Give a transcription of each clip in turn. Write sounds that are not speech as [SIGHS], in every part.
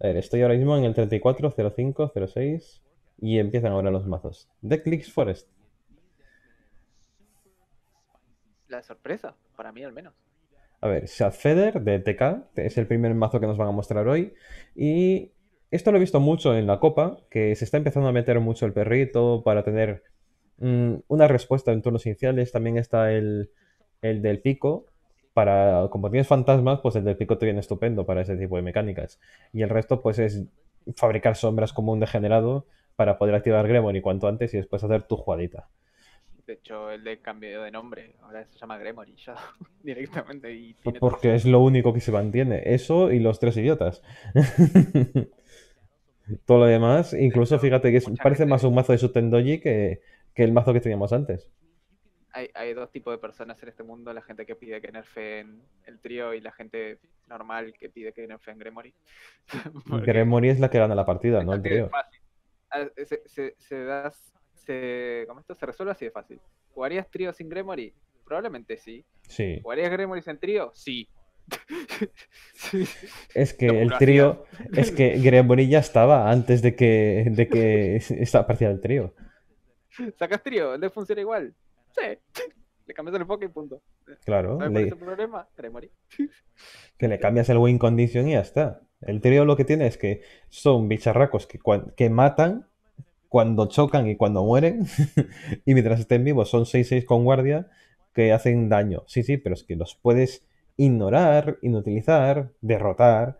A ver, estoy ahora mismo en el 34, 05, 06 y empiezan ahora los mazos. Deckleaks Forest. La sorpresa, para mí al menos. A ver, Shadfeder de TK es el primer mazo que nos van a mostrar hoy. Y esto lo he visto mucho en la copa, que se está empezando a meter mucho el perrito para tener mm, una respuesta en turnos iniciales. También está el, el del pico. Para, como tienes fantasmas, pues el del pico te viene estupendo para ese tipo de mecánicas. Y el resto, pues es fabricar sombras como un degenerado para poder activar Gremory cuanto antes y después hacer tu jugadita. De hecho, el de cambio de nombre, ahora se llama Gremory ya [LAUGHS] directamente. Y tiene Porque es lo único que se mantiene. Eso y los tres idiotas. [LAUGHS] Todo lo demás, incluso fíjate que parece más un mazo de Sutendoji que, que el mazo que teníamos antes. Hay, hay, dos tipos de personas en este mundo, la gente que pide que nerfen el trío y la gente normal que pide que nerfen Gremory. [LAUGHS] Gremory es la que gana la partida, no el trío. Ah, se, se, se, da, se, como esto se resuelve así de fácil. ¿Jugarías trío sin Gremory? Probablemente sí. Sí. ¿Jugarías Gremory sin trío? Sí. [LAUGHS] Es que el trío, [LAUGHS] es que Gremory ya estaba antes de que, de que apareciera el trío. ¿Sacas trío? ¿Le funciona igual? Sí. Le cambias el enfoque y punto. Claro. Le... problema? Gremory. Que le cambias el win condition y ya está. El trío lo que tiene es que son bicharracos que, que matan cuando chocan y cuando mueren. [LAUGHS] y mientras estén vivos son 6-6 con guardia que hacen daño. Sí, sí, pero es que los puedes ignorar, inutilizar, derrotar.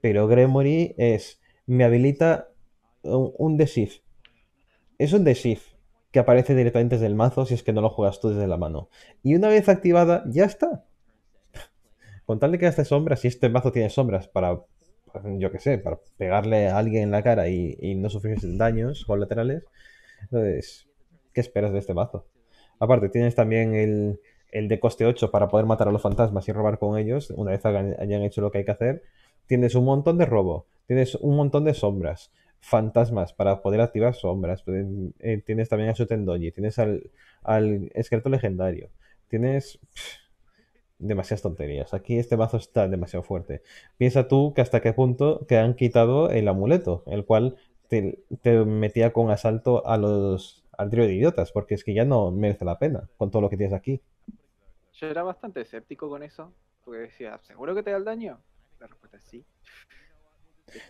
Pero Gremory es. Me habilita un, un Desif. Es un Desif que aparece directamente desde el mazo si es que no lo juegas tú desde la mano. Y una vez activada, ya está. Con tal de que hace sombras, si este mazo tiene sombras para yo qué sé, para pegarle a alguien en la cara y, no sufrir daños colaterales. Entonces, ¿qué esperas de este mazo? Aparte, tienes también el, el de coste 8 para poder matar a los fantasmas y robar con ellos, una vez hayan hecho lo que hay que hacer. Tienes un montón de robo, tienes un montón de sombras, fantasmas para poder activar sombras. Eh, tienes también a Sutendoji, tienes al, al esqueleto legendario, tienes demasiadas tonterías. Aquí este mazo está demasiado fuerte. Piensa tú que hasta qué punto te han quitado el amuleto, el cual te, metía con asalto a los al trío de idiotas, porque es que ya no merece la pena con todo lo que tienes aquí. Yo era bastante escéptico con eso, porque decía, ¿seguro que te da el daño? La respuesta es sí.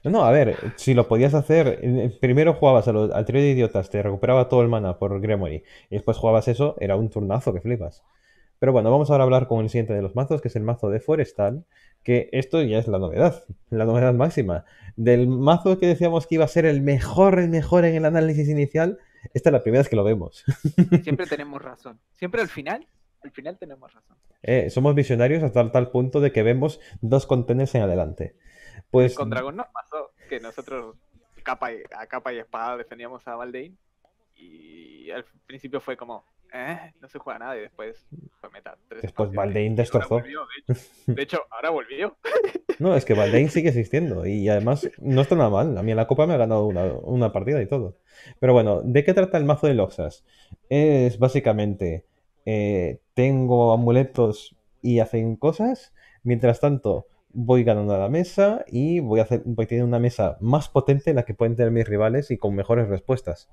No, no, a ver, si lo podías hacer, eh, primero jugabas al trío de idiotas, te recuperaba todo el mana por Gremory, y después jugabas eso, era un turnazo que flipas. Pero bueno, vamos ahora a hablar con el siguiente de los mazos, que es el mazo de Forestal, que esto ya es la novedad, la novedad máxima. Del mazo que decíamos que iba a ser el mejor, el mejor en el análisis inicial, esta es la primera vez que lo vemos. [LAUGHS] Siempre tenemos razón. Siempre al final, al final tenemos razón. Eh, somos visionarios hasta tal punto de que vemos dos contenedores en adelante. Pues... Con Dragón nos pasó que nosotros capa a capa y espada defendíamos a Valdein y al principio fue como, eh, no se juega nada y después fue meta. Después Valdein destrozó. [LAUGHS] de, hecho. ahora volvió. no, es que Valdein [LAUGHS] sigue existiendo y además no está nada mal. A mí en la copa me ha ganado una, partida y todo. Pero bueno, ¿de qué trata el mazo de Loxas? Es básicamente, eh, tengo amuletos y hacen cosas. Mientras tanto, voy ganando a la mesa y voy a, hacer, voy a tener una mesa más potente en la que pueden tener mis rivales y con mejores respuestas.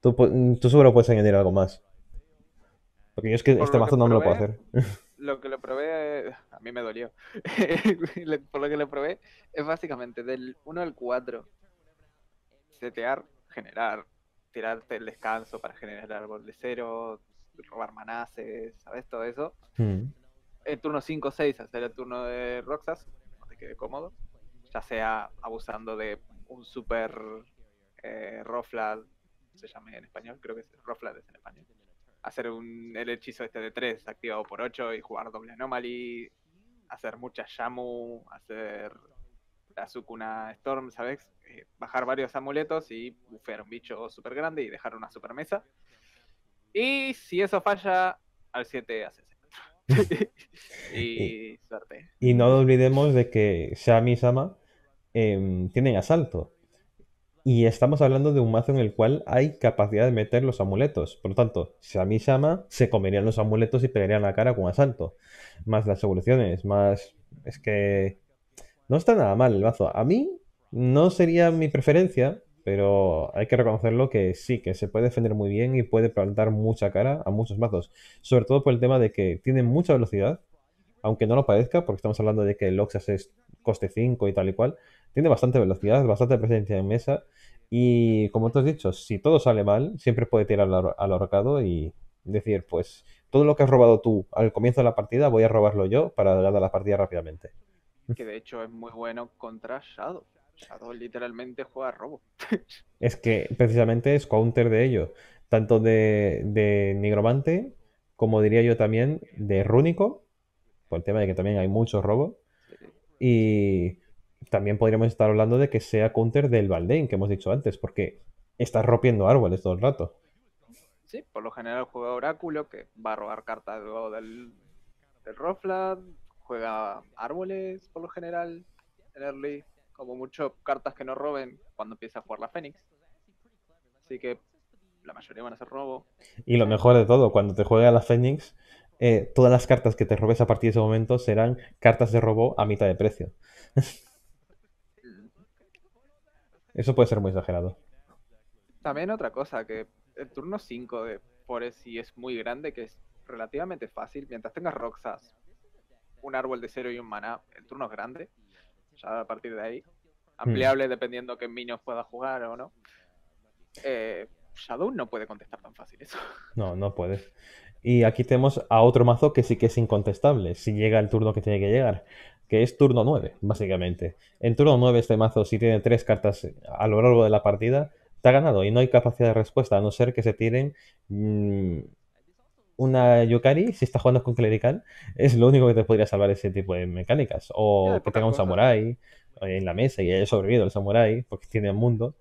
Tú, tú seguro puedes añadir algo más. Porque yo es que este mazo no me lo puedo hacer. [LAUGHS] Lo que lo probé, a mí me dolió. [LAUGHS] Por lo que lo probé, es básicamente del 1 al 4. Setear, generar, tirarte el descanso para generar árbol de cero, robar manaces, ¿sabes? Todo eso. Mm. El turno 5-6 hacer el turno de Roxas, no te quede cómodo. Ya sea abusando de un super eh, se llame en español, creo que es Roflad es en español hacer un, el hechizo este de 3 activado por 8 y jugar doble anomaly, hacer mucha Shamu, hacer la Sukuna Storm, ¿sabes? Eh, bajar varios amuletos y bufear un bicho súper grande y dejar una super mesa. Y si eso falla, al 7 hace [LAUGHS] y, suerte. Y no olvidemos de que Shami y Sama eh, tienen asalto. Y estamos hablando de un mazo en el cual hay capacidad de meter los amuletos. Por lo tanto, si a mí llama, se comerían los amuletos y pegarían la cara con asalto. Más las evoluciones, más. Es que. No está nada mal el mazo. A mí No sería mi preferencia, pero hay que reconocerlo que sí, que se puede defender muy bien y puede plantar mucha cara a muchos mazos. Sobre todo por el tema de que tiene mucha velocidad, aunque no lo parezca, porque estamos hablando de que el Oxas es coste 5 y tal y cual. Tiene bastante velocidad, bastante presencia en mesa. Y como tú has dicho, si todo sale mal, siempre puede tirar al, al ahorcado y decir, pues todo lo que has robado tú al comienzo de la partida, voy a robarlo yo para ganar la partida rápidamente. Que de hecho es muy bueno contra Shadow. Literalmente juega robo. Es que precisamente es counter de ello, tanto de, de Nigromante como diría yo también de Rúnico, por el tema de que también hay muchos robos. Y también podríamos estar hablando de que sea counter del Baldain, que hemos dicho antes, porque está rompiendo árboles todo el rato. Sí, por lo general juega Oráculo, que va a robar cartas del, del Roflad. Juega árboles, por lo general, en early. Como mucho cartas que no roben cuando empieza a jugar la Fénix. Así que la mayoría van a ser robo. Y lo mejor de todo, cuando te juega la Fénix, eh, todas las cartas que te robes a partir de ese momento serán cartas de robo a mitad de precio. [LAUGHS] Eso puede ser muy exagerado. También otra cosa, que el turno 5 de Forest sí es muy grande, que es relativamente fácil. Mientras tengas Roxas, un árbol de cero y un maná, el turno es grande. Ya a partir de ahí, ampliable dependiendo qué minions pueda jugar o no. Eh, Shadow no puede contestar tan fácil eso. [LAUGHS] No, no puedes. Y aquí tenemos a otro mazo que sí que es incontestable, si llega el turno que tiene que llegar, que es turno 9, básicamente. En turno 9 este mazo, si tiene tres cartas a lo largo de la partida, te ha ganado y no hay capacidad de respuesta, a no ser que se tiren mm, una Yukari, si está jugando con Clerical, es lo único que te podría salvar ese tipo de mecánicas. O que tenga un. Samurai en la mesa y haya sobrevivido el Samurai, porque tiene el mundo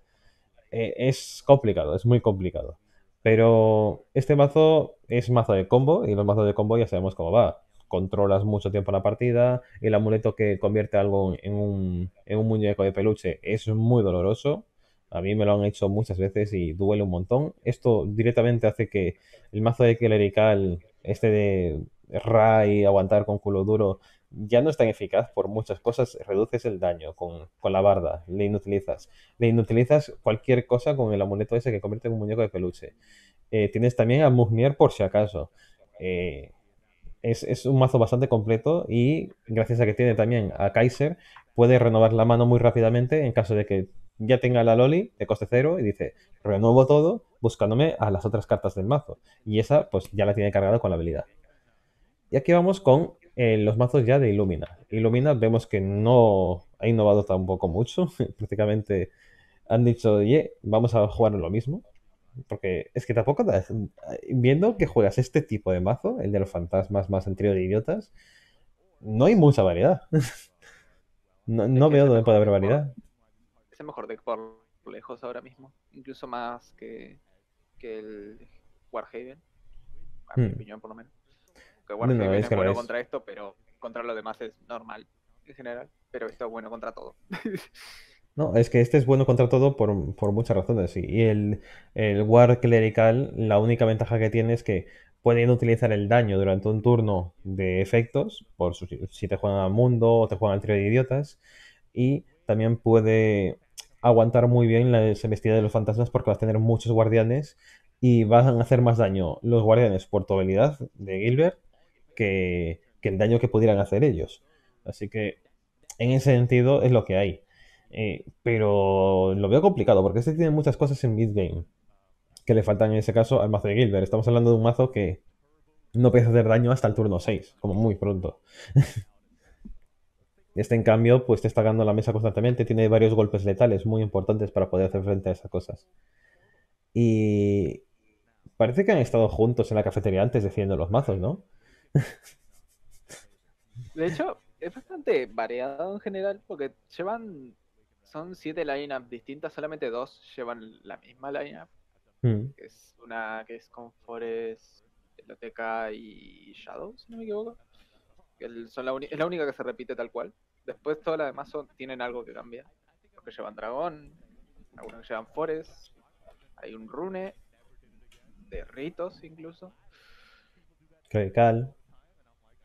eh, es complicado, es muy complicado. Pero este mazo es mazo de combo y los mazos de combo ya sabemos cómo va. Controlas mucho tiempo la partida, el amuleto que convierte algo en un, en un muñeco de peluche es muy doloroso. A mí me lo han hecho muchas veces y duele un montón. Esto directamente hace que el mazo de clerical, este de Rai, aguantar con culo duro, ya no es tan eficaz por muchas cosas. Reduces el daño con, con la barda, le inutilizas le inutilizas cualquier cosa con el amuleto ese que convierte en un muñeco de peluche. Eh, tienes también a Mugnier por si acaso. Eh, es, es un mazo bastante completo y gracias a que tiene también a Kaiser, puede renovar la mano muy rápidamente en caso de que ya tenga la Loli de coste cero y dice, renuevo todo buscándome a las otras cartas del mazo. Y esa pues ya la tiene cargada con la habilidad. Y aquí vamos con eh, los mazos ya de Illumina. Illumina vemos que no ha innovado tampoco mucho. [LAUGHS] Prácticamente han dicho, oye, vamos a jugar lo mismo. Porque es que tampoco, da- viendo que juegas este tipo de mazo, el de los fantasmas más el trío de idiotas, no hay mucha variedad. [LAUGHS] No, no veo dónde puede haber variedad. es el mejor deck por lejos ahora mismo. Incluso más que, que el Warhaven. A mi Hmm. opinión, por lo menos. Que No, Warhaven no, es es que bueno es. contra esto, pero contra lo demás es normal en general. Pero esto es bueno contra todo. [LAUGHS] No, es que este es bueno contra todo por, por muchas razones. sí. Y el, el War Clerical, la única ventaja que tiene es que pueden utilizar el daño durante un turno de efectos, por si te juegan al mundo o te juegan al trío de idiotas. Y también puede aguantar muy bien la embestida de los fantasmas porque vas a tener muchos guardianes y van a hacer más daño los guardianes por tu habilidad de Gilbert que, el daño que pudieran hacer ellos. Así que en ese sentido es lo que hay. Eh, pero lo veo complicado porque este tiene muchas cosas en mid-game que le faltan en ese caso al mazo de Gilbert. Estamos hablando de un mazo que no puede hacer daño hasta el turno 6, como muy pronto. [LAUGHS] Este, en cambio, pues te está ganando la mesa constantemente, tiene varios golpes letales muy importantes para poder hacer frente a esas cosas. Y parece que han estado juntos en la cafetería antes decidiendo los mazos, ¿no? [LAUGHS] De hecho, es bastante variado en general porque llevan. Son siete lineups distintas, solamente dos llevan la misma lineup. Mm. que es una que es con Forest, Biblioteca y Shadow, si no me equivoco. El- son la es la única que se repite tal cual. Después todas las demás son, tienen algo que cambia. Los que llevan dragón, algunos que llevan Forest, hay un rune, de ritos incluso. Clerical.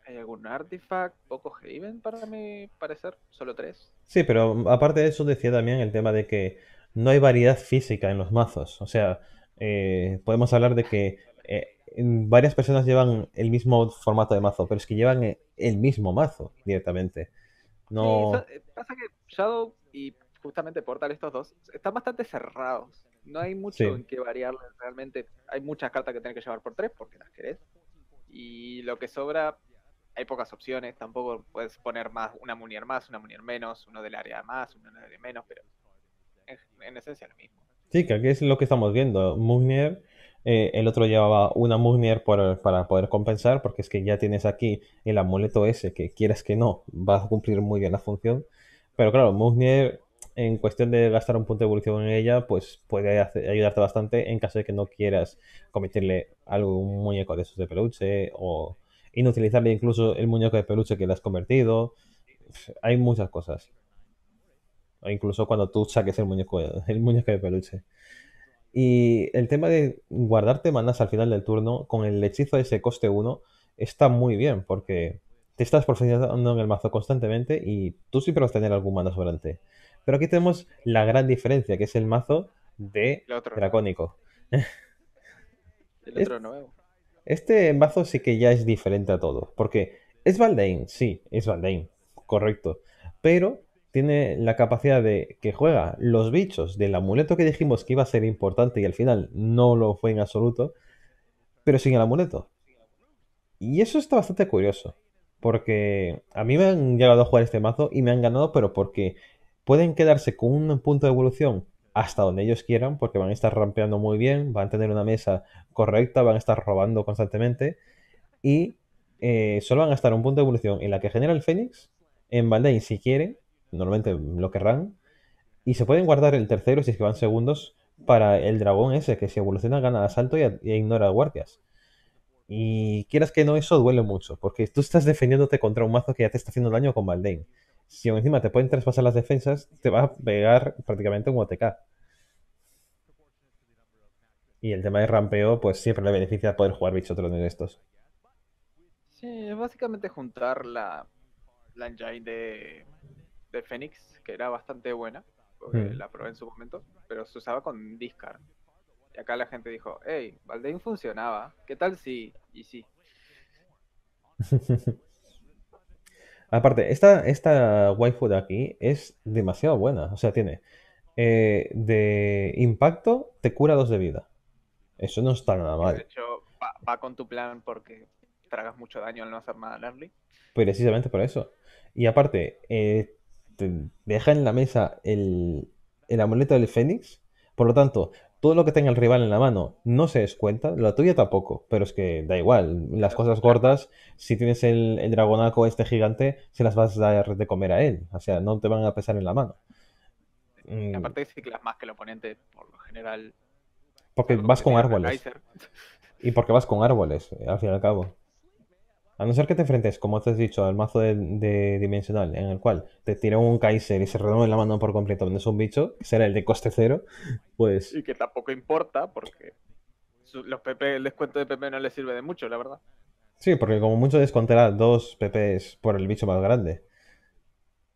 Hay algún artifact, poco Haven para mi parecer, solo tres. Sí, pero aparte de eso decía también el tema de que no hay variedad física en los mazos. O sea, eh, podemos hablar de que eh, varias personas llevan el mismo formato de mazo, pero es que llevan e- el mismo mazo directamente. Sí, No, eh, pasa que Shadow y justamente Portal, estos dos, están bastante cerrados. No hay mucho sí, en qué variarle realmente. Hay muchas cartas que tienes que llevar por tres porque las querés. Y lo que sobra, hay pocas opciones. Tampoco puedes poner más una Munier más, una Munier menos, uno del área más, uno del área menos, pero en, en esencia lo mismo. Sí, que es lo que estamos viendo. Mugnier, eh, el otro llevaba una Mugnier por- para poder compensar, porque es que ya tienes aquí el amuleto ese que quieres que no, va a cumplir muy bien la función. Pero claro, Mugnier, en cuestión de gastar un punto de evolución en ella, pues puede hace- ayudarte bastante en caso de que no quieras cometerle algún muñeco de esos de peluche o inutilizarle incluso el muñeco de peluche que le has convertido. Hay muchas cosas. O incluso cuando tú saques el muñeco, [LAUGHS] el muñeco de peluche. Y el tema de guardarte manas al final del turno con el hechizo de ese coste uno está muy bien porque te estás profundizando en el mazo constantemente y tú siempre vas a tener algún mana sobrante. Pero aquí tenemos la gran diferencia, que es el mazo de El otro, Dracónico. el otro nuevo. Este mazo sí que ya es diferente a todo. Porque es Valdain, sí, es Valdain, correcto. Pero tiene la capacidad de que juega los bichos del amuleto que dijimos que iba a ser importante y al final no lo fue en absoluto, pero sin el amuleto. Y eso está bastante curioso. Porque a mí me han llegado a jugar este mazo y me han ganado, pero porque pueden quedarse con un punto de evolución hasta donde ellos quieran, porque van a estar rampeando muy bien, van a tener una mesa correcta, van a estar robando constantemente y eh, solo van a estar un punto de evolución en la que genera el Fénix, en Valdain si quieren, normalmente lo querrán, y se pueden guardar el tercero si es que van segundos para el dragón ese, que si evoluciona gana asalto y, ignora guardias. Y quieras que no, eso duele mucho, porque tú estás defendiéndote contra un mazo que ya te está haciendo daño con Valdain. Si encima te pueden traspasar las defensas, te va a pegar prácticamente un OTK. Y el tema de rampeo, pues siempre le beneficia poder jugar bicho tronos de estos. Sí, es básicamente juntar la, la engine de, de Phoenix, que era bastante buena, porque Hmm. la probé en su momento, pero se usaba con discard. Y acá la gente dijo, hey, Valdein funcionaba, ¿qué tal si? Y sí. [LAUGHS] Aparte, esta, esta waifu de aquí es demasiado buena. O sea, tiene eh, de impacto, te cura dos de vida. Eso no está nada De mal. hecho, va, va con tu plan porque tragas mucho daño al no hacer nada en early. Precisamente por eso. Y aparte, eh, te deja en la mesa el, el amuleto del Fénix. Por lo tanto, todo lo que tenga el rival en la mano no se descuenta. La tuya tampoco. Pero es que da igual. Las cosas gordas, si tienes el, el dragonaco este gigante, se las vas a dar de comer a él. O sea, no te van a pesar en la mano. Y Mm, aparte ciclas más que el oponente, por lo general. Porque vas con árboles. Y porque vas con árboles, al fin y al cabo. A no ser que te enfrentes, como te has dicho, al mazo de, de dimensional, en el cual te tira un Kaiser y se renueve la mano por completo, donde es un bicho, que será el de coste cero, pues Y que tampoco importa porque los PP, el descuento de PP no les sirve de mucho, la verdad. sí, porque como mucho descontará dos PPs por el bicho más grande.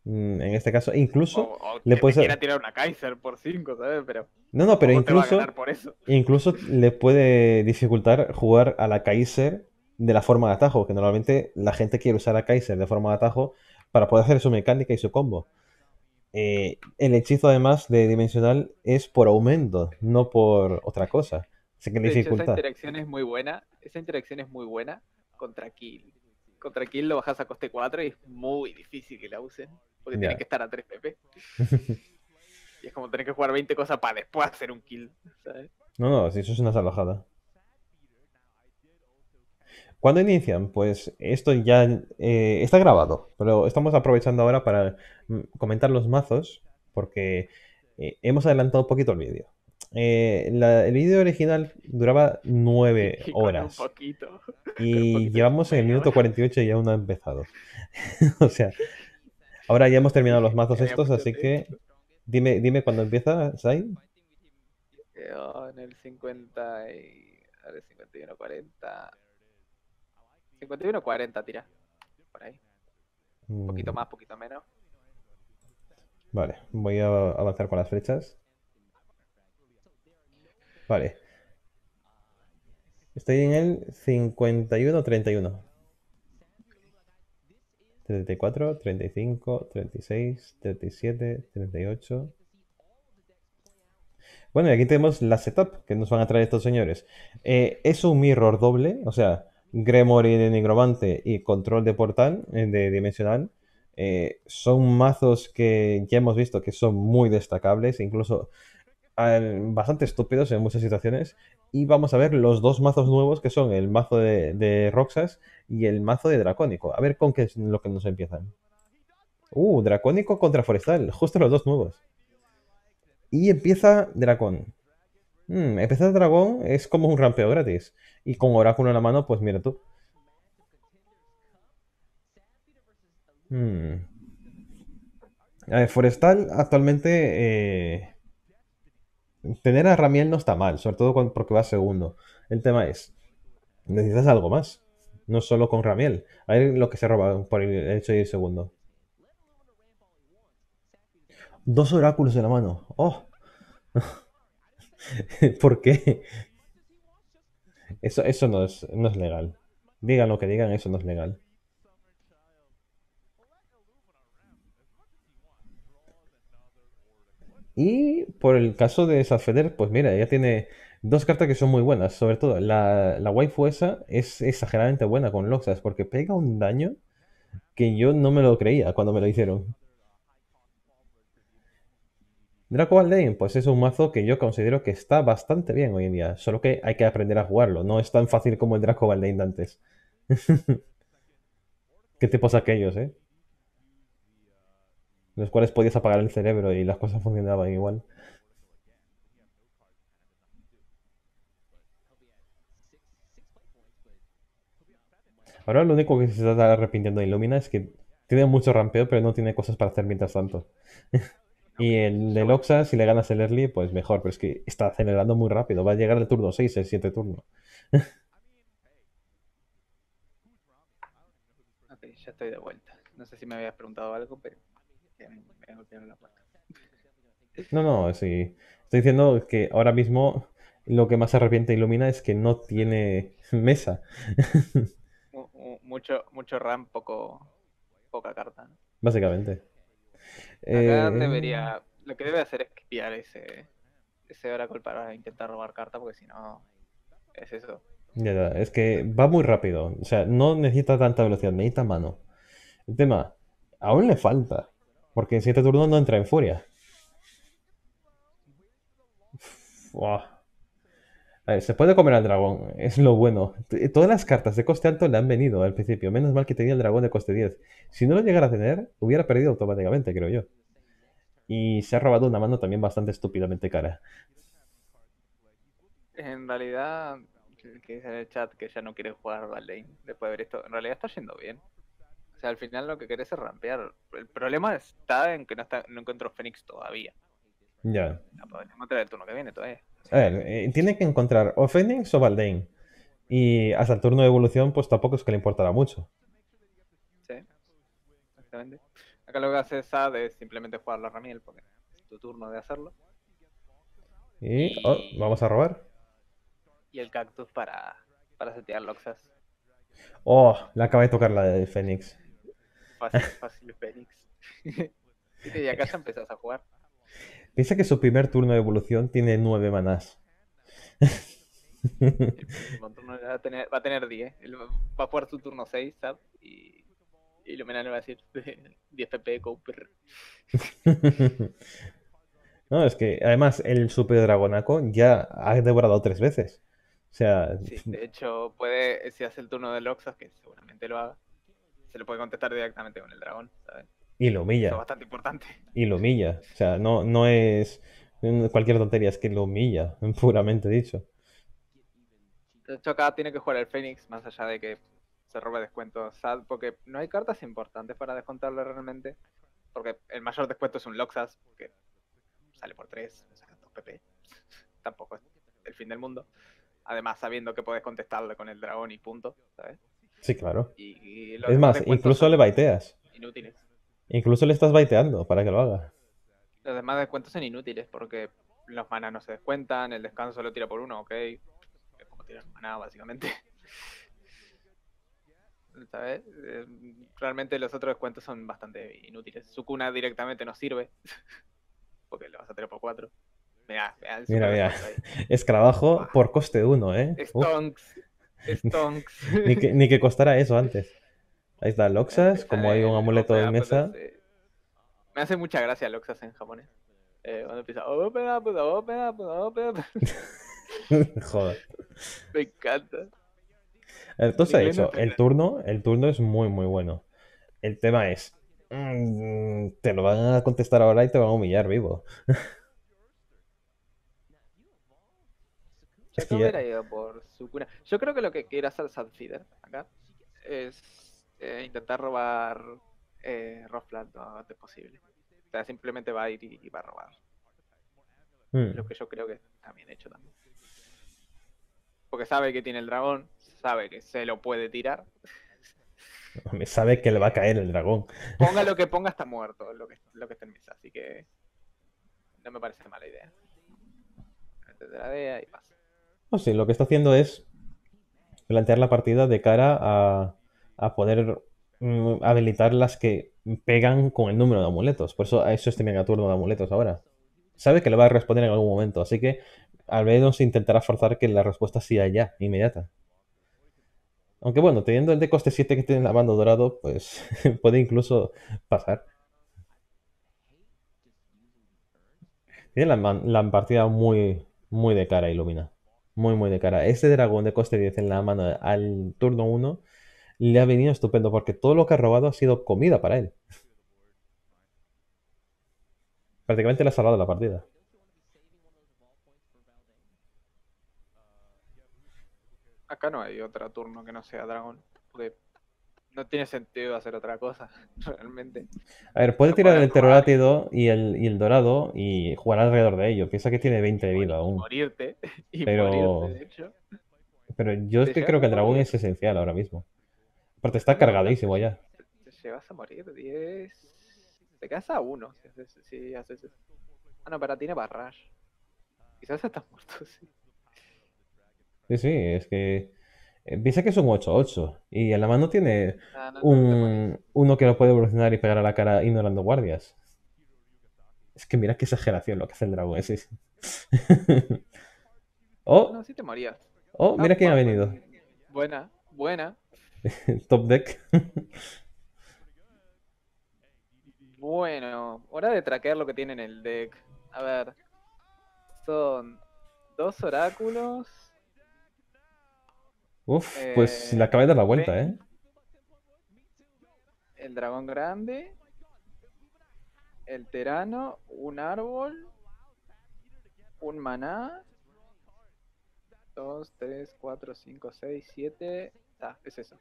Mm, En este caso, incluso o le puedes... quiera tirar una Kaiser por 5, ¿sabes? Pero No, no, pero ¿cómo te va a incluso, ganar por eso? incluso le puede dificultar jugar a la Kaiser de la forma de atajo, que normalmente la gente quiere usar a Kaiser de forma de atajo para poder hacer su mecánica y su combo. Eh, el hechizo además de dimensional es por aumento, no por otra cosa. Así que hecho, esa interacción es muy buena. Esa interacción es muy buena contra Kill. Contra Kill lo bajas a coste 4 y es muy difícil que la usen. Porque Ya. tiene que estar a 3 PP. [LAUGHS] y es como tener que jugar 20 cosas para después hacer un kill. ¿sabes? No, no, si eso es una salvajada. ¿Cuándo inician? Pues esto ya eh, está grabado, pero estamos aprovechando ahora para mm, comentar los mazos, porque eh, hemos adelantado un poquito el vídeo. Eh, la- el vídeo original duraba 9 [LAUGHS] Y con un horas poquito. y [LAUGHS] poquito llevamos en el minuto hora. 48 y aún no ha empezado. [LAUGHS] O sea, ahora ya hemos terminado los mazos estos, así que dime, dime cuándo empieza, Sai. En el 50 y... A ver, 51, 40... 51, 40 tira. Por ahí. Un poquito Mm, más, poquito menos. Vale, voy a avanzar con las flechas. Vale. Estoy en el 51-31. 34, 35, 36, 37, 38. Bueno, y aquí tenemos la setup que nos van a traer estos señores. Eh, es un mirror doble, o sea, Gremory de Nigromante y control de portal eh, de dimensional. Eh, son mazos que ya hemos visto que son muy destacables, incluso eh, bastante estúpidos en muchas situaciones. Y vamos a ver los dos mazos nuevos que son el mazo de, de Roxas y el mazo de Dracónico. A ver con qué es lo que nos empiezan. Uh, Dracónico contra Forestal, justo los dos nuevos. Y empieza Dracón. Hmm, empezar Dragón es como un rampeo gratis. Y con Oráculo en la mano, pues mira tú. Hmm. A ver, Forestal actualmente... eh, tener a Ramiel no está mal, sobre todo cuando- porque va segundo. El tema es, necesitas algo más. No solo con Ramiel. A lo que se roba por el hecho de ir segundo. Dos oráculos en la mano. ¡Oh! [LAUGHS] [LAUGHS] ¿Por qué? Eso, eso no es, no es legal. Digan lo que digan, eso no es legal. Y por el caso de Sadfeder, pues mira, ella tiene dos cartas que son muy buenas. Sobre todo, la, la waifu esa es exageradamente buena con Loxas, porque pega un daño que yo no me lo creía cuando me lo hicieron. Draco Baldane, pues es un mazo que yo considero que está bastante bien hoy en día, solo que hay que aprender a jugarlo. No es tan fácil como el Draco Baldane de antes. [LAUGHS] ¿Qué tipos aquellos, eh? Los cuales podías apagar el cerebro y las cosas funcionaban igual. Ahora lo único que se está arrepintiendo de Illumina es que tiene mucho rampeo, pero no tiene cosas para hacer mientras tanto. [LAUGHS] Y el de Loxa, si le ganas el early, pues mejor, pero es que está acelerando muy rápido. Va a llegar el turno 6, el 7 turno. [LAUGHS] Ok, ya estoy de vuelta. No sé si me habías preguntado algo, pero me, golpearon la puerta. [LAUGHS] No, no, sí. Estoy diciendo que ahora mismo lo que más se arrepiente de Illumina es que no tiene [LAUGHS] mesa. Mu- mu- Mucho, mucho RAM, poco, poca carta. ¿no? Básicamente. Acá Eh, debería, lo que debe hacer es pillar ese, ese Oracle para intentar robar carta, porque si no, es eso. ya, es que va muy rápido. O sea, no necesita tanta velocidad, necesita mano. El tema, aún le falta. Porque en 7 turnos no entra en furia. Buah. A ver, se puede comer al dragón, es lo bueno. T- Todas las cartas de coste alto le han venido al principio. Menos mal que tenía el dragón de coste 10. Si no lo llegara a tener, hubiera perdido automáticamente, creo yo. Y se ha robado una mano también bastante estúpidamente cara. En realidad, que dice en el chat que ya no quiere jugar Lane después de ver esto, en realidad está yendo bien. O sea, al final lo que querés es rampear. El problema está en que no, está, no encuentro Fénix todavía. Ya. La podemos encontrar el turno que viene todavía. A ver, eh, tiene que encontrar o Fénix o Baldain. Y hasta el turno de evolución, pues tampoco es que le importará mucho. Sí, exactamente. Acá lo que hace Sad es simplemente jugar la Ramiel porque es tu turno de hacerlo. Y oh, vamos a robar. Y el cactus para, para setear Loxas. Oh, le acaba de tocar la de Fénix. Fácil, fácil, Fénix. [LAUGHS] y acá [LAUGHS] ya empezás a jugar. Piensa que su primer turno de evolución tiene 9 manás. Va a tener, va a tener 10. Él va a jugar su turno 6, ¿sabes? Y, y Luminar le va a decir [LAUGHS] 10 PP Cooper. [LAUGHS] No, es que además el Super Dragonaco ya ha devorado tres veces. O sea, Sí, de hecho, puede, si hace el turno de Loxas, que seguramente lo haga, se le puede contestar directamente con el dragón, ¿sabes? Y lo Eso es humilla. bastante importante. Y lo humilla. O sea, no, no es cualquier tontería, es que lo humilla, [LAUGHS] puramente dicho. De hecho, acá tiene que jugar el Fénix, más allá de que se robe descuento SAD, porque no hay cartas importantes para descontarle realmente. Porque el mayor descuento es un Loxas, que sale por 3, saca 2 PP. Tampoco es el fin del mundo. Además, sabiendo que puedes contestarle con el dragón y punto, ¿sabes? Sí, claro. Y, Es más, descuentos incluso le baiteas. Inútiles. Incluso le estás baiteando para que lo haga. Los demás descuentos son inútiles porque los maná no se descuentan, el descanso lo tira por uno, ok. Es como tirar maná, básicamente. [LAUGHS] ¿Sabes? Eh, Realmente los otros descuentos son bastante inútiles. Sukuna directamente no sirve. [LAUGHS] Porque lo vas a tener por 4. Mira, mira, Mira. [LAUGHS] Escarabajo por coste 1, ¿eh? Stonks. Stonks. ni, que, ni que costara eso antes. Ahí está Loxas, como hay un amuleto en Up, mesa. pues, eh, Me hace mucha gracia Loxas en japonés. Eh, cuando empieza Open up, open up, open up. Joder. Me encanta. Entonces está el turno, el turno es muy, muy bueno. El tema es, mm, te lo van a contestar ahora y te van a humillar vivo. Yo no ya- creo que lo que quiere hacer Sadfeeder acá es eh, intentar robar eh, lo antes posible. O sea, simplemente va a ir y, y va a robar. Mm, Lo que yo creo que está bien hecho también. Porque sabe que tiene el dragón, sabe que se lo puede tirar. [LAUGHS] Sabe que le va a caer el dragón. [LAUGHS] Ponga lo que ponga, está muerto lo que, lo que está en mesa. Así que no me parece mala idea. La DEA y pasa. No, sí, lo que está haciendo es plantear la partida de cara a, a poder mm, habilitar las que pegan con el número de amuletos. Por eso eso este mega turno de amuletos ahora. Sabe que le va a responder en algún momento, así que al menos intentará forzar que la respuesta sea ya, inmediata. Aunque bueno, teniendo el de coste 7 que tiene en la mano dorado, pues [LAUGHS] puede incluso pasar. Tiene la partida muy, muy de cara, Ilumina. Muy, muy de cara. Este dragón de coste 10 en la mano al turno 1 le ha venido estupendo porque todo lo que ha robado ha sido comida para él. Prácticamente le ha salvado la partida. Acá no hay otro turno que no sea dragón. Porque no tiene sentido hacer otra cosa, [LAUGHS] realmente. A ver, puede No tirar el robar. pterodátido y el, y el dorado y jugar alrededor de ello. Piensa que tiene 20 de vida aún. morirte. Y Pero- morirte, de hecho. Pero yo es que creo que el dragón es esencial ahora mismo. Aparte está cargadísimo ya. Te, llevas a morir 10. Te quedas a 1 si haces, si haces eso. Ah, no, pero tiene barrage. Quizás estás muerto, [LAUGHS] sí. Sí, sí, es que... eh, Piensa que es un 8-8 y en la mano tiene Ah, no, no un, uno que lo puede evolucionar y pegar a la cara ignorando guardias. Es que mira qué exageración lo que hace el dragón ese. [LAUGHS] oh, No, sí te morías. oh, mira Ah, quién ha venido. Buena, buena. [LAUGHS] Top deck. Bueno, hora de traquear lo que tiene en el deck. A ver. Son dos oráculos. Uf, pues Eh, le acaba de dar la vuelta, ¿eh? El dragón grande. El terano. Un árbol. Un maná. Dos, tres, cuatro, cinco, seis, siete. Ah, es eso.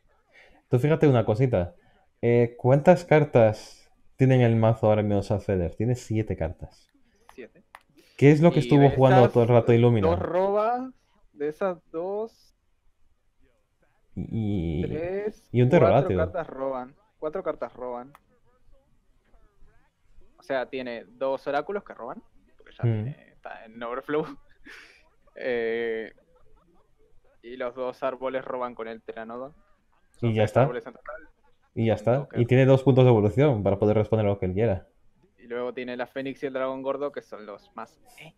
Tú fíjate una cosita. Eh, ¿cuántas cartas tiene en el mazo ahora mismo Sadfeder? Tiene siete cartas. Siete. ¿Qué es lo que Y estuvo jugando todo el rato Illumina? Dos robas. De esas dos, Y, tres. y un cuatro pterodáctido. cartas roban. Cuatro cartas roban. O sea, tiene dos oráculos que roban. Porque ya Mm. tiene- está en overflow. [LAUGHS] Eh, y los dos árboles roban con el Pteranodon. Y ya está. Y ya está. Y tiene dos puntos de evolución para poder responder a lo que él quiera. Y luego tiene la Fénix y el Dragón Gordo, que son los más. eh.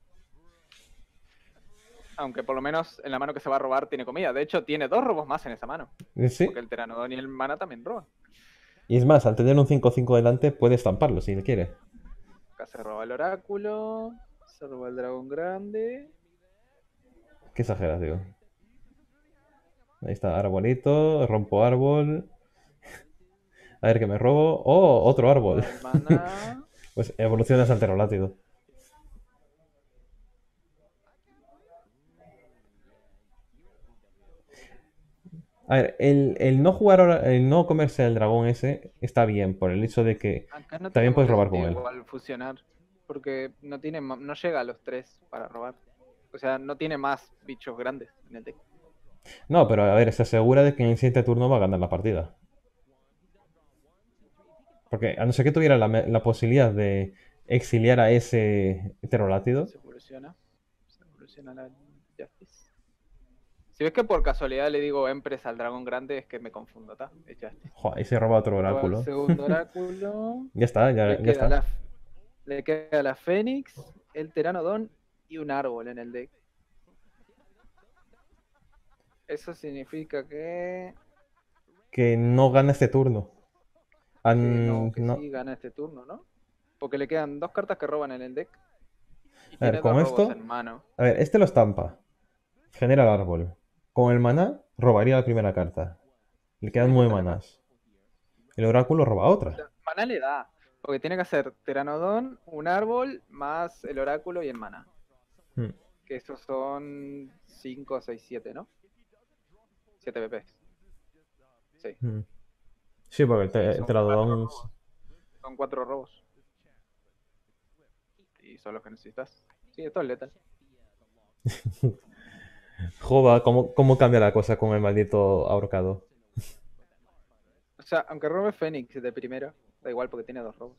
Aunque por lo menos en la mano que se va a robar tiene comida. De hecho, tiene dos robos más en esa mano. Eh, Sí. Porque el Pteranodon y el Mana también roban. Y es más, al tener un 5-5 delante, puede estamparlo si él quiere. Acá se roba el Oráculo. Se roba el Dragón Grande. Qué exageras, digo. Ahí está, arbolito, rompo árbol. A ver qué me robo. ¡Oh! Otro árbol. [LAUGHS] Pues evolucionas al pterodáctido. A ver, el, el no jugar ahora, el no comerse el dragón ese está bien, por el hecho de que no También puedes robar con él. Igual fusionar. Porque no tiene no llega a los tres para robar. O sea, no tiene más bichos grandes en el deck. No, pero a ver, se asegura de que en el siguiente turno va a ganar la partida. Porque a no ser que tuviera la, posibilidad de exiliar a ese heterolátido. Se evoluciona. Se evoluciona la Justice. Si ves que por casualidad le digo Empress al dragón grande, es que me confundo, ¿está? Joder, ahí se roba otro oráculo. segundo [LAUGHS] oráculo. Ya está, ya, le, ya está. la, le queda la Fénix, el Teranodon y un árbol en el deck. Eso significa que, Que no gana este turno. no, que no- sí gana este turno, ¿no? Porque le quedan dos cartas que roban en el deck. Y A ver, con esto-. A ver, este lo estampa. Genera el árbol. Con el maná, robaría la primera carta. Le quedan nueve manás. El oráculo roba otra. Maná le da. Porque tiene que hacer Teranodon, un árbol, más el oráculo y el maná. Hmm. Que esos son 5, 6, 7, ¿no? 7 BPs. Sí, Mm. Sí, porque el, te- Sí, el son cuatro son 4 robos. Y son los que necesitas. Sí, esto es letal. [LAUGHS] Joda, ¿cómo, ¿cómo cambia la cosa con el maldito ahorcado? O sea, aunque robe Fénix de primera, da igual porque tiene dos robos.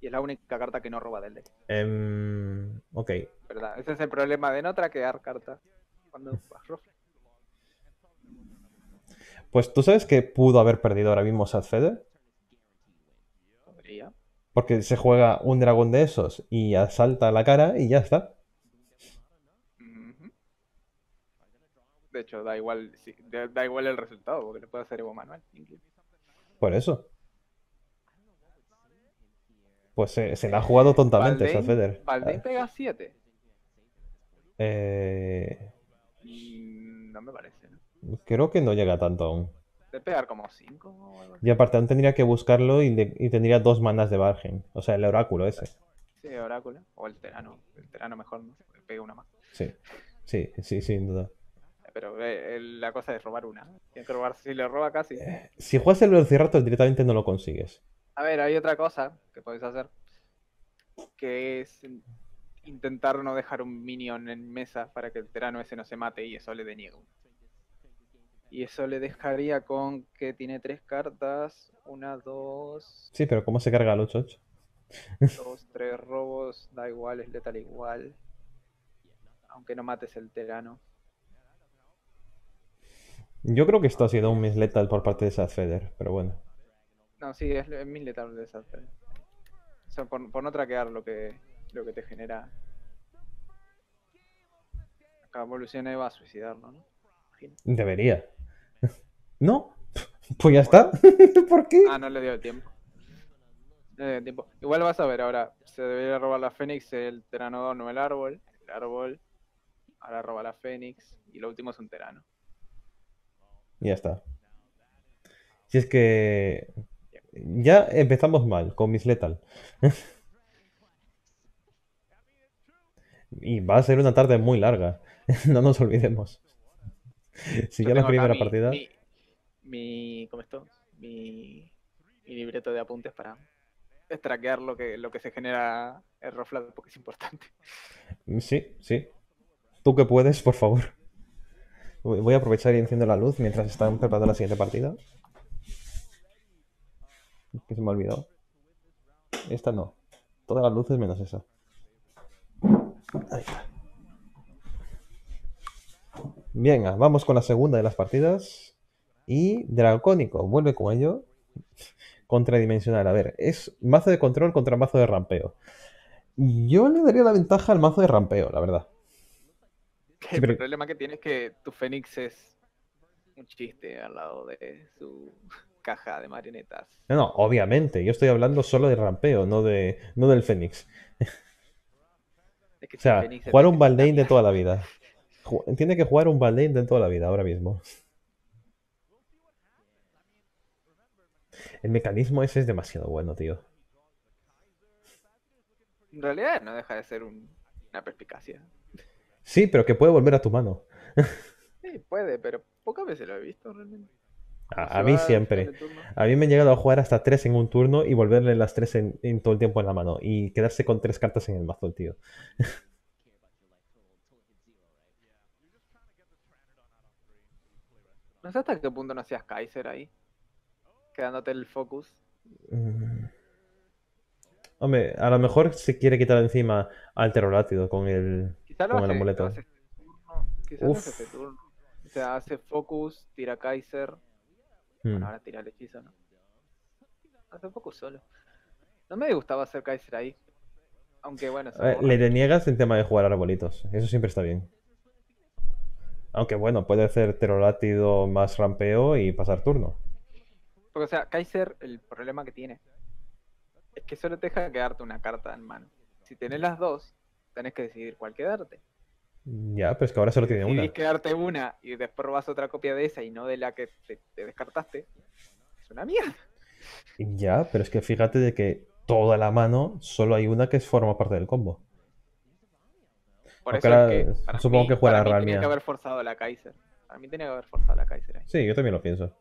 Y es la única carta que no roba del deck. Em, ok. ¿Verdad? Ese es el problema de no traquear cartas cuando Rof. Pues tú sabes que pudo haber perdido ahora mismo Sadfeder. Podría. Porque se juega un dragón de esos y asalta la cara y ya está. De hecho, da igual, sí, da, da igual el resultado, porque le puede hacer Evo incluso. Por eso. Pues se, se la ha jugado tontamente Baldain- Sadfeder. Baldain pega 7. Eh, No me parece, ¿no? Creo que no llega tanto aún. Debe pegar como 5 o algo así. Y aparte aún tendría que buscarlo y, de- y tendría dos manas de Bargen. O sea, el oráculo ese. Sí, Oráculo. O el Terano. El Terano mejor, ¿no? Pega una más. Sí. Sí, sí, sin duda. Pero eh, el- la cosa es robar una. Tiene que robar, si le roba casi. Si juegas el Velociraptor directamente no lo consigues. A ver, hay otra cosa que podéis hacer. Que es in- intentar no dejar un minion en mesa para que el terano ese no se mate y eso le deniega. uno. Y eso le dejaría con que tiene tres cartas. Una, dos, Sí, pero ¿cómo se carga el 8-8? dos, [LAUGHS] tres robos. Da igual, es letal igual. Aunque no mates el terano. Yo creo que esto ha sido un miss letal por parte de Sadfeder, pero bueno. No, sí, es, es mil letal de esa. O sea, por, por no traquear lo que, lo que te genera. Acá evoluciona y va a suicidarlo, ¿no? Imagino. Debería. ¿No? [LAUGHS] Pues ya está. [LAUGHS] ¿Por qué? Ah, no le dio tiempo. No le dio tiempo. Igual vas a ver ahora. Se debería robar la Fénix, el Teranodon o el árbol. El árbol. Ahora roba la Fénix. Y lo último es un Terano. Ya está. Si es que ya empezamos mal con Miss Lethal. [LAUGHS] Y va a ser una tarde muy larga. No nos olvidemos. Si ya la primera mi- partida. Mi, mi- ¿Cómo esto? Mi, mi libreto de apuntes para traquear lo que, lo que se genera el Roflat porque es importante. Sí, sí. Tú que puedes, por favor. Voy a aprovechar y enciendo la luz mientras están preparando la siguiente partida. Que se me ha olvidado. Esta no. Todas las luces menos esa. Ahí está. Venga, vamos con la segunda de las partidas. Y Dracónico, vuelve con ello. Contradimensional. A ver, es mazo de control contra mazo de rampeo. Yo le daría la ventaja al mazo de rampeo, la verdad. [LAUGHS] Pero- El problema que tiene es que tu Fénix es un chiste al lado de su [LAUGHS] caja de marionetas. No, no, obviamente. Yo estoy hablando solo de rampeo, no de no del Fénix. Es que O sea, Fénix jugar un Baldain de toda la vida. Tiene que jugar un Baldain de toda la vida ahora mismo. [LAUGHS] El mecanismo ese es demasiado bueno, tío. En realidad no deja de ser un- una perspicacia. Sí, pero que puede volver a tu mano. Sí, puede, pero pocas veces lo he visto realmente. A, mí siempre. A mí me han llegado a jugar hasta tres en un turno y volverle las tres en, en todo el tiempo en la mano. Y quedarse con tres cartas en el mazo, el tío. [LAUGHS] No sé hasta qué punto no hacías Kaiser ahí. Quedándote el focus. Mm. Hombre, a lo mejor se quiere quitar encima al Pterodáctido con el, Quizá lo con el lo amuleto. hace este turno. Quizá lo hace Uf. este turno. O sea, hace focus, tira Kaiser. Bueno, ahora tira el hechizo, ¿no? Hace focus solo. No me gustaba hacer Kaiser ahí. Aunque bueno, le deniegas el tema de jugar arbolitos. Eso siempre está bien. Aunque bueno, puede hacer pterodáctido más rampeo y pasar turno. Porque, o sea, Kaiser, el problema que tiene es que solo te deja quedarte una carta en mano. Si tenés las dos, tenés que decidir cuál quedarte. Ya, pero es que ahora solo Si tiene decidís una. quedarte una y después robas otra copia de esa y no de la que te, te descartaste, es una mierda. Ya, pero es que fíjate de que toda la mano solo hay una que forma parte del combo. Por eso ahora es que para supongo mí, que tenía que haber forzado la Kaiser. Para mí tenía que haber forzado la Kaiser ahí. Sí, yo también lo pienso.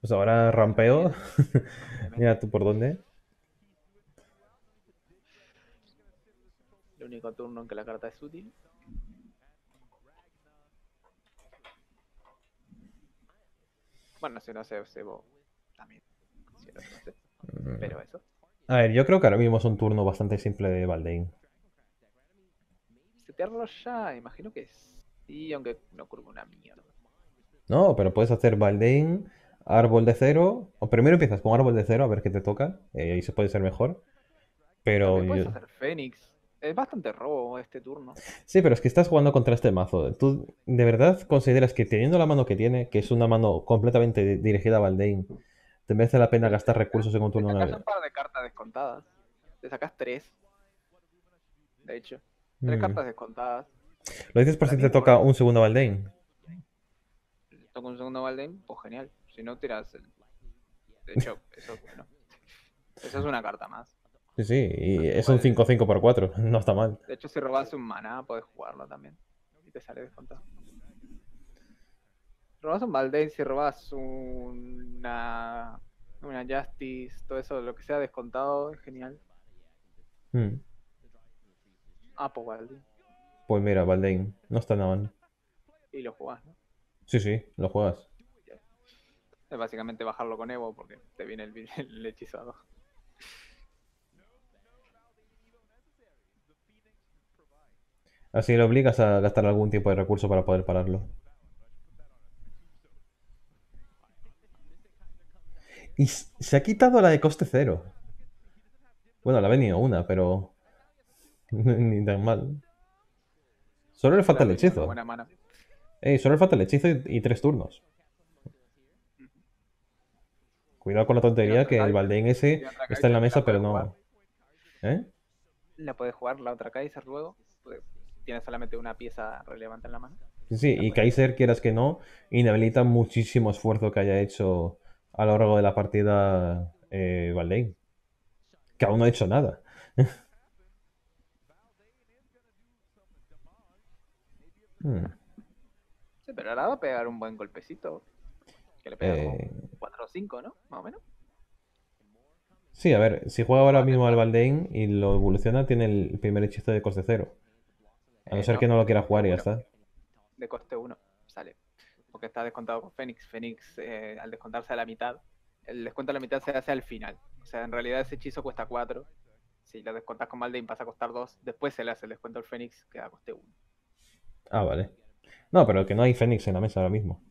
Pues ahora rampeo. [LAUGHS] Mira tú por dónde. El único turno en que la carta es útil. Bueno, si no se cebo también. Si no se hace, pero eso. A ver, yo creo que ahora mismo es un turno bastante simple de Baldain. Setearlo ya, imagino que sí, aunque no ocurre una mierda. No, pero puedes hacer Baldain, árbol de cero. O primero empiezas con árbol de cero a ver qué te toca. eh, ahí se puede ser mejor. Pero puedes yo- hacer Fénix. Es bastante robo este turno. Sí, pero es que estás jugando contra este mazo. ¿Tú de verdad consideras que teniendo la mano que tiene, que es una mano completamente di- dirigida a Baldain, te merece la pena gastar recursos en un Te turno sacas 9? un par de cartas descontadas. Te sacas tres. De hecho, tres cartas descontadas. ¿Lo dices por si te toca un segundo Baldain? Toca un segundo Valdein, pues genial. Si no, tiras el. De hecho, eso es bueno. Eso es una carta más. Sí, sí, y es un puedes- 5-5 por 4, [LAUGHS] no está mal. De hecho, si robas un maná, puedes jugarlo también. Y te sale descontado. Robas un Valdein, si robas una. Una Justice, todo eso, lo que sea descontado, es genial. Mm. Ah, pues. Pues mira, Baldain, no está nada mal. Y lo jugás, ¿no? Sí, sí, lo juegas. Es básicamente bajarlo con Evo porque te viene el, [LAUGHS] el hechizado. Así le obligas a gastar algún tipo de recurso para poder pararlo. Y se ha quitado la de coste cero. Bueno, le ha venido una, pero... [LAUGHS] Ni tan mal. Solo le falta el hechizo. Ey, solo le falta el hechizo y, y tres turnos. Cuidado con la tontería que el Baldain ese está en la mesa, pero puede no... ¿Eh? La puedes jugar la otra Kaiser luego. Porque tiene solamente una pieza relevante en la mano. Sí, sí, y Kaiser, quieras que no, inhabilita muchísimo esfuerzo que haya hecho a lo largo de la partida eh. Que aún no ha hecho nada. [LAUGHS] Hmm, Sí, pero ahora va a pegar un buen golpecito. Que le pega eh, 4 o 5, ¿no? Más o menos. sí, a ver, si juega ahora mismo al Baldain y lo evoluciona, tiene el primer hechizo de coste cero. A no Eh, ser no, que no lo quiera jugar y ya está. De coste 1 sale. Porque está descontado con Fénix. Fénix, eh, al descontarse a la mitad, el descuento a la mitad se hace al final. O sea, en realidad ese hechizo cuesta 4. Si lo descontas con Maldain pasa a costar 2. Después se le hace el descuento al Fénix, queda a coste 1. Ah, vale. No, pero que no hay Fénix en la mesa ahora mismo.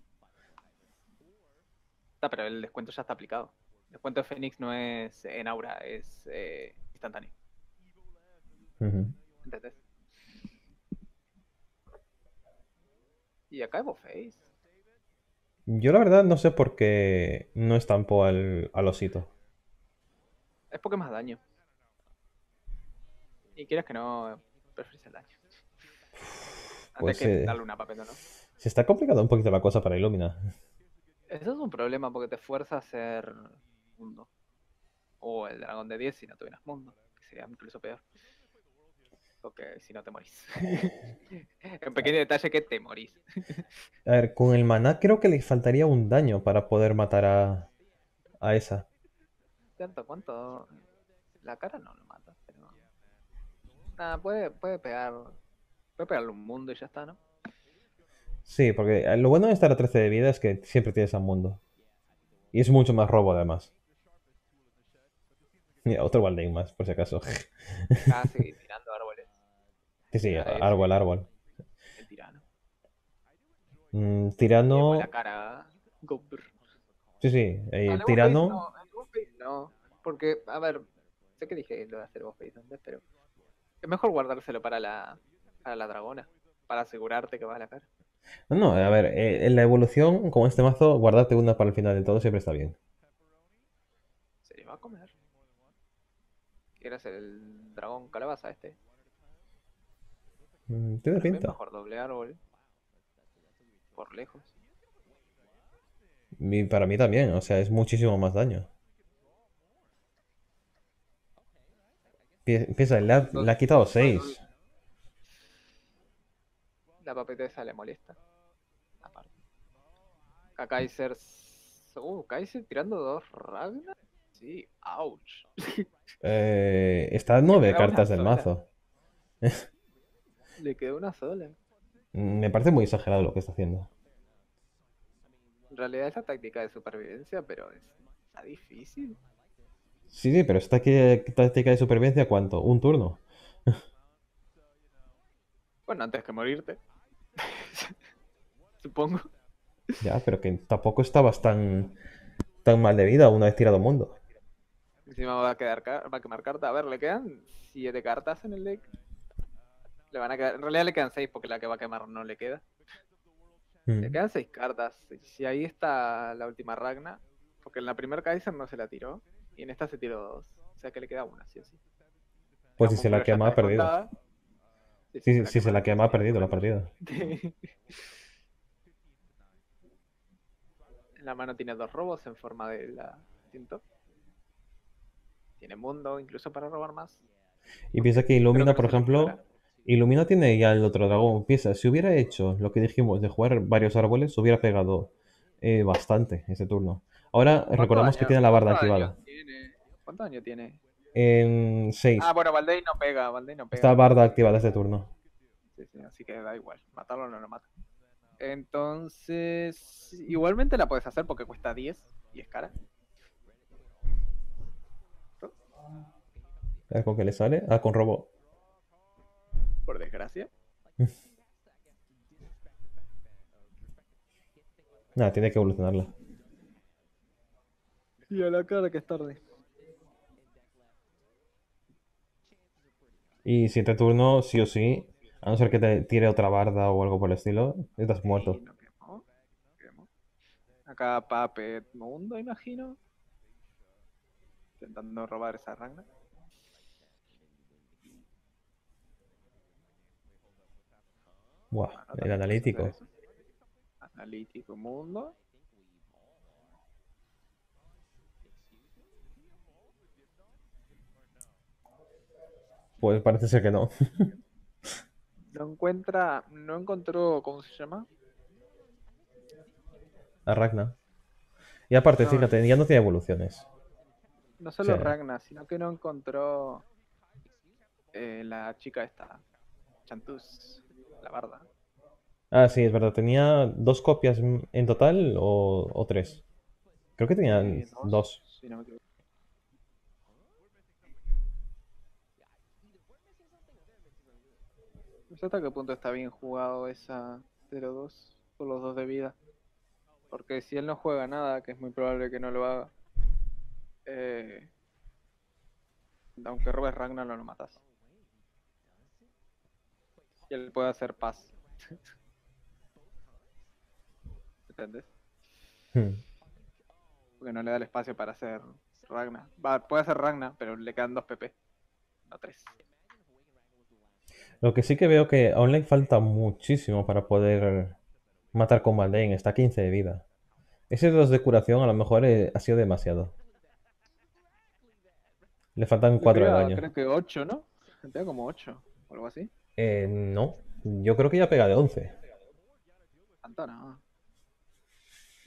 Ah, pero el descuento ya está aplicado. El descuento de Fénix no es en aura, es eh, instantáneo. Ujú. ¿Entendés? Y acá Face. Yo la verdad no sé por qué no estampó al, al osito. Es porque más daño. Y quieras que no, prefieres el daño. Antes Pues, que eh, darle una papeta, ¿no? Se está complicando un poquito la cosa para Illumina. Eso es un problema porque te fuerza a ser mundo. O el dragón de 10 si no tuvieras mundo, que sería incluso peor. Porque si no te morís. [LAUGHS] un pequeño detalle que te morís. A ver, con el maná creo que le faltaría un daño para poder matar a, a esa. ¿Cuánto? ¿Cuánto? La cara no lo mata, pero. Nada, puede, puede pegar. Puede pegarle un mundo y ya está, ¿no? Sí, porque eh, lo bueno de estar a 13 de vida es que siempre tienes a mundo. Y es mucho más robo además. Mira, otro Baldain más, por si acaso. Casi [LAUGHS] tirando árboles. Sí, sí, árbol, árbol. El tirano. Mm, tirano. la cara. Gobr. Sí, sí. eh, Ah, el tirano. No, el no. Porque, a ver, sé que dije lo de hacer Ghostface antes, pero es mejor guardárselo para la, para la dragona. Para asegurarte que va a la cara. No, no, a ver, eh, en la evolución, como este mazo, guardarte una para el final de todo siempre está bien. Se le va a comer. ¿Quieres el dragón calabaza este? Mm, tiene pinta. Mejor doble árbol. Por lejos. Y para mí también, o sea, es muchísimo más daño. Pi- Piensa, le ha, le ha quitado 6. La papeteza le molesta. Aparte. A Kaiser. Uh, Kaiser tirando dos Ragnar. Sí, ouch. Eh, está a 9 queda una cartas del sola. mazo. Le quedó una sola. Mm, Me parece muy exagerado lo que está haciendo. En realidad esa táctica de supervivencia, pero es, está difícil. Sí, sí, pero esta táctica de supervivencia, ¿cuánto? ¿Un turno? Bueno, antes que morirte. [LAUGHS] Supongo. Ya, pero que tampoco estabas tan, tan mal de vida una vez tirado mundo. Encima va a quedar va a quemar carta. A ver, le quedan siete cartas en el deck. Le van a quedar. En realidad le quedan seis porque la que va a quemar no le queda. Le Mm. quedan seis cartas. Si ahí está la última Ragna. Porque en la primera Kaiser no se la tiró. Y en esta se tiró dos. O sea que le queda una, sí o sí. Pues si se la quema, ha perdido. Sí, Sí, se la quema, ha perdido, la ha perdido. En la mano tiene dos robos en forma de la Tinto. Tiene mundo, incluso para robar más. Y piensa que que por ejemplo. Illumina tiene ya el otro dragón. Piensa, si hubiera hecho lo que dijimos de jugar varios árboles, hubiera pegado eh, bastante ese turno. Ahora ¿Cuánto recordamos que tiene la barda cuánto daño activada. tiene? ¿Cuánto daño tiene? En 6. Ah, bueno, Valdein no pega, Valdein no pega. Está barda activada este turno. Sí, sí, así que da igual. Matarlo no lo mata. Entonces, igualmente la puedes hacer porque cuesta 10 y es cara. A ver con qué le sale. Ah, con robo. Por desgracia. [LAUGHS] Nada, tiene que evolucionarla. Y a la cara que es tarde. Y siguiente turno, sí o sí, a no ser que te tire otra barda o algo por el estilo, estás muerto. Acá Puppet Mundo, imagino. Intentando robar esa ranga. Buah, Bueno, el analítico. Analítico Mundo. Pues parece ser que no. [LAUGHS] No encuentra, no encontró, ¿cómo se llama? A Ragna. Y aparte, No. fíjate, ya no tiene evoluciones. No solo Sí. Ragna, sino que no encontró eh, la chica esta, Chantus, la barda. Ah, sí, es verdad, tenía dos copias en total o, o tres. Creo que tenía Eh, dos. si no me equivoco. Sé hasta qué punto está bien jugado esa 0-2 por los dos de vida. Porque si él no juega nada, que es muy probable que no lo haga, eh, aunque robes Ragnar no lo matas. Y él puede hacer paz. [LAUGHS] ¿Entendés? Hmm. Porque no le da el espacio para hacer Ragnar. Va, puede hacer Ragnar, pero le quedan dos PP, no tres. Lo que sí que veo que aún le falta muchísimo para poder matar con Maldain. Está a 15 de vida. Ese 2 de curación a lo mejor eh, ha sido demasiado. Le faltan Le 4 de daño. Creo que 8, ¿no? Pega como 8 o algo así. Eh, no, yo creo que ya pega de 11. Tanto no.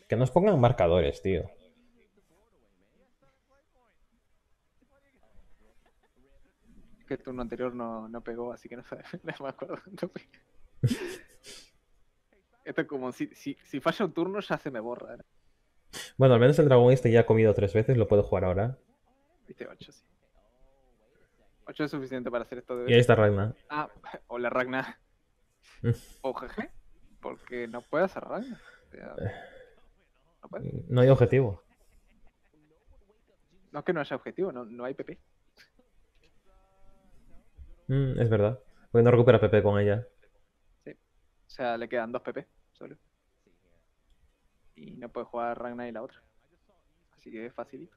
Que nos pongan marcadores, tío. Que el turno anterior no, no pegó, así que no, sé, [LAUGHS] no me acuerdo. [LAUGHS] Esto es como si, si, si falla un turno ya se me borra. ¿no? Bueno, al menos el dragón este ya ha comido tres veces, lo puedo jugar ahora. Viste 8, sí. 8 es suficiente para hacer esto de Y ahí está Ragnar. Ah, [LAUGHS] o la Ragnar. Mm. o GG. Porque no puede hacer Ragnar. O sea, no, puede. No hay objetivo. No es que no haya objetivo, no, no hay PP. Mm, es verdad. Porque no recupera PP con ella. O sea, le quedan dos PP solo. Y no puede jugar Ragnar y la otra. Así que es facilito.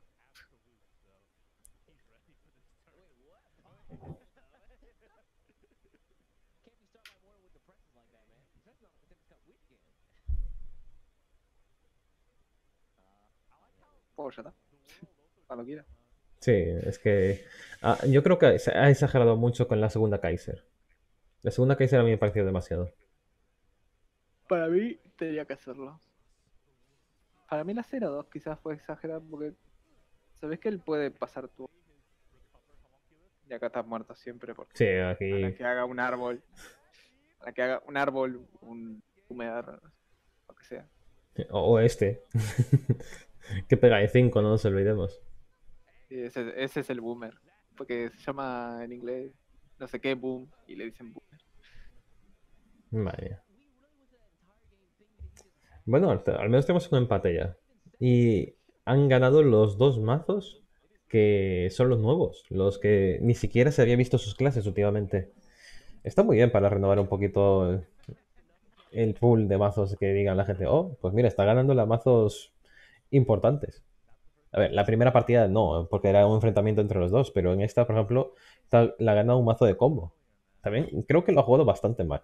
Pues ya está. [LAUGHS] Cuando quiera. Sí, es que. ah, yo creo que se ha exagerado mucho con la segunda Kaiser. La segunda Kaiser a mí me pareció demasiado. Para mí tenía que hacerlo. Para mí la 0-2 quizás fue exagerado porque sabes que él puede pasar tú. Y acá estás muerto siempre porque Sí, para aquí. que haga un árbol, para que haga un árbol, un humedar, lo que sea. O, o este. [LAUGHS] que pega de 5, no nos olvidemos. Ese, es el boomer, porque se llama en inglés no sé qué boom y le dicen boomer. Mía. Bueno, al, menos tenemos un empate ya. Y han ganado los dos mazos que son los nuevos, los que ni siquiera se había visto sus clases últimamente. Está muy bien para renovar un poquito el, pool de mazos que digan la gente, oh, pues mira, está ganando la mazos importantes. A ver, la primera partida no, porque era un enfrentamiento entre los dos, pero en esta, por ejemplo, está- la ha ganado un mazo de combo. También creo que lo ha jugado bastante mal.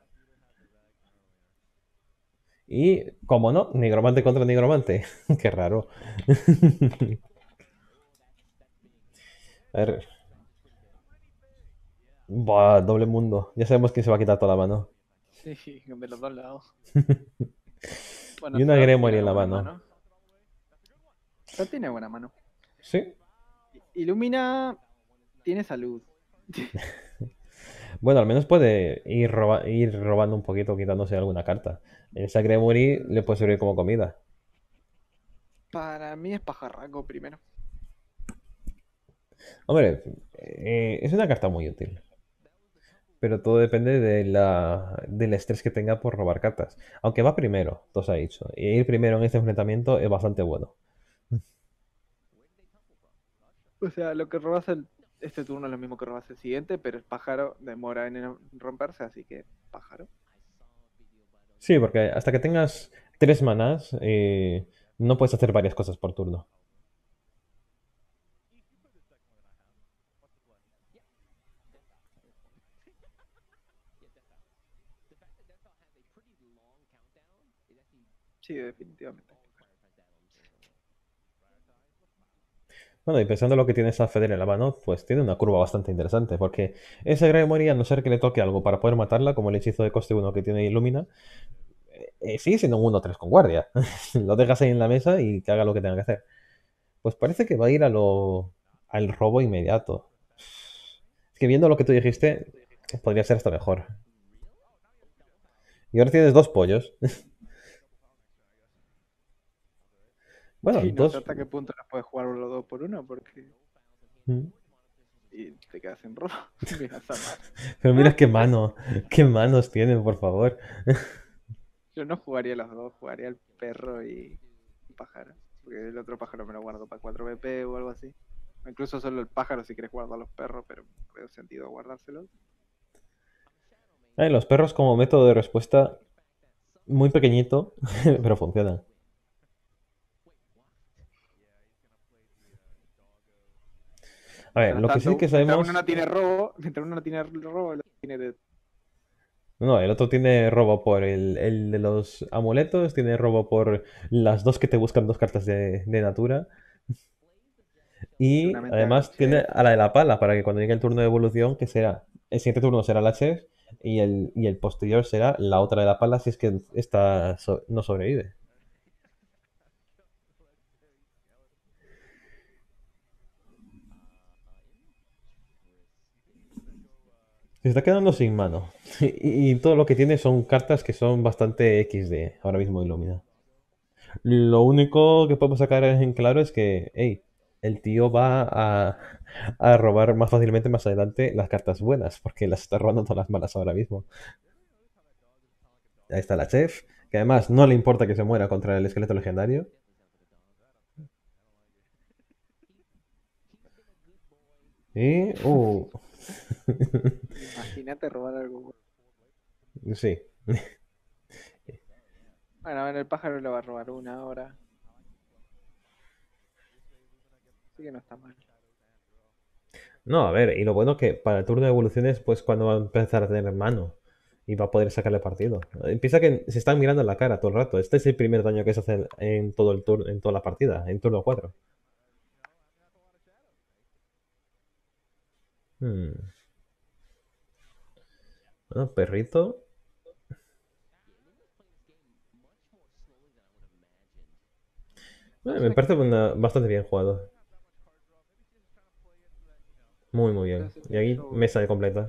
Y, como no, nigromante contra nigromante. [LAUGHS] Qué raro. [LAUGHS] A ver. Buah, doble mundo. Ya sabemos quién se va a quitar toda la mano. Sí, de los dos lados. [LAUGHS] Y una tiene en la mano. Flor tiene buena mano. Sí. Illumina tiene salud. [LAUGHS] Bueno, al menos puede ir, roba- ir robando un poquito, quitándose alguna carta. Esa Gremory le puede servir como comida. Para mí es pajarraco primero. Hombre, eh, es una carta muy útil. Pero todo depende de la, del estrés que tenga por robar cartas. Aunque va primero, se ha dicho. Y ir primero en este enfrentamiento es bastante bueno. O sea, lo que robas el, este turno es lo mismo que robas el siguiente, pero el pájaro demora en romperse, así que pájaro. Sí, porque hasta que tengas tres manás, eh, no puedes hacer varias cosas por turno. Sí, definitivamente. Bueno, y pensando en lo que tiene esa Feder en la mano, pues tiene una curva bastante interesante, porque esa Gremory, a no ser que le toque algo para poder matarla, como el hechizo de coste 1 que tiene Illumina, eh, eh, sigue siendo un 1-3 con guardia. [LAUGHS] Lo dejas ahí en la mesa y que haga lo que tenga que hacer. Pues parece que va a ir a lo, al robo inmediato. Es que viendo lo que tú dijiste, podría ser hasta mejor. Y ahora tienes dos pollos. [LAUGHS] Bueno, no sé hasta qué punto las puedes jugar los dos por uno, porque Mm. y te quedas sin [LAUGHS] mano. [LAUGHS] Pero mira qué mano, qué manos tienen, por favor. [LAUGHS] Yo no jugaría los dos, jugaría el perro y el pájaro. Porque el otro pájaro me lo guardo para 4 BP o algo así. O Incluso solo el pájaro si quieres guardar los perros, pero no veo sentido guardárselos. Ay, los perros como método de respuesta muy pequeñito, pero funcionan. A ver, Mientras lo que sí que mientras sabemos... uno no tiene robo, mientras uno no tiene robo, el otro tiene de... No, el otro tiene robo por el, el de los amuletos, tiene robo por las dos que te buscan dos cartas de, de natura. Y además tiene a la de la pala, para que cuando llegue el turno de evolución, que será, el siguiente turno será la chef y el, y el posterior será la otra de la pala si es que esta so- no sobrevive. Se está quedando sin mano. [LAUGHS] Y, todo lo que tiene son cartas que son bastante XD ahora mismo Illumina. Lo único que podemos sacar en claro es que, hey, el tío va a, a robar más fácilmente más adelante las cartas buenas, porque las está robando todas las malas ahora mismo. Ahí está la chef, que además no le importa que se muera contra el esqueleto legendario. Y... Uh. Imagínate robar algo. Sí. Bueno, a ver, el pájaro le va a robar una ahora. Así que no está mal. No, a ver, y lo bueno que para el turno de evoluciones, pues cuando va a empezar a tener mano y va a poder sacarle partido. Empieza que se están mirando en la cara todo el rato. Este es el primer daño que se hace en todo el turno, en toda la partida, en turno 4. Hmm. Bueno, perrito. Bueno, me parece una- bastante bien jugado. Muy, muy bien. Y aquí mesa de completa.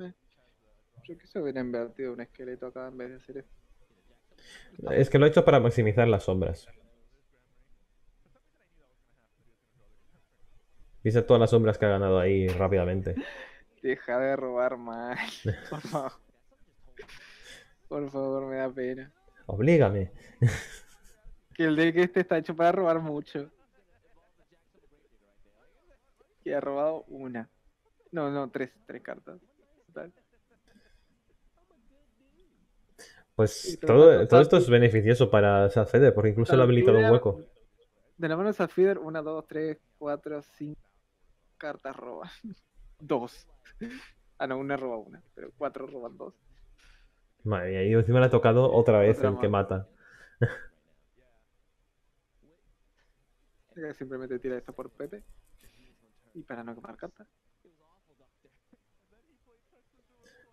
Eh, Yo que se hubiera invertido un esqueleto acá en vez de hacer esto. Es que lo he hecho para maximizar las sombras. Viste todas las sombras que ha ganado ahí rápidamente. [LAUGHS] Deja de robar mal. [LAUGHS] Por favor. Por favor, me da pena. Oblígame. Que el deck este está hecho para robar mucho. Y ha robado una. No, no, tres, tres cartas. Total. Pues todo, todo esto es beneficioso para Sadfeder, porque incluso le ha habilitado un hueco. De la mano de Feeder, una, dos, tres, cuatro, cinco cartas roban. [LAUGHS] Dos. Ah, no, una roba una, pero cuatro roban dos. Madre mía, y encima le ha tocado otra vez Otra el que mata. Simplemente tira esto por Pepe. Y para no quemar cartas.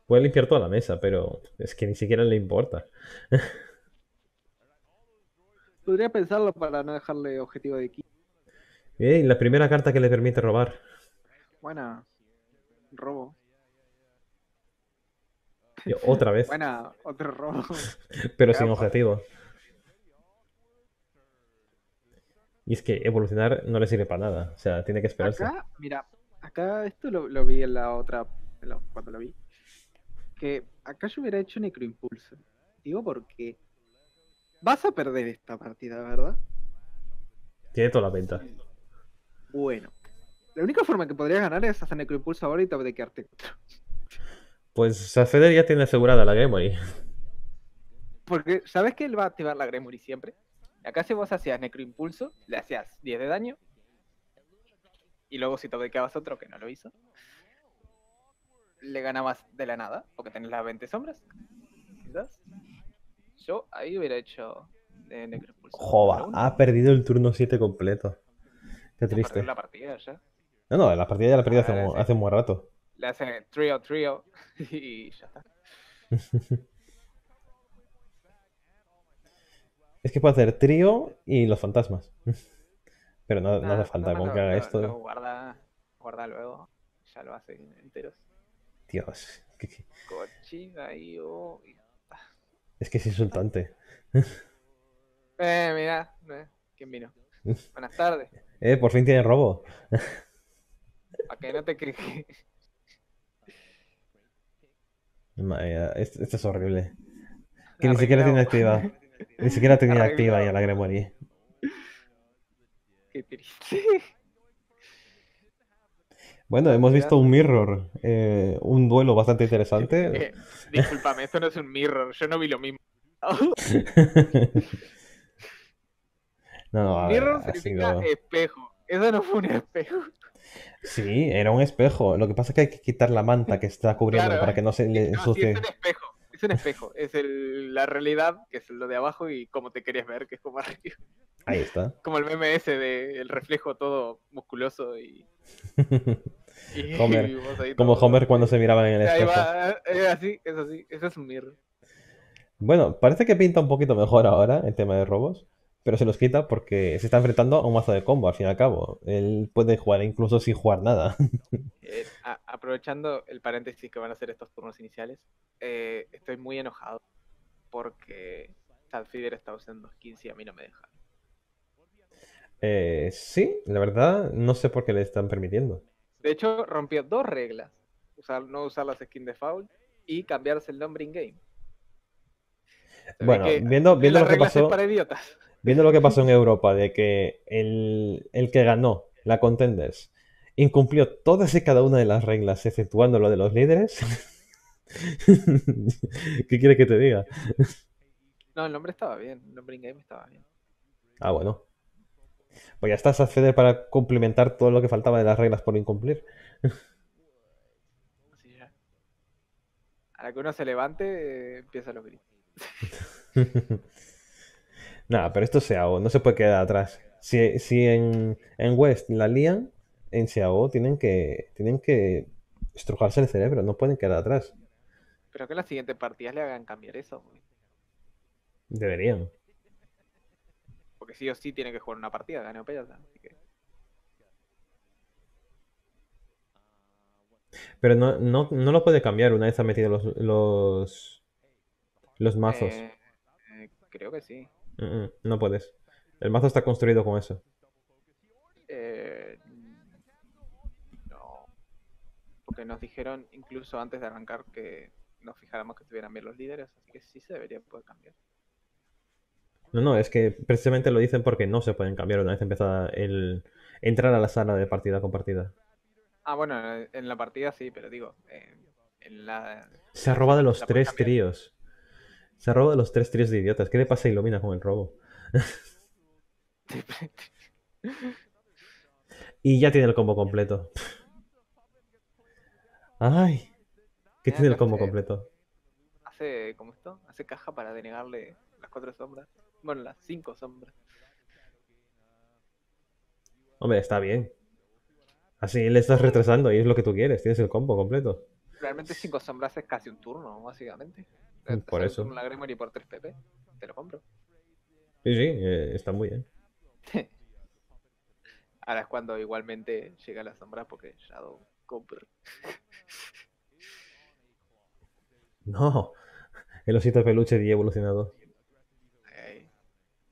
Puede limpiar toda la mesa, pero es que ni siquiera le importa. Podría pensarlo para no dejarle objetivo de equipo. Y la primera carta que le permite robar. Buena. Robo. Otra vez, Buena, otro robo. [LAUGHS] pero sin objetivo. Y es que evolucionar no le sirve para nada. O sea, tiene que esperarse. Acá, mira, acá esto lo, lo vi en la otra, en la- cuando lo vi. Que acá yo hubiera hecho necroimpulso. Digo porque vas a perder esta partida, ¿verdad? Tiene toda la pinta. Bueno. La única forma que podrías ganar es hacer necroimpulso ahora y te de quedarte otro. Pues ya tiene asegurada la Game Porque, ¿sabes que él va a activar la Gremory siempre? Acá si vos hacías necroimpulso, le hacías 10 de daño. Y luego si te otro que no lo hizo, le ganabas de la nada, porque tenés las 20 sombras. Quizás. Yo ahí hubiera hecho de necroimpulso. Jova, ha perdido el turno 7 completo. Qué triste. la partida ya. No, no, la partida ya la perdí hace, Ah, un- sí. hace un buen rato. Le hace trio, trio [LAUGHS] y ya está. [LAUGHS] Es que puede hacer trío y los fantasmas. [LAUGHS] Pero no, no Nah, hace falta no, con que haga esto. lo guarda, guarda luego. Ya lo hace enteros. Dios, Cochina y oh, y- es que es insultante. Eh, mira, eh, ¿quién vino? Buenas tardes. Eh, por fin tiene robo. Que no te mía, esto, esto es horrible. Que ni Arreglado. siquiera tiene activa. Ni siquiera tenía activa ya la Gremory. Qué triste. Bueno, hemos visto un mirror. eh, un duelo bastante interesante. [LAUGHS] Eh, discúlpame, esto no es un mirror, yo no vi lo mismo. No, [LAUGHS] no, a ver, mirror significa sido- espejo. Eso no fue un espejo. Sí, era un espejo. Lo que pasa es que hay que quitar la manta que está cubriendo Claro, para que no se le No, sí, ensucie. es un espejo. Es un espejo. Es el- la realidad, que es lo de abajo, y como te querías ver, que es como [LAUGHS] arriba. Ahí está. Como el meme ese de el reflejo todo musculoso y. [LAUGHS] y- Homer, y vos ahí Como todo- Homer cuando se miraba en el Ahí espejo. va, es así, es así, eso es un mirror. Bueno, parece que pinta un poquito mejor ahora el tema de robos, pero se los quita porque se está enfrentando a un mazo de combo, al fin y al cabo. Él puede jugar incluso sin jugar nada. [LAUGHS] Eh, a- aprovechando el paréntesis que van a hacer estos turnos iniciales, eh, estoy muy enojado porque Sadfeeder está usando skins y a mí no me deja. Eh, sí, la verdad, no sé por qué le están permitiendo. De hecho, rompió dos reglas. Usar, no usar las skins de foul y cambiarse el nombre in-game. Bueno, viendo, viendo las lo que pasó, para idiotas. Viendo lo que pasó en Europa, de que el, el que ganó la Contenders incumplió todas y cada una de las reglas, exceptuando lo de los líderes. [LAUGHS] ¿Qué quiere que te diga? No, el nombre estaba bien. El nombre in-game estaba bien. Ah, bueno. Pues ya estás a Feder para cumplimentar todo lo que faltaba de las reglas por incumplir. Así ya. A la que uno se levante, eh, empieza los gritos. [LAUGHS] Nada, pero esto es SEAO, no se puede quedar atrás. Si, si en, en West la lían, en SEAO tienen que, tienen que estrujarse el cerebro, no pueden quedar atrás. Pero que en las siguientes partidas le hagan cambiar eso. güey. Deberían. Porque sí o sí tiene que jugar una partida, gane o. Así que. Pero no, no, no lo puede cambiar una vez ha metido los, los, los mazos. eh, eh, creo que sí. Mm, mm, no puedes. El mazo está construido con eso. Eh, no. Porque nos dijeron incluso antes de arrancar que nos fijáramos que estuvieran bien los líderes, así que sí se debería poder cambiar. No, no, es que precisamente lo dicen porque no se pueden cambiar una vez empezada el entrar a la sala de partida con partida. Ah, bueno, en la partida sí, pero digo, eh, en la. Se ha robado de los tres tríos. Se ha robado los tres tríos de idiotas. ¿Qué le pasa a Ilumina con el robo? [LAUGHS] Y ya tiene el combo completo. Ay, ¿qué tiene el combo completo? Hace, ¿cómo esto? Hace caja para denegarle las cuatro sombras. Bueno, las cinco sombras. Hombre, está bien. Así le estás retrasando y es lo que tú quieres. Tienes el combo completo. Realmente cinco sombras es casi un turno, básicamente. Mm, por eso. turno La Gremory por 3 PP. Te lo compro. Sí, sí, eh, está muy bien. [LAUGHS] Ahora es cuando igualmente llega la sombra porque Shadow compra. [LAUGHS] No, el osito de peluche de evolucionado.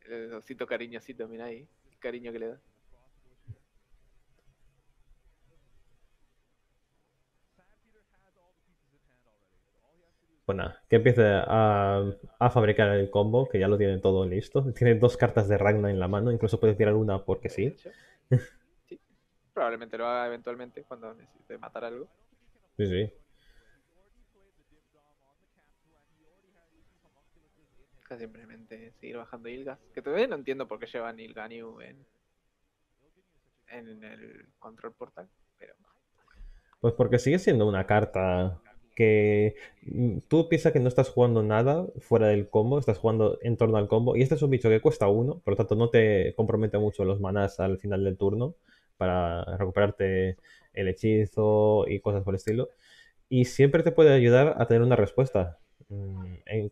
El osito cariñosito, mira ahí. El cariño que le da. Pues nada, que empiece a, a fabricar el combo, que ya lo tiene todo listo. Tiene dos cartas de Ragna en la mano, incluso puede tirar una porque sí. Sí. Probablemente lo haga eventualmente cuando necesite matar algo. Sí, sí. Simplemente seguir bajando Ilgas. Que todavía no entiendo por qué llevan Ilganiu en, en el control portal. Pero Pues porque sigue siendo una carta que tú piensas que no estás jugando nada fuera del combo, estás jugando en torno al combo. Y este es un bicho que cuesta uno, por lo tanto no te compromete mucho los manás al final del turno para recuperarte el hechizo y cosas por el estilo. Y siempre te puede ayudar a tener una respuesta mm,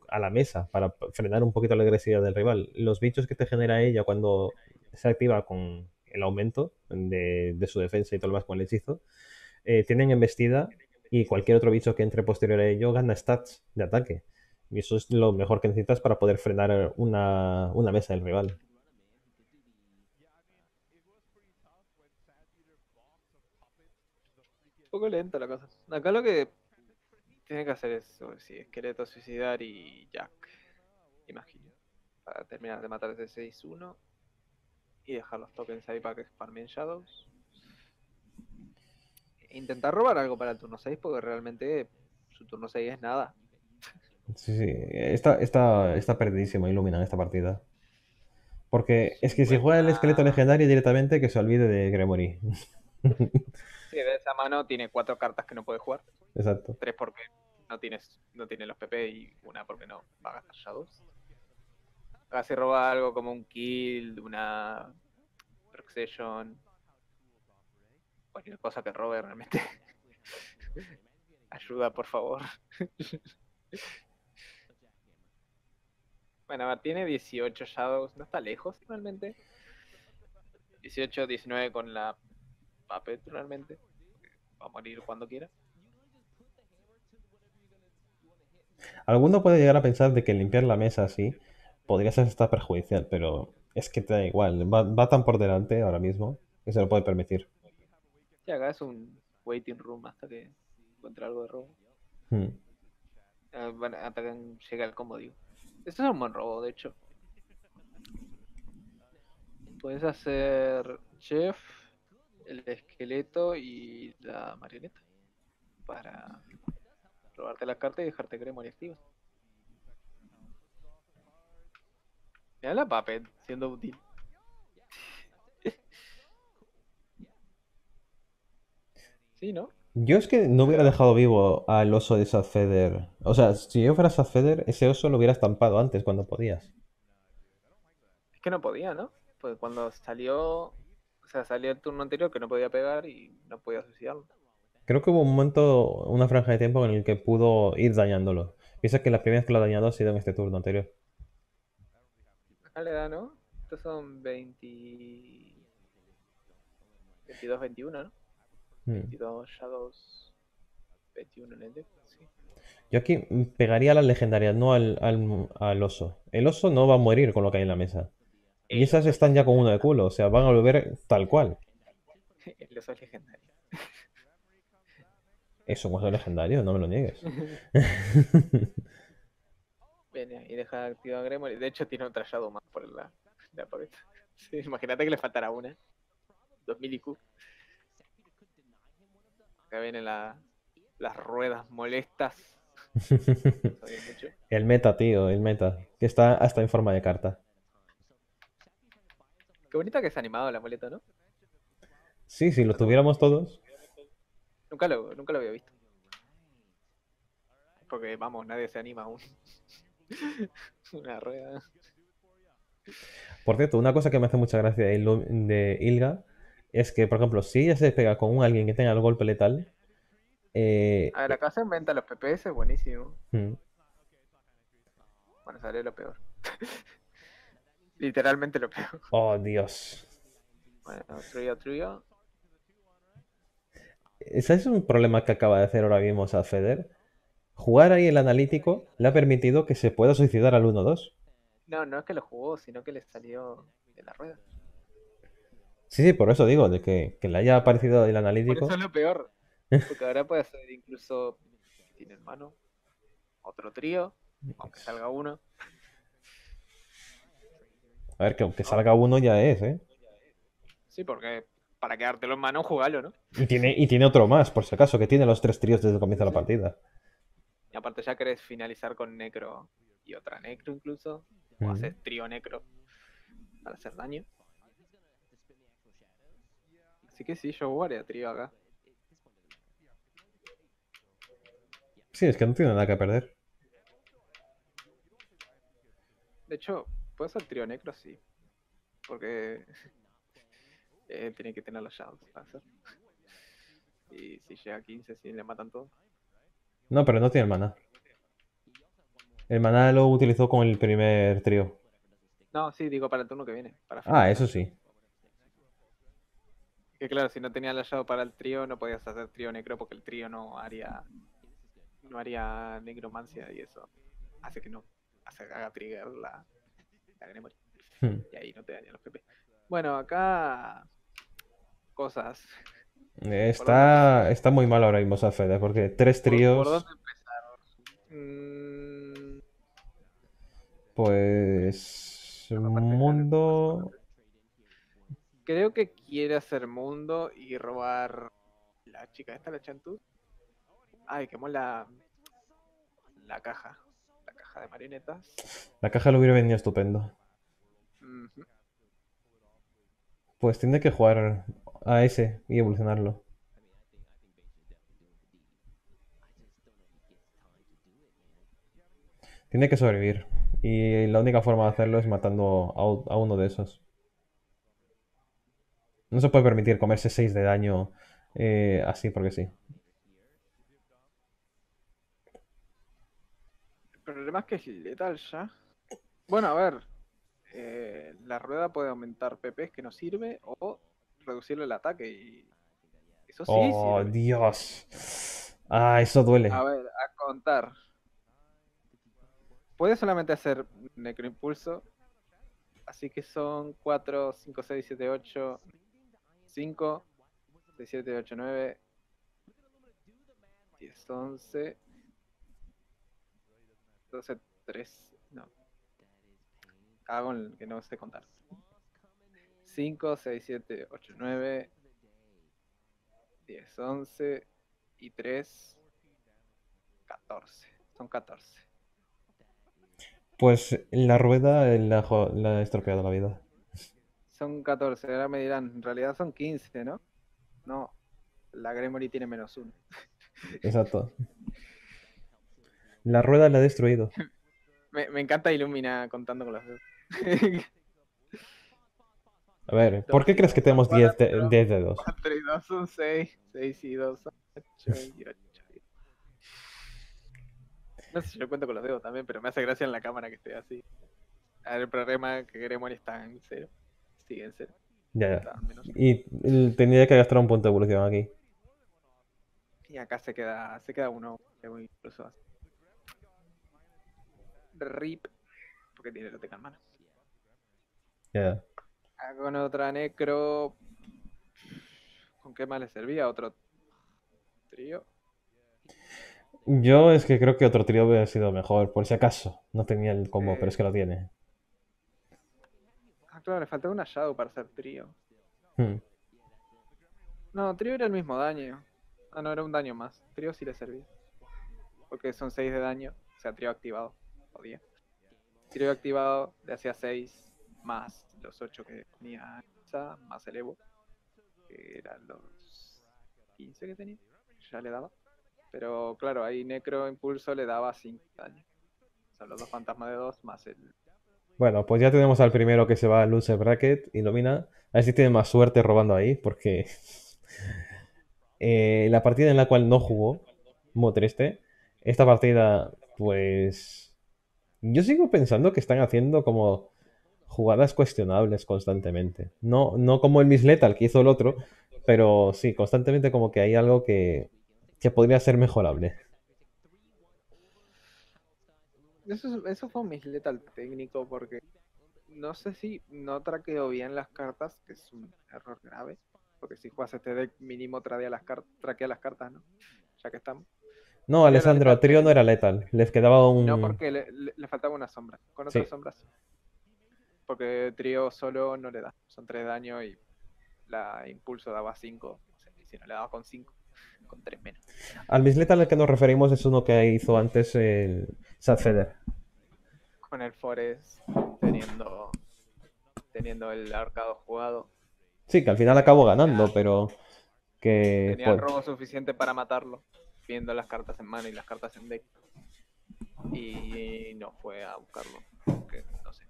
a la mesa para frenar un poquito la agresividad del rival. Los bichos que te genera ella cuando se activa con el aumento de, de su defensa y todo lo más con el hechizo, eh, tienen embestida y cualquier otro bicho que entre posterior a ello gana stats de ataque. Y eso es lo mejor que necesitas para poder frenar una, una mesa del rival. un poco lento la cosa. Acá lo que tiene que hacer es, o sí, esqueleto suicidar y Jack. Imagino. Para terminar de matar ese 6-1. Y dejar los tokens ahí para que farmen Shadows. Intentar robar algo para el turno 6 porque realmente su turno 6 es nada. Sí, sí. Está, está, está perdidísimo Illumina en esta partida. Porque es que si juega el esqueleto legendario directamente que se olvide de Gremory. [LAUGHS] Sí, de esa mano tiene cuatro cartas que no puede jugar. Exacto. Tres porque no tienes, no tiene los PP y una porque no va a gastar Shadows. Acá se roba algo como un kill, una Proxession. Cualquier cosa que robe realmente. [LAUGHS] Ayuda, por favor. bueno, tiene 18 Shadows, no está lejos realmente. 18, 19 con la Puppet realmente. Va a morir cuando quiera. Alguno puede llegar a pensar de que limpiar la mesa así podría ser hasta perjudicial, pero Es que te da igual, va, va tan por delante ahora mismo que se lo puede permitir. Y acá es un waiting room hasta que encuentre algo de robo. Hmm. Bueno, hasta que llega el combo, digo. Esto es un buen robo, de hecho. Puedes hacer chef, el esqueleto y la marioneta. Para robarte la carta y dejarte Gremory activa. Mira la Puppet siendo útil. Sí, ¿no? Yo es que no hubiera dejado vivo al oso de Sadfeder. O sea, si yo fuera Sadfeder, ese oso lo hubiera estampado antes cuando podías. Es que no podía, ¿no? Pues cuando salió. O sea, salió el turno anterior que no podía pegar y no podía suicidarlo. Creo que hubo un momento, una franja de tiempo en el que pudo ir dañándolo. Piensa que la primera vez que lo ha dañado ha sido en este turno anterior. Acá le da, ¿no? Estos son 20. 22, 21, ¿no? Hmm. 22 Shadows. 21 en el deck, sí. Yo aquí pegaría a las legendarias, no al, al- al oso. El oso no va a morir con lo que hay en la mesa. Y esas están ya con uno de culo, o sea, van a volver tal cual. El oso es legendario. [LAUGHS] Eso no es legendario, no me lo niegues. [LAUGHS] Viene y deja activado Gremory. De hecho, tiene otra Shadow más por la, la. [LAUGHS] Sí, imagínate que le faltará una. 2000 IQ. Acá vienen la- las ruedas molestas. [LAUGHS] El meta, tío, el meta. Que está hasta en forma de carta. Qué bonita que es animado la muleta, ¿no? Sí, si lo tuviéramos todos. Nunca lo, nunca lo había visto. Porque, vamos, nadie se anima a un... [LAUGHS] una rueda. Por cierto, una cosa que me hace mucha gracia de Ilga es que, por ejemplo, si ella se pega con un alguien que tenga el golpe letal, eh, A ver, acá se inventa los PPS, buenísimo. Bueno, sale lo peor. [LAUGHS] Literalmente lo peor. oh Dios. Bueno, trío, trío. Ese es un problema que acaba de hacer ahora mismo a Feder. Jugar ahí el analítico le ha permitido que se pueda suicidar al 1-2. No, no es que lo jugó, sino que le salió de la rueda. Sí, sí, por eso digo, de que, que le haya aparecido el Por analítico. eso es lo peor. Porque ahora puede hacer incluso. Tiene en mano. Otro trío. Aunque salga uno. A ver, que aunque salga uno ya es, ¿eh? Sí, porque para quedártelo en mano, jugalo, ¿no? Y tiene, y tiene otro más, por si acaso, que tiene los tres tríos desde el comienzo de la partida. Y aparte ya querés finalizar con Necro y otra Necro incluso. O Ujú. haces trío Necro para hacer daño. Así que sí, yo jugaría trío acá. Sí, es que no tiene nada que perder. De hecho, puede ser trío Necro, sí. Porque [LAUGHS] eh, tiene que tener los shadows para hacer. Y si llega a 15, sí le matan todo. No, pero no tiene el maná. El maná lo utilizó con el primer trío. No, sí, digo para el turno que viene. Para Ah, eso sí. Que claro, si no tenía la shadow para el trío, no podías hacer trío necro porque el trío no haría. No haría necromancia y eso hace que no hace, haga trigger la, la Gremory. Hmm. Y ahí no te dañan los PP. Bueno, acá. Cosas. Está, está muy mal ahora mismo Feder, porque tres ¿Por- tríos, ¿Por, dónde empezar? Mm, pues... Mundo... creo que quiere hacer mundo y robar la chica esta, la Chantú. Ay, quemó la. La caja. La caja de marionetas. La caja le hubiera venido estupendo. Pues tiene que jugar a ese y evolucionarlo. Tiene que sobrevivir. Y la única forma de hacerlo es matando a uno de esos. No se puede permitir comerse 6 de daño eh, así porque sí. El problema es que es letal ya. Bueno, a ver. eh, la rueda puede aumentar PPs que no sirve o reducirle el ataque y. Eso sí Oh, sirve. Dios. Ah, eso duele. A ver, a contar. Puede solamente hacer necroimpulso Así que son 4, 5, 6, 7, 8, 5, 6, 7, 8, 9, 10, 11, 12, 3, no. Hago el que no sé contar. 5, 6, 7, 8, 9, 10, 11 y 3, 14. Son 14. Pues la rueda la, la ha estropeado la vida. Son 14, ahora me dirán, en realidad son 15, ¿no? No, la Gremory tiene menos uno. [LAUGHS] Exacto. La rueda la ha destruido. [LAUGHS] Me, me encanta Illumina contando con los dedos. [LAUGHS] A ver, ¿por qué crees que tenemos 10 de- 10 dedos? 4 y 2 son 6, 6 y 2 son 8 y 8. No sé si lo cuento con los dedos también, pero me hace gracia en la cámara que esté así. A ver, el problema es que Gremory está en 0. 0. Ya, ya. Menos. Y eh, tendría que gastar un punto de evolución aquí. Y acá se queda, se queda uno. incluso así. RIP. Porque tiene teca en mano. Ya, Con otra necro. ¿Con qué más le servía? Otro trío. Yo es que creo que otro trío hubiera sido mejor, por si acaso. No tenía el combo, Eh. pero es que lo tiene. Claro, le faltaba una Shadow para hacer trío. Hmm. No, trío era el mismo daño. Ah, no, era un daño más. Trío sí le servía. Porque son 6 de daño. O sea, trío activado. Jodía. Trío activado le hacía 6 más los 8 que tenía esa, más el Evo. Que eran los 15 que tenía. Ya le daba. Pero claro, ahí Necro Impulso le daba 5 daño. O sea, los dos fantasmas de 2 más el. Bueno, pues ya tenemos al primero que se va al loser bracket, Ilumina. A ver si tiene más suerte robando ahí, porque [LAUGHS] eh, la partida en la cual no jugó, muy triste. Esta partida, pues yo sigo pensando que están haciendo como jugadas cuestionables constantemente. No, no como el Miss Lethal que hizo el otro, pero sí, constantemente como que hay algo que, que podría ser mejorable. Eso, es- eso fue un misleta técnico porque no sé si no traqueo bien las cartas, que es un error grave. Porque si juegas este deck, mínimo traquea las, traquea las cartas, ¿no? Ya que estamos. No, Alessandro, a Trio no era Lethal. Les quedaba un... No, porque le, le- le faltaba una sombra. Con otras Sí. sombras. Porque trío solo no le da. Son 3 daños y la impulso daba 5. y si no le daba con 5, con 3 menos. Al Miss Lethal al que nos referimos es uno que hizo antes el Sad Feder. Con el Forest teniendo, teniendo el arcado jugado. Sí, que al final acabó ganando, pero que... Tenía el robo suficiente para matarlo, viendo las cartas en mano y las cartas en deck. Y no fue a buscarlo, porque no sé.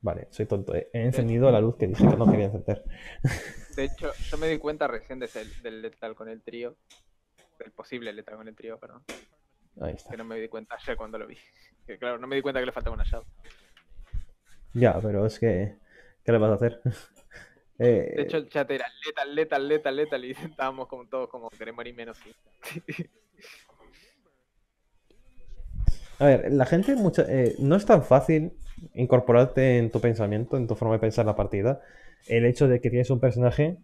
Vale, soy tonto. He he encendido la luz que dije que no quería encender. [LAUGHS] De hecho, yo me di cuenta recién de ese- del letal con el trío, del posible letal con el trío, perdón, Ahí está. que no me di cuenta ayer cuando lo vi. Que claro, no me di cuenta que le faltaba una llave. Ya, pero es que... ¿Qué le vas a hacer? [LAUGHS] Eh, De hecho, el chat era letal, letal, letal, letal, y estábamos como todos como queremos morir menos. [LAUGHS] A ver, la gente mucha- eh, no es tan fácil incorporarte en tu pensamiento, en tu forma de pensar la partida, el hecho de que tienes un personaje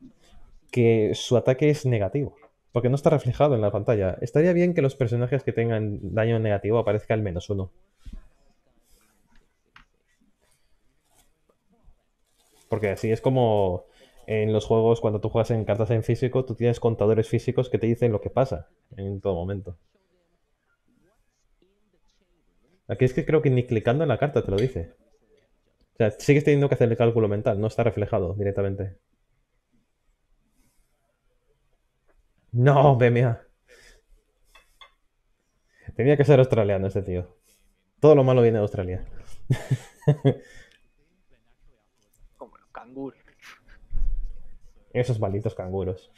que su ataque es negativo, porque no está reflejado en la pantalla. Estaría bien que los personajes que tengan daño negativo aparezca al menos uno. Porque así es como en los juegos cuando tú juegas en cartas en físico, tú tienes contadores físicos que te dicen lo que pasa en todo momento. Aquí es que creo que ni clicando en la carta te lo dice. Sea, sigues teniendo que hacer el cálculo mental, no está reflejado directamente. No, BMA. Tenía que ser australiano este tío. Todo lo malo viene de Australia. [LAUGHS] Como los canguros. Esos malditos canguros.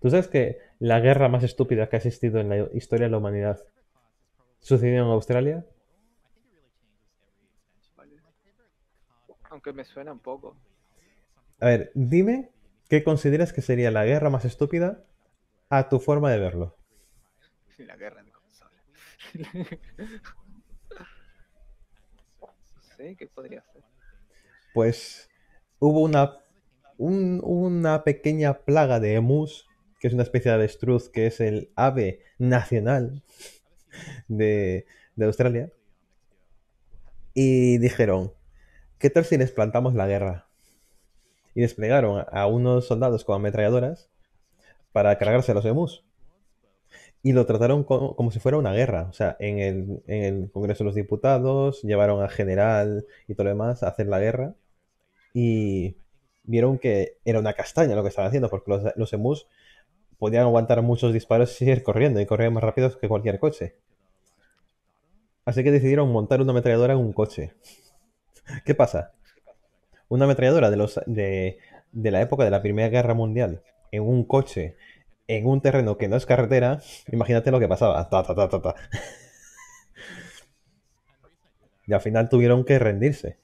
¿Tú sabes que la guerra más estúpida que ha existido en la historia de la humanidad sucedió en Australia? Aunque me suena un poco. A ver, dime qué consideras que sería la guerra más estúpida a tu forma de verlo. [LAUGHS] La guerra de consola. [LAUGHS] sé, ¿qué podría ser? Pues hubo una, un- una pequeña plaga de emus, que es una especie de avestruz, que es el ave nacional de, de Australia. Y dijeron, ¿qué tal si les plantamos la guerra? Y desplegaron a- a unos soldados con ametralladoras para cargarse a los emus. Y lo trataron co- como, si fuera una guerra. O sea, en el, en el Congreso de los Diputados llevaron al general y todo lo demás a hacer la guerra. Y vieron que era una castaña lo que estaban haciendo, porque los, los emus podían aguantar muchos disparos y ir corriendo, y corrían más rápido que cualquier coche. Así que decidieron montar una ametralladora en un coche. ¿Qué pasa? Una ametralladora de, los, de, de la época de la Primera Guerra Mundial en un coche, en un terreno que no es carretera, imagínate lo que pasaba. Ta, ta, ta, ta, ta. Y al final tuvieron que rendirse.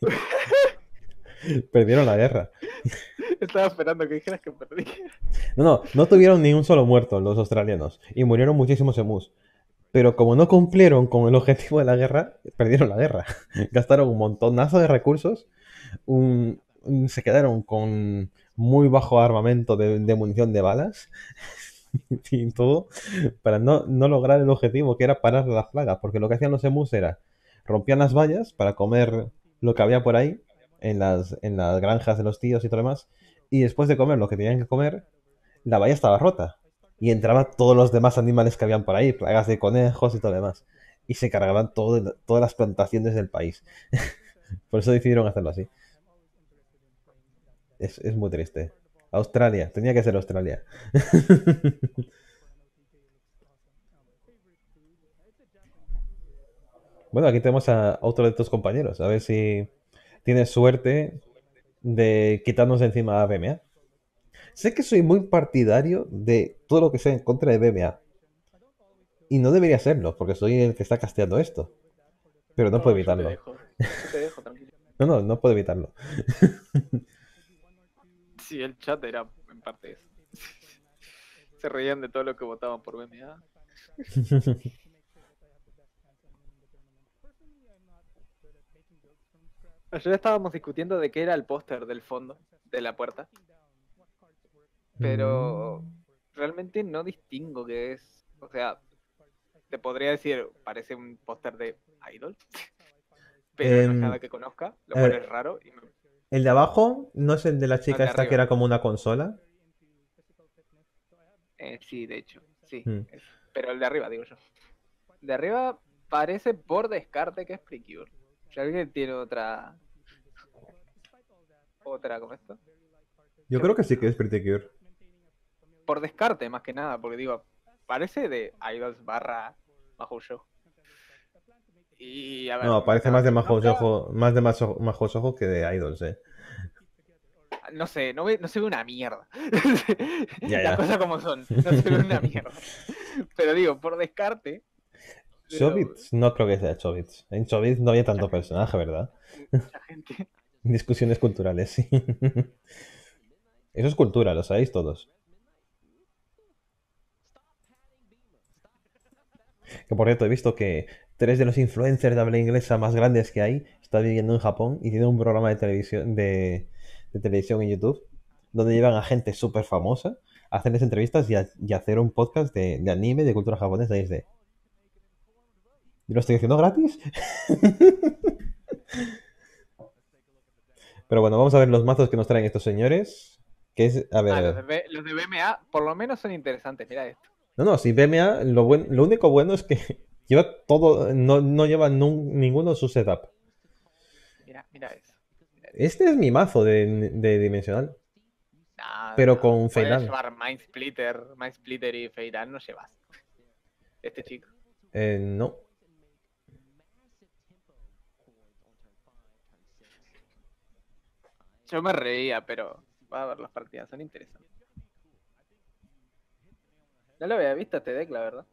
[LAUGHS] Perdieron la guerra. Estaba esperando que dijeras que perdí. No, no, no tuvieron ni un solo muerto los australianos. Y murieron muchísimos emus. Pero como no cumplieron con el objetivo de la guerra, perdieron la guerra. [LAUGHS] Gastaron un montonazo de recursos. un- un- se quedaron con muy bajo armamento de, de munición de balas. [LAUGHS] Y todo para no, no lograr el objetivo que era parar las plagas. Porque lo que hacían los emus era rompían las vallas para comer lo que había por ahí en las, en las granjas de los tíos y todo lo demás. Y después de comer lo que tenían que comer, la valla estaba rota. Y entraban todos los demás animales que habían por ahí, plagas de conejos y todo lo demás. Y se cargaban todo- todas las plantaciones del país. [LAUGHS] por eso decidieron hacerlo así. Es, es muy triste. Australia, tenía que ser Australia. [LAUGHS] bueno, aquí tenemos a otro de tus compañeros. A ver si tienes suerte de quitarnos de encima a BMA. Sé que soy muy partidario de todo lo que sea en contra de BMA. Y no debería serlo, porque soy el que está casteando esto. Pero no puedo te evitarlo. dejo. Yo te dejo, tranquilo. [LAUGHS] No, no, no puedo evitarlo. [LAUGHS] Sí, el chat era en parte eso. [LAUGHS] Se reían de todo lo que votaban por BMA. Ayer estábamos discutiendo de qué era el póster del fondo de la puerta, pero Mm. realmente no distingo qué es. O sea, te podría decir, parece un póster de Idol, [LAUGHS] pero no es nada que conozca, lo cual es raro. y me- El de abajo no es el de la chica de esta que era como una consola. eh, sí, de hecho, sí. Mm. Pero el de arriba, digo yo. De arriba parece por descarte que es Precure. Si alguien tiene otra. Otra, ¿cómo esto? Yo creo que sí que es Pretty Cure. Por descarte, más que nada, porque digo, parece de Idols barra Mahou Show. Y a ver. No, parece más de Majo Soho, más de Majo Majo Soho que de Idols, eh. No sé, no, ve- no se ve una mierda. [LAUGHS] Ya, Las ya. cosas como son, no se ve una mierda. Pero digo, por descarte. [LAUGHS] pero Chobits, no creo que sea Chobits. En Chobits no había tanto personaje, ¿verdad? Mucha gente. [LAUGHS] Discusiones culturales, sí. Eso es cultura, lo sabéis todos. Que por cierto, he visto que tres de los influencers de habla inglesa más grandes que hay están viviendo en Japón y tienen un programa de televisión de, de televisión en YouTube donde llevan a gente súper famosa a hacerles entrevistas y a, y hacer un podcast de, de anime de cultura japonesa desde. ¿Y lo estoy haciendo gratis? [LAUGHS] Pero bueno, vamos a ver los mazos que nos traen estos señores. Que es, a ver, Ah, los de, los de BMA por lo menos son interesantes, mira esto. No, no, si BMA, lo, buen- lo único bueno es que [LAUGHS] lleva todo, no, no lleva nun- ninguno su setup. Mira, mira eso. Este es mi mazo de, de dimensional. Nah, Pero con puedes Feilan. llevar Mind Splitter, Mind Splitter y Feilan no llevas. Este chico. Eh, no. Yo me reía, pero va a ver las partidas, son interesantes. No lo había visto este deck, la verdad.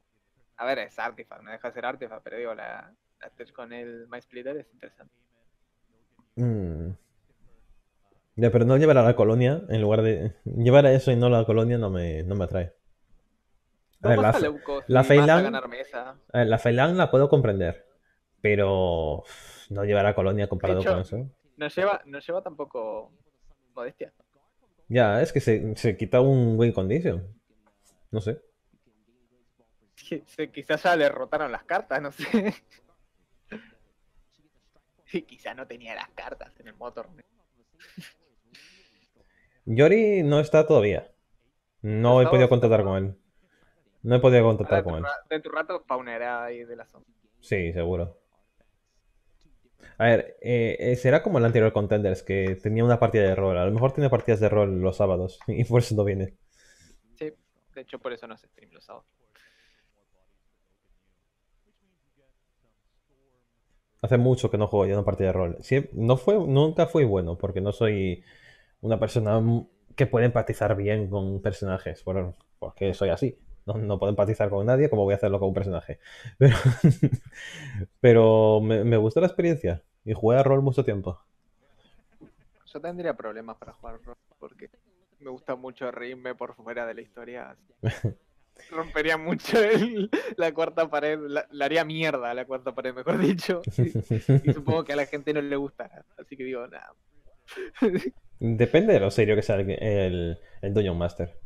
A ver, es Artifact, no deja de ser Artifact, pero digo, la, la con el Mind Splitter es interesante. Mm. Ya, pero no llevar a la colonia en lugar de. Llevar a eso y no a la colonia no me, no me atrae. A ver, Vamos la, la a a ver, la Feilan la puedo comprender. pero no llevará a Colonia comparado hecho, con eso. No lleva, no lleva tampoco modestia. Ya, es que se, se quita un win condition. No sé. Quizás ya le rotaron las cartas, no sé. [LAUGHS] Sí, quizás no tenía las cartas en el motor. Yori no está todavía. No he podido contactar con él. No he podido contactar con él. de un rato spawnará ahí de la zona. Sí, seguro. A ver, eh, eh, será como el anterior Contenders, que tenía una partida de rol. A lo mejor tiene partidas de rol los sábados [LAUGHS] y por eso no viene. Sí, de hecho por eso no se stream los sábados. Hace mucho que no juego ya una partida de rol. No fue, nunca fui bueno, porque no soy una persona que puede empatizar bien con personajes, por- porque soy así. No, no puedo empatizar con nadie, como voy a hacerlo con un personaje. [LAUGHS] Pero, pero me, me gustó la experiencia y jugué a rol mucho tiempo. Yo tendría problemas para jugar rol porque me gusta mucho reírme por fuera de la historia. [LAUGHS] Rompería mucho el- la cuarta pared, la, la haría mierda la cuarta pared, mejor dicho. [LAUGHS] Y, y supongo que a la gente no le gustará. Así que digo, nada. Depende de lo serio que sea el, el, el Dungeon Master.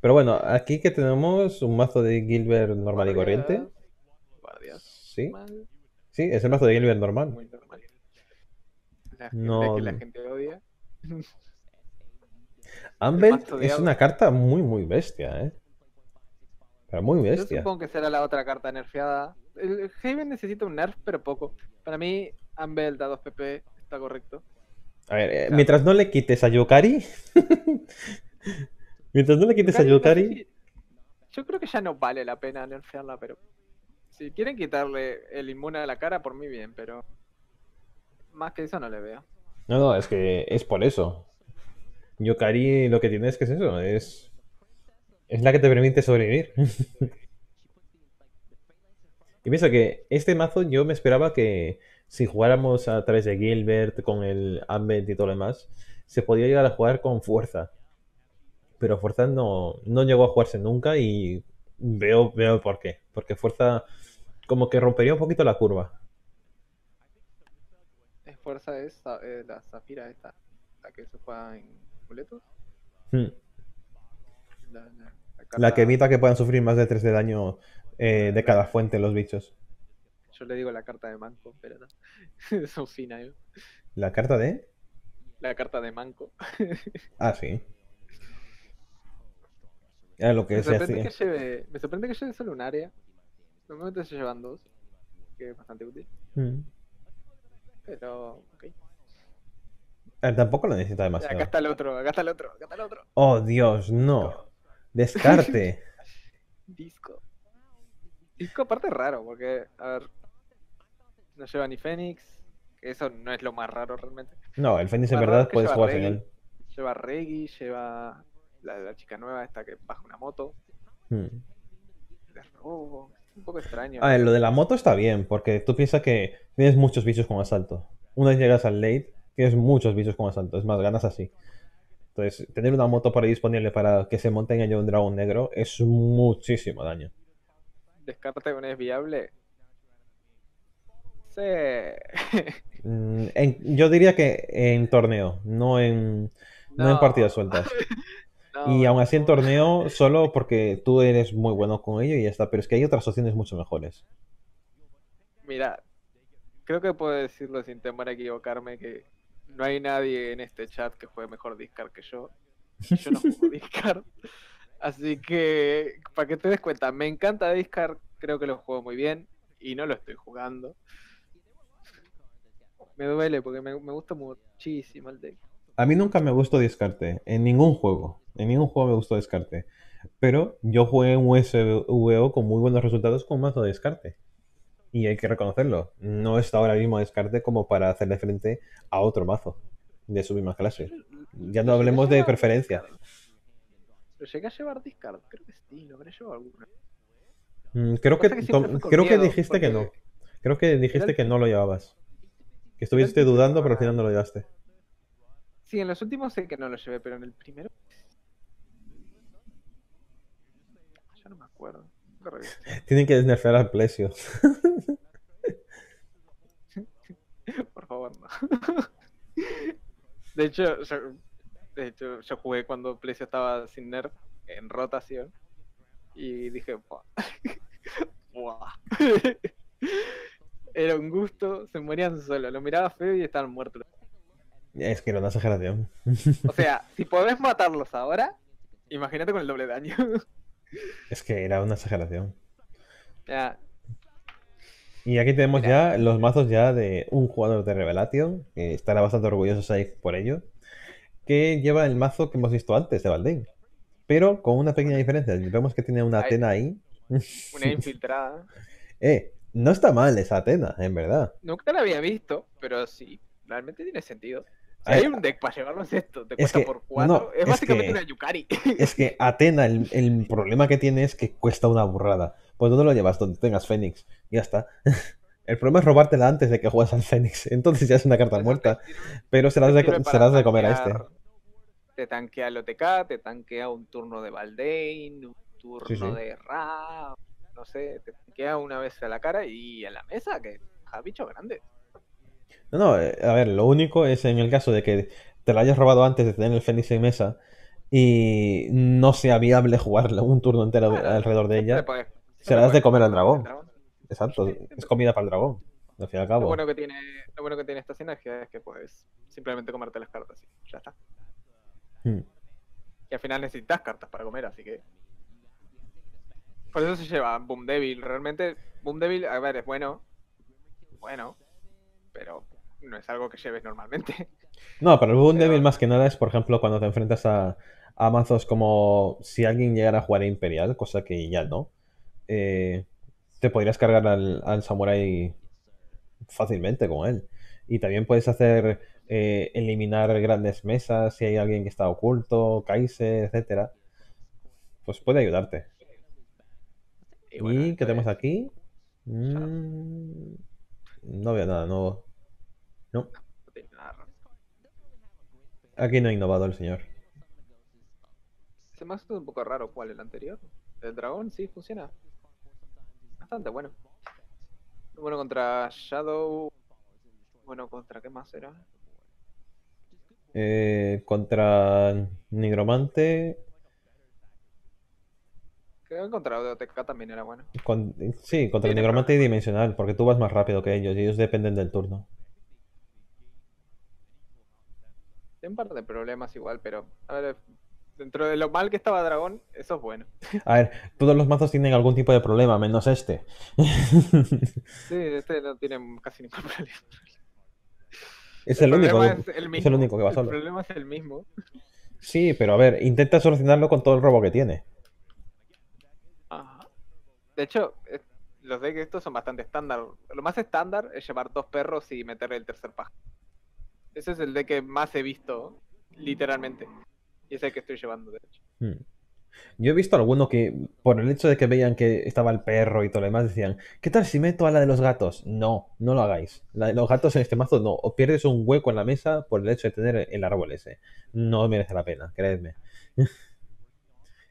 Pero bueno, aquí que tenemos un mazo de Gilbert normal y corriente. Guardias. Sí, sí, es el mazo de Gilbert normal. muy normal. La gente No- que la gente odia. Ambel es una carta muy, muy bestia, ¿eh? Pero muy Yo bestia. supongo que será la otra carta nerfeada. El Haven necesita un nerf, pero poco. Para mí, Ambel da 2 PP, está correcto. A ver, eh, Claro. mientras no le quites a Yukari. [LAUGHS] mientras no le quites a Yukari, si- Yo creo que ya no vale la pena nerfearla, pero. Si quieren quitarle el inmune a la cara, por mí bien, pero. Más que eso no le veo. No, no, es que es por eso. Yukari lo que tiene es que es eso, es. Es la que te permite sobrevivir. [LAUGHS] y pienso que este mazo yo me esperaba que si jugáramos a través de Gilbert con el Ambent y todo lo demás, se podía llegar a jugar con fuerza. Pero fuerza no, no llegó a jugarse nunca y veo, veo por qué. Porque fuerza como que rompería un poquito la curva. Es fuerza es eh, la zafira esta, la que se juega en boletos. Hmm. La, que evita que puedan sufrir más de 3 de daño eh, de cada fuente los bichos. Yo le digo la carta de manco, pero no. Son fina, yo. La carta de... La carta de manco. [LAUGHS] Ah, sí. Era lo que Me sorprende, que lleve, me sorprende que lleve solo un área. Normalmente se llevan dos, que es bastante útil. Mm. Pero, ok. Eh, Tampoco lo necesita Acá demasiado. está el otro, acá está el otro, acá está el otro. Oh, Dios, no. Descarte. [LAUGHS] Disco. Disco aparte raro, porque, a ver, no lleva ni Fénix, que eso no es lo más raro realmente. No, el Fénix en verdad puedes jugar sin él. Lleva Reggie, lleva la, la chica nueva esta que baja una moto. Mm. es un poco extraño. A ver, lo de la moto está bien, porque tú piensas que tienes muchos bichos con asalto. Una vez llegas al late, tienes muchos bichos con asalto. Es más, ganas así. Entonces, tener una moto por ahí disponible para que se monte en ella un dragón negro es muchísimo daño. Descarte una es viable. Sí. Mm, en- yo diría que en torneo, no en, no en partidas sueltas. [LAUGHS] No, Y aún así en torneo, [LAUGHS] solo porque tú eres muy bueno con ello y ya está. Pero es que hay otras opciones mucho mejores. Mira, creo que puedo decirlo sin temor a equivocarme que no hay nadie en este chat que juegue mejor Discard que yo. Yo no juego [LAUGHS] Discard. Así que, para que te des cuenta, me encanta Discard, creo que lo juego muy bien y no lo estoy jugando. Me duele porque me, me gusta muchísimo el deck. A mí nunca me gustó descarte, en ningún juego. En ningún juego me gustó descarte. Pero yo jugué un USVO con muy buenos resultados con mazo de descarte. Y hay que reconocerlo. No está ahora mismo descarte como para hacerle frente a otro mazo de su misma clase. Ya no hablemos a de llevar preferencia. Lo llegué a llevar Discard, creo que sí, lo habré llevado alguna. Mm, Creo que, creo que dijiste que no. Creo que dijiste el- que no lo llevabas. Que estuviste el- dudando, pero al final no lo llevaste. Sí, en los últimos sé que no lo llevé, pero en el primero. Ya no me acuerdo. Tienen que desnerfear al Plesio. [LAUGHS] De hecho, yo, de hecho, yo jugué cuando Plesio estaba sin nerf en rotación. Y dije, "Buah". [LAUGHS] Buah. [LAUGHS] Era un gusto, se morían solos. Lo miraba feo y estaban muertos. Es que era una exageración. O sea, si podés matarlos ahora, imagínate con el doble daño. Es que era una exageración. ya, Y aquí tenemos Mira. ya los mazos ya de un jugador de Revelation, que estará bastante orgulloso Saif por ello, que lleva el mazo que hemos visto antes de Valdein. Pero con una pequeña diferencia. Vemos que tiene una Ay. Atena ahí. [LAUGHS] una infiltrada. [LAUGHS] Eh, no está mal esa Atena, en verdad. Nunca la había visto, pero sí, realmente tiene sentido. A hay ver, un deck para llevarlos esto, te es cuesta que- por no, 4. no, es es básicamente que- una Yukari. Es que [LAUGHS] Atena, el, el problema que tiene es que cuesta una burrada. Pues ¿dónde lo llevas? Donde tengas Fénix. Ya está. [LAUGHS] El problema es robártela antes de que juegues al Fénix. [LAUGHS] Entonces ya es una carta muerta. sirve- Pero se las de, se las de comer a este. Te tanquea el OTK, te tanquea un turno de Baldain, un turno Sí, sí. de Ra, no sé, te tanquea una vez a la cara y en la mesa, que ja, bicho grande. No, no, eh, a ver, lo único es en el caso de que te la hayas robado antes de tener el Fénix en mesa y no sea viable jugarle un turno entero de- alrededor de ella. se la das de comer al dragón. Exacto, es comida para el dragón. Al fin y al Lo cabo. bueno que tiene, lo bueno que tiene esta sinergia es que puedes simplemente comerte las cartas y ya está. Hmm. Y al final necesitas cartas para comer, así que. Por eso se lleva Boom Devil. Realmente, Boom Devil, a ver, es bueno. Bueno. Pero no es algo que lleves normalmente. [LAUGHS] No, pero el Boon Pero- Devil más que nada es, por ejemplo, cuando te enfrentas a, a mazos como si alguien llegara a jugar a Imperial, cosa que ya no. eh, te podrías cargar al, al Samurai fácilmente con él. Y también puedes hacer eh, eliminar grandes mesas si hay alguien que está oculto, Kaiser, etcétera. Pues puede ayudarte. Y ¿Y, bueno, qué tenemos es- aquí? Mm, no veo nada nuevo. No, aquí no ha innovado el señor. Ese mazo es un poco raro. ¿Cuál? ¿El anterior? El dragón sí funciona. Bastante bueno. Bueno contra Shadow. Bueno, ¿contra qué más era? Eh, contra Nigromante. Creo que contra OTK también era bueno. con- sí, contra Tiene Nigromante y. Dimensional, porque tú vas más rápido que ellos y ellos dependen del turno. Tiene un par de problemas igual, pero a ver, dentro de lo mal que estaba Dragón, eso es bueno. A ver, todos los mazos tienen algún tipo de problema, menos este. Sí, este no tiene casi ningún [LAUGHS] problema. Es el único, es el es el único que va El solo. problema es el mismo. Sí, pero a ver, intenta solucionarlo con todo el robo que tiene. Ajá. De hecho, los decks estos son bastante estándar. Lo más estándar es llevar dos perros y meterle el tercer paja. Ese es el deck que más he visto, literalmente. Y es el que estoy llevando, de hecho. Hmm. Yo he visto alguno que, por el hecho de que veían que estaba el perro y todo lo demás, decían, ¿qué tal si meto a la de los gatos? No, no lo hagáis. La de los gatos en este mazo no. O pierdes un hueco en la mesa por el hecho de tener el árbol ese. No merece la pena, creedme. [LAUGHS]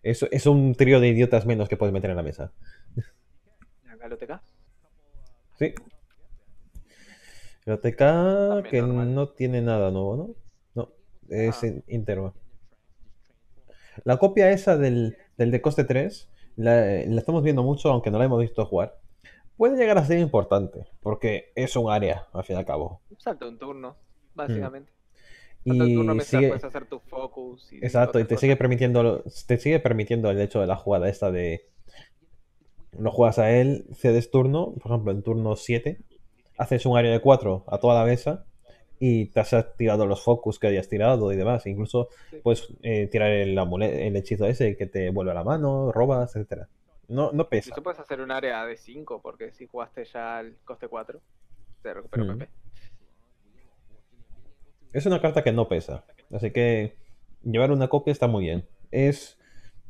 Es, es un trío de idiotas menos que puedes meter en la mesa. Lo TK. Sí. También que normal. no tiene nada nuevo, ¿no? No, es Ah. in- íntegro. La copia esa del, del de coste 3 la, la estamos viendo mucho, aunque no la hemos visto jugar. Puede llegar a ser importante, porque es un área, al fin y al cabo. De un turno, básicamente. Salto Y de turno sigue, puedes hacer tu focus. Y exacto, y te cosas. sigue permitiendo, te sigue permitiendo el hecho de la jugada esta de lo juegas a él, cedes turno, por ejemplo, en turno 7, haces un área de 4 a toda la mesa y te has activado los focus que hayas tirado y demás. Incluso puedes eh, tirar el, el hechizo ese que te vuelve a la mano, robas, etcétera. No, no pesa. Incluso puedes hacer un área de 5, porque si jugaste ya al coste 4, te recupero Mm. PP. Es una carta que no pesa. Así que llevar una copia está muy bien. Es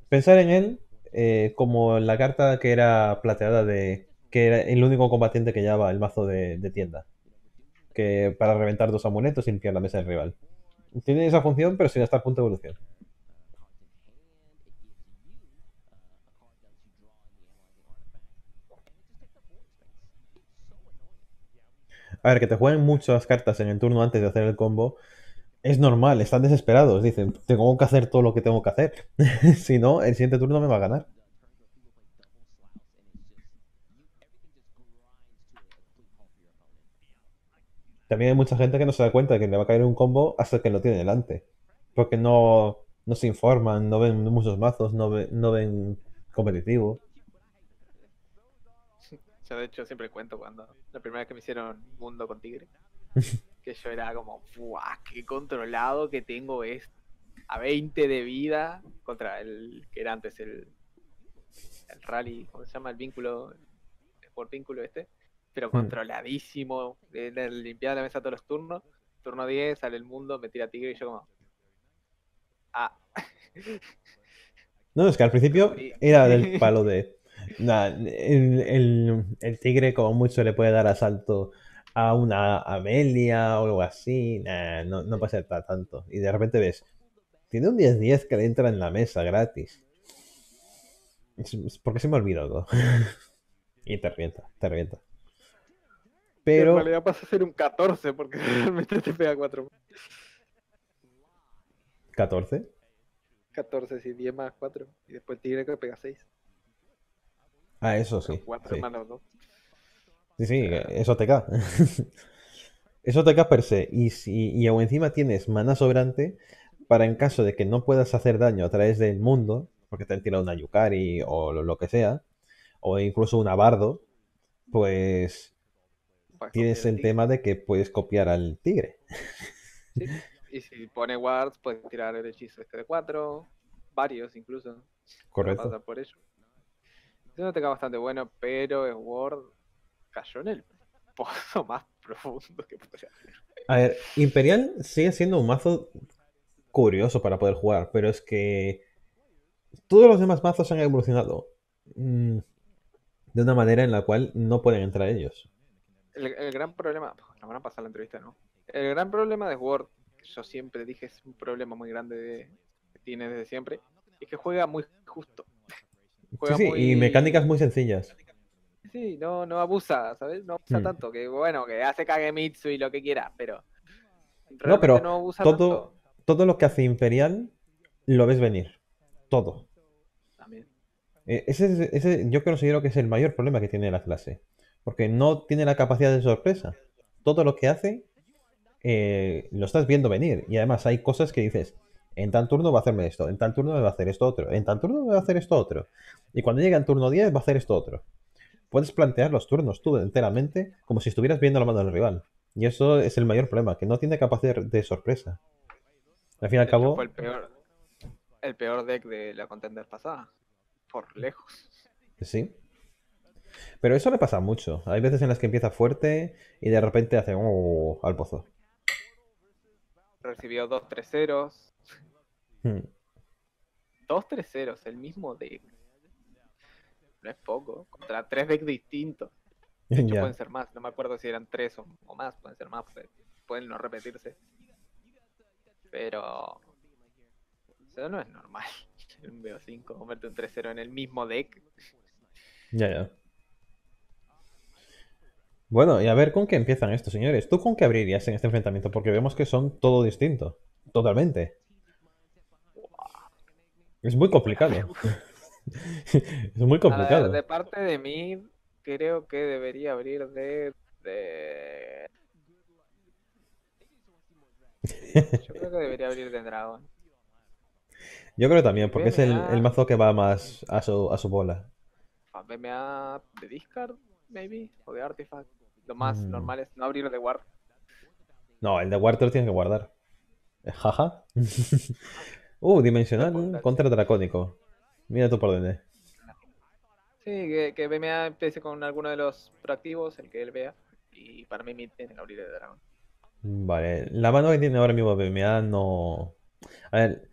pensar en él eh, como la carta que era plateada de. Que era el único combatiente que llevaba el mazo de, tienda. Que para reventar dos amuletos y limpiar la mesa del rival. Tiene esa función, pero sin estar punto de evolución. A ver, que te jueguen muchas cartas en el turno antes de hacer el combo. Es normal, están desesperados. Dicen, tengo que hacer todo lo que tengo que hacer. [LAUGHS] si no, el siguiente turno me va a ganar. También hay mucha gente que no se da cuenta de que le va a caer un combo hasta que lo tiene delante. Porque no, no se informan, no ven muchos mazos, no, ve- no ven competitivo. Yo de hecho siempre cuento cuando la primera vez que me hicieron mundo con tigre, [LAUGHS] que yo era como, ¡buah! ¡Qué controlado que tengo es a 20 de vida contra el que era antes el, el rally, ¿cómo se llama? El vínculo, el por vínculo este, pero controladísimo, de, de limpiar la mesa todos los turnos. Turno 10, sale el mundo, me tira tigre y yo como, ah, [LAUGHS] No, es que al principio era del [LAUGHS] palo de. nah, el, el- el tigre, como mucho, le puede dar asalto a una Amelia o algo así. Nah, no, no ta- tanto. Y de repente ves, tiene un 10-10 que le entra en la mesa gratis. Es, es porque se me olvidó algo. [LAUGHS] y te revienta, te revienta. En Pero, realidad pasa a ser un 14 porque [LAUGHS] realmente te pega 4. 14. 14, sí, 10 más 4. Y después tigre que pega 6. Ah, eso sí. 4 sí. 2. Sí, sí, eso te cae. [LAUGHS] Eso te cae per se. Y, si, y aún encima tienes mana sobrante para en caso de que no puedas hacer daño a través del mundo, porque te han tirado una Yukari o lo, lo que sea, o incluso una Bardo, pues tienes el tema de que puedes copiar al tigre. Y si pone wards, puedes tirar el hechizo este de 4. Varios incluso. Correcto. pasar por ello. Es una teca bastante bueno, pero Sword cayó en el [LAUGHS] pozo más profundo que podría hacer. A ver, Imperial sigue siendo un mazo curioso para poder jugar, pero es que todos los demás mazos han evolucionado mm, de una manera en la cual no pueden entrar ellos. El, el gran problema, la van a pasar la entrevista, ¿no? El gran problema de Word, que yo siempre dije es un problema muy grande de- que tiene desde siempre, es que juega muy justo. Sí, Juega sí, y muy- mecánicas muy sencillas. Sí, no, no abusa, ¿sabes? No abusa Hmm. tanto, que bueno, que hace Kagemitsu y lo que quiera, pero... No, pero no abusa todo, tanto. todo lo que hace Imperial lo ves venir. Todo. También. Eh, Ese, ese yo considero que es el mayor problema que tiene la clase. Porque no tiene la capacidad de sorpresa. Todo lo que hace eh, lo estás viendo venir. Y además hay cosas que dices, en tal turno va a hacerme esto, en tal turno me va a hacer esto otro, en tal turno me va a hacer esto otro. Y cuando llega el turno 10 va a hacer esto otro. Puedes plantear los turnos tú enteramente como si estuvieras viendo la mano del rival. Y eso es el mayor problema, que no tiene capacidad de sorpresa. Al fin y al cabo, fue el peor, el peor deck de la contender pasada. Por lejos. Sí. Pero eso le pasa mucho. Hay veces en las que empieza fuerte y de repente hace oh, al pozo. Recibió dos 3 ceros. Hmm. Dos 3 ceros, el mismo deck. No es poco. Contra tres decks distintos. De hecho, pueden ser más. No me acuerdo si eran tres o, o más. Pueden ser más. pues, Pueden no repetirse. Pero. Eso no es normal. [LAUGHS] Un BO5, comerte un 3-0 en el mismo deck. Ya, ya. Bueno, y a ver con qué empiezan estos señores. ¿Tú con qué abrirías en este enfrentamiento? Porque vemos que son todo distinto. Totalmente. Es muy complicado. [LAUGHS] es muy ver, complicado. de parte de mí, creo que debería abrir de. de... Yo creo que debería abrir de Dragon. Yo creo también, porque es el, el mazo que va más a su, a su bola. A BMA de Discard, maybe, o de Artifact. Lo más Mm. normal es no abrir de War. No, el de War te lo tienes que guardar. Eh, Jaja. [LAUGHS] uh, dimensional contra dracónico. Mira tú por dónde. Sí, que, que BMA empiece con alguno de los proactivos, el que él vea. Y para mí me tiene que abrir de Dragon. Vale, la mano que tiene ahora mismo BMA no. A ver,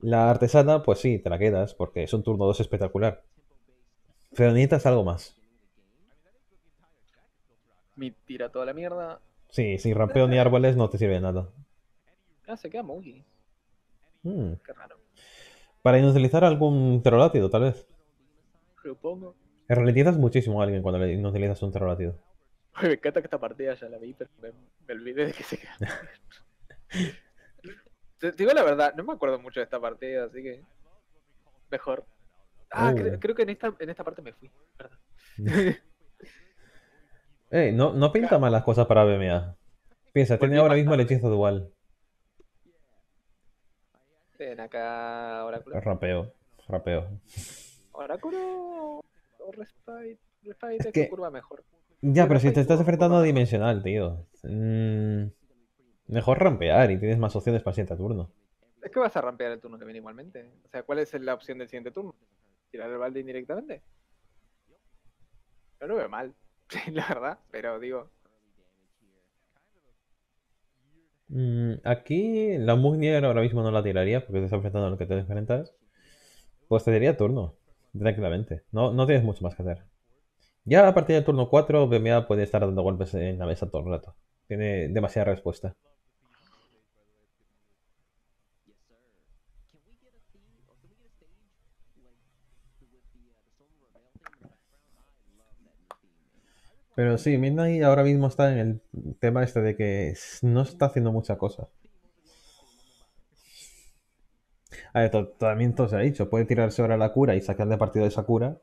la artesana, pues sí, te la quedas, porque es un turno 2 espectacular. Pero necesitas algo más. Me tira toda la mierda. Sí, sin rampeo ni árboles no te sirve de nada. Ah, se queda Mugi. Hmm, Qué raro. Para inutilizar algún terrolátido, tal vez. Supongo. Ralentizas muchísimo a alguien cuando le inutilizas un terrolátido. Oye, me encanta que esta partida ya la vi, pero me, me olvidé de que se queda. [LAUGHS] te, digo la verdad, no me acuerdo mucho de esta partida, así que. Mejor. Ah, cre- Oh. creo que en esta, en esta parte me fui, ¿verdad? [LAUGHS] Ey, no, no pinta mal las cosas para BMA. Piensa, tiene ahora mismo el hechizo dual. Ven acá, Oráculo. Rapeo, rapeo. Oráculo. O Respite. Respite es que- curva mejor. Ya, pero si te estás enfrentando a dimensional, tío. Mm, mejor rampear y tienes más opciones para el siguiente turno. Es que vas a rampear el turno que viene igualmente. O sea, ¿cuál es la opción del siguiente turno? ¿Tirar el balde indirectamente? Yo no veo mal, [LAUGHS] la verdad, pero digo, Mm, aquí la Mugnier ahora mismo no la tiraría porque te estás enfrentando a lo que te enfrentas. Pues te diría turno, tranquilamente. No, no tienes mucho más que hacer. Ya a partir del turno 4, BMA puede estar dando golpes en la mesa todo el rato. Tiene demasiada respuesta. Pero sí, Midnight ahora mismo está en el tema este de que no está haciendo mucha cosa. A ver, también todo se ha dicho. Puede tirarse ahora la cura y sacarle partido de esa cura.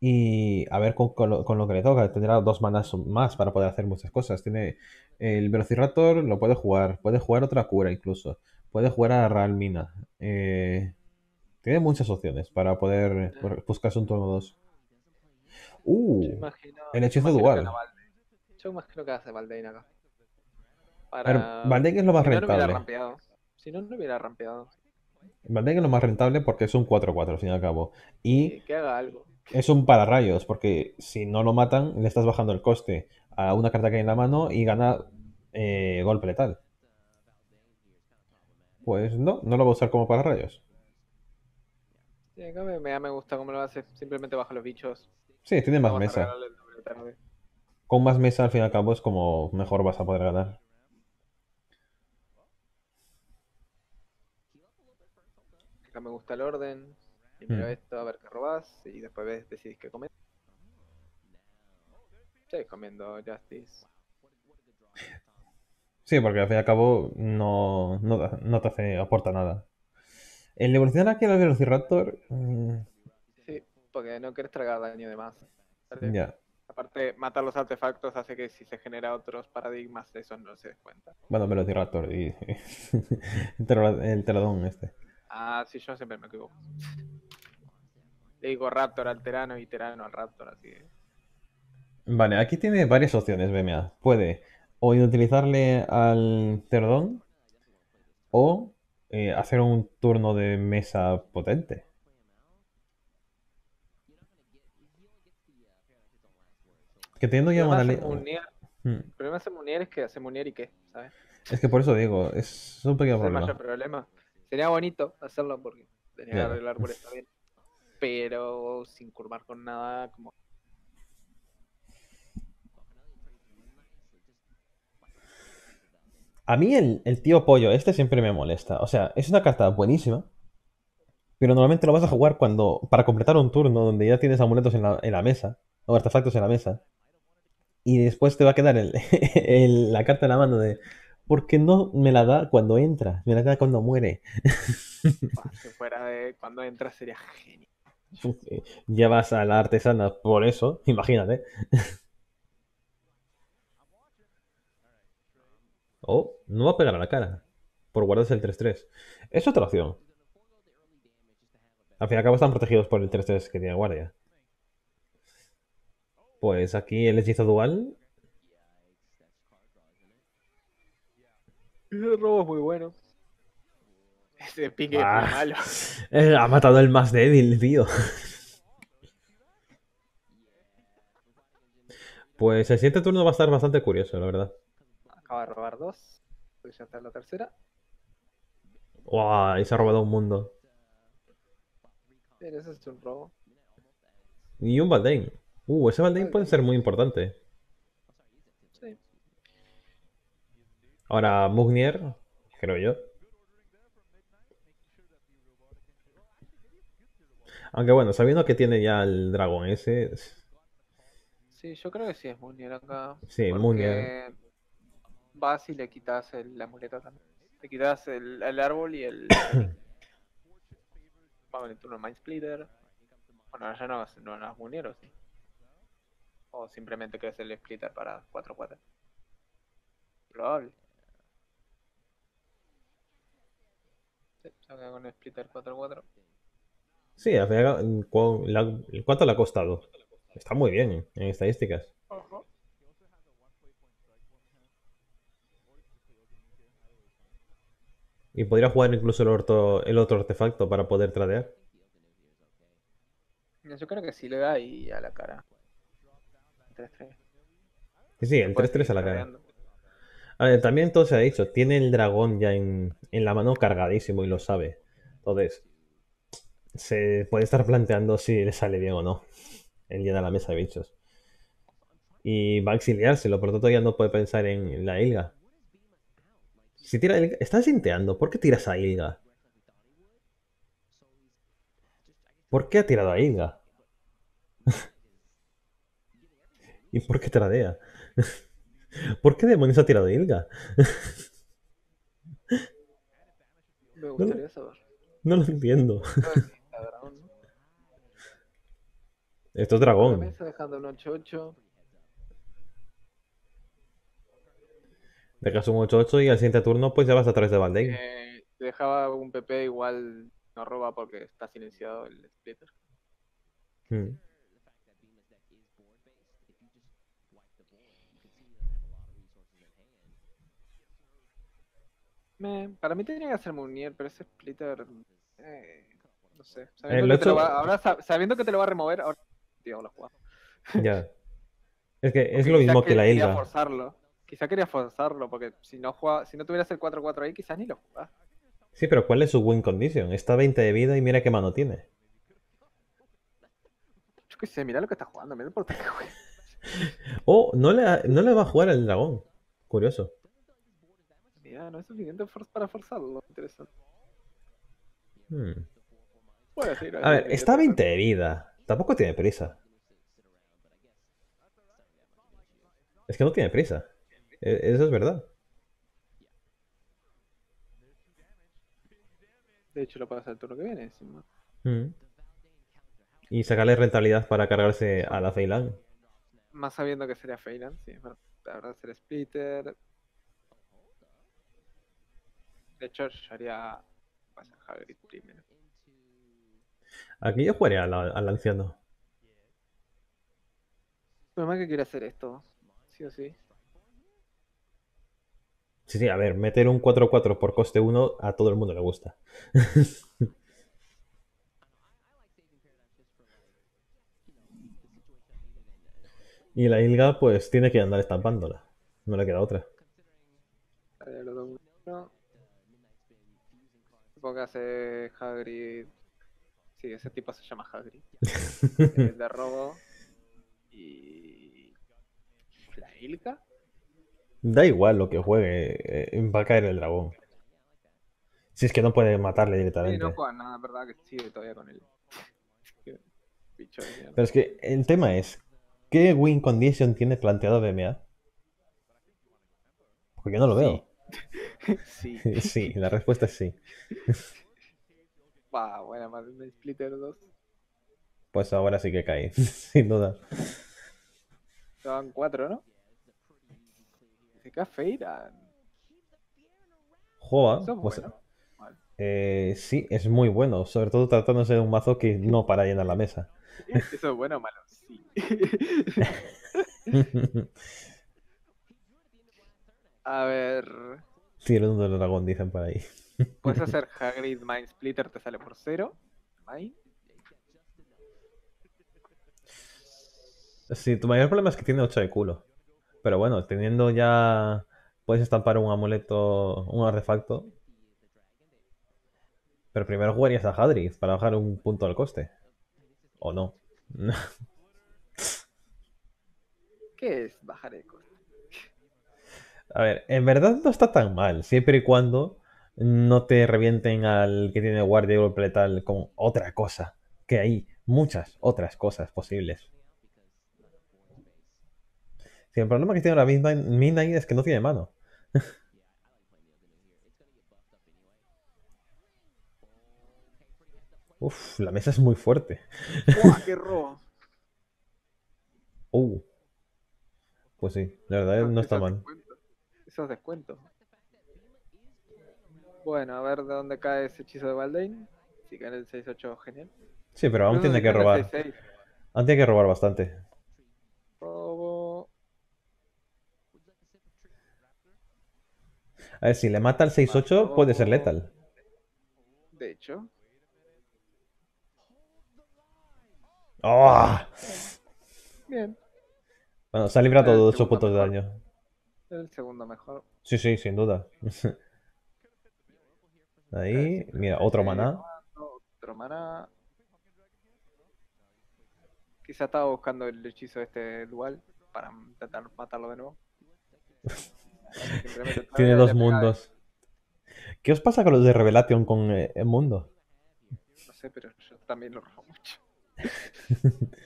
Y a ver con, con lo, con lo que le toca. Tendrá dos manas más para poder hacer muchas cosas. Tiene el Velociraptor, lo puede jugar. Puede jugar otra cura incluso. Puede jugar a Ralmina. Eh, tiene muchas opciones para poder buscarse un turno 2. Yo Uh, imagino. el hechizo dual. Yo imagino que hace Valdein acá. Para... Valdein es lo más si no, no rentable. rampeado. Si no, no hubiera rampeado. Valdein es lo más rentable porque es un 4-4 al fin y al cabo. Y Que, que haga algo. es un pararrayos, porque si no lo matan, le estás bajando el coste a una carta que hay en la mano y gana eh, golpe letal. Pues no, no lo va a usar como pararrayos. Sí, acá me, me, me gusta cómo lo hace. Simplemente baja los bichos. Sí, tiene más mesa. Con más mesa al fin y al cabo es como mejor vas a poder ganar. Acá me gusta el orden. Primero Mm. esto, a ver qué robás. Y después ves, decidís qué comer. Estoy comiendo Justice. Sí, porque al fin y al cabo no, no, no te hace, aporta nada. El evolucionar aquí al Velociraptor, mm, Sí, porque no quieres tragar daño de más. Aparte, matar los artefactos hace que si se genera otros paradigmas, eso no se des cuenta. Bueno, Velociraptor y [LAUGHS] el teradón este. Ah, sí, yo siempre me equivoco. Le digo Raptor al Terano y Terano al Raptor, así que. Vale, aquí tiene varias opciones BMA. Puede o inutilizarle al Pterodón o eh, hacer un turno de mesa potente. Que teniendo ya una Mm, el problema hace Munier es que hace Munier y qué, ¿sabes? Es que por eso digo, es un pequeño es mayor problema. problema. Sería bonito hacerlo porque tenía Ya. el árbol está bien. Pero sin curvar con nada, como. A mí el, el tío pollo este siempre me molesta. O sea, es una carta buenísima. Pero normalmente lo vas a jugar cuando. para completar un turno donde ya tienes amuletos en la, en la mesa. O artefactos en la mesa. Y después te va a quedar el- [LAUGHS] el- la carta en la mano de. ¿Por qué no me la da cuando entra? Me la da cuando muere. bah, si fuera de cuando entras sería genial. Llevas a la artesana por eso, imagínate. [LAUGHS] Oh, no va a pegar a la cara. Por guardarse el 3-3. Es otra opción. Al fin y al cabo están protegidos por el 3-3 que tiene guardia. Pues aquí [LAUGHS] el hechizo dual. Ese robo es muy bueno. Ese pique Ah. es malo. [LAUGHS] eh, ha matado el más débil, tío. [LAUGHS] Pues el siguiente turno va a estar bastante curioso, la verdad. Acaba de robar dos. Pues ya está en la tercera. Wow, y se ha robado un mundo. Bien, ese es un robo. Y un Baldain. Uh, ese Baldain puede ser muy importante. Sí. Ahora, Mugnier, creo yo. Aunque bueno, sabiendo que tiene ya el dragón ese. Sí, yo creo que sí es Munier acá. Sí, porque Vas y le quitas el amuleto también. Le quitas el, el árbol y el. [COUGHS] Vamos en turno Mind Splitter. Bueno, ya no, no, no es Munier, ¿o sí? O simplemente que es el splitter para 4-4. Probable. Sí, queda con el splitter 4-4. Sí, al final, cu- la- ¿cuánto le ha costado? Está muy bien en estadísticas. Y podría jugar incluso el otro, el otro artefacto para poder tradear. Yo creo que sí le da y a la cara. 3-3. Sí, sí, el Puedes 3-3 a la cara. tradeando. A ver, también todo se ha dicho, tiene el dragón ya en, en la mano cargadísimo y lo sabe. Entonces, se puede estar planteando si le sale bien o no el llenar la mesa de bichos. Y va a exiliárselo, por lo tanto ya no puede pensar en la Ilga. Si tira Ilga, estás inteando, ¿por qué tiras a Ilga? ¿Por qué ha tirado a Ilga? [LAUGHS] ¿Y por qué tradea? [LAUGHS] ¿Por qué demonios ha tirado Ilga? [LAUGHS] Me gustaría saber. No lo entiendo. [LAUGHS] ¿no? Esto es dragón. mesa dejando un 8-8. Dejas un 8-8 y al siguiente turno pues ya vas a través de Valdein. Eh, dejaba un PP igual no roba porque está silenciado el splitter. Mm. Me- para mí tendría que ser Munier, pero ese splitter. eh, no sé. Sabiendo, que te lo va, ahora sa- sabiendo que te lo va a remover, ahora. Tío, lo juego. [LAUGHS] Ya. Es que es Porque lo mismo que la quería Ilga. forzarlo. Quizá quería forzarlo, porque si no juega, si no tuvieras el 4-4 ahí, quizás ni lo jugás. Sí, pero ¿cuál es su win condition? Está a 20 de vida y mira qué mano tiene. Yo qué sé, mira lo que está jugando, mira el portal que juega. [LAUGHS] Oh, no le, no le va a jugar al dragón. Curioso. Mira, no es suficiente for- para forzarlo. Interesante. Hmm. A ver, está a 20 de vida. Tampoco tiene prisa. Es que no tiene prisa. E- Eso es verdad. De hecho, lo puede hacer el turno que viene. encima. Mm. Y sacarle rentabilidad para cargarse a la Feilan. Más sabiendo que sería Feyland, sí. Bueno, la verdad, ser Splitter. De hecho, yo haría. A Hagrid primero. Aquí yo jugaría al, al anciano. Pero más que quiere hacer esto. Sí o sí. Sí, sí, a ver, meter un 4-4 por coste 1 a todo el mundo le gusta. [LAUGHS] y la Ilga, pues tiene que andar estampándola. No le queda otra. Haría los dos uno. Supongo que hace Hagrid. Sí, ese tipo se llama Hagrid. [LAUGHS] De robo. Y. La Ilka. Da igual lo que juegue, eh, va a caer el dragón. Si es que no puede matarle Sí, directamente. no juega nada, ¿verdad? Que sigue todavía con [LAUGHS] Bicho de mierda. Pero es que el tema es, ¿qué win condition tiene planteado BMA? Porque no lo veo. Sí. [LAUGHS] Sí, la respuesta es sí. Buena, más de Splitter 2. Pues ahora sí que cae, [LAUGHS] sin duda. Estaban 4, ¿no? Se Feyran. Joa, pues, bueno. Eh, sí, es muy bueno, sobre todo tratándose de un mazo que no para llenar la mesa. Eso es bueno o malo. Sí. [LAUGHS] A ver. Tirón del dragón, dicen por ahí. [LAUGHS] Puedes hacer Hagrid Mind Splitter, te sale por 0. Mind. Sí, tu mayor problema es que tiene 8 de culo. Pero bueno, teniendo ya. Puedes estampar un amuleto, un artefacto. Pero primero jugarías a Hadrid para bajar un punto al coste. ¿O no? [LAUGHS] ¿Qué es bajar el coste? A ver, en verdad no está tan mal, siempre y cuando no te revienten al que tiene guardia y golpe letal con otra cosa. Que hay muchas otras cosas posibles. Sí, el problema que tiene ahora mismo Midnight es que no tiene mano. [LAUGHS] Uf, la mesa es muy fuerte. ¡Buah, [LAUGHS] qué robo! Uh. Pues sí, la verdad no está mal. Esos descuentos. Bueno, a ver de dónde cae ese hechizo de Baldain. Si cae en el 6-8, genial. Sí, pero aún tiene que robar. 6-6, Aún tiene que robar bastante. Robo. A ver, si le mata al 6-8, puede ser letal. De hecho. ¡Oh! Bien. Bueno, se ha librado todos 8 segundo puntos de daño. El segundo mejor. Sí, sí, sin duda. [LAUGHS] Ahí, mira, otro maná. Otro maná. Quizá estaba buscando el hechizo este dual para intentar matarlo de nuevo. [LAUGHS] Tiene dos mundos. ¿Qué os pasa con los de Revelation con eh, el mundo? No sé, pero yo también lo robo mucho. [LAUGHS]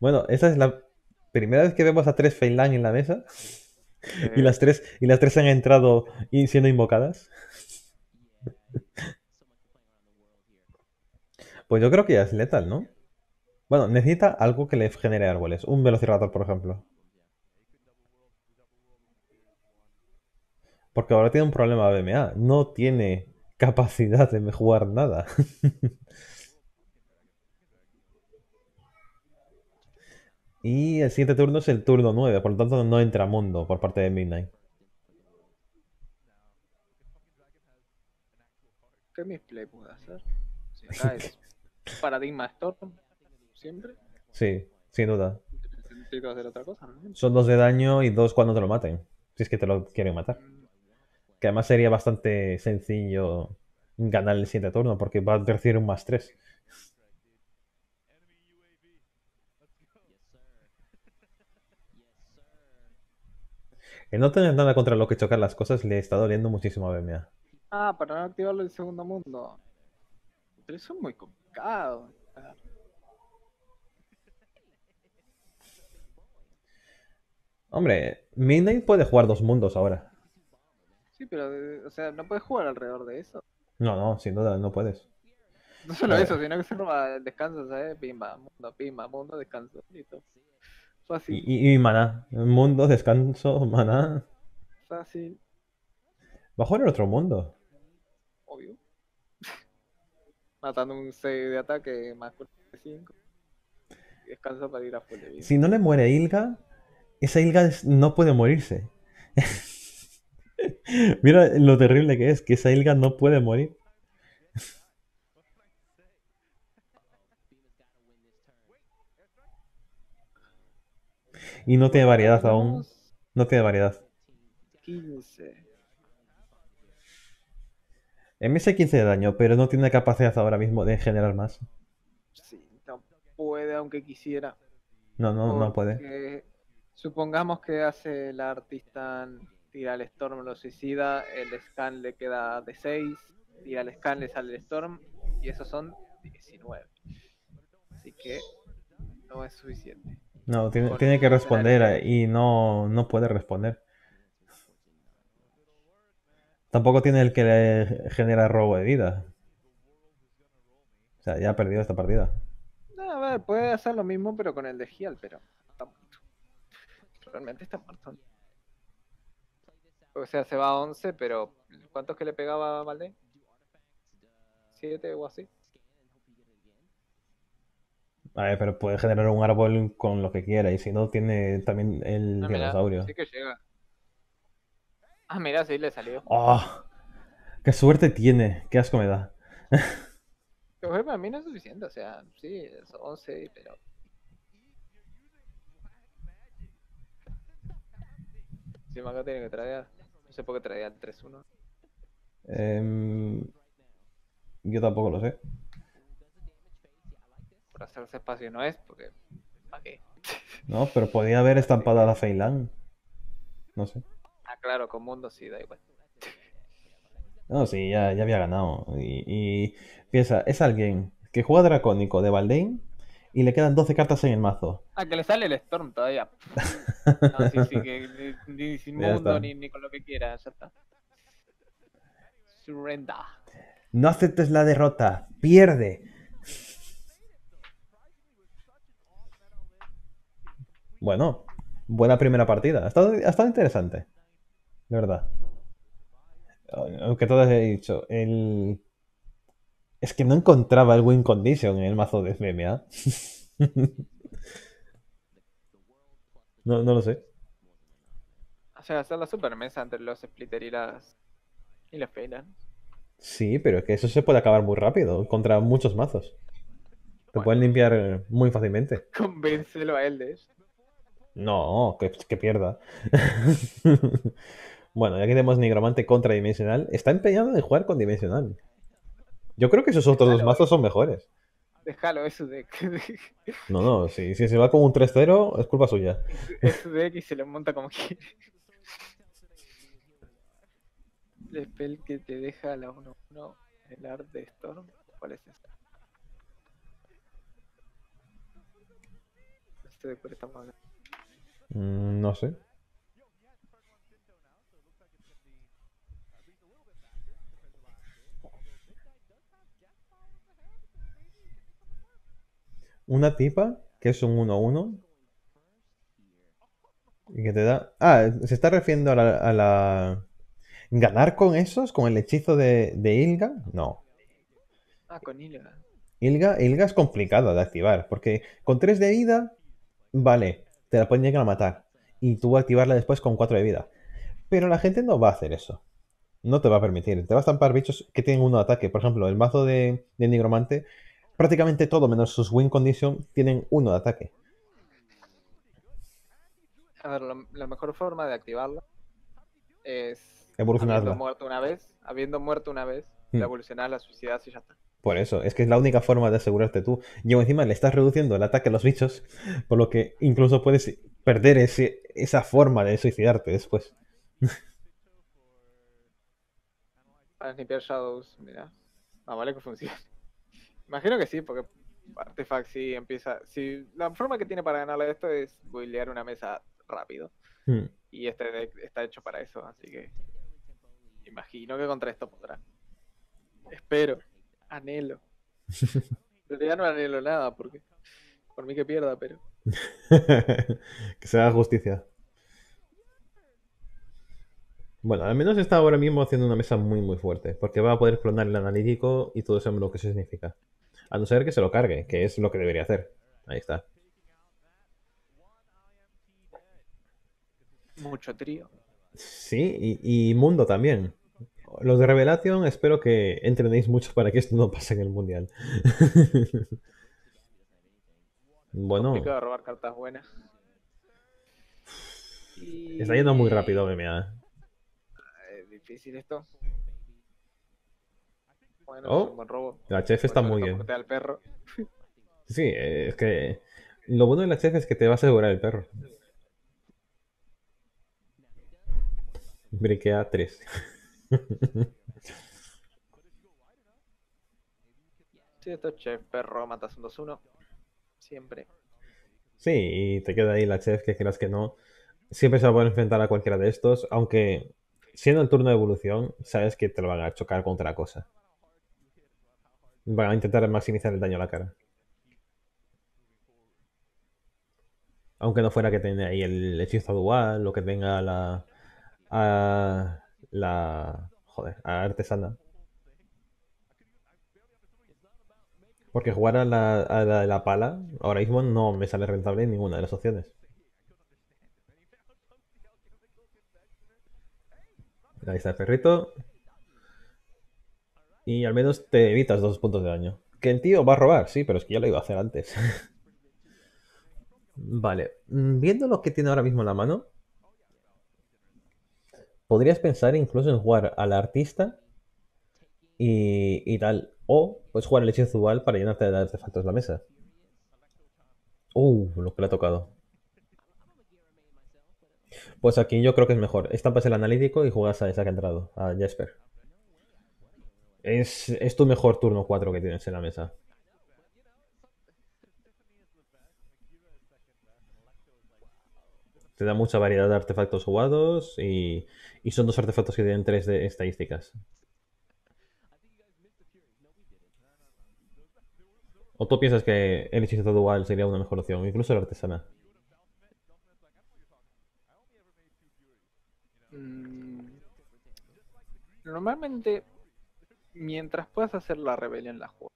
Bueno, esa es la primera vez que vemos a tres Feinland en la mesa. Y Eh, las tres, y las tres han entrado siendo invocadas. Pues yo creo que ya es letal, ¿no? Bueno, necesita algo que le genere árboles. Un velociraptor, por ejemplo. Porque ahora tiene un problema BMA. No tiene capacidad de jugar nada. [LAUGHS] Y el siguiente turno es el turno 9, por lo tanto no entra mundo por parte de Midnight. ¿Qué misplay puedo hacer? Si [LAUGHS] paradigma Storm, siempre. Sí, sin duda. Hacer otra cosa, ¿no? Son dos de daño y dos cuando te lo maten. Si es que te lo quieren matar. Que además sería bastante sencillo ganar el siguiente turno porque va a recibir un más 3. El no tener nada contra lo que chocar las cosas le está doliendo muchísimo a BMA. Ah, para no activarlo el segundo mundo. Pero eso es muy complicado. Hombre, Midnight puede jugar dos mundos ahora. Sí, pero, eh, o sea, no puedes jugar alrededor de eso. No, no, sin duda, no puedes. No solo ver. eso, sino que se roba descanso, ¿sabes? Pimba, mundo, pimba, mundo, descanso. Listo. Fácil, Y, y, maná. Mundo, descanso, maná. fácil, Va a jugar en otro mundo. obvio. [LAUGHS] Matando un 6 de ataque más 45. Y descanso para ir a full de vida. Si no le muere Ilga, esa Ilga no puede morirse. [LAUGHS] Mira lo terrible que es, que esa Ilga no puede morir. Y no tiene variedad aún. No tiene variedad. 15. MS 15 de daño, pero no tiene capacidad ahora mismo de generar más. Sí, no puede, aunque quisiera. No, no, no puede. Supongamos que hace la artista tira el Storm, lo suicida, el scan le queda de 6, tira el scan, le sale el Storm, y esos son 19. Así que no es suficiente. No, tiene, tiene que responder y no, no puede responder. Tampoco tiene el que le genera robo de vida. O sea, ya ha perdido esta partida. No, a ver, puede hacer lo mismo, pero con el de Gial, pero está muerto. Realmente está muerto. O sea, se va a 11, pero ¿cuántos que le pegaba a Valdés? ¿7 o así? A ver, pero puede generar un árbol con lo que quiera. Y si no, tiene también el Ah, mira, dinosaurio. sí que llega. Ah, mira, sí le salió. ¡Oh! ¡Qué suerte tiene! ¡Qué asco me da! Para mí no es suficiente, o sea, sí, es 11, pero... Si acá tiene que traer, no sé por qué traía el 3-1. Em, yo tampoco lo sé. Hacerse espacio no es, porque... ¿Para qué? [LAUGHS] No, pero podía haber estampado a la Feilan. No sé. Ah, claro, con mundo sí, da igual. No, sí, ya, ya había ganado. Y, y piensa, es alguien que juega dracónico de Baldain y le quedan 12 cartas en el mazo. Ah, que le sale el Storm todavía. [LAUGHS] No, sí, sí, que ni, ni sin mundo ni con lo que quiera, ya está. Surrender. No aceptes la derrota, pierde. Bueno, buena primera partida. Ha estado, ha estado interesante. De verdad. Aunque todo he dicho, el... Es que no encontraba el win condition en el mazo de FMA. [LAUGHS] No, no lo sé. O sea, hacer la super mesa entre los splitter y las. y las Phelan. Sí, pero es que eso se puede acabar muy rápido contra muchos mazos. Te Bueno. pueden limpiar muy fácilmente. [LAUGHS] Convéncelo a él de eso. No, que, que pierda. [LAUGHS] bueno, ya que tenemos Nigromante contra Dimensional, está empeñado en jugar con Dimensional. Yo creo que esos otros dos mazos son mejores. Déjalo, es su deck. No, no, si, si se va con un 3-0 es culpa suya. es su deck y se lo monta como quiere. El spell que te deja la 1-1, el art de Storm. ¿Cuál es ese? No sé de cuál estamos hablando. Mm, no sé. Una tipa que es un 1-1 y que te da... Ah, se está refiriendo a la... a la- ¿Ganar con esos? ¿Con el hechizo de, de Ilga? No. Ah, con Ilga. Ilga, Ilga es complicada de activar, porque con 3 de vida, vale, te la pueden llegar a matar. Y tú activarla después con 4 de vida. Pero la gente no va a hacer eso. No te va a permitir. Te va a estampar bichos que tienen uno de ataque. Por ejemplo, el mazo de, de Nigromante, prácticamente todo, menos sus win condition, tienen uno de ataque. A ver, lo- la mejor forma de activarla es Evolucionarla. habiendo muerto una vez, habiendo muerto una vez, Hmm. la evolucionarla, suicidarse y ya está. Por eso, es que es la única forma de asegurarte tú. Y encima le estás reduciendo el ataque a los bichos, por lo que incluso puedes perder ese, esa forma de suicidarte después. [LAUGHS] Para limpiar Shadows, mira. Ah, vale que funcione. [LAUGHS] Imagino que sí, porque Artifact sí empieza. Si la forma que tiene para ganarle esto es builear una mesa rápido. Hmm. Y este deck está hecho para eso, así que. Imagino que contra esto podrá. Espero. Anhelo. [LAUGHS] Pero ya no anhelo nada, porque. Por mí que pierda, pero. [LAUGHS] que se haga justicia. Bueno, al menos está ahora mismo haciendo una mesa muy muy fuerte, porque va a poder clonar el analítico y todo eso lo que eso significa. A no ser que se lo cargue, que es lo que debería hacer. Ahí está. Mucho trío. Sí, y, y Mundo también. Los de Revelation espero que entrenéis mucho para que esto no pase en el Mundial. [LAUGHS] bueno, Complicado robar cartas buenas. Y- [LAUGHS] está yendo muy rápido, MMA. Es difícil esto. Bueno, Oh, es un buen robo. La chef está muy bien. al perro. Sí, es que lo bueno de la chef es que te va a asegurar el perro. Briquea 3. [LAUGHS] Sí, esto es chef, perro, matas un 2-1. Siempre. Sí, y te queda ahí la chef que creas que no. Siempre se va a poder enfrentar a cualquiera de estos, aunque siendo el turno de evolución, sabes que te lo van a chocar contra la cosa. Van a intentar maximizar el daño a la cara. Aunque no fuera que tenga ahí el hechizo dual o que tenga la. La. joder, a artesana. Porque jugar a la, a la de la pala ahora mismo no me sale rentable en ninguna de las opciones. Ahí está el perrito. Y al menos te evitas dos puntos de daño. Que el tío va a robar, sí, pero es que ya lo iba a hacer antes. [LAUGHS] Vale, mm, viendo lo que tiene ahora mismo en la mano, podrías pensar incluso en jugar al artista y, tal. O puedes jugar el hechizo dual para llenarte de artefactos la mesa. Uh, lo que le ha tocado. Pues aquí yo creo que es mejor. Estampas el analítico y juegas a esa que ha entrado, a Jesper. Es, es tu mejor turno 4 que tienes en la mesa. Te da mucha variedad de artefactos jugados y, y son dos artefactos que tienen tres de estadísticas. ¿O tú piensas que el hechizo dual sería una mejor opción? Incluso la artesana. Mm, Normalmente, mientras puedas hacer la rebelión, la juego.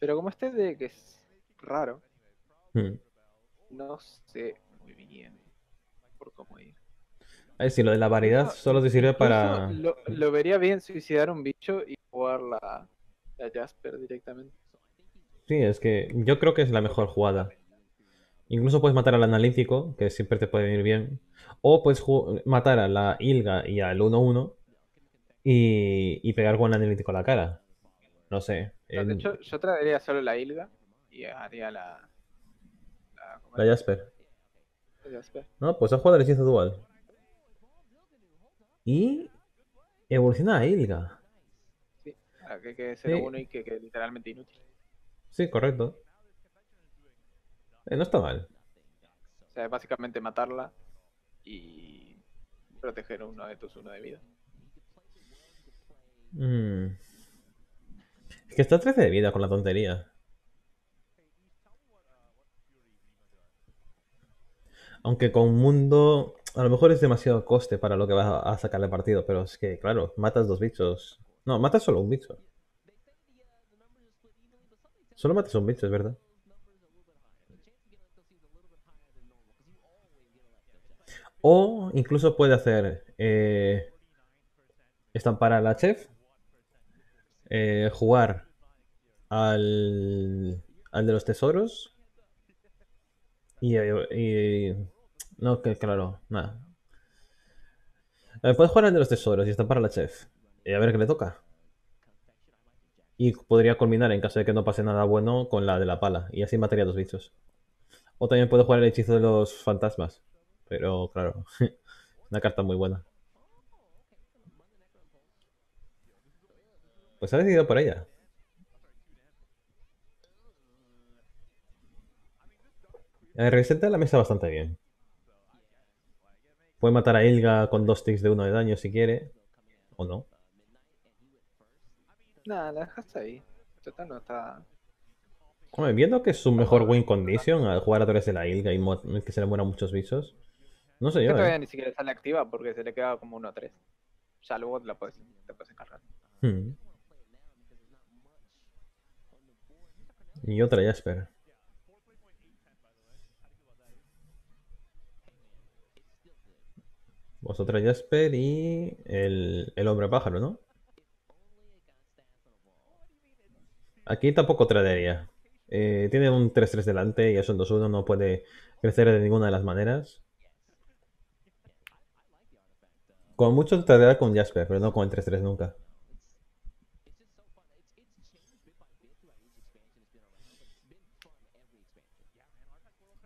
Pero como este de que es raro, Hmm. no sé muy bien por cómo ir. A ver, si lo de la variedad Incluso- solo te sirve para... Lo, lo vería bien suicidar un bicho y jugar la, la Jasper directamente. Sí, es que yo creo que es la mejor jugada. Incluso puedes matar al analítico, que siempre te puede venir bien. O puedes matar a la Ilga y al 1-1 y, y pegar con el analítico a la cara. No sé. O sea, de en- hecho, yo traería solo la Ilga y haría la. La, ¿cómo la es? Jasper. La. No, pues has jugado el hechizo dual. Y evoluciona a Ilga. Sí, que quede Sí. 0-1 y que quede literalmente inútil. Sí, correcto. Eh, no está mal. O sea, es básicamente matarla y proteger uno de tus uno de vida. Mm. Es que está 13 de vida con la tontería. Aunque con Mundo a lo mejor es demasiado coste para lo que vas a sacarle partido, pero es que, claro, matas dos bichos. No, matas solo un bicho. Solo matas un bicho, es verdad. O incluso puede hacer eh, estampar a la chef, eh, jugar al, al de los tesoros y, y- no, que claro, nada. Eh, puede jugar al de los tesoros y estampar a la chef y a ver qué le toca. Y podría culminar en caso de que no pase nada bueno con la de la pala y así mataría a dos bichos. O también puede jugar el hechizo de los fantasmas. Pero claro, [LAUGHS] una carta muy buena. Pues ha decidido por ella. Representa la mesa bastante bien. Puede matar a Ilga con dos ticks de uno de daño si quiere. O no. Nada, la dejas ahí. Total, no está. Hombre, viendo que es su mejor win condition al jugar a través de la Ilga y que se le mueran muchos bichos. No sé yo, todavía eh. ni siquiera sale activa porque se le queda como 1-3. Ya luego la puedes, te puedes encargar. Hmm. Y otra Jasper. Vosotras Jasper y el, el hombre pájaro, ¿no? Aquí tampoco tradería. Eh, tiene un 3-3 delante y eso en 2-1 no puede crecer de ninguna de las maneras. Con mucho tradear con Jasper, pero no con el 3-3 nunca.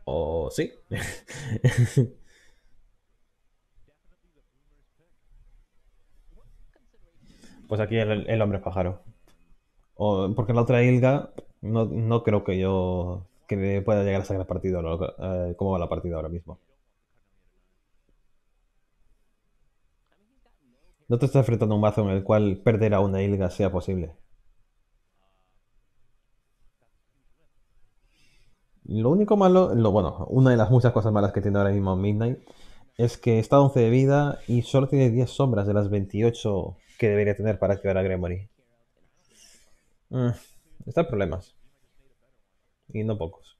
O sí. [LAUGHS] Pues aquí el, el hombre pájaro. O, porque la otra Ilga no, creo que yo que pueda llegar a sacar partido eh, cómo va la partida ahora mismo. No te estás enfrentando a un mazo en el cual perder a una Ilga sea posible. Lo único malo, lo, bueno, una de las muchas cosas malas que tiene ahora mismo Midnight es que está a 11 de vida y solo tiene 10 sombras de las 28 que debería tener para activar a Gremory. Mm, está en problemas. Y no pocos.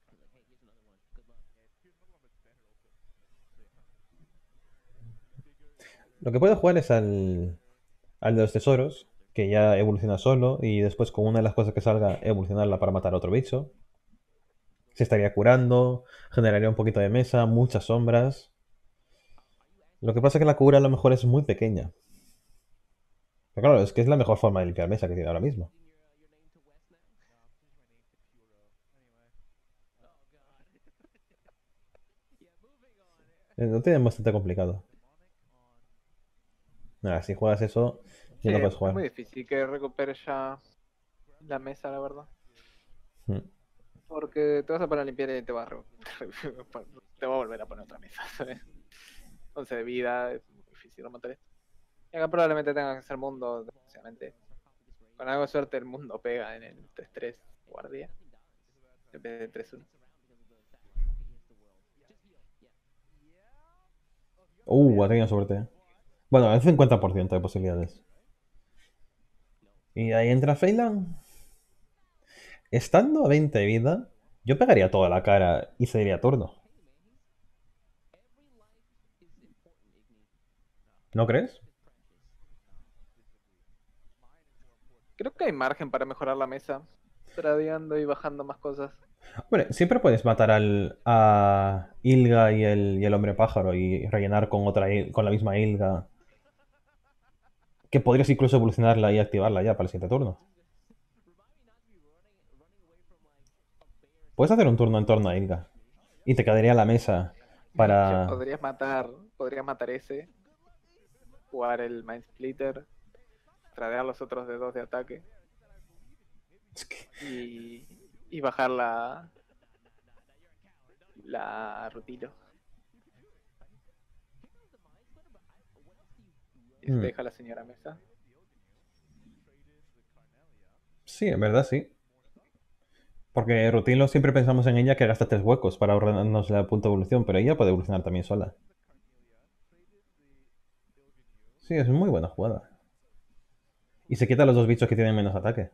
Lo que puede jugar es al, al de los tesoros, que ya evoluciona solo, y después con una de las cosas que salga, evolucionarla para matar a otro bicho. Se estaría curando, generaría un poquito de mesa, muchas sombras. Lo que pasa es que la cura a lo mejor es muy pequeña. Pero claro, es que es la mejor forma de limpiar mesa que tiene ahora mismo. Eh, No tiene bastante complicado. Nada, si juegas eso, ya no Sí, puedes es jugar. muy difícil que recupere ya la mesa, la verdad. Mm. Porque te vas a poner a limpiar y te va a, [LAUGHS] te va a volver a poner otra mesa, ¿sabes? 11 de vida, es muy difícil remontar esto. Y acá probablemente tenga que ser mundo. Con algo de suerte el mundo pega en el 3-3 guardia. En vez de 3-1. Uh, ha tenido suerte. Bueno, el 50% de posibilidades. Y ahí entra Feyland. Estando a 20 de vida, yo pegaría toda la cara y sería turno. ¿No crees? Creo que hay margen para mejorar la mesa. Tradeando y bajando más cosas. Bueno, siempre puedes matar al, a Ilga y el, y el hombre pájaro y rellenar con otra con la misma Ilga. Que podrías incluso evolucionarla y activarla ya para el siguiente turno. Puedes hacer un turno en torno a Ilga. Y te quedaría la mesa para. Podrías matar, podrías matar ese. Jugar el Mind Splitter. Tradear los otros de dos de ataque. Es que- Y, y bajar la. La. Y se Mm. deja la señora mesa. Sí, en verdad sí. Porque Rutilo siempre pensamos en ella que gasta tres huecos para ahorrarnos la punto de evolución, pero ella puede evolucionar también sola. Sí, es muy buena jugada. Y se quita los dos bichos que tienen menos ataque.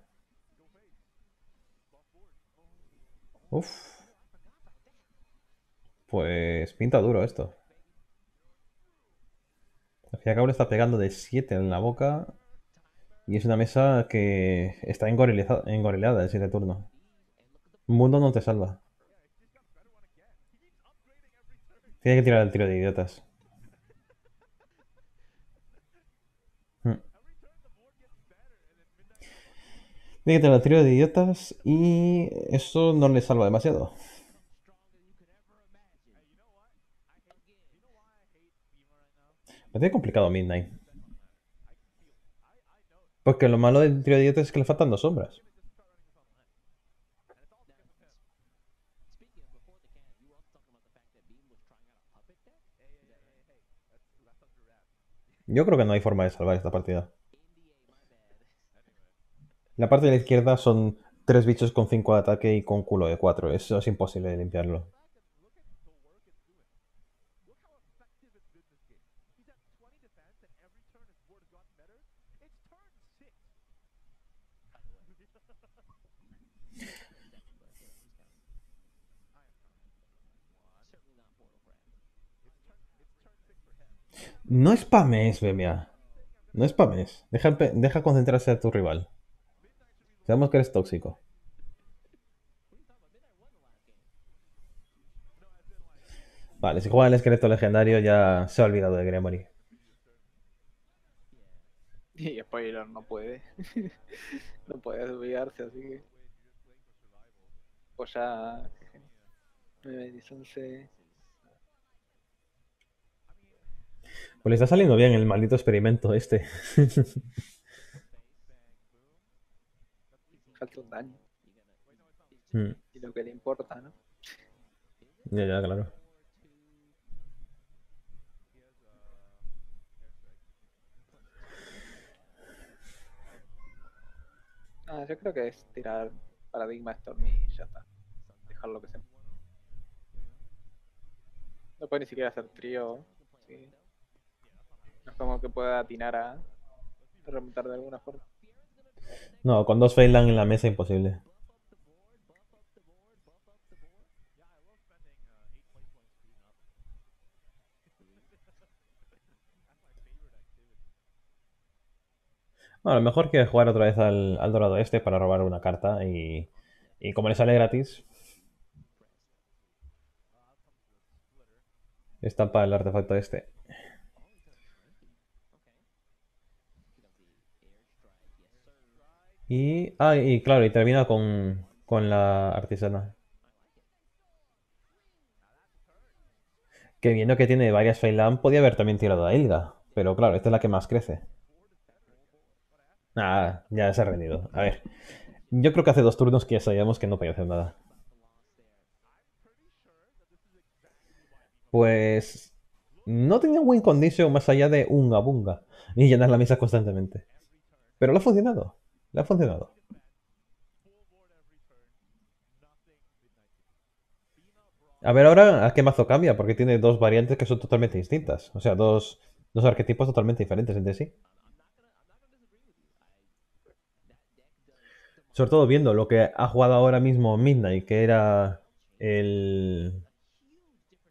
Uf. Pues pinta duro esto. Al fin le está pegando de 7 en la boca. Y es una mesa que está engorilada el 7 turno. Mundo no te salva. Tiene que tirar el tiro de idiotas. Hmm. El tiro de idiotas y eso no le salva demasiado. Me tiene complicado Midnight. Porque lo malo del tiro de idiotas es que le faltan dos sombras. Yo creo que no hay forma de salvar esta partida. La parte de la izquierda son tres bichos con 5 de ataque y con culo de 4. Eso es imposible de limpiarlo. No spames, Bemia. No spames. Deja, concentrarse a tu rival. Sabemos que eres tóxico. Vale, si juega el esqueleto legendario ya se ha olvidado de Gremory. [LAUGHS] Y spoiler, no puede. [LAUGHS] no puede olvidarse, así que. Pues ya. 9, 10, 11. Pues le está saliendo bien el maldito experimento este. [LAUGHS] Falta un daño. Mm, Y lo que le importa, ¿no? ya, ya, claro. Ah, yo creo que es tirar Paradigma Storm y ya está. Dejarlo que se. No puede ni siquiera hacer trío. Sí. No es como que pueda atinar a remontar de alguna forma. No, con dos Feyland en la mesa imposible. Bueno, mejor quiere jugar otra vez al, al dorado este para robar una carta y, y como le sale gratis, estampa el artefacto este. Y, ah, y claro, y termina con, con la artesana. Que viendo que tiene varias Feyland, podía haber también tirado a Ilga. Pero claro, esta es la que más crece. Ah, ya se ha rendido. A ver. Yo creo que hace dos turnos que sabíamos que no podía hacer nada. Pues... No tenía win condition más allá de unga bunga y llenar la mesa constantemente. Pero lo ha funcionado. Le ha funcionado. A ver ahora a qué mazo cambia, porque tiene dos variantes que son totalmente distintas. O sea, dos, dos arquetipos totalmente diferentes entre sí. Sobre todo viendo lo que ha jugado ahora mismo Midnight, que era el,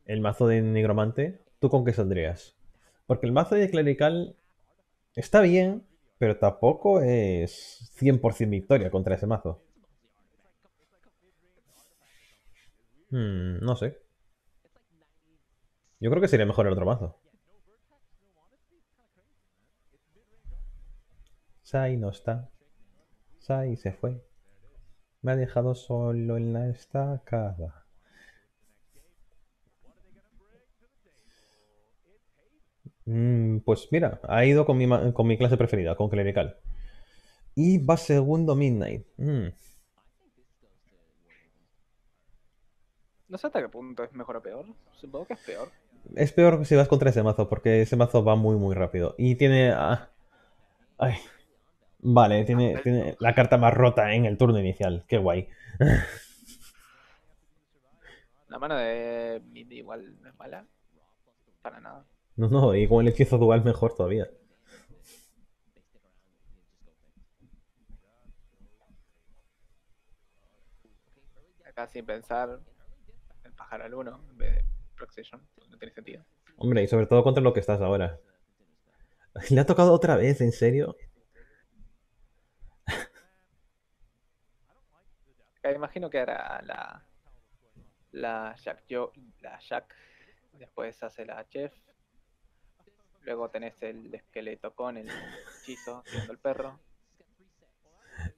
el mazo de Nigromante, ¿tú con qué saldrías? Porque el mazo de Clerical está bien, pero tampoco es 100% victoria contra ese mazo. Hmm, no sé. Yo creo que sería mejor el otro mazo. Sai no está. Sai se fue. Me ha dejado solo en la estacada. Mm, pues mira, ha ido con mi, ma- con mi clase preferida, con Clerical. Y va segundo Midnight. Mm, No sé hasta qué punto es mejor o peor. Supongo que es peor. Es peor si vas contra ese mazo, porque ese mazo va muy, muy rápido. Y tiene... ah, ay. Vale, tiene, tiene la carta más rota en el turno inicial. Qué guay. La mano de Mid igual no es mala. Para nada. No, no, y con el hechizo dual mejor todavía. Acá sin pensar en bajar al 1 en vez de Proxession. No tiene sentido. Hombre, y sobre todo contra lo que estás ahora. [LAUGHS] Le ha tocado otra vez, ¿en serio? Acá imagino que era la. La Jack yo, la Jack. Después hace la Chef. Luego tenés el esqueleto con el hechizo, [LAUGHS] siendo el perro.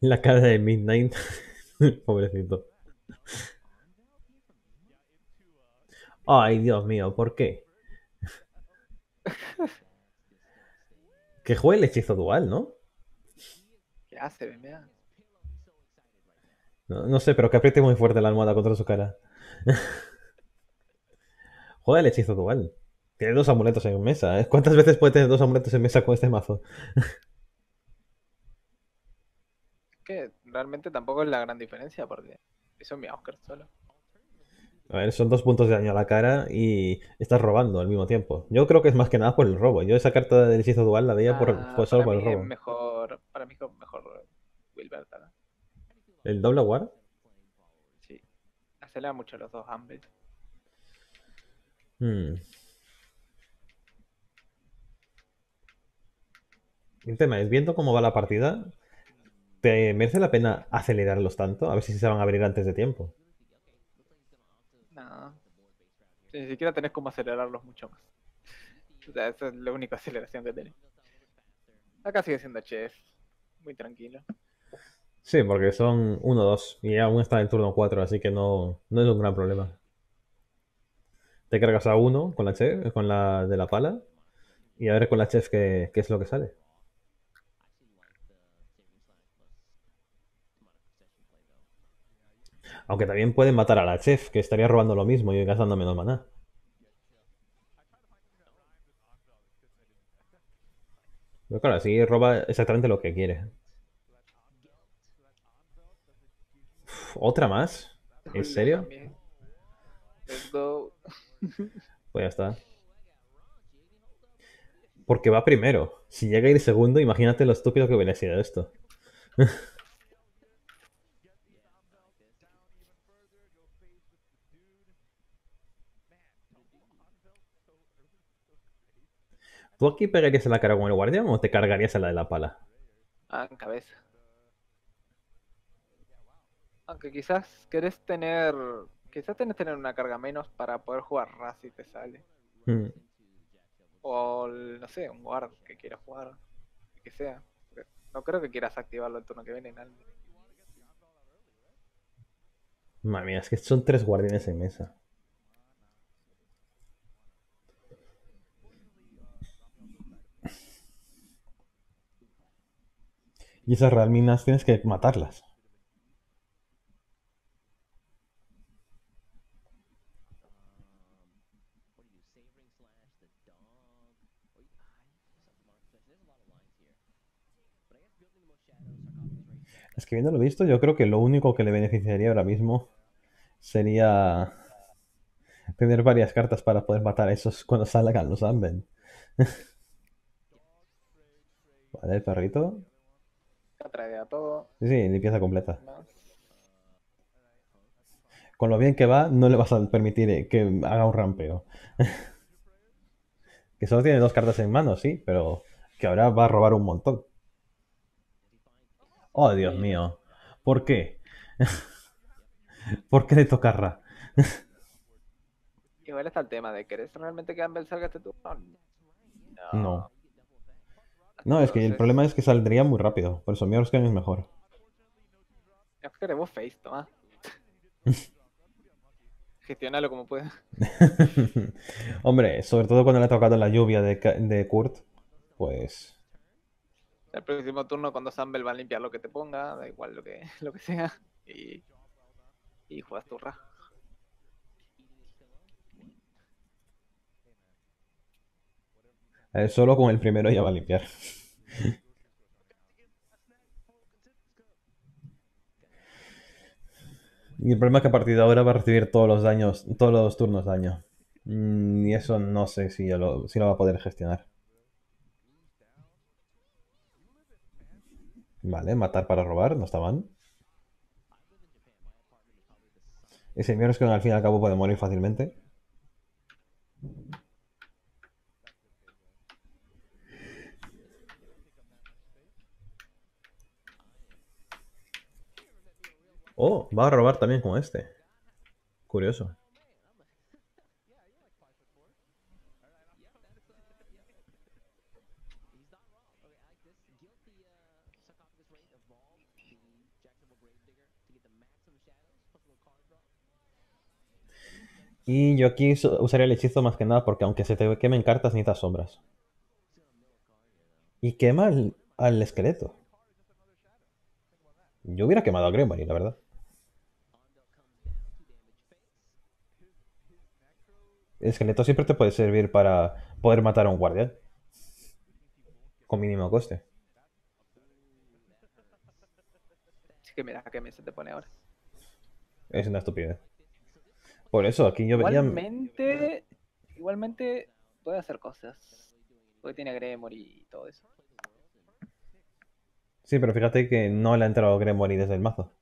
La cara de Midnight. [LAUGHS] Pobrecito. Ay, Dios mío, ¿por qué? [LAUGHS] Que juegue el hechizo dual, ¿no? ¿Qué hace, BMA? No, no sé, pero que apriete muy fuerte la almohada contra su cara. Juega el hechizo dual. Tiene dos amuletos en mesa. ¿eh? ¿Cuántas veces puede tener dos amuletos en mesa con este mazo? Que realmente tampoco es la gran diferencia porque eso es mi Oscar solo. A ver, son dos puntos de daño a la cara y estás robando al mismo tiempo. Yo creo que es más que nada por el robo. Yo esa carta del hechizo dual la veía por, Ah, fue solo por el es robo. mejor, para mí es mejor Wilbert. ¿verdad? ¿El doble war? Sí. Acelera mucho los dos ambos. Hmm. El tema es, viendo cómo va la partida, ¿te merece la pena acelerarlos tanto? A ver si se van a abrir antes de tiempo. No. Ni siquiera tenés como acelerarlos mucho más. O sea, esa es la única [LAUGHS] aceleración que tenés. Acá sigue siendo chef. Muy tranquilo. Sí, porque son 1-2 y aún está en turno 4, así que no, no es un gran problema. Te cargas a uno con la chef, con la de la pala y a ver con la chef qué, qué es lo que sale. Aunque también pueden matar a la chef, que estaría robando lo mismo y gastando menos maná. Pero claro, así roba exactamente lo que quiere. Uf, ¿Otra más? ¿En serio? [LAUGHS] Pues ya está. Porque va primero. Si llega a ir segundo, imagínate lo estúpido que hubiera sido esto. [LAUGHS] ¿Tú aquí pegarías en la cara con el guardián o te cargarías en la de la pala? Ah, en cabeza. Aunque quizás querés tener. Quizás tenés que tener una carga menos para poder jugar Raz si te sale. Hmm. O no sé, un guard que quiera jugar. Que sea. No creo que quieras activarlo el turno que viene, Naldo. Madre mía, es que son tres guardianes en mesa. Y esas realminas tienes que matarlas. Es que viendo lo visto, yo creo que lo único que le beneficiaría ahora mismo sería tener varias cartas para poder matar a esos cuando salgan los Amben. [LAUGHS] vale, perrito. Trae a todo. Sí, sí, limpieza completa. ¿no? Con lo bien que va, no le vas a permitir eh, que haga un rampeo. [LAUGHS] que solo tiene dos cartas en mano, sí, pero que ahora va a robar un montón. Oh, Dios mío. ¿Por qué? [LAUGHS] ¿Por qué le toca Ra? Igual está el tema de ¿querés realmente que Amber salga este turno? No. No. No, es que el problema es que saldría muy rápido. Por eso Miorscan es mejor. Ya queremos Face, toma. [LAUGHS] Gestionalo como puedas. [LAUGHS] Hombre, sobre todo cuando le ha tocado la lluvia de, de Kurt, pues... El próximo turno cuando Sambel va a limpiar lo que te ponga, da igual lo que, [LAUGHS] lo que sea. Y, y juegas tu Ra. Eh, solo con el primero ya va a limpiar. [LAUGHS] Y el problema es que a partir de ahora va a recibir todos los daños, todos los turnos daño. Mm, y eso no sé si, lo, si lo va a poder gestionar. Vale, matar para robar, no está mal. Ese es que al fin y al cabo puede morir fácilmente. Oh, va a robar también con este. Curioso. Y yo aquí usaría el hechizo más que nada porque aunque se te quemen cartas necesitas sombras. Y quema al, al esqueleto. Yo hubiera quemado a Gremory, la verdad. Esqueleto siempre te puede servir para poder matar a un guardián. Con mínimo coste. Así que mira qué mesa te pone ahora. Es una estupidez. Por eso, aquí yo veía... Igualmente, igualmente puede hacer cosas. Porque tiene Gremory y todo eso. Sí, pero fíjate que no le ha entrado Gremory desde el mazo.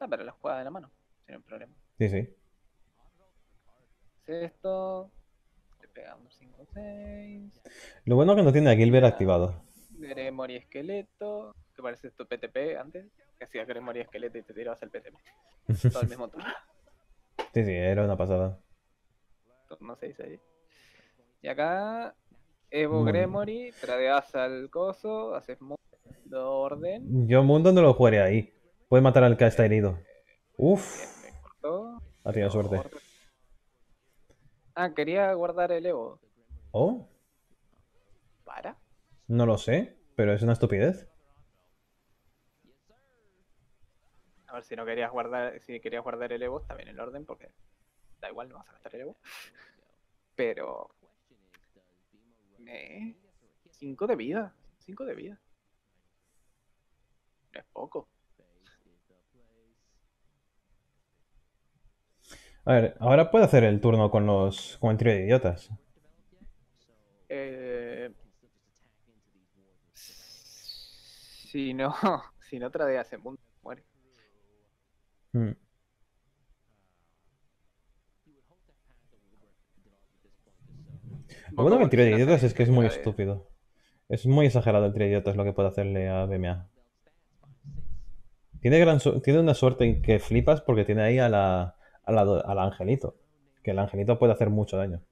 Ah, pero la juega de la mano, sin problema. Sí, sí. Esto. Le pegamos 5 6. Lo bueno es que no tiene a Gilbert activado. Gremory esqueleto. Que parece esto PTP antes. Que hacía Gremory esqueleto y te tirabas el PTP. [LAUGHS] Todo el mismo turno. Sí, sí, era una pasada. Turno 6 ahí. Y acá. Evo bien. Gremory. Tradeas al coso. Haces mundo orden. Yo Mundo no lo jugaré ahí. Puede matar al que está herido. Uf, Me cortó. ha tenido suerte. Orden. Ah, quería guardar el Evo. Oh, ¿Para? no lo sé, pero es una estupidez. A ver si no querías guardar, si querías guardar el Evo, está bien el orden, porque da igual, no vas a gastar el Evo. Pero. 5 de vida. 5 de vida. No es poco. A ver, ahora puede hacer el turno con los con el trío de idiotas. Eh, si no, [LAUGHS] si no tradeas en mundo, muere. Hmm. Lo bueno que el trío de idiotas es que es muy estúpido. Es muy exagerado el trío de idiotas lo que puede hacerle a BMA. Tiene, gran su- tiene una suerte en que flipas porque tiene ahí a la, a la do- al angelito. Que el angelito puede hacer mucho daño.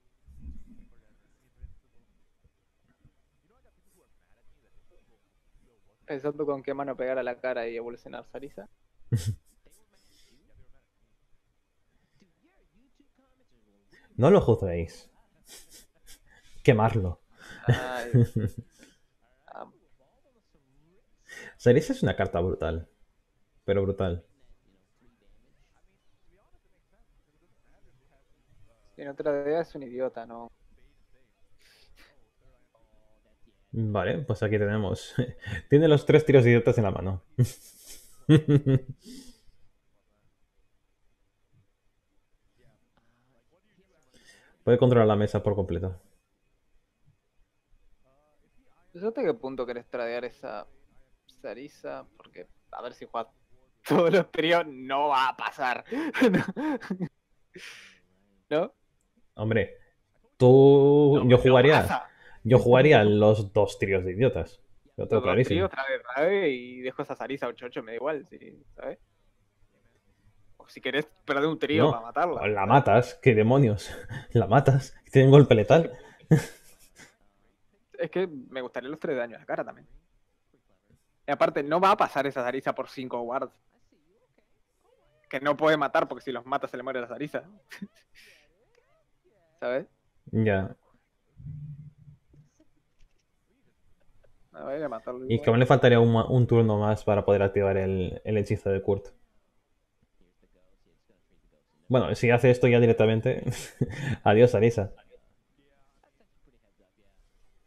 Pensando con qué mano pegar a la cara y evolucionar Sarisa. [LAUGHS] No lo juzguéis. [LAUGHS] Quemarlo. [LAUGHS] Sarisa es una carta brutal. Pero brutal. Si no tradeas es un idiota, ¿no? Vale, pues aquí tenemos. [LAUGHS] Tiene los tres tiros idiotas en la mano. [LAUGHS] Puede controlar la mesa por completo. Sé hasta qué punto querés tradear esa Sarisa, porque a ver si juegas [LAUGHS] todos los tríos, no va a pasar. ¿No? Hombre, tú. No, yo jugaría. Yo jugaría los dos tríos de idiotas. Lo tengo clarísimo. tríos, trae y dejo esa Sarisa 8-8, me da igual, sí, ¿sabes? O si querés perder un trío No, para matarla. La matas, qué demonios. [LAUGHS] La matas. Tiene un golpe letal. Es que me gustaría los 3 de daño a la cara también. Y aparte, no va a pasar esa Sarisa por 5 wards. Que no puede matar porque si los mata se le muere la Sarisa. [LAUGHS] ¿Sabes? Ya. A matarlo. Y que aún le faltaría un, turno más para poder activar el, el hechizo de Kurt. Bueno, si hace esto ya directamente. [LAUGHS] Adiós, Arisa.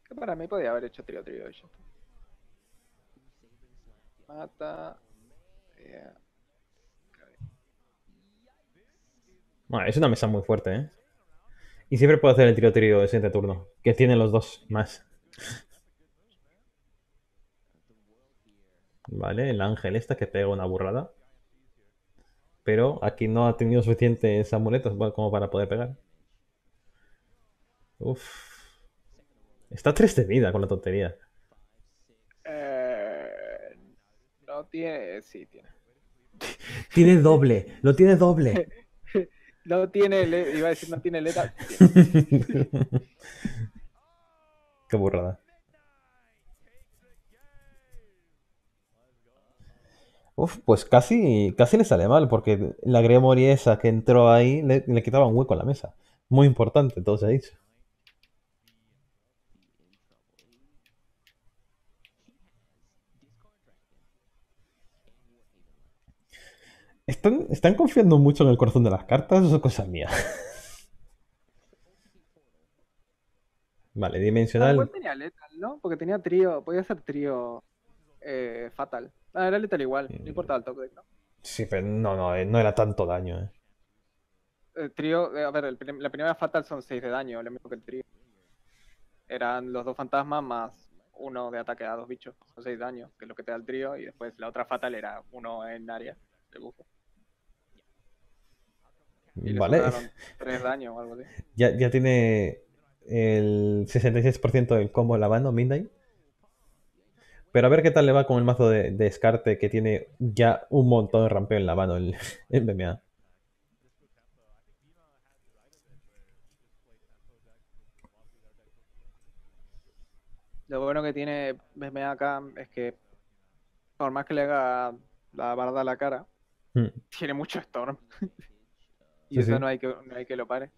Que para mí podía haber hecho trío. ya está. Mata. eh, Bueno, es una mesa muy fuerte, ¿eh? Y siempre puedo hacer el tiro trío el siguiente turno. Que tienen los dos más. Vale, el ángel esta que pega una burrada. Pero aquí no ha tenido suficientes amuletos como para poder pegar. Uf. Está 3 de vida con la tontería. eh, no tiene. Sí, tiene. Tiene doble, lo tiene doble. [LAUGHS] No tiene. le- Iba a decir no tiene letra. [LAUGHS] Qué burrada. Uf, pues casi, casi le sale mal, porque la Gremory esa que entró ahí le, le quitaba un hueco a la mesa. Muy importante, todo se ha dicho. ¿Están, están confiando mucho en el corazón de las cartas o es cosa mía? [LAUGHS] Vale, Ah, dimensional. igual tenía letal, ¿no? Porque tenía trío. Podía ser trío. eh, fatal. Ah, era letal igual. No importaba el top deck, ¿no? Sí, pero no, no, eh, no era tanto daño, eh. El trío, eh, a ver, el la primera fatal son 6 de daño, lo mismo que el trío. Eran los dos fantasmas más uno de ataque a dos bichos, son 6 daños, que es lo que te da el trío, y después la otra fatal era uno en área de. Y le Vale. sobraron 3 daños o algo así. Ya, ya tiene el 66% del combo en la mano, Midnight. Pero a ver qué tal le va con el mazo de, de descarte que tiene ya un montón de rampeo en la mano el, [LAUGHS] el BMA. Lo bueno que tiene BMA acá es que, por más que le haga la barda a la cara, Hmm. tiene mucho Storm. [LAUGHS] y Sí, eso sí. no hay que no hay que lo pare.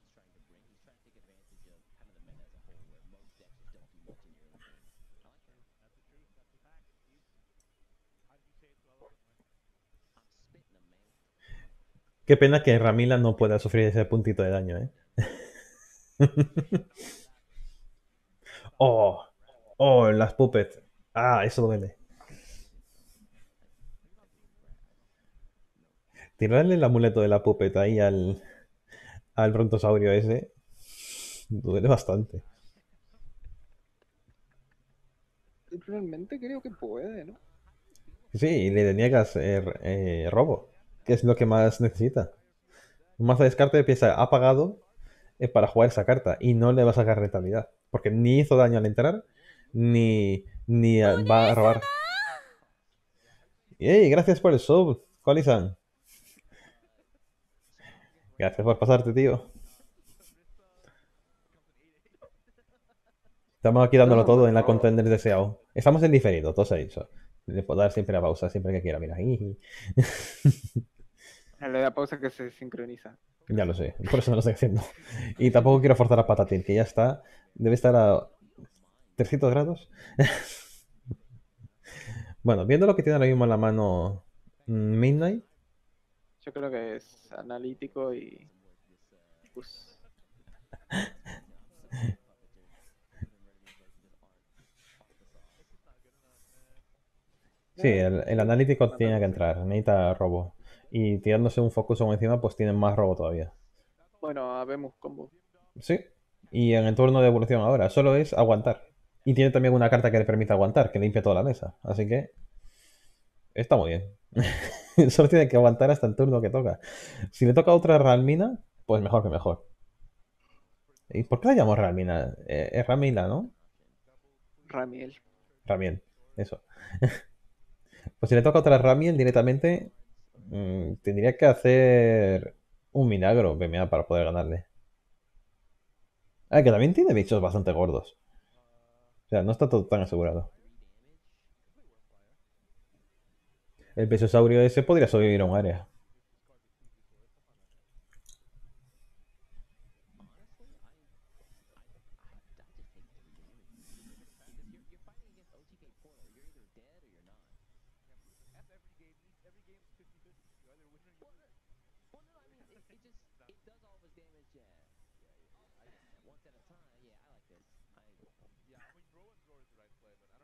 Qué pena que Ramila no pueda sufrir ese puntito de daño, ¿eh? [LAUGHS] oh, oh, las puppets. Ah, eso duele. Tirarle el amuleto de la puppet ahí al, al brontosaurio ese duele bastante. Realmente creo que puede, ¿no? Sí, y le deniegas eh, eh, robo, que es lo que más necesita. Un mazo de descarte empieza apagado eh, para jugar esa carta y no le va a sacar rentabilidad, porque ni hizo daño al entrar, ni, ni a- va a robar. ¡Ey! Gracias por el sub, Colizan. Gracias por pasarte, tío. Estamos aquí dándolo todo en la contender deseado. Estamos en diferido, todo se ha dicho. Le puedo dar siempre la pausa, siempre que quiera, mira. [LAUGHS] Le da pausa que se sincroniza. Ya lo sé, por eso no lo estoy haciendo. Y tampoco quiero forzar a Patatín, que ya está. Debe estar a 300 grados. [LAUGHS] Bueno, viendo lo que tiene ahora mismo en la mano mm, Midnight, Yo creo que es analítico y. Pues, Sí, el, el analítico tiene que entrar, necesita robo. Y tirándose un focus encima, pues tienen más robo todavía. Bueno, habemos combo. Sí. Y en el turno de evolución ahora, solo es aguantar. Y tiene también una carta que le permite aguantar, que limpia toda la mesa. Así que. Está muy bien. [LAUGHS] [LAUGHS] solo tiene que aguantar hasta el turno que toca. Si le toca otra Ralmina, pues mejor que mejor. ¿Y por qué la llamo Ramina? Eh, es Ramila, ¿no? Ramiel. Ramiel, eso. [LAUGHS] pues si le toca otra Ramiel directamente, mmm, tendría que hacer un milagro BMA para poder ganarle. Ah, que también tiene bichos bastante gordos. O sea, no está todo tan asegurado. El pesosaurio ese podría sobrevivir a un área.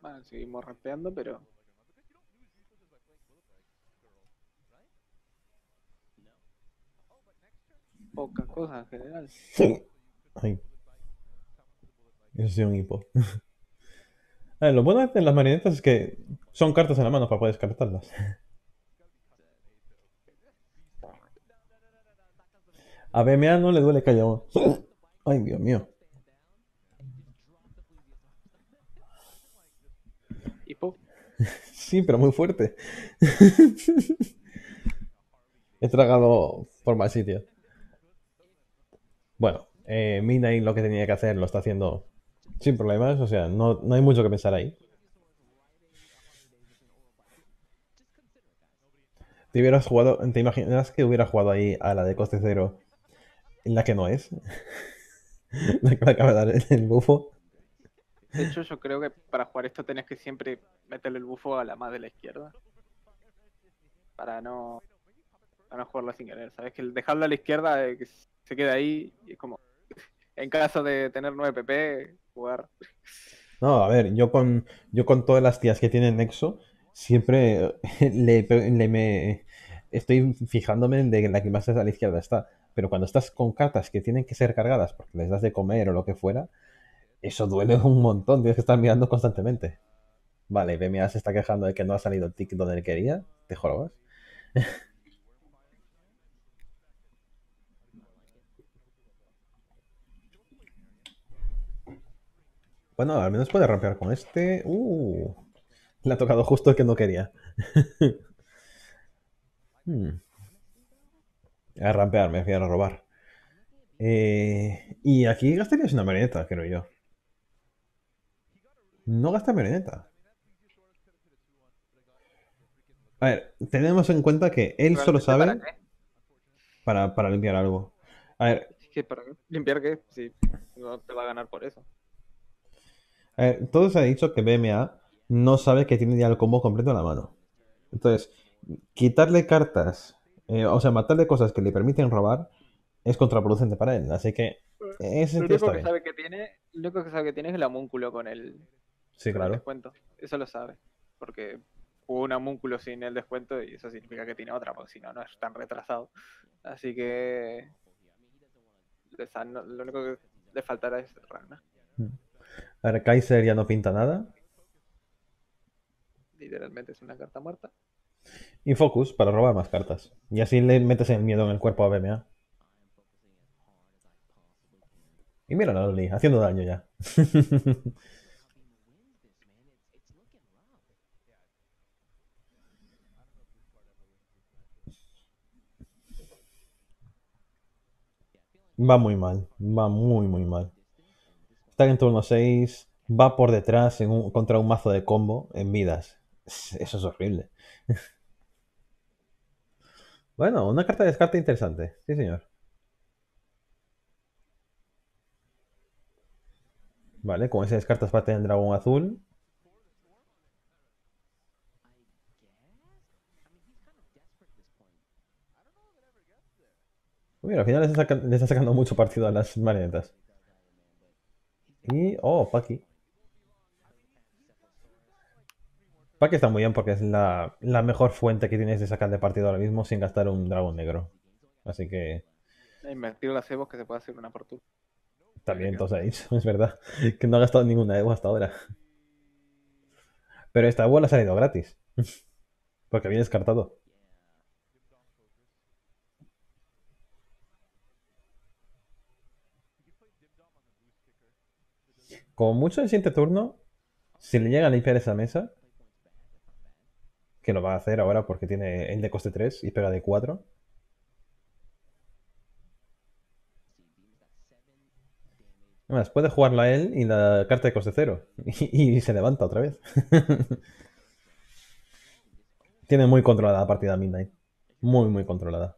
Bueno, seguimos rapeando, pero. Poca cosa en general. Ay. Eso sí, un hipo. A [LAUGHS] ver, lo bueno de las marionetas es que son cartas en la mano para poder descartarlas. A BMA no le duele callado. [LAUGHS] Ay, Dios mío. [LAUGHS] Sí, pero muy fuerte. He tragado por mal sitio. Bueno, eh, Midnight lo que tenía que hacer lo está haciendo sin problemas. O sea, no, no hay mucho que pensar ahí. ¿Te hubieras jugado, te imaginas que hubiera jugado ahí a la de coste cero en la que no es? [LAUGHS] la que acaba de dar el bufo. De hecho, yo creo que para jugar esto tenés que siempre meterle el bufo a la más de la izquierda. Para no, para no jugarlo sin querer. Sabes que dejarlo a la izquierda que se queda ahí y es como en caso de tener 9 PP, jugar. No, a ver, yo con yo con todas las tías que tienen Nexo, siempre [LAUGHS] le, le me estoy fijándome en de la que más a la izquierda está. Pero cuando estás con cartas que tienen que ser cargadas porque les das de comer o lo que fuera, eso duele un montón, tienes que estar mirando constantemente. Vale, BMA se está quejando de que no ha salido el ticket donde quería. Te jorobas. [LAUGHS] bueno, al menos puede rampear con este. Uh, le ha tocado justo el que no quería. [LAUGHS] hmm. A rampear, me fui a robar. Eh, y aquí gastarías una marioneta, creo yo. No gasta marioneta. A ver, tenemos en cuenta que él solo sabe para, para, limpiar algo. A ver. ¿Qué, para ¿Limpiar qué? Si no te va a ganar por eso. Ver, todo se ha dicho que BMA no sabe que tiene ya el combo completo en la mano. Entonces, quitarle cartas, eh, o sea, matarle cosas que le permiten robar, es contraproducente para él. Así que ese lo único que sabe que tiene, lo único que sabe que tiene es el homúnculo con el, Sí, claro. descuento. Eso lo sabe. Porque hubo un amúnculo sin el descuento y eso significa que tiene otra, porque si no, no es tan retrasado. Así que. Lo único que le faltará es Rana. Mm. A ver, Kaiser ya no pinta nada. Literalmente es una carta muerta. Y Focus para robar más cartas. Y así le metes el miedo en el cuerpo a BMA. Y mira a Loli, haciendo daño ya. [LAUGHS] Va muy mal, va muy muy mal. Está en turno 6, va por detrás en contra un mazo de combo en vidas. Eso es horrible. [LAUGHS] bueno, una carta de descarte interesante. Sí, señor. Vale, con ese descartas para tener dragón azul. Mira, al final le está, sacando mucho partido a las marionetas. Y. Oh, Paki. Pack está muy bien porque es la, la mejor fuente que tienes de sacar de partido ahora mismo sin gastar un dragón negro. Así que He invertido las Evos que se puede hacer una por turno. también todo se ha dicho, es verdad. [LAUGHS] Que no ha gastado ninguna Evo hasta ahora. Pero esta Evo la ha salido gratis. [LAUGHS] Porque había descartado. Como mucho el siguiente turno, si le llega a limpiar esa mesa, que lo va a hacer ahora porque tiene el de coste 3 y pega de 4. Además, puede jugarla él y la carta de coste 0. [LAUGHS] Y, se levanta otra vez. [LAUGHS] tiene muy controlada la partida Midnight. Muy, muy controlada.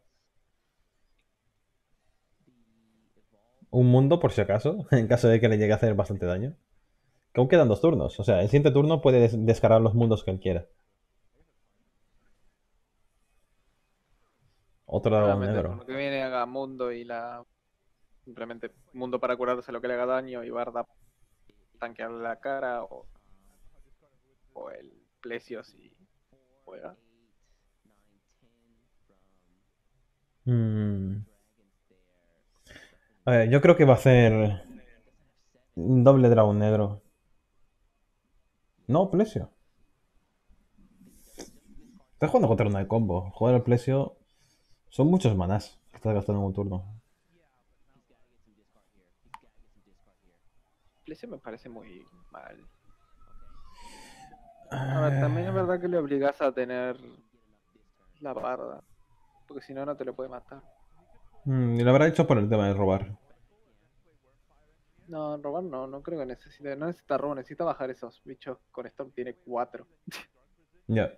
Un mundo, por si acaso, [LAUGHS] en caso de que le llegue a hacer bastante daño. Que aún quedan dos turnos. O sea, el siguiente turno puede des- descargar los mundos que él quiera. Otro dragón negro. que viene haga mundo y la. Simplemente mundo para curarse lo que le haga daño y Barda tanquearle la cara o. O el Plesio si juega. Mm. A ver, yo creo que va a un doble dragón negro. No, Plesio. Estás jugando contra una de combo. Jugar al Plesio son muchos manás que estás gastando en un turno. Plesio me parece muy mal. Ahora, también es verdad que le obligas a tener la barda. Porque si no, no te lo puede matar. Mm, y lo habrá hecho por el tema de robar. No, robar no, no creo que necesite. No necesita robo, necesita bajar esos bichos. Con Storm tiene cuatro. [LAUGHS] Ya.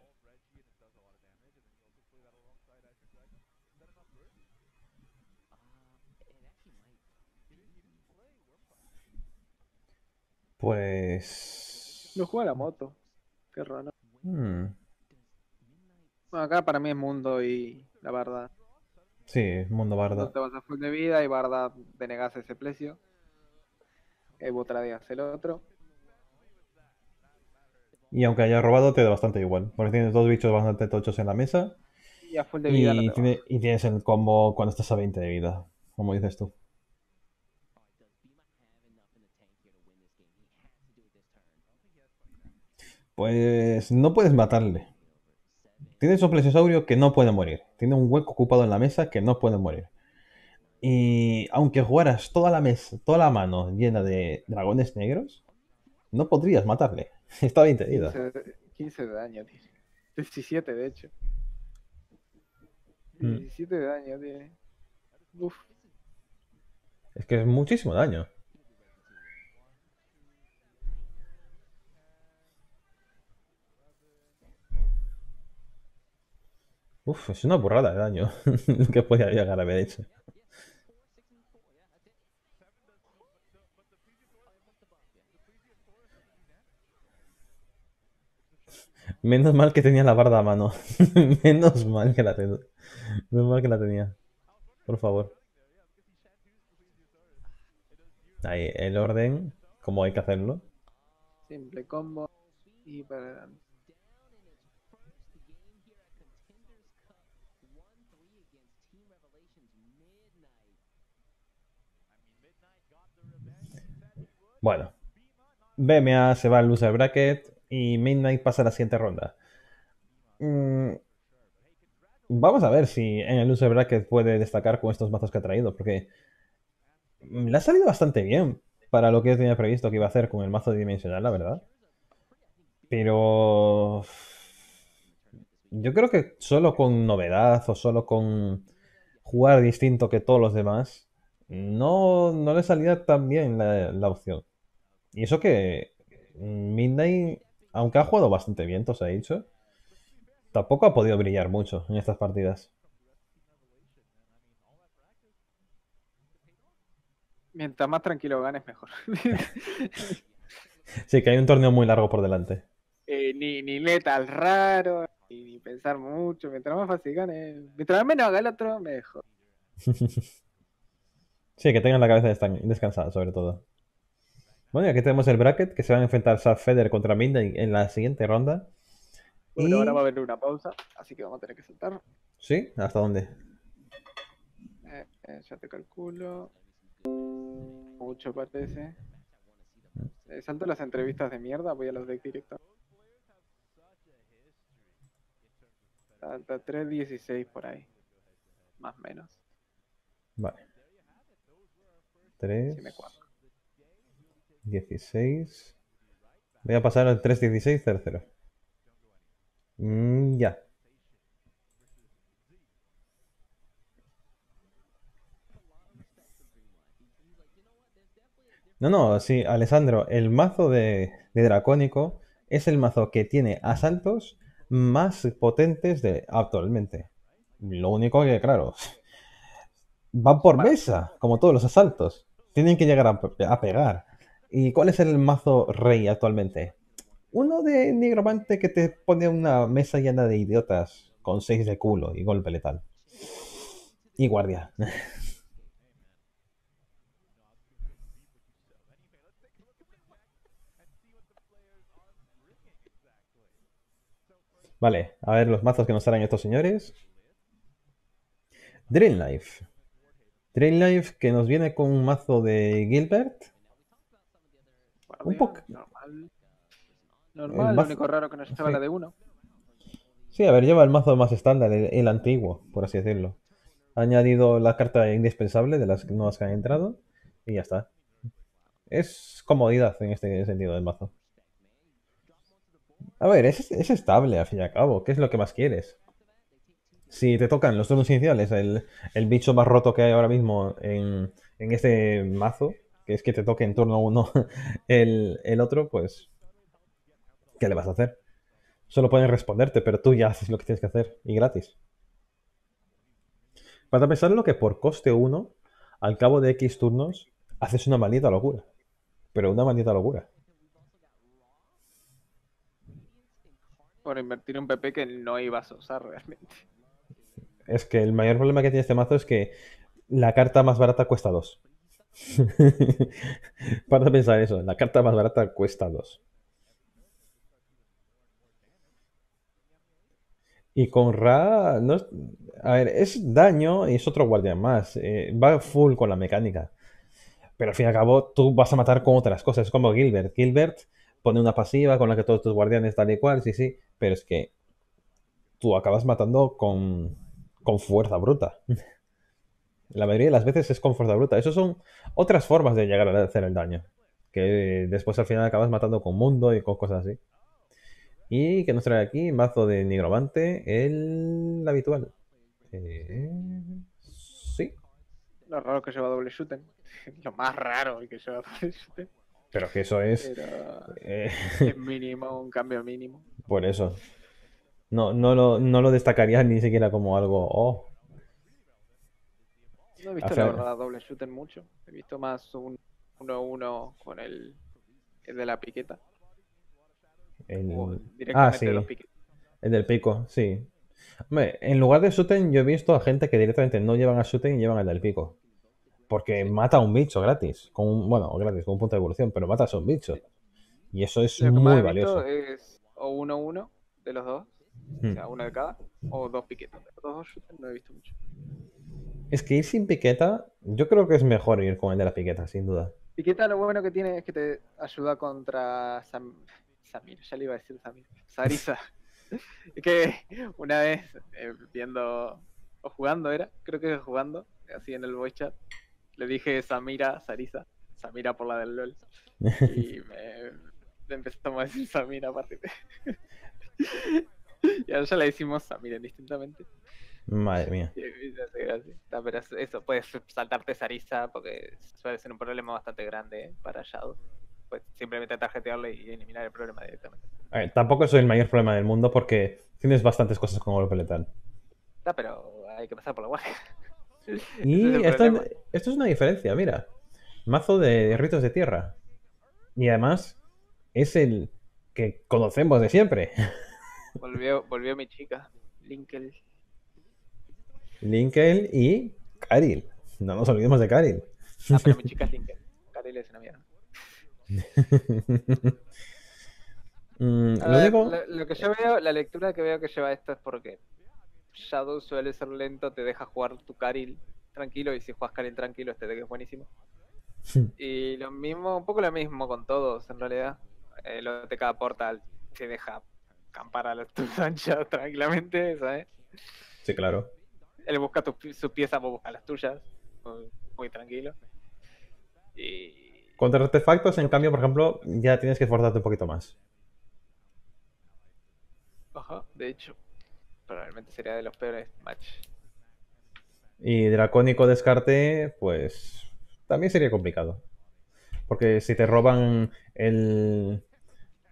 Pues... No juega la moto. Qué raro. mm, Bueno, acá para mí es mundo y la barda. Sí, mundo No barda. te vas a full de vida y barda denegas ese precio. Evo tradeas el otro. Y aunque haya robado, te da bastante igual. Porque tienes dos bichos bastante tochos en la mesa. Y a full de vida Y, te tiene- y tienes el combo cuando estás a 20 de vida. Como dices tú. Pues no puedes matarle. Tienes un plesiosaurio que no puede morir. Tiene un hueco ocupado en la mesa que no puede morir. Y aunque jugaras toda la mesa, toda la mano llena de dragones negros, no podrías matarle. [LAUGHS] Está 20 de vida. 15, de- 15 de daño tiene. 17 de hecho. Mm. 17 de daño tiene. Uf. Es que es muchísimo daño. Uf, es una burrada de daño [LAUGHS] que podía llegar a haber hecho. Menos mal que tenía la barda a mano. [LAUGHS] Menos mal que la tenía. Menos mal que la tenía. Por favor. Ahí, el orden, como hay que hacerlo. Simple combo. Y para adelante. Bueno, BMA se va al loser bracket y Midnight pasa a la siguiente ronda. Mm, vamos a ver si en el loser bracket puede destacar con estos mazos que ha traído, porque le ha salido bastante bien para lo que tenía previsto que iba a hacer con el mazo dimensional, la verdad. Pero yo creo que solo con novedad o solo con jugar distinto que todos los demás, no, no le salía tan bien la opción. Y eso que Midnight, aunque ha jugado bastante bien, todo se ha dicho, tampoco ha podido brillar mucho en estas partidas. Mientras más tranquilo ganes, mejor. [LAUGHS] Sí, que hay un torneo muy largo por delante. Eh, ni, ni letal raro, ni, ni pensar mucho. Mientras más fácil ganes. Mientras menos haga el otro, mejor. [LAUGHS] Sí, que tengan la cabeza descansada, sobre todo. Bueno, y aquí tenemos el bracket que se van a enfrentar Sad Feder contra Midnight en la siguiente ronda. Bueno, Y- ahora va a haber una pausa, así que vamos a tener que saltar. ¿Sí? ¿Hasta dónde? Eh, eh, ya te calculo. Mucho parece. Eh, salto las entrevistas de mierda, voy a los de directo. Hasta 3.16 por ahí. Más o menos. Vale. Si 3, me cuadra. 16. Voy a pasar al 3, 16, 00. Mm, ya. No, no, sí, Alessandro, el mazo de, de Dracónico es el mazo que tiene asaltos más potentes de actualmente. Lo único que, claro, [LAUGHS] van por mesa, como todos los asaltos. Tienen que llegar a pegar. ¿Y cuál es el mazo rey actualmente? Uno de nigromante que te pone una mesa llena de idiotas con 6 de culo y golpe letal. Y guardia. [LAUGHS] Vale, a ver los mazos que nos salen estos señores. Dream Life. Dream Life que nos viene con un mazo de Gilbert. Guardia, poco- Normal. Normal, lo único raro que nos sí. la de uno. Sí, a ver, lleva el mazo más estándar, el, el antiguo, por así decirlo. Ha añadido la carta indispensable de las nuevas que han entrado y ya está. Es comodidad en este sentido del mazo. A ver, es, es estable al fin y al cabo. ¿Qué es lo que más quieres? Si te tocan los turnos iniciales, el, el bicho más roto que hay ahora mismo en, en este mazo, que es que te toque en turno uno [LAUGHS] el, el otro, pues. ¿Qué le vas a hacer? Solo pueden responderte, pero tú ya haces lo que tienes que hacer y gratis. Para pensar lo que por coste 1, al cabo de X turnos, haces una maldita locura. Pero una maldita locura. Por invertir un PP que no ibas a usar realmente. Es que el mayor problema que tiene este mazo es que la carta más barata cuesta 2. [LAUGHS] Para pensar eso, la carta más barata cuesta 2. Y con Ra, no es- a ver, es daño y es otro guardián más. eh, va full con la mecánica. Pero al fin y al cabo, tú vas a matar con otras cosas. Es como Gilbert. Gilbert pone una pasiva con la que todos tus guardianes tal y cual, sí, sí. Pero es que tú acabas matando con, con fuerza bruta. [LAUGHS] La mayoría de las veces es con fuerza bruta. Esas son otras formas de llegar a hacer el daño. Que después al final acabas matando con mundo y con cosas así. Y que nos trae aquí mazo de nigromante, el habitual. Eh, sí, Lo raro que lleva doble shooting. [LAUGHS] Lo más raro que lleva doble shooting. pero que eso es Pero eh, es mínimo, un cambio mínimo. [LAUGHS] por eso. No, no, lo, no lo destacaría ni siquiera como algo. Oh, No he visto Hacer- la verdad doble shooting mucho. He visto más un 1-1 con el, el de la piqueta. el- O Ah, sí. los. El del pico, sí. Hombre, en lugar de Shooten, yo he visto a gente que directamente no llevan a Shooten y llevan el del pico. Porque mata a un bicho gratis. Con un, bueno, gratis, con un punto de evolución, pero matas a un bicho. Y eso es Lo que más muy visto valioso. es o 1-1 de los dos, o Hmm. sea, uno de cada, o dos piquetes. Los dos shooters no he visto mucho. Es que ir sin piqueta, yo creo que es mejor ir con el de la piqueta, sin duda. Piqueta lo bueno que tiene es que te ayuda contra Sam... Samir, ya le iba a decir Samir. Sarisa. [LAUGHS] es que una vez eh, viendo o jugando era, creo que jugando, así en el voice chat, le dije Samira, Sarisa, Samira por la del LOL. Y [LAUGHS] me, empezamos a decir Samira a partir de... y ahora [LAUGHS] ya le decimos Samira indistintamente. Madre mía. No, pero es- eso, puedes saltarte Sarisa porque suele ser un problema bastante grande para Shadow. Pues simplemente tarjetearle y eliminar el problema directamente. A ver, tampoco soy el mayor problema del mundo porque tienes bastantes cosas con golpe letal. No, pero hay que pasar por la guardia. [LAUGHS] Y [LAUGHS] es esto es una diferencia, mira. Mazo de ritos de tierra. Y además es el que conocemos de siempre. [LAUGHS] Volvió, volvió mi chica, Linkel. Linkel y Karil. No nos olvidemos de Karil. Ah, pero mi chica es Linkel. Karel es una mierda. [LAUGHS] Mm, lo ver, único... lo, lo que yo veo, la lectura que veo que lleva esto es porque Shadow suele ser lento, te deja jugar tu Karil tranquilo y si juegas Karil tranquilo este deck es buenísimo. [LAUGHS] Y lo mismo, un poco lo mismo con todos en realidad. El OTK Portal te deja acampar a las [LAUGHS] tus anchas tranquilamente, ¿sabes? Sí, claro. Él busca tus pi- sus piezas, vos buscas las tuyas, muy, muy tranquilo. Y Contra artefactos, en cambio, por ejemplo, ya tienes que esforzarte un poquito más. Ajá, de hecho, probablemente sería de los peores match. Y dracónico descarte, pues también sería complicado. Porque si te roban el,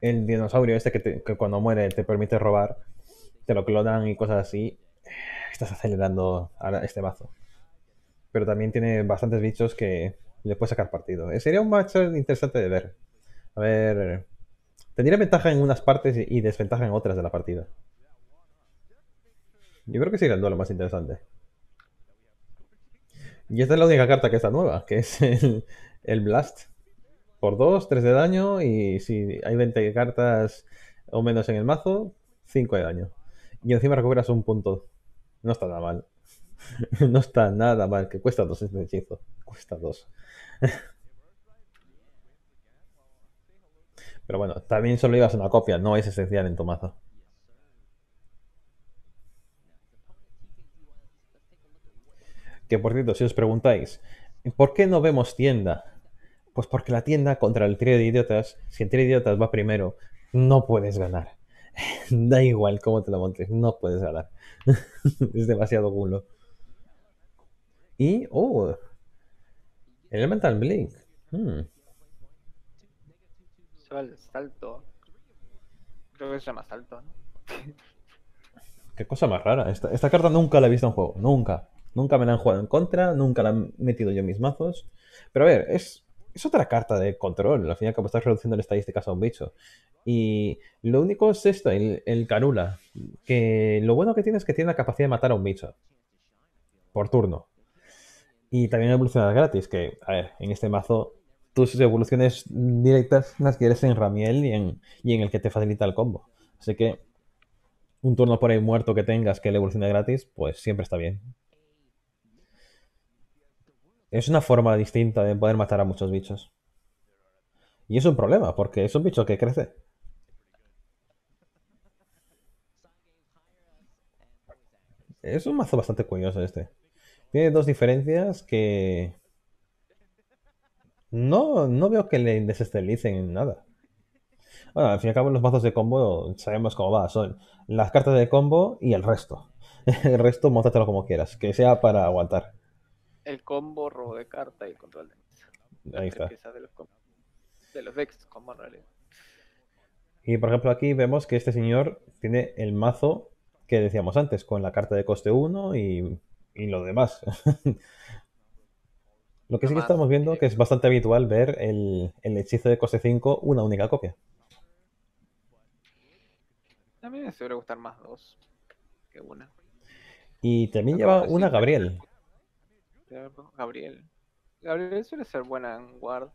el dinosaurio este que, te- que cuando muere te permite robar, te lo clonan y cosas así, estás acelerando a este mazo. Pero también tiene bastantes bichos que le puedes sacar partido. Eh, Sería un match interesante de ver. A ver, tendría ventaja en unas partes y desventaja en otras de la partida. Yo creo que sería el duelo más interesante. Y esta es la única carta que está nueva, que es el, el Blast. Por 2, 3 de daño y si hay 20 cartas o menos en el mazo, 5 de daño. Y encima recuperas un punto. No está nada mal. [LAUGHS] No está nada mal, que cuesta 2 este hechizo. Cuesta 2. [LAUGHS] Pero bueno, también solo llevas una copia, no es esencial en tu mazo. Que por cierto, si os preguntáis, ¿por qué no vemos tienda? Pues porque la tienda contra el trío de idiotas, si el trío de idiotas va primero, no puedes ganar. [LAUGHS] Da igual cómo te lo montes, no puedes ganar. [LAUGHS] es demasiado culo. Y, oh, Elemental Blink. Hmm, salto. Creo que se llama salto, ¿no? Qué cosa más rara. Esta, esta carta nunca la he visto en juego. Nunca. Nunca me la han jugado en contra. Nunca la he metido yo en mis mazos. Pero a ver, es, es otra carta de control. Al fin y al cabo estás reduciendo las estadísticas a un bicho. Y lo único es esto, el, el Karula. Que lo bueno que tiene es que tiene la capacidad de matar a un bicho. Por turno. Y también evolucionar gratis. Que, a ver, en este mazo tus evoluciones directas las quieres en Ramiel y en, y en el que te facilita el combo. Así que un turno por ahí muerto que tengas que le evolucione gratis, pues siempre está bien. Es una forma distinta de poder matar a muchos bichos. Y es un problema, porque es un bicho que crece. Es un mazo bastante curioso este. Tiene dos diferencias que... No, no veo que le desestabilicen en nada. Bueno, al fin y al cabo los mazos de combo sabemos cómo va. Son las cartas de combo y el resto. [LAUGHS] El resto, montatelo como quieras. Que sea para aguantar. El combo, robo de carta y control de mesa. Ahí está. de los, de los decks, como en realidad. Y por ejemplo aquí vemos que este señor tiene el mazo que decíamos antes, con la carta de coste 1 y, y lo demás. [LAUGHS] Lo que sí que estamos viendo eh, que es bastante habitual ver el, el hechizo de coste 5 una única copia. A mí me suele gustar más dos que una. Y también lleva una cinco. Gabriel. Gabriel. Gabriel suele ser buena en guard.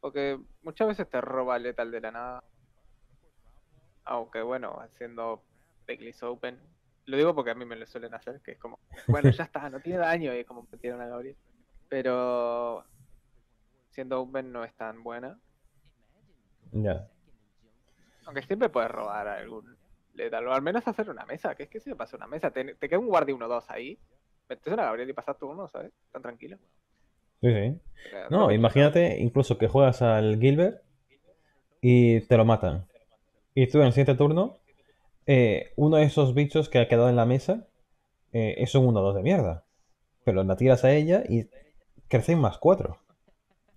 Porque muchas veces te roba letal de la nada. Aunque bueno, haciendo Decklist Open. Lo digo porque a mí me lo suelen hacer, que es como, bueno, ya está, no tiene daño y es como que tiran a Gabriel. Pero siendo Open no es tan buena. Ya. Aunque siempre puedes robar algún letal. O al menos hacer una mesa. Que es que si me pasa una mesa, te, te queda un guardia 1-2 ahí. Metes una Gabriel y pasas turno, ¿sabes? Tan tranquilo. Sí, sí. No, imagínate incluso que juegas al Gilbert y te lo matan. Y tú en el siguiente turno, eh, uno de esos bichos que ha quedado en la mesa eh, es un 1-2 de mierda. Pero la tiras a ella y crecen más 4.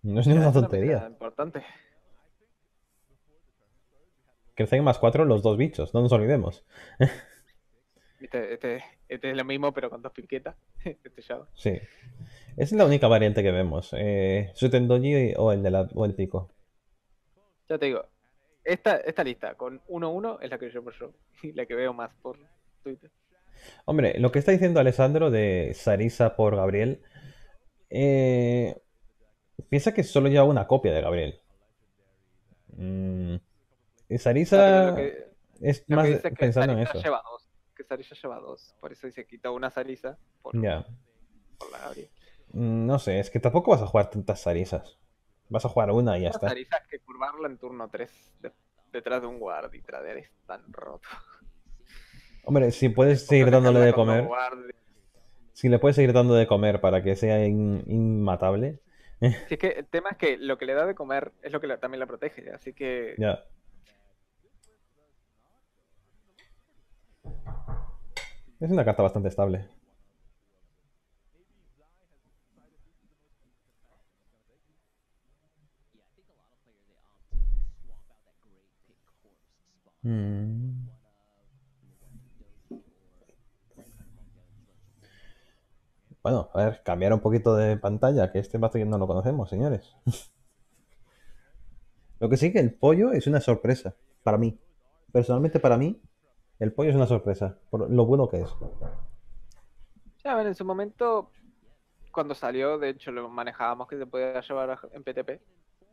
No es ninguna tontería. importante. Crecen más 4 los dos bichos, no nos olvidemos. Este, este, este es lo mismo, pero con dos piquetas. [LAUGHS] Este. Sí. Esa es la única variante que vemos. Eh, Sutendoji o el de la, o el pico. Ya te digo, esta, esta lista con 1-1 es la que yo por yo. Y [LAUGHS] la que veo más por Twitter. Hombre, lo que está diciendo Alessandro de Sarisa por Gabriel, eh, piensa que solo lleva una copia de Gabriel. Mm, Sarisa que, es más pensando en eso. lleva dos. Sarisa lleva dos. Por eso se quitó una Sarisa por, Ya. por la Gabriel. Mm, No sé, es que tampoco vas a jugar tantas Sarisas. Vas a jugar una y ya Una está. Sarisa que curvarla en turno 3 detrás de un guard y trader es tan roto. Hombre, si puedes seguir dándole de comer, si le puedes seguir dando de comer para que sea in- inmatable, Si es que el tema es que lo que le da de comer es lo que la- también la protege. Así que ya. Es una carta bastante estable. Mm. Bueno, a ver, cambiar un poquito de pantalla, que este ya no lo conocemos, señores. [LAUGHS] Lo que sí que el pollo es una sorpresa, para mí. Personalmente para mí, el pollo es una sorpresa, por lo bueno que es. Ya, a ver, en su momento, cuando salió, de hecho lo manejábamos que se podía llevar en PTP.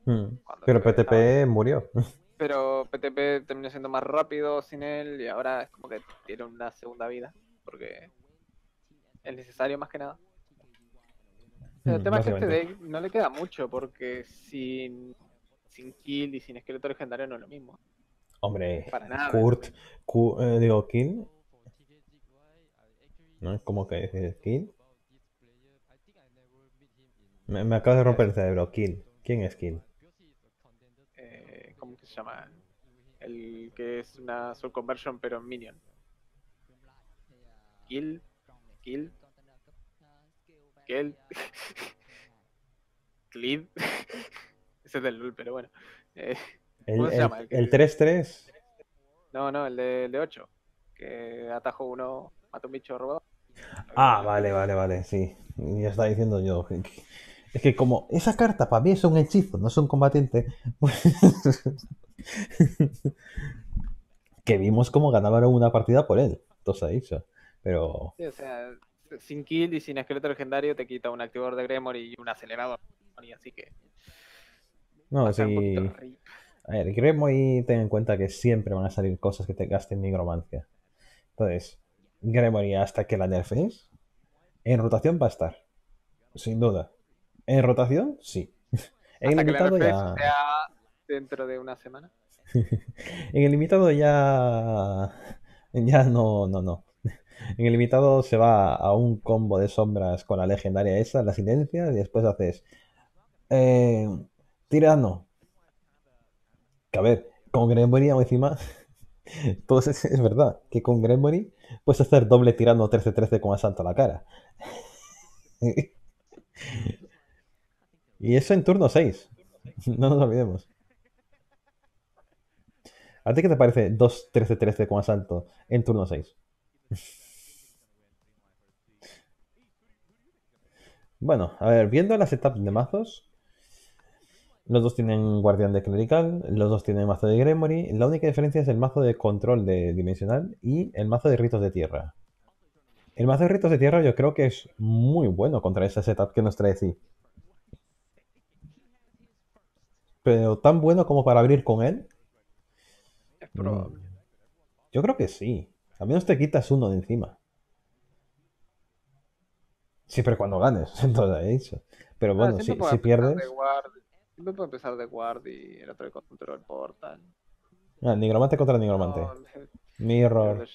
Mm. Cuando Pero estaba- PTP murió. [LAUGHS] Pero PTP terminó siendo más rápido sin él y ahora es como que tiene una segunda vida. Porque es necesario más que nada. El Mm, tema es que este deck no le queda mucho porque sin, sin kill y sin esqueleto legendario no es lo mismo. Hombre, Para nada. Kurt, Ku- eh, digo, Kill. ¿No? ¿Cómo que dices Kill? Me, me acaba de romper el cerebro. Kill. ¿Quién es Kill? Eh, ¿Cómo que se llama? El que es una soul conversion pero en minion. Kill. Kill. Kill. [LAUGHS] Cleed. [LAUGHS] Ese es del LUL, pero bueno. Eh, El, ¿Cómo se el- llama? El que- el 3-3. no, no, el de, el de 8. Que atajo uno, mata un bicho robado. Ah, vale, vale, vale, sí. Ya estaba diciendo yo. Es que como esa carta para mí es un hechizo, no es un combatiente. pues- [LAUGHS] que vimos cómo ganaban una partida por él. Ha dicho. Pero Sí, o sea, sin kill y sin esqueleto legendario te quita un activador de Gremory y un acelerador. Y así que no, sí. A ver, Gremory, ten en cuenta que siempre van a salir cosas que te gasten nigromancia. Entonces, Gremory hasta que la nerfees, en rotación va a estar. Sin duda. En rotación, sí. [LAUGHS] En Hasta que la limitado ya. sea dentro de una semana. [LAUGHS] En el limitado ya. Ya no, no, no. [LAUGHS] En el limitado se va a un combo de sombras con la legendaria esa, la silencia, y después haces. Eh, tirano. A ver, con Gremory aún encima. [LAUGHS] Pues es, verdad que con Gremory puedes hacer doble tirano 13-13 con asalto a la cara. [LAUGHS] Y eso en turno 6. [LAUGHS] No nos olvidemos. ¿A ti qué te parece 2 13-13 con asalto en turno 6? Bueno, a ver, viendo las etapas de mazos, los dos tienen guardián de clerical, los dos tienen mazo de Gremory, la única diferencia es el mazo de control de dimensional y el mazo de ritos de tierra. El mazo de ritos de tierra yo creo que es muy bueno contra esa setup que nos trae Zi. Pero tan bueno como para abrir con él, Es probable. Mm, Yo creo que sí. Al menos te quitas uno de encima. Siempre cuando ganes, [LAUGHS] entonces he dicho. Pero Ah, bueno, si, pierdes. Siempre puede empezar de guard y el otro de control portal. Ah, nigromante contra nigromante. No, Mirror.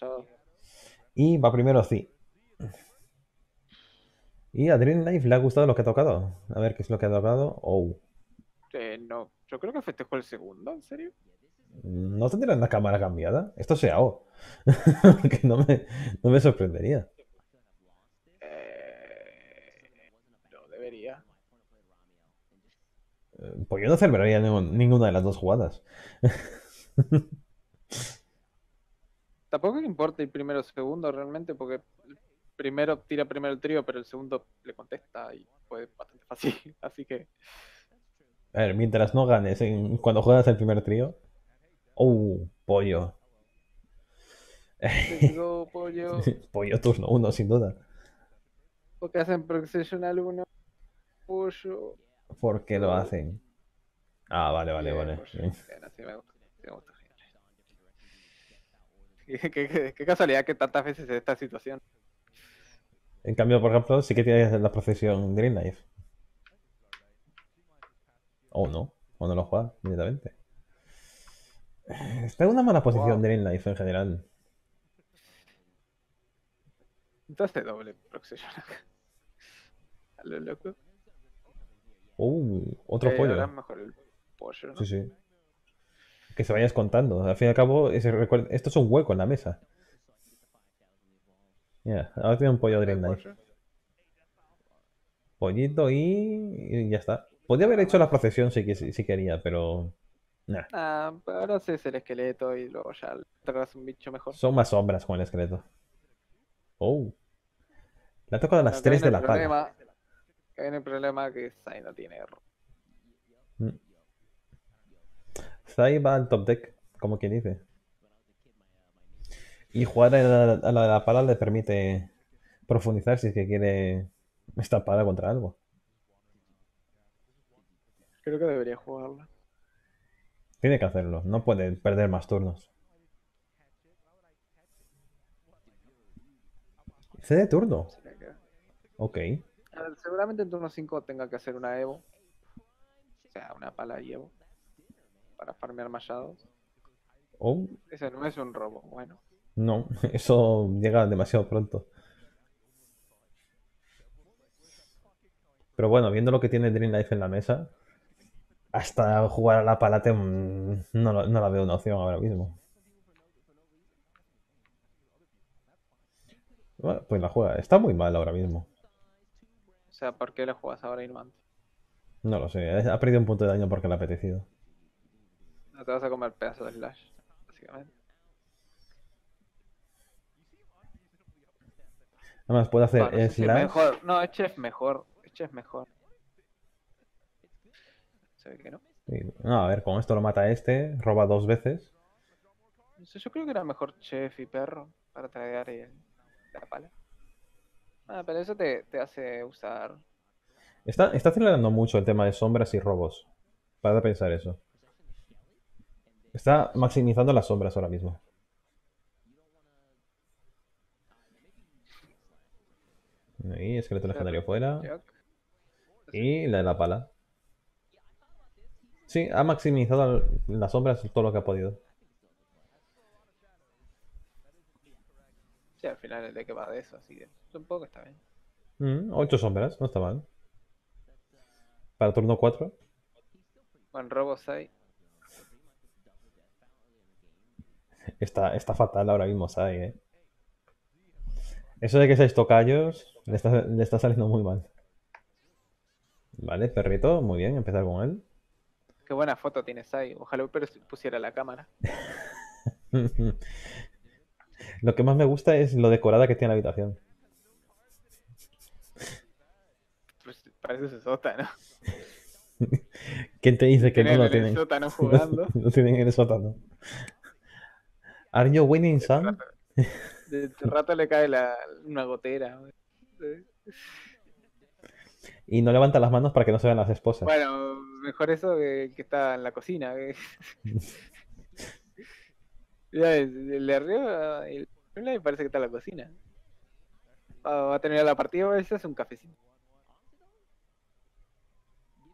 Y va primero sí. Y a Dream Life le ha gustado lo que ha tocado. A ver qué es lo que ha tocado. Oh. Eh, no, yo creo que festejó el segundo, ¿en serio? ¿No tendrán la cámara cambiada? Esto se AO. [LAUGHS] que no me, no me sorprendería. Eh, no debería. Eh, Pues yo no celebraría ninguna de las dos jugadas. [LAUGHS] Tampoco le importa el primero o segundo realmente, porque el primero tira primero el trío, pero el segundo le contesta y fue bastante fácil. [LAUGHS] Así que A ver, mientras no ganes en- cuando juegas el primer trío. Oh, pollo. let's [LAUGHS] go, pollo. Pollo turno uno, sin duda. Porque hacen Processional 1, pollo. ¿Por qué lo Oh. hacen? Ah, vale, vale, vale. [LAUGHS] qué, qué- qué casualidad que tantas veces en esta situación. En cambio, por ejemplo, sí que tienes la procesión Green Knife. O no, o no lo juega directamente. Está en una mala posición Wow. Green Knife en general. Entonces doble procesión acá. A lo loco. Uh, otro Eh, ahora pollo. es mejor el pollo, ¿no? Sí, sí. Que se vayas contando. Al fin y al cabo, ese esto es un hueco en la mesa. Mira, ahora tiene un pollo Knife. pollo. Pollito y... y ya está. Podría haber hecho la procesión si, quis- si quería, pero... Nah. Ah, ahora haces el esqueleto y luego ya tocas un bicho mejor. Son más sombras con el esqueleto. Oh. Le ha tocado a las Acá 3 viene de la pala. Viene el problema que Sai no tiene error. Mm. Va al top deck, como quien dice. Y jugar a la, a la de la pala le permite profundizar si es que quiere esta pala contra algo. Creo que debería jugarla. Tiene que hacerlo, no puede perder más turnos. ¿Cede turno? Ok. Seguramente en turno 5 tenga que hacer una Evo. O sea, una pala y Evo. Para farmear mallados. Oh, Ese no es un robo. Bueno. no, [LAUGHS] eso llega demasiado pronto. Pero bueno, viendo lo que tiene Dream Life en la mesa, hasta jugar a la palate mm, no, no la veo una opción ahora mismo. Bueno, pues la juega. Está muy mal ahora mismo. O sea, ¿por qué lo juegas ahora y no antes? No lo sé. Ha perdido un punto de daño porque le ha apetecido. No te vas a comer pedazo de slash. Básicamente. Además, puede hacer Bueno, slash. mejor. No, es chef mejor. Es chef mejor. Se ve que no. No, a ver, con esto lo mata este, roba dos veces. Yo creo que era mejor chef y perro para traer el, la pala. Ah, pero eso te, te hace usar. Está, está acelerando mucho el tema de sombras y robos. Para pensar eso. Está maximizando las sombras ahora mismo. Ahí, esqueleto legendario fuera. Y la de la pala. Sí, ha maximizado las sombras todo lo que ha podido. Sí, al final el deck va de eso, así que supongo que está bien. Mm, ocho sombras, no está mal. Para turno 4. Bueno, robo 6. Está, está fatal ahora mismo, Sai, eh. Eso de que seis tocayos le está, le está saliendo muy mal. Vale, perrito, muy bien, empezar con él. Qué buena foto tiene Sai. Ojalá pero pusiera la cámara. [LAUGHS] Lo que más me gusta es lo decorada que tiene la habitación. Pues parece su sótano. [LAUGHS] ¿Quién te dice que no lo tienen? sótano [LAUGHS] jugando. [LAUGHS] Lo tienen en el sótano. Are you winning, son? De de rato le cae la, una gotera. Y no levanta las manos para que no se vean las esposas. Bueno, mejor eso que, que está en la cocina. Mira, el el de arriba, el me parece que está en la cocina. Va, va a terminar la partida, va a hacerse un cafecito.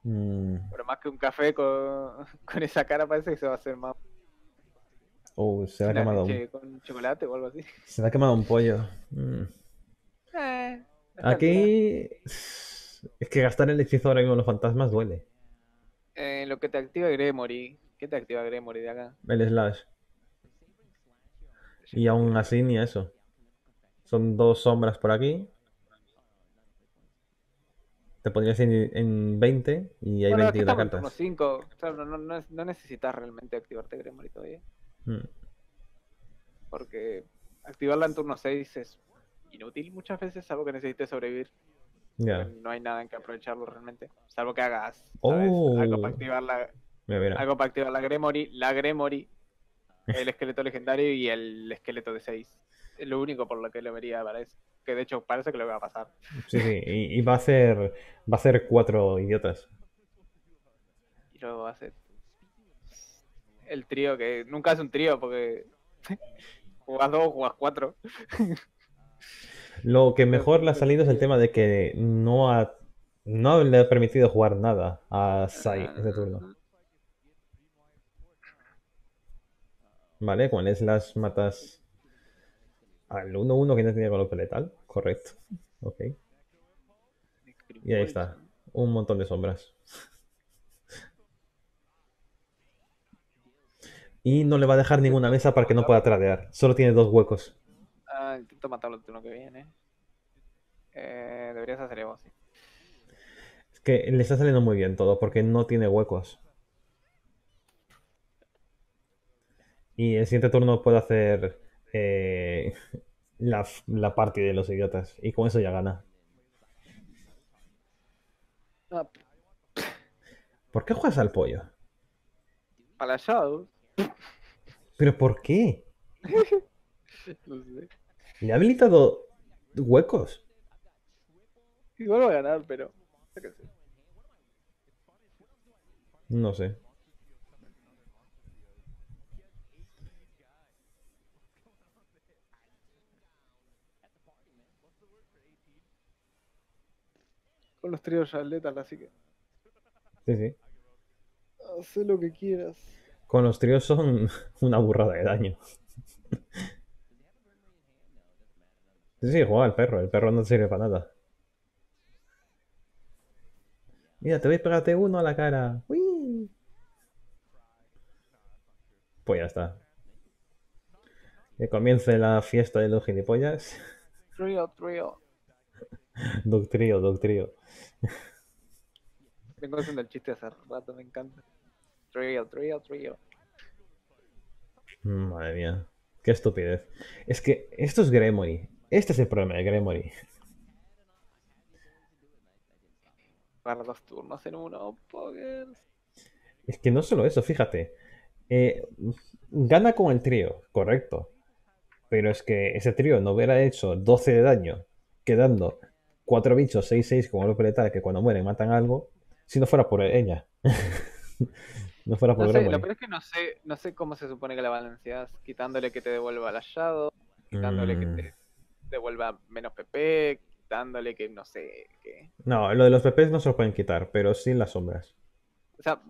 Mm, Pero más que un café con, [LAUGHS] con esa cara parece que se va a hacer más Oh, se le ha quemado un, con chocolate o algo así. se le ha quemado un pollo. Mm. Eh, Aquí es que gastar el hechizo ahora mismo en los fantasmas duele. Eh, lo que te activa Gremory. ¿Qué te activa Gremory de acá? El slash. Y aún así ni eso. Son dos sombras por aquí. Te podrías ir en 20 y hay Bueno, aquí 21 estamos en turno cartas. 5. Claro, no, no, no necesitas realmente activarte Gremory todavía. Mm. Porque activarla en turno 6 es inútil muchas veces, salvo que necesites sobrevivir. No hay nada en que aprovecharlo realmente. Salvo que hagas ¿sabes? Oh. algo para activar la, Mira, mira. algo para activar la Gremory, la Gremory, el esqueleto legendario y el esqueleto de 6. Es lo único por lo que lo vería para eso. Que de hecho parece que lo va a pasar. Sí, sí. Y, y va a hacer. Va a hacer cuatro idiotas. Y luego va a ser el trío que nunca es un trío porque [LAUGHS] Jugas dos, jugas cuatro. Lo que mejor le ha salido es el tema de que no ha, no le ha permitido jugar nada a Sai ese turno. Vale, con el Slash matas al 1-1 que no tenía golpe letal. Correcto. Ok. Y ahí está. Un montón de sombras. Y no le va a dejar ninguna mesa para que no pueda tradear. Solo tiene dos huecos. Ah, intento matarlo el turno que viene. Eh, deberías hacer Evo, sí. Es que le está saliendo muy bien todo porque no tiene huecos. Y el siguiente turno puede hacer eh, la, la party de los idiotas. Y con eso ya gana. ¿Por qué juegas al pollo? para la Shadow. ¿Pero por qué? [LAUGHS] No sé. Le ha habilitado huecos. Igual va a ganar, pero. No sé. Con los tríos ya letal, así que. Sí, sí. Haz lo que quieras. Con los tríos son [LAUGHS] una burrada de daño. Sí, sí, juega al perro. El perro no sirve para nada. Mira, te voy a pegarte uno a la cara. ¡Uy! Pues ya está. Que comience la fiesta de los gilipollas. [LAUGHS] Trío, trío. Doctrío, doctrío. Vengo haciendo el chiste hace rato, me encanta. Trío, trío, trío. Madre mía. Qué estupidez. Es que esto es Gremory. Este es el problema de Gremory. Para dos turnos en uno, poker. Es que no solo eso, fíjate. Eh, gana con el trío, correcto. Pero es que ese trío no hubiera hecho 12 de daño, quedando 4 bichos 6-6 con golpe letal que cuando mueren matan algo, si no fuera por ella. [LAUGHS] no fuera por No sé, lo peor es que no sé, no sé cómo se supone que la balanceas, quitándole que te devuelva la Shadow, quitándole que Mm. te devuelva menos PP, quitándole que no sé qué. No, lo de los PPs no se lo pueden quitar, pero sí las sombras. O sea,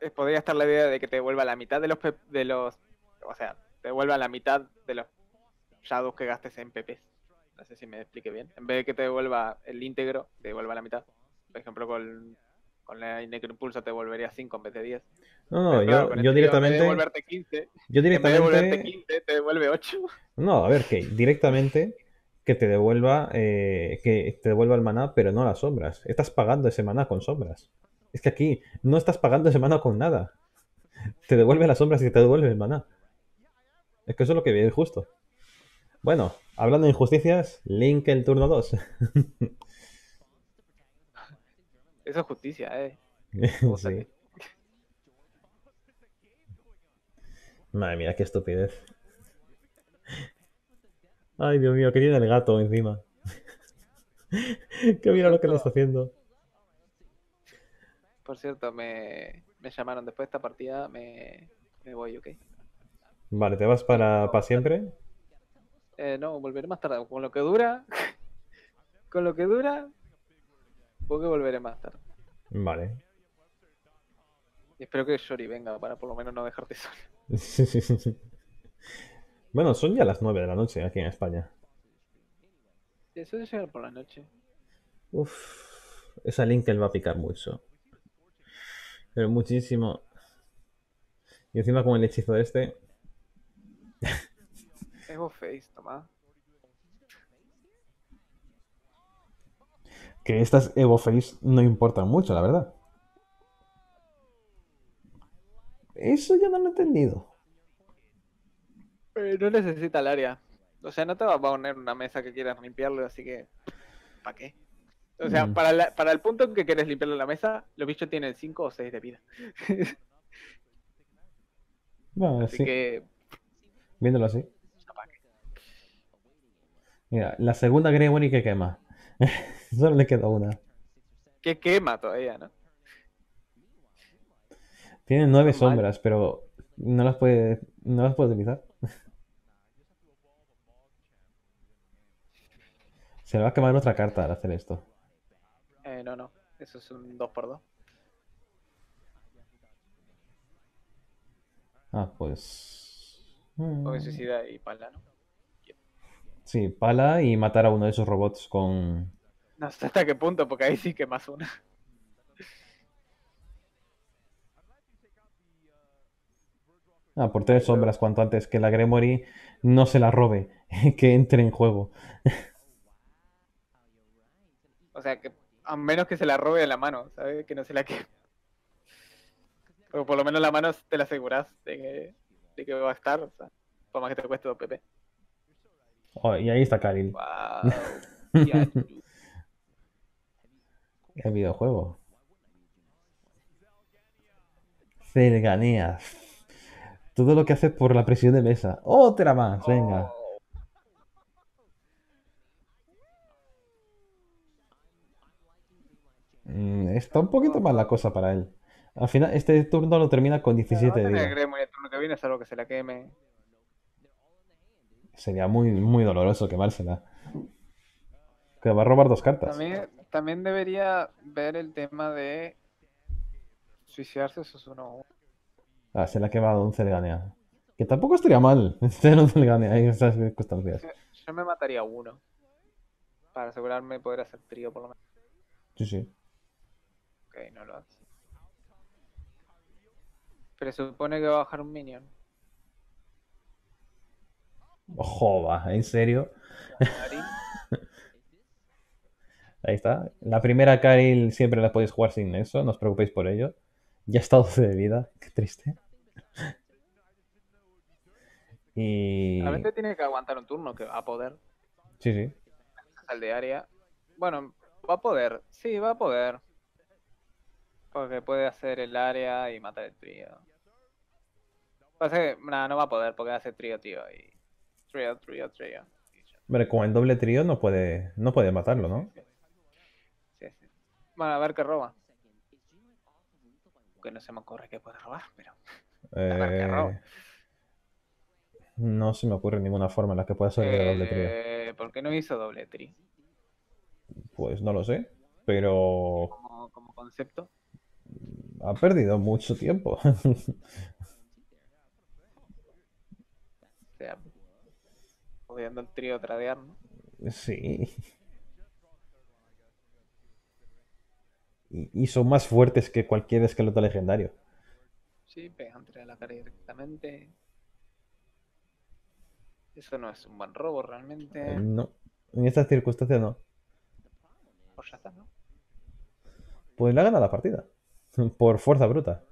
eh, podría estar la idea de que te devuelva la mitad de los de los, o sea, te devuelva la mitad de los Shadows que gastes en PP. No sé si me explique bien. En vez de que te devuelva el íntegro, te devuelva la mitad. Por ejemplo, con, con la Necroimpulso te devolvería 5 en vez de 10. No, no, Pero yo, yo tío, En vez de directamente. devolverte 15, Yo en vez de devolverte directamente. 15, te devuelve 8. No, a ver, que directamente que te devuelva eh, que te devuelva el maná, pero no las sombras. Estás pagando ese maná con sombras. Es que aquí no estás pagando ese maná con nada. Te devuelve las sombras y te devuelve el maná. Es que eso es lo que es justo. Bueno, hablando de injusticias, Link el turno 2. [LAUGHS] Eso es justicia, eh. [LAUGHS] Sí. Madre mía, qué estupidez. Ay, Dios mío, que tiene el gato encima. [LAUGHS] que mira lo que le está haciendo. Por cierto, me, me llamaron después de esta partida, me, me voy, ¿ok? Vale, ¿te vas para, para siempre? Eh, no, volveré más tarde. Con lo que dura, [LAUGHS] con lo que dura, porque volveré más tarde. Vale. Y espero que Shori venga para por lo menos no dejarte solo. [LAUGHS] Bueno, son ya las 9 de la noche aquí en España. Eso de llegar por la noche. Uf, esa Linkel va a picar mucho. Pero muchísimo. Y encima con el hechizo este. [LAUGHS] Evo Face, toma. Que estas Evo Face no importan mucho, la verdad. Eso yo no lo he entendido. Eh, no necesita el área. O sea, no te va a poner una mesa que quieras limpiarlo, así que. ¿Para qué? O sea, Mm. para, la- para el punto en que quieres limpiarle la mesa, los bichos tienen 5 o 6 de vida. [LAUGHS] Bueno, Así sí, que. viéndolo así. Mira, la segunda Grey que quema. [LAUGHS] Solo le queda una. Que quema todavía, ¿no? Tiene nueve sombras, pero no las puede, no las puede utilizar. [LAUGHS] Se le va a quemar otra carta al hacer esto. Eh, no, no. Eso es un 2x2. Ah, pues. Con mm. suicida y. Sí, pala y matar a uno de esos robots con. No sé hasta qué punto, porque ahí sí que más una. [LAUGHS] Ah, por tres sombras, cuanto antes que la Gremory no se la robe, [LAUGHS] que entre en juego. O sea, que a menos que se la robe de la mano, ¿sabes? Que no se la que. O por lo menos la mano te la aseguras de que, de que va a estar, o sea, por más que te cueste 2 PP. Oh, y ahí está Karil, [LAUGHS] Wow. El videojuego. Cerganeas. Todo lo que hace por la presión de mesa. Otra más, venga. Oh, está un poquito mal la cosa para él. Al final, este turno lo termina con Va a 17 de tener vida. Gremlin el turno que viene, salvo que se la queme. Sería muy, muy doloroso quemársela. Que va a robar dos cartas. También, también debería ver el tema de suicidarse, eso es uno. Ah, se le ha quemado un Cerganea. Que tampoco estaría mal [LAUGHS] tener un Cerganea en esas circunstancias. Yo me mataría uno. Para asegurarme de poder hacer trío por lo menos. Sí, sí. Ok, no lo hace. Pero se supone que va a bajar un minion. Joba, ¿en serio? [LAUGHS] Ahí está. La primera Karil siempre la podéis jugar sin eso, no os preocupéis por ello. Ya está 12 de vida, [LAUGHS] qué triste. Y. Realmente tiene que aguantar un turno que va a poder. Sí, sí. Al de área. Bueno, va a poder. Sí, va a poder. Porque puede hacer el área y matar el trío. Pasa que, nada, no va a poder porque hace trío, tío. Y trío, trío, trío. Y ya. Hombre, con el doble trío no puede, no puede matarlo, ¿no? Sí, sí. Bueno, a ver qué roba. Que no se me ocurre que puede robar, pero. [LAUGHS] ver qué roba. Eh, No se me ocurre ninguna forma en la que pueda ser de doble trío. Eh, ¿Por qué no hizo doble tri? Pues no lo sé. Pero Como, como concepto. ha perdido mucho tiempo. [LAUGHS] O sea, odiando el trío tradear, ¿no? Sí. Y, y son más fuertes que cualquier esqueleto legendario. Sí, pegan a la cara directamente. Eso no es un buen robo realmente. Eh, No. En estas circunstancias no. Pues ya está, ¿no? Pues le ha ganado la partida. [LAUGHS] Por fuerza bruta.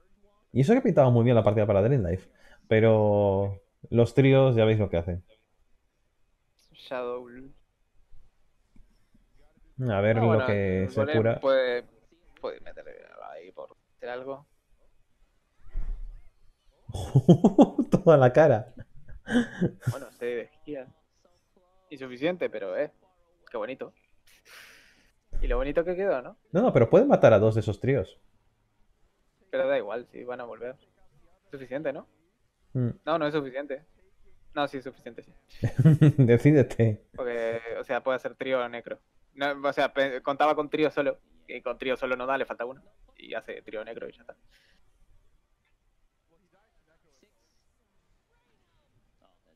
Y eso que pintaba muy bien la partida para Dream Life. Pero los tríos ya veis lo que hacen. Shadow. A ver lo bueno, que se cura. Puede, puede meter ahí por hacer algo. [LAUGHS] Toda la cara. Bueno, se de esquía. Insuficiente, pero eh. Qué bonito. Y lo bonito que quedó, ¿no? No, no, pero puede matar a dos de esos tríos. Pero da igual, si van a volver. Suficiente, ¿no? Mm. No, no es suficiente. No, sí suficiente, sí. [LAUGHS] Decídete. Porque, o sea, puede hacer trío o necro. No, o sea, contaba con trío solo. Y con trío solo no da, le falta uno. Y hace trío negro y ya está.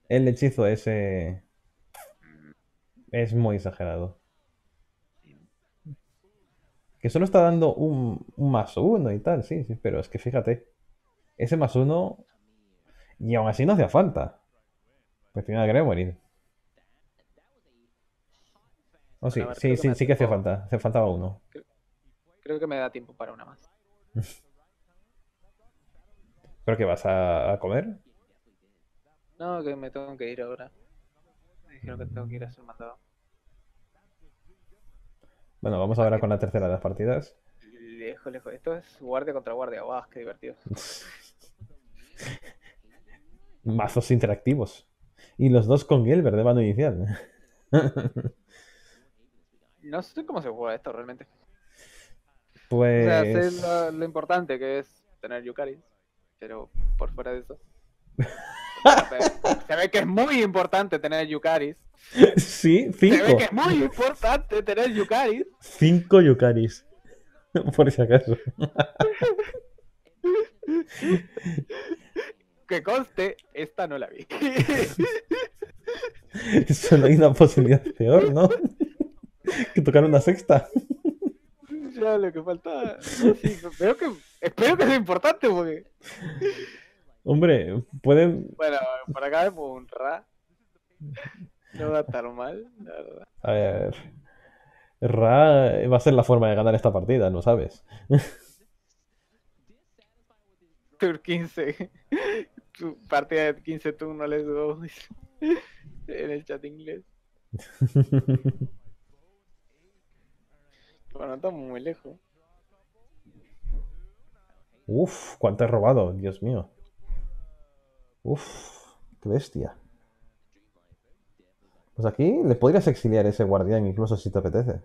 El hechizo ese Mm, es muy exagerado. Que solo está dando un, un más uno y tal, sí, sí, pero es que fíjate. Ese más uno. Y aún así no hacía falta. Pues tiene a Gremory. Oh, sí, ver, sí, creo que sí, sí que hacía falta. Hace faltaba uno. Creo que me da tiempo para una más. [LAUGHS] ¿Pero que vas a, a comer? No, que me tengo que ir ahora. Me dijeron que tengo que ir a hacer mandado. Bueno, vamos ahora con la tercera de las partidas. Lejos, lejos. Esto es guardia contra guardia. Guau, qué divertido. [LAUGHS] Mazos interactivos. Y los dos con Gilbert de mano inicial. No sé cómo se juega esto realmente. O sea, sé Pues. lo, lo importante que es tener Yukari. Pero por fuera de eso. Se ve que es muy importante tener Yukaris. Sí, Se ve cinco. que es muy importante tener Yukaris. Cinco Yukaris. Por si acaso. [LAUGHS] Que conste, esta no la vi. [LAUGHS] Solo hay una posibilidad peor, ¿no? [LAUGHS] Que tocar una sexta. [LAUGHS] ya lo que faltaba. Sí, espero que, espero que sea importante porque. Hombre, pueden. Bueno, por acá vemos un Ra. No va a estar mal, la verdad. A ver. Ra va a ser la forma de ganar esta partida, ¿no sabes? Tour 15. Tu partida de 15 turnos les go. [LAUGHS] En el chat inglés. [LAUGHS] Bueno, estamos muy lejos. Uf, cuánto he robado, Dios mío. Uf, qué bestia. Pues aquí le podrías exiliar ese guardián incluso si te apetece.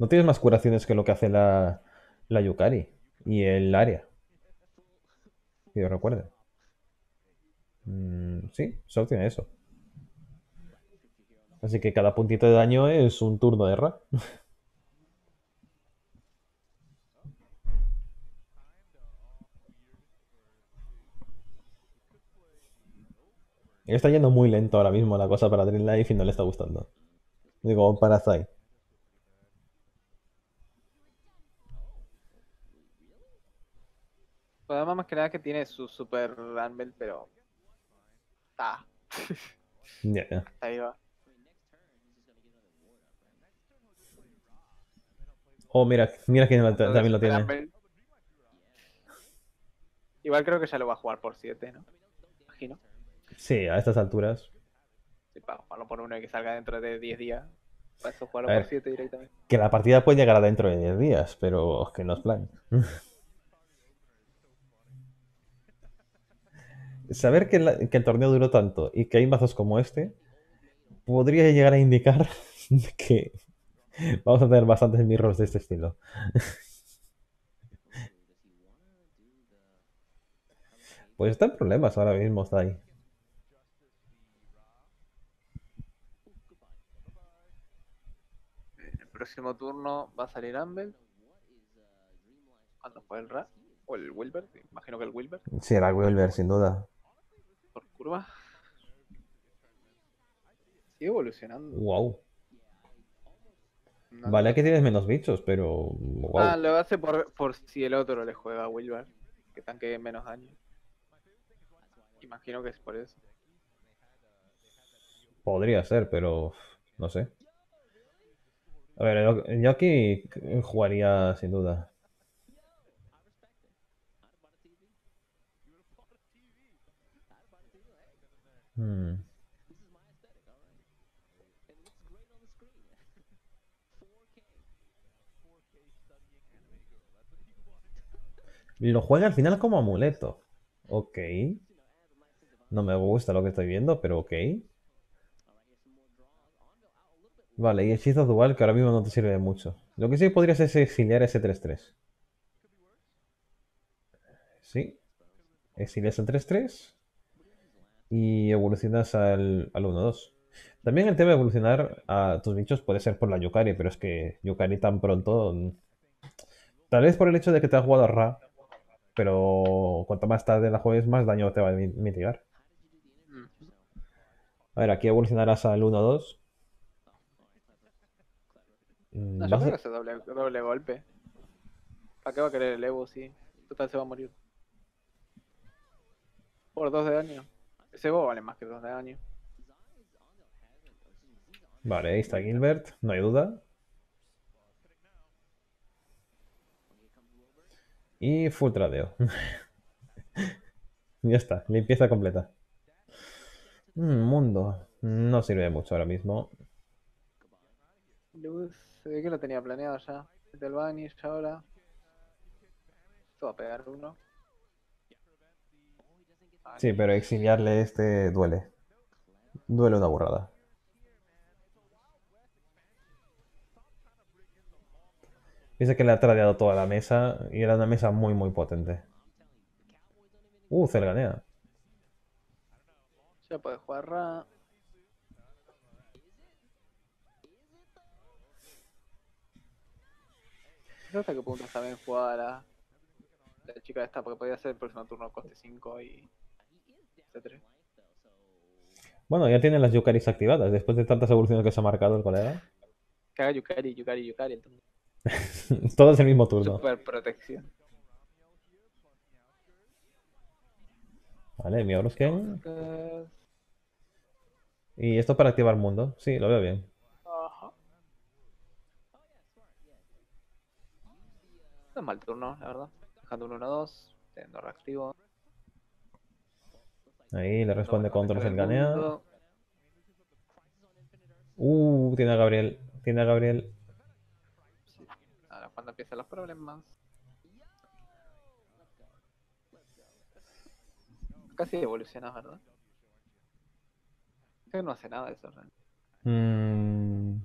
No tienes más curaciones que lo que hace la, la Yukari y el área. Yo recuerde. Mm, sí, solo tiene eso. Así que cada puntito de daño es un turno de Ra. [LAUGHS] Está yendo muy lento ahora mismo la cosa para Dream Life y no le está gustando. Digo, para Zai. Además más que nada que tiene su super Rumble, pero. Ah, Ya, [LAUGHS] ya. ahí va. Oh, mira, mira quién lo- también lo tiene. Rumble. Igual creo que ya lo va a jugar por 7, ¿no? Imagino. Sí, a estas alturas. Sí, para jugarlo por uno y que salga dentro de 10 días. Para eso jugarlo A por ver. 7 directamente. Que la partida puede llegar a dentro de 10 días, pero es que no es plan. [LAUGHS] Saber que, la- que el torneo duró tanto y que hay mazos como este podría llegar a indicar [LAUGHS] que vamos a tener bastantes mirrors de este estilo. [LAUGHS] Pues está en problemas ahora mismo, está ahí. El próximo turno va a salir Rumble. ¿Cuándo fue el Ra? ¿O el Wilbert? Imagino que el Wilbert. Sí, era Wilber, sin duda. Curva. Sigue evolucionando. Wow. No Vale, aquí tienes menos bichos, pero. Wow. Ah, lo hace por, por si el otro le juega a Wilbert. Que tanque menos daño. Imagino que es por eso. Podría ser, pero no sé. A ver, yo aquí jugaría sin duda. Hmm. Lo juega al final como amuleto. Ok. No me gusta lo que estoy viendo, pero ok. Vale, y hechizo dual que ahora mismo no te sirve de mucho. Lo que sí podrías es exiliar ese 3-3. Sí. Exilias el 3-3 y evolucionas al, al 1-2. También el tema de evolucionar a tus bichos puede ser por la Yukari, pero es que Yukari tan pronto. mm, Tal vez por el hecho de que te has jugado a Ra, pero cuanto más tarde la juegues, más daño te va a mi- mitigar. Mm. A ver, aquí evolucionarás al 1-2. Mm, No, yo creo que hace doble, doble golpe. ¿Para qué va a querer el Evo si total se va a morir? Por 2 de daño. Ese Evo vale más que 2 de daño. Vale, ahí está Gilbert, no hay duda. Y full tradeo. [LAUGHS] ya está, limpieza completa. Mm, mundo. No sirve mucho ahora mismo. Luz, que lo tenía planeado ya. Del Vanish ahora. Esto va a pegar uno. Sí, pero exiliarle este duele. Duele una burrada. Piensa que le ha tradeado toda la mesa y era una mesa muy, muy potente. Uh, Cerganea. Ya puedes jugar Ra. No hasta qué punto está bien jugada la, la chica esta, porque podía ser el próximo turno coste 5 y C3. Bueno, ya tienen las Yukaris activadas después de tantas evoluciones que se ha marcado el colega. Que haga Yukari, Yukari, Yukari. turno. [LAUGHS] Todas el mismo turno. Super protección. Vale, mi Orosken. Eh, Y esto para activar mundo. Sí, lo veo bien. Ajá. No es mal turno, la verdad. Dejando un 1-2, teniendo reactivo. Ahí le responde Luego contra el mundo. Uh, tiene a Gabriel. Tiene a Gabriel. Sí. Ahora cuando empiezan los problemas. Casi evolucionas, ¿verdad? Que no hace nada de eso, realmente. Mm.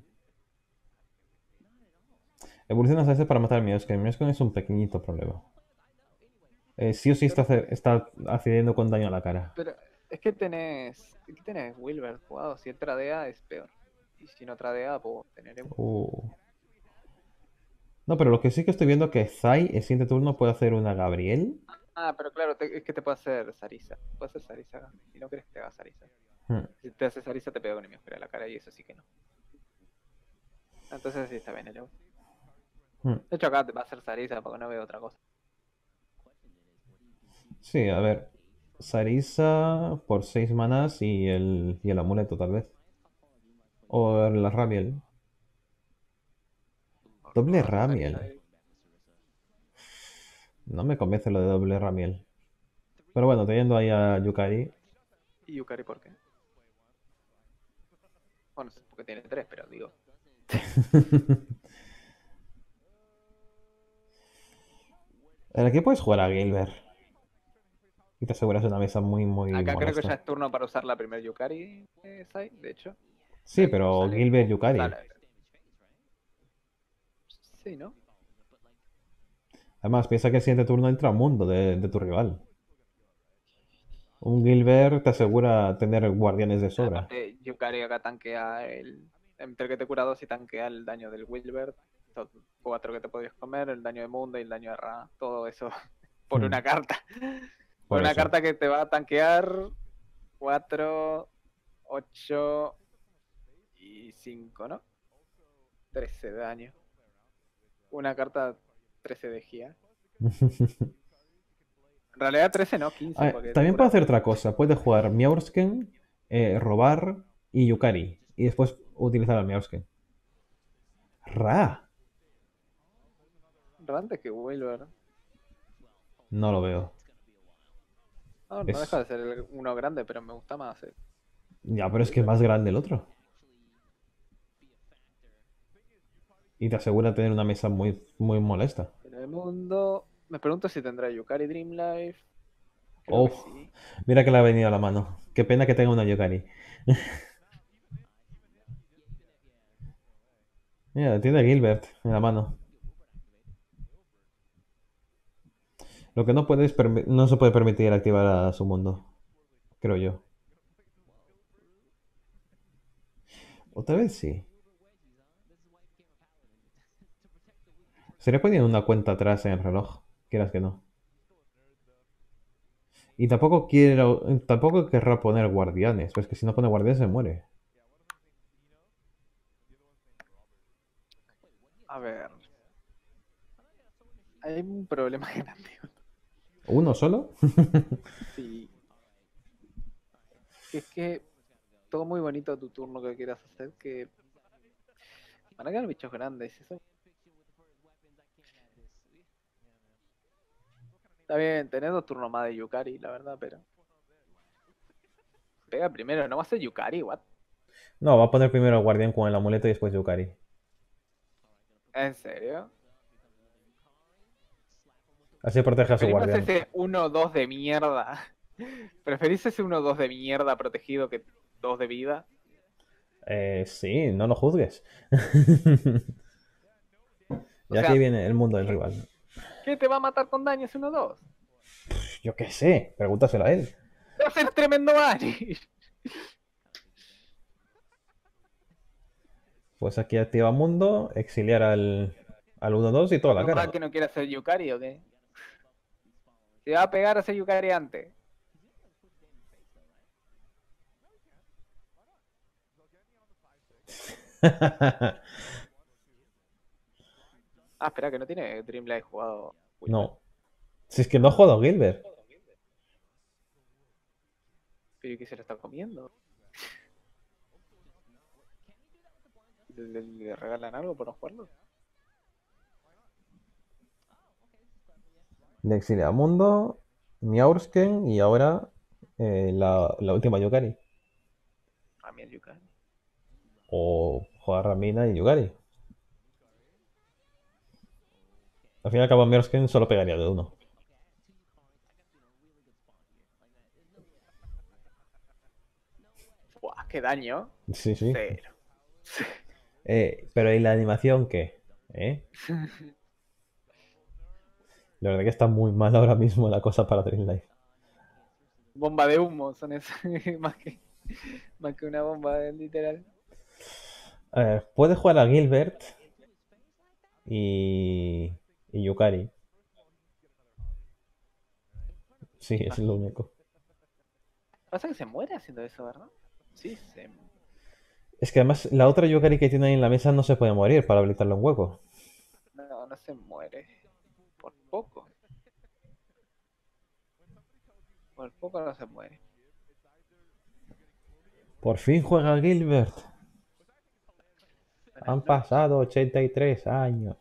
Evolucionas a veces para matar a Miosken. Miosken es un pequeñito problema. Eh, sí o sí está, hace- está accediendo con daño a la cara. Pero es que tenés. ¿Qué tenés Wilbert jugado? Si él tradea es peor. Y si no tradea, puedo tener. em- Uh. No, pero lo que sí que estoy viendo es que Zai el siguiente turno puede hacer una Gabriel. Ah, pero claro, te- es que te puede hacer Sarisa. Puede hacer Sarisa. Si no querés que te haga Sarisa. Hmm. Si te hace Sarisa, te pega con Miosquera en la cara y eso sí que no. Entonces sí está bien el evo. Hmm. De hecho, acá te va a hacer Sarisa porque no veo otra cosa. Sí, a ver. Sarisa por 6 manas y el, y el amuleto, tal vez. O la Ramiel. Doble Ramiel. No me convence lo de doble Ramiel. Pero bueno, teniendo ahí a Yukari. ¿Y Yukari por qué? Bueno, porque tiene tres, pero digo. [LAUGHS] Aquí puedes jugar a Gilbert. Y te aseguras una mesa muy, muy Acá creo que ya es turno para usar la primer Yukari, eh, Sai, de hecho. Sí, pero Gilbert Yukari. Sí, ¿no? Además, piensa que el siguiente turno entra mundo de, de tu rival. Un Gilbert te asegura tener guardianes de sobra. Aparte, Yukari acá tanquea el. Entre que te cura dos y tanquea el daño del Wilbert. Son cuatro que te podías comer, el daño de Mundo y el daño de Ra. Todo eso [LAUGHS] por Hmm. una carta. Por, una eso. carta que te va a tanquear 4, 8 y 5, ¿no? 13 de daño. Una carta 13 de GIA. [LAUGHS] En realidad 13 no, 15. Ah, también puede hacer otra cosa. Puede jugar Miaursken, eh, robar y Yukari. Y después utilizar al Miaursken. Ra. Ra antes que Wilbur. No lo veo. No, no Es- deja de ser el- uno grande, pero me gusta más. eh. Ya, pero es que es más grande el otro. Y te asegura tener una mesa muy, muy molesta. En el mundo. Me pregunto si tendrá Yukari Dream Life. Creo que Uf. sí. Mira que le ha venido a la mano. Qué pena que tenga una Yukari. [LAUGHS] Mira, tiene a Gilbert en la mano. Lo que no puede no se puede permitir activar a su mundo. Creo yo. Otra vez sí. Sería poniendo una cuenta atrás en el reloj, quieras que no. Y tampoco quiero, tampoco querrá poner guardianes, pues que si no pone guardianes se muere. A ver. Hay un problema [LAUGHS] grande. ¿Uno solo? Sí. Es que todo muy bonito tu turno que quieras hacer, que van a quedar bichos grandes. Eso. Está bien, tenés dos turnos más de Yukari, la verdad, pero. Pega primero, no va a ser Yukari, what? No, va a poner primero guardián con el amuleto y después Yukari. ¿En serio? Así protege a su guardián. ese 1-2 de mierda. [LAUGHS] ¿Preferís ese 1-2 de mierda protegido que 2 de vida? Eh, sí, no lo juzgues. [LAUGHS] Y aquí viene el mundo del rival. ¿Qué te va a matar con daño si 1-2? Yo qué sé, pregúntaselo a él. Va a ser tremendo Vanish. [LAUGHS] Pues aquí activa mundo, exiliar al, al 1-2 y toda la cara. que no quiere hacer Yukari o qué? Se va a pegar a ese Yukari antes. [LAUGHS] ah, espera, que no tiene Dreamlight jugado. no. Si es que no ha jugado Gilbert. Pero ¿qué se lo está comiendo? ¿Le, regalan algo por no jugarlo? De Exilia Mundo, Miaursken y ahora eh, la, la, última Yukari. Ramina Yukari. O jugar Ramina y Yukari. Al fin y al cabo, Miaursken solo pegaría de uno. Buah, qué daño. Sí, sí. Eh, pero ¿y la animación qué? ¿Eh? [LAUGHS] La verdad que está muy mal ahora mismo la cosa para Dream Life. Bomba de humo son esas, [LAUGHS] más que, más que una bomba literal. A ver, puede jugar a Gilbert y, y Yukari. Sí, es lo único. Pasa que se muere haciendo eso, ¿verdad? Sí, se es que además la otra Yukari que tiene ahí en la mesa no se puede morir para habilitarle un hueco. No, no se muere. Por poco. Por poco no se muere. Por fin juega Gilbert. Han pasado 83 años.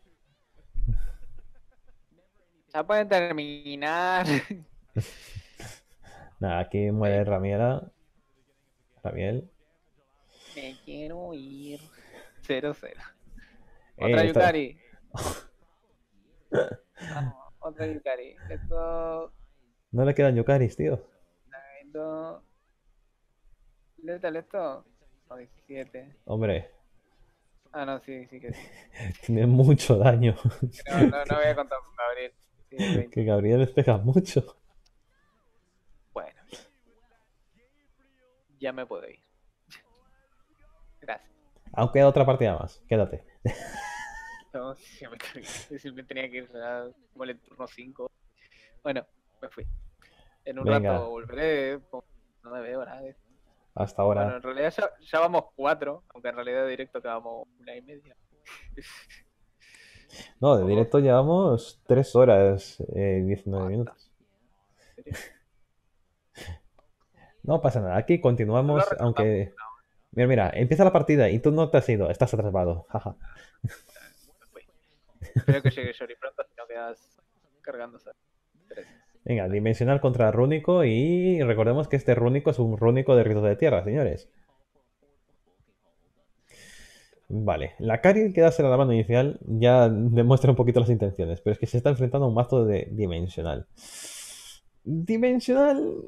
Ya pueden terminar. [LAUGHS] Nada, aquí muere Ramiela. Ramiel. Me quiero ir. 0-0. Eh, otra [LAUGHS] Yukari. otra Yukari. Esto. No le quedan Yukaris, tío. Esto. Letal esto. 17. Hombre. Ah, no, sí, sí que sí. [LAUGHS] Tiene mucho daño. No, no, no voy a contar con Gabriel. [LAUGHS] que Gabriel les pega mucho. Bueno. Ya me puedo ir. [LAUGHS] Gracias. Aunque otra partida más, quédate. [LAUGHS] No, siempre, siempre tenía que ir a como el turno 5. Bueno, me fui. En un rato volveré. No me veo nada. Hasta ahora. Bueno, en realidad ya, ya vamos 4, aunque en realidad de directo quedamos una y media. [LAUGHS] No, de directo llevamos 3 horas eh, 19 minutos. [LAUGHS] No pasa nada, aquí continuamos, aunque Mira, mira, empieza la partida y tú no te has ido, estás atrapado. Jaja. Espero que llegue Shori pronto, si no quedas cargándose. Venga, dimensional contra rúnico y recordemos que este rúnico es un rúnico de ritos de tierra, señores. Vale, la Cari que darse la mano inicial ya demuestra un poquito las intenciones, pero es que se está enfrentando a un mazo de dimensional. Dimensional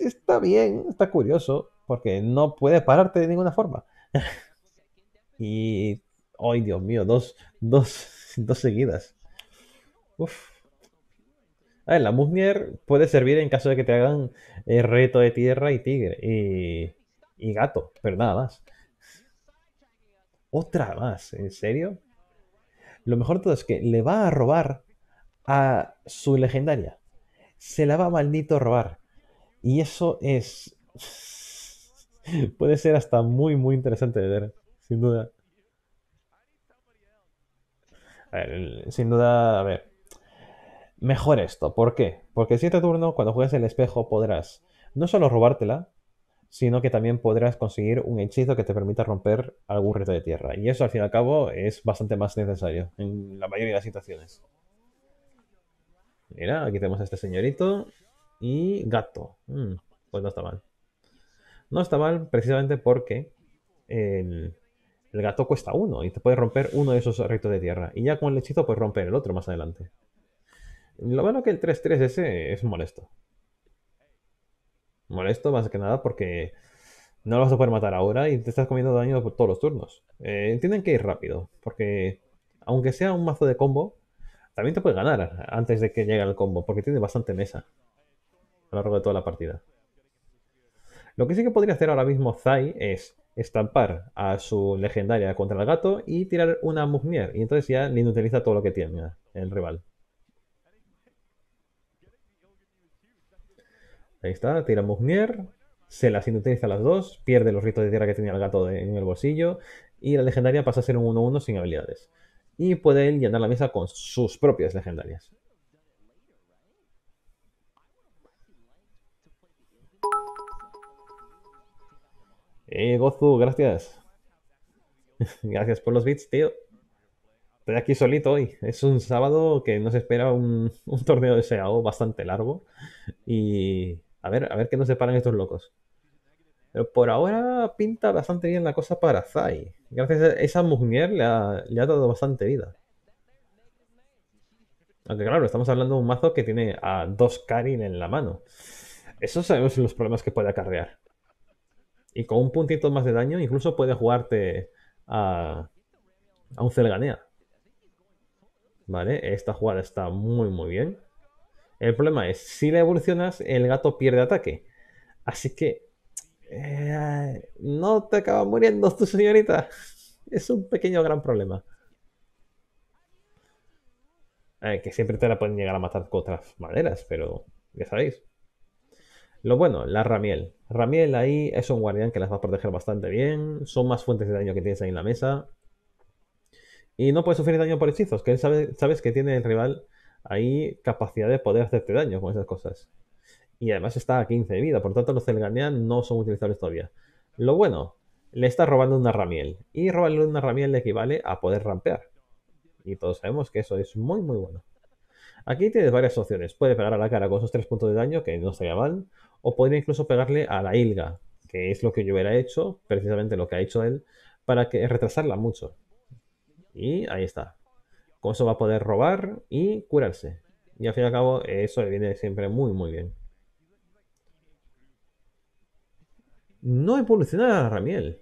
está bien, está curioso, porque no puede pararte de ninguna forma. [LAUGHS] y, ay Dios mío, dos, dos, dos seguidas. Uf. A ver, la Musnier puede servir en caso de que te hagan el reto de tierra y tigre y, y gato, pero nada más. Otra más, ¿en serio? Lo mejor de todo es que le va a robar a su legendaria. Se la va a maldito robar. Y eso es [LAUGHS] puede ser hasta muy, muy interesante de ver, sin duda. Ver, sin duda, a ver. Mejor esto. ¿Por qué? Porque el siguiente turno, cuando juegues el espejo, podrás no solo robártela, sino que también podrás conseguir un hechizo que te permita romper algún reto de tierra. Y eso, al fin y al cabo, es bastante más necesario en la mayoría de las situaciones. Mira, aquí tenemos a este señorito. Y gato. Mm, pues no está mal. No está mal precisamente porque el, gato cuesta uno y te puede romper uno de esos rectos de tierra. Y ya con el hechizo puedes romper el otro más adelante. Lo bueno que el 3-3 ese es molesto. Molesto más que nada porque no lo vas a poder matar ahora y te estás comiendo daño por todos los turnos. Eh, tienen que ir rápido porque aunque sea un mazo de combo, también te puede ganar antes de que llegue el combo, porque tiene bastante mesa a lo largo de toda la partida. Lo que sí que podría hacer ahora mismo Zai es estampar a su legendaria contra el gato y tirar una Mugnier. Y entonces ya Lin utiliza todo lo que tiene el rival. Ahí está, tira Mugnier, se las inutiliza las dos, pierde los ritos de tierra que tenía el gato en el bolsillo y la legendaria pasa a ser un 1-1 sin habilidades. Y puede él llenar la mesa con sus propias legendarias. Eh, Gozu, gracias. [LAUGHS] gracias por los bits, tío. Estoy aquí solito hoy. Es un sábado que nos espera [LAUGHS] un, torneo de SEAO bastante largo. Y a ver, a ver qué nos separan estos locos. Pero por ahora pinta bastante bien la cosa para Zai. Gracias a esa Mugnier le ha, le ha dado bastante vida. Aunque claro, estamos hablando de un mazo que tiene a dos Karin en la mano. Esos son los problemas que puede acarrear. Y con un puntito más de daño, incluso puede jugarte a, a un Celganea. Vale, esta jugada está muy muy bien. El problema es, si la evolucionas, el gato pierde ataque. Así que... Eh, no te acaba muriendo tu señorita. Es un pequeño gran problema. Eh, que siempre te la pueden llegar a matar con otras maneras, pero ya sabéis. Lo bueno, la Ramiel. Ramiel ahí es un guardián que las va a proteger bastante bien. Son más fuentes de daño que tienes ahí en la mesa. Y no puedes sufrir daño por hechizos, que sabes que tiene el rival ahí capacidad de poder hacerte daño con esas cosas. Y además está a 15 de vida, por tanto los Celganean no son utilizables todavía. Lo bueno, le está robando una Ramiel. Y robarle una Ramiel le equivale a poder rampear. Y todos sabemos que eso es muy muy bueno. Aquí tienes varias opciones. Puede pegar a la cara con esos 3 puntos de daño, que no sería mal o podría incluso pegarle a la Ilga, que es lo que yo hubiera hecho, precisamente lo que ha hecho él, para que retrasarla mucho. Y ahí está. Con eso va a poder robar y curarse. Y al fin y al cabo, eso le viene siempre muy, muy bien. No evoluciona a Ramiel.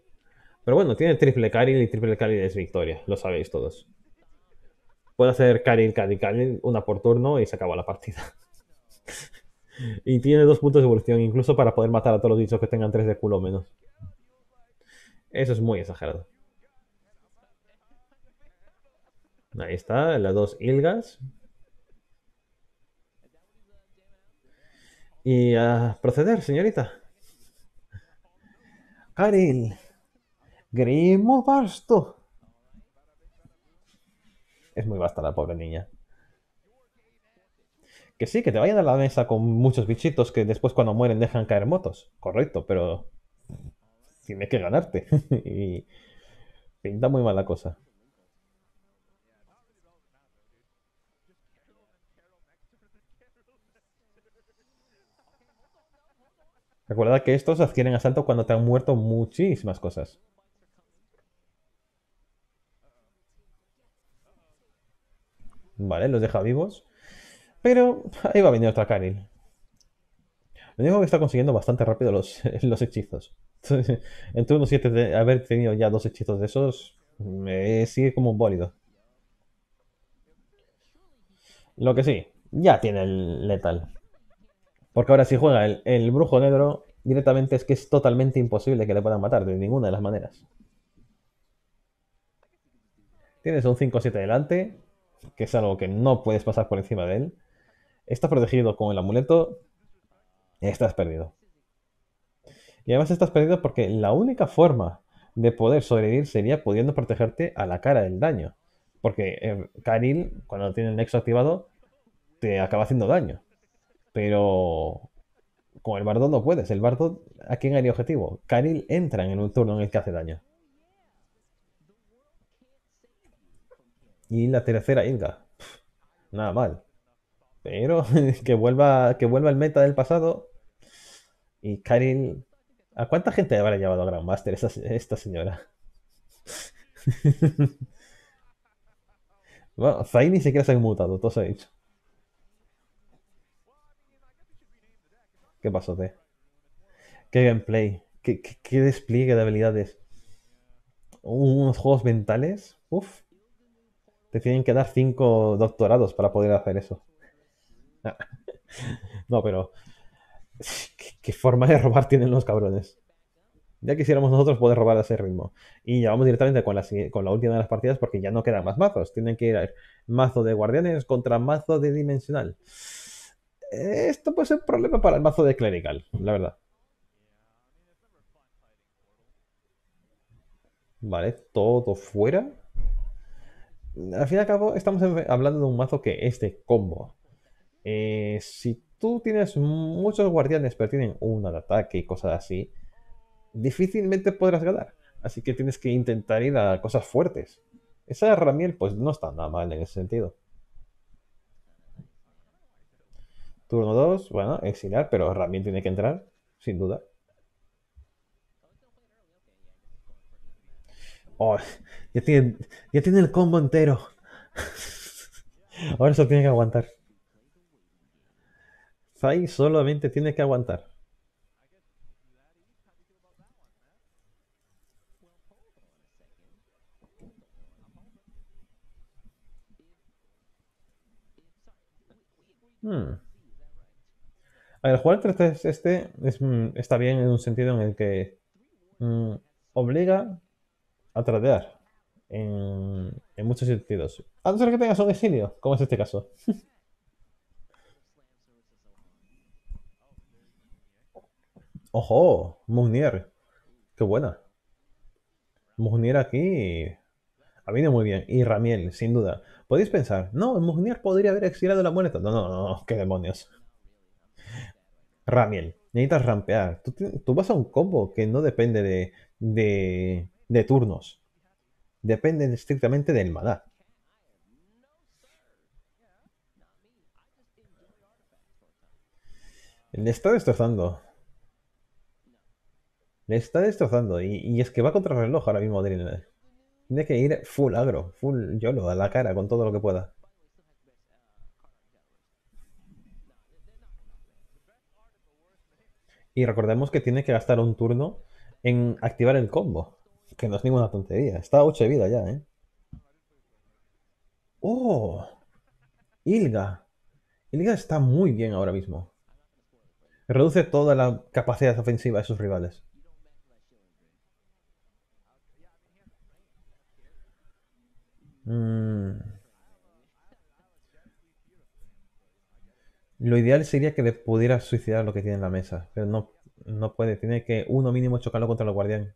Pero bueno, tiene triple Karil y triple Karil es victoria, lo sabéis todos. Puede hacer Karil, Karil, Karil, una por turno y se acaba la partida. [LAUGHS] Y tiene dos puntos de evolución, incluso para poder matar a todos los bichos que tengan tres de culo menos. Eso es muy exagerado. Ahí está, las dos Ilgas. Y a proceder, señorita. Karil. Grimo vasto. Es muy vasta la pobre niña. Que sí, que te vayan a la mesa con muchos bichitos que después cuando mueren dejan caer motos. Correcto, pero tiene que ganarte. [LAUGHS] y pinta muy mal la cosa. Recuerda que estos adquieren asalto cuando te han muerto muchísimas cosas. Vale, los deja vivos. Pero ahí va venir otra Karil. Lo único que está consiguiendo bastante rápido los, [LAUGHS] los hechizos. [LAUGHS] en turno 7 de haber tenido ya dos hechizos de esos, me sigue como un bólido. Lo que sí, ya tiene el letal. Porque ahora si juega el, el, brujo negro, directamente es que es totalmente imposible que le puedan matar de ninguna de las maneras. Tienes un 5-7 delante, que es algo que no puedes pasar por encima de él estás protegido con el amuleto, estás perdido. Y además estás perdido porque la única forma de poder sobrevivir sería pudiendo protegerte a la cara del daño. Porque eh, Karil, cuando tiene el nexo activado, te acaba haciendo daño. Pero con el bardo no puedes. El bardo, ¿a quién haría objetivo? Karil entra en un turno en el que hace daño. Y la tercera Ilga. nada mal. Pero [LAUGHS] que vuelva, que vuelva el meta del pasado. Y Karin. ¿A cuánta gente habrá llevado a Grandmaster esta, señora? [LAUGHS] bueno, Zay ni siquiera se ha inmutado, todo se ha dicho. ¿Qué pasó, T? ¿Qué gameplay? ¿Qué, qué, despliegue de habilidades? ¿Unos juegos mentales? Uf. Te tienen que dar cinco doctorados para poder hacer eso. [LAUGHS] No, pero... ¿Qué, forma de robar tienen los cabrones? Ya quisiéramos nosotros poder robar a ese ritmo. Y ya vamos directamente con la, última de las partidas porque ya no quedan más mazos. Tienen que ir a mazo de guardianes contra mazo de dimensional. Esto puede ser un problema para el mazo de clerical, la verdad. Vale, todo fuera. Al fin y al cabo, estamos hablando de un mazo que es de combo. Eh, si tú tienes muchos guardianes, pero tienen una de ataque y cosas así, difícilmente podrás ganar. Así que tienes que intentar ir a cosas fuertes. Esa Ramiel, pues no está nada mal en ese sentido. Turno 2, bueno, exiliar, pero Ramiel tiene que entrar, sin duda. Oh, ya tiene, el combo entero. [LAUGHS] Ahora eso tiene que aguantar. Zai solamente tiene que aguantar. Hmm. A ver, jugar el 3 este mm, está bien en un sentido en el que mm, obliga a tradear en, muchos sentidos. A no ser que tengas un exilio, como es este caso. [LAUGHS] ¡Ojo! Mugnier. ¡Qué buena! Mugnier aquí ha venido muy bien. Y Ramiel, sin duda. Podéis pensar, no, Mugnier podría haber exiliado la muerte. No, no, no, qué demonios. Ramiel, necesitas rampear. Tú, vas a un combo que no depende de, de, turnos. Depende estrictamente del maná. Le está destrozando. Le está destrozando. Y, es que va contra el reloj ahora mismo Tiene que ir full agro, full YOLO a la cara con todo lo que pueda. Y recordemos que tiene que gastar un turno en activar el combo. Que no es ninguna tontería. Está a 8 de vida ya, ¿eh? ¡Oh! Ilga. Ilga está muy bien ahora mismo. Reduce toda la capacidad ofensiva de sus rivales. Mm. Lo ideal sería que le pudiera suicidar lo que tiene en la mesa, pero no, no puede. Tiene que uno mínimo chocarlo contra guardianes.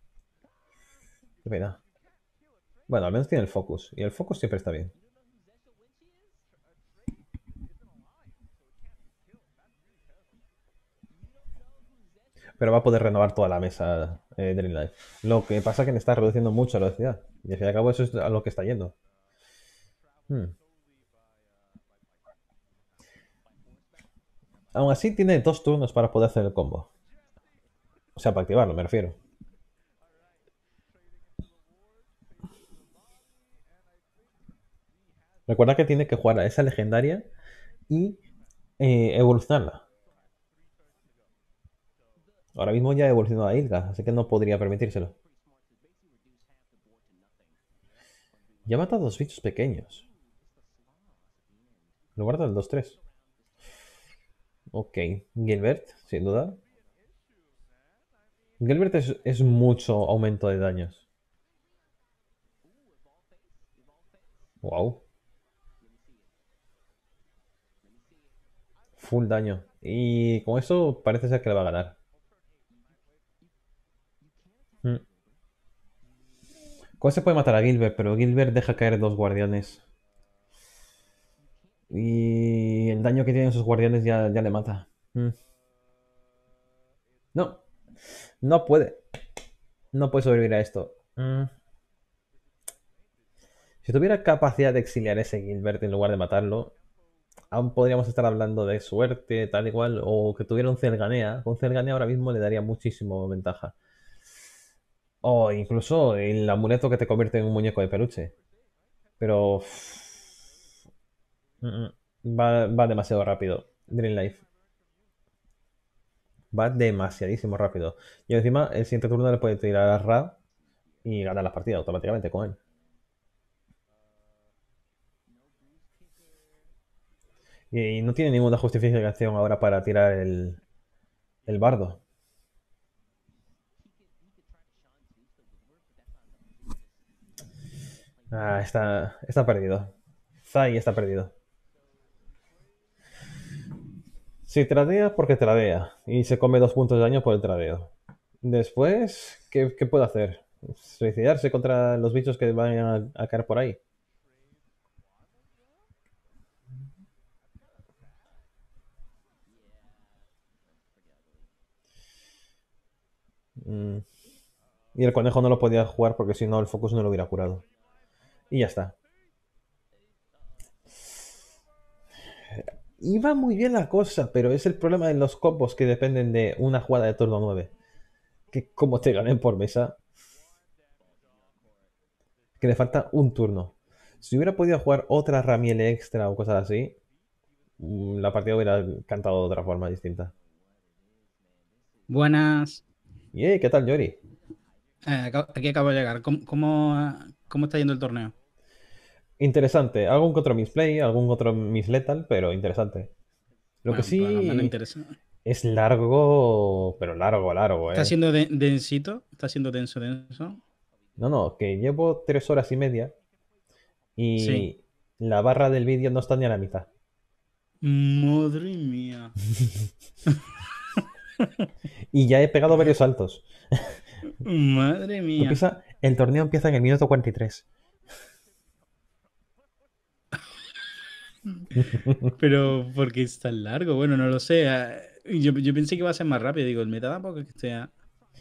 Qué pena. Bueno, al menos tiene el focus. Y el focus siempre está bien. Pero va a poder renovar toda la mesa eh, Dream Life. Lo que pasa es que me está reduciendo mucho la velocidad. Y al fin y al cabo eso es a lo que está yendo. Hmm. Aún así tiene dos turnos para poder hacer el combo. O sea, para activarlo, me refiero. Recuerda que tiene que jugar a esa legendaria y eh, evolucionarla. Ahora mismo ya ha evolucionado a Ilga, así que no podría permitírselo. Ya ha matado a dos bichos pequeños. Lo guarda el 2-3. Ok, Gilbert, sin duda. Gilbert es, mucho aumento de daños. Wow. Full daño. Y con eso parece ser que le va a ganar. Hmm. Puede matar a Gilbert, pero Gilbert deja caer dos guardianes. Y el daño que tienen sus guardianes ya, le mata. Mm. No. No puede. No puede sobrevivir a esto. Mm. Si tuviera capacidad de exiliar ese Gilbert en lugar de matarlo, aún podríamos estar hablando de suerte, tal igual, o que tuviera un Cerganea. Con Cerganea ahora mismo le daría muchísimo ventaja. O incluso el amuleto que te convierte en un muñeco de peluche. Pero Va, demasiado rápido. Dream Life. Va demasiadísimo rápido. Y encima, el siguiente turno le puede tirar a Ra y ganar la partida automáticamente con él. Y no tiene ninguna justificación ahora para tirar el, el bardo. Ah, está, está perdido. Zai está perdido. Si tradea, porque tradea. Y se come dos puntos de daño por el tradeo. Después, ¿qué, puede hacer? Suicidarse contra los bichos que vayan a, a caer por ahí. Mm. Y el conejo no lo podía jugar porque si no el focus no lo hubiera curado. Y ya está. Iba muy bien la cosa, pero es el problema de los combos que dependen de una jugada de turno 9. Que como te ganen por mesa. Que le falta un turno. Si hubiera podido jugar otra Ramiel extra o cosas así, mm, la partida hubiera cantado de otra forma distinta. Buenas. Y hey, ¿qué tal, Yori? Eh, aquí acabo de llegar. ¿Cómo, cómo, cómo está yendo el torneo? Interesante. Algún otro misplay, algún otro mislethal, pero interesante. Lo Bueno, que sí interesa. es largo, pero largo, largo, ¿Está ¿eh? siendo de- densito? ¿Está siendo denso, denso? No, no, que llevo tres horas y media y Sí. la barra del vídeo no está ni a la mitad. Madre mía. [LAUGHS] Y ya he pegado varios saltos. Madre mía. Empieza- el torneo empieza en el minuto 43. [LAUGHS] Pero, ¿por qué es tan largo? Bueno, no lo sé. eh, Yo, yo pensé que iba a ser más rápido. Digo, el meta tampoco es que sea.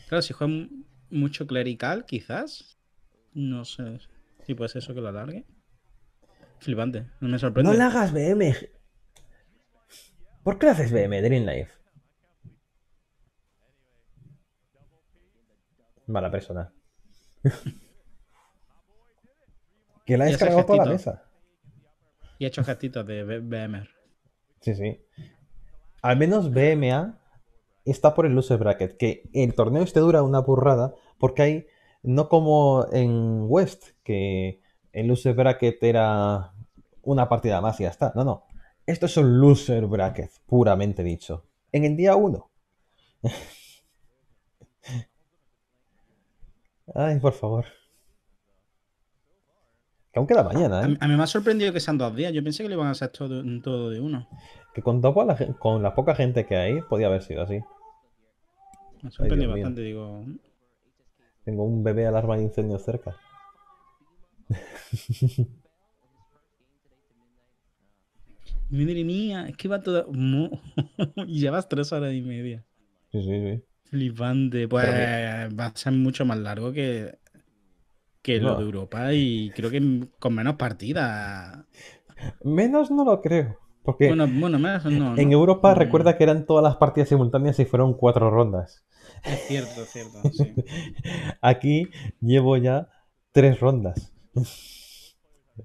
Claro, si juega mu- mucho clerical, quizás. No sé. Si puede ser eso que lo alargue. Flipante. No me sorprende. No le hagas BM. ¿Por qué haces BM, Dream Life? Mala persona. [LAUGHS] que la ha descargado toda la mesa. Y ha hecho gestitos de BMR. Sí, sí. Al menos BMA está por el loser bracket. Que el torneo este dura una burrada. Porque hay, no como en West, que el loser bracket era una partida más y ya está. No, no. Esto es un loser bracket, puramente dicho. En el día 1. [LAUGHS] Ay, por favor. Que aún queda mañana, ¿eh? a mí me ha sorprendido que sean dos días. Yo pensé que lo iban a hacer todo, todo de uno. Que con, toda la, con la poca gente que hay, podía haber sido así. Me ha sorprendido bastante. Digo, Tengo un bebé alarma de incendio cerca. [LAUGHS] madre mía, es que va todo. Mo- [LAUGHS] y Llevas tres horas y media. Sí, sí, sí. Flipante. Pues va a ser mucho más largo que, que lo No. de Europa y creo que con menos partidas. Menos no lo creo. Porque Bueno, bueno, menos no. en ¿no? Europa recuerda que eran todas las partidas simultáneas y fueron cuatro rondas. Es cierto, es cierto. [LAUGHS] sí. Aquí llevo ya tres rondas.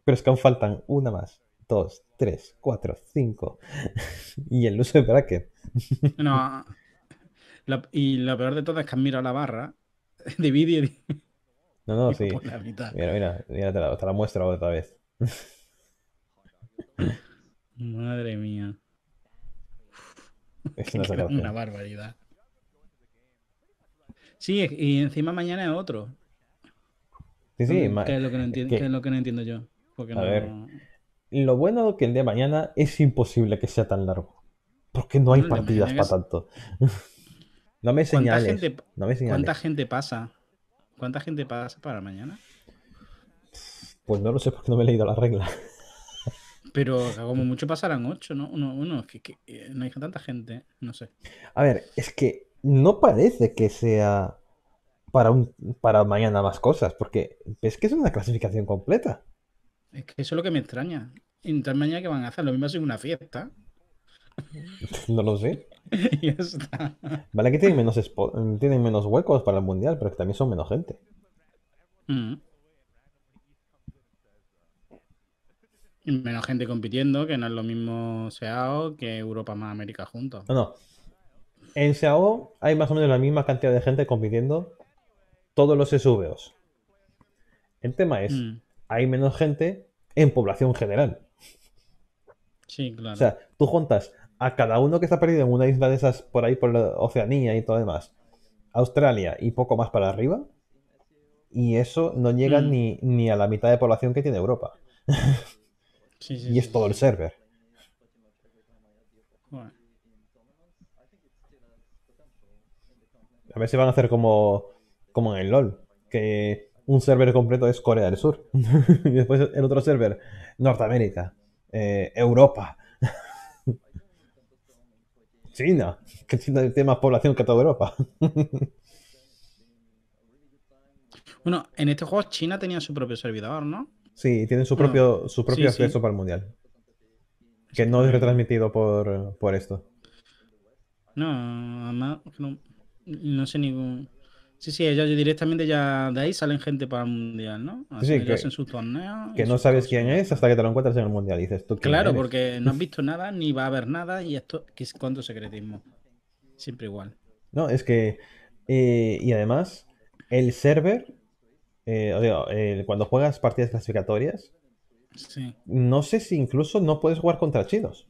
Pero es que aún faltan una más. Dos, tres, cuatro, cinco. [LAUGHS] Y el loser bracket. No, lo- y lo peor de todo es que has mirado la barra de vídeo y No, no, [LAUGHS] sí. por la mitad. Mira, mira, mira, te la, te la muestro otra vez. [LAUGHS] Madre mía. [LAUGHS] Es Que una barbaridad. Sí, y encima mañana es otro. Sí, sí, Mm, ma- ¿Qué es lo que no entiendo, que- qué es lo que no entiendo yo? Porque A no... ver. Lo bueno que el de mañana es imposible que sea tan largo. Porque no hay Bueno, partidas para tanto. No me ¿Cuánta señales. gente, No me señales. ¿Cuánta gente pasa? ¿Cuánta gente pasa para mañana? Pues no lo sé porque no me he leído la regla. Pero como mucho pasarán ocho, ¿no? Uno, uno, que, que, eh, no hay tanta gente, no sé. A ver, es que no parece que sea para un para mañana más cosas, porque es que es una clasificación completa. Es que eso es lo que me extraña. Y entonces mañana que van a hacer, lo mismo es una fiesta. [LAUGHS] No lo sé. y [LAUGHS] ya está. Vale que tienen menos tienen menos huecos para el mundial, pero que también son menos gente. Mm. Y menos gente compitiendo, que no es lo mismo SEAO que Europa más América juntos. No, no. En SAO hay más o menos la misma cantidad de gente compitiendo todos los SVOs. El tema es, Mm. hay menos gente en población general. Sí, claro. O sea, tú juntas a cada uno que está perdido en una isla de esas por ahí por la Oceanía y todo lo demás, Australia y poco más para arriba, y eso no llega Mm. ni, ni a la mitad de población que tiene Europa. [LAUGHS] Sí, sí, Y es todo el server. A ver si van a hacer como, como en el LOL, que un server completo es Corea del Sur. [LAUGHS] y después el otro server, Norteamérica, eh, Europa. China, que China tiene más población que toda Europa. [LAUGHS] Bueno, en este juego China tenía su propio servidor, ¿no? Sí, tienen su Bueno, propio, su propio sí, sí. acceso para el mundial. Que no es retransmitido por, por esto. No, además, no, no sé ningún. Sí, sí, ellos directamente ya de ahí salen gente para el mundial, ¿no? Sí, sí, Hacen- que- hacen sus torneos. Que no sabes quién es hasta que te lo encuentras en el mundial. Y dices, ¿tú quién Claro, eres? porque no has [LAUGHS] visto nada, ni va a haber nada, y esto, ¿qué es cuánto secretismo? Siempre igual. No, es que. eh, y además, el server. eh, o sea, cuando juegas partidas clasificatorias, Sí. no sé si incluso no puedes jugar contra chinos.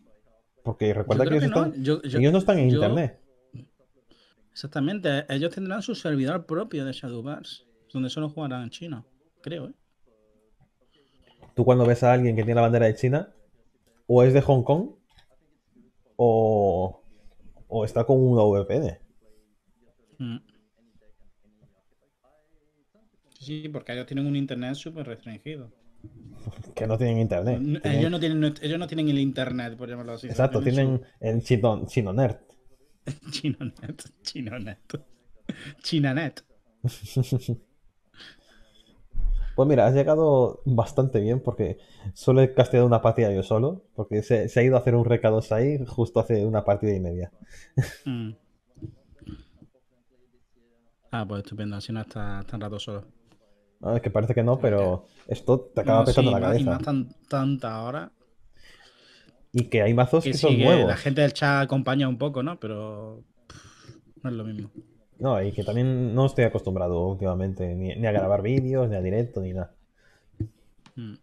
Porque recuerda que, ellos, que no. están, Yo- yo- ellos no están en yo- internet. Exactamente, ellos tendrán su servidor propio de Shadowverse, donde solo jugarán en China, creo, ¿eh? Tú cuando ves a alguien que tiene la bandera de China, o es de Hong Kong, o, o está con una VPN. Mm. Sí, porque ellos tienen un internet súper restringido. [LAUGHS] Que no tienen internet. No, Tienen- Ellos, no tienen, ellos no tienen el internet, por llamarlo así. Exacto, tienen el chino, chino nerd. [LAUGHS] Chinonet, Chinonet. Chinanet. [LAUGHS] Pues mira, has llegado bastante bien porque solo he casteado una partida yo solo, porque se, se ha ido a hacer un recado ahí justo hace una partida y media. [LAUGHS] Mm. Ah, pues estupendo, así no estás tan rato solo. No, es que parece que no, pero esto te acaba No, petando sí, la Y cabeza. más tan, tanta hora. Y que hay mazos Que que sí, son que nuevos. la gente del chat acompaña un poco, ¿no? Pero pff, no es lo mismo. No, y que también no estoy acostumbrado últimamente ni, ni a grabar vídeos, ni a directo, ni nada. Mm.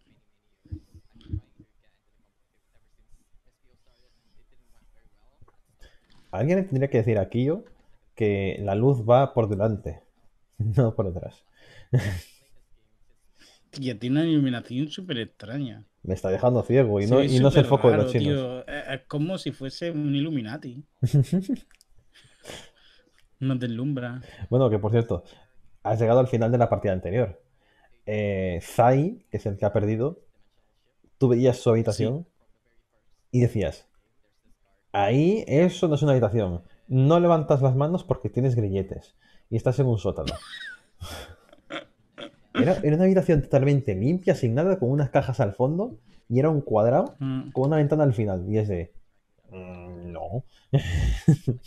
Alguien tendría que decir a Kio que la luz va por delante, [LAUGHS] no por detrás. [LAUGHS] Tío, tiene una iluminación súper extraña. Me está dejando ciego y no, y no es el foco de los chinos. tío. Es como si fuese un Illuminati. [LAUGHS] Nos deslumbra. Bueno, que por cierto, has llegado al final de la partida anterior. Eh, Zai, que es el que ha perdido, tú veías su habitación y decías, ahí eso no es una habitación. No levantas las manos porque tienes grilletes y estás en un sótano. [LAUGHS] Era, era una habitación totalmente limpia, sin nada, con unas cajas al fondo y era un cuadrado Mm. con una ventana al final. Y es de... "Mm, no. [LAUGHS]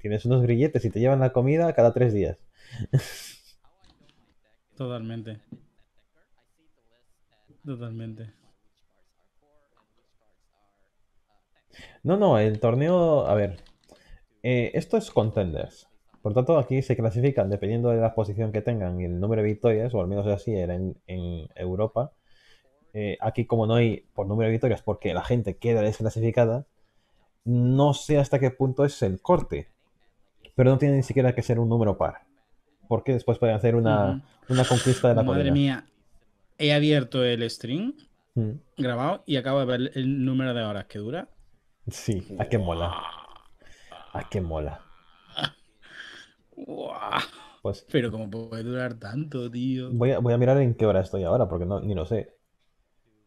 Tienes unos grilletes y te llevan la comida cada tres días. Totalmente. Totalmente. No, no, el torneo, a ver, eh, esto es contenders. Por tanto, aquí se clasifican dependiendo de la posición que tengan y el número de victorias, o al menos así era en, en Europa. Eh, aquí, como no hay por número de victorias, porque la gente queda desclasificada, no sé hasta qué punto es el corte. Pero no tiene ni siquiera que ser un número par. Porque después pueden hacer una, una conquista de la Madre colina. mía. He abierto el stream Mm, grabado y acabo de ver el número de horas que dura. Sí, a qué mola. A qué mola. Pues Pero como puede durar tanto, tío. Voy a, voy a mirar en qué hora estoy ahora, porque no, ni lo sé.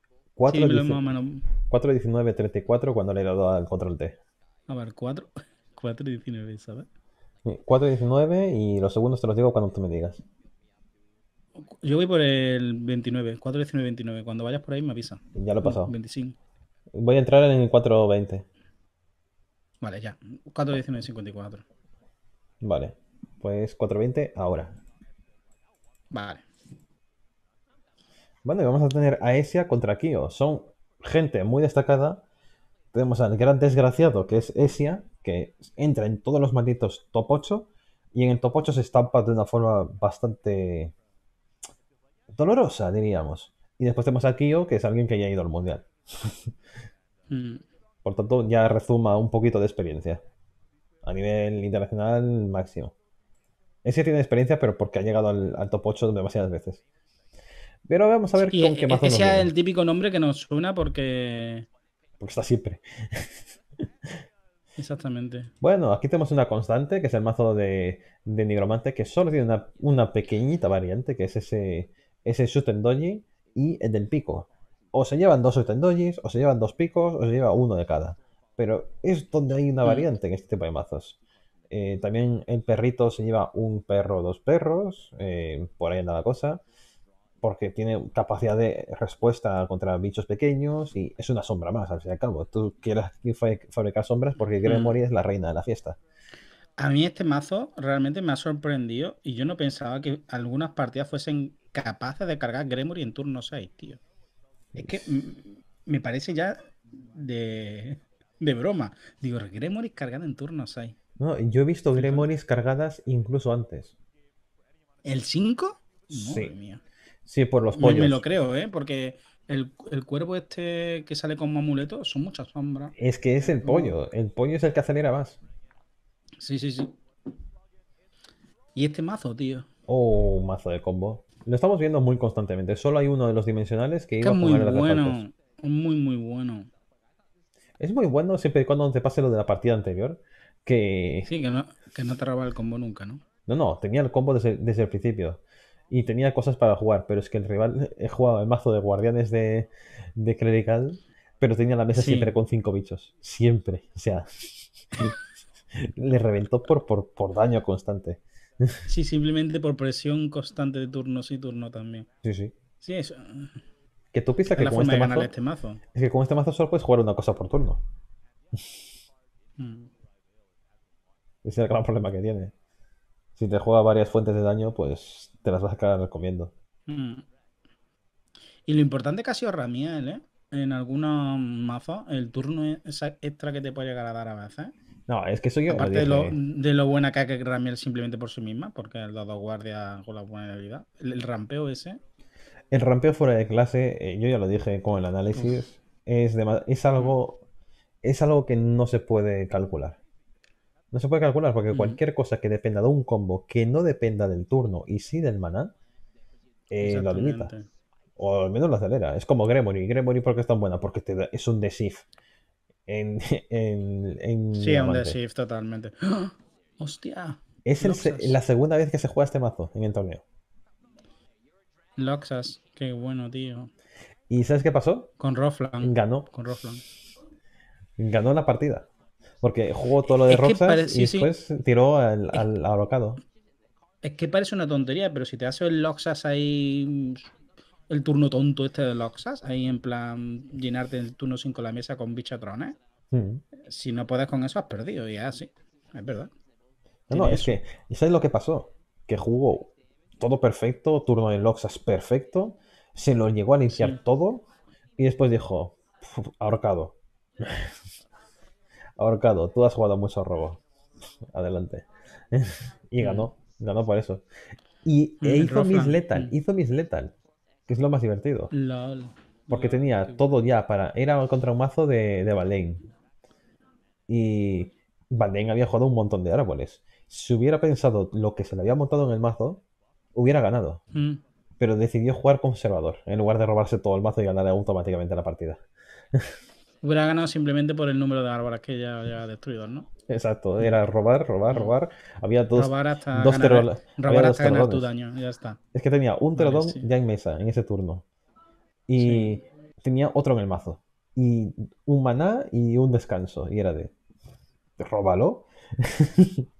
Sí, 4, dímelo más o menos. 4 19 34 cuando le he dado al control T. A ver, 4. 4 19, ¿sabes? 4 19 y los segundos te los digo cuando tú me digas. Yo voy por el 29, 4 19 29. Cuando vayas por ahí me avisa. Ya lo he pasado. 25. Voy a entrar en el 4 20. Vale, ya. 4 19 54. Vale. Pues 4 20 ahora. Vale. Bueno, y vamos a tener a Esia contra Kyo. Son gente muy destacada. Tenemos al gran desgraciado que es Esia, que entra en todos los malditos top 8 y en el top 8 se estampa de una forma bastante dolorosa, diríamos. Y después tenemos a Kyo, que es alguien que ya ha ido al mundial. [LAUGHS] Mm. Por tanto, ya rezuma un poquito de experiencia. A nivel internacional, máximo. Ese tiene experiencia, pero porque ha llegado al, al top 8 demasiadas veces. Pero vamos a ver Sí, con e- qué mazo nos ese es viene, el típico nombre que nos suena porque. Porque está siempre. [LAUGHS] Exactamente. Bueno, aquí tenemos una constante, que es el mazo de, de Nigromante, que solo tiene una, una pequeñita variante, que es ese, ese Shutendoji y el del pico. O se llevan dos Shutendojis, o se llevan dos picos, o se lleva uno de cada. Pero es donde hay una Mm. variante en este tipo de mazos. Eh, también el perrito se lleva un perro o dos perros, eh, por ahí anda la cosa, porque tiene capacidad de respuesta contra bichos pequeños y es una sombra más, al fin y al cabo. Tú quieres fa- fabricar sombras porque Gremory es la reina de la fiesta. A mí este mazo realmente me ha sorprendido y yo no pensaba que algunas partidas fuesen capaces de cargar Gremory en turno 6, tío. Es que mm, me parece ya de, de broma. Digo, Gremory cargada en turno 6. No, yo he visto Gremories cargadas incluso antes. ¿El 5? Sí. Mía. Sí, por los Me, pollos. me lo creo, ¿eh? Porque el, el cuervo este que sale como amuleto son muchas sombras. Es que es el pollo. El pollo es el que acelera más. Sí, sí, sí. Y este mazo, tío. Oh, mazo de combo. Lo estamos viendo muy constantemente. Solo hay uno de los dimensionales que Que iba es a muy bueno. Es muy, muy bueno. Es muy bueno siempre y cuando te pase lo de la partida anterior. Que. Sí, que no, que no te el combo nunca, ¿no? No, no, tenía el combo desde, desde el principio. Y tenía cosas para jugar, pero es que el rival he jugado el mazo de guardianes de, de clerical, pero tenía la mesa Sí. siempre con cinco bichos. Siempre. O sea, [LAUGHS] le reventó por, por, por daño constante. Sí, simplemente por presión constante de turno sí, turno también. Sí, sí. Sí, eso. Que tú piensas Es que la con este de mazo, este mazo. es que con este mazo solo puedes jugar una cosa por turno. Mm. Ese es el gran problema que tiene. Si te juega varias fuentes de daño, pues te las vas a acabar comiendo. Mm. Y lo importante que ha sido Ramiel, ¿eh? En algunos mazos, el turno extra que te puede llegar a dar a veces. No, es que eso yo Aparte de lo, de lo buena que es Ramiel simplemente por sí misma, porque el dado guardia con la buena habilidad. El, el rampeo ese. El rampeo fuera de clase, eh, yo ya lo dije con el análisis, es algo es algo que no se puede calcular. No se puede calcular porque cualquier cosa que dependa de un combo que no dependa del turno y sí del maná, eh, lo limita. Exactamente. O al menos lo acelera. Es como Gremory. Gremory, ¿por qué es tan buena? Porque te da- es un desif. En, [LAUGHS] en, en Sí, es un Diamante. desif totalmente. ¡Ah! ¡Hostia! Es el se- Noxas. la segunda vez que se juega este mazo en el torneo. Loxas, qué bueno, tío. ¿Y sabes qué pasó? Con Roflan. Ganó. Con Roflan. Ganó la partida. Porque jugó todo lo de Es pare- y sí, sí. después tiró al, al ahorcado. Es que parece una tontería, pero si te hace el Loxas ahí, el turno tonto este de Loxas, ahí en plan llenarte el turno 5 la mesa con bichatrones, Mm. si no puedes con eso has perdido, y es así, es verdad. No, no, es eso. que, ¿y sabes lo que pasó? Que jugó todo perfecto, turno de Loxas perfecto, se lo llegó a Sí. todo y después dijo, "Puf, ahorcado. [LAUGHS] ahorcado, tú has jugado mucho robo. Adelante. [LAUGHS] y ganó, ganó por eso. Y Mm, e hizo Miss Roflan, Lethal, mm. hizo Miss Lethal, que es lo más divertido. LOL. Porque LOL, tenía todo ya para. Era contra un mazo de, de Valheim. Y Valheim había jugado un montón de árboles. Si hubiera pensado lo que se le había montado en el mazo, hubiera ganado. Mm. Pero decidió jugar conservador, en lugar de robarse todo el mazo y ganar automáticamente la partida. [LAUGHS] Hubiera ganado simplemente por el número de árboles que ya ha destruido, ¿no? Exacto, era robar, robar, robar. Había dos. robar hasta dos ganar, robar había hasta ganar tu daño, ya está. Es que tenía un Vale, terodón sí. ya en mesa en ese turno. Y tenía otro en el mazo. Y un maná y un descanso. Y era de. Róbalo. [LAUGHS]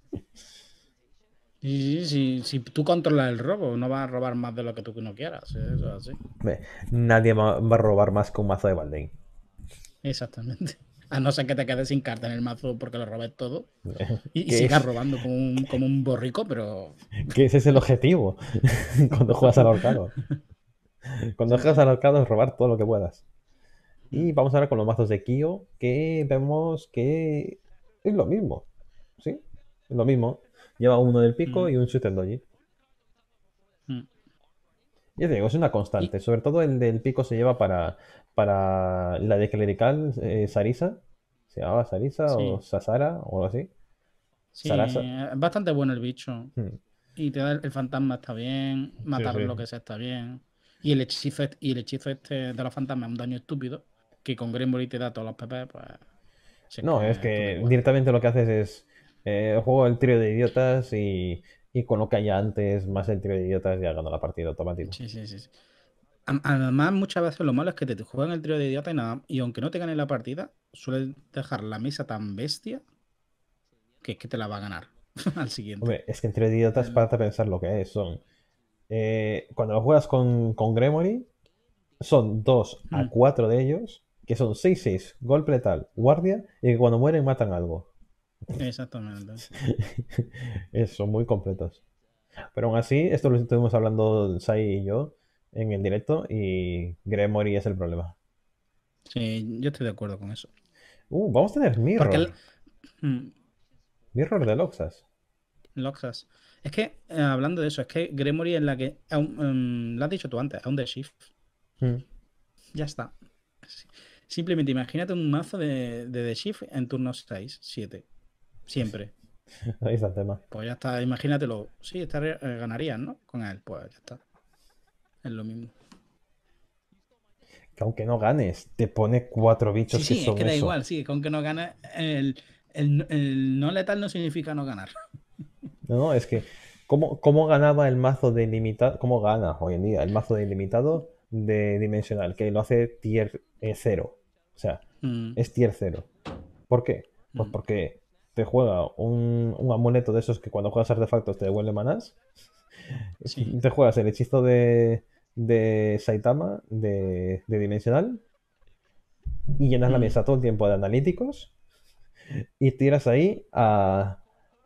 Y si, si tú controlas el robo, no vas a robar más de lo que tú no quieras. ¿eh? Eso es así. Ve, Nadie va a robar más que un mazo de Valdein. Exactamente. [LAUGHS] A no ser que te quedes sin carta en el mazo porque lo robes todo. [LAUGHS] Y, sigas es- robando como un, como un borrico, pero. [LAUGHS] Que ese es el objetivo cuando juegas al ahorcado. Cuando juegas al ahorcado es robar todo lo que puedas. Y vamos ahora con los mazos de Kyo, que vemos que es lo mismo. ¿Sí? Es lo mismo. Lleva uno del pico Mm. y un Shutendoji. Mm. Ya te digo, es una constante. Sobre todo el del pico se lleva para, para la de clerical eh, Sarisa. ¿Se llamaba Sarisa o. Sasara o algo así? Sí, Sarasa. es bastante bueno el bicho. Hmm. Y te da el, el fantasma está bien, matar sí. lo que sea está bien. Y el hechizo, y el hechizo este de los fantasmas es un daño estúpido, que con Gremory te da todos los PP, pues... si No, es que directamente lo que haces es eh, juego el trío de idiotas y, y con lo que haya antes, más el trío de idiotas, ya gano la partida automático. Sí, sí, sí. Además, muchas veces lo malo es que te juegan el trío de idiota y nada. Y aunque no te gane la partida, suelen dejar la mesa tan bestia que es que te la va a ganar [LAUGHS] al siguiente. Hombre, es que el trío de idiotas, para pensar lo que es, son. eh, cuando lo juegas con, con Gremory, son 2 a Mm. 4 de ellos, que son 6-6, golpe letal, guardia, y que cuando mueren matan algo. Exactamente. [LAUGHS] Es- son muy completos. Pero aún así, esto lo estuvimos hablando Sai y yo en el directo, y Gremory es el problema. Sí, yo estoy de acuerdo con eso. Uh, vamos a tener Mirror. El- Mm, Mirror de Loxas. Loxas. Es que, eh, hablando de eso, es que Gremory es la que. em, lo has dicho tú antes, es un The Shift. Mm. Ya está. Simplemente imagínate un mazo de, de The Shift en turnos 6, 7. Siempre. [LAUGHS] Ahí está el tema. Pues ya está, imagínatelo. Sí, estaría- eh, ganarías, ¿no? Con él, pues ya está. Es lo mismo. Que aunque no ganes, te pone cuatro bichos Sí, que sí, es que da eso. igual, sí, que no ganes. El, el- el no letal no significa no ganar. No, [LAUGHS] no, es que ¿cómo, cómo ganaba el mazo de ilimitado? ¿Cómo gana hoy en día el mazo de ilimitado de dimensional? Que lo hace tier 0. O sea, Mm, es tier 0. ¿Por qué? Pues Mm. porque te juega un, un amuleto de esos que cuando juegas artefactos te devuelve manás. [LAUGHS] Sí. Te juegas el hechizo de, de Saitama de, de dimensional y llenas la Mm. mesa todo el tiempo de analíticos y tiras ahí a,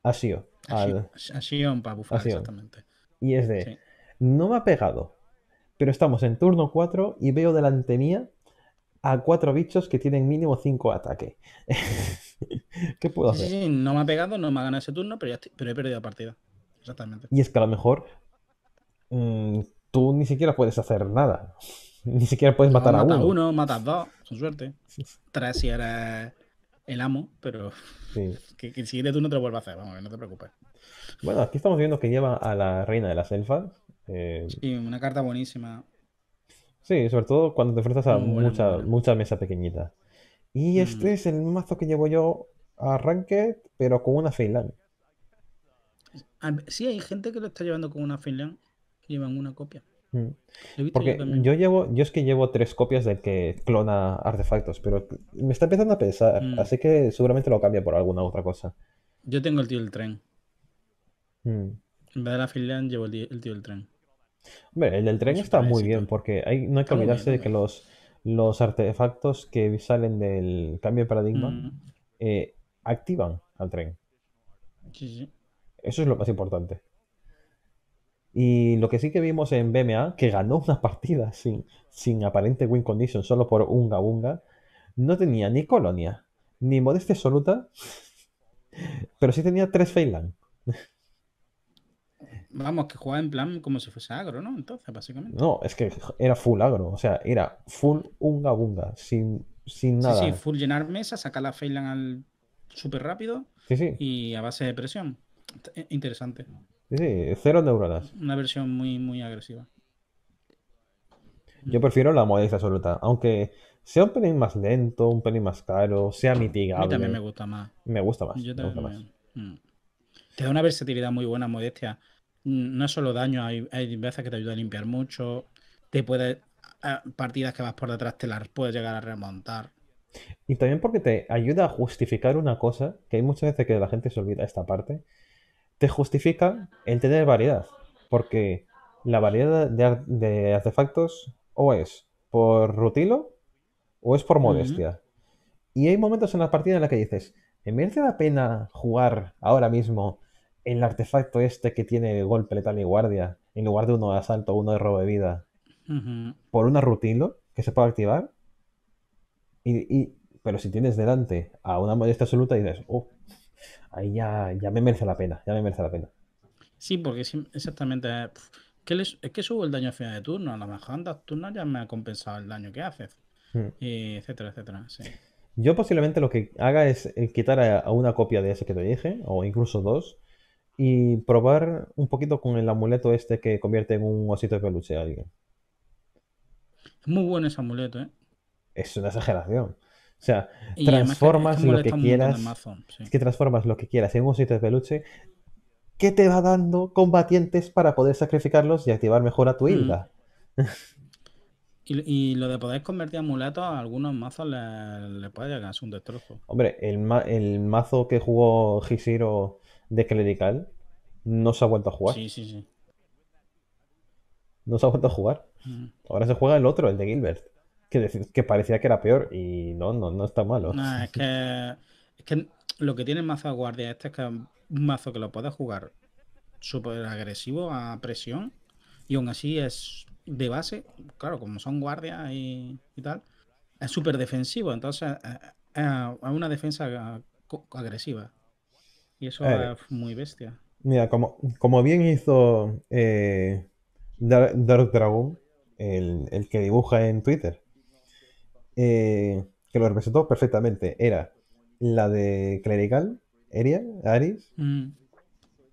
a Shio. al- Así, así on para bufar, a exactamente. y es de, Sí. no me ha pegado, pero estamos en turno 4 y veo delante mía a cuatro bichos que tienen mínimo 5 ataque. [LAUGHS] ¿Qué puedo Sí, sí, hacer? sí, no me ha pegado, no me ha ganado ese turno, pero, ya estoy- pero he perdido la partida. Exactamente. Y es que a lo mejor mm, tú ni siquiera puedes hacer nada. Ni siquiera puedes matar a matas uno. uno, matas dos, con suerte. Tres si eres el amo, pero Sí. [LAUGHS] que, que el siguiente turno te lo vuelva a hacer, vamos, que no te preocupes. Bueno, aquí estamos viendo que lleva a la reina de las elfas. Eh, Sí, una carta buenísima. sí, sobre todo cuando te enfrentas a buena, mucha, muy buena. Y este Mm. es el mazo que llevo yo a Ranked, pero con una Feyland. Ah, Sí, hay gente que lo está llevando con una Finland, llevan una copia. Mm. Yo Porque yo llevo, yo es que llevo tres copias del que clona artefactos, pero me está empezando a pesar, Mm. así que seguramente lo cambia por alguna otra cosa. Yo tengo el tío del tren. En vez de la Finland, llevo el tío, el tío del tren. Hombre, el del tren está muy bien, porque hay, no hay que olvidarse de que los, los artefactos que salen del cambio de paradigma Mm, eh, activan al tren. Sí, sí. Eso es lo más importante. Y lo que sí que vimos en BMA, que ganó una [LAUGHS] partida sin, sin aparente win condition, solo por unga unga, no tenía ni colonia, ni modestia absoluta, [LAUGHS] pero sí tenía tres Feyland. [LAUGHS] Vamos, que juega en plan como si fuese agro, ¿no? Entonces, básicamente. No, es que era full agro, o sea, era full unga unga, sin, sin nada. sí, full llenar mesa, sacar la Feyland al súper rápido Sí, sí, y a base de presión. Eh, Interesante. sí, sí, cero neuronas. Una versión muy, muy agresiva. Yo prefiero la modestia absoluta, aunque sea un pelín más lento, un pelín más caro, sea A mí mitigable, también me gusta más. me gusta más, Yo me gusta más. también. Mm. Te da una versatilidad muy buena, modestia. No es solo daño, hay, hay veces que te ayuda a limpiar mucho. Te puede. partidas que vas por detrás te las puedes llegar a remontar. Y también porque te ayuda a justificar una cosa, que hay muchas veces que la gente se olvida esta parte, te justifica el tener variedad, porque la variedad de, ar- de artefactos o es por rutilo o es por modestia. Y hay momentos en la partida en la que dices, ¿me merece la pena jugar ahora mismo el artefacto este que tiene golpe letal y guardia, en lugar de uno de asalto o uno de robo de vida, por una rutilo que se puede activar? Y, y- pero si tienes delante a una modestia absoluta dices, oh, ahí ya, ya me merece la pena, ya me merece la pena. Sí, porque sí, exactamente. les- es que subo el daño a final de turno. A lo mejor en dos turnos ya me ha compensado el daño que haces. Hmm. Y etcétera, etcétera. Sí. Yo posiblemente lo que haga es quitar a, a una copia de ese que te dije, o incluso dos, y probar un poquito con el amuleto este que convierte en un osito de peluche a alguien. Es muy bueno ese amuleto, ¿eh? Es una exageración. O sea, Y además que- es transformas que lo que quieras. sí. Es que transformas lo que quieras en un osito de peluche que te va dando combatientes para poder sacrificarlos y activar mejor a tu Mm. hilda. [LAUGHS] Y, y lo de poder convertir amuletos a algunos mazos le, le puede llegar a ser un destrozo. Hombre, el, ma- el mazo que jugó Hishiro de Clerical no se ha vuelto a jugar. Sí, sí, sí. No se ha vuelto a jugar. Mm. Ahora se juega el otro, el de Gilbert. Que, que parecía que era peor y no, no, no está malo. Nah, es que, es que lo que tiene el mazo de guardia este es que es un mazo que lo puedes jugar súper agresivo a presión y aún así es de base, claro, como son guardias y, y tal, es súper defensivo, entonces eh, es es una defensa agresiva. Y eso Eh. es muy bestia. Mira, como, como bien hizo eh, Dar- Dark Dragon, el, el que dibuja en Twitter, eh, que lo representó perfectamente, era la de Clerical, Eria, Aris, Mm.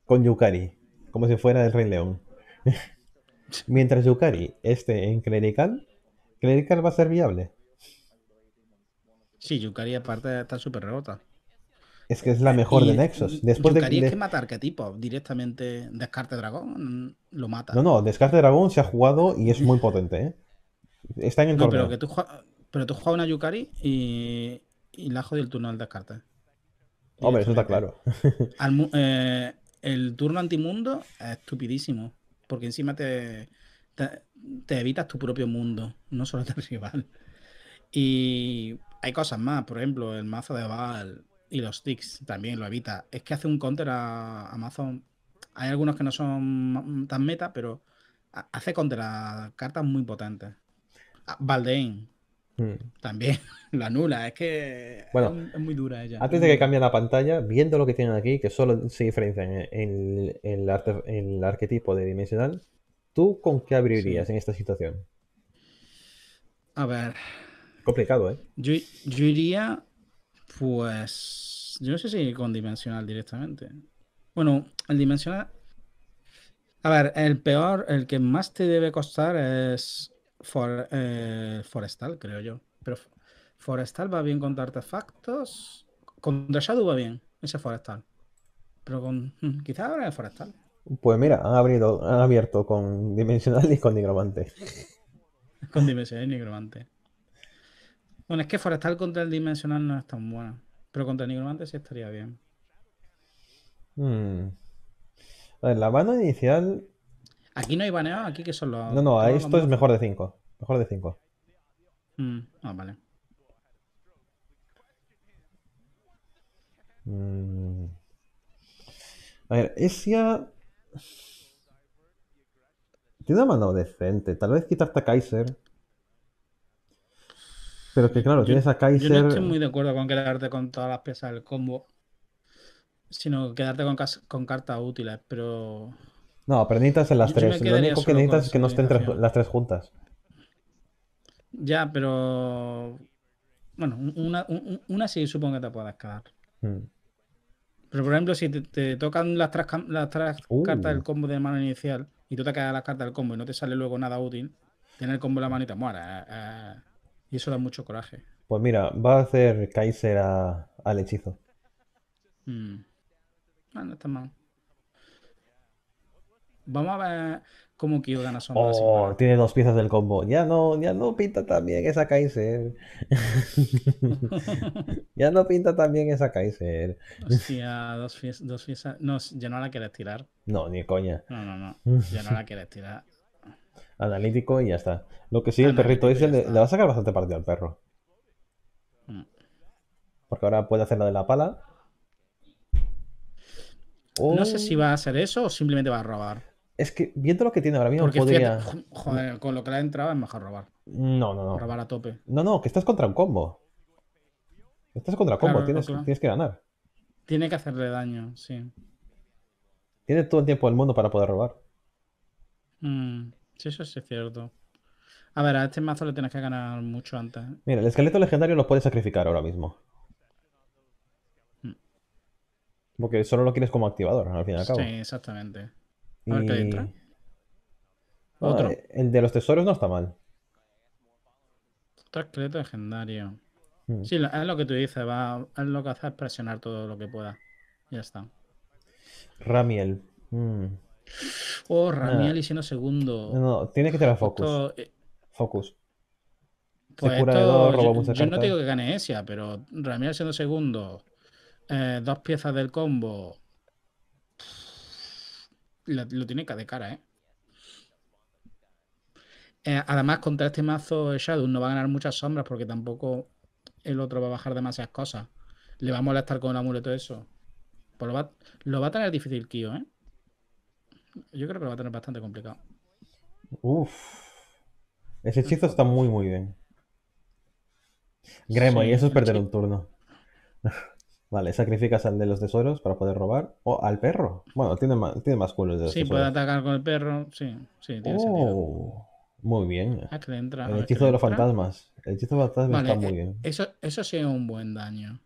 con Yukari, como si fuera el Rey León. [LAUGHS] Mientras Yukari esté en Clerical, Clerical va a ser viable. Sí, Yukari aparte está súper rebota. Es que es la mejor de Nexus. Después de, de- es que mata arquetipos directamente. Descarte dragón, mm, lo mata. No, no, Descarte Dragón se ha jugado y es muy potente, ¿eh? Está en el No, pero que tú juegas, pero tú juegas una Yukari y, y la jodido el turno del descarte. Hombre, eso está claro. [LAUGHS] Al eh, el turno antimundo es estupidísimo. Porque encima te, te, te evitas tu propio mundo, no solo [LAUGHS] del rival. Y hay cosas más, por ejemplo, el mazo de Val y los ticks también lo evita. Es que hace un counter a, a mazo. Hay algunos que no son tan meta, pero ha- hace counter a cartas muy potentes. Valdein Mm. también, [LAUGHS] la nula, es que Bueno, es, muy dura ella. Antes de que cambie la pantalla, viendo lo que tienen aquí, que solo se diferencia en el, el arte- el arquetipo de dimensional, ¿tú con qué abrirías Sí. en esta situación? A ver, Complicado, ¿eh? yo, yo iría, pues, yo no sé si con dimensional directamente. Bueno, el dimensional... A ver, el peor, el que más te debe costar es for- eh, Forestal, creo yo. Pero Forestal va bien contra artefactos. Contra Shadow va bien, ese Forestal. Pero con... [LAUGHS] Quizás ahora el Forestal. Pues mira, han, abrido, han abierto con dimensional y con nigromante. [LAUGHS] Con dimensional y nigromante. Bueno, es que Forestal contra el dimensional no es tan bueno. Pero contra el nigromante sí estaría bien. Mm. A ver, la mano inicial. Aquí no hay baneo, aquí que son los. No, no, esto es mejor de 5. Mejor de 5. Mm, ah, vale. Mm. A ver, Esia. Tiene una mano decente. Tal vez quitarte a Kaiser. Pero que claro, Yo- tienes a Yo Kaiser. no estoy muy de acuerdo con quedarte con todas las piezas del combo. Sino quedarte con, cartas útiles, pero. No, pero necesitas en las Yo- yo tres. Lo único que necesitas es que no estén tres- las tres juntas. Ya, pero. Bueno, una, un- una sí supongo que te puedas quedar. Mm. Pero por ejemplo, si te, te tocan las tres, las tres Uh. cartas del combo de mano inicial y tú te quedas las cartas del combo y no te sale luego nada útil, tienes el combo en la mano y te mueres. eh, eh, y eso da mucho coraje. Pues mira, va a hacer Kaiser a- al hechizo. Mm. Ah, no está mal. Vamos a ver cómo Kyo gana sombra. sin Oh, tiene dos piezas del combo. Ya no, ya no pinta tan bien esa Kaiser. [LAUGHS] Ya no pinta tan bien esa Kaiser. Hostia, dos fies- dos. No, ya no la quieres tirar. No, ni coña. No, no, no. [LAUGHS] Ya no la quieres tirar. Analítico y ya está. Lo que sí, el perrito ese le, le va a sacar bastante partido al perro. Mm. Porque ahora puede hacer la de la pala. No sé si Oh, va a hacer eso o simplemente va a robar. Es que viendo lo que tiene ahora mismo, Porque podría. fíjate, joder, con lo que le ha entrado es mejor robar. No, no, no. Robar a tope. No, no, que estás contra un combo. Estás contra combo, Claro, tienes, claro. tienes que ganar. Tiene que hacerle daño, sí. Tienes todo el tiempo del mundo para poder robar. Mm, sí, eso sí es cierto. A ver, a este mazo le tienes que ganar mucho antes. ¿eh? Mira, el esqueleto legendario lo puedes sacrificar ahora mismo. Mm. Porque solo lo quieres como activador, al fin y al cabo. Sí, exactamente. A ver qué detrás. Ah, Otro. el de los tesoros no está mal. Otro esqueleto legendario. Mm. Sí, es lo que tú dices, va, es lo que hace es presionar todo lo que pueda. Ya está. Ramiel. Mm. Oh, Ramiel y siendo segundo. No, no, tiene que tirar focus. Esto, eh, Focus. pues cura de esto, dos, yo, no digo que gane Esia, pero Ramiel siendo segundo, eh, dos piezas del combo, lo, lo tiene de cara, ¿eh? Eh, Además, contra este mazo Shadow no va a ganar muchas sombras porque tampoco el otro va a bajar demasiadas cosas. Le va a molestar con el amuleto eso. Pues lo va, lo va a tener difícil Kyo, ¿eh? Yo creo que lo va a tener bastante complicado. Uf. Ese hechizo está muy, muy bien. Gremo, Sí, y eso es perder un turno. [LAUGHS] Vale, sacrificas al de los tesoros para poder robar. O al perro. Bueno, tiene más, tiene más culo el de los Sí, puede atacar con el perro. Sí, sí, tiene sentido. Oh, muy bien. Ah, que entra. El hechizo de los entra. fantasmas. El hechizo de los fantasmas Vale, está muy bien. Eso, eso sí es un buen daño.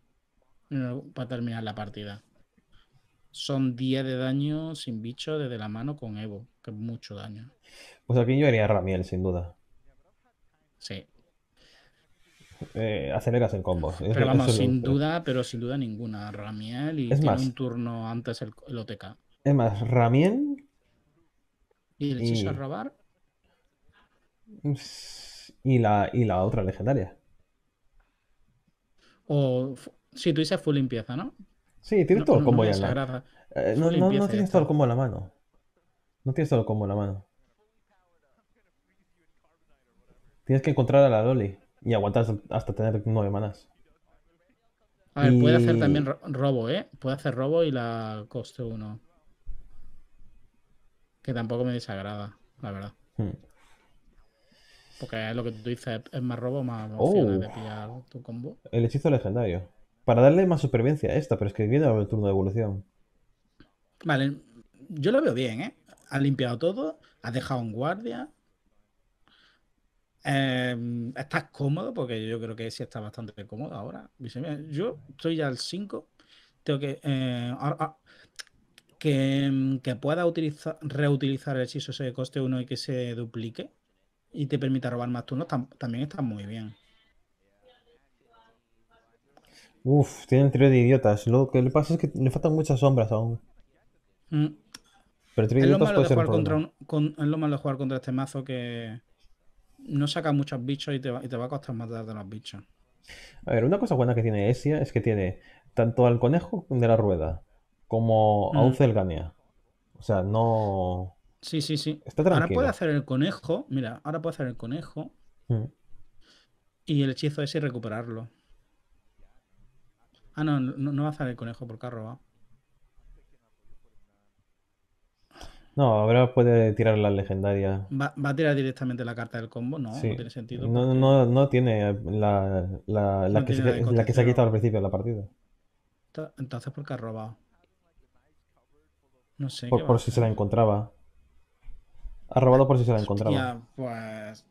Para terminar la partida. Son 10 de daño sin bicho desde la mano con Evo, que es mucho daño. Pues aquí yo haría Ramiel, sin duda. Sí. Eh, aceleras en combos. Es- Pero vamos, es sin duda, pero sin duda ninguna. Ramiel y Es tiene más. un turno antes el, el OTK. Es más, Ramiel Y el hechizo Y- a robar. y la, y la otra legendaria. O. Sí, tú dices full limpieza, ¿no? Sí, tienes No, todo el no combo ya en la... Eh, no, no, no tienes todo el combo en la mano. No tienes todo el combo en la mano. Tienes que encontrar a la Loli y aguantar hasta- tener nueve manas. A ver, puede hacer también ro- robo, ¿eh? Puede hacer robo y la coste 1. Que tampoco me desagrada, la verdad. Hmm. Porque es lo que tú dices, es más robo, más opciones Oh. de pillar tu combo. El hechizo legendario. Para darle más supervivencia a esta, pero es que viene el turno de evolución. Vale, yo lo veo bien, ¿eh? Has limpiado todo, has dejado en guardia. Eh, estás cómodo, porque yo creo que sí está bastante cómodo ahora. Dice, "Mira, Yo estoy ya al 5. Tengo que. eh, que, que pueda utilizar, reutilizar el hechizo de coste 1 y que se duplique y te permita robar más turnos, tam- también está muy bien. Uf, tiene el trío de idiotas. Lo que le pasa es que le faltan muchas sombras aún. Mm. Pero el trío de idiotas puede de ser un jugar contra un, con- es lo malo de jugar contra este mazo que no saca muchos bichos y te va, y te va a costar matar de los bichos. A ver, una cosa buena que tiene Esia es que tiene tanto al conejo de la rueda como a un Mm. Zelgania. O sea, no. Sí, sí, sí. Está Ahora tranquilo. puede hacer el conejo. Mira, ahora puede hacer el conejo Mm. y el hechizo ese y recuperarlo. Ah, no, no, no va a hacer el conejo porque ha robado. No, ahora puede tirar la legendaria. Va, va a tirar directamente la carta del combo. No, Sí. no tiene sentido. No, porque- no, no tiene la, la, la No que, tiene se, la que se ha quitado al principio de la partida. Ento- Entonces, ¿por qué ha robado? No sé. Por, si se la encontraba. Ha robado por si se la encontraba. Ya, pues.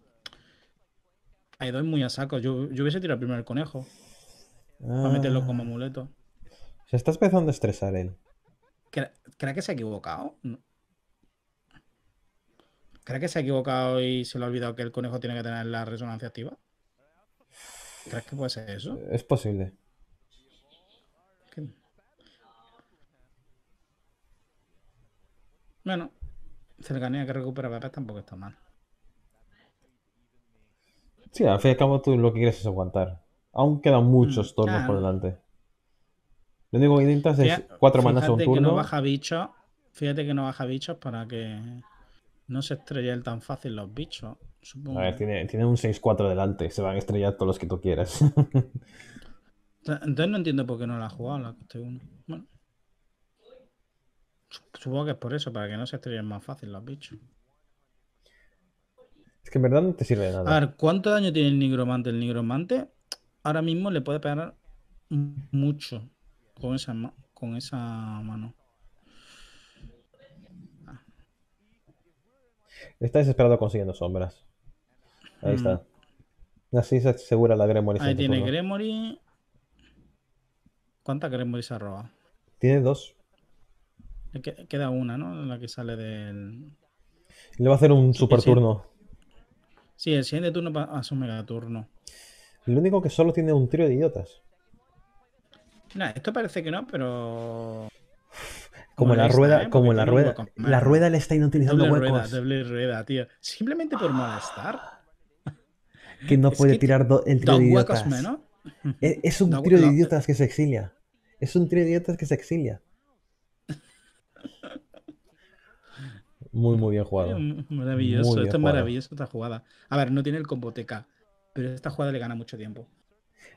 Hay dos muy a saco. Yo, yo hubiese tirado primero el conejo. Para meterlo como Ah, amuleto. se está empezando a estresar él. ¿Cre- ¿Cree que se ha equivocado? No. ¿Cree que se ha equivocado y se le ha olvidado que el conejo tiene que tener la resonancia activa? ¿Crees que puede ser eso? Es posible. Bueno, cercanía que recupera Pepe tampoco está mal. Sí, al fin y al cabo tú lo que quieres es aguantar. Aún quedan muchos Mm, turnos por delante. Lo único que intentas es Fía- cuatro manas a un Fíjate que no turno. baja bichos. Fíjate que no baja bichos para que no se estrellen tan fácil los bichos. Supongo. A ver, tiene, tiene un 6-4 delante. Se van a estrellar todos los que tú quieras. [LAUGHS] Entonces no entiendo por qué no la ha jugado la coste 1. Bueno. Sup- Supongo que es por eso, para que no se estrellen más fácil los bichos. es que en verdad no te sirve de nada. A ver, ¿cuánto daño tiene el nigromante? El nigromante ahora mismo le puede pegar mucho con esa, ma- con esa mano. Está desesperado consiguiendo sombras. Ahí Mm. está. Así se asegura la Gremory. Ahí siguiente tiene. Gremory. ¿Cuántas Gremory se ha robado? Tiene dos. Le que- Queda una, ¿no? La que sale del. Le va a hacer un super turno. Sí, el siguiente turno hace un megaturno. Lo único que solo tiene un trío de idiotas. Nah, esto parece que no, pero. [SIGHS] Como la rueda, ¿eh? como la rueda. hueco La menos. rueda le está inutilizando Doble rueda, huecos. doble rueda, tío. Simplemente por molestar. [SIGHS] Que no Es puede que tirar do- el trío de idiotas. menos. Es, [LAUGHS] es un trío de la- idiotas que se exilia. Es un trío de idiotas que se exilia. [LAUGHS] Muy, muy bien jugado. Maravilloso, Muy bien esto es maravilloso esta jugada. A ver, no tiene el combo TK, pero esta jugada le gana mucho tiempo.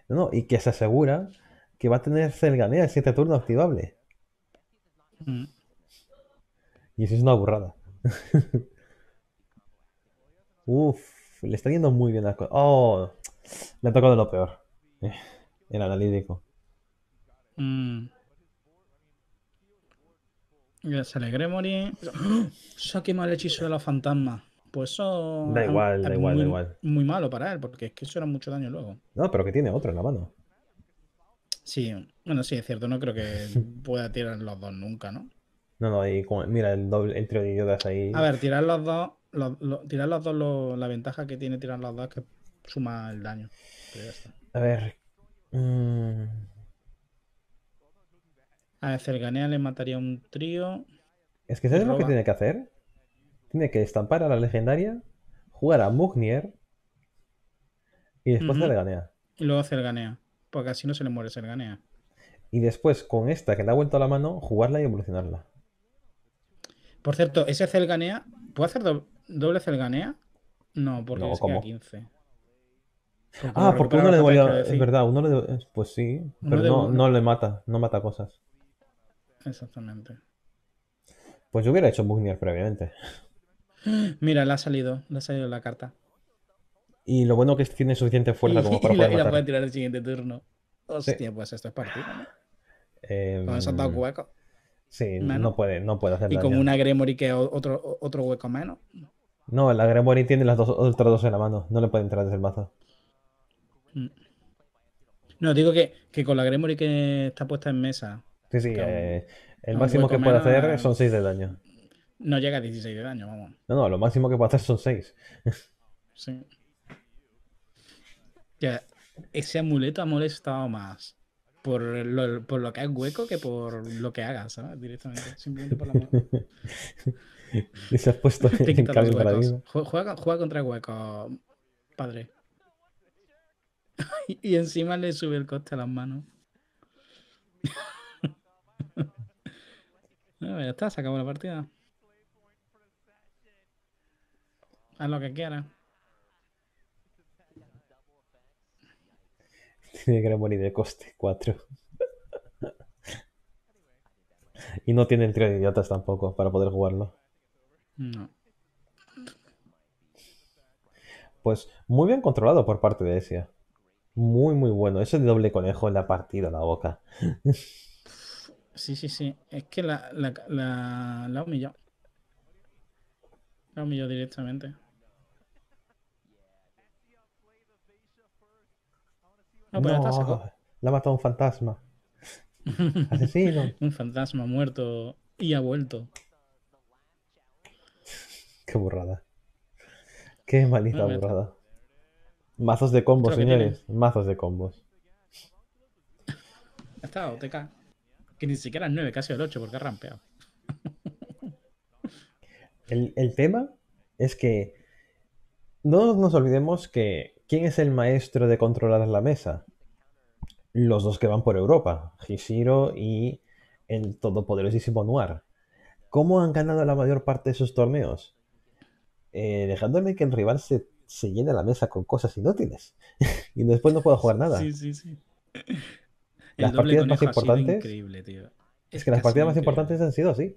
No, no, y que se asegura que va a tener Zelganea el 7 turno activable. Mm. Y eso es una burrada. [LAUGHS] Uf, le está yendo muy bien las cosas. Oh, le ha tocado lo peor. Eh, El analítico. Mm. Ya sale Gremory. [GASPS] ¡Oh! Quemado el hechizo de los fantasmas. Pues eso. Da igual, da igual, da igual. Muy malo para él, porque es que eso era mucho daño luego. No, pero que tiene otro en la mano. Sí, bueno, sí, es cierto. No creo que [LAUGHS] pueda tirar los dos nunca, ¿no? No, no, y mira el doble, el trío de idiotas ahí. A ver, tirar los dos. los- los- tirar los dos, lo- la ventaja que tiene tirar los dos es que suma el daño. Pero ya está. A ver. mm, A ver, Cerganea le mataría un trío. Es que ¿sabes lo que tiene que hacer? Tiene que estampar a la legendaria, jugar a Mugnier y después Ujú. Zelganea. Y luego Cerganea. Porque así no se le muere Cerganea. Y después con esta que le ha vuelto a la mano, jugarla y evolucionarla. Por cierto, ese Celganea. ¿Puedo hacer do- doble Celganea? No, porque No, se queda ¿cómo? 15. Porque Ah, porque uno le devolvió. Es verdad, uno le devolvió- Pues sí, Uno pero no, no le mata, no mata cosas. Exactamente. Pues yo hubiera hecho Mugnier previamente. [GASPS] Mira, le ha salido. Le ha salido la carta. Y lo bueno que es que tiene suficiente fuerza como [LAUGHS] para y la, poder y la puede tirar el siguiente turno. Hostia, pues esto es partido, ¿no? Em, Con esos dos huecos. Sí, no puede, no puede hacer Y daño. con una Gremory que es otro, otro hueco menos. No, la Gremory tiene las dos, otras dos en la mano. No le puede entrar desde el mazo. Mm. No, digo que, que con la Gremory que está puesta en mesa Sí, sí. Eh, el máximo que hueco puede menos, hacer eh. son 6 de daño. No llega a 16 de daño, vamos. No, no, lo máximo que puede hacer son 6. Sí. Ya, ese amuleto ha molestado más por lo, por lo que es hueco que por lo que haga, ¿sabes? Directamente. Simplemente por la mano. [LAUGHS] Y se ha puesto en cambio para Juega, juega contra huecos, padre. [LAUGHS] y encima le sube el coste a las manos. [LAUGHS] Ya está, se acabó la partida. Haz lo que quieras. Tiene Gremory de coste 4. y no tiene el trío de idiotas tampoco para poder jugarlo. No. Pues muy bien controlado por parte de Esia. Muy, muy bueno. Ese doble conejo le ha partido la boca. Sí, sí, sí. Es que la, la, la, la ha humillado. La ha humillado directamente. No, está, le ha matado un fantasma. Asesino. [LAUGHS] Un fantasma muerto y ha vuelto. Qué burrada. Qué No, está. burrada. Mazos de combos, señores. Mazos de combos. Ha estado TK. Que ni siquiera es 9, casi el 8 porque ha rampeado. El, el tema es que no nos olvidemos que ¿quién es el maestro de controlar la mesa? Los dos que van por Europa, Hishiro y el todopoderosísimo Noir. ¿Cómo han ganado la mayor parte de sus torneos? Eh, dejándole que el rival se, se llene la mesa con cosas inútiles [LAUGHS] y después no pueda jugar nada. Sí, sí, sí. Las El partidas más importantes- tío. Es que las partidas más increíble. importantes han sido así.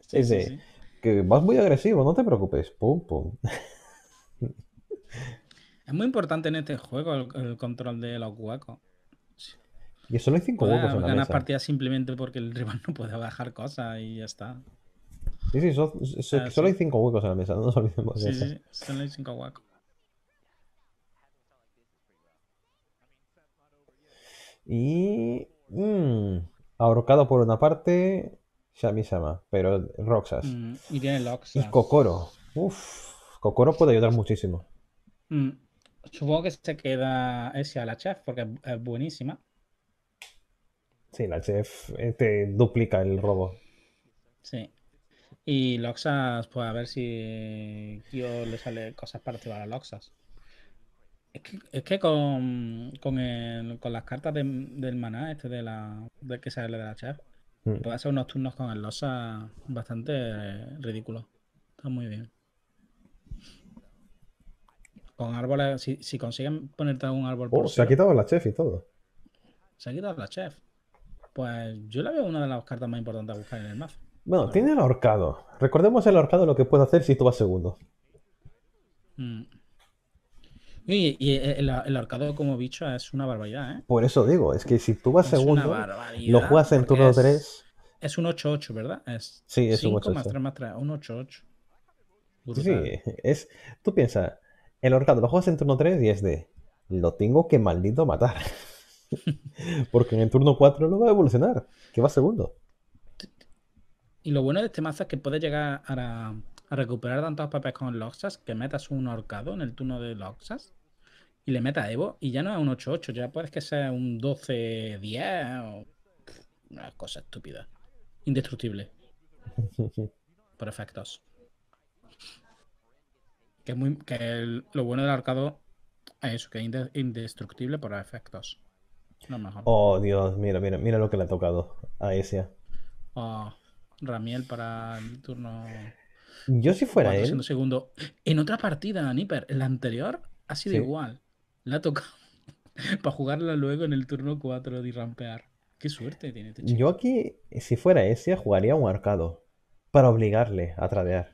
Sí, es sí, de- sí. Que vas muy agresivo, no te preocupes. Pum, pum. [LAUGHS] Es muy importante en este juego el, el control de los huecos. Y solo hay cinco huecos en la ganar mesa. partidas simplemente porque el rival no puede bajar cosas y ya está. Sí, sí, so- so- Ah, solo sí. hay cinco huecos en la mesa, no nos olvidemos de Sí, eso. sí, sí. Solo hay cinco huecos. Y. mm, ahorcado por una parte. Shami-sama, pero Roxas. Mm, y tiene Y Loxas. Kokoro. Uf, Kokoro puede ayudar muchísimo. Mm, Supongo que se queda ese a la chef porque es- buenísima. Sí, la chef eh, te duplica el robo. Sí. Y Loxas, pues a ver si Kyo le sale cosas para activar a Loxas. Es que, es que con, con, el- con las cartas de- del maná, este de la de que sale de la chef, Mm. puede hacer unos turnos con el Loxas bastante eh, ridículos. Está muy bien. Con árboles, si, si consiguen ponerte un árbol por Oh, se ha quitado la chef y todo. se ha quitado la chef. Pues yo la veo una de las cartas más importantes a buscar en el mazo. Bueno, tiene el ahorcado. Recordemos el ahorcado lo que puede hacer si tú vas segundo. Mm. Y, y el, el arcado como bicho es una barbaridad, ¿eh? Por eso digo, es que si tú vas Es segundo, lo juegas en turno es- 3. Es un 8-8, ¿verdad? Es Sí, es un 5 más 8-8. 3 más 3, un 8-8. Sí, es. Tú piensas, el ahorcado lo juegas en turno 3 y es de. Lo tengo que maldito matar. [LAUGHS] Porque en el turno 4 lo va a evolucionar. Que va segundo. Y lo bueno de este mazo es que puedes llegar a, a recuperar tantos papeles con Loxas que metas un ahorcado en el turno de Loxas y le metas Evo y ya no es un 8-8, ya puedes que sea un 12-10 o pff, una cosa estúpida. Indestructible [LAUGHS] por efectos. Que, es muy, que el- lo bueno del arcado es eso, que es inde- indestructible por efectos. Lo mejor. Oh, Dios, mira, mira, mira lo que le ha tocado a Esia. Oh, Ramiel para el turno Yo si fuera él, segundo. En otra partida, Nipper, en la anterior ha sido Sí. igual. Le ha tocado [LAUGHS] para jugarla luego en el turno 4 de rampear. Qué suerte tiene este chico. yo aquí, si fuera Esia, jugaría un arcado. Para obligarle a tradear.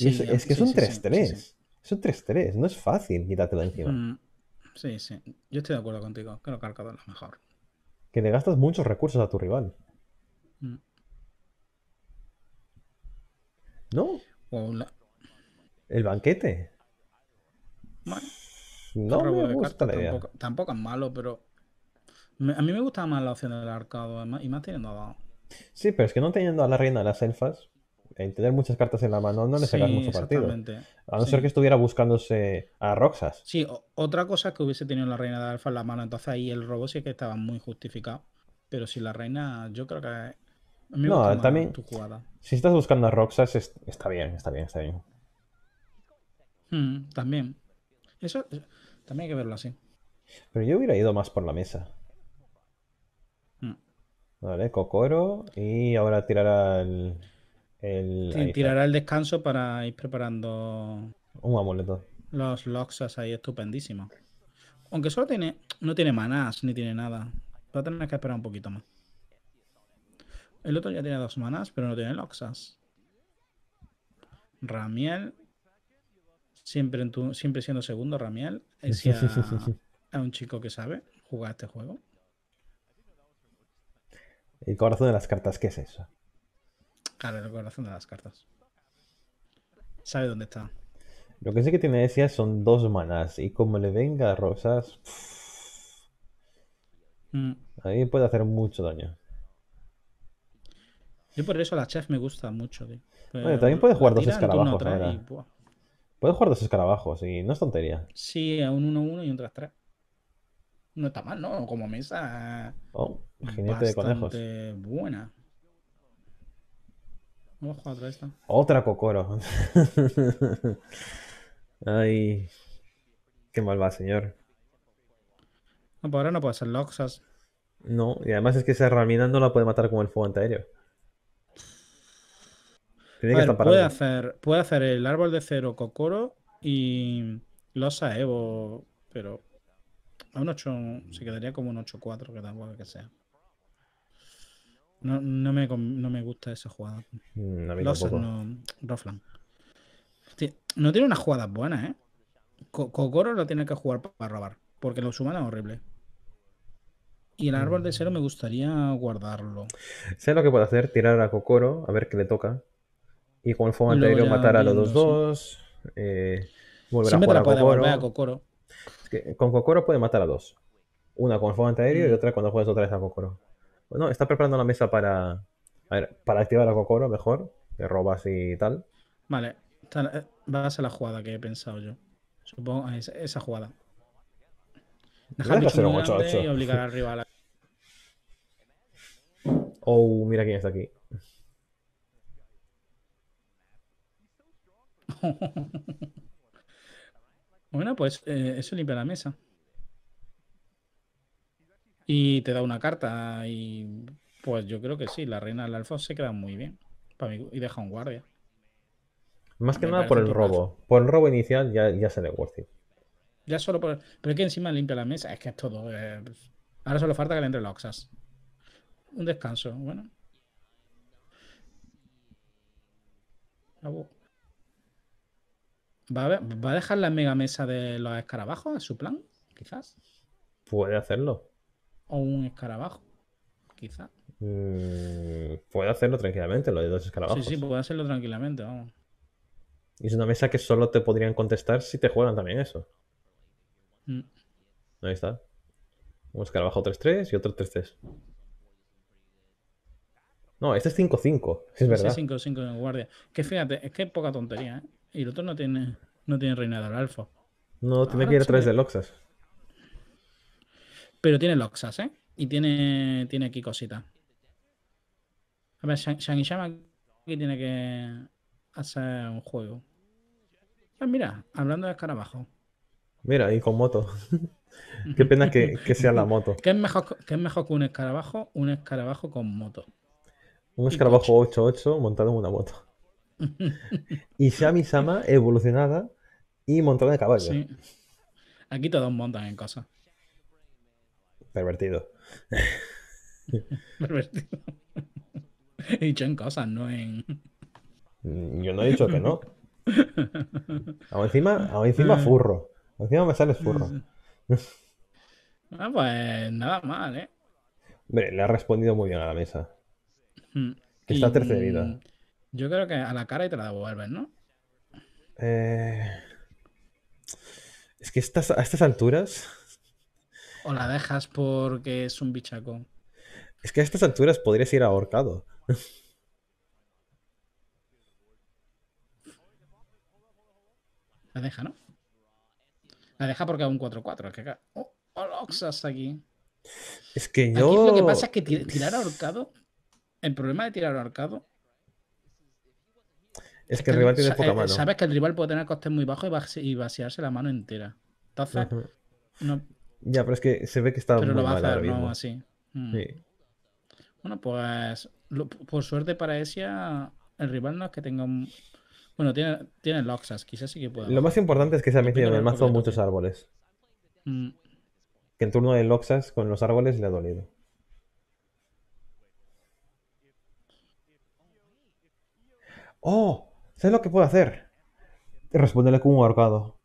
Y es, Sí, es que es sí, un sí, sí, 3-3. sí, sí. Es un 3-3. No es fácil quitártelo encima. Mm, sí, sí. Yo estoy de acuerdo contigo. Creo que Arcado es lo mejor. Que le gastas muchos recursos a tu rival. Mm. ¿No? O la- El banquete. bueno, No me gusta la idea. tampoco, tampoco es malo, pero me- a mí me gusta más la opción del arcado y más teniendo a. Sí, pero es que no teniendo a la reina de las elfas, el tener muchas cartas en la mano no le sacas Sí, mucho partido. A no Sí. ser que estuviera buscándose a Roxas. Sí, otra cosa es que hubiese tenido la reina de alfa en la mano, entonces ahí el robo sí que estaba muy justificado. Pero si la reina, yo creo que me No, también- tu jugada. Si estás buscando a Roxas, es- está bien, está bien, está bien. Mm, también. Eso también hay que verlo así. Pero yo hubiera ido más por la mesa. Mm. Vale, Kokoro. Y ahora tirará el. El Sí, tirará el descanso para ir preparando un amuleto. los Loxas ahí estupendísimos. Aunque solo tiene, no tiene manás ni tiene nada. Va a tener que esperar un poquito más. El otro ya tiene dos manás, pero no tiene Loxas. Ramiel. Siempre, en tu- siempre siendo segundo, Ramiel. Es ya- es un chico que sabe jugar este juego. El corazón de las cartas, ¿qué es eso? Claro, el corazón de las cartas. Sabe dónde está. Lo que sí que tiene Esia son dos manás. Y como le venga a Roxas, Mm. ahí puede hacer mucho daño. Yo por eso la chef me gusta mucho. tío. Bueno, también puede jugar dos escarabajos ahora. y. Puede jugar dos escarabajos y no es tontería. Sí, a un 1-1 y un 3-3. No está mal, ¿no? Como mesa. Oh, jinete de conejos. buena. Jugar otra esta. Otra Kokoro. [LAUGHS] Ay, qué mal va, señor. No, por ahora no puede ser Loxas. No, y además es que esa Ramina no la puede matar con el fuego antiaéreo. Tiene que ver, estar puede hacer, puede hacer el árbol de cero Kokoro y Losa Evo, pero a un 8 se quedaría como un 8-4, que tampoco que sea. No, no, me, no me gusta esa jugada. Mm, Losas tampoco. no. Roflan. Hostia, no tiene unas jugadas buenas, ¿eh? Kokoro lo tiene que jugar pa- para robar. Porque los humanos es horrible. Y el árbol de cero me gustaría guardarlo. Sé lo que puede hacer, tirar a Kokoro, a ver qué le toca. Y con el fuego anterior matar a los dos dos. eh, volver a te jugar la a Kokoro. a Kokoro. Es que con Kokoro puede matar a dos. Una con el fuego antiaéreo y Mm. otra cuando juegas otra vez a Kokoro. Bueno, está preparando la mesa para. A ver, para activar a Kokoro mejor. Que robas y tal. Vale, eh, va a ser la jugada que he pensado yo. Supongo esa, esa jugada. Dejar un grande 8-8. y obligar [LAUGHS] al rival a... Oh, mira quién está aquí. [LAUGHS] Bueno, pues eh, eso limpia la mesa. Y te da una carta y pues yo creo que sí, la reina del alfa se queda muy bien. Para mí, y deja un guardia. Más que Me nada por el robo. Por el robo inicial ya, ya sale worth it. Ya solo por... Pero es que encima limpia la mesa. Es que es todo. eh, Ahora solo falta que le entre Loxas. Un descanso, bueno. ¿Va a, ver- ¿Va a dejar la mega mesa de los escarabajos a su plan? Quizás. Puede hacerlo. O un escarabajo. Quizás. Mm, puede hacerlo tranquilamente, lo de dos escarabajos. Sí, sí, puede hacerlo tranquilamente, vamos. Y es una mesa que solo te podrían contestar si te juegan también eso. Mm. Ahí está. Un escarabajo 3-3 y otro 3-3. No, este es 5-5. Es verdad. 5-5 en guardia. Que fíjate, es que es poca tontería, ¿eh? Y el otro no tiene, no tiene reina del alfa. No, tiene Ahora que ir a sí través me- de Loxas. Pero tiene Loxas, ¿eh? Y tiene, tiene aquí cositas. A ver, Shang- Shangishama aquí tiene que hacer un juego. Ah, mira, hablando de escarabajo. Mira, y con moto. [LAUGHS] Qué pena que, que sea la moto. ¿Qué es, mejor, qué es mejor que un escarabajo? Un escarabajo con moto. Un escarabajo 8-8 montado en una moto. [LAUGHS] Y Shami Sama evolucionada y montada de caballo. Sí. Aquí todos montan en cosas. Pervertido. [LAUGHS] Pervertido. He dicho en cosas, no en. Mm, Yo no he dicho que no. [LAUGHS] Aún encima, aún encima Ah. furro. Aún encima me sales furro. [LAUGHS] Ah, pues nada mal, ¿eh? Hombre, le ha respondido muy bien a la mesa. Mm. Que está Y, tercera Yo creo que a la cara y te la devuelves, ¿no? Eh, Es que estas, a estas alturas. O la dejas porque es un bichaco. Es que a estas alturas podrías ir ahorcado. La deja, ¿no? La deja porque es un 4-4. Es que, oh, oh, Loxas aquí. Es que Aquí yo. lo que pasa es que ti- tirar ahorcado. El problema de tirar ahorcado. Es que el rival tiene poca eh, mano. Sabes que el rival puede tener costes muy bajos y, vaciarse la mano entera. Entonces, no, Ya, pero es que se ve que está pero muy lo va a mal ahora hacer, mismo. no así. Mm. Sí. Bueno, pues lo- por suerte para Esia, el rival no es que tenga un... Bueno, tiene, tiene Loxas, quizás sí que pueda. Lo más importante es que se ha metido en el mazo muchos árboles. Mm, Que el turno de Loxas con los árboles le ha dolido. ¡Oh! ¿Sabes lo que puedo hacer? Responderle con un ahorcado.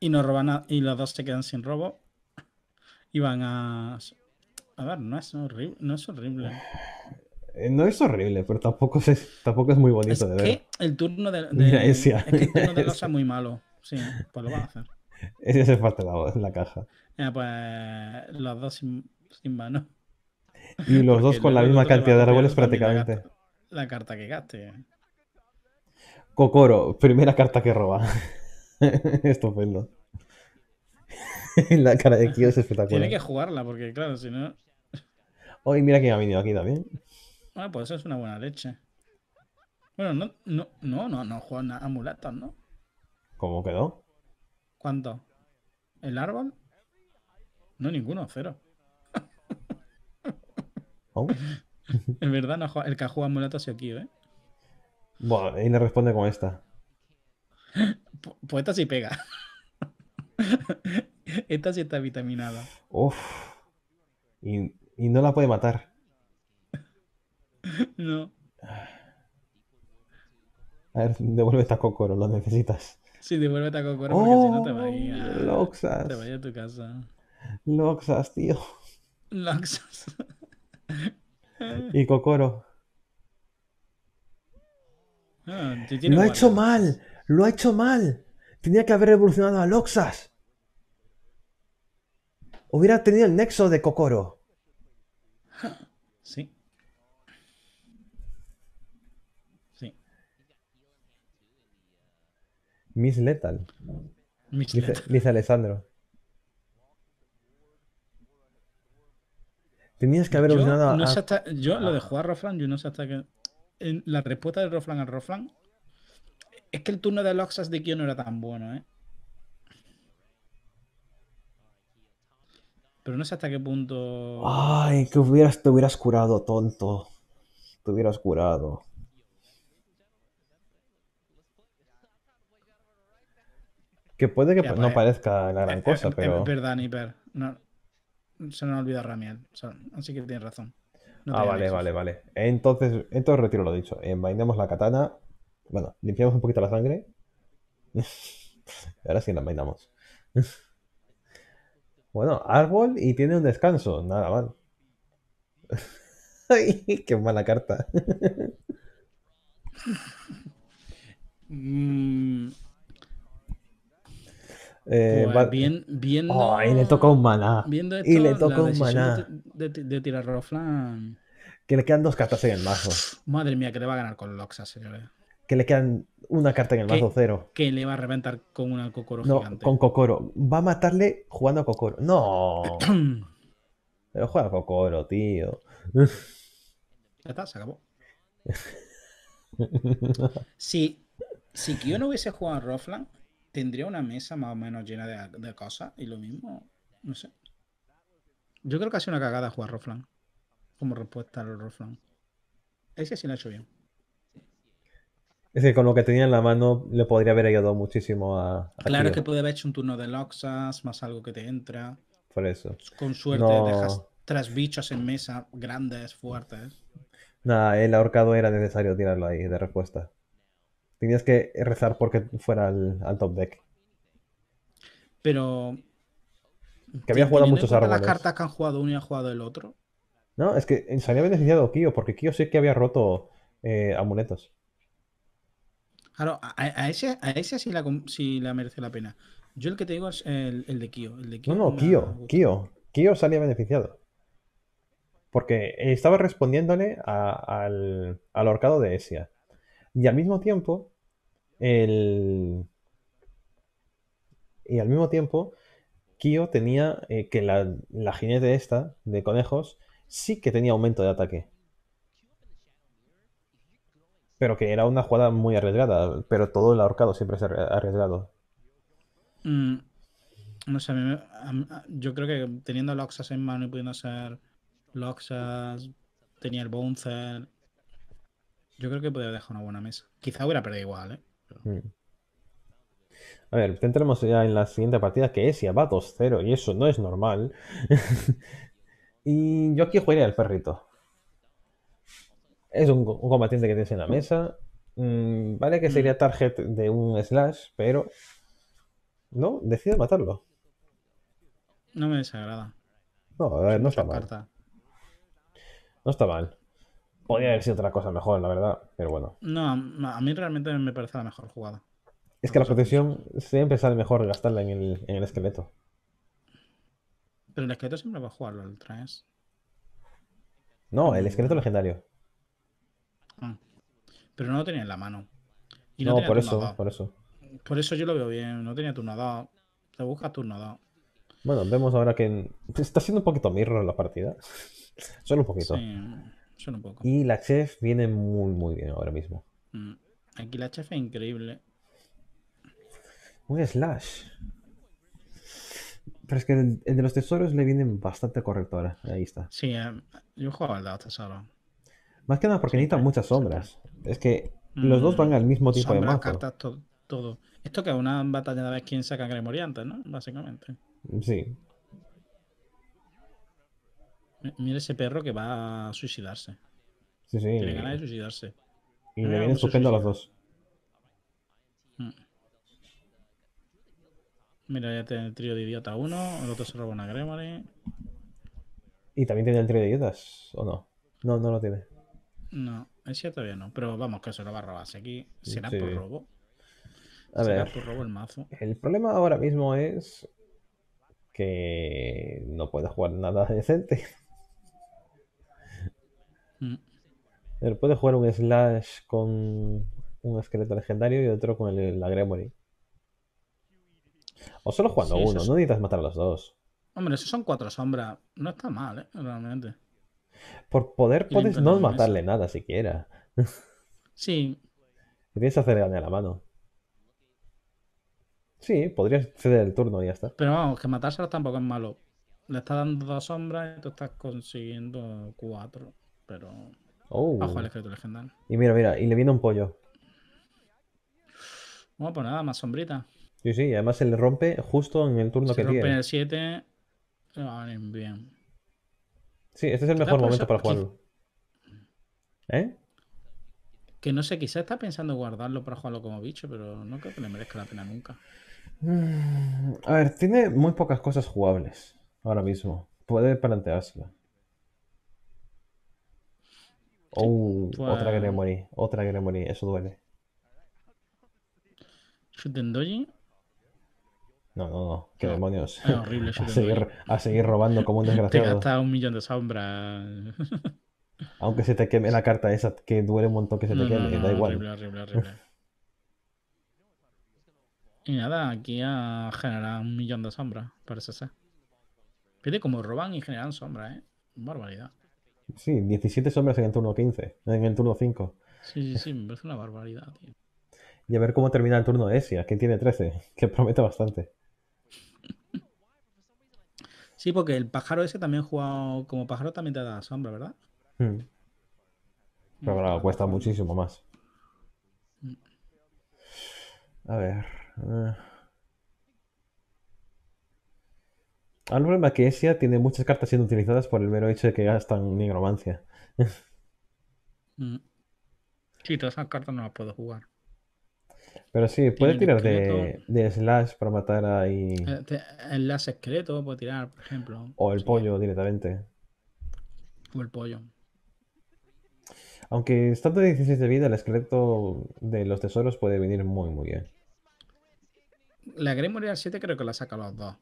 Y no roban a- y los dos se quedan sin robo. Y van a. A ver, no es horrible. No es horrible. Eh, No es horrible, pero tampoco es, tampoco es muy bonito Es de ver. que el turno de. [LAUGHS] de- Mira. Es que el turno de es [LAUGHS] muy malo. Sí, pues lo van a hacer. [LAUGHS] Ese hace falta la, la caja. Pues los dos sin, sin mano. Y los dos con la misma cantidad va de árboles también la prácticamente. carta- La carta que gaste. Kokoro, primera carta que roba. [LAUGHS] Estupendo. [LAUGHS] la cara de Kyo es espectacular. Tiene que jugarla, porque claro, si no. Hoy mira quién ha venido aquí también. Bueno, pues eso es una buena leche. Bueno, no, no, no, no, no juegan a amuletos, ¿no? ¿Cómo quedó? ¿Cuánto? ¿El árbol? No, ninguno, cero. [LAUGHS] Oh. En verdad, no juega- el que ha jugado amuletos ha sido Kyo, ¿eh? Bueno, y le responde con esta. Pu- Pues esta sí pega. [LAUGHS] esta sí está vitaminada. Uf. Y, y no la puede matar. [LAUGHS] No. A ver, devuélvete a Kokoro, lo necesitas. Sí, devuélvete a Kokoro porque si no te va a ir a, Oh, Loxas. te va a ir a tu casa. Loxas, tío. Loxas. [LAUGHS] Y Kokoro. Ah, ha varios. hecho mal. Lo ha hecho mal. Tenía que haber evolucionado a Loxas. Hubiera tenido el nexo de Kokoro. Sí. Sí. Miss Lethal. Miss Dice, Lethal. dice Alessandro. Tenías que haber Yo, no a... hasta- yo lo de jugar Roflan, yo no sé hasta que. en la respuesta de Roflan al Roflan. Es que el turno de Loxas de Kyo no era tan bueno, ¿eh? Pero no sé hasta qué punto. Ay, que hubieras, te hubieras curado, tonto. Te hubieras curado. Que puede que Ya, no pues, parezca la gran Eh, cosa, eh, pero... Es verdad, Niper. No, se nos olvida Ramiel. o sea, así que tienes razón. No Ah, vale, vale, vale. Entonces, entonces retiro lo dicho. Envainemos la katana. Bueno, limpiamos un poquito la sangre. [LAUGHS] Ahora sí la envainamos. Bueno, árbol y tiene un descanso. Nada mal. [LAUGHS] Ay, qué mala carta. Mm, Eh, pues va- bien, viendo. Ay, le toca un maná. Esto, Y le toca un maná. De, de- de tirar Roflan. Que le quedan dos cartas en el mazo. Madre mía, que le va a ganar con Loxas, señores. Que le quedan una carta en el mazo cero. Que le va a reventar con una Kokoro No, gigante. con Kokoro. Va a matarle jugando a Kokoro. No. [CLEARS THROAT] Pero juega a Kokoro, tío. Ya está, se acabó. [LAUGHS] Si, si Kyo no hubiese jugado a Roflan, tendría una mesa más o menos llena de, de cosas y lo mismo, no sé. Yo creo que ha sido una cagada jugar Roflan como respuesta al Roflan. Ese sí lo ha hecho bien. Es que con lo que tenía en la mano le podría haber ayudado muchísimo a, a Claro Kyo, que puede haber hecho un turno de Loxas, más algo que te entra. Por eso. Con suerte No. dejas tres bichos en mesa grandes, fuertes. Nada, el ahorcado era necesario tirarlo ahí de respuesta. Tenías que rezar porque fuera al, al top deck. Pero. Que había jugado muchos árboles. las cartas que han jugado uno y ha jugado el otro. No, es que se había beneficiado Kyo, porque Kyo sí que había roto eh, amuletos. Claro, a, a ese, a ese sí la, com- sí la merece la pena. Yo el que te digo es el, el de. El de No, no, gustado. Kyo. Kyo salía beneficiado. Porque estaba respondiéndole a- al, al ahorcado de Esia. Y al mismo tiempo, el. Y al mismo tiempo, Kyo tenía eh, que la, la jinete esta de conejos sí que tenía aumento de ataque. Pero que era una jugada muy arriesgada. Pero todo el ahorcado siempre es arri- arriesgado. Mm, no sé, a mí me- a mí- a- yo creo que teniendo Loxas en mano y pudiendo hacer Loxas, tenía el Bouncer. Yo creo que podría dejar una buena mesa. Quizá hubiera perdido igual, ¿eh? Mm. A ver, entremos ya en la siguiente partida, que es va 2-0, y eso no es normal. [LAUGHS] y yo aquí jugaría el perrito. Es un, un combatiente que tienes en la mesa. Mm, vale que sería target de un slash, pero... No, decide matarlo. No me desagrada. No, a ver, no está mal. No está mal. Podría haber sido otra cosa mejor, la verdad, pero bueno. No, a a mí realmente me parece la mejor jugada. Es que la protección siempre sale mejor gastarla en el, en el esqueleto. Pero el esqueleto siempre va a jugarlo al 3. No, el esqueleto legendario. Pero no lo tenía en la mano. Y No, por eso, por eso. Por eso yo lo veo bien. No tenía turno 2. Te buscas turno 2. Bueno, vemos ahora que está siendo un poquito mirror la partida. [LAUGHS] Solo un poquito. Sí, suena un poco. Y la chef viene muy, muy bien ahora mismo. Mm. Aquí la chef es increíble. Un slash. Pero es que el, de los tesoros le viene bastante correcto ahora. Ahí está. Sí, eh, yo jugaba al dado tesoro. Más que nada porque necesitan muchas sombras. Es que los dos Mm, van al mismo tipo de Sombras, mazo. cartas, to- todo. Esto que es una batalla de ver quién saca Gremory antes, ¿no? Básicamente. Sí. Mi- Mira ese perro que va a suicidarse. Sí, sí. Tiene ganas de suicidarse. Y le Ah, viene vamos a los dos. Mira, ya tiene el trío de idiota 1, el otro se roba una Gremory. ¿Y también tiene el trío de idiotas? ¿O no? No, no lo tiene. No, ese todavía no, pero vamos, que se lo va a robarse aquí. Será Sí. por robo. A Será ver, por robo el mazo. el problema ahora mismo es que no puede jugar nada [LAUGHS] decente. Mm. Él puede jugar un Slash con un esqueleto legendario y otro con el, la Gremory. O solo jugando Sí, eso uno, es- no necesitas matar a los dos. Hombre, esos son cuatro sombras. No está mal, ¿eh? Realmente. Por poder puedes no matarle nada siquiera. Sí, Tienes que hacer daño a la mano. Sí, podrías ceder el turno y ya está. pero vamos, que matárselo tampoco es malo. Le está dando dos sombras y tú estás consiguiendo cuatro. Pero. Oh. Bajo el escrito legendario. Y mira, mira, y le viene un pollo. Bueno, pues nada, más sombrita. Sí, sí, y además se le rompe justo en el turno que tiene. el 7, le va a venir bien. Sí, este es el mejor momento para jugarlo. ¿Eh? Que no sé, quizás está pensando guardarlo para jugarlo como bicho, pero no creo que le merezca la pena nunca. Mm, A ver, tiene muy pocas cosas jugables ahora mismo. Puede planteársela. Oh, pues- otra Gremory, otra Gremory, eso duele. Shuten Doji. No, no, no, qué No, demonios. es horrible [LAUGHS] A seguir, a seguir robando como un [LAUGHS] Te desgraciado. gasta un millón de sombras. [LAUGHS] Aunque se te queme la carta esa que duele un montón que se te No, queme, no, da igual. Horrible, horrible, horrible. Y nada, aquí a generar un millón de sombras, parece ser. Fíjate cómo roban y generan sombras, ¿eh? Barbaridad. Sí, 17 sombras en el turno 15, en el turno 5. Sí, sí, sí, me parece una barbaridad, tío. Y a ver cómo termina el turno de Esia, que tiene 13, que promete bastante. Sí, porque el pájaro ese también jugado como pájaro también te da sombra, ¿verdad? Hmm. Pero claro, cuesta muchísimo más. A ver. eh. El problema es que Esia tiene muchas cartas siendo utilizadas por el mero hecho de que gastan nigromancia. [LAUGHS] Mm. Sí, todas esas cartas no las puedo jugar. Pero sí, puede el tirar de, de Slash para matar ahí. Eh, El las esqueleto puedo tirar, por ejemplo. O el Sí, pollo directamente. O el pollo. Aunque estando de 16 de vida, el esqueleto de los tesoros puede venir muy, muy bien. La Gremory al 7 creo que la saca los dos.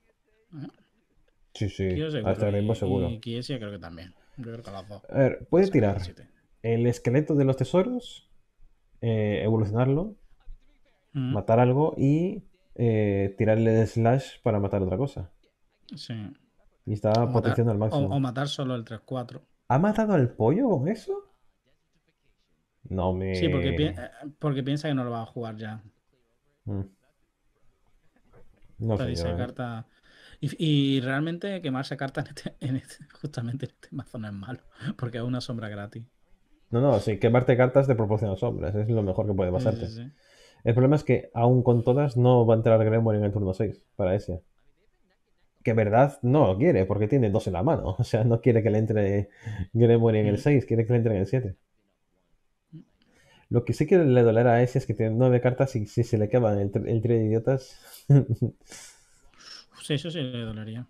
Sí, sí, seguro, hasta el mismo seguro. Y Kiesia creo que también. Yo creo que los dos. A ver, puede tirar el esqueleto de los tesoros, eh, evolucionarlo, Mm, matar algo y eh, tirarle de slash para matar otra cosa. Sí. Y está O matar- potenciando al máximo. o matar solo el 3-4. ¿Ha matado al pollo con eso? No me. Sí, porque, pi- eh, porque piensa que no lo va a jugar ya. Mm. No sé, yo, eh. carta. Y, y realmente quemarse cartas en este, en este- [LAUGHS] justamente en este mazo no es malo. Porque es una sombra gratis. No, no, sí, quemarte cartas te proporciona sombras. Es lo mejor que puede Sí, pasarte. sí, sí. El problema es que, aún con todas, no va a entrar Gremory en el turno 6 para ese. Que en verdad no lo quiere, porque tiene dos en la mano. [LAUGHS] O sea, no quiere que le entre Gremory en el Mm. 6, quiere que le entre en el 7. Lo que sí que le dolerá a ese es que tiene nueve cartas y si se le queman el, el trío de idiotas. [LAUGHS] Sí, eso sí le dolería.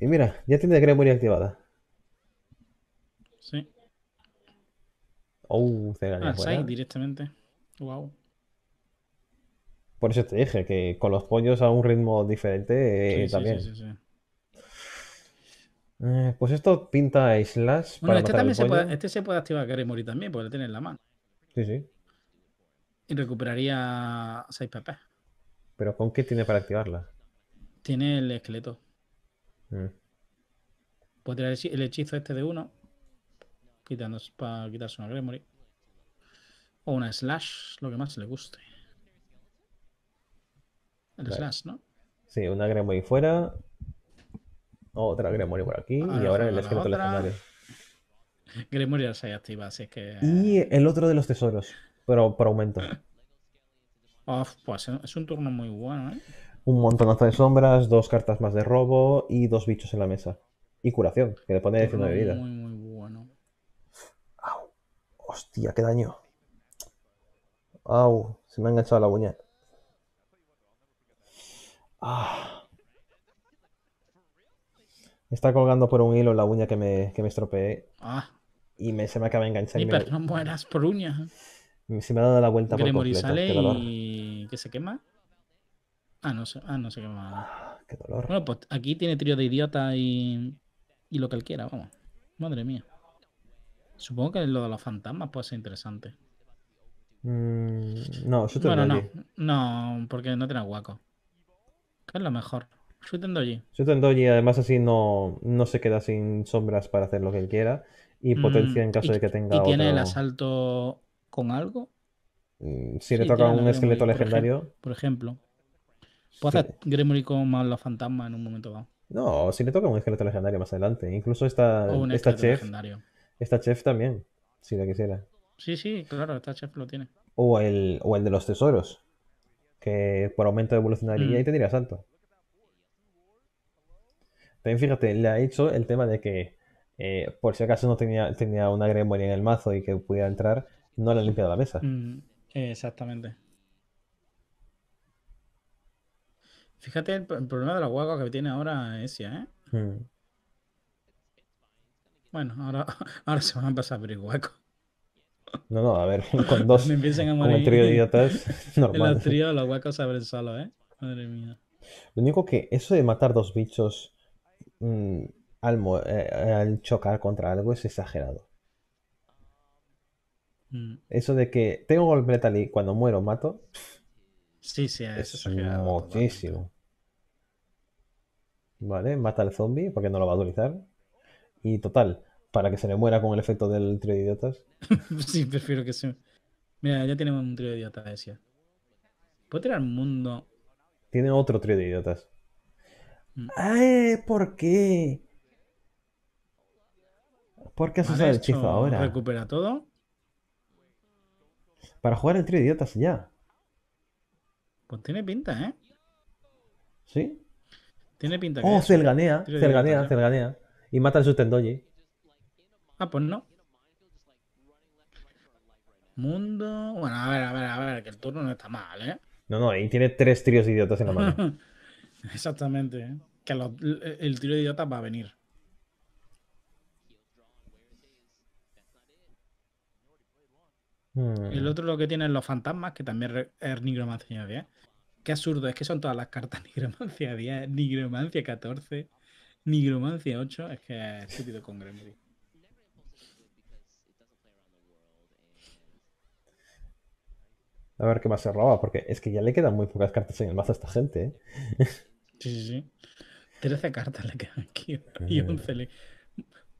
y mira, ya tiene Gremory activada. Sí. Oh, se 6 directamente. Wow. Por eso te dije que con los pollos a un ritmo diferente eh, Sí, también. sí, sí. Eh, pues esto pinta a Slash Bueno, para este matar también se pollo. puede, este se puede activar Gremory también, porque le tiene en la mano. Sí, sí. Y recuperaría 6 PP. Pero ¿con qué tiene para activarla? Tiene el esqueleto. Mm. Puede tirar el hechizo este de uno. Quitando, para quitarse una Gremory. O una Slash, lo que más le guste. El Vale. Slash, ¿no? Sí, una Gremory fuera. Otra Gremory por aquí. Ahora y ahora el esqueleto legendario. Gremory al 6 activa, así que. Y el otro de los tesoros. Pero por aumento. [LAUGHS] Oh, pues es un turno muy bueno, ¿eh? Un montonazo de sombras, dos cartas más de robo y dos bichos en la mesa. Y curación, que le pone Turno 19 de vida. muy, muy bueno. Au. Hostia, qué daño. Au, se me ha enganchado la uña. Ah. Está colgando por un hilo la uña que me, que me estropeé Ah, y me, se me acaba de enganchar. y me- Nipper, no mueras por uñas. se me ha dado la vuelta por Gremory completo. sale y. ¿Qué se quema? Ah, no se, ah, no se quema. Ah, Qué dolor. Bueno, pues aquí tiene trío de idiota y. Y lo que él quiera, vamos. Madre mía. Supongo que lo de los fantasmas puede ser interesante. Mm, no, Shooter Bueno, no. No, porque no tiene hueco. ¿Qué es lo mejor? Shooting Doji. Shooter Doji, además, así no, no se queda sin sombras para hacer lo que él quiera. Y Mm, potencia en caso y- de que tenga ¿Y tiene el otro- asalto con algo? Mm, Si le toca un la esqueleto legendario. Por ejemplo. Puedo sí. hacer Gremory con más los fantasmas en un momento dado. No, si le toca un esqueleto legendario más adelante. Incluso esta, O un esta chef, legendario. esta chef también, si la quisiera. Sí, sí, claro, esta chef lo tiene. O el, o el de los tesoros, que por aumento evolucionaría Mm. y tendría salto. También fíjate, le ha hecho el tema de que eh, por si acaso no tenía, tenía una Gremory en el mazo y que pudiera entrar, no le ha limpiado la mesa. Mm, exactamente. Fíjate el, el problema de los huecos que tiene ahora Esia, ¿eh? Mm. Bueno, ahora, [LAUGHS] ahora se van a empezar a abrir huecos. No, no, a ver, [LAUGHS] con dos, Cuando empiecen a con el morir trío de idiotas, [LAUGHS] [LAUGHS] normal. los tríos, los huecos se abren solos, ¿eh? Madre mía. Lo único que eso de matar dos bichos mm, al, mo- eh, al chocar contra algo es exagerado. Mm. Eso de que tengo golpe letal y cuando muero mato, Sí, sí, es es exagerado. totalmente. muchísimo. Vale, mata al zombie porque no lo va a utilizar. Y total, para que se le muera con el efecto del trío de idiotas. [LAUGHS] Sí, prefiero que se. Mira, ya tenemos un trío de idiotas Esia. ¿Puedo tirar mundo? Tiene otro trío de idiotas. Mm. ¡Ay! ¿Por qué? ¿Por qué has usado el hechizo ahora? Recupera todo. Para jugar el trío de idiotas ya. Pues tiene pinta, ¿eh? ¿Sí? Tiene pinta que Oh. Celganea, Celganea. Celganea. Y mata al Sutendoji. Ah, pues no. Mundo. Bueno, a ver, a ver, a ver, que el turno no está mal, ¿eh? No, no, y tiene tres tríos de idiotas en la mano. [LAUGHS] Exactamente. ¿eh? Que los- el, tiro de idiotas va a venir. Hmm. El otro lo que tiene es los fantasmas, que también es nigromancia 10. Qué absurdo, es que son todas las cartas [LAUGHS] nigromancia 10, nigromancia 14, nigromancia 8. Es que es estúpido con Gremory. A ver qué más se roba, porque es que ya le quedan muy pocas cartas en el mazo a esta gente, ¿eh? Sí, sí, sí. 13 cartas le quedan aquí. [LAUGHS] Y Mm. 11 le...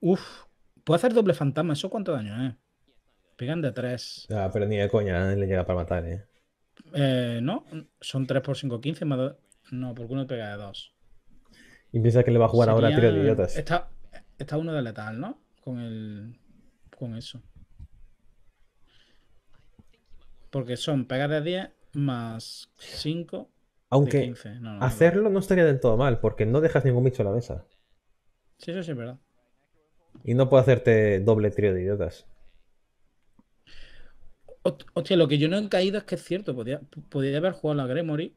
Uf, puedo hacer doble fantasma. ¿Eso cuánto daño, eh? Pegan de 3. Ah, pero ni de coña le llega para matar, ¿eh? Eh, no, son 3 por 5, 15 más 2. No, porque uno pega de 2. Y piensa que le va a jugar ahora a trío de idiotas. Está, está uno de letal, ¿no? Con el. Con eso. Porque son pegas de 10 más 5 de Aunque 15. No, hacerlo no estaría del todo mal, porque no dejas ningún bicho en la mesa. Sí, eso sí es verdad. Y no puedo hacerte doble trío de idiotas. Host- Hostia, lo que yo no he caído es que es cierto. Podía, podía haber jugado la Gremory.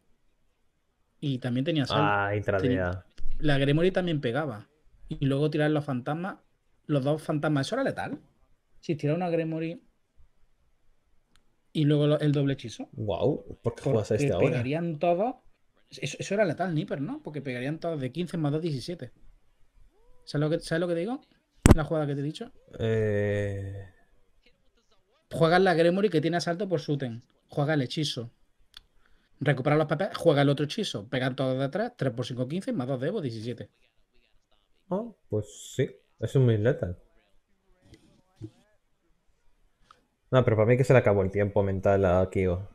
Y también tenía sal. Ay, tradea. La Gremory también pegaba. Y luego tirar los fantasmas. Los dos fantasmas. ¿Eso era letal? Si tirar una Gremory. Y luego el doble hechizo. Wow, ¿por qué juegas a este ahora? pegarían todos. Eso, eso era letal, Nipper, ¿no? Porque pegarían todos de 15 más 2, 17. ¿Sabes lo que, ¿sabes lo que digo? La jugada que te he dicho. Eh... Juegas la Gremory que tiene asalto por Suten. Juega el hechizo. Recupera los papeles, juega el otro hechizo. Pegan todos de atrás. 3 por 5, 15, más 2 de Evo, 17. ah, pues sí, es un letal. No, pero para mí que se le acabó el tiempo mental a Kyo.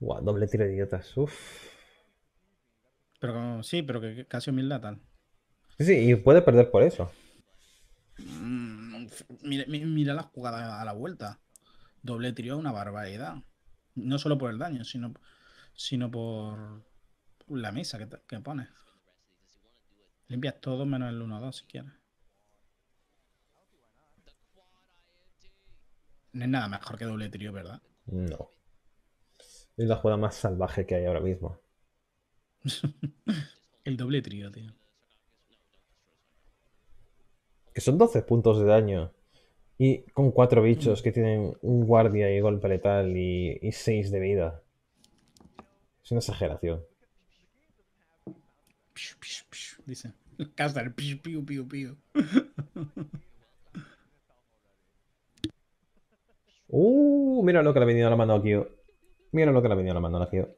Guau, doble tiro de idiotas. Uf. Pero sí, pero que casi humildad tal. Sí, sí, y puede perder por eso. Mm, Mira, mi- mira la jugada a la vuelta. Doble trío es una barbaridad. No solo por el daño, sino, sino por la mesa que, te- que pones. Limpias todo menos el 1-2 si quieres. No es nada mejor que doble trío, ¿verdad? No. Es la jugada más salvaje que hay ahora mismo. [LAUGHS] El doble trío, tío. Que son 12 puntos de daño. Y con cuatro bichos que tienen un guardia y golpe letal y, y 6 de vida. Es una exageración. Dice. [LAUGHS] Caster, piu, piu, piu, piu. [LAUGHS] Uh, mira lo que le ha venido a la mano a Kyo. Mira lo que le ha venido a la mano a Kyo.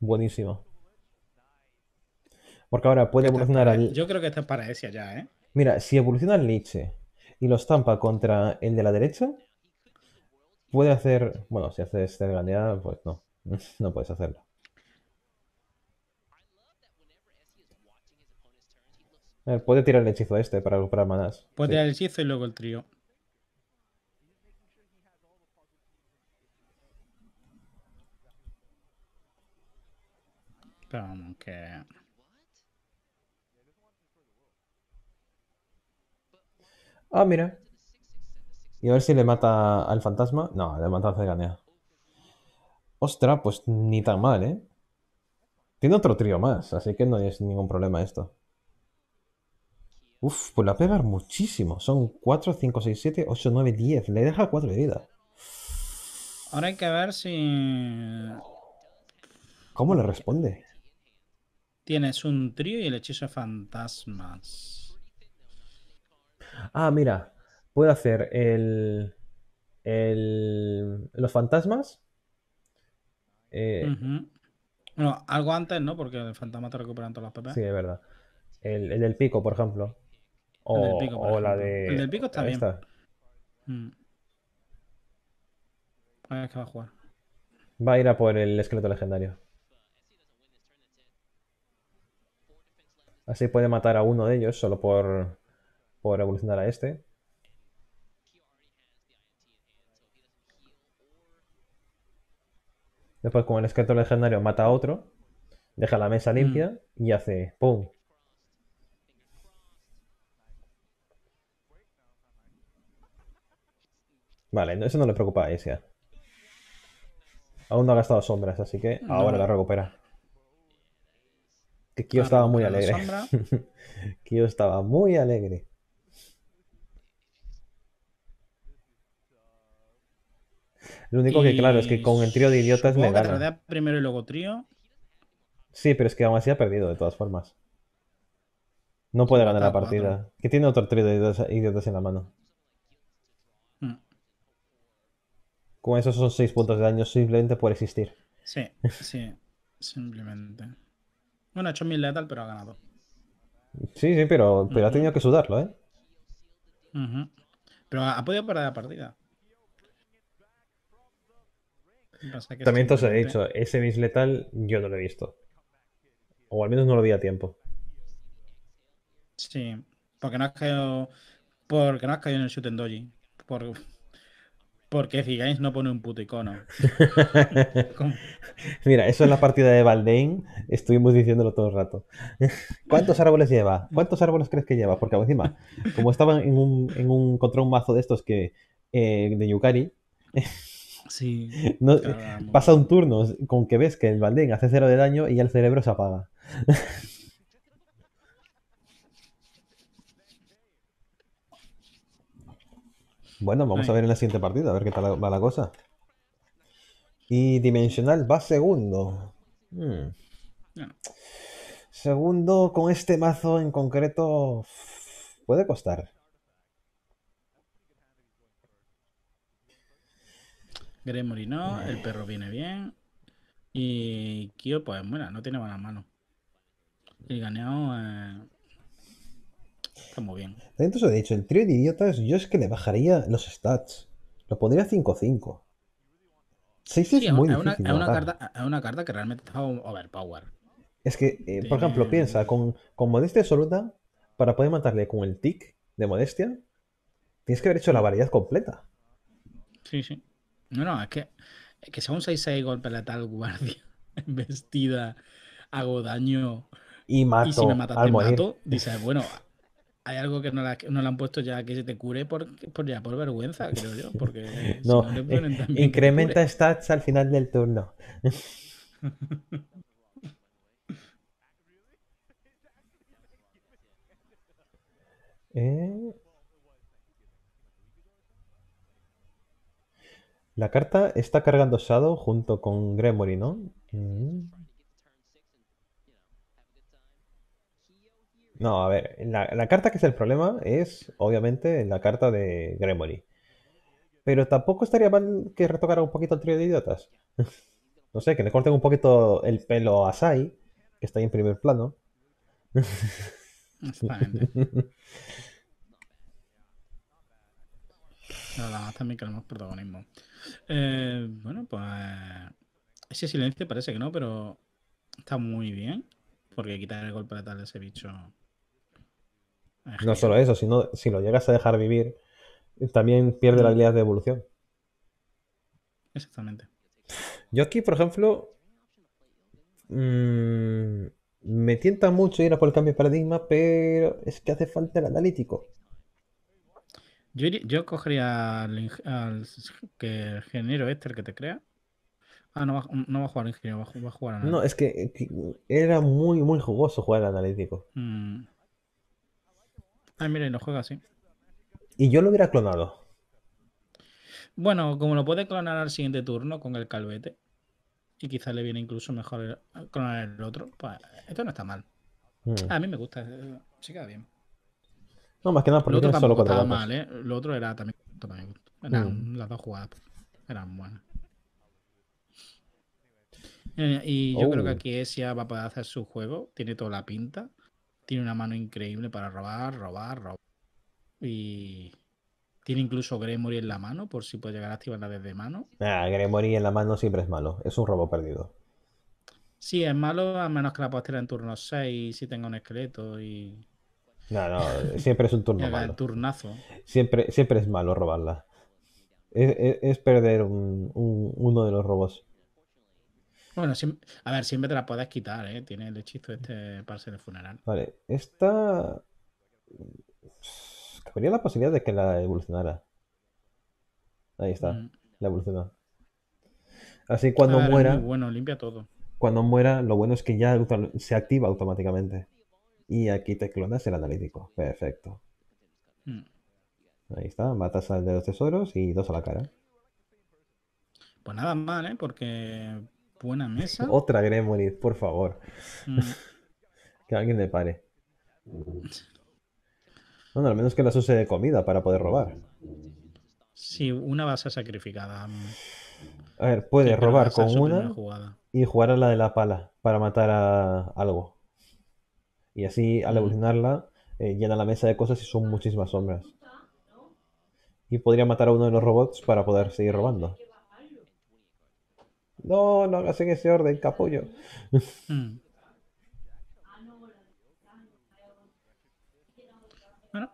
Buenísimo. Porque ahora puede evolucionar al... Yo creo que esto es para Esia ya, ¿eh? Mira, si evoluciona al Liche y lo estampa contra el de la derecha, puede hacer... Bueno, si hace este ganeada, pues no. [LAUGHS] No puedes hacerlo. A ver, puede tirar el hechizo este para recuperar manás. Puede Sí. tirar el hechizo y luego el trío. Pero vamos, que. Ah, mira. Y a ver si le mata al fantasma. No, le mata a Ceganea. Ostras, pues ni tan mal, ¿eh? Tiene otro trío más, así que no es ningún problema esto. Uf, pues la pegar muchísimo. Son 4, 5, 6, 7, 8, 9, 10. Le deja 4 de vida. Ahora hay que ver si. ¿Cómo le responde? Tienes un trío y el hechizo de fantasmas. Ah, mira. Puede hacer el. el los fantasmas. Eh. Bueno, algo antes, ¿no? Porque el fantasma te recuperan todas las PP. Sí, es verdad. El, el del pico, por ejemplo. O, El del pico, por o la ejemplo. de. El del pico está bien. Mm. A ver qué va a jugar. Va a ir a por el esqueleto legendario. Así puede matar a uno de ellos solo por, por evolucionar a este. Después con el esqueleto legendario mata a otro. Deja la mesa limpia y hace ¡pum! Vale, no- eso no le preocupa a Isia. Aún no ha gastado sombras, así que ahora la recupera. Que Kyo Ah, estaba muy alegre. [LAUGHS] Kyo estaba muy alegre. Lo único que, claro, es que con el trío de idiotas le Supongo que gana. primero y luego trío. Sí, pero es que aún así ha perdido de todas formas. No puede ganar la cuatro. partida. Que tiene otro trío de idiotas, en la mano. Mm. Con esos son 6 puntos de daño simplemente por existir. Sí, sí. Simplemente. Bueno, ha hecho mil letal, pero ha ganado. Sí, sí, pero, pero ha tenido que sudarlo, ¿eh? Pero ha, ha podido perder la partida. Que También te os he dicho, ese bis letal yo no lo he visto. O al menos no lo vi a tiempo. Sí, porque no has caído. Porque no has caído en el shoot en doji. Por, porque Games no pone un puto icono. [LAUGHS] Mira, eso en la partida de Valdein estuvimos diciéndolo todo el rato. [LAUGHS] ¿Cuántos árboles lleva? ¿Cuántos árboles crees que lleva? Porque encima, como estaban en un, en un contra un mazo de estos que eh, de Yukari, Sí. [LAUGHS] no- pasa un turno con que ves que el Valdein hace cero de daño y ya el cerebro se apaga. Bueno, vamos a ver en la siguiente partida, a ver qué tal va la cosa. Y Dimensional va segundo. Hmm. Segundo, con este mazo en concreto, puede costar. Gremory no, el perro viene bien. Y Kyo, pues bueno, no tiene mala mano. El ganeado eh, está muy bien. Entonces os he dicho, el trío de idiotas, yo es que le bajaría los stats. Lo pondría 5-5. 6 Sí, es muy es una, difícil es de una carta, una carta que realmente está overpower. Es que, eh, por ejemplo, piensa, con, con modestia absoluta, para poder matarle con el tic de modestia, tienes que haber hecho la variedad completa. Sí, sí. No, no, es que, es que sea un 6-6 golpe letal guardia [LAUGHS] vestida, hago daño Y mato y si me matas al te morir. mato, dices, bueno, hay algo que no, la, no le han puesto ya que se te cure por, por ya por vergüenza, creo yo. Porque [LAUGHS] si No, le eh, ponen también incrementa stats al final del turno. [LAUGHS] Eh, La carta está cargando Shadow junto con Gremory, ¿no? Mm. No, a ver, la, la carta que es el problema es, obviamente, la carta de Gremory. Pero tampoco estaría mal que retocara un poquito el trío de idiotas. [LAUGHS] No sé, que le corten un poquito el pelo a Sai, que está ahí en primer plano. Exactamente. Pero [LAUGHS] además también queremos protagonismo. Eh, bueno, pues ese silencio parece que no, pero está muy bien. Porque quitar el golpe letal de ese bicho. No solo eso, sino si lo llegas a dejar vivir, también pierde la habilidad de evolución. Exactamente. Yo aquí, por ejemplo, mm, me tienta mucho ir a por el cambio de paradigma, pero es que hace falta el analítico. Yo, yo cogería al, al que ingeniero este, el que te crea. Ah, no va, no va a jugar ingeniero, va a, ju- va a jugar No, analista. es que, que era muy, muy jugoso jugar al analítico. Mm. Ah, mira, y lo juega así. Y yo lo hubiera clonado. Bueno, como lo puede clonar al siguiente turno con el calvete, y quizás le viene incluso mejor el- clonar el otro, pues esto no está mal. Mm. A mí me gusta, eh, se queda bien. No, más que nada Lo porque otro tiene solo cuatro estaba mal, ¿eh? Lo otro era también. también- eran Mm. las dos jugadas. Eran buenas. Eh, Y yo creo que Oh. aquí Esia va a poder hacer su juego. Tiene toda la pinta. Tiene una mano increíble para robar, robar, robar. Y tiene incluso Gremory en la mano, por si puede llegar a activarla desde mano. Ah, Gremory en la mano siempre es malo. Es un robo perdido. Sí, es malo, a menos que la puedas tirar en turno 6 si tenga un esqueleto y, No, no, siempre es un turno [LAUGHS] el malo. turnazo. Siempre, siempre es malo robarla. Es, es- es perder un- un- uno de los robos. Bueno, a ver, siempre te la puedes quitar, ¿eh? Tiene el hechizo este para ser el funeral. Vale, esta. Cabría la posibilidad de que la evolucionara. Ahí está, Mm. la evolucionó. Así cuando Ah, era muera, bueno, limpia todo. cuando muera, lo bueno es que ya se activa automáticamente. Y aquí te clonas el analítico. Perfecto. Mm. Ahí está, matas al de los tesoros y dos a la cara. Pues nada mal, ¿eh? Porque buena mesa. Otra Gremory, por favor. Mm. [LAUGHS] Que alguien le pare. Bueno, al menos que las use de comida para poder robar. Sí, una va a ser sacrificada. mm, A ver, puede sí, robar con una y jugar a la de la pala para matar a algo. Y así al Mm. evolucionarla eh, llena la mesa de cosas y son muchísimas sombras. Y podría matar a uno de los robots para poder seguir robando. No, no hagas en ese orden, capullo. Mm. Bueno,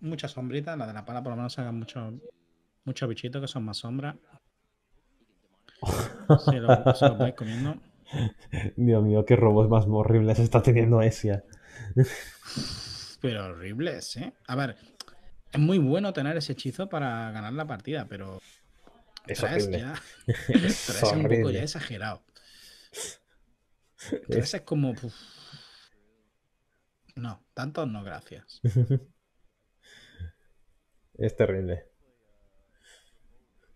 muchas sombritas. La de la pala por lo menos sacan muchos muchos bichitos que son más sombras. Se lo- se los vais comiendo. Dios mío, qué robos más horribles está teniendo Esia. Pero horribles, ¿eh? A ver, es muy bueno tener ese hechizo para ganar la partida, pero Es horrible. ya. [LAUGHS] Es un poco ya exagerado. [LAUGHS] Tres es como. uf. No, tantos no, gracias. [LAUGHS] Es terrible.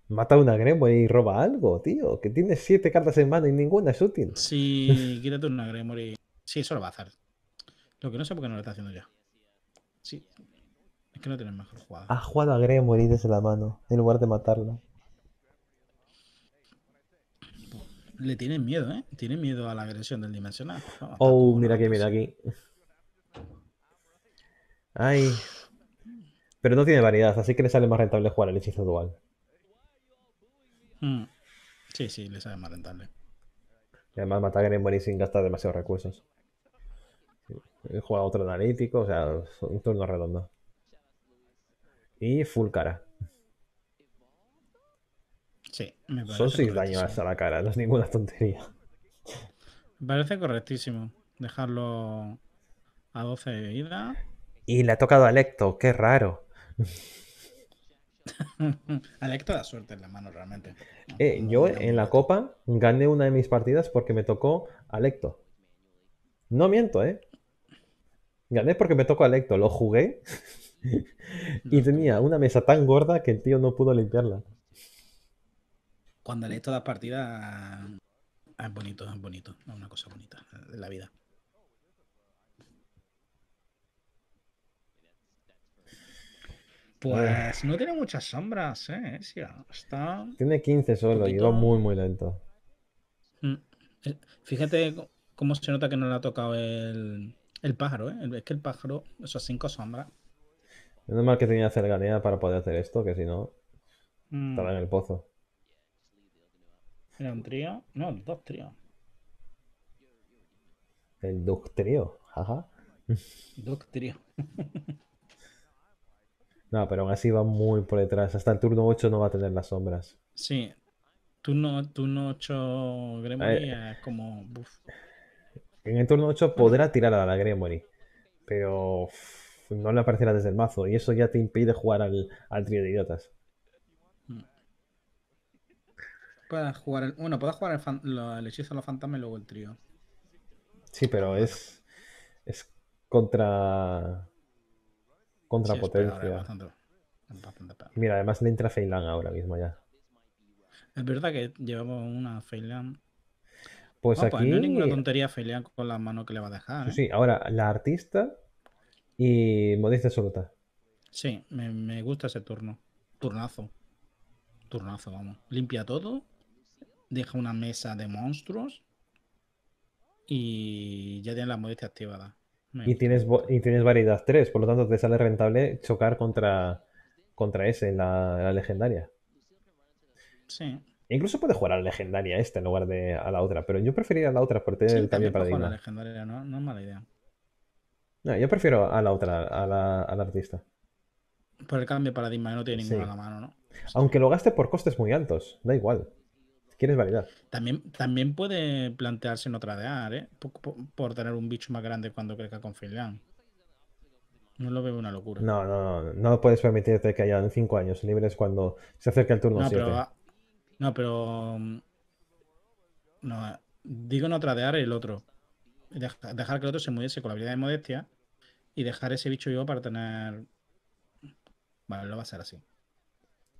Mata una Gremory y roba algo, tío. Que tiene siete cartas en mano y ninguna es útil. Si quítate una Gremory. Sí, eso lo va a hacer. Lo que no sé por qué no lo está haciendo ya. Sí. Es que no tiene mejor jugada. Ha jugado a Gremory desde la mano en lugar de matarla. Le tienen miedo, ¿eh? Tiene miedo a la agresión del dimensional. Oh, mira aquí, mira aquí. Ay. Pero no tiene variedad, así que le sale más rentable jugar el hechizo dual. Mm. Sí, sí, le sale más rentable. Y además mata a Gremory sin gastar demasiados recursos. Sí. Juega otro analítico, o sea, un turno redondo. Y full cara. Sí, me parece Son 6 correctísimo. daños a la cara, no es ninguna tontería. Me parece correctísimo. Dejarlo a 12 de vida. Y le ha tocado a Lecto, qué raro. [LAUGHS] Alecto da suerte en la mano realmente. Eh, No- yo no- en la copa gané una de mis partidas porque me tocó Alecto. No miento, ¿eh? Gané porque me tocó Alecto, lo jugué [LAUGHS] y tenía una mesa tan gorda que el tío no pudo limpiarla. Cuando Alecto da partida es bonito, es bonito. Es una cosa bonita de la vida. Pues no tiene muchas sombras, ¿eh? Está. Tiene 15 solo y va muy, muy lento. Mm. Fíjate cómo se nota que no le ha tocado el, el pájaro, ¿eh? Es que el pájaro, esos cinco sombras. Menos mal que tenía cercanía para poder hacer esto, que si no, Mm. estaba en el pozo. Era un trío. No, dos tríos. El Duck Trio, jaja. Dos tríos. [LAUGHS] No, pero aún así va muy por detrás. Hasta el turno 8 no va a tener las sombras. Sí. Turno, turno 8 Gremory es como. uf. En el turno 8 podrá tirar a la Gremory, pero no le aparecerá desde el mazo. Y eso ya te impide jugar al, al trío de idiotas. Puedes jugar el, bueno, puedes jugar el, fan- lo- el hechizo de los fantasmas y luego el trío. Sí, pero es. Es contra. Contra Sí, peor, potencia. bastante, es bastante peor. Mira, además le entra Feilan ahora mismo ya. Es verdad que llevamos una Feilan. Pues pues aquí. no es ninguna tontería Feilan con las manos que le va a dejar. ¿eh? Sí, ahora la artista y modestia absoluta. Sí, me, me gusta ese turno. Turnazo. Turnazo, vamos. Limpia todo. Deja una mesa de monstruos. Y ya tiene la modestia activada. Me Y tienes, y tienes variedad 3, por lo tanto te sale rentable chocar contra, contra ese, la, la legendaria. Sí. Incluso puedes jugar a la legendaria esta en lugar de a la otra, pero yo preferiría a la otra por tener Sí, el cambio de la paradigma. legendaria, no, no es mala idea. No, yo prefiero a la otra, a la, a la artista. Por el cambio de paradigma no tiene ninguna Sí. a la mano, ¿no? Aunque lo gaste por costes muy altos, da igual. Quieres variedad. También, también puede plantearse no tradear, ¿eh? Por, por- por tener un bicho más grande cuando crezca con Finland. No lo veo una locura. No, no, no, no puedes permitirte que hayan 5 años libres cuando se acerca el turno No, 7. pero. ah, No, pero. mm, No, digo no tradear el otro. Deja- Dejar que el otro se mudiese con la habilidad de modestia y dejar ese bicho vivo para tener. Vale, lo va a ser así.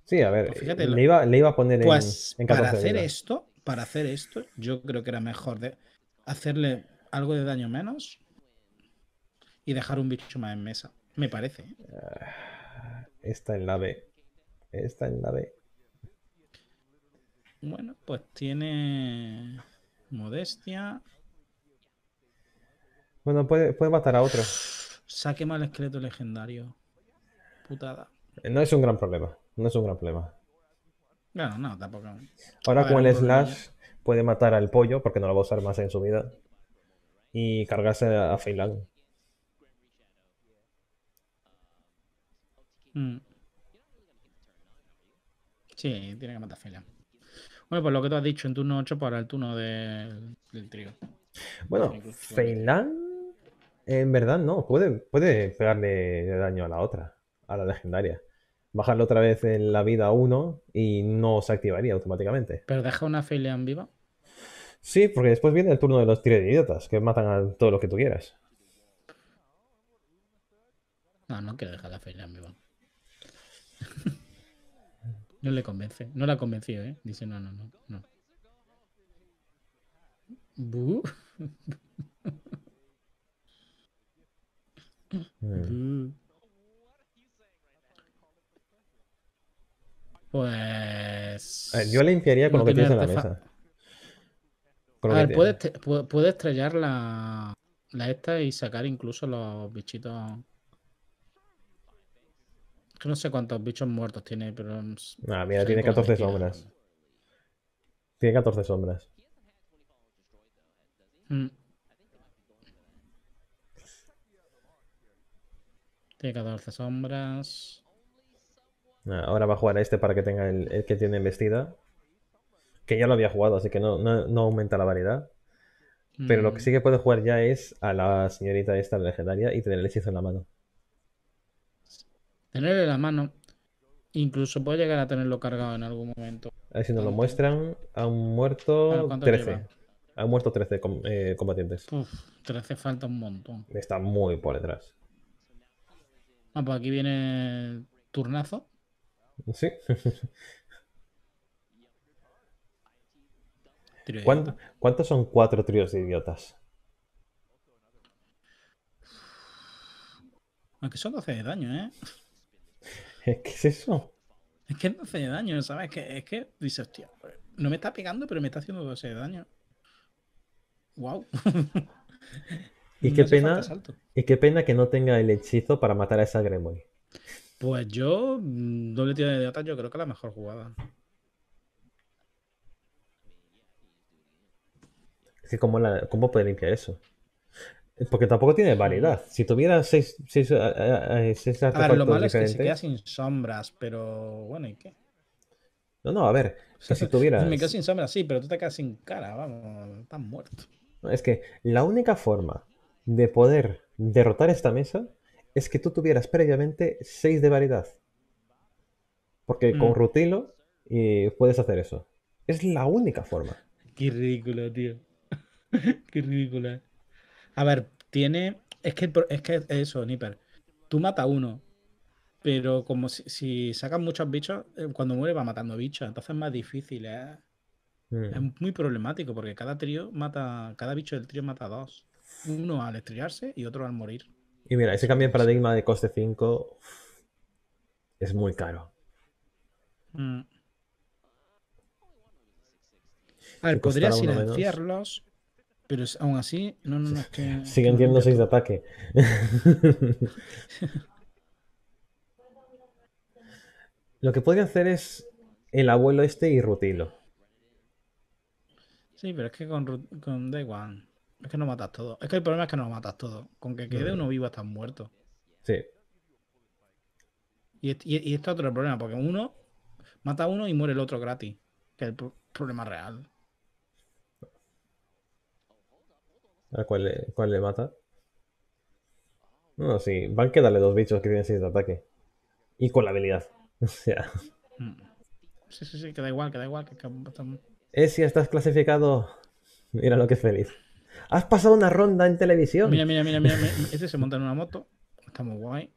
Sí, a ver, Pues fíjate, le, iba, le iba a poner en, Pues en para 14 de hacer esto, para hacer esto, yo creo que era mejor de hacerle algo de daño menos y dejar un bicho más en mesa. Me parece. ¿eh? Esta en la B. Esta en la B. Bueno, pues tiene modestia. Bueno, puede, puede matar a otro. Saque mal esqueleto legendario. Putada. No es un gran problema. No es un gran problema. Bueno, no, tampoco. Ahora ver, con el slash puede matar al pollo porque no lo va a usar más en su vida. Y cargarse a Feilan. Mm. Sí, tiene que matar a Fela. Bueno, pues lo que tú has dicho en turno 8 para el turno del, del trío. Bueno, Feilan en verdad no. Puede, puede pegarle daño a la otra. A la legendaria. Bajarle otra vez en la vida a uno y no se activaría automáticamente. Pero deja una Felian viva. Sí, porque después viene el turno de los tiros de idiotas, que matan a todo lo que tú quieras. No, no quiero dejar la Felian viva. [LAUGHS] no le convence. No la ha convencido, ¿eh? Dice, no, no, no. no. [LAUGHS] Mm. Pues. Ver, yo limpiaría con lo que tiene tienes en la mesa. A ver, tienes. puedes, te- pu- puedes estrellar la, la esta y sacar incluso los bichitos. Que no sé cuántos bichos muertos tiene, pero. Ah, mira, tiene por las 14 esquinas. sombras. Tiene 14 sombras. Mm. Tiene 14 sombras. Ah, Ahora va a jugar a este para que tenga el, el que tiene embestida. Que ya lo había jugado, así que no, no, no aumenta la variedad. Pero lo que Mm. sí que puede jugar ya es a la señorita esta legendaria y tener el hechizo en la mano. Tenerlo en la mano. Incluso puede llegar a tenerlo cargado en algún momento. A ver si nos lo muestran. Han Claro, muerto ¿cuánto 13. lleva? Han muerto 13 com- eh, combatientes. Uf, 13 falta un montón. Está muy por detrás. Ah, pues aquí viene el turnazo. Sí. Tiro de ¿Cuánto- idiota. ¿Cuántos son cuatro tríos de idiotas? Aunque son 12 de daño, ¿eh? ¿Qué es eso? Es que es 12 de daño, ¿sabes? Que, es que dice, hostia, pues, no me está pegando, pero me está haciendo 12 de daño. Wow. [LAUGHS] Y qué pena, y qué pena que no tenga el hechizo para matar a esa Gremory. Pues yo, mm, doble tiro de idiota, yo creo que es la mejor jugada. Es que cómo, la- cómo puede limpiar eso. Porque tampoco tiene variedad. Si tuviera seis, seis, eh, eh, seis A ver, lo malo es que se queda sin sombras, pero bueno, ¿y qué? No, no, a ver. que si tuvieras. [LAUGHS] Me quedo sin sombras, sí, pero tú te quedas sin cara, vamos, estás muerto. Es que la única forma de poder derrotar esta mesa es que tú tuvieras previamente 6 de variedad. Porque con Mm. Rutilo eh, puedes hacer eso. Es la única forma. Qué ridículo, tío. [LAUGHS] Qué ridículo. A ver, tiene. Es que, es que eso, Nipper. Tú matas uno. Pero como si, si sacas muchos bichos, eh, cuando muere va matando bichos. Entonces es más difícil, ¿eh? Mm. Es muy problemático porque cada trío mata. Cada bicho del trío mata dos. Uno al estrellarse y otro al morir. Y mira, ese cambio de paradigma de coste 5 es muy caro. Mm. A ver, podría uno menos. silenciarlos, pero es- aún así, no, no, no, es que. [LAUGHS] Siguen cambia 6 de ataque. [LAUGHS] Lo que podría hacer es el abuelo este y Rutilo. Sí, pero es que con, con da igual. Es que no matas todo. Es que el problema es que no matas todo. Con que quede No. uno vivo estás muerto. Sí. Y, y, y esto es otro problema, porque uno mata a uno y muere el otro gratis. Que es el pro- problema real. ¿A cuál le, cuál le mata? No, sí. Van a quedarle dos bichos que tienen 6 de ataque. Y con la habilidad. [LAUGHS] O sea. Mm. Sí, sí, sí, queda igual, queda igual. Que, que estamos- Eh, si estás clasificado. Mira lo que es feliz. Has pasado una ronda en televisión. Mira, mira, mira, mira. Este se monta en una moto. Está muy guay.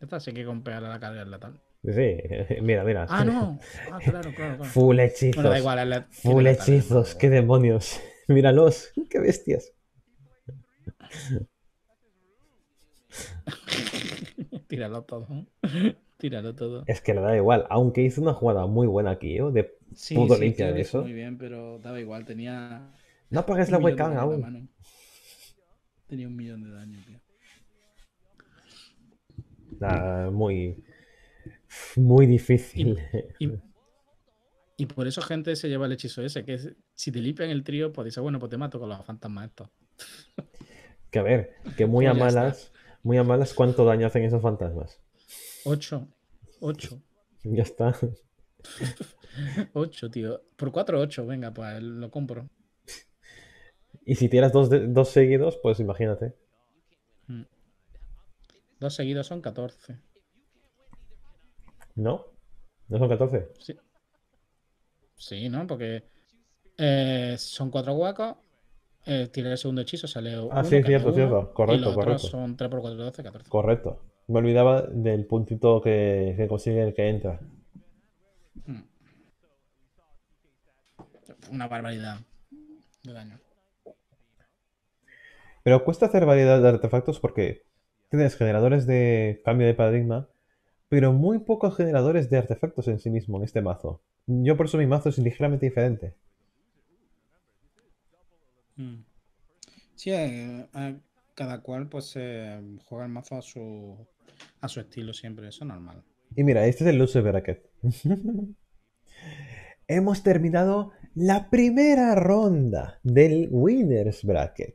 Esta sí que con a la carga es letal. Sí, [LAUGHS] mira, mira. Ah, no. Ah, claro, claro, claro. Full hechizos. Bueno, da igual. Full hechizos. Qué demonios. [LAUGHS] Míralos. [LAUGHS] Qué bestias. Tíralo todo. Tíralo todo. Es que le da igual. Aunque hizo una jugada muy buena aquí, ¿eh? De Sí, puto sí, limpia de eso. Muy bien, pero daba igual. Tenía. No apagues la webcam la aún. Tenía un millón de daño, tío. Nah, muy. Muy difícil. Y, y por eso gente se lleva el hechizo ese, que es, si te limpian el trío, pues dices, bueno, pues te mato con los fantasmas estos. Que a ver, que muy a Pues está. malas. Muy a malas, ¿cuánto daño hacen esos fantasmas? 8. 8. Ya está. [LAUGHS] 8, tío. Por 4, 8. Venga, pues lo compro. Y si tiras dos, de- dos seguidos, pues imagínate. Mm. Dos seguidos son 14. ¿No? ¿No son 14? Sí. Sí, ¿no? Porque eh, son 4 huecos. Eh, tira el segundo hechizo, sale uno, Ah, sí, que es cierto, uno, cierto. y Correcto, los otros correcto. son 3 por 4, 12, 14. Correcto. Me olvidaba del puntito que, que consigue el que entra. Mm. Una barbaridad de daño. Pero cuesta hacer variedad de artefactos porque tienes generadores de cambio de paradigma, pero muy pocos generadores de artefactos en sí mismo en este mazo. Yo por eso mi mazo es ligeramente diferente. Mm. Sí, eh, a- cada cual pues eh, juega el mazo a su, a su estilo siempre, eso es normal. Y mira, este es el Loser Bracket. [LAUGHS] Hemos terminado la primera ronda del Winners Bracket.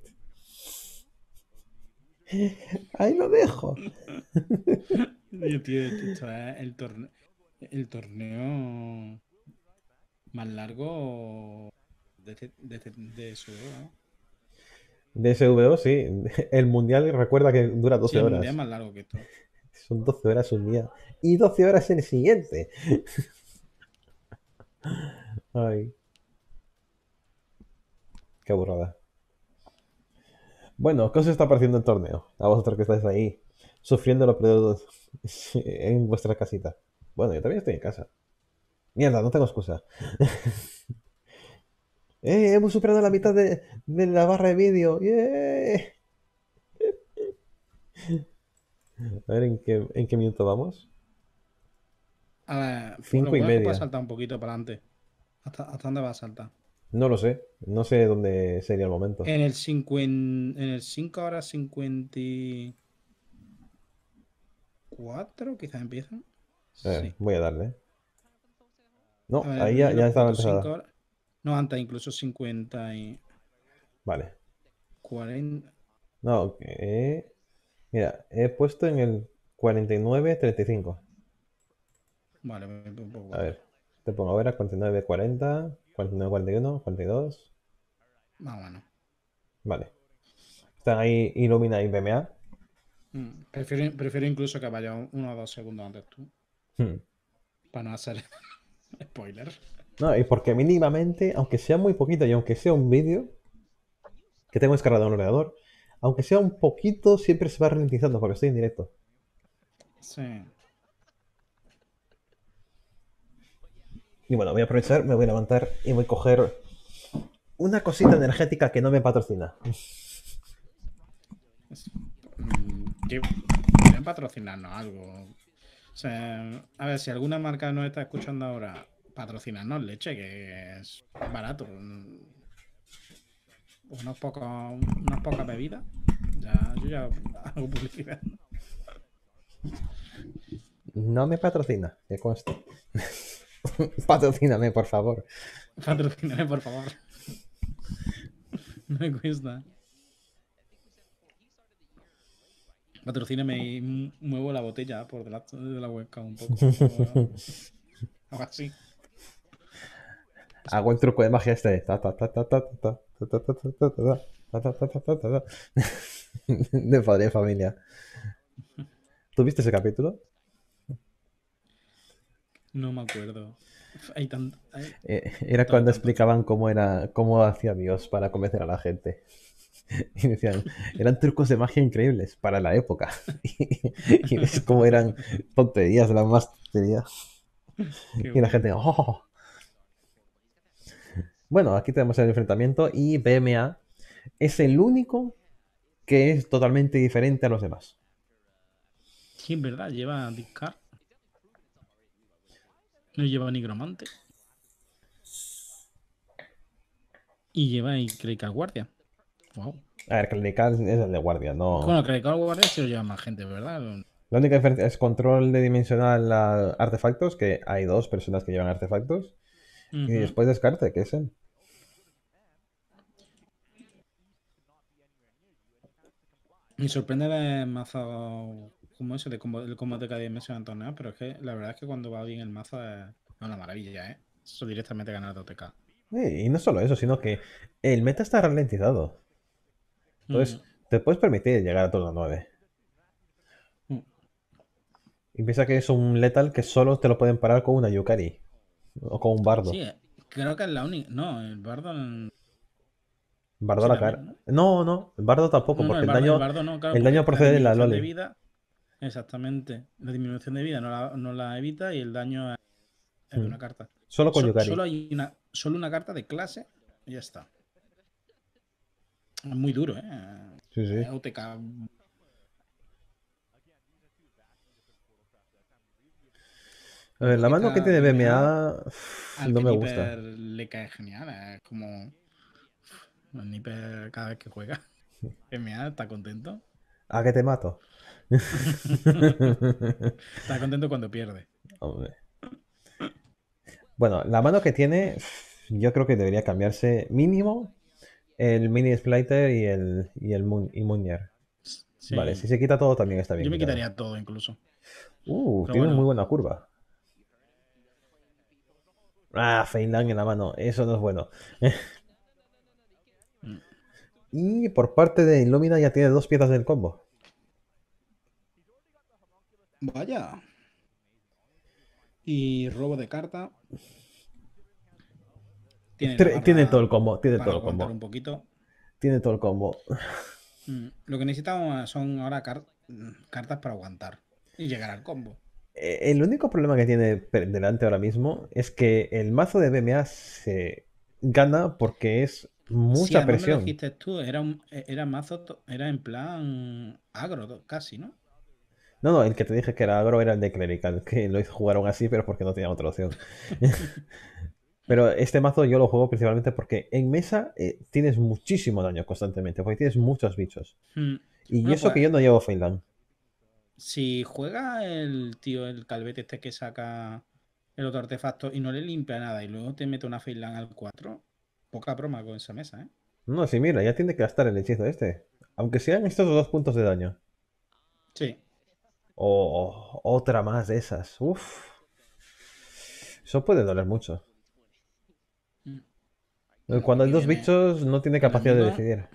Ahí lo dejo. Tío, tío, esto es el, torneo el torneo más largo de, de, de su ¿no? De SVO, sí. [LAUGHS] El mundial recuerda que dura 12 Sí, el horas. mundial es más largo que esto. [LAUGHS] Son 12 horas un día. Y 12 horas el siguiente. [LAUGHS] Ay. Qué burrada. Bueno, ¿qué os está pareciendo el torneo? A vosotros que estáis ahí, sufriendo los periodos en vuestra casita. Bueno, yo también estoy en casa. Mierda, no tengo excusa. ¡Eh! Hemos superado la mitad de, de la barra de vídeo. ¡Yeah! A ver en qué, en qué minuto vamos. A ver, Cinco y media. saltar un poquito para adelante. ¿Hasta, hasta dónde vas a saltar? No lo sé. No sé dónde sería el momento. En el 50, en el 5 horas 54, quizás empiezan. Eh, Sí. Voy a darle. No, A ver, ahí ya, ya estaba horas- No, antes, incluso 50 y Vale. 40. No, eh, mira, he puesto en el 49-35. Vale, un un poco. A ver, te pongo ahora 49-40, 49-41, 42. Más o menos. Vale. Están ahí Illumina y BMA. Mm, Prefiero, prefiero incluso que vaya un- uno o dos segundos antes tú. Hmm. Para no hacer [LAUGHS] spoiler. No, y porque mínimamente, aunque sea muy poquito y aunque sea un vídeo que tengo descargado en el ordenador, aunque sea un poquito, siempre se va ralentizando porque estoy en directo. Sí. Y bueno, voy a aprovechar, me voy a levantar y voy a coger una cosita energética que no me patrocina. Quieren patrocinarnos algo. O sea, a ver, si alguna marca nos está escuchando ahora, patrocinarnos leche, que es barato. Unos pocos, unas pocas bebidas. Ya, yo ya hago publicidad. No me patrocina, que conste. [LAUGHS] Patrocíname, por favor. Patrocíname, por favor. No me cuesta. Patrocíname y muevo la botella por delante de la webcam un poco. [LAUGHS] Algo así hago el truco de magia este. de padre de familia. ¿Tú viste ese capítulo? No me acuerdo. Hay tan, era cuando explicaban cómo era, cómo hacía Dios para convencer a la gente. Y decían, eran trucos de magia increíbles para la época. Y, y ves cómo eran tonterías, las más tonterías. Y la bueno. gente, ¡oh! Bueno, aquí tenemos el enfrentamiento y BMA es el único que es totalmente diferente a los demás. Sí, es verdad, lleva Discard. No lleva Nigromante. Y lleva Clerical Guardia. Wow. A ver, Clerical es el de guardia, no. Bueno, Clerical Guardia sí lo lleva más gente, ¿verdad? La única diferencia es control de dimensional a artefactos, que hay dos personas que llevan artefactos. Y después descarte, que es él. Me sorprende ver mazo como ese, de combo, el combate de cada dimensión en torneo, pero es que la verdad es que cuando va bien el mazo es una maravilla, ¿eh? Eso directamente ganar de OTK. Eh, Y no solo eso, sino que el meta está ralentizado. Entonces, Mm. te puedes permitir llegar a turno 9. Mm. Y piensa que es un letal que solo te lo pueden parar con una Yukari. O con un bardo. Sí, eh, creo que es la única. No, el bardo. Bardo sí, la también, cara. No, no, bardo tampoco, No, no, porque el el bardo, daño. el claro, daño procede de la Loli. vida- exactamente. La disminución de vida no la, no la evita y el daño es de Mm. una carta. Solo con So- Yukari. solo hay una, solo una carta de clase y ya está. Es muy duro, ¿eh? Sí, sí. Es OTK. A ver, la mano que tiene BMA no me gusta. le cae genial. Es como. El Sniper cada vez que juega. [LAUGHS] MA está contento. ¿A que te mato? [LAUGHS] Está contento cuando pierde. Hombre. Bueno, la mano que tiene, yo creo que debería cambiarse mínimo el mini splitter y el, y el Moon- y. Sí. Vale, si se quita todo también está bien. Yo me quitado. quitaría todo incluso. Uh, Pero tiene bueno. muy buena curva. Ah, Feinland en la mano. Eso no es bueno. Y por parte de Illumina ya tiene dos piezas del combo. Vaya. Y robo de carta. Tiene, Tre- para- tiene todo el combo, tiene para todo el combo. un poquito. Tiene todo el combo. Mm, Lo que necesitamos son ahora car- cartas para aguantar y llegar al combo. Eh, El único problema que tiene delante ahora mismo es que el mazo de BMA se gana porque es Sí, mucha me lo presión. dijiste tú, era, un, e, era mazo, era en plan agro casi, ¿no? No, no, el que te dije que era agro era el de Clerical, que lo hizo- jugaron así, pero porque no tenían otra opción. [LAUGHS] Pero este mazo yo lo juego principalmente porque en mesa eh, tienes muchísimo daño constantemente, porque tienes muchos bichos. Mm, Y Bueno, eso pues- que yo no llevo Feyland. Si juega el tío, el calvete este que saca el otro artefacto y no le limpia nada y luego te mete una Feyland al 4, poca broma con esa mesa, ¿eh? No, sí, mira, ya tiene que gastar el hechizo este. Aunque sean estos dos puntos de daño. Sí. O otra más de esas. Uf. Eso puede doler mucho. Mm. Cuando hay dos bichos no tiene capacidad de decidir.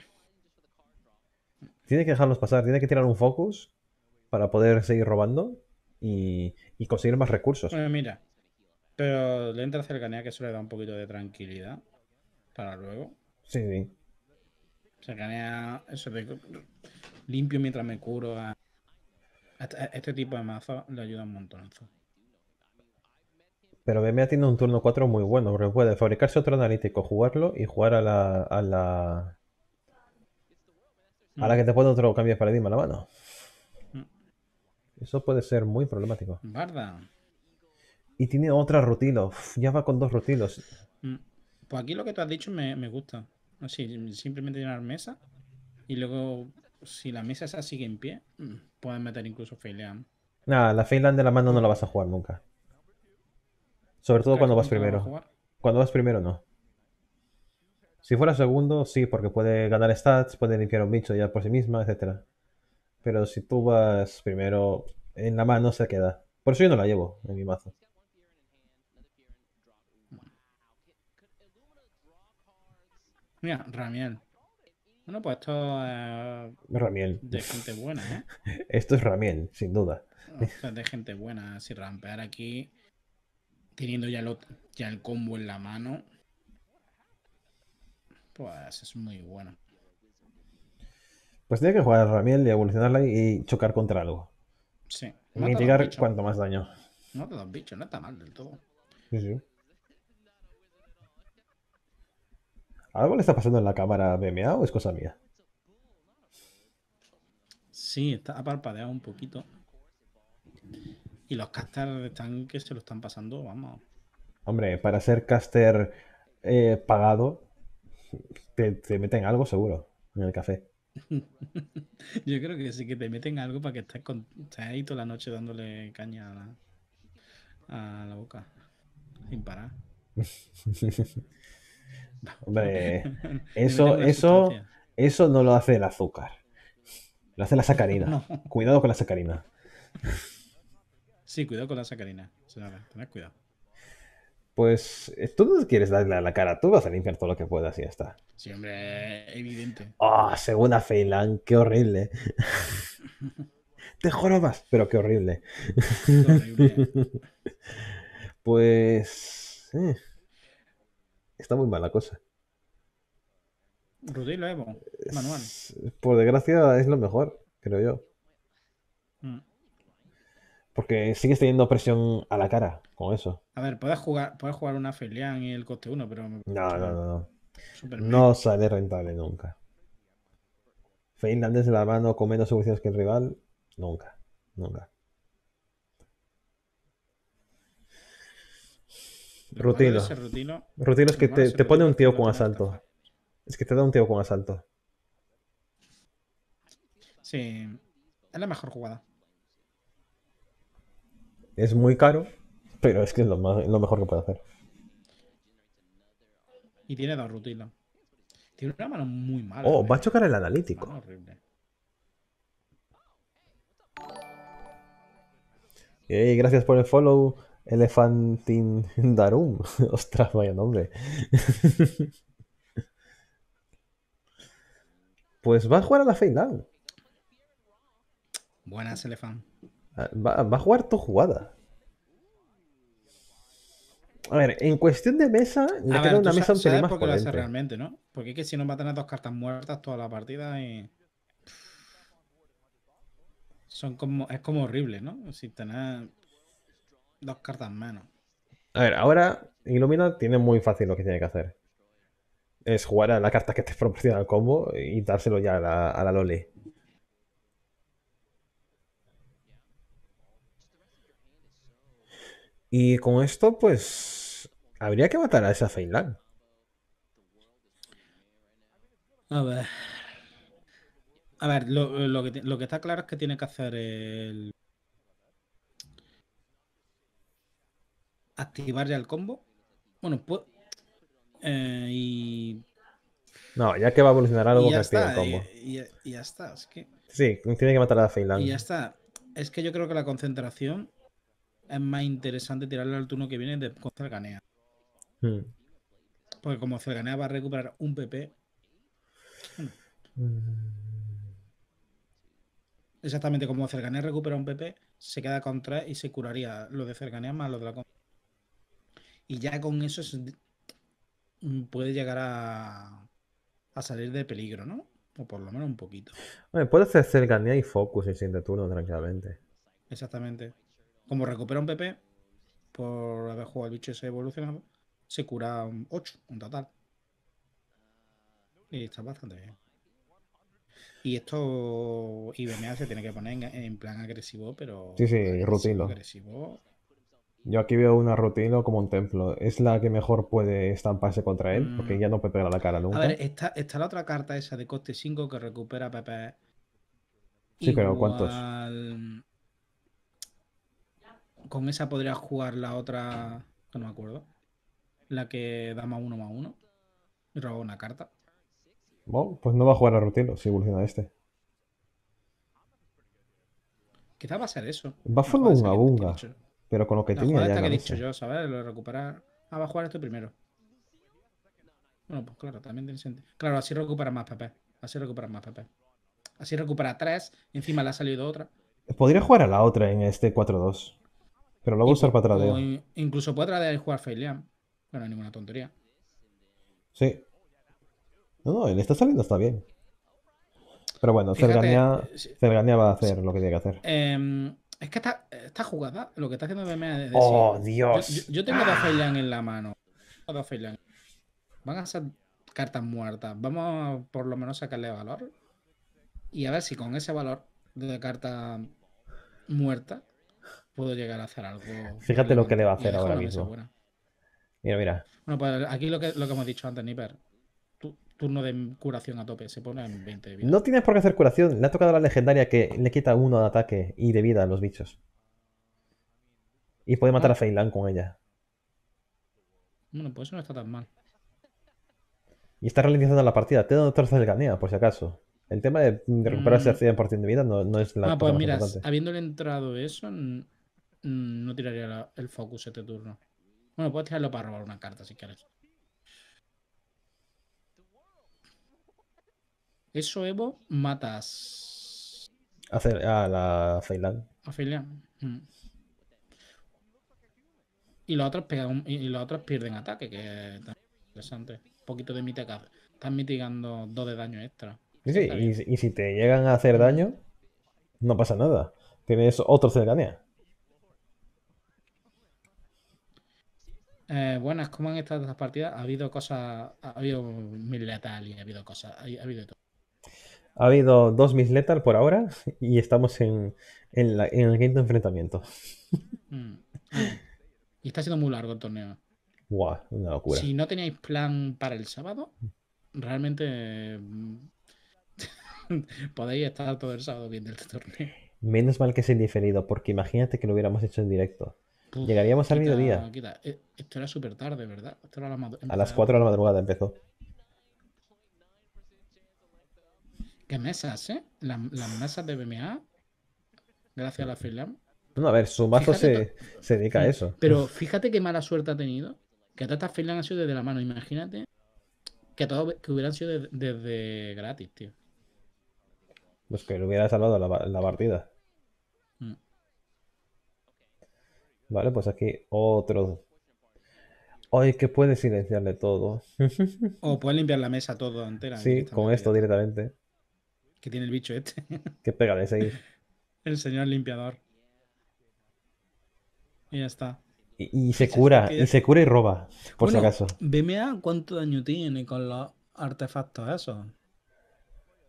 Tiene que dejarlos pasar, tiene que tirar un focus para poder seguir robando y, y conseguir más recursos. Bueno, mira. Pero le entra cercanía que eso le da un poquito de tranquilidad para luego. Sí, sí. Cercanía, eso de limpio mientras me curo. a- a este, tipo de mazo le ayuda un montonazo. Pero BMA tiene un turno 4 muy bueno, porque puede fabricarse otro analítico, jugarlo y jugar a la, a la, a la que te pone otro cambio de paradigma a la mano. Mm. Eso puede ser muy problemático. Barda. Y tiene otra rutilo. Uf, ya va con dos rutilos. Pues aquí lo que tú has dicho me, me gusta. Así, simplemente llenar mesa. Y luego, si la mesa esa sigue en pie, mm, pueden meter incluso Feilean. Nada, la Feyland de la mano no la vas a jugar nunca. Sobre todo cuando vas primero. Cuando vas primero, no. Si fuera segundo, sí, porque puede ganar stats, puede limpiar un bicho ya por sí misma, etcétera. Pero si tú vas primero, en la mano se queda. Por eso yo no la llevo en mi mazo. Mira, Ramiel. Bueno, pues esto es Ramiel. de gente buena, ¿eh? [LAUGHS] Esto es Ramiel, sin duda. Esto es de gente buena. Si rampear aquí, teniendo ya, lo- ya el combo en la mano, pues es muy bueno. Pues tiene que jugar a Ramiel y evolucionarla y chocar contra algo. Sí. Mata mitigar cuanto más daño. No te dos bichos, no está mal del todo. Sí, sí. ¿Algo le está pasando en la cámara BMA o es cosa mía? Sí, está aparpadeado un poquito. Y los casters están que se lo están pasando, vamos. Hombre, para ser caster eh, pagado, te, te meten algo seguro en el café. [LAUGHS] Yo creo que sí que te meten algo para que estés, con, estés ahí toda la noche dándole caña a la, a la boca. Sin parar. [LAUGHS] Hombre, [LAUGHS] eso, eso, sustancia. eso no lo hace el azúcar. Lo hace la sacarina. [LAUGHS] No. Cuidado con la sacarina. Sí, cuidado con la sacarina. Señora, tened cuidado. Pues eh, tú no quieres darle a la cara, tú vas a limpiar todo lo que puedas y ya está. Sí, hombre, evidente. Ah, segunda Feyland, qué horrible. [LAUGHS] Te jorobas, pero qué horrible. Es horrible. Pues. eh, está muy mal la cosa. Rudilo Evo, manual. Es- Por desgracia es lo mejor, creo yo. Mm. Porque sigues teniendo presión a la cara con eso. A ver, puedes jugar, puedes jugar una Felian y el coste 1, pero. No, no, no, no. No sale rentable nunca. Feyland desde la mano con menos evoluciones que el rival, nunca. Nunca. Rutilo. Rutilo. Rutilo es que te, te pone un tío con asalto. Es que te da un tío con asalto. Sí. Es la mejor jugada. Es muy caro, pero es que es lo, más- lo mejor que puede hacer. Y tiene dos rutilos. Tiene una mano muy mala. Oh, ¿eh? va a chocar el analítico. Horrible. Ey, gracias por el follow, Elefantin Darum. [LAUGHS] Ostras, vaya nombre. [LAUGHS] Pues va a jugar a la Feinland. Buenas, Elefant. Va, va a jugar tu jugada. A ver, en cuestión de mesa, le queda una mesa sa- un pelín más lo hace realmente, ¿no? Porque es que si no va a tener dos cartas muertas toda la partida y. Son como. Es como horrible, ¿no? Si tener dos cartas menos. A ver, ahora Illumina tiene muy fácil lo que tiene que hacer. Es jugar a la carta que te [LAUGHS] proporciona el combo y dárselo ya a la, a la Loli. Y con esto, pues. Habría que matar a esa Feinland. A ver. A ver, lo, lo que, lo que está claro es que tiene que hacer el. Activar ya el combo. Bueno, pues. eh, y. No, ya que va a evolucionar algo que ya active el. Y, combo. y- y ya está. Es que. Sí, tiene que matar a la Feinland. Y ya está. Es que yo creo que la concentración es más interesante tirarle al turno que viene de, con Cerganea. Hmm. Porque como Cerganea va a recuperar un PP, exactamente como Cerganea recupera un PP, se queda con 3 y se curaría lo de Cerganea más lo de la Y ya con eso es- mm, puede llegar a, a salir de peligro, ¿no? O por lo menos un poquito. Bueno, puede hacer Cercanía y Focus el siguiente turno tranquilamente. Exactamente. Como recupera un PP, por haber jugado el bicho ese evolucionado, se cura un 8 en total. Y está bastante bien. Y esto IBMA se tiene que poner en, en plan agresivo, pero. Sí, sí, rutilo. agresivo. Yo aquí veo una Rutilo como un templo. Es la que mejor puede estamparse contra él, porque Mm. ya no puede pegar a la cara A nunca. ver, está, está la otra carta esa de coste 5 que recupera PP. Sí, pero ¿cuántos? Con esa podrías jugar la otra. Que no me acuerdo. La que da más uno más uno. Y roba una carta. Bueno, pues no va a jugar a Rutilo si evoluciona este. Quizás va a ser eso. Va a formar jugada un esa que- pero con lo que La tenía ya que he dicho yo, ¿sabes? Lo de recuperar. Ah, va a jugar esto primero. Bueno, pues claro, también tiene sentido. Claro, así recupera más PP. Así recupera más PP. Así recupera tres. Encima le ha salido otra. Podría jugar a la otra en este 4-2. Pero lo va a Y usar para tradeo. in- incluso puede traer jugar Failiam. No, no hay ninguna tontería. Sí. No, no, le está saliendo, está bien. Pero bueno, Fíjate, va a hacer lo que tiene que hacer. Em, es que esta, esta jugada, lo que está haciendo BMA es decir, ¡Oh, Dios! yo- yo tengo dos Failian en la mano. Failian. Van a ser cartas muertas. Vamos a por lo menos sacarle valor. Y a ver si con ese valor de carta muerta puedo llegar a hacer algo. Fíjate lo que le va a hacer ahora mismo. Mira, mira. Bueno, pues aquí lo que, lo que hemos dicho antes, Niper. Tu- turno de curación a tope. Se pone en 20 de vida. No tienes por qué hacer curación. Le ha tocado la legendaria que le quita uno de ataque y de vida a los bichos. Y puede matar Ah. a Feinland con ella. Bueno, pues eso no está tan mal. Y está ralentizando la partida. Te da otro Cerganea, por si acaso. El tema de, de recuperarse al Mm. 100% de vida no, no es la Ah, cosa pues más mira, importante. habiéndole entrado eso, no tiraría la- el focus este turno. Bueno, puedes tirarlo para robar una carta si quieres. Eso, Evo, matas Hacer a la Feinland. a Filian. Mm. Y los otros pegan un- y y los otros pierden ataque, que es interesante. Un poquito de mitigar. Están mitigando dos de daño extra. Sí, sí, y, y si te llegan a hacer daño, no pasa nada. Tienes otro Cerganea. Eh, buenas, como en estas partidas ha habido cosas, ha habido mil letal y ha habido cosas, ha, ha habido de todo. Ha habido dos Miss Lethal por ahora y estamos en, en, la- en el quinto enfrentamiento. Mm. Y está siendo muy largo el torneo. Guau, una locura. Si no teníais plan para el sábado, realmente mm, [LAUGHS] podéis estar todo el sábado viendo el torneo. Menos mal que es indiferido, porque imagínate que lo hubiéramos hecho en directo. Uf, Llegaríamos al mediodía. quita. Eh, Esto era súper tarde, ¿verdad? Esto era a, la madu- A las empezaba- 4 de la madrugada empezó. ¿Qué mesas, eh? Las, las mesas de BMA, gracias a la Finland. No, a ver, su mazo se, se dedica a eso. Pero fíjate qué mala suerte ha tenido. Que todas estas Finland han sido desde la mano. Imagínate que todos que hubieran sido de- desde gratis, tío. Pues que le hubiera salvado la, la partida. Mm. Vale, pues aquí otro. Ay, que puede silenciarle todo. [LAUGHS] O puedes limpiar la mesa todo entera. Sí, con esto directamente. Que tiene el bicho este. Que pega de 6. el señor limpiador. Y ya está. Y, y se cura, y se cura y roba, por si Bueno, acaso. BMA, ¿cuánto daño tiene con los artefactos esos?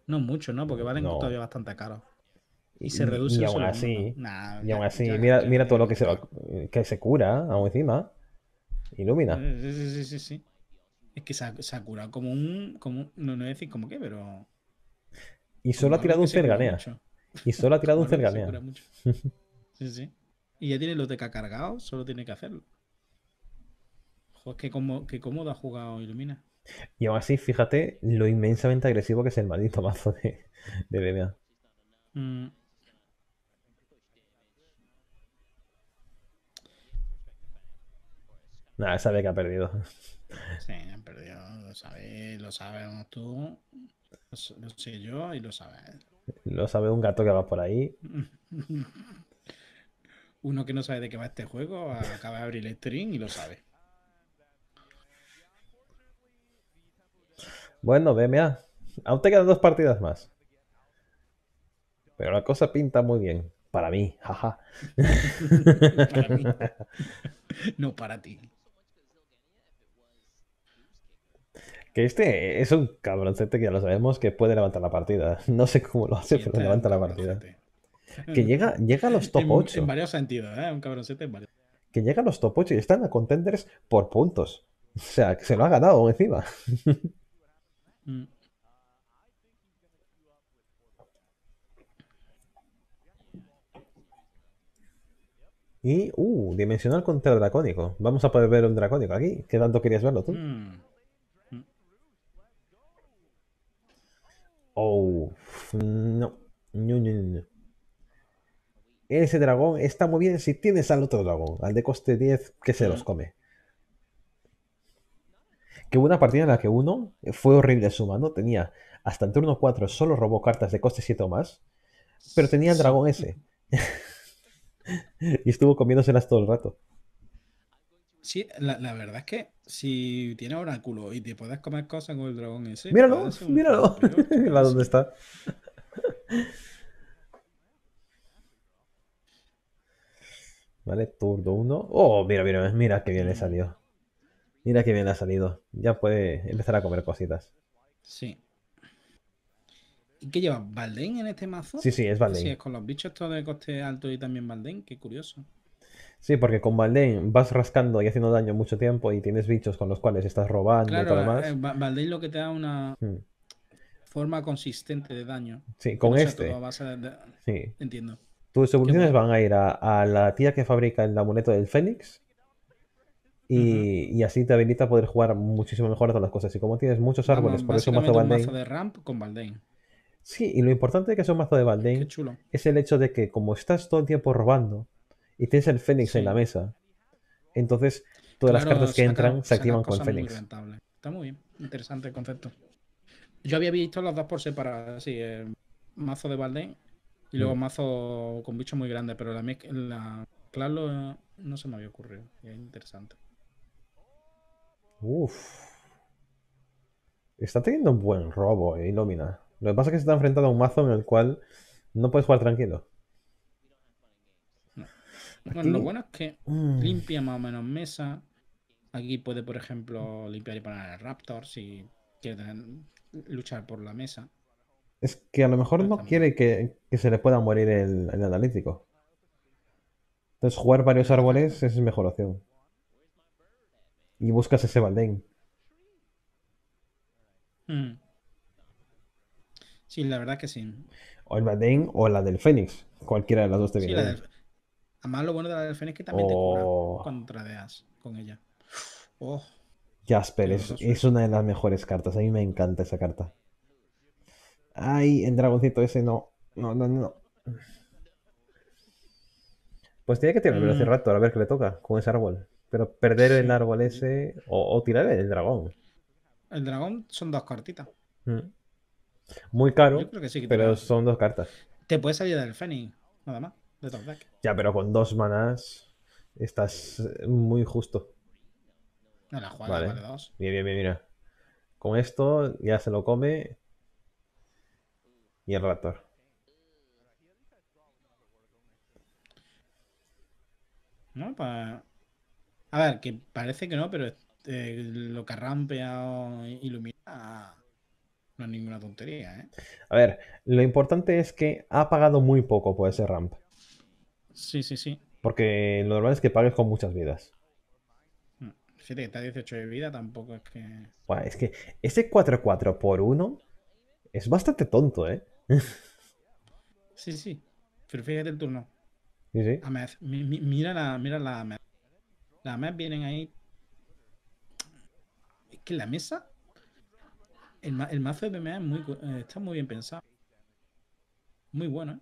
No mucho, ¿no? Porque valen No. todavía bastante caros. Y se reduce y aún así. Nah, Y aún así, ya- mira, ya- mira todo lo que se, va- que se cura, aún encima. Ilumina. Sí, sí, sí, sí, sí. Es que se ha, se ha curado como un. Como, un- no, no voy a decir como qué, pero. Y solo ha tirado un que Cerganea. Y solo ha tirado un que Cerganea. Sí, sí. Y ya tiene los TK cargados, solo tiene que hacerlo. Joder, qué cómodo ha jugado Ilumina. Y aún así, fíjate lo inmensamente agresivo que es el maldito mazo de, de BMA. Mm, Nada, sabe que ha perdido. sí, han perdido. Lo sabes, lo sabes tú. Lo, sé yo y lo sabes. Lo sabe un gato que va por ahí. [LAUGHS] Uno que no sabe de qué va este juego acaba de abrir el stream y lo sabe. Bueno, BMA. Aún te quedan dos partidas más. Pero la cosa pinta muy bien. Para mí, jaja. [LAUGHS] Para mí. No para ti. Que este es un cabroncete que ya lo sabemos que puede levantar la partida. [LAUGHS] No sé cómo lo hace, Sí, pero levanta la partida. Que llega, llega a los top en, 8. en varios sentidos, ¿eh? Un cabroncete en varios. Que llega a los top 8 y están a contenders por puntos. [LAUGHS] O sea, que se lo ha ganado encima. Mm. Y, uh, dimensional contra dracónico. Vamos a poder ver un dracónico aquí. ¿Qué tanto querías verlo tú? Mm. Oh, no. No, no, no. Ese dragón está muy bien si tienes al otro dragón, al de coste 10, que se los come. Que hubo una partida en la que uno fue horrible su mano, tenía hasta en turno 4 solo robó cartas de coste 7 o más, pero tenía el dragón ese. [LAUGHS] y estuvo comiéndoselas todo el rato. Sí, la, la verdad es que si tienes oráculo y te puedes comer cosas con el dragón ese. Míralo, míralo. Mira [LAUGHS] dónde está. Vale, turno 1. Oh, mira, mira, mira qué bien le salió. Mira qué bien le ha salido. Ya puede empezar a comer cositas. Sí. ¿Y qué lleva? ¿Balden en este mazo? Sí, sí, es Sí, Baldain. es con los bichos estos de coste alto y también Balden, qué curioso. Sí, porque con Baldain vas rascando y haciendo daño mucho tiempo y tienes bichos con los cuales estás robando y todo Claro, lo demás. eh, Ba- Baldain lo que te da una Mm. forma consistente de daño. Sí, con este. a Sí. Entiendo. Tus evoluciones van a ir a, a la tía que fabrica el amuleto del Fénix. Y, y así te habilita a poder jugar muchísimo mejor a todas las cosas. Y como tienes muchos árboles, Vamos, por eso mazo básicamente un Baldain. mazo de ramp con Baldain. Sí, y lo importante de que sea un mazo de Baldain chulo. es el hecho de que como estás todo el tiempo robando y tienes el Fénix Sí. en la mesa, entonces todas las cartas que saca- entran se activan con muy Fénix. Está muy bien. Interesante el concepto. Yo había visto las dos por separado, sí, eh, mazo de Baldain y luego Mm. mazo con bichos muy grandes, pero la, la claro eh, no se me había ocurrido. y Es interesante. Uf. Está teniendo un buen robo, eh, Illumina. Lo que pasa es que se está enfrentando a un mazo en el cual no puedes jugar tranquilo. Bueno, lo bueno es que Mm. limpia más o menos mesa. Aquí puede, por ejemplo, limpiar y poner el Raptor si quiere luchar por la mesa. Es que a lo mejor No quiere que, que se le pueda morir el, el analítico. Entonces jugar varios árboles es mejor opción. Y buscas ese Baldain. Mm. Sí, la verdad que sí. O el Baldain o la del Fénix. Cualquiera de las dos te Sí, viene del- Además, lo bueno de la del Fénix es que también te cura cuando tradeas con ella. Oh, Jasper es, una de las mejores cartas. A mí me encanta esa carta. Ay, el dragoncito ese no. No, no, no. Pues tiene que tirar el Mm. Velociraptor a ver qué le toca con ese árbol. Pero perder el árbol ese o, o tirar el dragón. el dragón son dos cartitas. Mm. Muy caro, Yo creo que sí que te pero son dos cartas. Te puede salir del Fénix, nada más, de top deck. Ya, pero con dos manás estás muy justo. No, la jugada Vale. vale dos. Bien, bien, bien, mira. Con esto ya se lo come. Y el raptor. ¿No? Pa- A ver, que parece que no, pero eh, lo que ha rampeado Ilumina no es ninguna tontería, ¿eh? A ver, lo importante es que ha pagado muy poco por ese ramp. Sí, sí, sí. Porque lo normal es que pagues con muchas vidas. Fíjate que está a 18 de vida, tampoco es que. Buah, es que ese 4-4 por 1 es bastante tonto, ¿eh? [LAUGHS] Sí, sí. Pero fíjate el turno. Sí, sí. Mira la, mira la. Las Ahmed vienen ahí. Es que la mesa. El, ma- el mazo de BMA es muy, eh, está muy bien pensado. Muy bueno, ¿eh?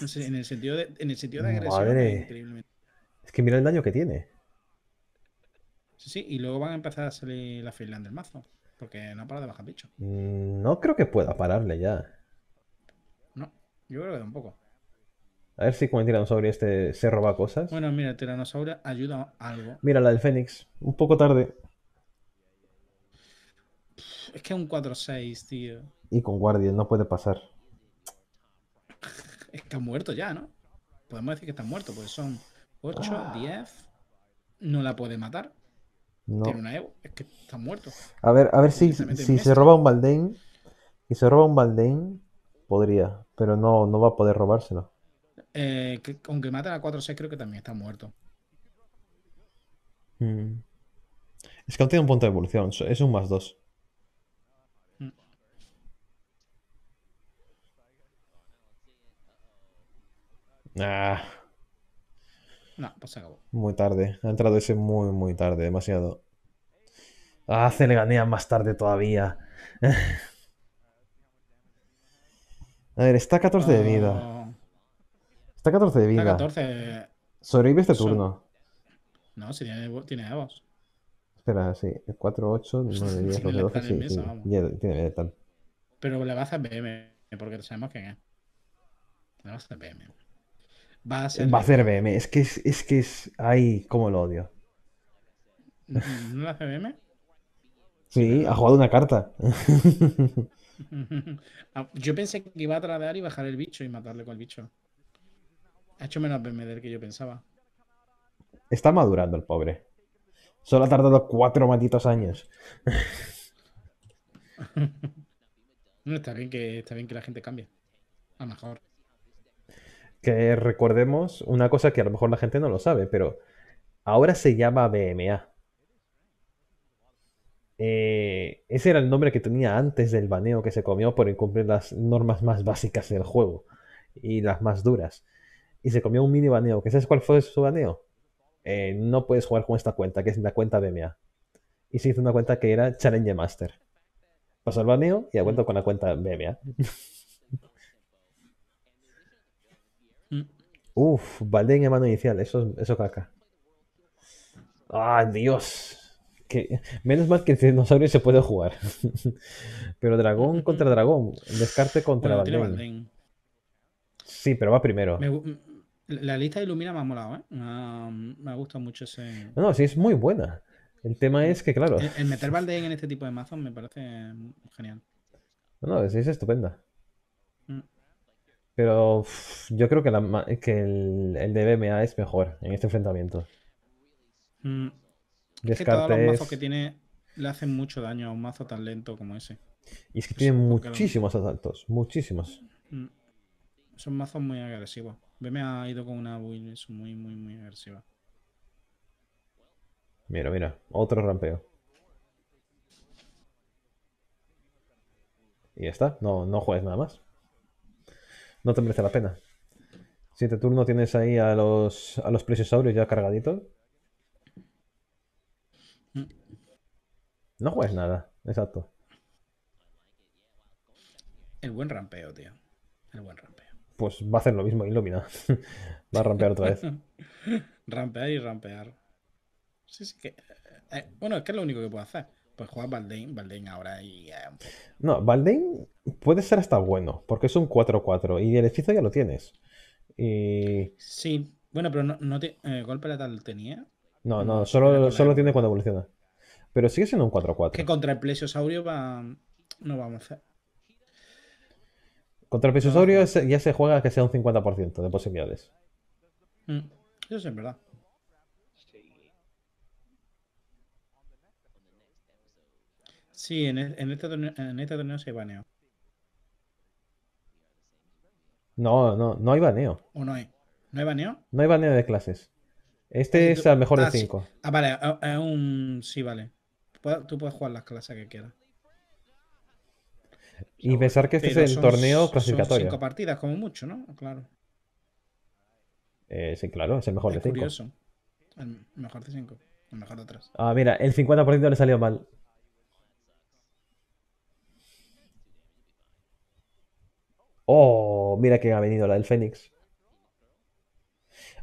No sé, en el sentido de, en el sentido de agresión. Madre. increíblemente. Es que mira el daño que tiene. Sí, sí, y luego van a empezar a salir la freelance del mazo. Porque no para de bajar bicho. Mm, No creo que pueda pararle ya. No, yo creo que tampoco. A ver si con el tiranosaurio este se roba cosas. Bueno, mira, el tiranosaurio ayuda algo. Mira la del Fénix. Un poco tarde. Es que es un 4-6, tío. Y con Guardian no puede pasar están muertos ya, ¿no? Podemos decir que están muertos, pues son 8, ah. 10. No la puede matar. No. Tiene una Evo, es que están muertos. A ver, a ver si, si se roba un Baldain. Si se roba un Baldain, podría, pero no, no va a poder robárselo. Eh, que, aunque matan a 4-6, creo que también está muerto. Hmm. Es que no tiene un punto de evolución, es un más 2. Ah, No, pues se acabó. muy tarde. Ha entrado ese muy, muy tarde. Demasiado. Ah, se le ganea más tarde todavía. [LAUGHS] A ver, está a 14 de vida. Está a 14 de está vida. 14. Sobrevive este turno. No, si tiene, tiene Evos. Espera, sí. 4, 8, 9, 10, Tiene 11, 12. letal en Sí, mesa, sí. vamos. Tiene, tiene letal. Pero le va a hacer BM, porque sabemos quién es. Le va a hacer BM. Va a ser. Va a hacer BM. Es que es, es que es. Ay, cómo lo odio. ¿No hace BM? Sí, ha jugado una carta. [LAUGHS] Ah, Yo pensé que iba a tradear y bajar el bicho y matarle con el bicho. Ha hecho menos BM del que yo pensaba. Está madurando el pobre. Solo ha tardado cuatro malditos años. No, [LAUGHS] está bien que está bien que la gente cambie. A lo mejor. Que recordemos una cosa que a lo mejor la gente no lo sabe, pero ahora se llama BMA. Eh, ese era el nombre que tenía antes del baneo que se comió por incumplir las normas más básicas del juego y las más duras. Y se comió un mini baneo. ¿Que sabes cuál fue su baneo? Eh, no puedes jugar con esta cuenta, que es la cuenta BMA. Y se hizo una cuenta que era Challenge Master. Pasó el baneo y ha vuelto con la cuenta BMA. [LAUGHS] Mm. Uf, Balden en mano inicial, eso, eso caca. ¡Ah, Dios! Que, menos mal que el dinosaurio se puede jugar. [LAUGHS] Pero dragón contra dragón, descarte contra Bueno. Baldain. Sí, pero va primero. Me gu- m- la lista de Ilumina me ha molado, ¿eh? Me ha, me ha gustado mucho ese. No, no, sí, es muy buena. El tema es que, claro, El, el meter Baldain en este tipo de mazos me parece genial. no, no, sí, es estupenda. Pero yo creo que, la ma- que el, el de BMA es mejor en este enfrentamiento. Mm, Es que todos los mazos Descartes. que tiene le hacen mucho daño a un mazo tan lento como ese. Y es que tiene porque lo- muchísimos asaltos, muchísimos. Mm. Son mazos muy agresivos. BM ha ido con una build muy, muy, muy agresiva. Mira, mira, otro rampeo. Y ya está, no, no juegues nada más. No te merece la pena. Siguiente turno tienes ahí a los, a los plesiosaurios ya cargaditos. No juegues nada, exacto. El buen rampeo, tío. El buen rampeo. Pues va a hacer lo mismo Illumina. [LAUGHS] Va a rampear otra vez. [LAUGHS] rampear y rampear. Sí, sí que. eh, bueno, es que es lo único que puedo hacer. Pues juegas Baldain, Baldain ahora y. No, Baldain puede ser hasta bueno, porque es un 4-4 y el hechizo ya lo tienes. Y... Sí, bueno, pero no, no te, eh, golpe letal tenía. No, No, solo, solo tiene cuando evoluciona. Pero sigue siendo un 4-4. Que contra el plesiosaurio va, no vamos a hacer. Contra el Pesosaurio se- ya se juega que sea un 50% de posibilidades. Mm, Eso sí es verdad. Sí, en, e- en este torneo, en este torneo se baneo. No, no, no hay baneo. ¿O no hay? ¿No hay baneo? No hay baneo de clases. Este Ah, es al mejor de ah, sí. 5. Ah, vale, es- un. Sí, vale. Tú puedes jugar las clases que quieras. Y pensar que este Pero es el son- torneo Son clasificatorio. cinco partidas, como mucho, ¿no? Claro. Eh, sí, claro, es el mejor es de 5. curioso. El mejor de cinco. El mejor de tres. Ah, mira, el 50% le salió mal. Oh, mira que ha venido la del Fénix.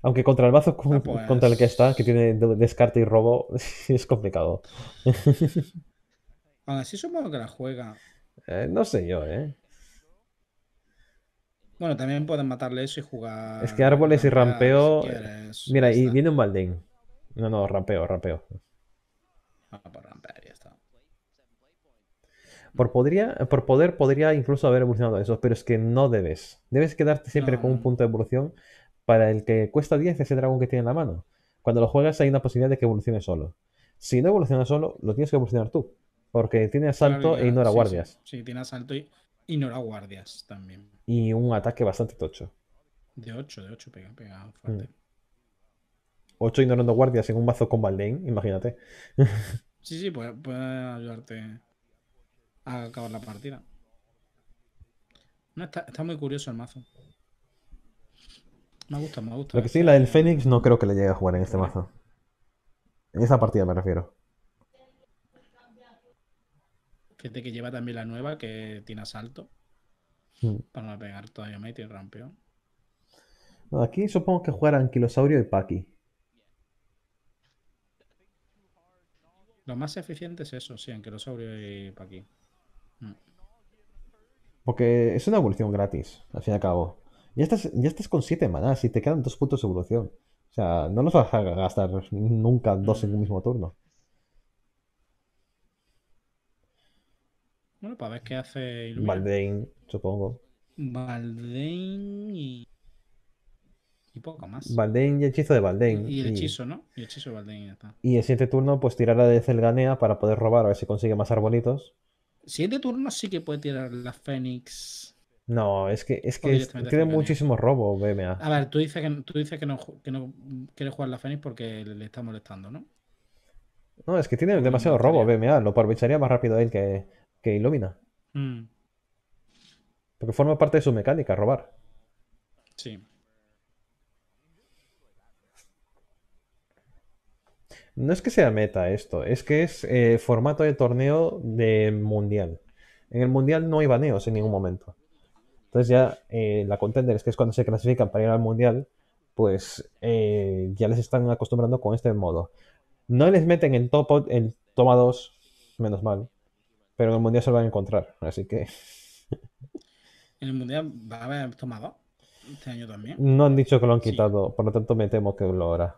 Aunque contra el mazo con- Ah, pues. contra el que está, que tiene de- descarte y robo, [LAUGHS] es complicado. [LAUGHS] Aún así supongo que la juega. Eh, no sé yo, ¿eh? Bueno, también pueden matarle eso y jugar. Es que árboles y rampeo, si quieres, Mira, y viene un Baldain. No, no, rampeo, rampeo. Ah, pues rampear, ya está. Por, podría, por poder podría incluso haber evolucionado eso, pero es que no debes. Debes quedarte siempre con un No. punto de evolución para el que cuesta 10 ese dragón que tiene en la mano. Cuando lo juegas hay una posibilidad de que evolucione solo. Si no evoluciona solo, lo tienes que evolucionar tú. Porque tiene asalto Claro, e ignora sí, guardias. Sí, sí, tiene asalto y ignora guardias también. Y un ataque bastante tocho. De 8, de 8 pega, pega fuerte. 8 ignorando guardias en un mazo con Baldain, imagínate. [LAUGHS] Sí, sí, puede, puede ayudarte a acabar la partida. No, está, está muy curioso el mazo. Me gusta, me gusta. Lo que sí, la del Fénix no creo que le llegue a jugar en este mazo. En esa partida me refiero. Fíjate que lleva también la nueva que tiene asalto. Mm. Para no pegar todavía más y rampeo. No, aquí supongo que jugarán Anquilosaurio y Paki. Lo más eficiente es eso, sí, Anquilosaurio y pa' aquí. Porque es una evolución gratis, al fin y al cabo. Ya estás, ya estás con 7 manás y te quedan dos puntos de evolución. O sea, no los vas a gastar nunca dos en un mismo turno. Bueno, para ver qué hace Illumina. Supongo. Baldain y. Y poco más. Baldain y hechizo de Baldain. y el hechizo, ¿no? Y el hechizo de Baldain y ya está. y el siguiente turno, pues tirará de Zelganea para poder robar, a ver si consigue más arbolitos. Siguiente turno sí que puede tirar la Fénix. No, es que, es que tiene muchísimo robo, BMA. A ver, tú dices que, tú dices que, no, que no quiere jugar la Fénix porque le, está molestando, ¿no? No, es que tiene demasiado robo. BMA. Lo aprovecharía más rápido él que, que Illumina. Mm, Porque forma parte de su mecánica, robar. sí. No es que sea meta esto, es que es eh, formato de torneo de mundial. En el mundial no hay baneos en ningún momento. Entonces ya eh, la Contenders, que es cuando se clasifican para ir al mundial, pues eh, ya les están acostumbrando con este modo. No les meten en top en toma 2, menos mal. Pero en el mundial se lo van a encontrar. Así que [LAUGHS] En el mundial va a haber tomado este año también. no han dicho que lo han Sí. quitado, por lo tanto me temo que lo hará.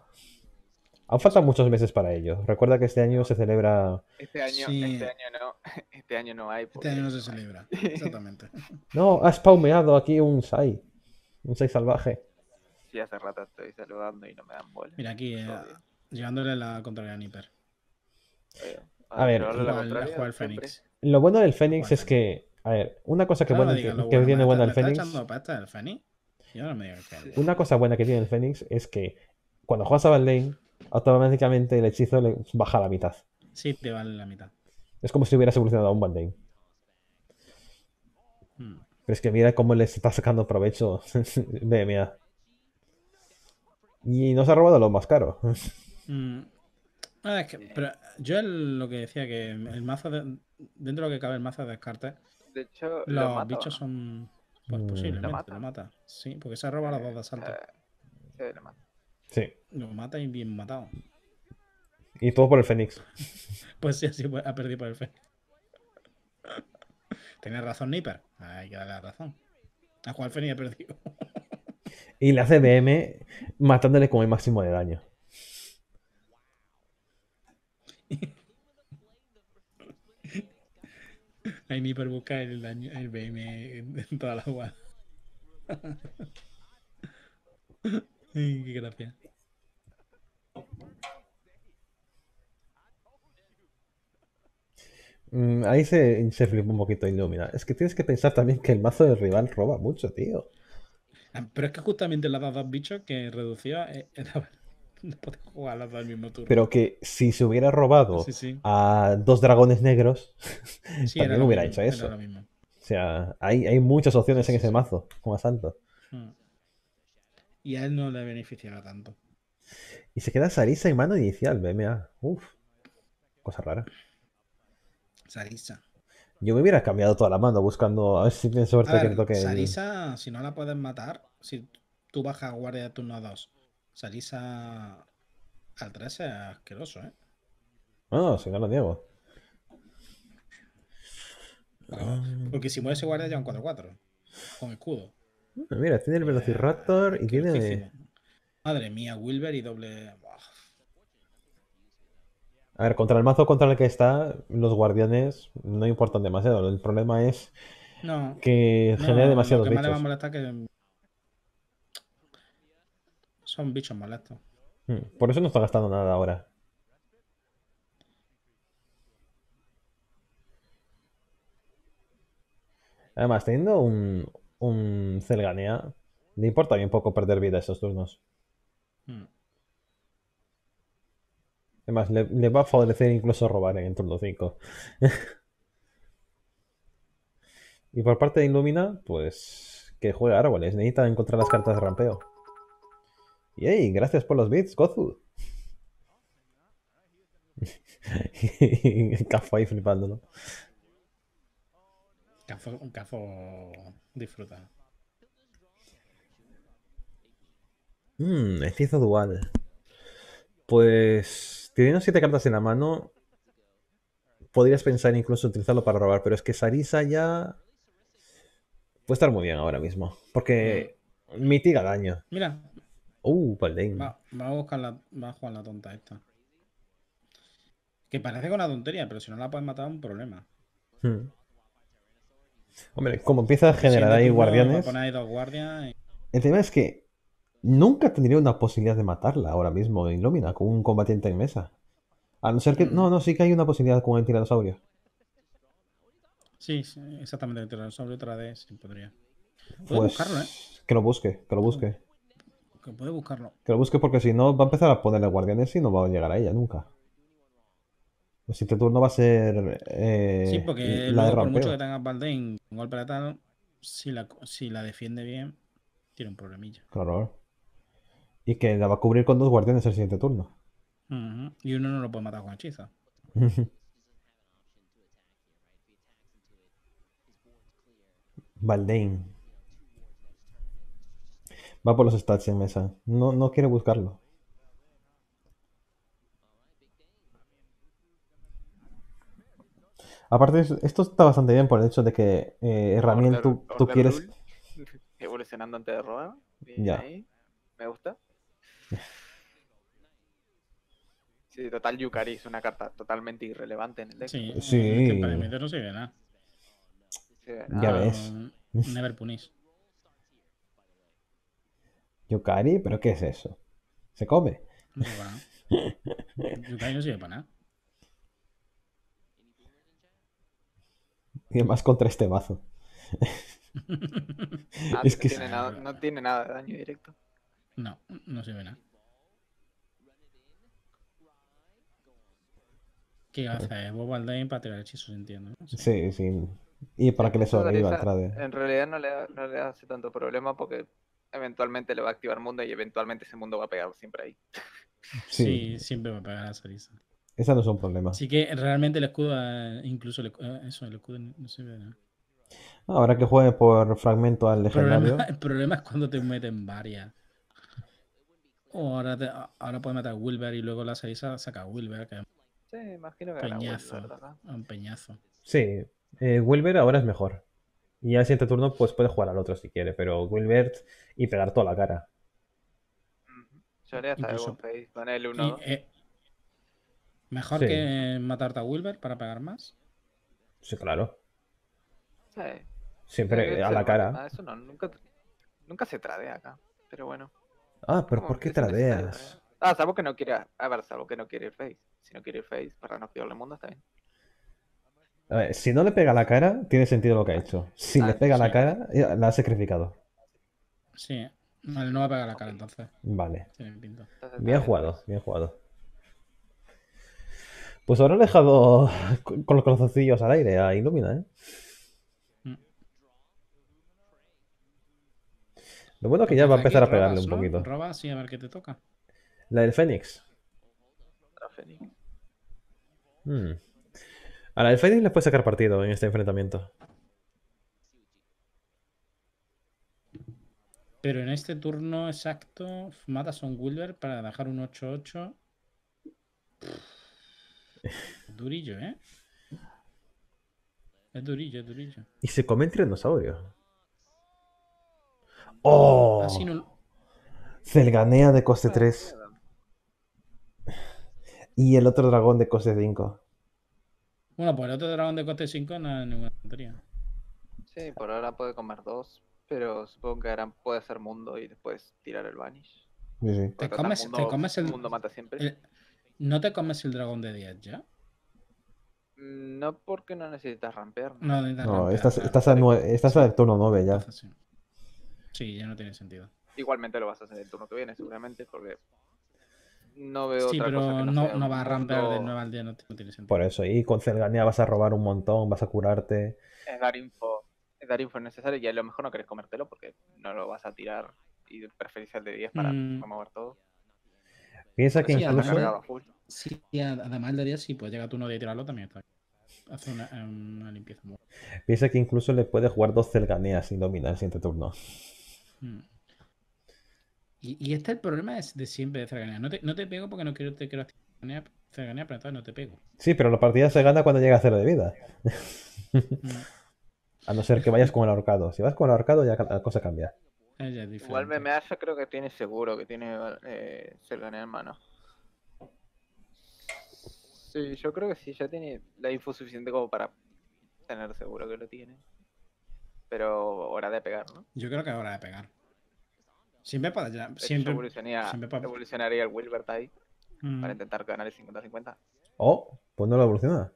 Aún faltan muchos meses para ello. Recuerda que este año se celebra Este año, Sí. este año no, [LAUGHS] este año no hay. Este año no se celebra. [LAUGHS] Exactamente. No, has paumeado aquí un Sai. Un Sai salvaje. Sí, hace rato estoy saludando y no me dan bola. Mira aquí, eh, llevándole la contraria a Nipper. A ver, la el-. Fénix. Lo bueno del Fénix es que, a ver, una cosa que, Claro, buena- no digas que, lo que bueno, tiene buena el Fénix, el Fénix? Yo no me digas que... una cosa buena que tiene el Fénix es que cuando juegas a Baldain, automáticamente el hechizo le baja a la mitad. Sí, te vale la mitad. Es como si hubieras evolucionado a un Baldain. Mm. Pero es que mira cómo le está sacando provecho [LAUGHS] BMA. Y nos ha robado lo más caro. Mm. Ah, es que- pero yo el- lo que decía que el mazo de- dentro de lo que cabe el mazo de descarte, De hecho, lo los bichos son pues Mm. posiblemente ¿Lo lo mata? mata. Sí, porque se roba las dos de asalto. Eh, sí, lo mato. Sí. Lo mata y bien matado. Y todo por el Fénix. [LAUGHS] Pues sí, así ha perdido por el Fénix. [LAUGHS] Tienes razón, Nipper. Hay que darle la razón. A jugar Fénix ha perdido. [LAUGHS] Y le hace BM matándole con el máximo de daño. Hay Nipper busca el, daño, el BM en toda la jugada. Qué gracia. Mm, ahí se, se flipa un poquito Illumina. Es que tienes que pensar también que el mazo del rival roba mucho, tío. Ah, Pero es que justamente las dos bichos que reducía eh, [LAUGHS] era- no podía jugar las dos al mismo turno. Pero que si se hubiera robado Sí, sí. a dos dragones negros, [LAUGHS] Sí, también hubiera mismo, hecho eso. O sea, hay, hay muchas opciones en ese mazo, como asalto. Mm. Y a él no le beneficiaba tanto. Y se queda Sarisa y mano inicial, BMA. Uf, cosa rara. Sarisa. Yo me hubiera cambiado toda la mano buscando a ver si tiene suerte que ver, le toque el- Sarisa, si no la puedes matar, si tú bajas guardia de turno 2, Sarisa al 3 es asqueroso, ¿eh? No, si no lo niego. Porque si muere ese guardia ya un 4-4. Con escudo. Ah, Mira, tiene el Velociraptor y tiene. Madre mía, Wilber y doble. A ver, contra el mazo contra el que está, los guardianes no importan demasiado. El problema es No. que no, genera demasiados Lo que más le va a bichos. que. Son bichos molestos. Hmm, Por eso no está gastando nada ahora. Además, teniendo un, un Zelganea, le importa bien poco perder vida esos turnos. Además, le, le va a favorecer incluso robar en el turno 5. [LAUGHS] y por parte de Illumina, pues que juegue árboles. Necesita encontrar las cartas de rampeo. ¡Yay! Gracias por los bits, Gozu. [LAUGHS] Cafo ahí flipándolo. Cafo, Cafo disfruta. Mmm, hechizo dual. Pues, teniendo siete cartas en la mano, podrías pensar incluso utilizarlo para robar, pero es que Sarisa ya puede estar muy bien ahora mismo, porque mitiga daño. Mira, Uh, Paldein. va, va a buscar la. Va a jugar la tonta esta. Que parece con una tontería, pero si no la puedes matar un problema. Hmm. Hombre, como empieza a generar ahí guardianes, poner ahí dos guardias. y- el tema es que nunca tendría una posibilidad de matarla ahora mismo en Illumina con un combatiente en mesa. A no ser que. Mm. No, no, sí que hay una posibilidad con el tiranosaurio. Sí, sí, exactamente. El tiranosaurio otra vez, sí, podría. Puedes Pues buscarlo, ¿eh? que lo busque, que lo busque. Que puede buscarlo. Que lo busque porque si no va a empezar a ponerle guardianes y no va a llegar a ella nunca. El siguiente turno va a ser eh, Sí, porque la de luego, por mucho que tengas Baldain con golpe letal, si la, si la defiende bien, tiene un problemilla. Claro. Y que la va a cubrir con dos guardianes el siguiente turno. Y uno no lo puede matar con hechizo. [LAUGHS] Baldain. Va por los stats en mesa. No, no quiere buscarlo. Aparte, es- esto está bastante bien por el hecho de que eh, Herramiel, Order- tú, tú quieres. Rule, [LAUGHS] Evolucionando antes de robar. Bien Ya. ahí. Me gusta. [LAUGHS] Sí, total, Yukari es una carta totalmente irrelevante en el deck. Sí, Sí. es que para mí no sirve de nada. Sí, Ya ves. [LAUGHS] Never punish. Yukari, ¿pero qué es eso? ¿Se come? No sirve para nada. Yukari no sirve para nada. [LAUGHS] Y además contra este mazo. Ah, [LAUGHS] es no, que- tiene nada, no tiene nada de daño directo. No, no sirve nada. ¿Qué hace? Bob Baldain para tirar hechizos, entiendo. ¿no? Sí. Sí, sí. Y para que le sobreviva al trade. En realidad no le, da- no le hace tanto problema porque eventualmente le va a activar mundo y eventualmente ese mundo va a pegar siempre ahí. Sí, Sí, siempre va a pegar a Sarisa. Esa no es un problema. Así que realmente el escudo, eh, incluso el, eh, eso, el escudo no sirve de nada. Ahora que juegue por fragmento al El legendario. problema, [LAUGHS] el problema es cuando te meten varias. O ahora, te- ahora puede matar a Wilber y luego la 6 saca a Wilber, que Sí, imagino que Peñazo. Wilber, ¿verdad? un peñazo. Sí, eh, Wilber ahora es mejor. Y al siguiente turno, pues puede jugar al otro si quiere, pero Wilbert y pegar toda la cara. Yo haría hasta Incluso- con el Y, 1 eh, mejor Sí. que matarte a Wilber para pegar más. Sí, claro. Sí. Siempre a la cara. Ah, eso no, nunca, nunca se tradea acá. Pero bueno. Ah, pero ¿por qué tradeas? Ah, salvo que no quiera. A ver, salvo que no quiere ir face. Si no quiere ir face para no pillarle el mundo, está bien. A ver, si no le pega la cara, tiene sentido lo que ha hecho. Si Ah, le pega a la cara, la ha sacrificado. Sí. Vale, no va a pegar la cara entonces. Vale. Bien jugado, bien jugado. Pues ahora dejado [LAUGHS] con los calzoncillos al aire a Illumina, ¿eh? Mm. Lo bueno es que ya va a empezar a robas, pegarle un ¿no? poquito. Robas y a ver qué te toca. La del Fénix. Contra Fénix. Hmm. A la del Fénix le puede sacar partido en este enfrentamiento. Pero en este turno exacto, matas a un Wilber para dejar un 8-8. Durillo, ¿eh? Es durillo, es durillo. Y se come el tiranosaurio. ¡Oh! Así no. Celganea de coste Ah, 3 queda. y el otro dragón de coste 5. Bueno, pues el otro dragón de coste 5 no es ninguna tontería. Sí, por ahora puede comer dos. Pero supongo que ahora puede hacer mundo y después tirar el vanish. Sí, sí. ¿Te comes, te mundo, comes el, mundo mata siempre. el- ¿No te comes el dragón de 10 ya? Mm, No porque no necesitas rampear. ¿no? No, necesitas No, rampear, estás, estás, a nue- estás al turno 9 ya. Sí. Sí, ya no tiene sentido. Igualmente lo vas a hacer el turno que viene, seguramente, porque no veo Sí, otra pero cosa que no, no, no va a rampear de 9 al día, no, no tiene sentido. Por eso, y con Celganea vas a robar un montón, vas a curarte. Es dar info, es dar info necesario y a lo mejor no querés comértelo porque no lo vas a tirar y preferís el de 10 para Mm. remover todo. Piensa que Sí, además- incluso. a full. Sí, además de día, si pues llega tu uno de tirarlo también está. Hace una, una limpieza muy Piensa que incluso le puede jugar dos Celganeas sin dominar el siguiente turno. Mm. Y, y este es el problema es de siempre de Cerganea. No te, no te pego porque no quiero, te quiero Cerganea, pero entonces no te pego. Sí, pero la partida se gana cuando llega a cero de vida. Mm. [LAUGHS] A no ser que vayas con el ahorcado. Si vas con el ahorcado, ya la cosa cambia. Es ya. Igual MMA yo creo que tiene seguro, que tiene eh, Selganea en mano. Sí, yo creo que sí, ya tiene la info suficiente como para tener seguro que lo tiene. Pero hora de pegar, ¿no? Yo creo que es hora de pegar. Siempre para hecho, Siempre. evolucionaría, siempre evolucionaría el Wilbert ahí Mm. para intentar ganar el 50-50. Oh, pues no lo evoluciona.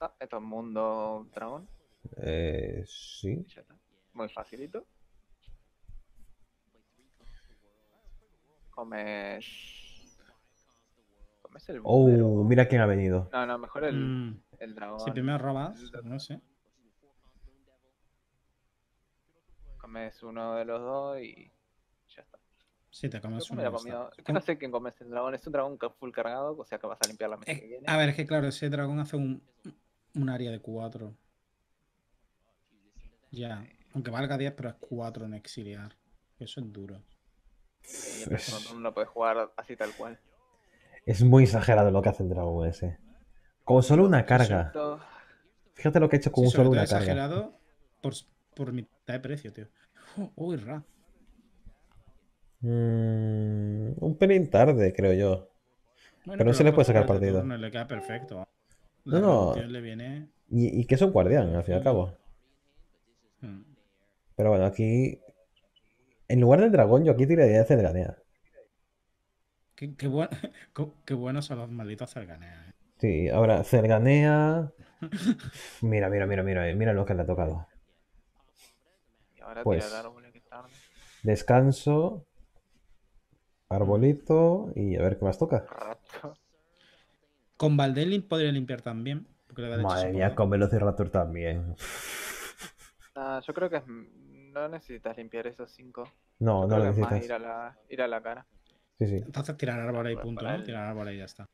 Ah, esto es mundo dragón. Eh, sí. ya. Muy facilito. Comes. Comes el Oh, mira quién ha venido. No, no, mejor el, Mm. el dragón. Si primero robas, no sé. Comes uno de los dos y ya está. Si te Yo comes me uno. ya comido- que no sé quién comes el dragón. Es un dragón full cargado, o sea que vas a limpiar la mesa Eh, que viene. a ver, es que claro, ese dragón hace un, un área de 4. Ya. Aunque valga 10, pero es 4 en exiliar. Eso es duro. Segundo turno lo puedes jugar así tal cual. Es muy exagerado lo que hace el dragón ese. Con solo una carga. Fíjate lo que ha hecho con Sí, un sobre solo una carga. exagerado por, por mitad de precio, tío. Oh, Uy, ra. Mm, un pelín tarde, creo yo. Bueno, Pero se le puede sacar partido. turno, Le queda perfecto. No, La no. revolución le viene. Y, y que es un guardián, al fin y al cabo. Mm. Pero bueno, aquí. En lugar del dragón, yo aquí tiraría de Celganea. Qué, qué, buen- [LAUGHS] qué- qué buenos son los malditos Cerganeas. eh. Sí, ahora Celganea. [LAUGHS] Mira, mira, mira, mira, mira lo que le ha tocado. Y ahora Pues- que tarde. Descanso. Arbolito. Y a ver qué más toca. Rato. Con Valdelin podría limpiar también. Madre mía, con Velociraptor también. Ah, yo creo que es- no necesitas limpiar esos cinco. No, Yo no lo más ir necesitas. a la, ir a la cara. Sí, sí. Entonces tirar árboles y Para- punto, ¿no? el- Tirar árboles y ya está.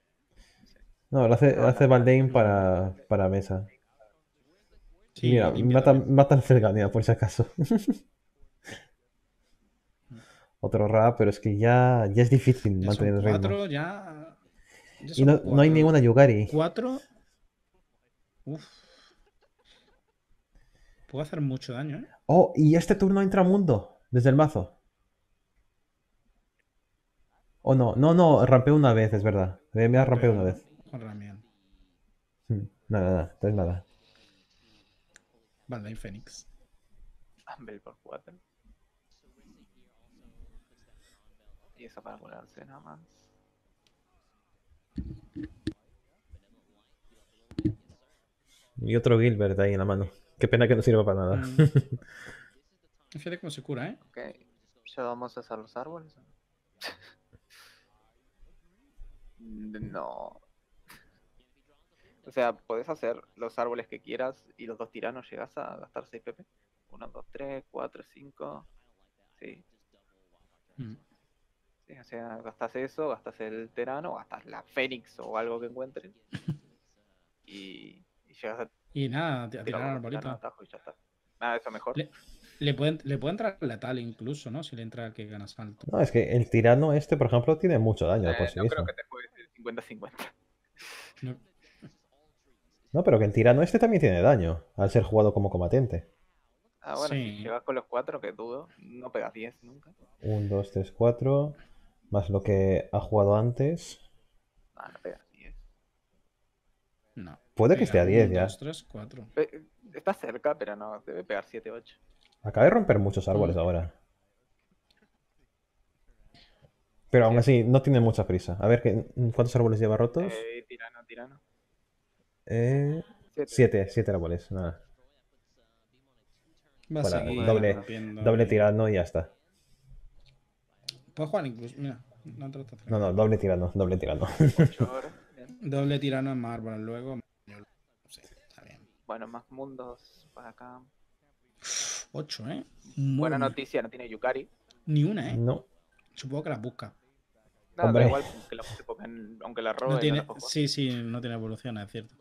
No, lo hace, lo hace no, Valdein para, para mesa. Sí, Mira, mata, mata al Celganea por si acaso. [LAUGHS] otro rap, pero es que ya, ya es difícil Ya mantener son el ritmo. cuatro, ya. ya Y no, no hay ninguna Yugari. Cuatro. Uf. Puedo hacer mucho daño, ¿eh? Oh, y este turno entra Mundo desde el mazo. Oh, no, no, no, rampeo una vez, es verdad. Me ha rampeado una vez. Hmm, Nada, nada, entonces nada. Vale, hay Fénix. Humble por 4. Y eso para curarse nada más. Y otro Gilbert ahí en la mano. Qué pena que no sirva para nada. Mm. [LAUGHS] Fíjate cómo se cura, ¿eh? Ok. ¿Ya vamos a hacer los árboles? [LAUGHS] no. O sea, puedes hacer los árboles que quieras y los dos tiranos llegas a gastar 6 PP. 1, 2, 3, 4, 5. Sí. Mm. Sí, o sea, gastas eso, gastas el terano, gastas la fénix o algo que encuentres. [LAUGHS] y, y llegas a Y nada, a tirar el arbolito. terano, atajo y ya está. Nada, eso mejor. Le- Le puede, le puede entrar letal incluso, ¿no? Si le entra que gana salto. No, es que el tirano este, por ejemplo, tiene mucho daño Eh, por sí no mismo. creo que te juegues el 50-50. No. No, pero que el tirano este también tiene daño al ser jugado como combatiente. Ah, bueno, Sí. si llegas con los 4, que dudo, no pegas 10 nunca. 1, 2, 3, 4. Más lo que ha jugado antes. Ah, no pegas 10. No. Puede que Venga, esté a 10 uno, ya. dos, tres, cuatro. Pe- Está cerca, pero no, debe pegar 7, 8. Acaba de romper muchos árboles Mm. ahora. Pero aún así, no tiene mucha prisa. A ver, ¿qué- ¿cuántos árboles lleva rotos? Eh, tirano, tirano. Eh, Siete. siete, siete árboles. Nada. Va a Bueno, seguir doble- rompiendo Doble tirano y ya está. Puedes jugar incluso. Mira, no No, no, doble tirano, doble tirano. 8 horas. Bien. Doble tirano en más árboles luego. Bueno, más mundos para acá. Ocho, ¿eh? Buena noticia, no tiene Yukari. Ni una, ¿eh? No. Supongo que las busca. No, da igual, aunque la, aunque la robe, No tiene, la sí, sí, no tiene evolución, es cierto.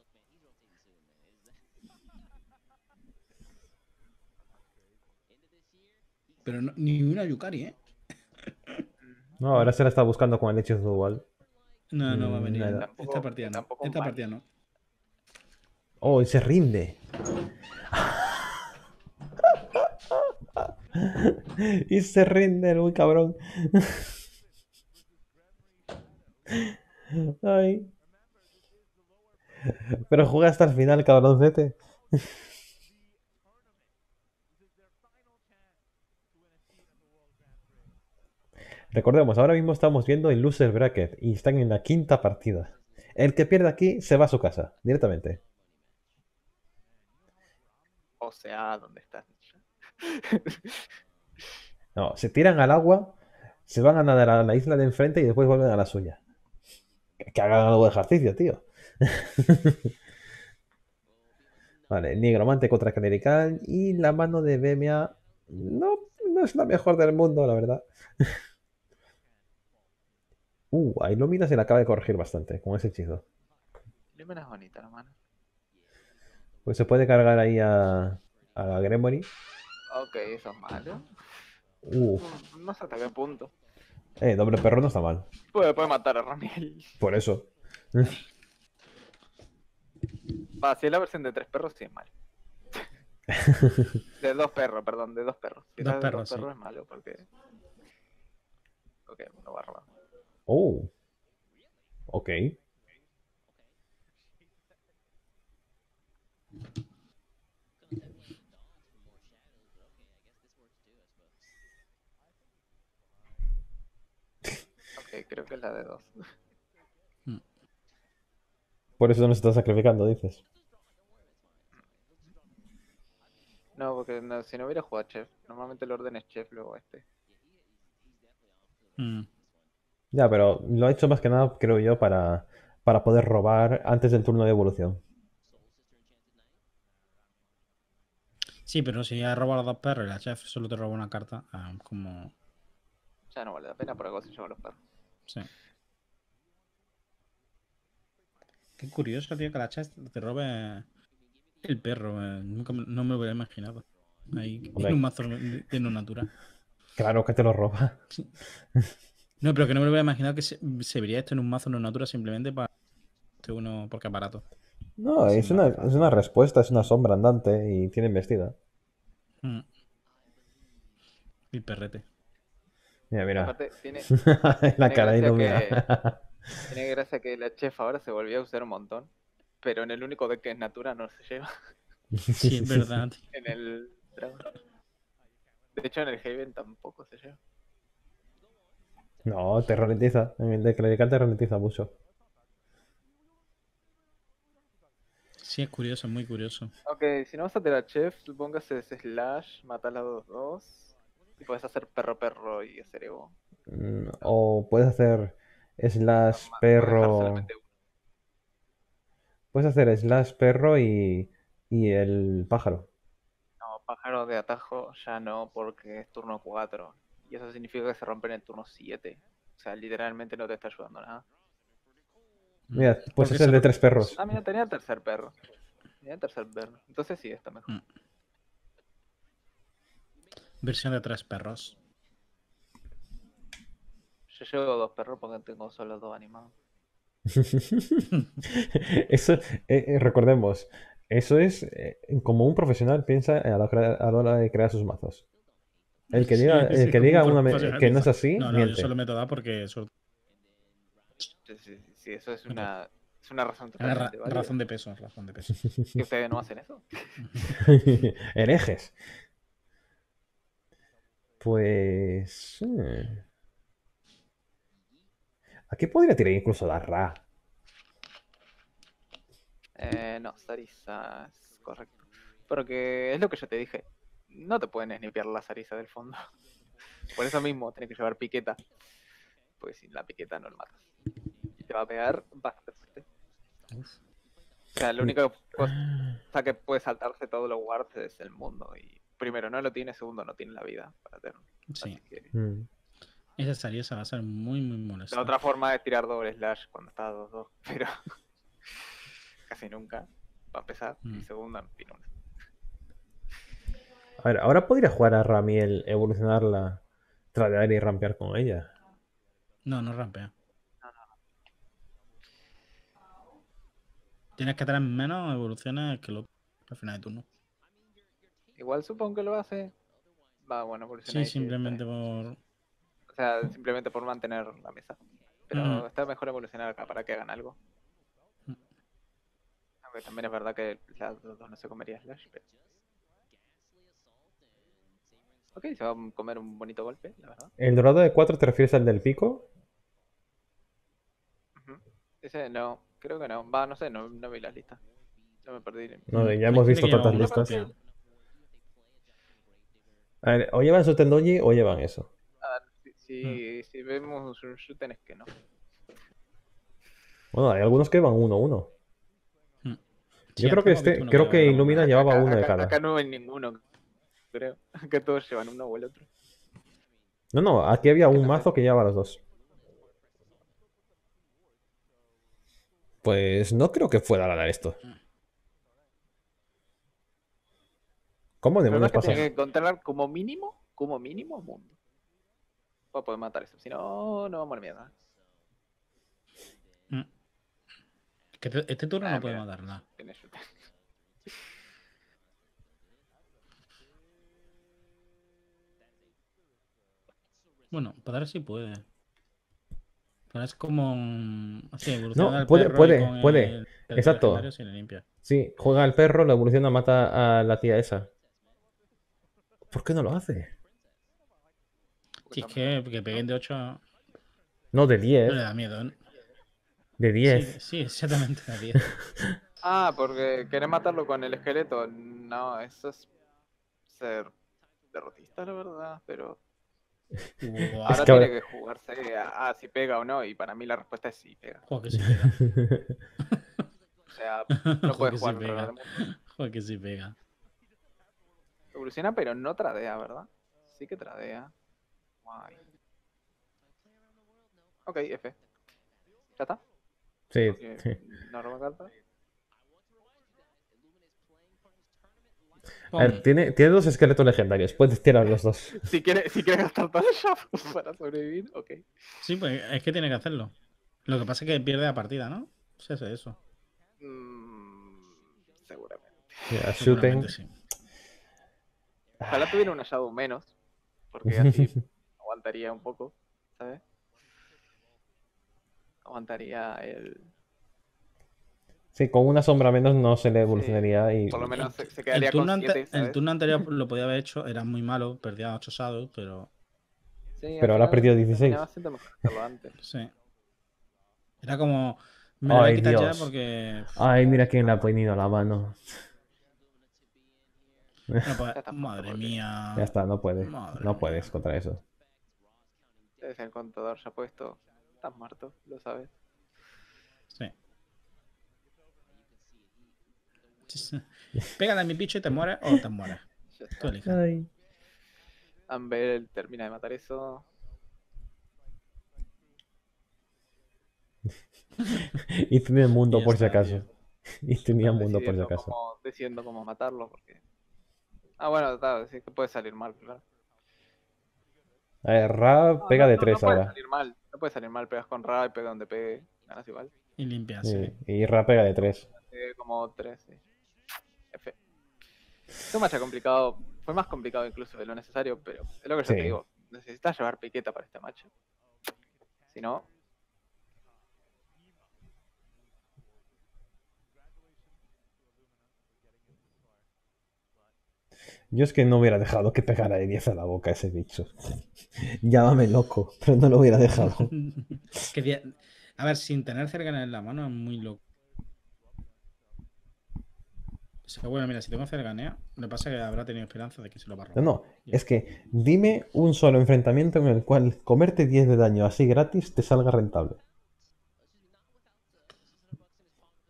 Pero no- ni una Yukari, ¿eh? [LAUGHS] No, ahora se la está buscando con el hechizo dual. No, no va a venir. Esta partida no. Esta partida no. Oh, y se rinde. y se rinde el muy cabrón. Ay. Pero juega hasta el final, cabroncete. Recordemos, ahora mismo estamos viendo el loser bracket y están en la quinta partida. El que pierde aquí se va a su casa, directamente. Sea, ¿dónde estás? [LAUGHS] No, se tiran al agua, se van a nadar a la isla de enfrente y después vuelven a la suya. Que hagan algo de ejercicio, tío. [LAUGHS] Vale, Nigromante contra Clerical y la mano de Bemia no, no es la mejor del mundo, la verdad. [LAUGHS] Uh, a Illumina se le acaba de corregir bastante con ese hechizo. Lumina es bonita, la mano. Pues se puede cargar ahí a, a la Gremory. Ok, eso es malo. Uh, No sé hasta qué punto. eh, doble perro no está mal. Puede, puede matar a Ramiel. Por eso. [LAUGHS] Va, si es la versión de tres perros, sí es malo. [LAUGHS] de dos perros, perdón, de dos perros. Si Dos de perros, sí. dos perros es malo porque. Ok, me lo va a robar. Oh. Ok. Creo que es la de dos. Por eso no se está sacrificando, dices. No, porque no- si no hubiera jugado Chef, normalmente el orden es Chef, luego este. Mm. Ya, pero lo ha hecho más que nada, creo yo, para, para poder robar antes del turno de evolución. Sí, pero si ya roba los dos perros y la chef solo te roba una carta, ah, como. Ya no vale la pena por algo se llevan los perros. Sí. Qué curioso, tío, que la chef te robe el perro. eh, Nunca me- no me lo hubiera imaginado. Ahí en un mazo de no natural. Claro que te lo roba. No, pero que no me lo hubiera imaginado que se, se vería esto en un mazo no natura simplemente para este uno porque es barato. No, es una, es una respuesta, es una sombra andante y tiene embestida. Mm. Y perrete. Mira, mira. Aparte, tiene, [LAUGHS] La tiene cara ilumina. [LAUGHS] tiene gracia que la chef ahora se volvió a usar un montón. Pero en el único deck que es Natura no se lleva. [LAUGHS] Sí, es verdad. En el Dragon. De hecho, en el Haven tampoco se lleva. No, te ralentiza. En el de clerical te ralentiza mucho. Sí, es curioso, es muy curioso. Ok, si no vas a tirar chef, haces slash, matas las dos dos. Y puedes hacer perro perro y hacer ego. Mm, O puedes hacer slash perro. Puedes hacer slash perro y, y el pájaro. No, pájaro de atajo ya no, porque es turno 4. Y eso significa que se rompe en el turno 7. O sea, literalmente no te está ayudando nada. Mira, puedes Porque hacer se- de tres perros. Ah, mira, tenía tercer perro. Tenía tercer perro. Entonces sí, está mejor. Mm. Versión de tres perros. Yo llevo dos perros porque tengo solo dos animados. [LAUGHS] Eso, eh, eh, recordemos, eso es eh, como un profesional piensa a la, crea- a la hora de crear sus mazos. El que Sí, diga, sí, el que como diga un una me- profesional que no es así, No, no, yo miente. solo meto da porque solo- Sí, sí, eso es una, es una razón es una ra- totalmente válida. razón de peso, razón de peso. [LAUGHS] ¿Que ustedes no hacen eso? [LAUGHS] Herejes. Pues. hmm. Aquí podría tirar incluso la Ra. Eh, no, Sarisa es correcto. Porque es lo que yo te dije. No te pueden snipear la Sarisa del fondo. [LAUGHS] Por eso mismo tienes que llevar piqueta. Pues sin la piqueta no lo matas. Te va a pegar bastante fuerte. O sea, la única cosa que puede saltarse todos los wards es el mundo. Y primero no lo tiene, segundo no tiene la vida para tener. Sí, que Hmm. esa salida va a ser muy, muy molesta. la otra forma es tirar doble slash cuando está 2-2, [LAUGHS] pero casi nunca va a empezar. Mm. Y segundo en pinunas. A ver, ahora podría jugar a Ramiel, evolucionarla, tradear y rampear con ella. No, no rampea. Tienes que tener menos evoluciones que lo al final de turno. Igual supongo que lo hace. Va, bueno, evolucionar. Sí, simplemente por. O sea, simplemente por mantener la mesa. Pero está mejor evolucionar acá para que hagan algo. Aunque también es verdad que las dos no se comería Slash. Pero... Ok, se va a comer un bonito golpe, la verdad. ¿El dorado de 4 te refieres al del pico? Ese no, creo que no. Va, no sé, no, no vi las listas. Yo me perdí. No, ya hemos visto tantas listas. A ver, o llevan su Tendoji o llevan eso. Ah, si, si, Mm. si vemos un shooten es que no. Bueno, hay algunos que van uno a uno. Mm. Yo Sí, creo que este, creo que lleva- Illumina llevaba Acá- uno de acá- cada. Acá no hay ninguno, creo. [LAUGHS] Que todos llevan uno o el otro. No, no, aquí había un mazo que llevaba los dos. Pues no creo que fuera a ganar esto. ¿Cómo demonios es que pasa? tiene que controlar como mínimo, como mínimo mundo. Para poder matar eso. Si no, no vamos a morir mierda. Mm. Que te- este turno Ah, no puede mira. matar nada. Tiene shooten. Bueno, padre sí puede. Pero es como. mm, Sí, No, puede, puede, con puede. el- el Exacto. legendario se le limpia. Sí, juega al perro, la evoluciona, mata a la tía esa. ¿Por qué no lo hace? Si es que, que peguen de 8 No, de no 10. le da miedo. ¿no? De Sí, 10. sí, exactamente de 10. [LAUGHS] Ah, porque querés matarlo con el esqueleto. No, eso es ser derrotista, la verdad. Pero Guau, ahora que tiene ahora- que jugarse a, a si pega o no. Y para mí la respuesta es sí pega. Joder, que [LAUGHS] sí pega. O sea, [LAUGHS] no Joder, puedes sí jugar. Joder, que sí pega. Evoluciona, pero no tradea, ¿verdad? Sí que tradea. Guay. Ok, F. ¿Ya está? Sí. No roba carta. Joder, A ver, tiene, tiene dos esqueletos legendarios. Puedes tirar los dos. [LAUGHS] Si quieres, si quieres gastar shuffles [LAUGHS] para sobrevivir, ok. Sí, pues es que tiene que hacerlo. Lo que pasa es que pierde la partida, ¿no? Se hace eso. Mm, seguramente. Shooting. Seguramente sí. Ojalá tuviera una Shadow menos, porque [LAUGHS] así aguantaría un poco, ¿sabes? Aguantaría el. Sí, con una sombra menos no se le evolucionaría y. Por lo menos se, se El quedaría turno, con ante- 7, el ¿sabes? turno anterior lo podía haber hecho, era muy malo, perdía 8 shadows, pero Sí, pero ahora ha perdido terminaba 16. siendo mejor hacerlo antes. sí. Era como. Me lo voy a Ay, quitar ya Dios. porque. Ay, mira quién le ha ponido la mano. No, Ya está, madre mía. Ya está, no puedes. Madre No mía. puedes contra eso. El contador ya puesto. Estás muerto, lo sabes. Sí. Pégale a mi bicho y te mueres o te mueres. [LAUGHS] Tú. Amber termina de matar eso. [LAUGHS] Y tenía mundo Ya por si acaso. [LAUGHS] Y tenía mundo por si acaso. Cómo, decidiendo cómo matarlo, porque. Ah, bueno, está, sí que puede salir mal, claro. A ver, Ra pega no, de no, 3 no puede ahora. salir mal, no puede salir mal, pegas con Ra y pega donde pegue, ganas igual. Y limpias. Sí, Y Ra pega de 3. Eh, como 3, sí. F. Es un match complicado, fue más complicado incluso de lo necesario, pero es lo que yo Sí. te digo, necesitas llevar piqueta para este match. Si no, Yo es que no hubiera dejado que pegara de 10 a la boca ese bicho. Llámame loco, pero no lo hubiera dejado. [LAUGHS] A ver, sin tener cercana en la mano es muy loco. O sea, bueno, mira, si tengo cercanea, lo que pasa es que habrá tenido esperanza de que se lo va a No, robar. no, es que dime un solo enfrentamiento en el cual comerte 10 de daño así gratis te salga rentable.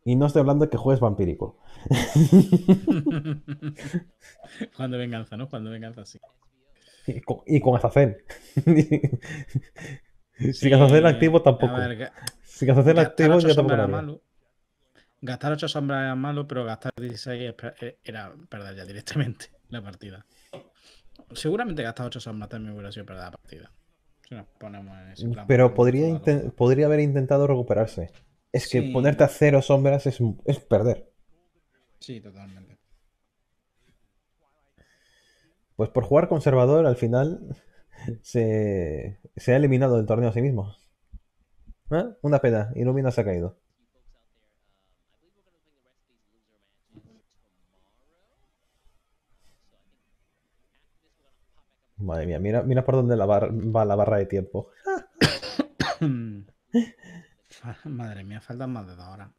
Y no estoy hablando de que juegues vampírico. [LAUGHS] Cuando venganza, ¿no? Cuando venganza, sí. Y con, y con Azazel. [LAUGHS] Sí, si Azazel activo tampoco. Ver, Si Azazel gastar activo 8 ya tampoco era malo. Gastar 8 sombras era malo, pero gastar 16 es per- eh, era perder ya directamente [LAUGHS] la partida. Seguramente gastar 8 sombras también hubiera sido perder la partida. Si nos ponemos en ese plan. Pero podría, podría haber intentado recuperarse. Es que Sí. ponerte a cero sombras es, es perder. Sí, totalmente. Pues por jugar conservador, al final se, se ha eliminado del torneo a sí mismo. ¿Ah? Una pena, Illumina se ha caído. Madre mía, mira, mira por dónde la va la barra de tiempo. [LAUGHS] Madre mía, faltan más de dos horas.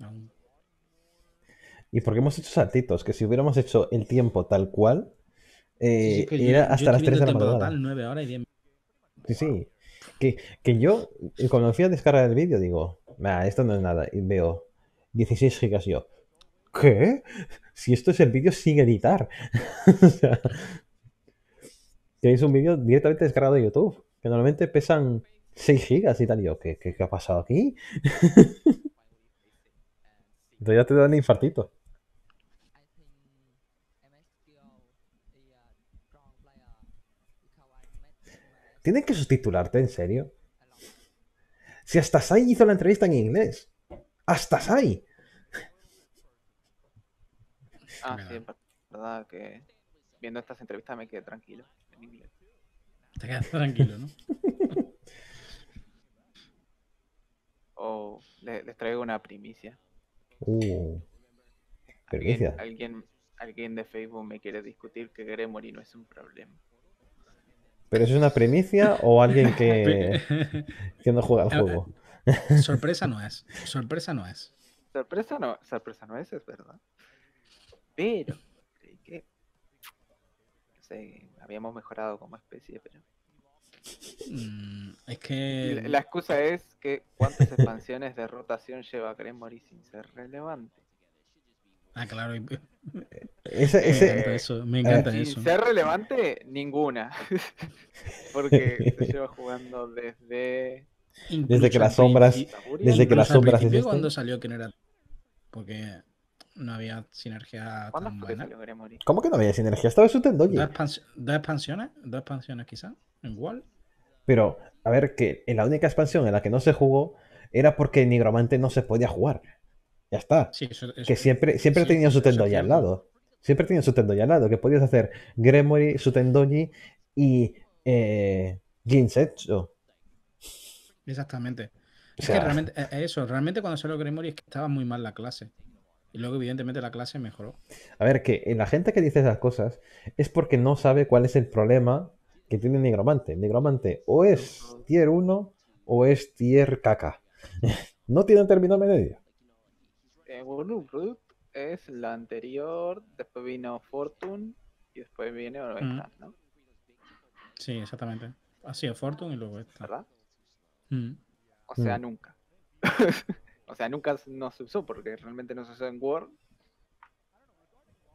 Aún. Y porque hemos hecho saltitos, que si hubiéramos hecho el tiempo tal cual, eh, Sí, sí, que yo- era yo hasta las estoy 3 de la madrugada. total, 9 horas y 10 Sí, sí. Que, que yo, cuando fui a descargar el vídeo, digo, nah, esto no es nada. Y veo 16 gigas y yo. ¿Qué? Si esto es el vídeo sin editar. [LAUGHS] o sea, que es un vídeo directamente descargado de YouTube. Que normalmente pesan 6 gigas y tal. Y yo, ¿qué, qué, qué ha pasado aquí? [LAUGHS] Entonces ya te dan infartito. ¿Tienen que subtitularte, en serio? Si hasta Sai hizo la entrevista en inglés. ¡Hasta Sai! Ah, sí, es verdad que viendo estas entrevistas me quedé tranquilo en inglés. Te quedas tranquilo, ¿no? [LAUGHS] O le- les traigo una primicia. Uh, Alguien, primicia. alguien, alguien de Facebook me quiere discutir que Gremory no es un problema. ¿Pero es una primicia o alguien que, [LAUGHS] que no juega al Ah, juego? Sorpresa [LAUGHS] no es. Sorpresa no es. Sorpresa no, sorpresa no es, es verdad. Pero, que, no sé, habíamos mejorado como especie, pero... Mm, es La, que. la excusa es que cuántas expansiones de rotación lleva Gremory sin ser relevante. Ah, claro. y- Ese, Me encanta eso. Me encanta Sin eso. ser relevante, ninguna. [LAUGHS] Porque se lleva jugando desde... Incluso Desde que las sombras- desde que las sombras cuando salió que no era. Porque no había sinergia ¿Cuándo tan fue que buena. salió Gremory? ¿Cómo que no había sinergia? Estaba su Tendoji. Dos, expans- dos expansiones, dos expansiones quizás, en Wall. Pero, a ver, que en la única expansión en la que no se jugó era porque Nigromante no se podía jugar. Ya está. Sí, eso, eso- que siempre, siempre sí, tenía su Tendoji al lado. Siempre tenía su Tendoji al lado. Que podías hacer Gremory, su Tendoji y eh. Exactamente. O Es que realmente, eh, eso, realmente cuando salió Gremory es que estaba muy mal la clase. Y luego, evidentemente, la clase mejoró. A ver, que la gente que dice esas cosas es porque no sabe cuál es el problema que tiene Nigromante. Nigromante o es tier 1 o es tier caca. [LAUGHS] no tiene término medio. Eh, bueno, Root es la anterior, después vino Fortune y después viene Orvestan, ¿no? Sí, exactamente. Ha sido Fortune y luego esta. ¿Verdad? Mm. O sea, Mm. nunca. [LAUGHS] o sea, nunca no se usó porque realmente no se usó en Word.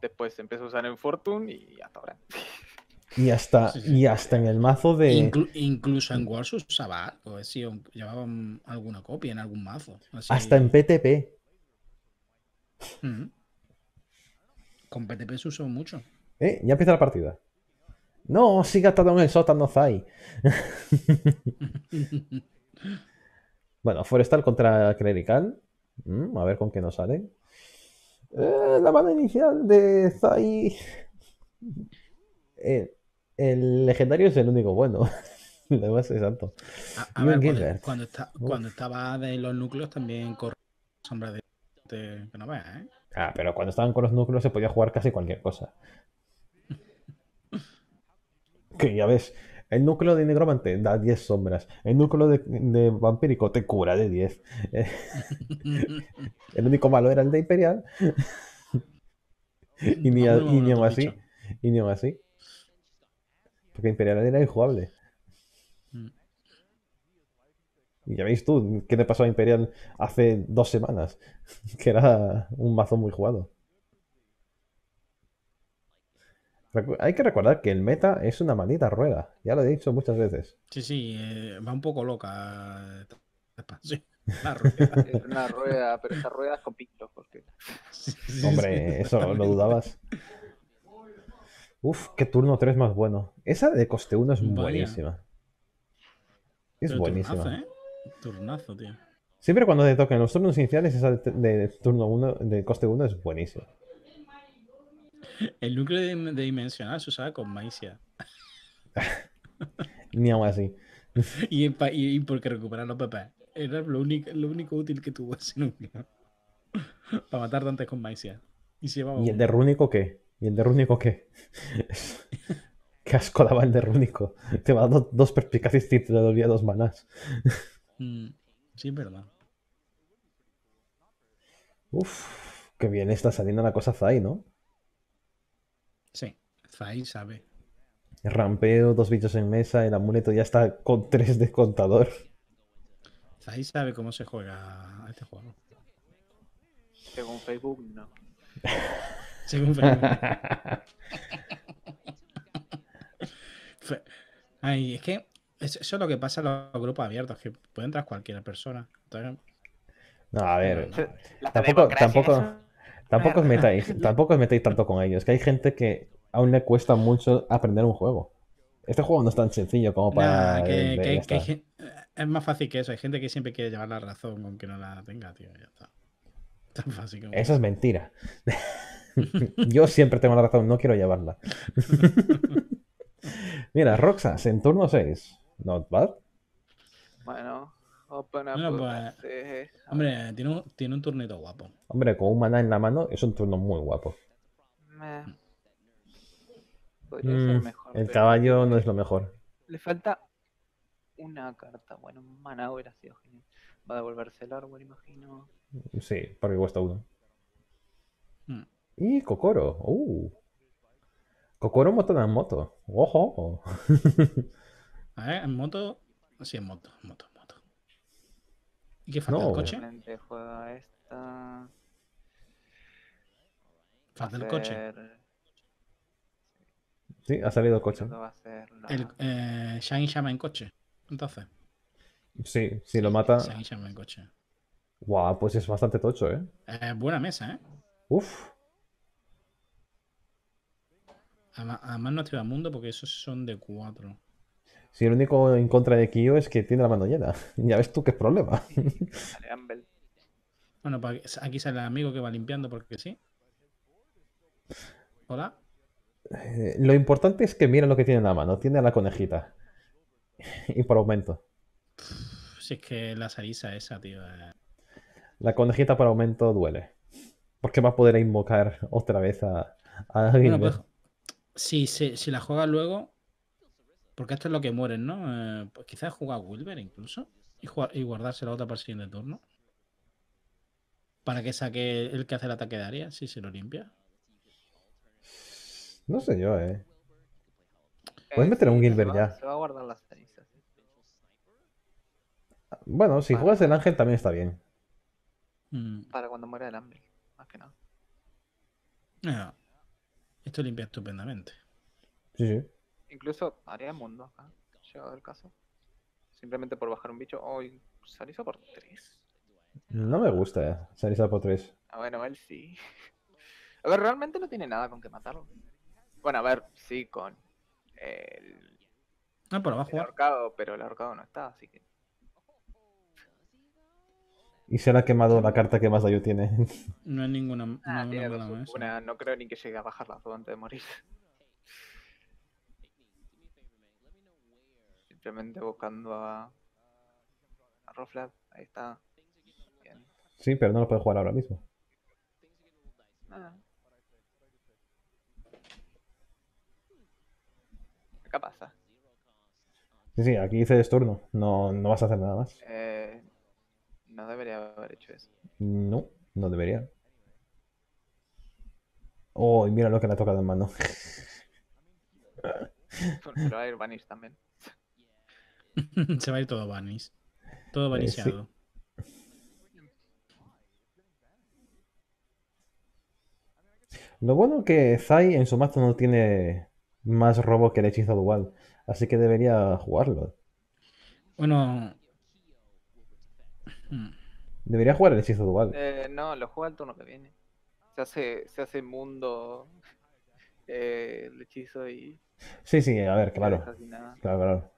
Después se empezó a usar en Fortune y hasta ahora. [LAUGHS] Y hasta, Sí, sí. y hasta en el mazo de. Inclu- incluso en se usaba algo, eh, sí, llevaban alguna copia en algún mazo. así. Hasta en PTP. Mm. Con PTP se usó mucho. ¿Eh? Ya empieza la partida. No, sigue atado en el sótano Zai. [LAUGHS] Bueno, Forestal contra Clerical. Mm, a ver con qué nos sale. Eh, la mano inicial de Zai. Eh, el legendario es el único bueno. Lo demás es santo. A, a ver, cuando, cuando, está- cuando estaba de los núcleos también corría sombra de, de- que no veas, ¿eh? Ah, pero cuando estaban con los núcleos se podía jugar casi cualquier cosa. [LAUGHS] Que ya ves, el núcleo de Negromante da 10 sombras. El núcleo de, de Vampírico te cura de 10. Eh, [LAUGHS] el único malo era el de Imperial. [LAUGHS] y ni, a- y ni así. Y ni así. Porque Imperial era injugable. Mm. Y ya veis tú qué le pasó a Imperial hace dos semanas. [LAUGHS] Que era un mazo muy jugado. Hay que recordar que el meta es una maldita rueda. Ya lo he dicho muchas veces. Sí, sí, eh, va un poco loca. [LAUGHS] La rueda. [LAUGHS] Es una rueda, pero esa rueda es con pictos. Porque... Sí, sí, Hombre, eso lo dudabas. Uf, qué turno 3 más bueno. Esa de coste 1 es Vaya. buenísima. Es Pero buenísima. Turnazo, ¿eh? Turnazo, tío. Siempre cuando te toquen los turnos iniciales, esa de, de turno 1, de coste 1 es buenísima. El núcleo de, de dimensional se usaba con Maisia. [LAUGHS] Ni aún así. Y, y, y porque recuperar los PP. Era lo único, lo único útil que tuvo ese núcleo. [LAUGHS] Para matar tantes con Maisia. Y se llevaba ¿Y el de Rúnico qué? ¿Y el de Rúnico qué? [LAUGHS] Qué asco daba el de Rúnico. Te va dando dos perspicacias y te devolvía dos manás. Mm, sí, verdad. Uf, qué bien está saliendo la cosa Zai, ¿no? Sí. Zai sabe. Rampeo, dos bichos en mesa, el amuleto ya está con tres de contador. Zai sabe cómo se juega a este juego. Según Facebook, no. [LAUGHS] Según [LAUGHS] Ay, es que es- eso es lo que pasa en los grupos abiertos, que puede entrar cualquier persona. Entonces, No, a ver, tampoco, tampoco, tampoco os [LAUGHS] metáis, tampoco os metáis tanto con ellos, que hay gente que aún le cuesta mucho aprender un juego. Este juego no es tan sencillo como para Nah, que, el de que- esta. que hay gen- es más fácil que eso. Hay gente que siempre quiere llevar la razón aunque no la tenga, tío. Ya está. [LAUGHS] Tan fácil como Eso es mentira. Yo siempre tengo la razón, no quiero llevarla. Mira, Roxas en turno 6. Not bad. Bueno, open up. Bueno, pues, Hombre, tiene un, tiene un turnito guapo. Hombre, con un maná en la mano es un turno muy guapo. meh. Podría Mm, ser mejor. el pero caballo no es lo mejor. Le falta una carta. Bueno, un mana hubiera sido genial. Va a devolverse el árbol, imagino. Sí, porque cuesta uno. Y Kokoro. Uh. Kokoro moto en moto. Ojo. A ver, en moto. Sí, en moto, en moto, en moto. ¿Y qué falta No. el coche? Juega esta. Falta el coche. ser- Sí, ha salido el coche. va a ser la- El, eh, Shang llama en coche. Entonces, Sí, si lo mata. Shang llama en coche. Guau, pues es bastante tocho, ¿eh? Eh, buena mesa, ¿eh? Uf. Además, no activa mundo porque esos son de 4. Si el único en contra de Kyo es que tiene la mano llena. [LAUGHS] Ya ves tú qué problema. Bueno, pues aquí sale el amigo que va limpiando porque sí. Hola. Eh, Lo importante es que mira lo que tiene en la mano. Tiene a la conejita. Y por aumento. Si es que la Sarisa esa, tío. eh, La conejita por aumento duele. Porque va a poder invocar otra vez a, a Bueno, pues si, si, si la juegas luego, porque esto es lo que mueren, ¿no? Eh, pues quizás jugar Wilber incluso y, jugar- y guardarse la otra para el siguiente turno. Para que saque el que hace el ataque de área, si se lo limpia. No sé yo, eh. Eh, Puedes meter a un se Gilbert ya. Se va a guardar las cenizas. Bueno, si juegas el ángel también está bien. Mm, Para cuando muera el Amble. Más que nada. ah, esto limpia estupendamente. Sí, sí. Incluso haría mundo acá. Llegado el caso. Simplemente por bajar un bicho. Hoy Sarisa por 3. No me gusta, eh. Sarisa por 3. Ah, bueno, él sí. A ver, realmente no tiene nada con que matarlo. Bueno, a ver, sí, con el, Ah, pero va a el ahorcado, pero el ahorcado no está, así que. Y se le ha quemado la carta que más daño tiene. [LAUGHS] No hay ninguna, no Ah, una, no creo ni que llegue a bajar dos antes de morir. Simplemente buscando a, a Roflad, ahí está. Bien. Sí, pero no lo puede jugar ahora mismo. Ah. Acá pasa. Sí, sí, aquí dice es turno. No, no vas a hacer nada más. Eh, no debería haber hecho eso. No, no debería. Oh, y mira lo que le ha tocado en mano. Pero va a ir Vanish también. [LAUGHS] Se va a ir todo banis. Todo Eh, sí. banishado. Lo bueno que Zai en su mazo no tiene más robo que el hechizo dual. Así que debería jugarlo. Bueno. Hmm, Debería jugar el hechizo dual. Eh, no, lo juega el turno que viene. Se hace, se hace mundo [LAUGHS] eh, el hechizo y Sí, sí, a ver, claro. Claro, claro.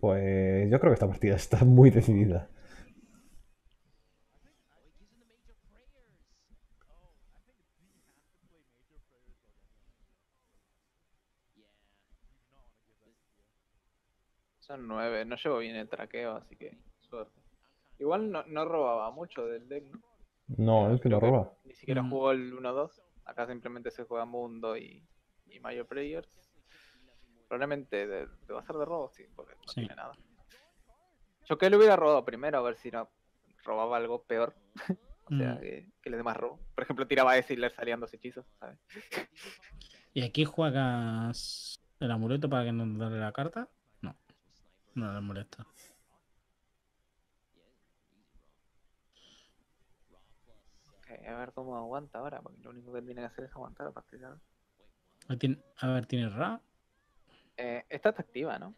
Pues yo creo que esta partida está muy decidida. Son nueve, no llevo bien el traqueo, así que suerte. Igual no, no robaba mucho del deck, ¿no? No, es que lo Creo roba. Ni siquiera Mm. jugó el 1-2. Acá simplemente se juega Mundo y, y Major Players. Probablemente de- deba ser de robo, sí, porque no Sí. tiene nada. Yo que le hubiera robado primero a ver si no robaba algo peor. [LAUGHS] o sea, Mm. que, que le dé más robo. Por ejemplo, tiraba ese y le salían dos hechizos, ¿sabes? [LAUGHS] ¿Y aquí juegas el amuleto para que no darle la carta? No. Le molesta. A ver cómo aguanta ahora, porque lo único que tiene que hacer es aguantar a partir de ahora. A ver, tiene Ra. Eh, esta está activa, ¿no?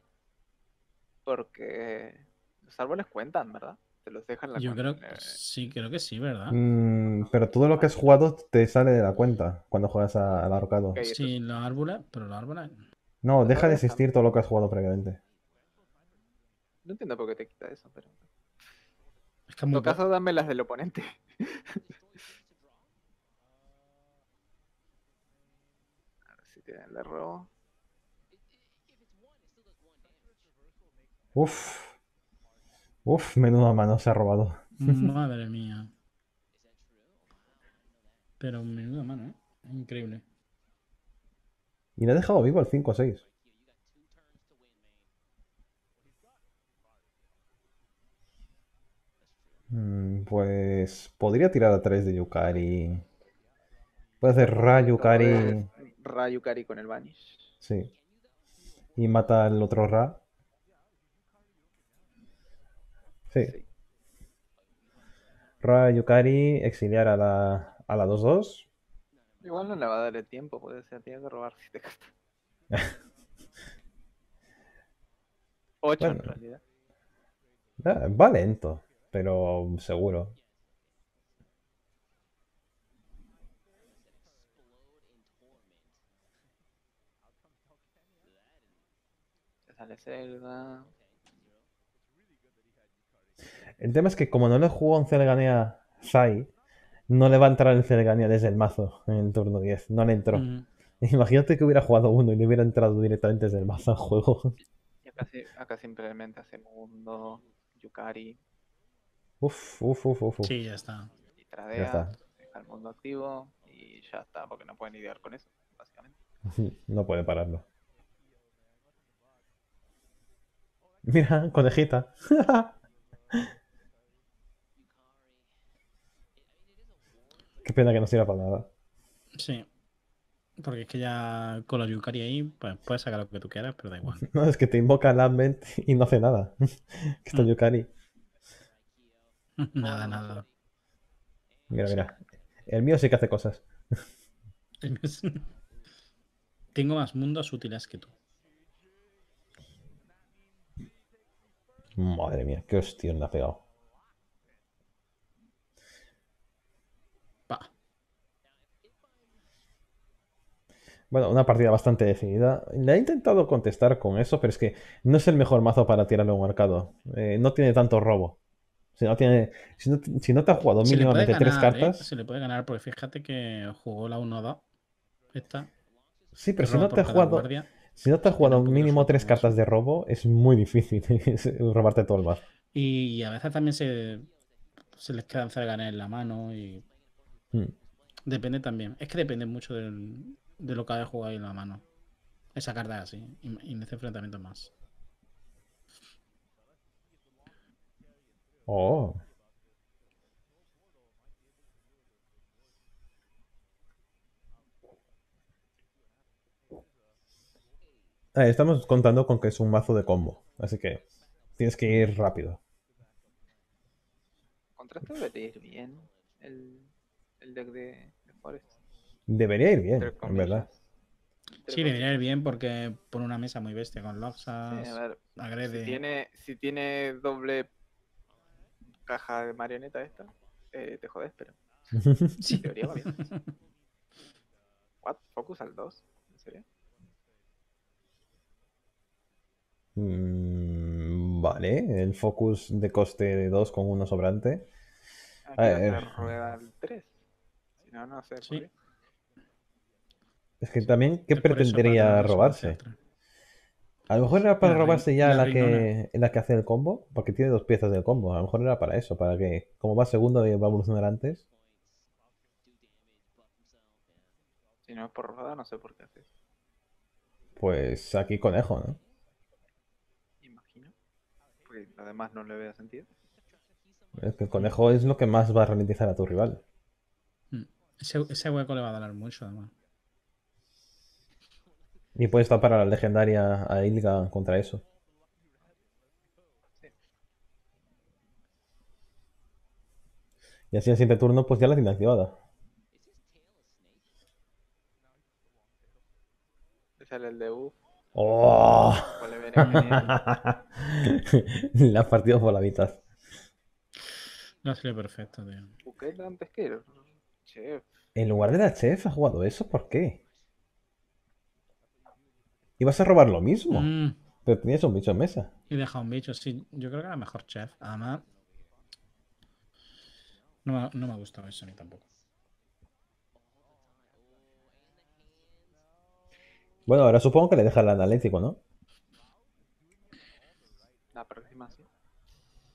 Porque los árboles cuentan, ¿verdad? Te los dejan la Yo creo eh, sí, creo que sí, ¿verdad? Mm, pero todo lo que has jugado te sale de la cuenta cuando juegas al ahorcado. Ok, esto Sí, los árboles, pero los árboles. No, deja de existir todo lo que has jugado previamente. No entiendo por qué te quita eso, pero. Es que es En todo caso, dame las del oponente. [LAUGHS] A ver si tienen el robo. Uf. Uf, menuda mano se ha robado. [LAUGHS] Madre mía. Pero menuda mano, ¿eh? Increíble. Y le ha dejado vivo al 5 6. Mm, Pues podría tirar a 3 de Yukari. Puede hacer Ra Yukari. Ra Yukari con el Vanish. Sí. Y mata al otro Ra. Sí. Sí. Ra Yukari, exiliar a la a la 2-2. Igual no le va a dar el tiempo, puede ser, tiene que robar si te gasta. 8 [LAUGHS] en Bueno. realidad. Ah, Va lento. Pero seguro. Zelda. El tema es que como no le jugó en Celganea Sai, no le va a entrar el Celganea desde el mazo en el turno 10. No le entró. Mm, Imagínate que hubiera jugado uno y le hubiera entrado directamente desde el mazo al juego. Y acá, acá simplemente hace mundo, Yukari Uf, uf, uf, uf. Sí, ya está. y Ya tradea, está. deja el mundo activo y ya está, porque no pueden lidiar con eso, básicamente. [LAUGHS] No puede pararlo. Mira, conejita. [LAUGHS] Qué pena que no sirva para nada. Sí. Porque es que ya con la Yukari ahí, pues puedes sacar lo que tú quieras, pero da igual. [LAUGHS] No, es que te invoca Lambent y no hace nada. Que está Mm. Yukari. [LAUGHS] nada, nada. Mira, mira. El mío sí que hace cosas. [LAUGHS] Tengo más mundos útiles que tú. Madre mía, qué hostia le ha pegado. Pa. Bueno, una partida bastante decidida. Le he intentado contestar con eso, pero es que no es el mejor mazo para tirarle a un mercado. Eh, no tiene tanto robo. Si no, tiene, si no, si no te ha jugado Se mínimamente tres ¿eh? cartas. Se le puede ganar, porque fíjate que jugó la 1-2. Esta. Sí, pero si no te has cada jugado, guardia. si no te has jugado mínimo tres cartas de robo, es muy difícil [LAUGHS] robarte todo el mazo. Y a veces también se, se les quedan cerganas en la mano y Hmm. depende también. Es que depende mucho del- de lo que haya jugado en la mano. Esa carta es así. Y, y en este enfrentamiento más. Oh. Ah, estamos contando con que es un mazo de combo, así que tienes que ir rápido. Contra esto debería ir bien el, el deck de, de Forest. Debería ir bien, en verdad. Sí, debería ir bien porque pone una mesa muy bestia con Sí, Loxas, a ver, agrede. si tiene, si tiene doble caja de marioneta esta, eh, te jodes, pero Sí. [LAUGHS] en teoría va bien. What? Focus al 2, ¿en serio? Mm, vale, el focus de coste de 2 con uno sobrante. Aquí A ver. rueda al 3. Si no, no sé. Sí. qué. Es que también, ¿qué pretendería robarse? A lo mejor era para La robarse ya la la que, la que hace el combo, porque tiene dos piezas del combo. A lo mejor era para eso, para que, como va segundo y va a evolucionar antes. Si no es por rueda, no sé por qué haces. Pues aquí conejo, ¿no? Imagino. Porque además no le veo sentido. Es que el conejo es lo que más va a ralentizar a tu rival. Mm. Ese, ese hueco le va a doler mucho, además. Y puedes tapar a la legendaria a Ilga contra eso. Y así el siguiente turno, pues ya la tiene activada. Le sale el de U. ¡Oh! pues le viene bien. [LAUGHS] La has partido por la mitad. No sería perfecto, tío. Buquet antes que el chef. En lugar de la chef, has jugado eso, ¿por qué? Ibas a robar lo mismo, Mm, pero tenías un bicho en mesa. y deja un bicho, sí. Yo creo que era mejor chef. Además, no me, no me ha gustado eso mí tampoco. Bueno, ahora supongo que le deja el analítico, ¿no? La próxima sí.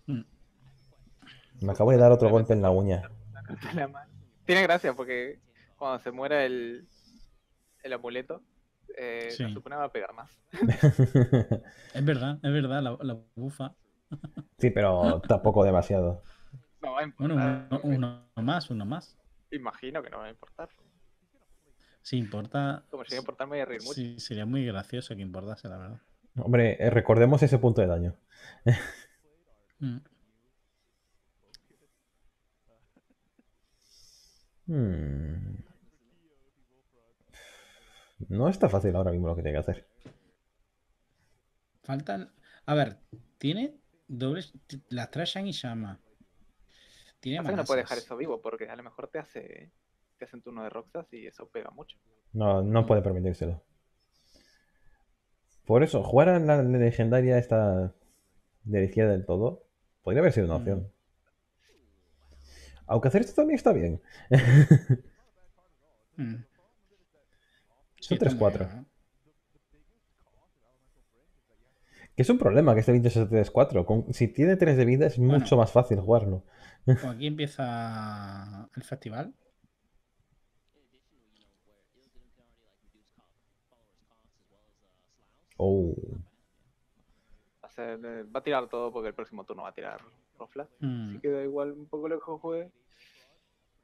Mm. Me acabo de dar otro golpe en la uña. [LAUGHS] Tiene gracia porque cuando se muera el, el amuleto, eh, Sí. la supone va a pegar más. Es verdad, es verdad, la, la bufa. Sí, pero tampoco demasiado. No va a Bueno, importar. uno, uno más, uno más. Imagino que no va a importar. Si importa, Como si importar, me voy a reír mucho. sí, sería muy gracioso que importase, la verdad. Hombre, eh, recordemos ese punto de daño. Mm. Hmm. No está fácil ahora mismo lo que tiene que hacer. Faltan. A ver, tiene dobles. Las tres Shang y Shama. Tiene que no puede dejar eso vivo porque a lo mejor te hace te hacen turno de Roxas y eso pega mucho. No, no puede permitírselo. Por eso, jugar a la legendaria esta de la izquierda del todo podría haber sido una opción. Aunque hacer esto también está bien. Mm. Son está 3-4. muy bien, ¿eh? Que es un problema que este bicho se 3-4. Con- Si tiene 3 de vida es Bueno. mucho más fácil jugarlo. Pues [LAUGHS] aquí empieza el festival. Oh. Va a, ser- eh, va a tirar todo porque el próximo turno va a tirar Roflas. Mm, Así que da igual un poco lo que juegue.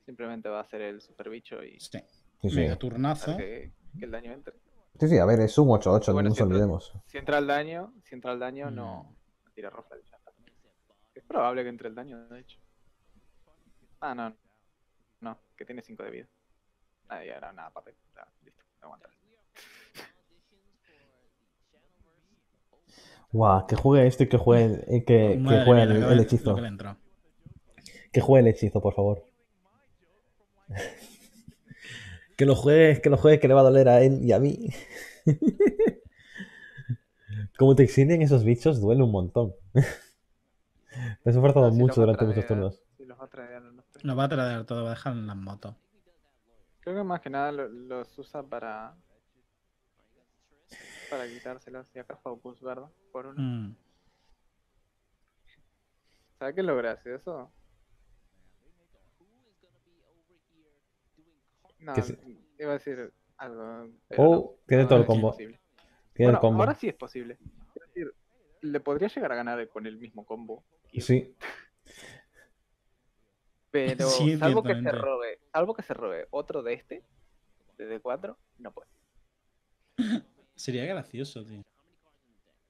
Simplemente va a ser el super bicho y sí. Sí, sí. Mega turnazo. hacer que, que el daño entre. Sí, sí, a ver, es un 8-8, no Bueno, nos siempre- olvidemos. Si entra el daño, si entra el daño, Mm. no tira está. Es probable que entre el daño, de hecho. Ah, no. No, que tiene 5 de vida. Ah, ya era nada, papel. Ya, listo, aguanta. Guau, que juegue este y que juegue, el- eh, que, que juegue mía, el, el hechizo. que. Que juegue el hechizo, por favor. Que lo juegue, que lo juegue, que le va a doler a él y a mí. [LAUGHS] Como te exilien esos bichos, duele un montón. Me he esforzado mucho durante muchos turnos. los va a traer, los trae. Lo va a traer todo, va a dejar en las motos. Creo que más que nada lo- los usa para. Para quitárselos y acá Focus, ¿verdad? Por uno. Mm, ¿Sabes qué es lo gracioso? No, Que se- iba a decir algo. pero Oh, no. tiene No, todo el combo. Tiene el Bueno, combo. ahora sí es posible. Es decir, le podría llegar a ganar con el mismo combo. Sí, [LAUGHS] Pero Sí, salvo que se robe, salvo que se robe otro de este, de D4, no puede. [LAUGHS] Sería gracioso, tío.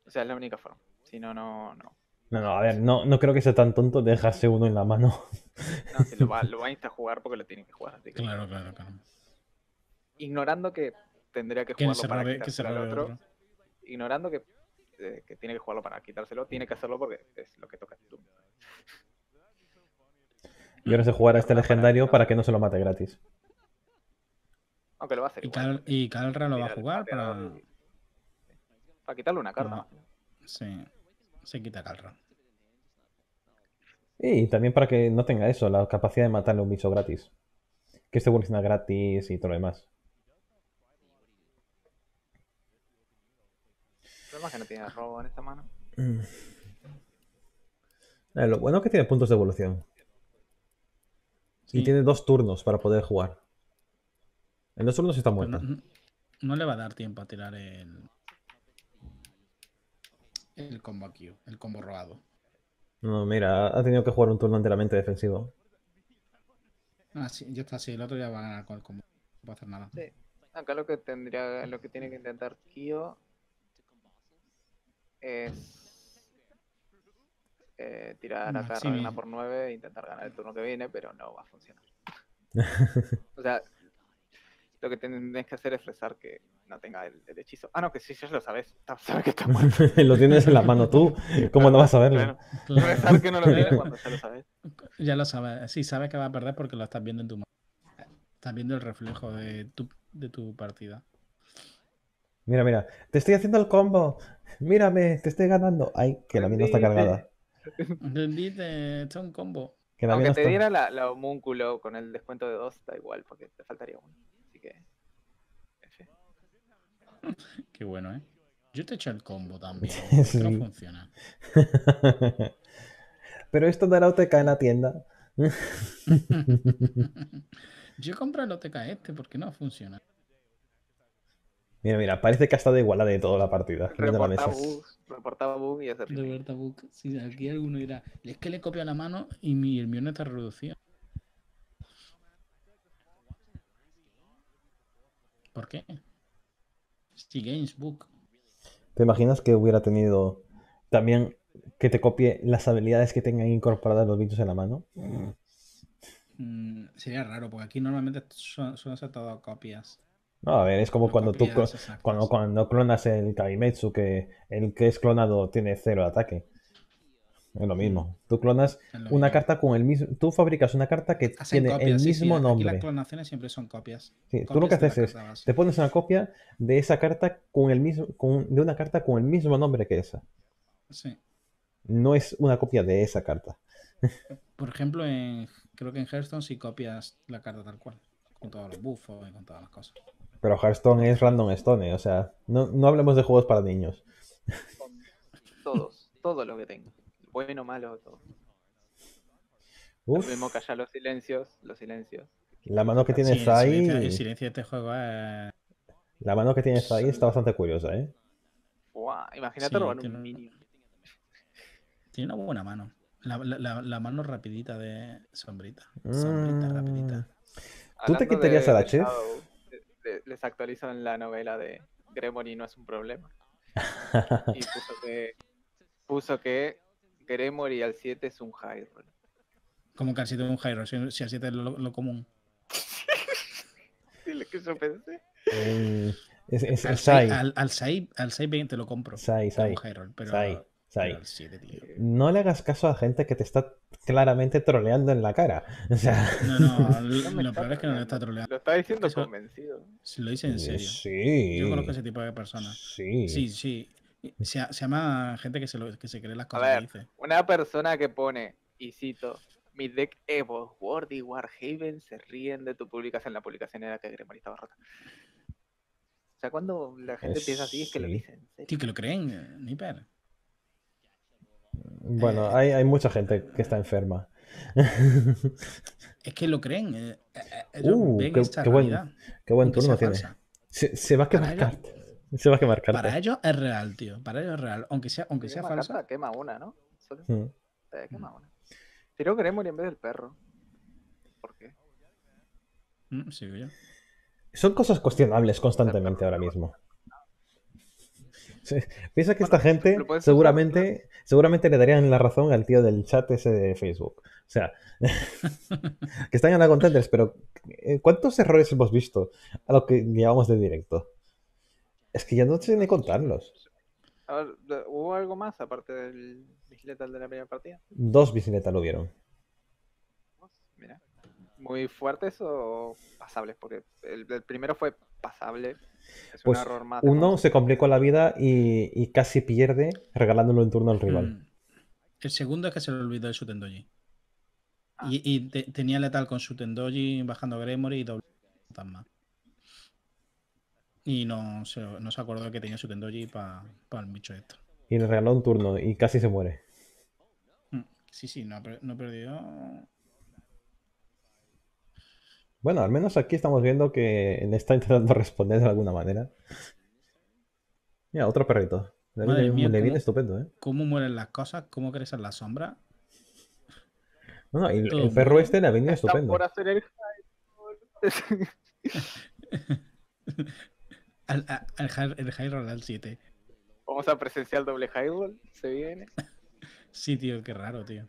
O sea, es la única forma. Si no, no, no. No, no, a ver, no, no creo que sea tan tonto de dejarse uno en la mano. No, si lo va, lo va a insta jugar porque lo tiene que jugar. Así que, Claro, claro, claro. Ignorando que tendría que jugarlo para se quitárselo al otro. otro. Ignorando que, eh, que tiene que jugarlo para quitárselo, tiene que hacerlo porque es lo que toca. el turno. Y ahora se jugará este legendario para- que no se lo mate gratis. Aunque lo va a hacer Y, igual. Cal- y Calra lo va a jugar para. Para quitarle una carta. Sí, se quita Calra. Y también para que no tenga eso, la capacidad de matarle a un bicho gratis. Que este evoluciona gratis y todo lo demás. El problema es que no tiene robo en esta mano. Eh, lo bueno es que tiene puntos de evolución. Y tiene dos turnos para poder jugar. En dos turnos está no, no- no le va a dar tiempo a tirar el. El combo aquí, el combo robado. No, mira, ha tenido que jugar un turno enteramente defensivo. Ah, sí, ya está, sí, el otro ya va a ganar con el combo. No va a hacer nada. Sí. Acá lo que tendría, lo que tiene que intentar Kyo es eh, tirar acá Maximi. Ragna por 9 e intentar ganar el turno que viene, pero no va a funcionar. [LAUGHS] o sea, lo que tenés que hacer es rezar que no tenga el, el hechizo. Ah, no, que sí, ya lo sabes. Sabes que está [LAUGHS] muerto. lo tienes en la mano tú. ¿Cómo no vas a verlo? Claro. Rezar que no lo tiene cuando ya lo sabes. [LAUGHS] Ya lo sabes. Sí, sabes que va a perder porque lo estás viendo en tu mano. Estás viendo el reflejo de tu, de tu partida. Mira, mira, te estoy haciendo el combo. Mírame, te estoy ganando. Ay, que la mía no está cargada. Entendiste, esto es un combo. Que la mía Aunque te está- diera la, la homúnculo con el descuento de 2, da igual, porque te faltaría uno. [LAUGHS] Qué bueno, ¿eh? Yo te he hecho el combo también. [LAUGHS] ¿Por qué Sí. no funciona? [LAUGHS] Pero esto de la OTK en la tienda. Yo compré el OTK este, ¿por qué no funciona? Mira, mira, parece que ha estado igualada de toda la partida. Mesa. bugs, reportaba bug y hacer verdad, Book. Si aquí alguno dirá, es que le copio la mano y mi, el mío no está reducido. ¿Por qué? Si. ¿Te imaginas que hubiera tenido también que te copie las habilidades que tengan incorporadas los bichos en la mano? Mm, sería raro, porque aquí normalmente suelen ser todas copias. No, a ver, es como cuando tú exactas. cuando, cuando clonas el Kaimetsu, que el que es clonado tiene cero ataque. Es lo mismo. Tú clonas una mismo. carta con el mismo. Tú fabricas una carta que Hacen tiene copias, el sí, sí, mismo Aquí nombre. las clonaciones siempre son copias. Sí, tú lo que haces es, base. te pones una copia de esa carta con el mismo, con- de una carta con el mismo nombre que esa. Sí. No es una copia de esa carta. [LAUGHS] Por ejemplo, en, creo que en Hearthstone sí copias la carta tal cual. Con todos los buffos y con todas las cosas. Pero Hearthstone es Random Stone, o sea, no, no hablemos de juegos para niños. Todos, todo lo que tengo. Bueno, malo, todo. Uf, Lo mismo que allá los silencios, los silencios. la mano que Sí, tienes el ahí, silencio, el silencio de este juego es. la mano que tienes ahí está bastante curiosa, ¿eh? Buah, imagínate Sí, robar tiene un un- minion. Tiene una buena mano. La, la- la- la mano rapidita de sombrita. Sombrita, Mm. rapidita. ¿Tú te quitarías de- a la chef? Les actualizo en la novela de Gremory no es un problema. [LAUGHS] Y puso que, puso que Gremory al 7 es un high roll. Como que al 7 es un Jairo, si, si al 7 es lo, lo común. [LAUGHS] Sí, lo que yo pensé. Eh, es, es, Al es Sai, 6, al, al 6, al 6 20 lo compro. Sai, Es Sai, un high roll, pero, Sai, pero Sai. al 7, tío. No le hagas caso a gente que te está claramente troleando en la cara. O sea, No, no, [LAUGHS] lo, lo peor es que no le está troleando. Lo está diciendo Eso- convencido. Si lo dice en serio. sí. Yo conozco ese tipo de personas. Sí. Sí, sí. Se, se llama gente que se, lo, que se cree las A cosas ver. que dice. Una persona que pone, y cito, mi deck Evo, Ward y Warhaven se ríen de tu publicación. La publicación era que Gremory estaba rota. O sea, cuando la gente Es- piensa así es que lo sí. dice en serio. Tío, que lo creen, eh, Nipper. Bueno, hay, hay mucha gente que está enferma. Es que lo creen. eh, eh, eh, ellos Uh, ven qué- esta qué buen- Qué buen turno tiene. Se, se va a cartas. [LAUGHS] Se va a quemar cartas. Para ellos es real, tío. Para ellos es real. Aunque sea, aunque sea falsa. carta, quema una, ¿no? Solo Mm. eh, quema una. Tiró Gremory en vez del perro. ¿Por qué? Mm, sigo yo. Son cosas cuestionables constantemente ahora mismo. Sí, Piensa que esta gente usar, seguramente, seguramente le darían la razón al tío del chat ese de Facebook. O sea, [LAUGHS] que están en la contenders, pero eh, ¿cuántos errores hemos visto a lo que llevamos de directo? Es que ya no sé ni contarlos. A ver, ¿hubo algo más aparte del Letal de la primera partida? Dos bicicletas lo vieron. Mira. ¿Muy fuertes o pasables? Porque el, el primero fue pasable. Es Pues un error más. uno se complicó la vida y, y casi pierde regalándolo en turno al rival. Mm. El segundo es que se le olvidó el Sutendoji. Ah. Y, y te- tenía letal con Sutendoji bajando Gremory y doble fantasma. Y no se, no se acordó de que tenía Sutendoji para el bicho esto. Y le regaló un turno y casi se muere. Mm. Sí, sí, no, no perdió. Bueno, al menos aquí estamos viendo que le está intentando [LAUGHS] responder de alguna manera. Mira, otro perrito. Le Madre viene, mía, le viene ¿cómo? estupendo, ¿eh? ¿Cómo mueren las cosas? ¿Cómo crecen las sombras? No, no, y el, el perro este le ha venido estupendo. por hacer el [LAUGHS] [LAUGHS] Al, a- al, high- el High Roll al 7. Vamos a presenciar doble high roll. Se viene. Sí, tío, qué raro, tío.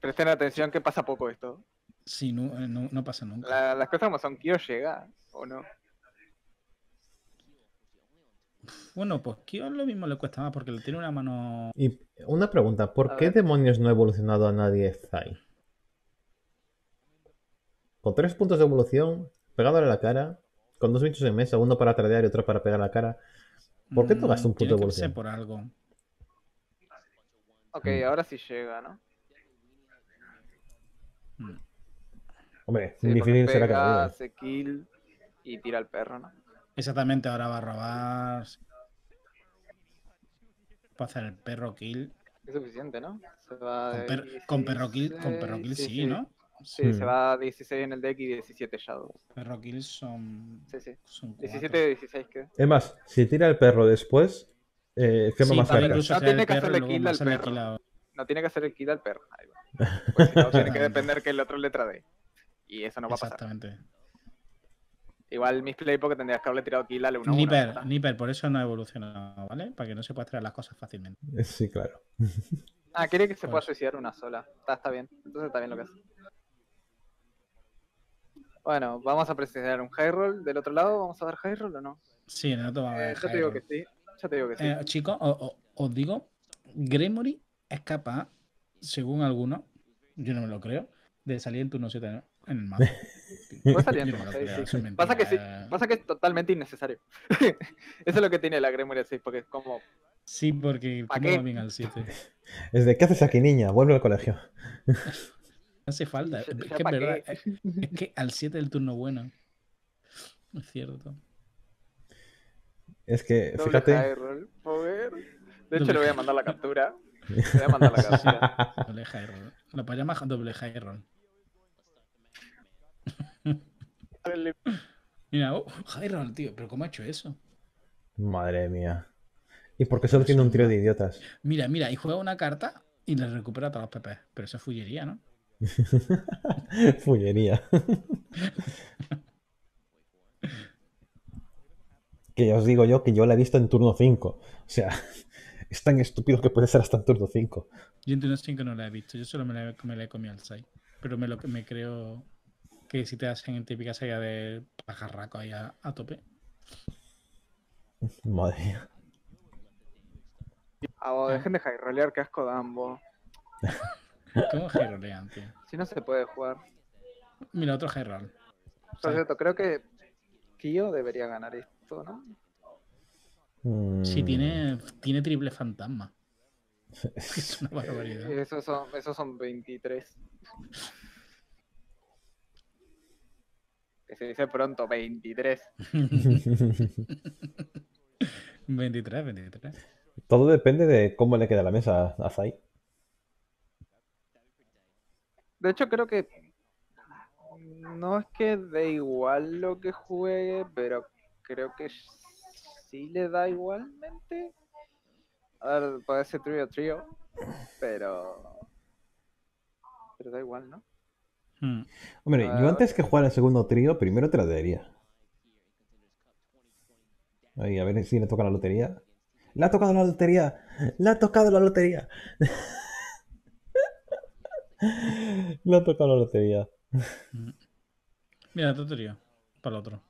Presten atención que pasa poco esto. Sí, no, eh, no, no pasa nunca. La- las cosas como son. Quiero llegar. ¿O no? Bueno, pues Kyo lo mismo le cuesta más porque le tiene una mano. Y una pregunta, ¿por A qué ver. demonios no ha evolucionado a nadie Zai? Con tres puntos de evolución, pegándole a la cara, con dos bichos en mesa, uno para tradear y otro para pegar a la cara. ¿Por qué tú Mm, gastas un punto de evolución? por algo. Ok, Mm. ahora sí llega, ¿no? Mm. Hombre, Sí, feeling será que hace kill y tira al perro, ¿no? Exactamente, ahora va a robar. Para hacer el perro kill. Es suficiente, ¿no? Se va Con, perro kill, con perro 16, kill sí, ¿no? Sí, se Hmm. va a 16 en el deck y 17 Shadow. Perro kill son. Sí, sí. son cuatro. 17 de 16 queda. Es más, si tira el perro después, eh, quema Sí, más incluso No hacer tiene el que hacerle kill al perro. a- No tiene que hacer el kill al perro. Ahí va. [LAUGHS] Pues si no, tiene que depender que el otro le trade. Y eso no va a pasar. Exactamente. Igual misplay porque tendrías que haberle tirado kill al 1 1. Nipper, Nipper, por eso no ha evolucionado, ¿vale? Para que no se pueda traer las cosas fácilmente. Sí, claro. Ah, quiere que se pueda Pues- suicidar una sola. Está, está bien. Entonces está bien lo que hace. Bueno, vamos a precisar un high roll. Del otro lado, ¿vamos a dar high roll o no? Sí, en el otro va a Eh, haber yo te digo roll. que sí. Yo te digo que sí. Eh, chicos, o- o- os digo, Gremory es capaz, según algunos, yo no me lo creo, de salir en turno 7 en el mapa. [LAUGHS] Puede salir en turno me lo 6, creo, sí. eso es Pasa que sí, pasa que es totalmente innecesario. [LAUGHS] Eso es lo que tiene la Gremory 6, porque es como, Sí, porque ¿Pa' ¿cómo qué? bien al 7? Es de, ¿qué haces aquí, niña? Vuelve al colegio. [LAUGHS] Hace falta. Es que es verdad. qué. Es, es que al 7 el turno bueno. Es cierto. Es que, doble fíjate. high roll, poder. De hecho, Doble le voy a mandar la captura. Le voy a mandar la [LAUGHS] captura. Doble high roll. Lo llamar doble high roll. Mira, oh, high roll, tío. ¿Pero cómo ha hecho eso? Madre mía. ¿Y por qué solo tiene un trío de idiotas? Mira, mira, y juega una carta y le recupera todos los PP. Pero eso es fullería, ¿no? [LAUGHS] Fullería. que ya os digo yo que yo la he visto en turno 5. O sea, [LAUGHS] es tan estúpido que puede ser hasta en turno 5. Yo en turno 5 no la he visto. Yo solo me la, me la he comido al 6. Pero me, lo, me creo que si te hacen en típica saga de pajarraco ahí a, a tope. Madre mía. Ah, vos, dejen de high rollear, que asco de ambos. [LAUGHS] ¿Cómo high rollean, tío? Si no se puede jugar. Mira, otro high roll. Por cierto, creo que Kyo debería ganar esto, ¿no? Sí, Mm, tiene, tiene triple fantasma. [LAUGHS] Es una barbaridad. Esos son, esos son 23. Que se dice pronto, 23. 23, 23. Todo depende de cómo le queda la mesa a Zai. De hecho, creo que no es que dé igual lo que juegue, pero creo que sí le da igualmente. A ver, puede ser trío trío, pero. Pero da igual, ¿no? Hmm. Hombre, yo antes que jugar el segundo trío, primero te la daría. Ahí, a ver si le toca la lotería. ¡Le ha tocado la lotería! ¡Le ha tocado la lotería! [LAUGHS] Le ha tocado la lotería. Mira, otro trío. Para el otro.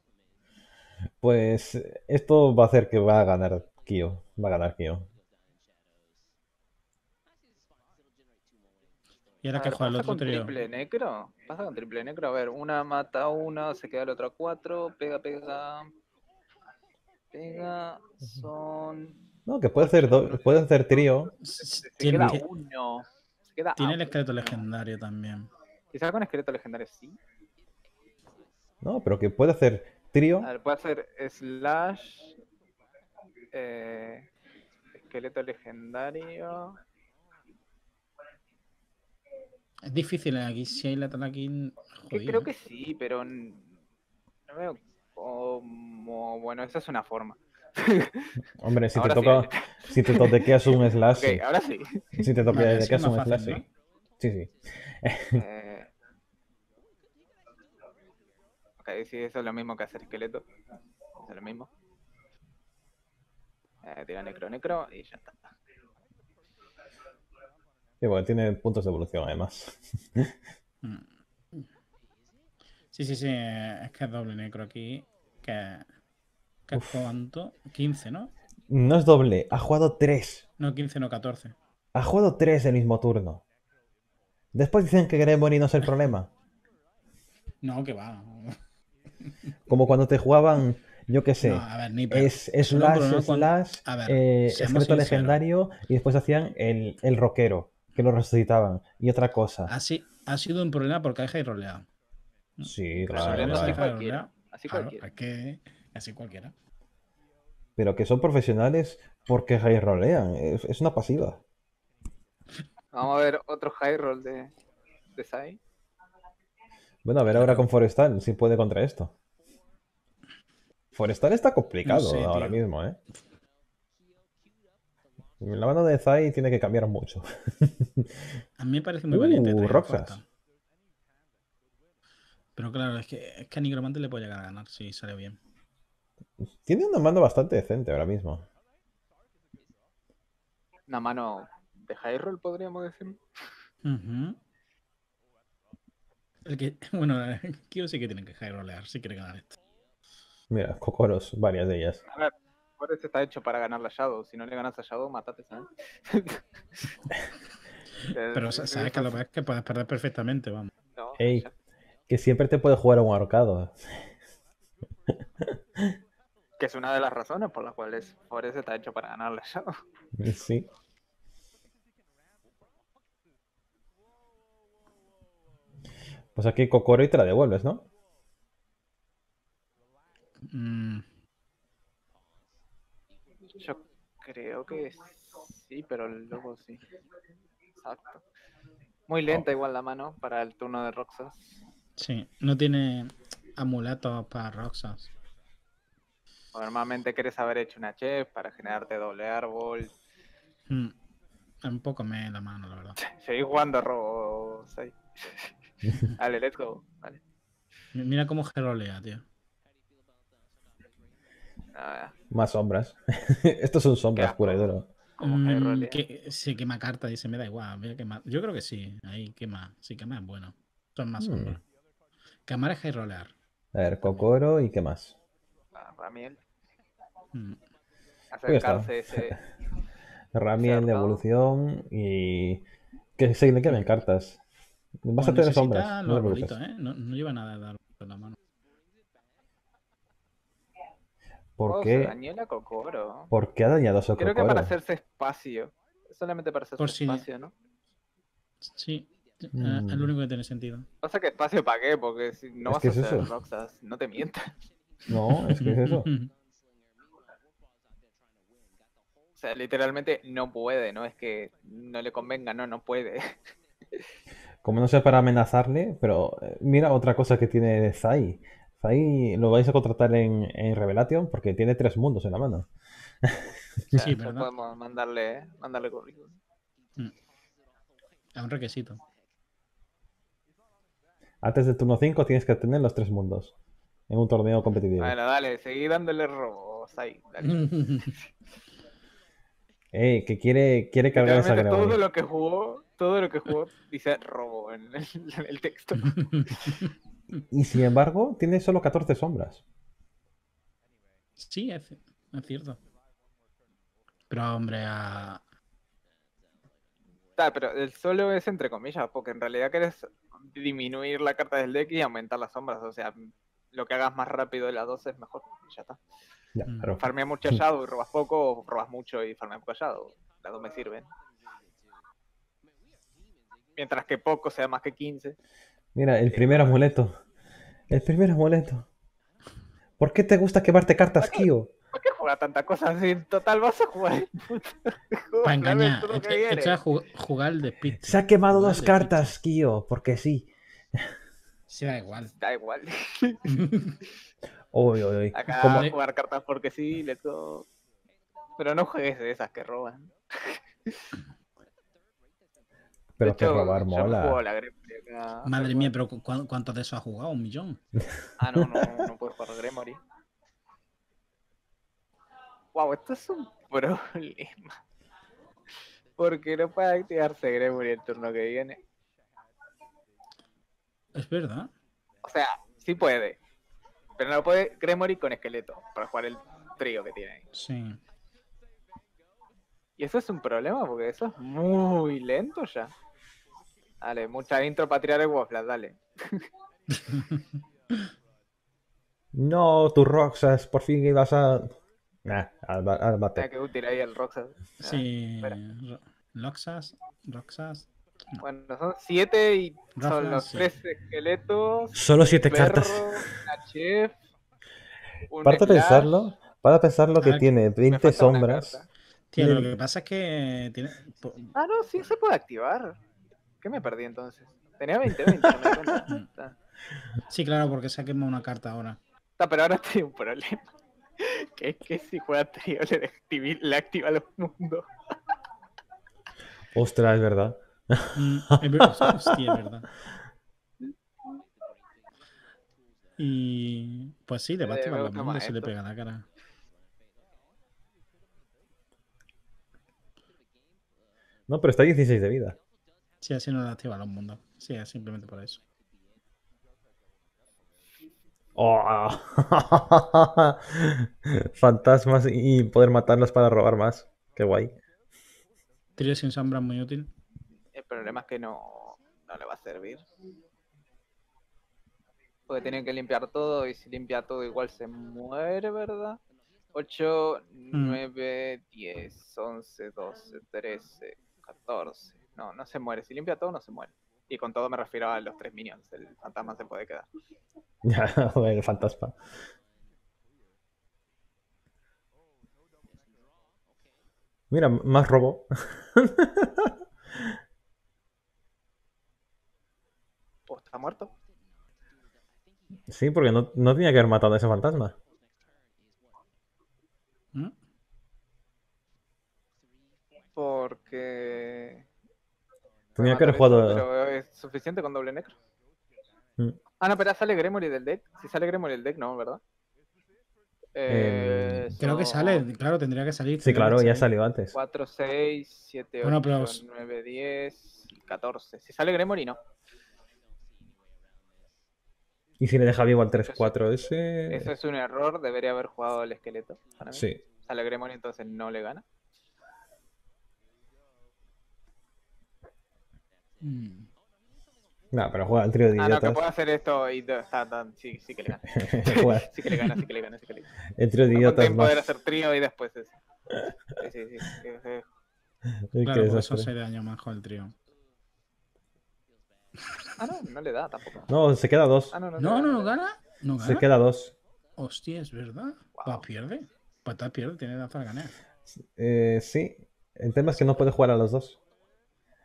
Pues esto va a hacer que va a ganar Kyo. Va a ganar Kyo. Y ahora que juega el ¿pasa otro con trío. triple necro? Pasa con triple necro. A ver, una mata a una, se queda el otro a cuatro, pega, pega. Pega, son. No, que puede hacer, do- puede hacer trío. Se Tiene, queda que- uno. Queda tiene el esqueleto legendario también. Quizás con esqueleto legendario sí. No, pero que puede hacer trío. A ver, puede hacer slash. eh, esqueleto legendario. Es difícil ¿eh? aquí. Si hay la aquí. Que jodido, creo ¿eh? que sí, pero no veo como. Bueno, esa es una forma. Hombre, si te sí. toca, si te toqueas un slash, Ok, ahora sí. sí. Si te más un fácil, slash, ¿no? sí. Sí, sí. Eh, ok, sí, eso es lo mismo que hacer esqueleto. Eso es lo mismo. Eh, tira necro, necro y ya está. Sí, bueno, tiene puntos de evolución además. Mm. Sí, sí, sí. Es que es doble necro aquí. Que. ¿Cuánto? 15, ¿no? No es doble, ha jugado 3. No, 15, no, 14. Ha jugado 3 el mismo turno. Después dicen que Gremory no es el problema. No, que va. Como cuando te jugaban, yo qué sé, No, a ver, ni es no, slash, no slash, a ver, eh, legendario y después hacían el, el rockero, que lo resucitaban. Y otra cosa. Así, ha sido un problema porque hay high roleado. Sí, claro, claro. sí cualquiera, así Claro, cualquiera. es que así cualquiera. Pero que son profesionales porque high rolean. Es, es una pasiva. Vamos a ver otro high roll de, de Sai. Bueno, a ver ahora con Forestal si puede contra esto. Forestal está complicado No sé, ahora tío. mismo, ¿eh? La mano de Zai tiene que cambiar mucho. A mí me parece muy valiente. Uh, Roxas. Fortal. Pero claro, es que, es que a Nigromante le puede llegar a ganar si sale bien. Tiene una mano bastante decente ahora mismo. Una mano de high roll, podríamos decir. Ujú. El que, [LAUGHS] bueno, [LAUGHS] Kyo sí que tiene que high rolear si quiere ganar esto. Mira, Cocoros, varias de ellas. A ver, Por eso está hecho para ganar la Shadow. Si no le ganas a Shadow, matate, ¿sabes? [LAUGHS] Pero sa- sabes que lo que es que puedes perder perfectamente, vamos. No, Ey, ya. que siempre te puede jugar a un ahorcado. Que es una de las razones por las cuales por eso está hecho para ganar la Shadow. Sí. Pues aquí Kokoro y te la devuelves, ¿no? Mm, Yo creo que sí, pero luego sí. Exacto. Muy lenta igual la mano para el turno de Roxas. sí, no tiene amuletos para Roxas. Normalmente quieres haber hecho una chef para generarte doble árbol. Mm, es un poco me la mano, la verdad. [LAUGHS] Seguís jugando robo 6. Vale, let's go. Vale. Mi- Mira cómo gerolea, tío. Nada, Más sombras. [LAUGHS] Estos son sombras pura y duro. como Mm, gerolea. que, sí, quema carta, dice, me da igual. Voy a quemar. Yo creo que sí, ahí quema. Sí, quema es bueno. Son más Mm. sombras. Quemar es rolear. A ver, Kokoro y qué más. Ah, Ramiel. Mm. Pues ya está. Acercarse ese. Ramiel evolución y que se le queden cartas. Vas a Bueno, tener necesita sombras, no arbolitos, ¿eh? No, no lleva nada de dar en la mano. ¿Por Oh, se qué? dañó la Kokoro. ¿Por qué ha dañado a su Creo que para hacerse espacio. Solamente para hacerse Por si- espacio, ¿no? Sí, Mm. es lo único que tiene sentido. Pasa que espacio para qué, porque si no Es vas a es hacer eso. Roxas, no te mientas. No, es que es eso. [LAUGHS] O sea, literalmente no puede, no es que no le convenga, no, no puede. [LAUGHS] Como no sea para amenazarle, pero eh, mira otra cosa que tiene Zai. Zai lo vais a contratar en, en Revelation porque tiene tres mundos en la mano. [LAUGHS] Sí, ¿verdad? podemos mandarle, mandarle currículum. Es un requisito. Antes del turno 5 tienes que tener los tres mundos en un torneo competitivo. Bueno, dale, seguí dándole robos ahí. Dale. [LAUGHS] Ey, que quiere, quiere cargar esa Literalmente todo lo que jugó, todo lo que jugó dice robo en el, en el texto. [LAUGHS] Y sin embargo, tiene solo 14 sombras. sí, es, es cierto. Pero, hombre, a... Ah, pero el solo es entre comillas, porque en realidad quieres disminuir la carta del deck y aumentar las sombras. O sea, lo que hagas más rápido de las dos es mejor. y Ya está. Ya, Mm. claro. Farmea mucho Shadow y robas poco, o robas mucho y farmeas poco Shadow. Las dos me sirven. Mientras que poco sea más que 15. Mira, el primer amuleto. El primer amuleto. ¿Por qué te gusta quemarte cartas, Kyo? ¿Por qué juega tanta cosa así? En total vas a jugar Para engañar. es ju- jugar el despiste. Se ha quemado Jugar dos de cartas, Kyo, porque sí. Sí, da igual. Da igual. [LAUGHS] [LAUGHS] Uy, uy, uy. Acá Como- jugar cartas porque sí, let's go. Pero no juegues de esas que roban. Pero De que hecho, robar mola. la Gremory acá. Madre mía, pero ¿cu- cu- ¿cuántos de esos ha jugado? ¿Un millón? [LAUGHS] Ah, no, no, no puedo jugar Gremory. Wow, esto es un problema. Porque no puede activarse Gremory el turno que viene. Es verdad. O sea, sí puede. Pero no puede Gremory con esqueleto para jugar el trío que tiene ahí. Sí. Y eso es un problema porque eso es muy lento ya. Dale, mucha intro para tirar el Waffle, dale. [LAUGHS] No, tu Roxas, por fin ibas a. Nah, al, bate. que útil ahí el Roxas. Ah, Sí. Ro- Roxas. Roxas. Bueno, son siete y son los sí. tres esqueletos. Solo siete perro, cartas. Una chef. Un Para slash. pensarlo, para pensarlo que Ah, tiene Me 20 falta una sombras. lo que pasa es que tiene... Ah, no, sí se puede activar. ¿Qué me perdí entonces? Tenía 20, 20, no me. Está. [LAUGHS] Sí, claro, porque se ha quemado una carta ahora. Está, pero ahora [LAUGHS] tiene un problema. Que es que si juega trío le, activi- le activa los mundos. Ostras, es verdad. Mm, es verdad. Hostia, es verdad. Y pues sí, le va a Eh, los gusta mundos más si le pega la cara. No, pero está a 16 de vida. Sí, así no le activa los mundos. Sí, es simplemente por eso. Oh. [LAUGHS] Fantasmas y poder matarlos para robar más. Qué guay. Trío sin sombra muy útil. El problema es que no, no le va a servir. Porque tiene que limpiar todo y si limpia todo igual se muere, ¿verdad? 8, 9, 10, 11, 12, 13, 14. No, no se muere. Si limpia todo, no se muere. Y con todo me refiero a los tres minions. El fantasma se puede quedar. Ya, [LAUGHS] el fantasma. Mira, más robo. [LAUGHS] ¿O está muerto? Sí, porque no, no tenía que haber matado a ese fantasma. ¿Mm? Porque. Tenía que haber jugado. Pero es suficiente con doble necro. Mm. Ah, no, pero sale Gremory del deck. Si sale Gremory del deck, no, ¿verdad? Eh, Creo que sale, claro, tendría que salir. Sí, claro, ya salió antes. 4, 6, 7, 8, Bueno, pero- 9, 10, 14. Si sale Gremory, no. Y si le deja vivo al 3-4 ese. Eso es un error. Debería haber jugado el esqueleto. Para mí. Sí. Sale Gremory, entonces no le gana. Mm. No, pero juega el trío de Ah, no, que idiotas. puede hacer esto y está tan- sí, sí que le gana. [LAUGHS] Sí que le gana, sí que le gana, sí que le gana. el trío de idiotas en poder más. hacer trío y después eso. Sí, sí, sí. sí, sí. [LAUGHS] Qué Claro, por eso desastre. 6 de daño más con el trío. Ah, no, no le da tampoco. No, se queda dos. Ah, no, no, No, gana. Se queda dos. Hostia, es verdad. Wow. Pierde. Patas pierde, tiene la ganea. Eh, sí. El tema es que no puede jugar a los dos.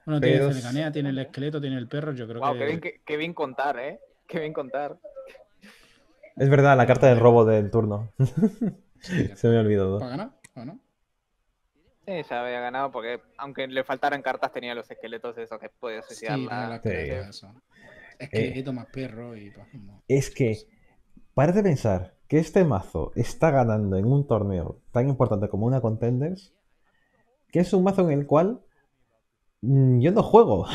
Bueno, Pero tiene Cercanea, tiene el esqueleto, tiene el perro. Yo creo Wow, que. qué bien, que- qué bien contar, ¿eh? Qué bien contar. Es verdad, la carta del robo del turno. [LAUGHS] Sí, Se me ha olvidado. ¿Para ganar? ¿O no? Sí, ya había ganado porque aunque le faltaran cartas tenía los esqueletos esos que podía Sí, suicidar para la esqueleto, eso. Esqueleto más perro y. Es que, parece pensar que este mazo está ganando en un torneo tan importante como una Contenders, que es un mazo en el cual mm, yo no juego.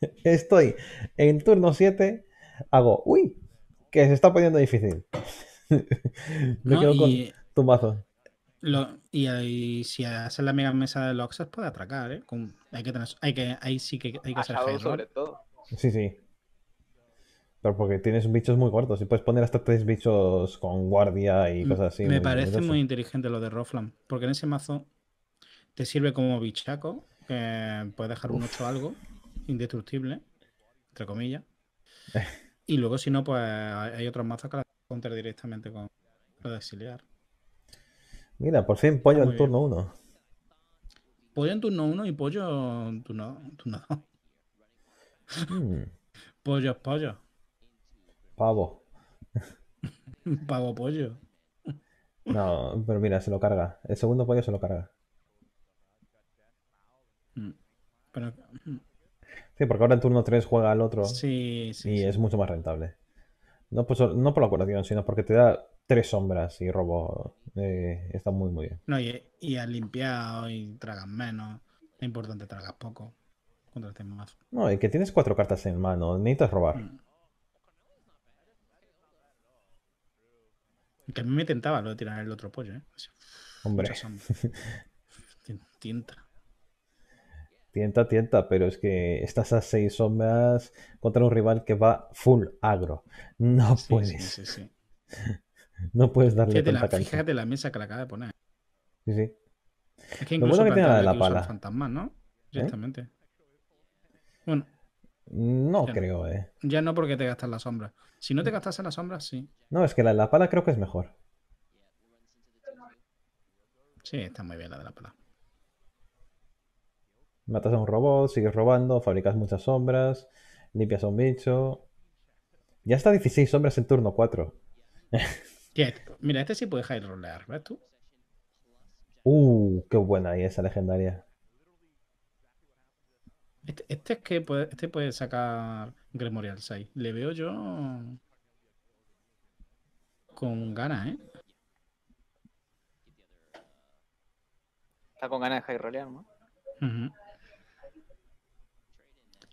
[LAUGHS] Estoy en turno 7, hago, uy, que se está poniendo difícil. [LAUGHS] Me No, quedo con y, tu mazo. Lo- y ahí, si haces la mega mesa de Loxas, puede atracar, ¿eh? Con- hay que tener, hay que, ahí sí que hay que hacer sobre todo. Sí, sí. Pero porque tienes bichos muy cortos y puedes poner hasta tres bichos con guardia y cosas así. Me muy parece muy inteligente lo de Roflam, porque en ese mazo te sirve como bichaco, que puedes dejar un 8 algo, indestructible, entre comillas. [LAUGHS] Y luego, si no, pues hay otros mazos que la counter directamente con lo de exiliar. Mira, por fin pollo en turno 1. Pollo en turno 1 y pollo en turno 2. [LAUGHS] Pollo es pollo. pavo. [LAUGHS] Pavo pollo. No, pero mira, se lo carga. El segundo pollo se lo carga. Mm. Pero, mm, Sí, porque ahora en turno 3 juega al otro sí, sí. y sí. es mucho más rentable. No, pues, no por la curación, sino porque te da tres sombras y robo. eh, está muy, muy bien. No, y, y has limpiado y tragas menos. Es importante tragas poco contra este mazo. No, y que tienes cuatro cartas en mano, necesitas robar. Mm. Que a mí me tentaba lo de tirar el otro pollo, ¿eh? Hombre, [LAUGHS] Tienta. tienta, tienta, pero es que estás a seis sombras contra un rival que va full agro. No Sí, puedes, sí, sí, sí. [LAUGHS] no puedes darle Fíjate, tanta la, cancha. fíjate la mesa que le acaba de poner. Sí, sí. Es que Lo incluso bueno que tiene la de la pala. ¿no? Directamente. Bueno, No Ya. creo, eh. ya no porque te gastas la sombra. Si no te gastas en la sombra, sí. No, es que la de la pala creo que es mejor. Sí, está muy bien la de la pala. Matas a un robot, sigues robando, fabricas muchas sombras, limpias a un bicho. Ya está 16 sombras en turno 4. [LAUGHS] Mira, este sí puede high rolear, ¿ves tú? Uh, qué buena y esa legendaria. Este, este es que puede, este puede sacar Gremorial 6. Le veo yo con ganas, ¿eh? Está con ganas de high rolear, ¿no?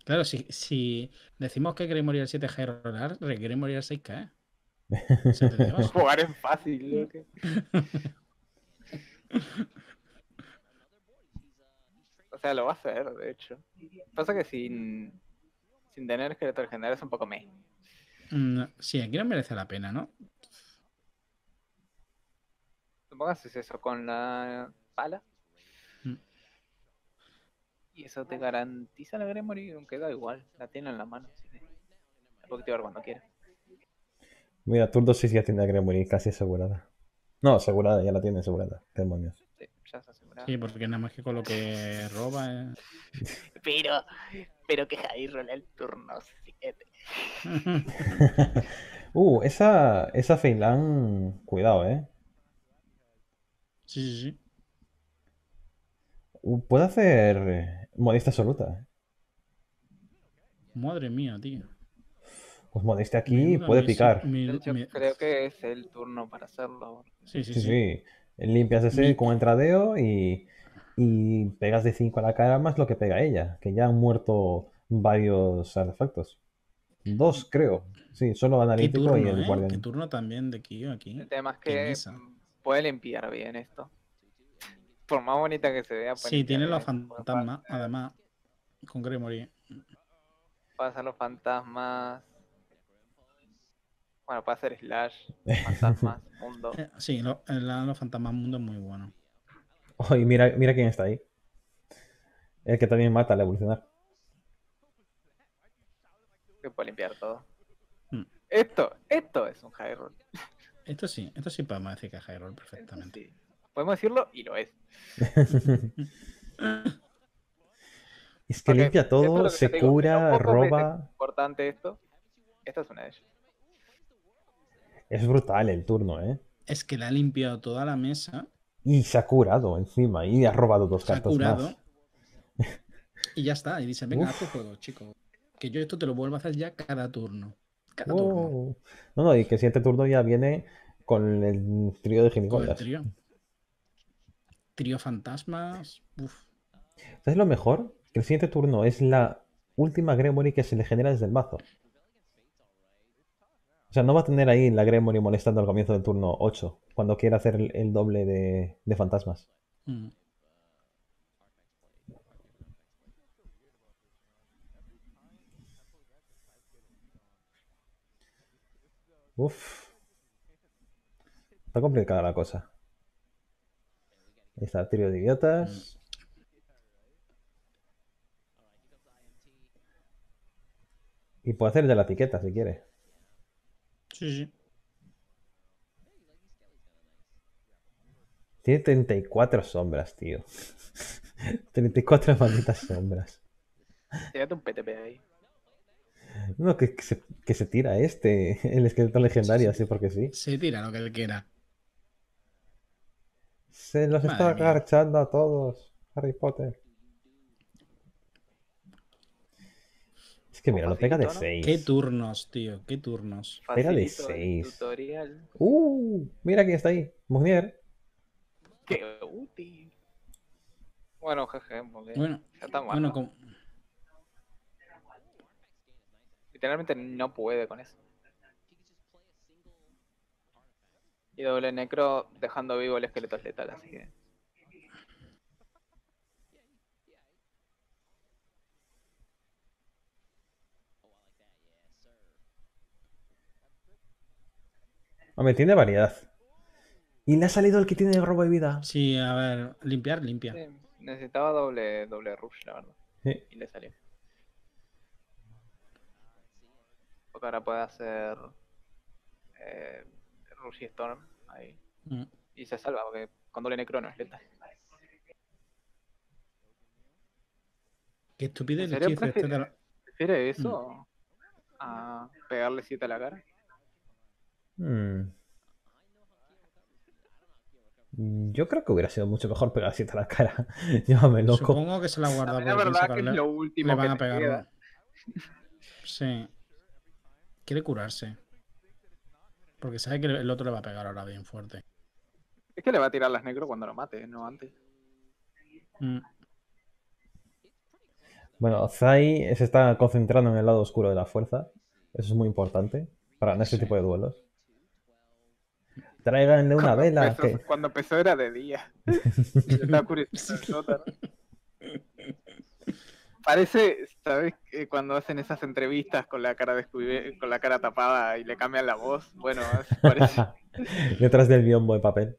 Claro, si, si decimos que Gremorial 7 es high rolear, Gremorial 6 ¿qué es? Se te lleva. [LAUGHS] Jugar en fácil. ¿no? O sea, lo va a hacer, de hecho. Pasa que sin, sin tener esqueleto legendario es un poco me. Mm, Sí, aquí no merece la pena, ¿no? Supongo haces eso con la pala. Mm. Y eso te garantiza la Gremory, aunque da igual, la tiene en la mano. Así que la puedo activar cuando quiera. Mira, turno 6 ya tiene a Gremory casi asegurada. No, asegurada, ya la tiene asegurada. Demonios. Sí, ya está asegurado. Sí, porque nada más que con lo que roba. eh. [LAUGHS] Pero, pero que Jair rola el turno 7. [LAUGHS] uh, esa, esa Feilan, cuidado, eh. Sí, sí, sí. Uh, puede hacer modista absoluta. Madre mía, tío. Pues modista aquí Menuda puede picar. mi- De hecho, mi- creo que es el turno para hacerlo. Sí, sí, Sí, sí. sí. Limpias ese Mi- con el tradeo y, y pegas de 5 a la cara más lo que pega ella, que ya han muerto varios artefactos. Dos, creo. Sí, solo analítico y turno, el ¿eh? guardián. Qué turno también de Kyo aquí. El tema es que puede limpiar bien esto. Por más bonita que se vea, Sí, tiene los fantasmas, además, con Gremory. Hacer los fantasmas. Bueno, puede hacer slash, fantasmas, [LAUGHS] mundo. Eh, sí, lo- el- los fantasmas mundo es muy bueno. Oh, y mira, mira quién está ahí. El que también mata al evolucionar. Que puede limpiar todo. Mm. Esto, esto es un high roll. Esto sí, esto sí podemos decir que es high roll perfectamente. Sí. Podemos decirlo y lo es. [LAUGHS] Es que limpia es todo, que se cura, roba. Importante esto. Esta es una de ellas. Es brutal el turno, ¿eh? Es que le ha limpiado toda la mesa, Y se ha curado encima. Y ha robado dos se ha cartas curado más. [LAUGHS] y ya está. Y dice, venga, Uf. haz tu juego, chico. Que yo esto te lo vuelvo a hacer ya cada turno. Cada turno. No, no, y que siguiente turno ya viene con el trío de gilipollas. trío. Trío fantasmas. Uf. ¿Sabes lo mejor? Que el siguiente turno es la última Gremory que se le genera desde el mazo. O sea, no va a tener ahí la Gremory molestando al comienzo del turno 8, cuando quiera hacer el, el doble de, de fantasmas. Mm. Uf. Está complicada la cosa. Ahí está el trío de idiotas. Y puede hacer el de la etiqueta si quiere. Sí, sí. Tiene 34 sombras, tío. [LAUGHS] 34 malditas sombras. Llévate un PTP ahí. No, que, que se, que se tira este, el esqueleto legendario, así porque sí. Se tira lo que él quiera. Se los Madre está mía. agarchando a todos, Harry Potter. Es que mira, lo pega de Facilito, ¿no? 6. Qué turnos, tío. Qué turnos. Pega de Facilito el seis. Tutorial. Uh, mira quién está ahí, Mugnier. Qué útil. Bueno, jeje, Bueno, ya está muerto. bueno, como- Literalmente no puede con eso. Y doble necro dejando vivo el esqueleto letal, así que. Hombre, tiene variedad. Y le ha salido el que tiene robo de vida. sí, a ver, limpiar, limpia. sí, necesitaba doble, doble rush, la verdad. Sí. Y le salió. Porque ahora puede hacer. Eh, rush y Storm ahí. Mm. Y se salva, porque con doble necro no es letal. Qué estúpido ¿En el hechizo este de prefiere- la- ¿Prefiere eso a pegarle 7 a la cara? Hmm. Yo creo que hubiera sido mucho mejor pegar 7 a la cara. [LAUGHS] Llámame loco. Supongo que se la porque es verdad que es le- lo último le van que a pegar. queda. Sí. Quiere curarse. Porque sabe que el otro le va a pegar ahora bien fuerte. Es que le va a tirar las negro cuando lo mate, no antes. Mm. Bueno, Zai se está concentrando en el lado oscuro de la fuerza. Eso es muy importante para ganar este Sí. tipo de duelos. Tráiganle una Cuando vela. empezó, que- cuando empezó era de día. [LAUGHS] Estaba. Parece, ¿sabes? Que cuando hacen esas entrevistas con la cara con la cara tapada y le cambian la voz. Bueno, [LAUGHS] parece. Detrás del biombo de papel.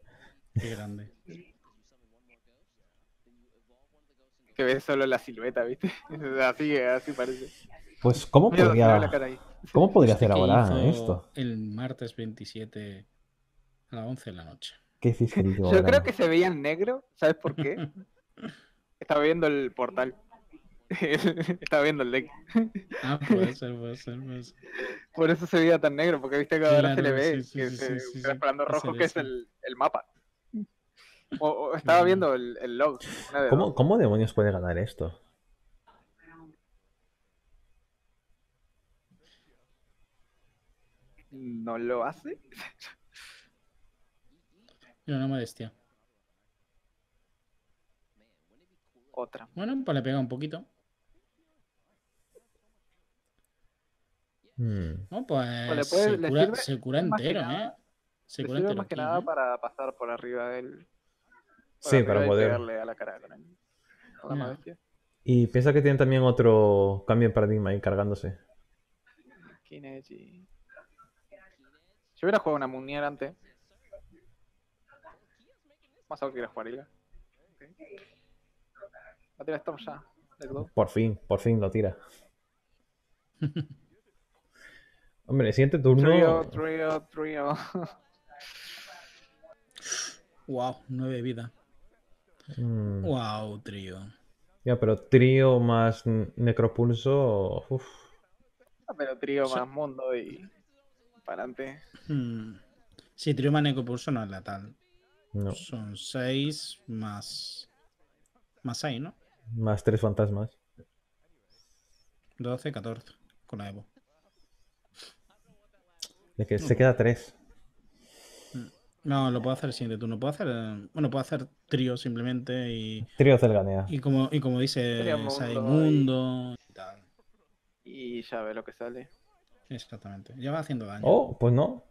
Qué grande. que ves solo la silueta, ¿viste? [LAUGHS] Así, así parece. Pues, ¿cómo Mira, podría. ¿cómo podría hacer ahora hizo esto? El martes 27 a las 11 de la noche. ¿Qué hiciste el último Yo creo que se veía en negro, ¿sabes por qué? [LAUGHS] Estaba viendo el portal. [LAUGHS] Estaba viendo el deck. Ah, puede ser, puede ser, puede ser. Por eso se veía tan negro, porque viste que ahora se le ve sí, sí, que sí, se sí, sí, está sí. esperando rojo, que es el, el mapa. O, o [LAUGHS] estaba viendo el, el log. de ¿Cómo, dos. ¿Cómo demonios puede ganar esto? ¿No lo hace? Mira, una modestia. Otra. Bueno, pues le pega un poquito. Hmm. No, pues Pues le puede- se, le cura, sirve se cura más que entero, nada- ¿eh? Se cura entero más que aquí, nada ¿eh? para pasar por arriba del. por Sí, arriba para y poder. pegarle a la cara con la Ya. bestia. Y piensa que tienen también otro cambio de paradigma ahí cargándose. Kineji. Yo hubiera jugado una Munier antes. Más algo que a jugar Ila. Ok. Va a tirar Storm ya. Por fin, por fin lo tira. Hombre, el siguiente turno. Trio, trio, trio. Wow, nueve vidas. Mm, Wow, trío. Ya, pero trío más necropulso. uf. Pero trío más mundo y. Para adelante. Hmm. Sí, trío más necropulso no es letal. No, Son seis más. Más seis, ¿no? más tres fantasmas. 12, 14. Con la Evo. De que se queda tres. No, lo puedo hacer el siguiente turno. Puedo hacer. Bueno, puedo hacer trío simplemente y. Trío Zelganea. Y como, y como dice Saimundo y tal. Y ya ve lo que sale. Exactamente. Ya va haciendo daño. Oh, pues no.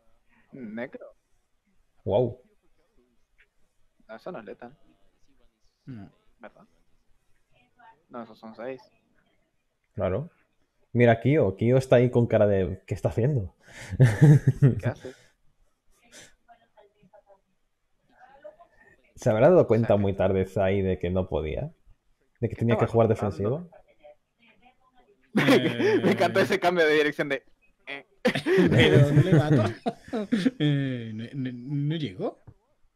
Necro. Wow. No, eso no es letal, No. ¿verdad? No, esos son seis. Claro. Mira, Kyo. Kyo está ahí con cara de. ¿Qué está haciendo? [LAUGHS] ¿Se habrá dado cuenta muy tarde Zai de que no podía? ¿De que tenía que jugar defensivo? [LAUGHS] Me encantó Eh, ese cambio de dirección de. eh. Pero no le mato. [LAUGHS] Eh, no, no- no llegó.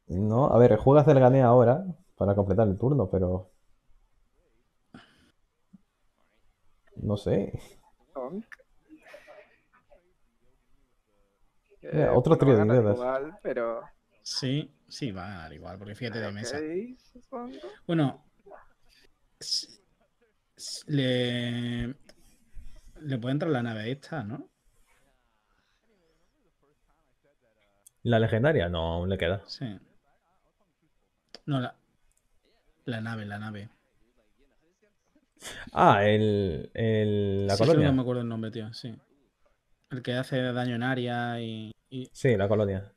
No, a ver, juega Zelganea ahora para completar el turno, pero. No sé. Eh, otro trío de igual, pero. Sí, sí, va a ganar igual, porque fíjate de mesa. Bueno, le, le puede entrar la nave esta, ¿no? ¿La legendaria? No, aún le queda. Sí. No, la, la nave, la nave. Ah, el, el- la Sí, colonia. no me acuerdo el nombre, tío, sí. El que hace daño en área y, y Sí, la colonia.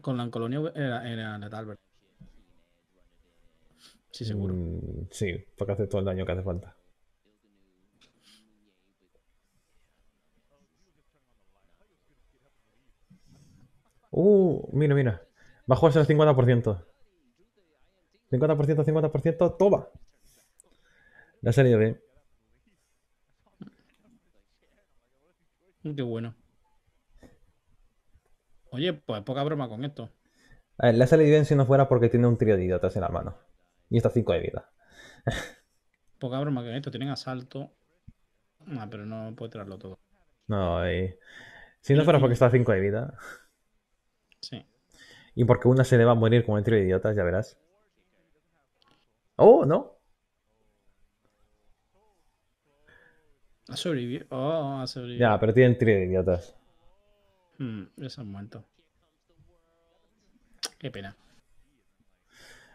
con la colonia era, era ¿verdad? Sí, seguro. Mm, sí, porque hace todo el daño que hace falta. Uh, mira, mira. Va a jugarse al 50%. 50%, 50%, toma. Le ha salido bien. Qué bueno. Oye, pues poca broma con esto. A ver, le ha salido bien si no fuera porque tiene un trío de idiotas en la mano. Y está 5 de vida. [LAUGHS] Poca broma con esto. Tienen asalto. Ah, pero no puede tirarlo todo. No, y- si no fuera porque está a 5 de vida. Sí. Y porque una se le va a morir con el trío de idiotas, ya verás. Oh, no. Ha sobrevivido. Oh, ha sobrevivido. Ya, pero tienen trío de idiotas. Hmm, ya se han muerto. Qué pena.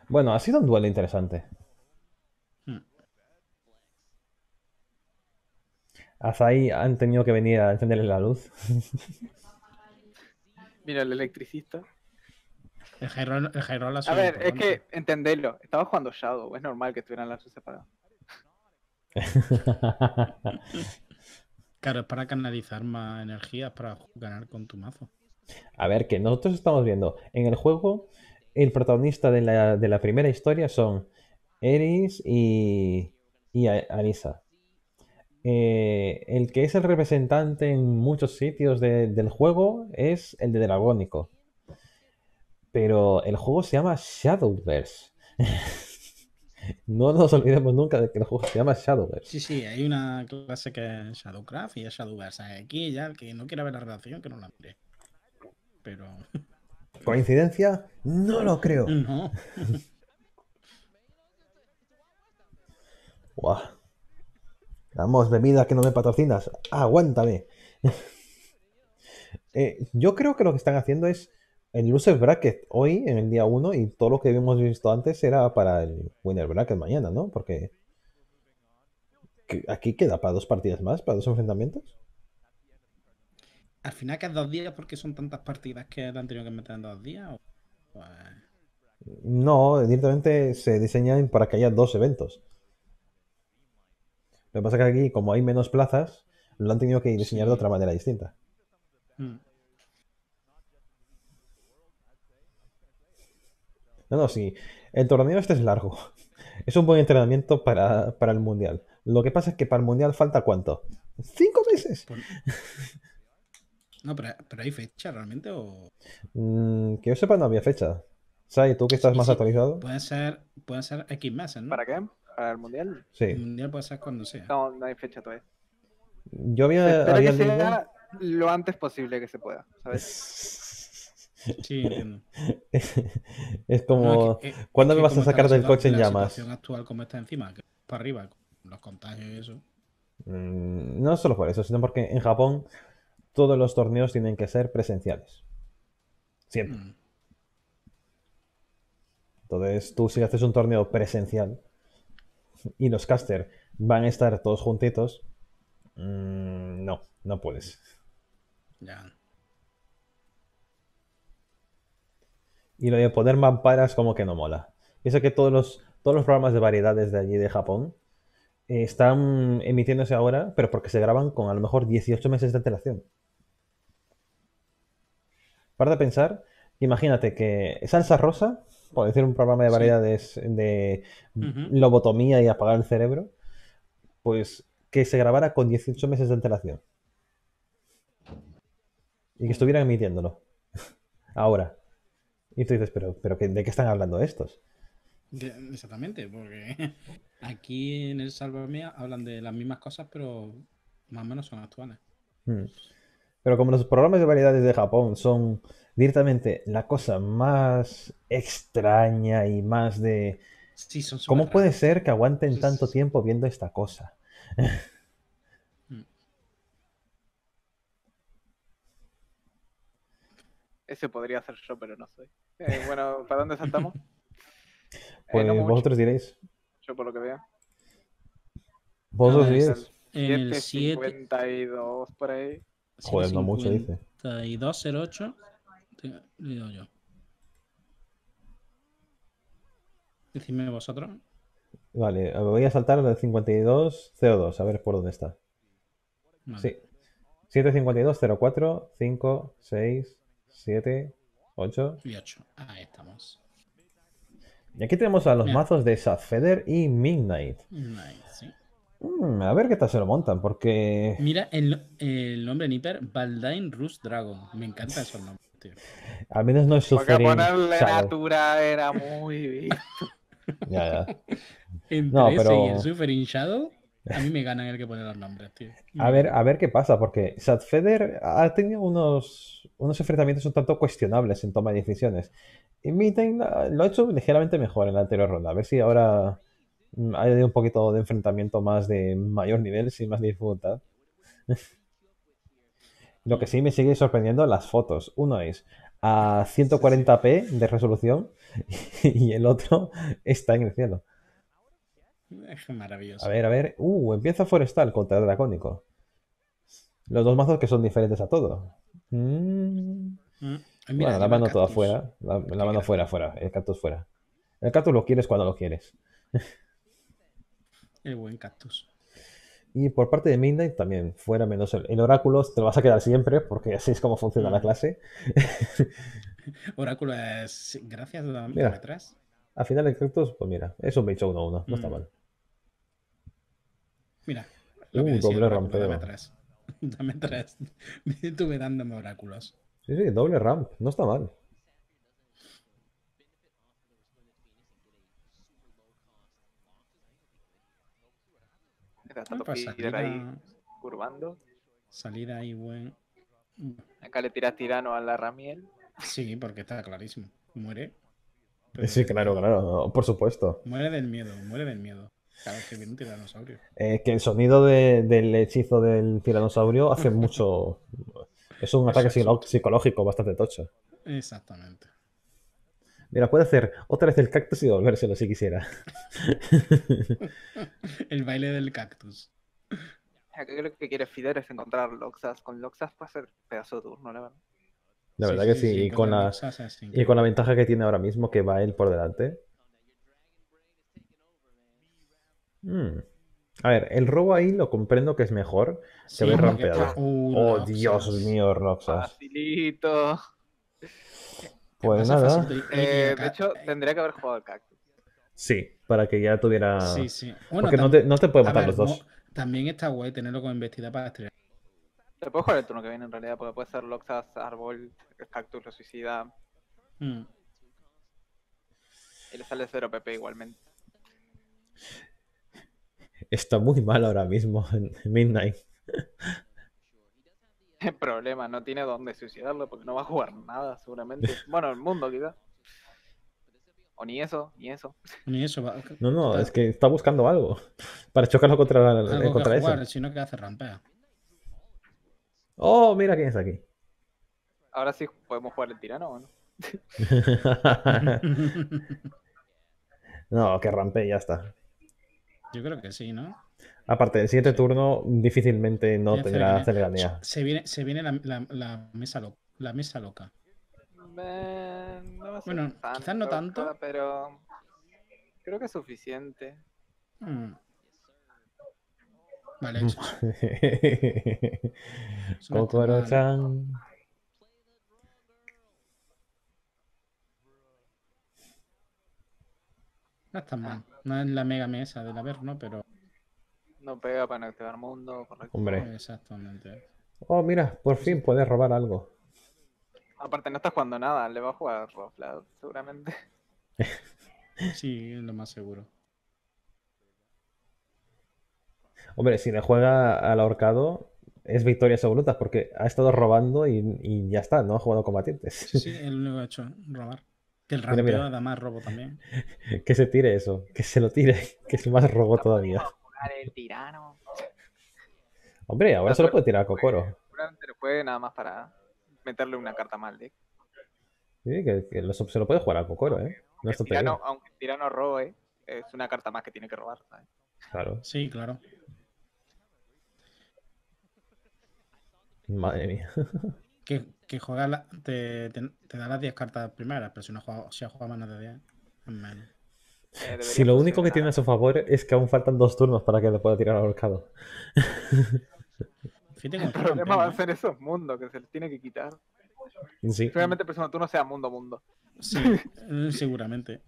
Bueno, ha sido un duelo interesante. Hmm. Hasta ahí han tenido que venir a encenderle la luz. Mira el electricista. El high roll, el high roll ha A ver, es que entendedlo. Estaba jugando Shadow. Es normal que estuvieran las separadas. [LAUGHS] Claro, es para canalizar más energías para ganar con tu mazo. A ver, que nosotros estamos viendo en el juego, el protagonista de la, de la primera historia son Eris y, y A- Arisa. Eh, el que es el representante en muchos sitios de- del juego es el de Dragónico. Pero el juego se llama Shadowverse. [LAUGHS] No nos olvidemos nunca de que el juego se llama Shadowverse. Sí, sí, hay una clase que es Shadowcraft y es Shadowverse. Aquí ya el que no quiera ver la relación, que no la mire. Pero. [LAUGHS] ¿Coincidencia? No lo creo. [LAUGHS] No. Buah. Vamos, bebida que no me patrocinas. Aguántame. Eh, yo creo que lo que están haciendo es el loser bracket hoy, en el día 1, y todo lo que hemos visto antes era para el winner bracket mañana, ¿no? Porque que- aquí queda para dos partidas más, para dos enfrentamientos. Al final, que es dos días porque son tantas partidas que han tenido que meter en dos días. o- Pues, No, directamente se diseñan para que haya dos eventos. Lo que pasa es que aquí, como hay menos plazas, lo han tenido que diseñar de otra manera distinta. mm. No, no, sí. El torneo este es largo. [LAUGHS] Es un buen entrenamiento para, para el mundial. Lo que pasa es que para el mundial falta cuánto? ¿Cinco meses? [LAUGHS] No, pero, pero hay fecha realmente o. Mm, que yo sepa, no había fecha. Sai, tú que estás Sí, más sí. actualizado. Pueden ser, pueden ser X meses, ¿no? ¿Para qué? ¿Para el mundial? El Sí. mundial puede ser cuando sea. No, no hay fecha todavía. Yo Se había, que sea lo antes posible que se pueda, ¿sabes? [LAUGHS] Sí, [LAUGHS] entiendo. Es como. No, es que- es- ¿Cuándo es me vas a sacar la del coche en la llamas? situación actual como está encima, que para arriba, con los contagios y eso. Mm, No solo por eso, sino porque en Japón todos los torneos tienen que ser presenciales. Siempre. Mm. Entonces, tú si haces un torneo presencial y los caster van a estar todos juntitos, mm, no, no puedes. Ya. Y lo de poner mamparas como que no mola. Piensa que todos los, todos los programas de variedades de allí de Japón eh, están emitiéndose ahora, pero porque se graban con a lo mejor 18 meses de antelación. Para de pensar, imagínate que Salsa Rosa, por decir un programa de Sí. variedades de lobotomía y apagar el cerebro, pues que se grabara con 18 meses de antelación. Y que estuvieran emitiéndolo. [LAUGHS] Ahora. Y tú dices, pero, pero ¿qué- ¿de qué están hablando estos? Exactamente, porque [LAUGHS] aquí en el Sálvame hablan de las mismas cosas, pero más o menos son actuales. Hmm. Pero como los programas de variedades de Japón son directamente la cosa más extraña y más de... Sí, son ¿Cómo puede ser que aguanten tanto tiempo viendo esta cosa? [LAUGHS] Ese podría ser yo, pero no soy. Eh, bueno, ¿para dónde saltamos? [LAUGHS] Eh, Pues no mucho, vosotros diréis. yo por lo que veo. Vosotros diréis. En el 7. 7.52 por ahí. Joder, no mucho, dice. 5208. te- le digo yo. Decidme vosotros. Vale, voy a saltar al 5202, a ver por dónde está. Vale. Sí. 752 04 5 6 7 8. Y 8. Ahí estamos. Y aquí tenemos a los Mira. mazos de Sadfeder y Midnight. Nice, sí. Mm, a ver qué tal se lo montan, porque Mira el, el nombre Nipper, Baldain Rus Dragon. Me encanta esos nombres, tío. al menos no es Porque ponerle Shadow. Natura era muy [LAUGHS] bien. Ya, ya. [LAUGHS] Entre No, ese y pero- el Suffering Shadow, a mí me ganan el que pone los nombres, tío. A ver, a ver qué pasa, porque Sadfeder ha tenido unos, unos enfrentamientos un tanto cuestionables en toma de decisiones. Y ah, lo ha hecho ligeramente mejor en la anterior ronda. A ver si ahora mm, hay un poquito de enfrentamiento más de mayor nivel, sin más dificultad. [LAUGHS] Lo que sí me sigue sorprendiendo las fotos. Uno es a 140p de resolución [LAUGHS] y el otro está en el cielo. Es maravilloso. A ver, a ver. Uh, empieza Forestal contra Dracónico. Los dos mazos que son diferentes a todo. Mm, Mm. Mira, bueno, la mano toda fuera. La, mano fuera, fuera. El cactus fuera. El cactus lo quieres cuando lo quieres. El buen cactus. Y por parte de Midnight también, fuera menos el, el oráculo, te lo vas a quedar siempre, porque así es como funciona la Mm. clase. [LAUGHS] Oráculo es. Gracias, Mira. atrás. Al final el cactus, pues mira, es un bicho 1-1, no está mal. Mira. lo que Uh, doble oráculo, Dame rampeo. atrás. [LAUGHS] Dame atrás. Estuve [LAUGHS] dándome oráculos. Sí, sí, doble ramp, no está mal. Está tanto feeder ahí curvando. salida ahí, buen. Acá le tiras tirano a la Ramiel. Sí, porque está clarísimo. Muere. Sí, claro, claro, por supuesto. Muere del miedo, muere del miedo. Vez que viene un tiranosaurio. Eh, que el sonido de- del hechizo del tiranosaurio hace [LAUGHS] mucho. Es un ataque psicológico bastante tocho. Exactamente. Mira, puede hacer otra vez el cactus y devolvérselo si quisiera. [LAUGHS] El baile del cactus. Creo que quiere feeder es encontrar Loxas. Con Loxas puede ser pedazo de turno, la verdad. La verdad que sí, y, con la, es y con la ventaja que tiene ahora mismo que va él por delante. Mm. A ver, el robo ahí lo comprendo que es mejor. Sí, ve porque- rampeado. Uh, Oh. Dios mío, Roxas. Facilito. Pues nada. fácil, Eh, de hecho, tendría que haber jugado al cactus. Sí, para que ya tuviera. Sí, sí. Bueno, Porque no te, no te puede matar ver, los dos. También está guay tenerlo con embestida para estrellar. Le puedo jugar el turno que viene en realidad, porque puede ser Loxas, Árbol, Cactus, lo suicida. Mm. Y le sale 0 PP igualmente. Está muy mal ahora mismo en Midnight. El problema, no tiene dónde suicidarlo porque no va a jugar nada, seguramente. Bueno, el mundo quizás. O ni eso, ni eso. Ni eso va. No, no, es que está buscando algo para chocarlo contra, algo eh, que contra jugar, eso. sino que hace rampea. Oh, mira quién está aquí. Ahora sí podemos jugar el tirano o no. [LAUGHS] [LAUGHS] no, que rampe y ya está. Yo creo que sí, ¿no? Aparte, el siguiente turno difícilmente no Tiene tendrá. Celeganea. Se viene, se viene la, la- la mesa loca. La mesa loca. Eh, no Bueno, quizás no loca, tanto. Pero creo que es suficiente. Mm. Vale, hecho. Eso no está Kokoro-chan. No está mal. No es la mega mesa del Averno, pero. No pega para no activar mundo, correcto. Hombre. Exactamente. Oh, mira, por fin puedes robar algo. Aparte no está jugando nada, le va a jugar Roflad, seguramente. [LAUGHS] Sí, es lo más seguro. Hombre, si le juega al ahorcado, es victorias absolutas porque ha estado robando y, y ya está, no ha jugado combatientes. Sí, sí, el único que ha hecho, robar. Que el Mira, rampeo mira. da más robo también. [LAUGHS] que se tire eso, que se lo tire, que es más robo todavía. Jugar el tirano. Hombre, ahora se lo puede tirar a Kokoro. Seguramente lo juegue nada más para meterle una carta mal deck. Sí, que, que lo- se lo puede jugar a Kokoro, ¿eh? No El tirano, aunque el tirano robe, es una carta más que tiene que robar. ¿sabes? Claro, Sí, claro. madre mía. Que, que juega la- te, te, te da las 10 cartas primeras, pero si no juega, si ha jugado menos de 10, es menos. Eh, Si lo único que tiene a su favor es que aún faltan dos turnos para que le pueda tirar al ahorcado. [LAUGHS] Fíjate El problema va a ser esos mundos que se les tiene que quitar. Sí. Seguramente el próximo turno sea mundo mundo. Sí, [LAUGHS] seguramente.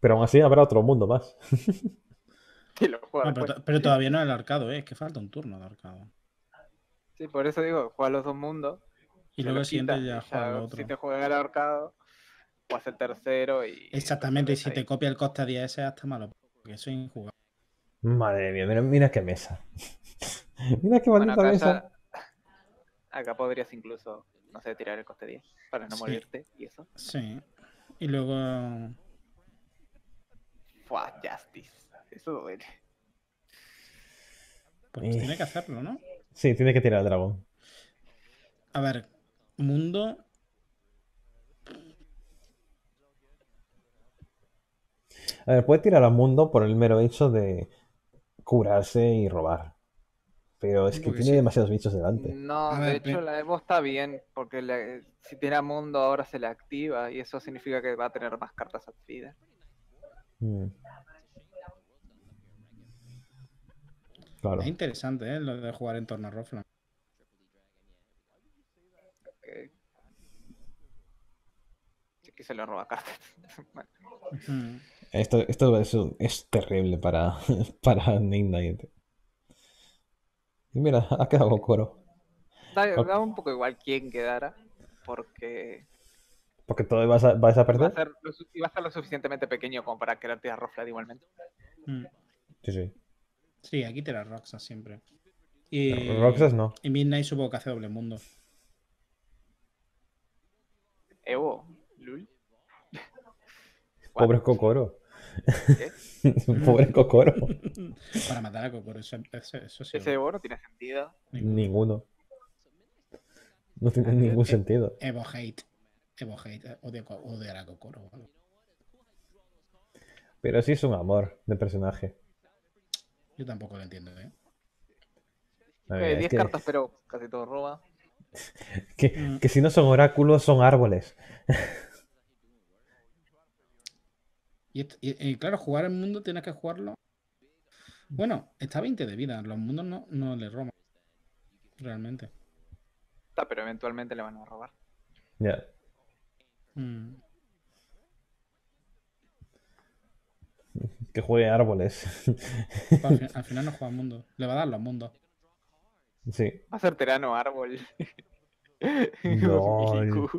Pero aún así habrá otro mundo más. [LAUGHS] Y lo juega pero, pero todavía no es el arcado, ¿eh? es que falta un turno de arcado. Sí, por eso digo, juega los dos mundos. Y luego el siguiente ya juega el otro. Si te juega el ahorcado, juegas el tercero y. Exactamente, y si ahí. te copia el coste 10 ese hasta malo, porque eso es injugable. Madre mía, mira, mira qué mesa. [LAUGHS] mira qué Bueno, bonita mesa. ya- acá podrías incluso, no sé, tirar el coste 10 para no Sí. morirte y eso. Sí. Y luego. Fua, Justice. Eso duele. Pues tiene que hacerlo, ¿no? Sí, tiene que tirar al dragón. A ver, mundo. A ver, puede tirar al mundo por el mero hecho de curarse y robar. Pero es que Porque tiene sí. demasiados bichos delante. No, A de ver, hecho la Evo está bien, porque le- si tiene a mundo ahora se le activa y eso significa que va a tener más cartas at feeder. Claro. Es interesante, ¿eh? Lo de jugar en torno a Roflan. que- Sí que se le roba cartas. [LAUGHS] Bueno, Ujú. Esto, esto es, es terrible para, [LAUGHS] para Nick Knight. Y mira, ha quedado coro. da, da un poco igual quién quedara, porque Porque todo vas a, vas a iba a, perder. ser lo, iba a ser lo suficientemente pequeño como para querer tirar Roflad igualmente. Mm. Sí, sí. Sí, aquí te la Roxas siempre. Y, Roxas no. y Midnight supongo que hace doble mundo. Evo, Lul. [LAUGHS] [LAUGHS] Pobre Kokoro. ¿Qué? Pobre Kokoro. Para matar a Kokoro, eso, eso, eso sí. Ese Evo no tiene sentido. Ninguno. No tiene ningún sentido. Evo Hate. Evo Hate. eh, Odio, odiar a Kokoro. o algo. Pero sí es un amor de personaje. Yo tampoco lo entiendo, ¿eh? A ver, Eh, es 10 que, cartas, pero casi todo roba. [LAUGHS] que- que si no son oráculos, son árboles. Y, y- y claro, jugar el mundo tienes que jugarlo. Bueno, está a 20 de vida. Los mundos no, no le roban. Realmente. Está, pero eventualmente le van a robar. Ya. Mm. Que juegue árboles. Pues al, fin- [LAUGHS] al final no juega mundo. Le va a dar los mundos. sí. Va a ser Terano Árbol. [LAUGHS] Lol.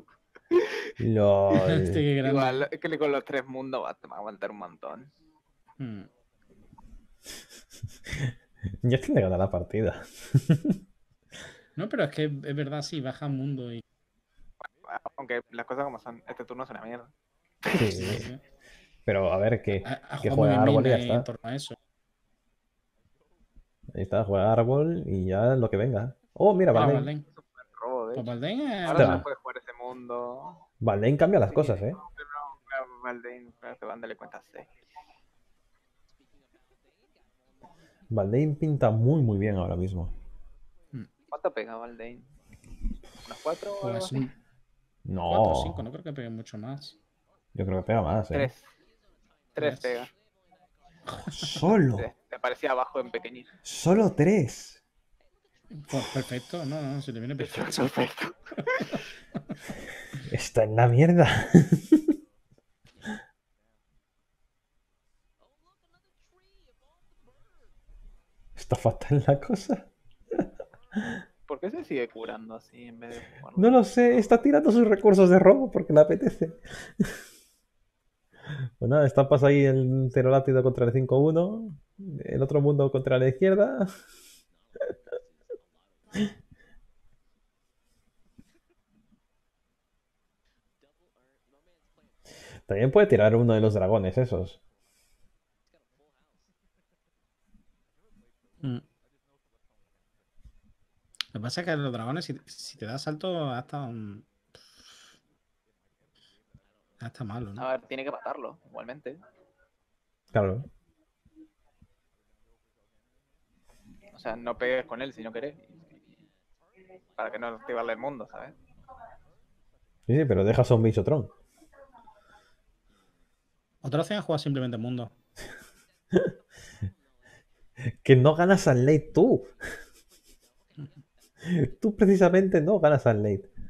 LOL. [LAUGHS] Este. Igual, es que con los tres mundos va a va a aguantar un montón. Mm. Ya tiene que ganar la partida. No, pero es que es verdad, sí, baja mundo y. Aunque las cosas como son, este turno es una mierda. Sí, sí, sí. Pero a ver, que, que juega árbol y ya Midnight en está. torno a eso. Ahí está, juega árbol y ya lo que venga. Oh, mira, Ah, de Pues es- Ahora no puede jugar ese mundo. Valdein cambia las cosas, ¿eh? Pero Valdein, creo que van a darle cuenta 6. Valdein pinta muy, muy bien ahora mismo. ¿Cuánto pega Valdein? ¿Unos 4 o algo Pues así? 4 No, o 5, no creo que pegue mucho más. yo creo que pega más, ¿eh? 3. 3 Tres. pega. Solo, Tres. Te parecía abajo en pequeñito. solo tres. Pues perfecto, no, no, se te viene perfecto. Perfecto. [LAUGHS] Está en la mierda. [LAUGHS] Está fatal la cosa. ¿Por qué se sigue curando así en vez de jugar? No lo sé, está tirando sus recursos de robo porque le apetece. Pues nada, estampas ahí el Pterodáctilo contra el 5-1, el otro mundo contra la izquierda. También puede tirar uno de los dragones esos. Mm. Lo que pasa es que los dragones, si, si te da salto, hasta un. Hasta malo, ¿no? A ver, tiene que matarlo, igualmente. Claro. O sea, no pegues con él si no querés. Para que no activarle el mundo, ¿sabes? Sí, sí, pero dejas a un bicho tron. Otra opción es jugar simplemente mundo. [LAUGHS] Que no ganas al late tú. [LAUGHS] Tú precisamente no ganas al late. Eh, eh,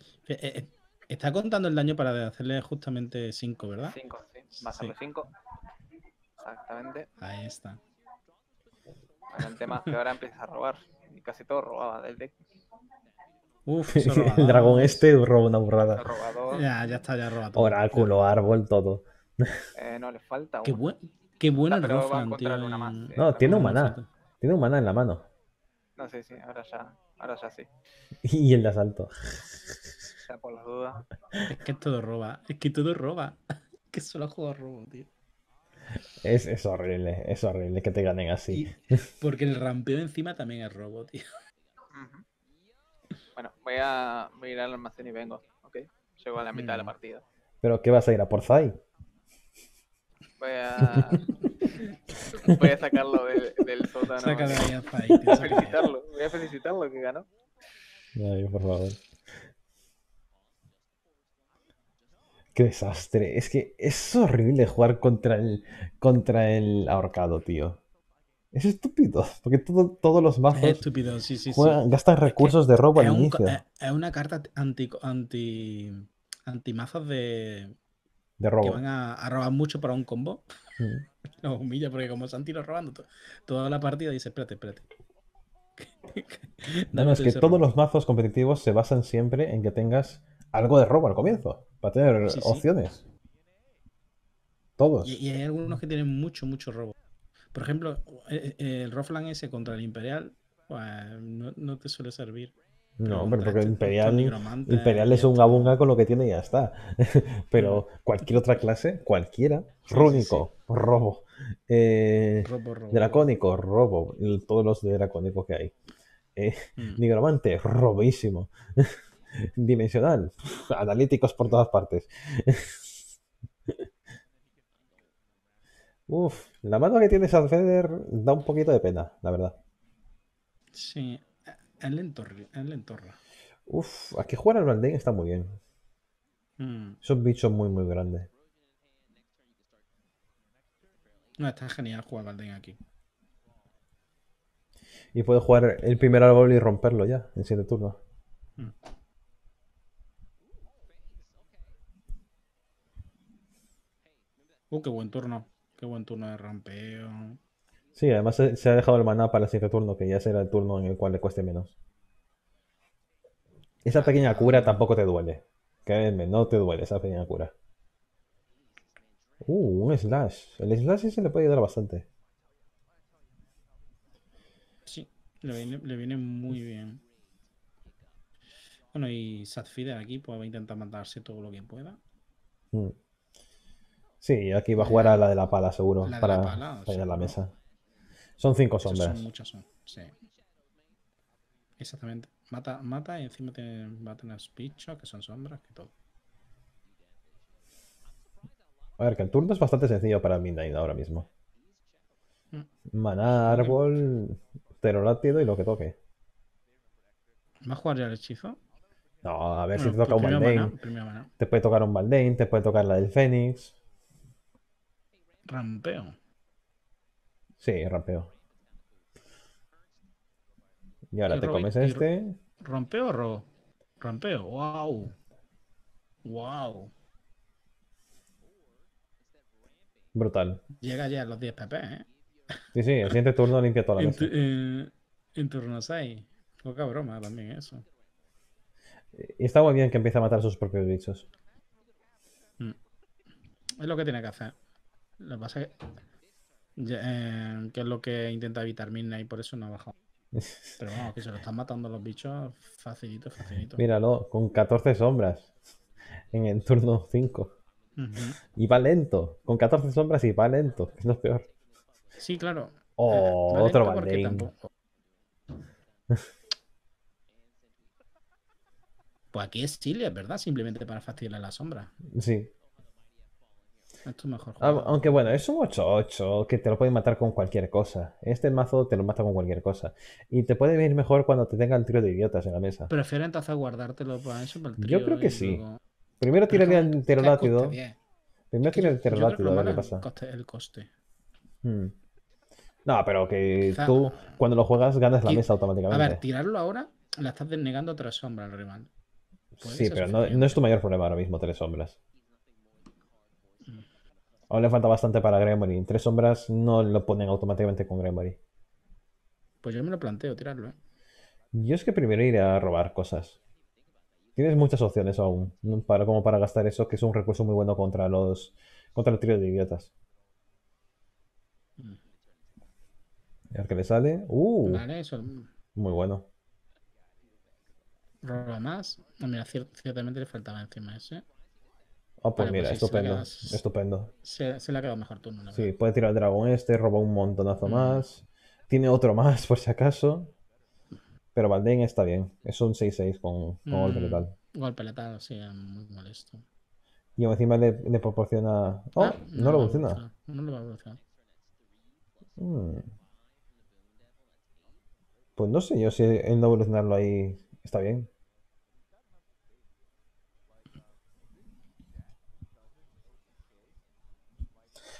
eh, Está contando el daño para hacerle justamente 5, ¿verdad? 5, sí. Bajarle 5. Exactamente. Ahí está. Bueno, el tema es que ahora empiezas a robar. Y casi todo robaba del deck. Uf, [LAUGHS] El dragón este roba una burrada. robador. Ya, ya está, ya roba todo. Oráculo, árbol, todo. [LAUGHS] Eh, no, le falta Qué, uno. buen, qué bueno Ah, el tío. una más, sí. No, tiene un en maná. foto. Tiene un maná en la mano. No, sí, sí. Ahora ya. Ahora ya sí. [LAUGHS] Y el de asalto. Por las dudas. Es que todo roba. Es que todo roba. [LAUGHS] que solo juego robo, tío. Es, es horrible, es horrible que te ganen así. Y- [LAUGHS] porque el rampeo encima también es robo, tío. Bueno, voy a, voy a ir al almacén y vengo. Ok. Llego a la mitad de la Mm. partida. ¿Pero qué vas a ir a por Zai? Voy a. [LAUGHS] Voy a sacarlo de- del sótano. Saca de ahí a Zai, Voy a felicitarlo. Voy a felicitarlo que ganó. Ay, por favor. Qué desastre. Es que es horrible jugar contra el, contra el ahorcado, tío. Es estúpido, porque todo- todos los Es mazos estúpido, sí, sí, sí. juegan- gastan recursos de robo Es, al un inicio. es- es una carta anti, anti, antimazos de De que robo. van a, a robar mucho para un combo. Mm. [LAUGHS] Los humilla porque como se han tirado robando to- toda la partida, dice, espérate, espérate. [LAUGHS] No, no, es que todos robo". los mazos competitivos se basan siempre en que tengas algo de robo al comienzo, para tener Sí, sí. opciones. Todos. Y, y hay algunos que tienen mucho, mucho robo. Por ejemplo, eh, eh, el Roflan ese contra el Imperial, pues, no, no te suele servir. No, hombre, porque estos- Imperial, Imperial es un esto- abunga con lo que tiene y ya está. [LAUGHS] Pero cualquier otra clase, cualquiera, sí, rúnico, robo, eh, Robo, robo, dracónico, robo, todos los de dracónico que hay. Eh, robo. Mm. nigromante, robísimo. [LAUGHS] [LAUGHS] Dimensional, analíticos por todas partes. [LAUGHS] Uf, la mano que tiene Sadfeder da un poquito de pena, la verdad. Sí, es lento, es lentorra. Uf, aquí jugar al Baldain está muy bien. Mm. Es un bicho muy, muy grande. No, está genial jugar Valden aquí. Y puede jugar el primer árbol y romperlo ya, en 7 turnos. Mm. Uh, qué buen turno. Qué buen turno de rampeo. Sí, además se, se ha dejado el maná para el siguiente turno, que ya será el turno en el cual le cueste menos. Esa pequeña cura tampoco te duele. Créeme, no te duele esa pequeña cura. Uh, un slash. El slash ese le puede ayudar bastante. Sí, le viene, le viene muy bien. Bueno, y Sadfider aquí pues va a intentar matarse todo lo que pueda. Mm. Sí, aquí va a jugar a la de la pala, seguro, La para, la pala, para ir a la mesa. Son cinco sombras. son muchas, son. Sí. Exactamente. Mata, mata y encima te, va a tener bichos que son sombras, que todo. A ver, que el turno es bastante sencillo para Midnight ahora mismo. Mm. Maná, árbol, pterodáctido y lo que toque. ¿Va a jugar ya el hechizo? No, a ver si te toca un maná. Te puede tocar un Baldain, te puede tocar la del Fénix. Rampeo. Sí, rampeo. Y ahora Y te comes este. ¿Rampeo o robo? Rampeo. Wow. Wow. Brutal. Llega ya a los 10 pp, ¿eh? Sí, sí, el siguiente turno limpia toda la En, mesa. tu- eh, en turno 6. Poca broma también eso. Y está muy bien que empiece a matar a sus propios bichos. Es lo que tiene que hacer. Lo que pasa es que, eh, que es lo que intenta evitar Midnight, por eso no ha bajado. [LAUGHS] Pero vamos, que se lo están matando los bichos facilito, facilito. Míralo, con 14 sombras en el turno 5. Ujú. Y va lento, con 14 sombras y va lento, que es lo peor. Sí, claro. Oh, Va otro tampoco- [LAUGHS] Pues aquí es Chile, verdad, simplemente para fastidiarle la sombra. Sí. Es tu mejor Ah, juego. Aunque bueno, es un 8-8 que te lo puede matar con cualquier cosa. Este mazo te lo mata con cualquier cosa. Y te puede venir mejor cuando te tenga el trío de idiotas en la mesa. Prefiero entonces guardártelo para eso, para el Yo trío creo que sí. luego- Primero que- el 10. Primero tira el yo- yo lo a ver qué pasa. el coste- el coste. Hmm. No, pero que Quizá- tú cuando lo juegas ganas la mesa A automáticamente. ver, tirarlo ahora la estás denegando tres sombras al rival. Sí, pero no es tu mayor problema ahora mismo, tres sombras. Aún le falta bastante para Gremory. Tres sombras no lo ponen automáticamente con Gremory. Pues yo me lo planteo tirarlo, ¿eh? Yo es que primero iré a robar cosas. Tienes muchas opciones aún, para, como para gastar eso, que es un recurso muy bueno contra los contra el trío de idiotas. Mm. A ver qué le sale. Uh, Vale, eso. muy bueno. Roba más. Mira, cier- ciertamente le faltaba encima ese. Oh, pues Vale, mira, pues sí, se estupendo. Estupendo. Se, se le ha quedado mejor turno, la Sí, puede tirar el dragón este, roba un montonazo Mm. más. Tiene otro más, [LAUGHS] por si acaso. Pero Baldain está bien. Es un 6-6 con, con golpe Mm, letal. Golpe letal, sí, muy molesto. Y encima le, le proporciona. Oh, Ah, no lo evoluciona. No lo va a evolucionar. Mm. Pues no sé yo si el no evolucionarlo ahí está bien.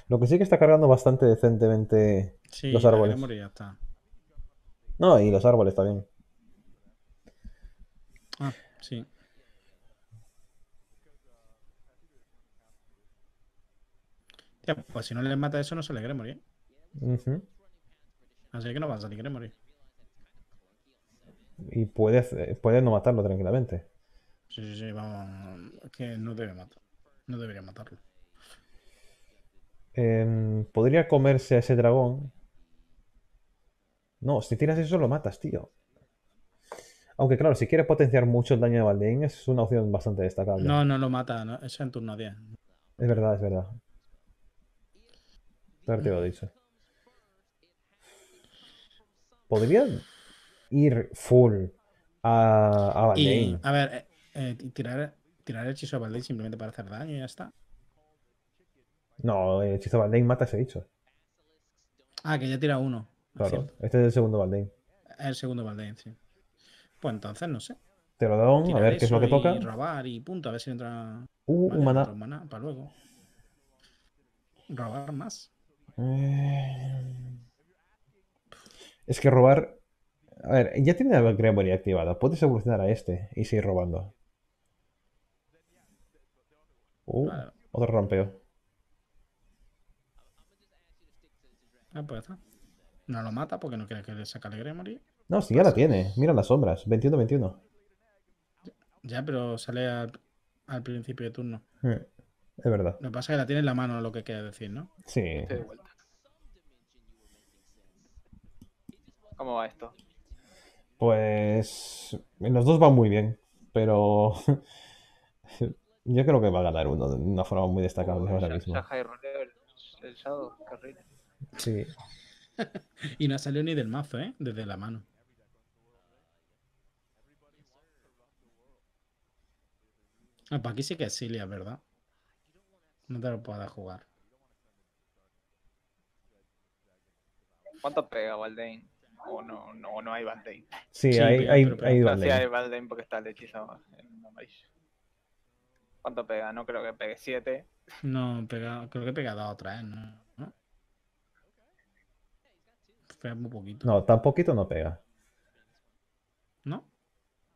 Lo que sí que está cargando bastante decentemente Sí, los la árboles. Gremory ya está. No, y los árboles también. Ah, sí. Tía, pues si no le mata eso, no sale Gremory. ¿eh? Así que no va a salir Gremory. Y puede, puede no matarlo tranquilamente. Sí, sí, sí, vamos. Es que no debe matar. No debería matarlo. Em, podría comerse a ese dragón. No, si tiras eso lo matas, tío. Aunque claro, si quiere potenciar mucho el daño de Baldain es una opción bastante destacable. No, no lo mata. no, Eso en turno 10. Es verdad, es verdad. Claro, te lo he dicho. Podrían ir full a, a Y, a ver, eh, eh, tirar, tirar el hechizo a Baldain simplemente para hacer daño y ya está. No, el hechizo de Baldain mata a ese bicho. Ah, que ya tira uno. Claro, este es el segundo Baldain. Es el segundo Baldain, sí. Pues entonces, no sé. Te lo doy, a ver qué es lo que toca. Y robar y punto. A ver si entra. Uh, vale, un maná. para luego. Robar más. Eh, Es que robar. A ver, ya tiene la Gremory activada. Puedes evolucionar a este y seguir robando. Uh, Vale. otro rampeo. Ah, pues está. No lo mata porque no quiere que le saque el Gremory. No, si ya la tiene. Mira las sombras. 21-21. Ya, pero sale al, al principio de turno. Es verdad. Lo que pasa es que la tiene en la mano, lo que quiere decir, ¿no? Sí. Estoy de vuelta. ¿Cómo va esto? Pues. Los dos van muy bien. Pero. [LAUGHS] Yo creo que va a ganar uno de una forma muy destacable ahora mismo. el. Sí. [LAUGHS] Y no ha salido ni del mazo, ¿eh? Desde la mano. Ah, pues aquí sí que es Cilia, ¿verdad? No te lo puedas jugar. ¿Cuánto pega Valdain? O no, no, no hay Valdain. Sí, Sí, hay, hay, pero- hay No, Baldain. sí hay Valdain porque está el hechizo en amarillo. ¿Cuánto pega? No creo que pegue 7. No, pega, creo que pega dos o tres, ¿no? Muy poquito. No, tan poquito no pega. ¿No?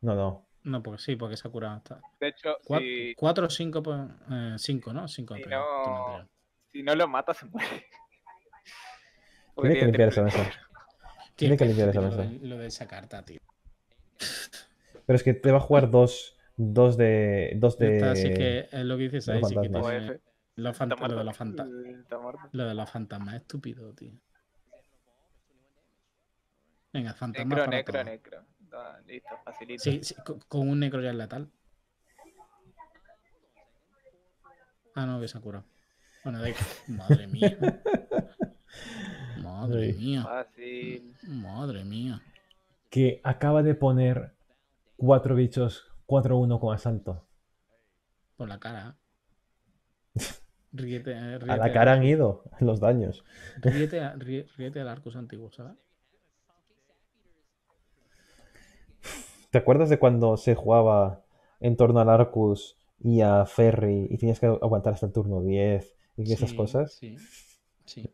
No, no. No, porque sí, porque se ha curado. Hasta... De hecho, Cuatro, si, cuatro o cinco, pues, eh, cinco, ¿no? Cinco Si de pega, no- si no lo mata, se muere. [LAUGHS] [LAUGHS] Tiene que limpiar esa mesa. Tiene que limpiar esa Lo mesa. de- Lo de esa carta, tío. Pero es que te va a jugar dos, dos de. Dos de. Está, así que es lo que dices de ahí, sí que tiene Está fanta- lo de. Está muerto. Lo de los fantasmas es estúpido, tío. Venga, fantasmas Necro, para necro, todos. necro. Listo, facilito. Sí, sí, co- con un necro ya es letal. Ah, no, que se ha curado. Bueno, igual. [LAUGHS] Madre mía. Madre mía. Fácil. Madre mía. Que acaba de poner cuatro bichos 4-1 con asalto. Por la cara. [LAUGHS] Ríete, eh, ríete A la cara han ido los daños. Ríete, ríete al Arcus antiguo, ¿sabes? ¿Te acuerdas de cuando se jugaba en torno al Arcus y a Ferry y tenías que aguantar hasta el turno 10 y esas cosas? Sí. Sí.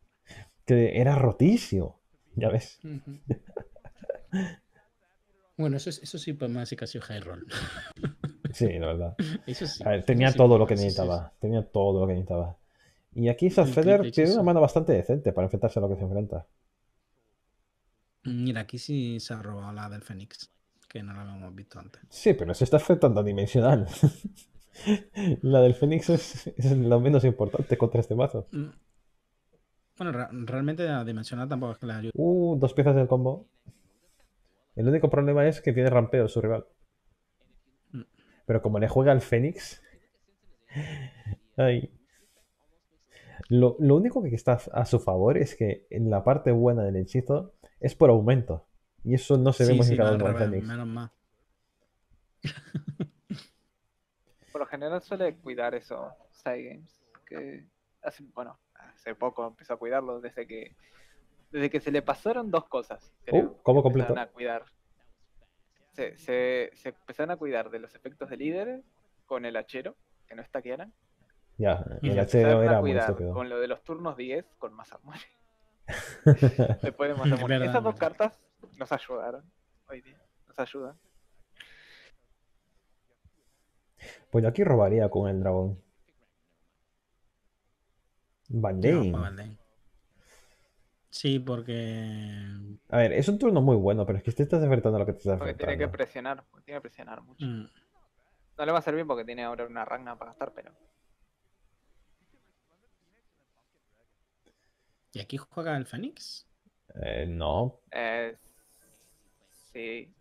Que era rotísimo. Ya ves. Bueno, eso, es- eso sí, pues más ha sido high roll. Sí, la verdad. Eso sí. A ver, eso tenía sí, todo lo que necesitaba. Tenía todo lo que necesitaba. Y aquí El Feder triple tiene una mano bastante decente para enfrentarse a lo que se enfrenta. Mira, aquí sí se ha robado la del Fénix, que no la habíamos visto antes. Sí, pero se está enfrentando a Dimensional. [LAUGHS] La del Fénix es, es lo menos importante contra este mazo. Mm. Bueno, realmente la dimensional tampoco es que le ayude. Uh, dos piezas del combo. El único problema es que tiene rampeo su rival. Mm. Pero como le juega al Fénix. Ay. Lo, lo único que está a su favor es que en la parte buena del hechizo es por aumento. Y eso no se ve Sí, sí, con el revés, Fénix. menos mal. [LAUGHS] Por lo general suele cuidar eso, Side Games. Que hace, bueno, hace poco empezó a cuidarlo desde que desde que se le pasaron dos cosas. creo, Uh, ¿cómo que empezaron completo? a cuidar. Se, se, se empezaron a cuidar de los efectos de líder con el hachero, que no está Kiara. Ya, Y el se H Empezaron a era muy con lo de los turnos 10 con Masamune. Después [LAUGHS] Esas dos cartas nos ayudaron hoy día. Nos ayudan. Pues yo aquí robaría con el dragón. Van Dane. Sí, porque. A ver, es un turno muy bueno, pero es que te estás enfrentando a lo que te estás Porque tiene que presionar. porque Tiene que presionar mucho. mm, No le va a servir porque tiene ahora una Ragna para gastar, pero. ¿Y aquí juega el Fénix? Eh, no. Eh, sí.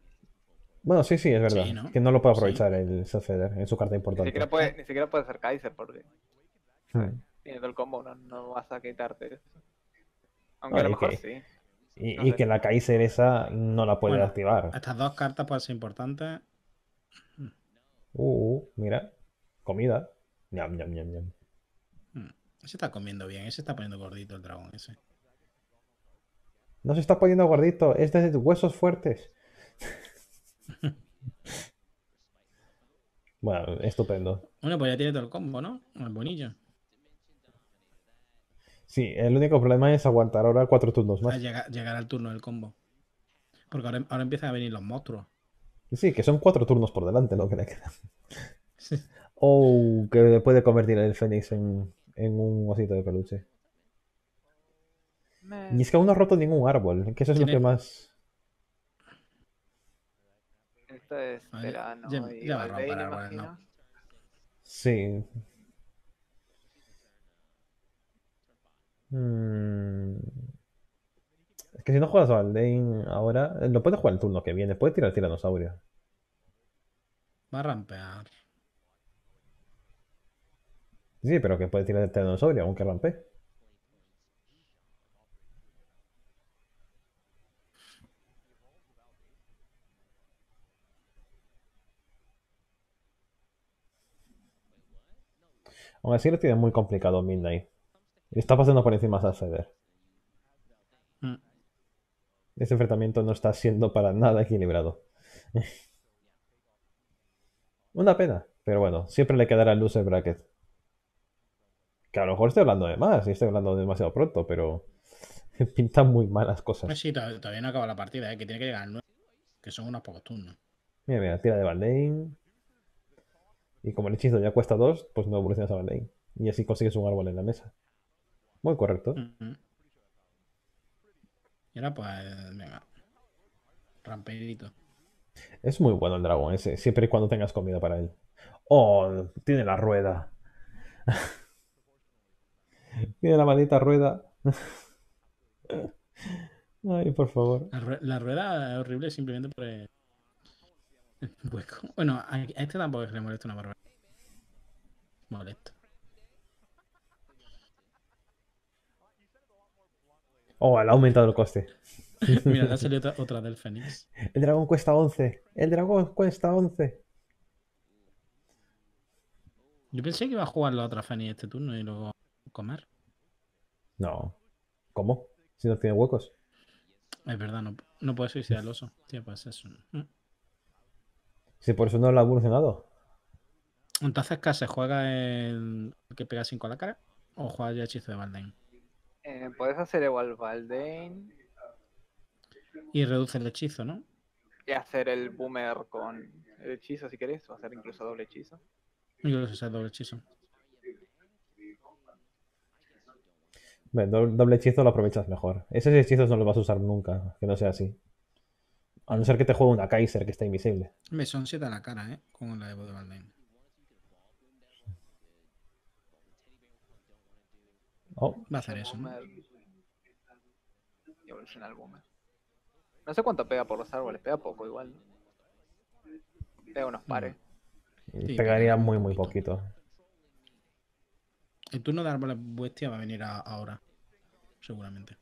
Bueno, sí, sí, es verdad. Sí, ¿no? Que no lo puede Sí. aprovechar el Self-Feder en su carta Ni importante. siquiera, puede, ni siquiera puede ser Kaiser porque Hmm. tiene todo el combo, no, no vas a quitarte eso. Aunque No, a lo mejor que- sí. Y, No y sé. que la Kaiser esa no la puede Bueno, activar. Estas dos cartas pueden ser importantes. Uh, uh, mira. Comida. Ñam, ñam, ñam, ñam. Ese está comiendo bien, ese está poniendo gordito el dragón ese. No se está poniendo gordito. Es de huesos fuertes. [LAUGHS] bueno, estupendo. Bueno, pues ya tiene todo el combo, ¿no? El bonillo. Sí, el único problema es aguantar ahora cuatro turnos A más. llegar, llegar al turno del combo. Porque ahora, ahora empiezan a venir los monstruos. Sí, que son cuatro turnos por delante lo [LAUGHS] que le queda. Oh, que puede convertir el Fénix en, en un osito de peluche. Me- Y es que aún no ha roto ningún árbol, que eso es lo que más... Esto es verano ya- y ya va a romper ¿no? Sí. Mm. Es que si no juegas a Valdein ahora, eh, lo puedes jugar el turno que viene, puedes tirar tiranosaurio. Va a rampear. Sí, pero que puede tirar tiranosaurio, aunque rampe. Aún así lo tiene muy complicado Midnight. Está pasando por encima a Feder. Mm. Este enfrentamiento no está siendo para nada equilibrado. [LAUGHS] Una pena, pero bueno, siempre le quedará el loser bracket. Que a lo mejor estoy hablando de más y estoy hablando demasiado pronto, pero [LAUGHS] pintan muy malas Pues cosas. sí, todavía, no acaba la partida, ¿eh? que tiene que llegar al 9. Que son unos pocos turnos. Mira, mira, tira de Valdein. Y como el hechizo ya cuesta 2, pues no evolucionas a Valdein. Y así consigues un árbol en la mesa. Muy correcto. Ujú. Y ahora pues, venga. Ramperito. Es muy bueno el dragón ese, siempre y cuando tengas comida para él. Oh, tiene la rueda. [LAUGHS] tiene la maldita rueda. Ay, por favor. La, rue- la rueda es horrible simplemente por el el hueco. Bueno, a a este tampoco es que le molesta una barbaridad. Molesto. Oh, le ha aumentado el coste. [LAUGHS] Mira, le ha salido otra, otra del Fénix. El dragón cuesta 11. El dragón cuesta 11. Yo pensé que iba a jugar la otra Fénix este turno y luego comer. No. ¿Cómo? Si no tiene huecos. Es verdad, no, no puede suicidar el oso. Tío, pues eso. Mm. Si por eso no lo ha evolucionado. Entonces, ¿qué se juega el que pega 5 a la cara? ¿O juega ya hechizo de Baldain? Eh, Puedes hacer igual Valdein Y reduce el hechizo, ¿no? y hacer el boomer con el hechizo si querés, o hacer incluso doble hechizo. Y luego se doble hechizo. Ve, do- doble hechizo lo aprovechas mejor. Esos hechizos no los vas a usar nunca, que no sea así. A no ser que te juegue una Kaiser que está invisible. Hombre, son 7 a la cara, ¿eh? Con la de Baldain. Oh, Va a hacer eso, ¿no? Boomer. Y evoluciona el boomer. No sé cuánto pega por los árboles, pega poco igual. ¿no? Pega unos pares. Sí, pegaría muy, muy poquito. poquito. El turno de árboles bestia va a venir a- ahora. Seguramente.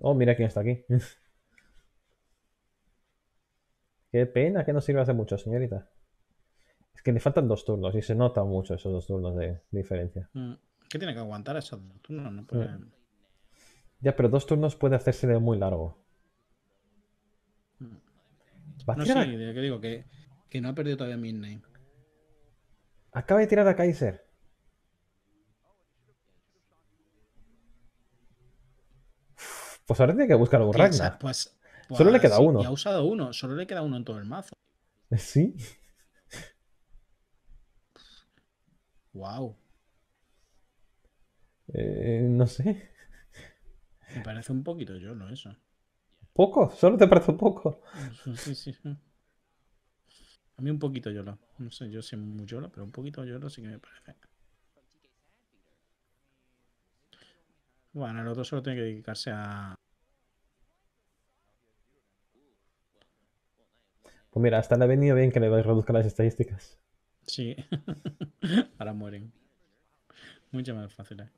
Oh, mira quién está aquí. [LAUGHS] Qué pena que no sirve hace mucho, señorita. Es que le faltan dos turnos y se nota mucho esos dos turnos de diferencia. Mm, ¿Qué tiene que aguantar esos dos turnos? No puede- Ya, pero dos turnos puede hacerse de muy largo. Va a No sé, tirar a- que digo que, que no ha perdido todavía Midnight. Acaba de tirar a Kaiser. Pues ahora tiene que buscar algún Piensa, Ragnar. Pues, Solo le pues queda sí, uno. Y ha usado uno, solo le queda uno en todo el mazo. [LAUGHS] Sí. Wow. Eh, no sé. Me parece un poquito YOLO eso. Poco, solo te parece poco. Sí, sí, sí. A mí un poquito YOLO. No sé, yo soy muy YOLO, pero un poquito YOLO sí que me parece. Bueno, el otro solo tiene que dedicarse a. Pues mira, hasta le ha venido bien que le reduzcan las estadísticas. Sí. [LAUGHS] Ahora mueren. Mucho más fácil. ¿eh?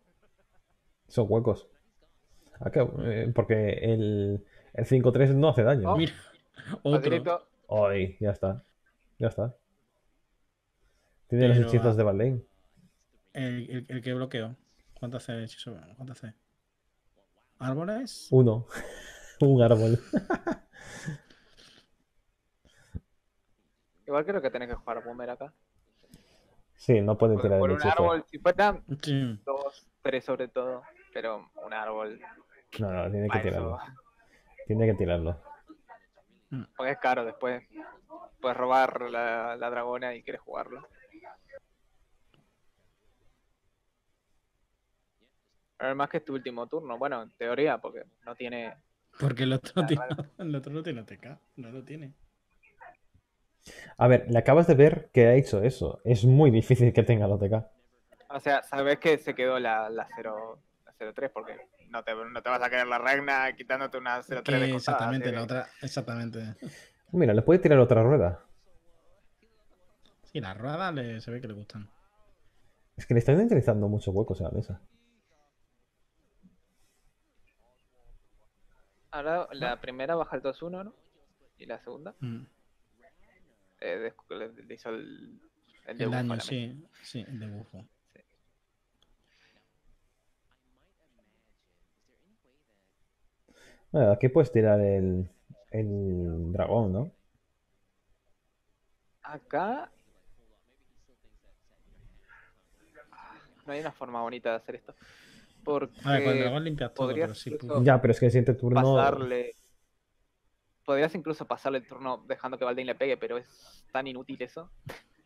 Son huecos. ¿A qué? Eh, porque el, el 5-3 no hace daño. Oh. Mira, otro. Ay, ya está. Ya está. Tiene los Pero, hechizos ah, de Valheim. El, el- el que bloqueó. ¿Cuánto hace hechizo? ¿Cuánto hace? ¿Árboles? Uno. [LAUGHS] Un árbol. Igual creo que tenés que jugar Boomer acá. Sí, no puede Por, tirar por el un hechizo. árbol, si fueran Sí. dos, tres sobre todo, pero un árbol. No, no, tiene que tirarlo. eso, Tiene que tirarlo. porque es caro después. Puedes robar la, la dragona y quieres jugarlo. Además que es tu último turno. Bueno, en teoría, porque no tiene. Porque el otro, tiene- [LAUGHS] el otro no tiene TK. No lo tiene. A ver, le acabas de ver que ha hecho eso. Es muy difícil que tenga el OTK. O sea, sabes que se quedó la, la 0, la 03 porque no te, no te vas a quedar la regna quitándote una 03 Que de costada, exactamente, la otra. Exactamente. Mira, le puede tirar otra rueda. Sí, las ruedas le- se ve que le gustan. Es que le están utilizando muchos huecos a la mesa. Ahora la primera baja el 2-1, ¿no? Y la segunda Mm. eh, le, le hizo el, el El daño, sí. Sí, el de bufo. Bueno, aquí puedes tirar el, el dragón, ¿no? Acá. No hay una forma bonita de hacer esto. Porque A ver, con el dragón limpias todo, pero sí. Ya, pero es que el siguiente turno. pasarle. Podrías incluso pasarle el turno dejando que Valdein le pegue, pero es tan inútil eso.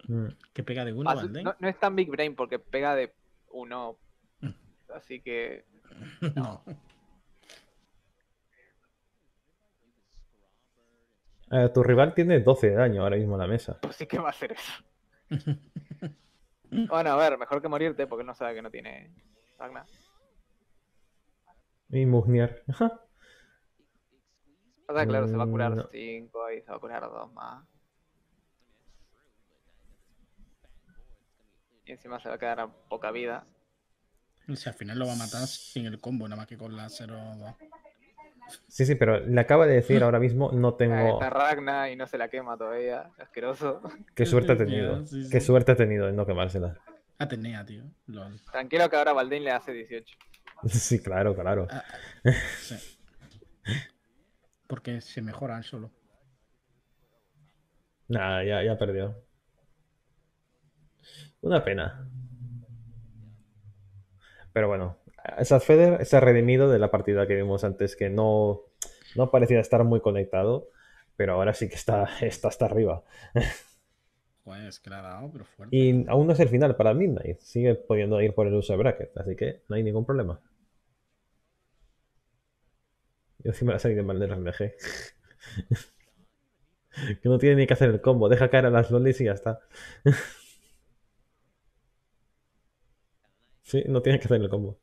Mm. Que pega de uno, Ah, Valdein. no, no es tan Big Brain porque pega de uno. Mm. Así que. [LAUGHS] No. Eh, tu rival tiene 12 de daño ahora mismo en la mesa. Pues sí que va a hacer eso. [LAUGHS] Bueno, a ver, mejor que morirte porque él no sabe que no tiene Ragnar. Y Mugnier. Ajá. O sea, claro, se va a Mm, curar no. 5 y se va a curar 2 más. Y encima se va a quedar a poca vida. Sea, al final lo va a matar sin el combo, nada más que con la 0-2. Sí, sí, pero le acaba de decir ahora mismo, no Ah, tengo... Está Ragnar y no se la quema todavía. Asqueroso. Qué suerte ha tenido. sí, Qué suerte ha tenido en no quemársela. Atenea, tío. Lol. Tranquilo que ahora Valdein le hace 18. Sí, claro, claro. Ah, sí. Porque se mejora él solo. Nada, ya, ya perdió. Una pena. Pero bueno, Sadfeder se ha redimido de la partida que vimos antes, que no, no parecía estar muy conectado, pero ahora sí que está, está hasta arriba. Joder, es que le ha dado, pero fuerte. Y aún no es el final para Midnight, sigue pudiendo ir por el uso de bracket, así que no hay ningún problema. Y encima la salida mal del RNG. [LAUGHS] que no tiene ni que hacer el combo, deja caer a las lolis y ya está. [LAUGHS] sí, no tiene que hacer el combo.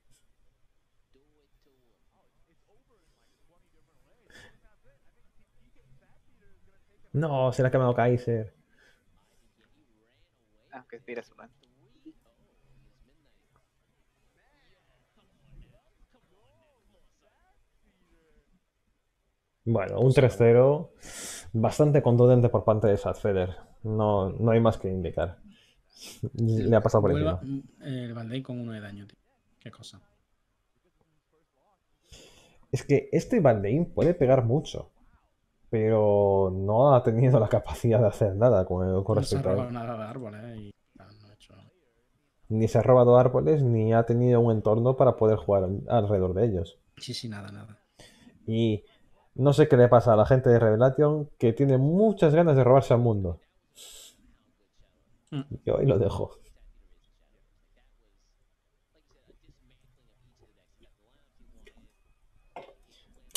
No, se le ha quemado Kaiser. Aunque tire su run. Bueno, un 3-0 bastante contundente por parte de Sadfeder. No, no hay más que indicar. Le ha pasado por Vuelva- encima. mm, el Valdein con uno de daño, tío. Qué cosa. Es que este Baldein puede pegar mucho, pero no ha tenido la capacidad de hacer nada con, con No se ha respecto a él. robado nada de árboles y no, no ha hecho- Ni se ha robado árboles, ni ha tenido un entorno para poder jugar alrededor de ellos. Sí, sí, nada, nada. Y no sé qué le pasa a la gente de Revelation que tiene muchas ganas de robarse al mundo. Mm. Y hoy lo dejo.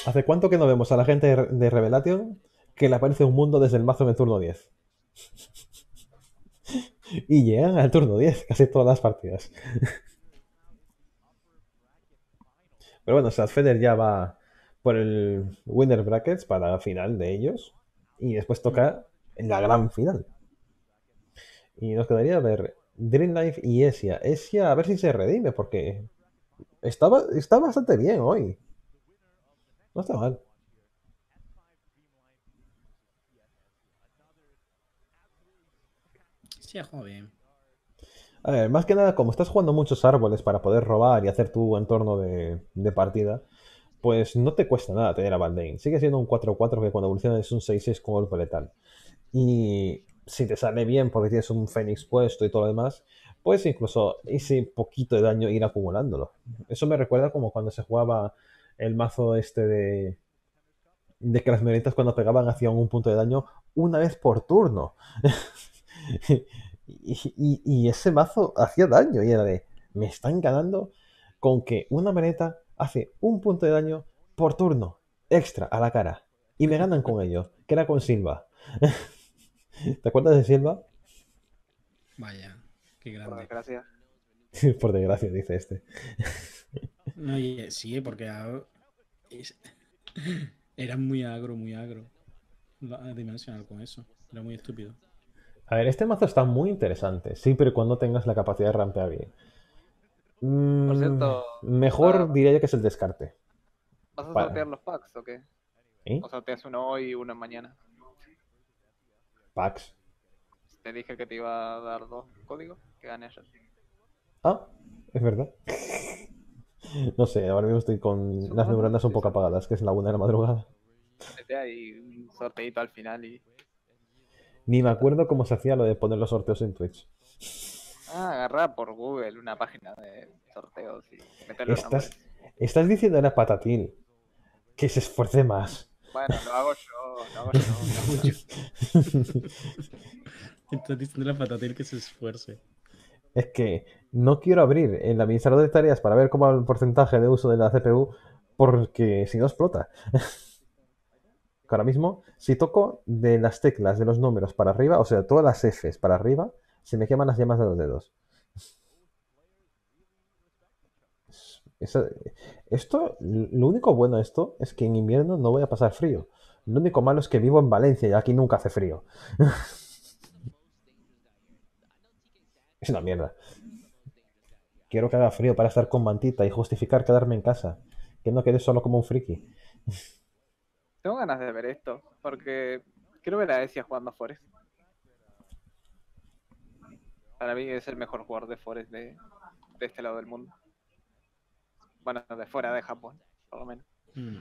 ¿Hace cuánto que no vemos a la gente de, de Revelation que le aparece un mundo desde el mazo en el turno 10? [LAUGHS] y llegan al turno 10 casi todas las partidas. [LAUGHS] Pero bueno, Sadfeder ya va por el Winner Brackets para la final de ellos. Y después toca en la gran final. Y nos quedaría ver Dream Life y Esia. Esia, a ver si se redime, porque estaba, está bastante bien hoy. No está mal. Sí, ha bien. A ver, más que nada, como estás jugando muchos árboles para poder robar y hacer tu entorno de, de partida, pues no te cuesta nada tener a Baldain. Sigue siendo un 4-4 que cuando evoluciona es un 6-6 con golpe letal. Y si te sale bien porque tienes un Fénix puesto y todo lo demás, puedes incluso ese poquito de daño ir acumulándolo. Eso me recuerda como cuando se jugaba el mazo este de, de que las marionetas cuando pegaban hacían un punto de daño una vez por turno. [LAUGHS] y, y- y ese mazo hacía daño y era de, me están ganando con que una marioneta hace un punto de daño por turno, extra a la cara. Y me ganan con ello, que era con Silva. [LAUGHS] ¿Te acuerdas de Silva? Vaya, qué Por grande. desgracia. [LAUGHS] Por desgracia, dice este. No, y, eh, sí, porque a- es- [LAUGHS] era muy agro, muy agro. Dimensional con eso. Era muy estúpido. A ver, este mazo está muy interesante, siempre y cuando tengas la capacidad de rampear bien. Mm, Por cierto, mejor ah, diría yo que es el descarte. ¿Vas a Para. sortear los packs o qué? ¿Eh? O sorteas uno hoy y uno mañana. Pax. Te dije que te iba a dar dos códigos que gané ayer. Ah, es verdad. [LAUGHS] No sé, ahora mismo estoy con las neuronas un poco apagadas, que es la una de la madrugada. Ahí un sorteito al final y. Ni me acuerdo cómo se hacía lo de poner los sorteos en Twitch. Ah, agarrar por Google una página de sorteos y meter los Estás, nombres. estás diciendo a la patatil que se esfuerce más. Bueno, lo hago yo, lo hago yo. lo hago yo. [LAUGHS] Estás diciendo a la patatil que se esfuerce. Es que no quiero abrir el administrador de tareas para ver cómo va el porcentaje de uso de la CPU porque si no explota. [LAUGHS] Ahora mismo, si toco de las teclas de los números para arriba, o sea, todas las Fs para arriba, se me queman las llamas de los dedos. Esto, lo único bueno de esto es que en invierno no voy a pasar frío. Lo único malo es que vivo en Valencia y aquí nunca hace frío. [LAUGHS] Es una mierda. Quiero que haga frío para estar con mantita y justificar quedarme en casa. Que no quede solo como un friki. Tengo ganas de ver esto, porque quiero ver a Esia jugando a Forest. Para mí es el mejor jugador de Forest de, de este lado del mundo. Bueno, de fuera de Japón, por lo menos. Mm.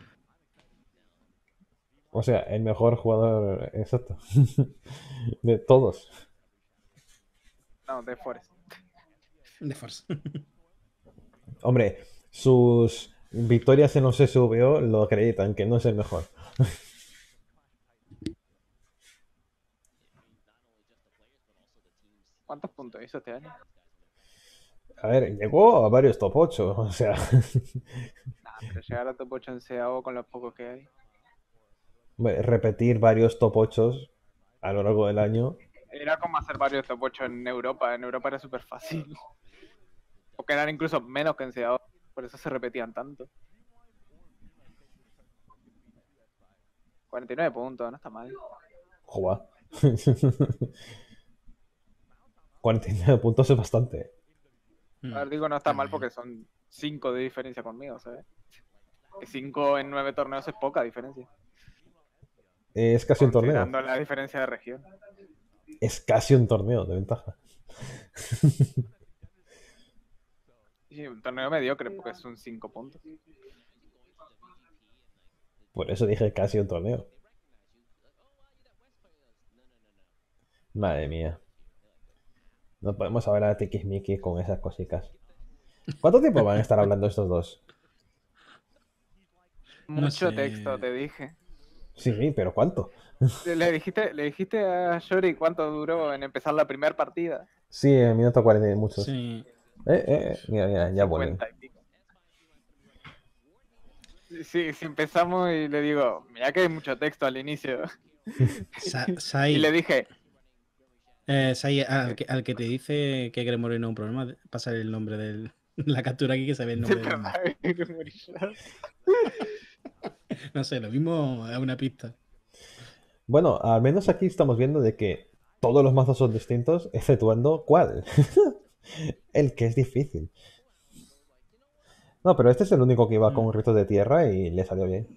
O sea, el mejor jugador exacto. [LAUGHS] De todos. No, de Forest. De Force. [LAUGHS] Hombre, sus victorias en los SVO lo acreditan, que no es el mejor. [LAUGHS] ¿Cuántos puntos hizo este año? A ver, llegó a varios top 8. O sea, [LAUGHS] Nah, pero llegar a top 8 en CAO con los pocos que hay. hombre, repetir varios top 8 a lo largo del año. Era como hacer varios top 8 en Europa. En Europa era súper fácil. [LAUGHS] Porque eran incluso menos que en CAO. Por eso se repetían tanto. 49 puntos, no está mal. Joder. [LAUGHS] 49 puntos es bastante. Mm. A ver, digo, no está mal porque son 5 de diferencia conmigo, ¿sabes? 5 en 9 torneos es poca diferencia. Es casi un torneo. La diferencia de región. Es casi un torneo de ventaja. Sí, un torneo mediocre porque son 5 puntos. Por eso dije casi un torneo. Madre mía. No podemos hablar a Tikismiki con esas cositas. ¿Cuánto tiempo van a estar hablando estos dos? No Mucho sé. texto, te dije. Sí, pero ¿cuánto? Le dijiste, le dijiste a Shori cuánto duró en empezar la primera partida. Sí, en minuto 40 y muchos. Sí. Eh, eh, mira, mira, ya vuelven. 50 y pico. Sí, si empezamos y le digo, mira que hay mucho texto al inicio. Sa- Y le dije, eh, Sai, al, que, al que te dice que Gremory no es un problema, pasar el nombre de [LAUGHS] la captura aquí que se ve el nombre. del- [LAUGHS] [LAUGHS] No sé, lo mismo es una pista. Bueno, al menos aquí estamos viendo de que todos los mazos son distintos, exceptuando cuál. el que es difícil. No, pero este es el único que iba con un rito de tierra y le salió bien.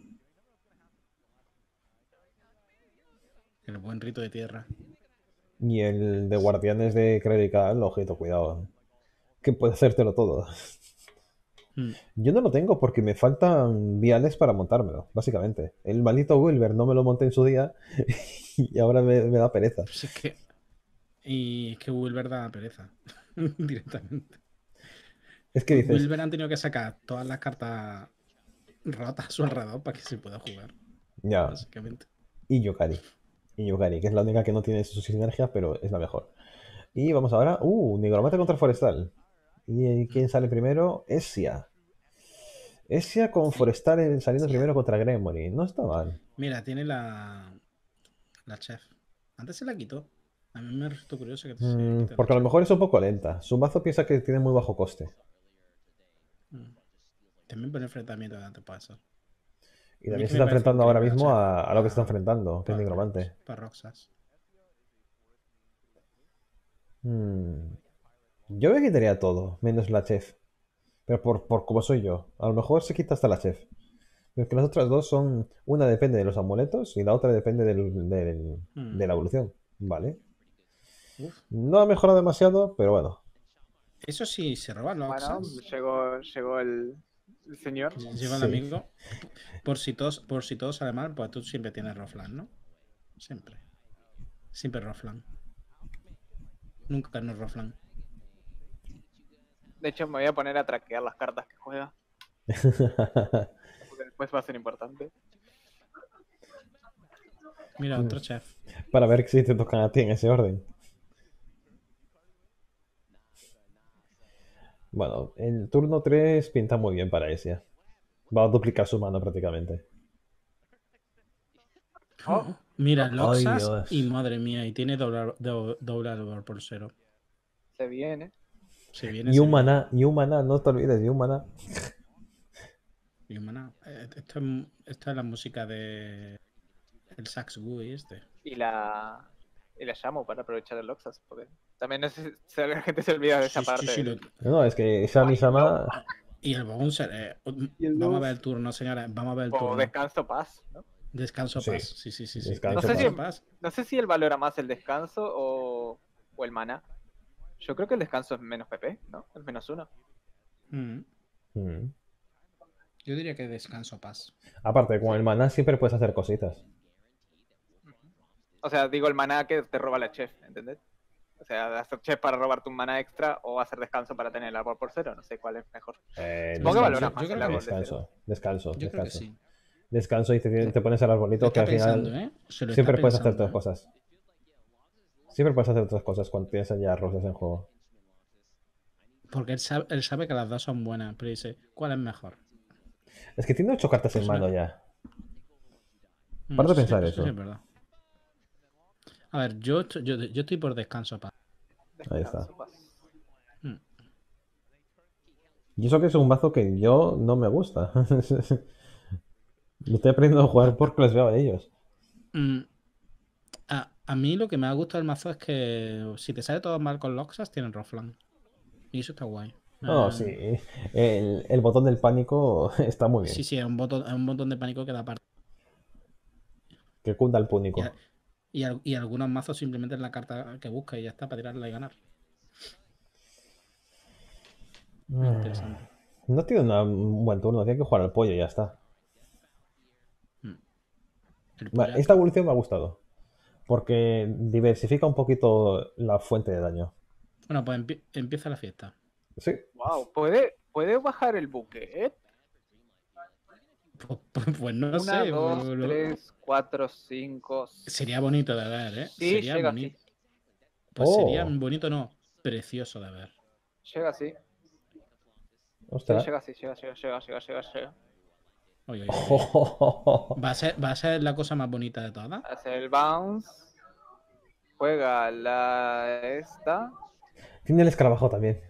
El buen rito de tierra. Y el de guardianes de clerical, ojito, cuidado. Que puede hacértelo todo. Mm. Yo no lo tengo porque me faltan viales para montármelo, básicamente. El maldito Wilber no me lo monté en su día [LAUGHS] y ahora me, me da pereza. Pues es que. Y es que Wilber da pereza. [LAUGHS] Directamente. Es que dices, Wilber han tenido que sacar todas las cartas rotas a su alrededor para que se pueda jugar, ya, básicamente. y Yokari. Y que es la única que no tiene su sinergia, pero es la mejor. Y vamos ahora, uh, Nigromante contra Forestal. ¿Y quién sale primero? Essia. Essia con Forestal en- saliendo primero contra Gremory. No está mal. Mira, tiene la. La chef. Antes se la quitó. A mí me resultó curioso que se Mm, porque a lo mejor es un poco lenta. Su mazo piensa que tiene muy bajo coste. Mm. También por enfrentamiento de ser. Y también que se está enfrentando ahora mismo a, a lo que se está a- enfrentando, que es Nigromante. Para Roxas. Mm. Yo me quitaría todo, menos la chef. Pero por, por como soy yo. A lo mejor se quita hasta la chef. Porque las otras dos son. Una depende de los amuletos y la otra depende del- del- Mm. de la evolución. Vale. Uf. No ha mejorado demasiado, pero bueno. Eso sí, se roban los bueno, llegó, el señor. Lleva el Sí. amigo. Por si todos, por si todo sale mal, pues tú siempre tienes Roflan, ¿no? Siempre. Siempre Roflan. Nunca no Roflan. De hecho, me voy a poner a traquear las cartas que juega. Porque después va a ser importante. Mira, otro chef. Para ver si te tocan a ti en ese orden. Bueno, el turno 3 pinta muy bien para Esia. Va a duplicar su mano prácticamente. Oh, Mira, Loxas y madre mía, y tiene doble, do- doble valor por cero. se viene. Se viene Y maná, y un maná, no te olvides, y un maná. y un maná. Eh, Esto, es- esto es la música de. El Sax Gui este. Y la, y la llamo para aprovechar el Loxas. Porque también no sé si la gente se olvida de esa Sí, parte. sí, lo- No, es que Shami Sama. Y el Bouncer. eh, Y el vamos a ver el turno, señora. Vamos a ver el O turno. descanso paz, ¿no? Descanso Sí. paz. Sí, sí, sí. sí. Descanso No sé si- paz. No sé si él valora más el descanso o, o el mana. Yo creo que el descanso es menos PP, ¿no? Es menos uno. Mm. Mm. Yo diría que descanso paz. Aparte, con el maná siempre puedes hacer cositas. O sea, digo el mana que te roba la chef, ¿entendés? O sea, hacer chef para robarte un mana extra o hacer descanso para tener el árbol por cero. No sé cuál es mejor. Eh, Supongo que valora yo más creo el que árbol de. Descanso, descanso, Yo creo que descanso. sí. Descanso y te, te pones Lo arbolito que al final pensando, ¿eh? Siempre puedes hacer otras ¿eh? cosas. Siempre puedes hacer otras cosas cuando tienes ya rosas en juego. Porque él sabe, él sabe que las dos son buenas, pero dice, ¿cuál es mejor? Es que tiene ocho cartas en Pues mano no. ya. Mm, Para de pensar sí, eso. sí, es verdad. A ver, yo, estoy- yo, yo estoy por descanso paz. Ahí está. Paz. Y eso que es un mazo que yo no me gusta. [LAUGHS] Lo estoy aprendiendo a jugar porque los veo a ellos. Mm, A, a mí lo que me ha gustado del mazo es que si te sale todo mal con Loxas, tienen Roflan. Y eso está guay. No, Eh, sí. El, el botón del pánico [LAUGHS] está muy bien. Sí, sí, es un botón, es un botón de pánico que da parte. Que cunda el púnico. Ya. Y, al- y algunos mazos simplemente es la carta que busca y ya está para tirarla y ganar. Muy Mm. interesante. No tiene una- un buen turno, tiene que jugar al pollo y ya está. Mm. Vale, esta evolución me ha gustado. Porque diversifica un poquito la fuente de daño. Bueno, pues empie- empieza la fiesta. Sí. Wow, ¿puede, ¿puede bajar el buque? Pues, [LAUGHS] pues- no Una, sé. dos, lo- tres, cuatro, cinco. Sería bonito de ver, ¿eh? Sí, sería llega bonito. así. Pues sería Oh. bonito, no. Precioso de ver. Llega así. Sí, Ostras. llega así, llega, llega, llega, llega, llega, llega. Oye, [LAUGHS] oye, oye. ¿Va, a ser, ¿Va a ser la cosa más bonita de todas? Hace el bounce. Juega la esta. Tiene el escarabajo también.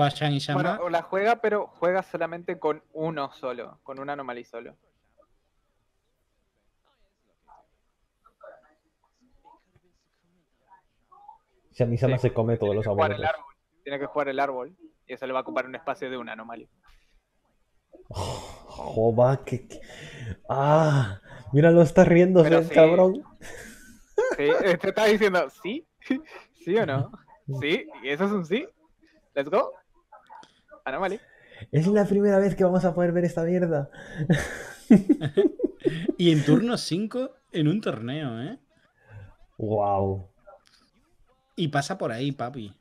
Juega Shang y. Bueno, la juega, pero juega solamente con uno solo, con un anomalí solo. Shamisama Sí. se come todos los Tiene que jugar el abuelos. árbol. Tiene que jugar el árbol. Y eso le va a ocupar un espacio de un anomalí. Joba, que... que- Ah, míralo, está Pero el sí. cabrón. Sí, eh, te está diciendo sí, [LAUGHS] sí o no. [LAUGHS] Sí, y eso es un sí. Let's go. Anomaly. Es la primera vez que vamos a poder ver esta mierda. [LAUGHS] Y en turno 5 en un torneo, ¿eh? Wow. Y pasa por ahí, papi.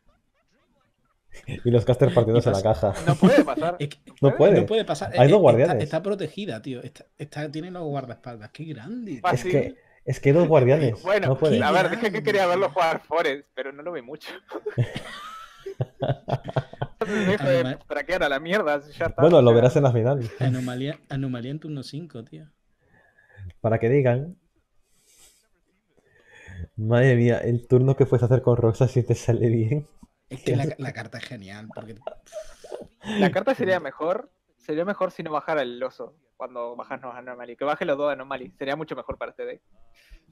Y los casters partiéndose Y la caja. No puede pasar. Es que [LAUGHS] No puede. no puede pasar. Hay dos eh, guardianes. Está, está protegida, tío. Está, está- tiene los guardaespaldas. Qué grande. tío. Ah, Es que, es que hay dos guardianes. Bueno, no puede. a ver, grande. dije que quería verlo jugar Forest, pero no lo vi mucho. [LAUGHS] [LAUGHS] Dejo de traquear a la mierda. ya está, Bueno, lo verás en la final. Anomalía, anomalía en turno 5, tío. Para que digan. Madre mía, el turno que puedes hacer con Roxa si te sale bien. Es que la, la carta es genial. Porque La carta sería mejor. Sería mejor si no bajara el oso cuando bajas los Anomaly. Que baje los dos Anomaly. Sería mucho mejor para este deck.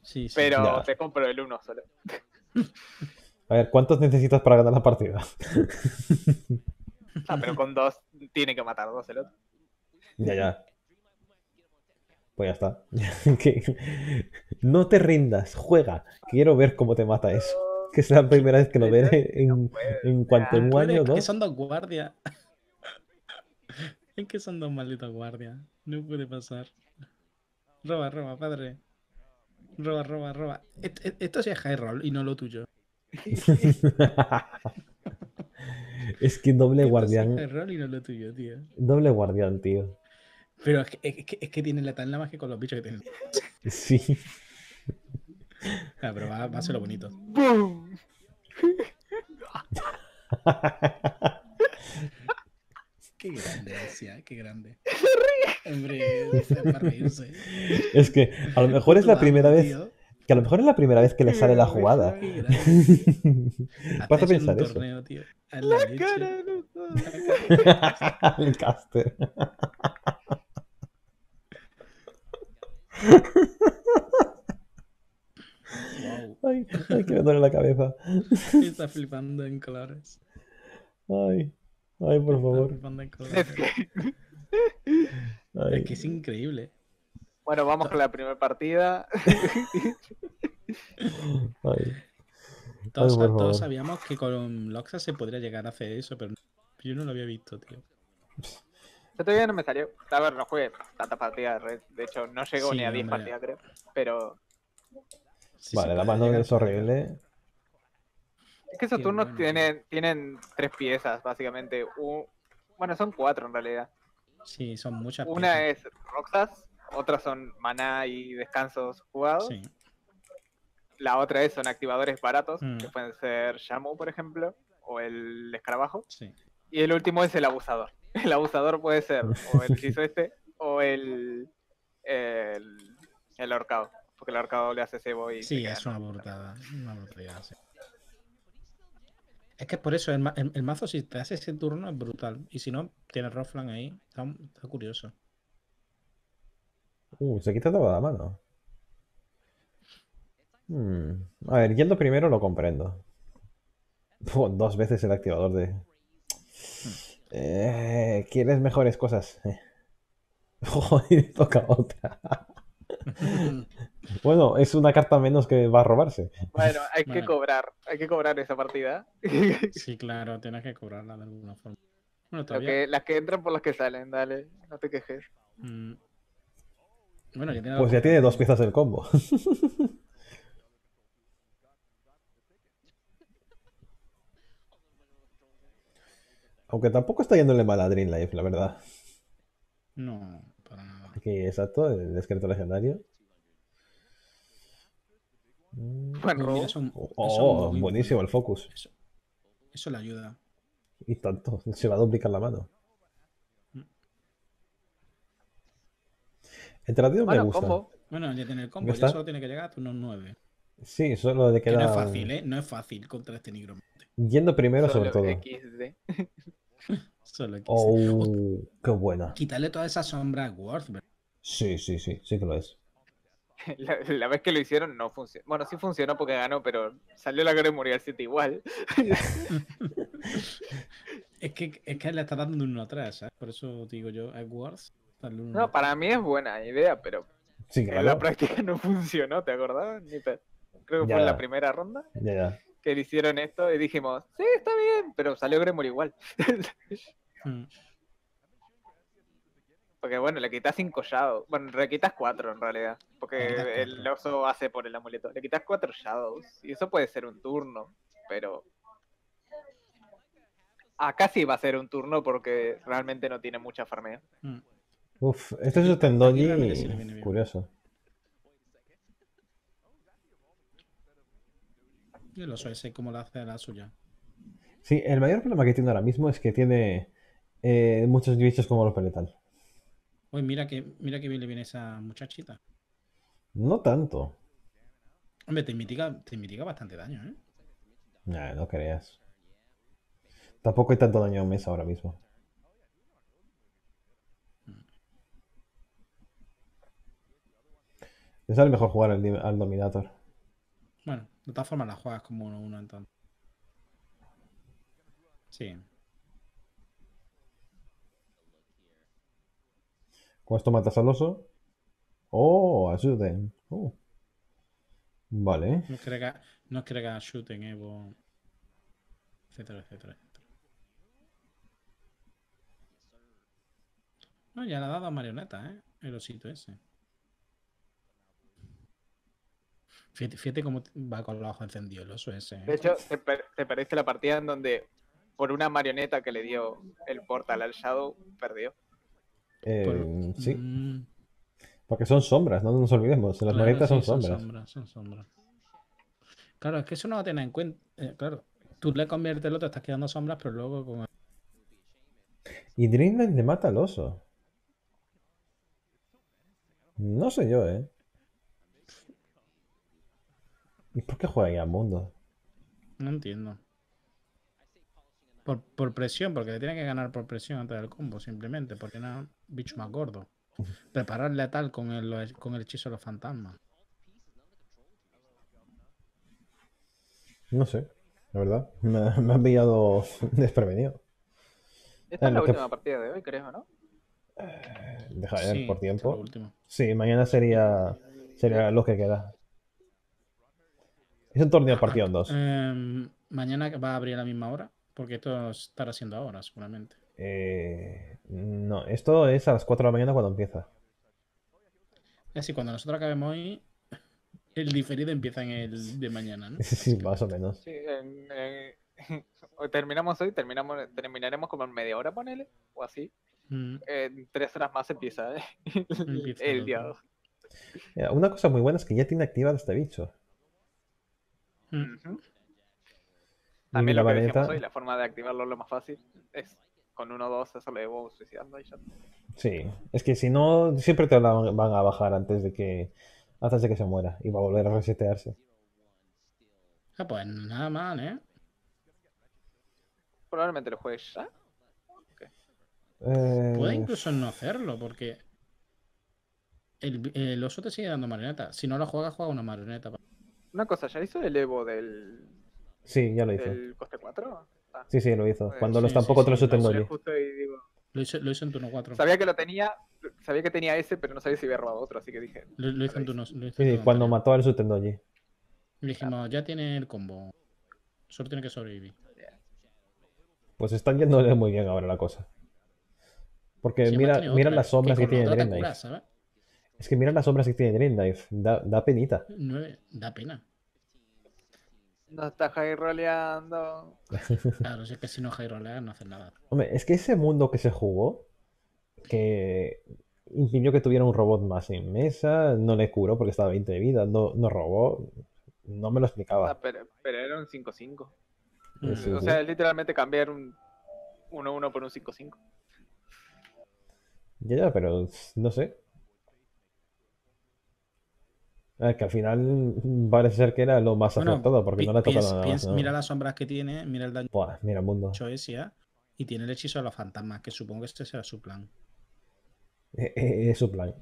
sí, sí. Pero Ya. te compro el uno solo. [LAUGHS] A ver, ¿cuántos necesitas para ganar la partida? Ah, pero con dos tiene que matar dos el otro. Ya, ya. Pues ya está. [LAUGHS] No te rindas, juega. Quiero ver cómo te mata eso. Que es la primera vez que lo veré en, en cuanto en un Tú eres- año, Es que son dos guardias. [LAUGHS] es que son dos malditos guardias. No puede pasar. Roba, roba, padre. Roba, roba, roba. Est- est- Esto sí es high roll y no lo tuyo. [LAUGHS] Es que doble es guardián. y no lo tuyo, tío. Doble guardián, tío. Pero es que, es que, es que tiene la tan más que con los bichos que tienen. Sí. Ah, pero va, va a ser lo bonito. ¡Bum! [LAUGHS] Qué grande, Asia, qué grande. Hombre, es para reírse. Es que a lo mejor es la primera vez. tío. Que a lo mejor es la primera vez que le sale la jugada. [LAUGHS] Vas a pensar un eso. torneo, tío. A la leche. Cara de los dos. El caster. Wow. Ay, ay, que me duele la cabeza. [LAUGHS] Está flipando en colores. Ay, ay, por Está favor. flipando en Es colores. que- Ay, Es que es increíble. Bueno, vamos con la primera partida. [LAUGHS] ay. Todos, Ay, sabíamos que con Loxa se podría llegar a hacer eso, pero yo no lo había visto, tío. Yo todavía no me salió. A ver, no jugué tantas partidas de red. De hecho, no llegó Sí, ni a 10 hombre. partidas, creo. Pero Sí, Vale, la mano es horrible. es que esos Qué turnos bueno. tienen, tienen tres piezas, básicamente. Un- Bueno, son cuatro en realidad. Sí, son muchas Una piezas. es Roxas, otras son maná y descansos jugados. Sí, La otra es son activadores baratos, Mm. que pueden ser Shamu, por ejemplo, o el escarabajo. sí. Y el último es el abusador. [LAUGHS] El abusador puede ser o el [LAUGHS] hechizo este o el, el, el ahorcado. Porque el ahorcado le hace cebo y. Sí, es una brutalidad. Una brutalidad, sí. Es que por eso el, ma- el- el mazo, si te hace ese turno, es brutal. Y si no, tienes Roflan ahí. Está, está curioso. Uh, se quita toda la mano. Hmm, A ver, yendo primero lo comprendo. Dos veces el activador de. Eh, ¿Quieres mejores cosas? Eh. [LAUGHS] Joder, toca otra. [LAUGHS] Bueno, es una carta menos que va a robarse. Bueno, hay que Bueno. cobrar. Hay que cobrar esa partida. [LAUGHS] Sí, claro, tienes que cobrarla de alguna forma. Bueno, Lo todavía. que, las que entran por las que salen, dale, no te quejes. mm, Bueno, ya tiene Pues ya tiene dos piezas del combo. [LAUGHS] Aunque tampoco está yéndole mal a Dream Life, la verdad. No, para nada. Aquí, exacto, el esqueleto legendario. Buen Uy, robo. mira, eso- eso Oh, buenísimo bueno. el focus. Eso, eso le ayuda. Y tanto, se va a duplicar la mano. El tratío me Bueno, gusta. combo. Bueno, ya tiene el combo, ¿Ya solo tiene que llegar a turnos 9. Sí, solo le Que no es fácil, ¿eh? No es fácil contra este nigromante. yendo primero sobre Solo todo. XD. [LAUGHS] Solo aquí. Oh, qué buena. Quitarle toda esa sombra a Worth, ¿verdad? Sí, sí, sí, sí que lo es. [LAUGHS] La, la vez que lo hicieron no funcionó. Bueno, sí funcionó porque ganó, pero salió la Gore Muriel City igual. [LAUGHS] Es que, es que le está dando un 1 atrás, ¿sabes? Por eso digo yo, a No, para mí es buena idea, pero Sí, en la práctica [LAUGHS] no funcionó, ¿te acordás? Ni Creo que Ya. fue en la primera ronda Ya, ya. que le hicieron esto y dijimos, sí, está bien, pero salió Gremor igual. Mm. [LAUGHS] Porque bueno, le quitas 5 Shadows. Bueno, le quitas 4 en realidad. Porque el oso hace por el amuleto. Le quitas 4 Shadows. Y eso puede ser un turno. Pero. Acá sí va a ser un turno porque realmente no tiene mucha farmea. Mm. Uf, este es un tendoji curioso. Y el oso ese, como lo hace la suya. Sí, el mayor problema que tiene ahora mismo es que tiene eh, muchos bichos como los peletal. Uy, mira que, mira que bien le viene esa muchachita. No tanto. Hombre, te mitiga, te mitiga bastante daño, ¿eh? Nah, no creas. Tampoco hay tanto daño en mesa ahora mismo. Le sale mejor jugar al, Dominator. Bueno, de todas formas la juegas como uno uno entonces. Sí. Con esto matas al oso. Oh, ayuden. Oh. Vale. No es que haga, no es que haga shoot en Evo. Etcétera, etcétera, etcétera. No, ya le ha dado a marioneta, ¿eh? El osito ese. Fíjate, fíjate cómo va con los ojos encendidos el oso ese. ¿eh? De hecho, te, te perdiste la partida en donde por una marioneta que le dio el portal al Shadow, perdió. Eh, Por- sí, Mm, porque son sombras, no nos olvidemos. Las claro, marionetas son sí, sombras. son sombras. Claro, es que eso no lo tienes en cuenta. eh, claro, tú le conviertes el otro, estás quedando sombras, pero luego con el- Y Dreamland le mata al oso. No sé yo, ¿eh? ¿Y por qué juega ahí a mundo? No entiendo. Por, por presión, porque le tiene que ganar por presión antes del combo, simplemente, porque no bicho más gordo. [LAUGHS] Preparar letal con el, con el hechizo de los fantasmas. No sé, la verdad. Me, me han pillado [LAUGHS] desprevenido. Esta Eh, es la lo que- última partida de hoy, creo, ¿no? Deja de ver Sí, por tiempo. Sí, mañana sería, sería lo que queda. Es un torneo partido en dos. Em, mañana va a abrir a la misma hora, porque esto estará siendo ahora, seguramente. Eh, no, esto es a las 4 de la mañana cuando empieza. Es así, cuando nosotros acabemos hoy, el diferido empieza en el de mañana, ¿no? [LAUGHS] Sí, más o menos. Sí, en- [LAUGHS] en- hoy terminamos hoy, terminamos, terminaremos como en media hora, ponele, o así. Mm, En tres horas más empieza, ¿eh? [LAUGHS] Empieza el el día. Mira, una cosa muy buena es que ya tiene activado este bicho. También la lo que decíamos hoy, la forma de activarlo lo más fácil es con uno o dos, eso lo llevo suicidando y ya. Sí, es que si no, siempre te la van a bajar antes de que antes de que se muera y va a volver a resetearse. Ah, pues nada mal, ¿eh? Probablemente lo juegues ya. Puede Eh, incluso no hacerlo, porque el, el oso te sigue dando marioneta. Si no lo juegas, juega una marioneta. Una cosa, ¿ya hizo el Evo del, sí, ya lo hizo. del coste 4? Ah, Sí, sí, lo hizo. Pues Cuando sí, los sí, tampoco sí, te lo ahí digo, Lo hizo, lo hizo en turno 4. sabía que lo tenía, sabía que tenía ese, pero no sabía si había robado otro, así que dije, Lo, lo hizo en turno, lo hizo Sí, cuando mató al Sutendoji. Le dijimos, ya tiene el combo. Solo tiene que sobrevivir. Pues están yéndole muy bien ahora la cosa. Porque Sí, mira, mira las sombras que, tiene curas, ¿sabes? Es que mira las sombras que tiene Dream Knife. Da, da penita. Nueve, da pena. No está high roleando. [LAUGHS] Claro, si es que si no high no haces nada. Hombre, es que ese mundo que se jugó, que impidió que tuviera un robot más en mesa, no le curó porque estaba a 20 de vida, no, no robó, no me lo Ah, explicaba. pero, pero era un 5-5. Mm. Sí, o sí. sea, es literalmente cambiar un 1-1 por un 5-5. Ya, ya, pero no sé. Ah, que al final parece ser que era lo más Bueno, acertado porque no le ha tocado nada piens- más. ¿no? Mira las sombras que tiene, mira el daño Buah, mira el mundo. hecho Esia y tiene el hechizo de los fantasmas, que supongo que este será su plan. Eh, eh, Es su plan.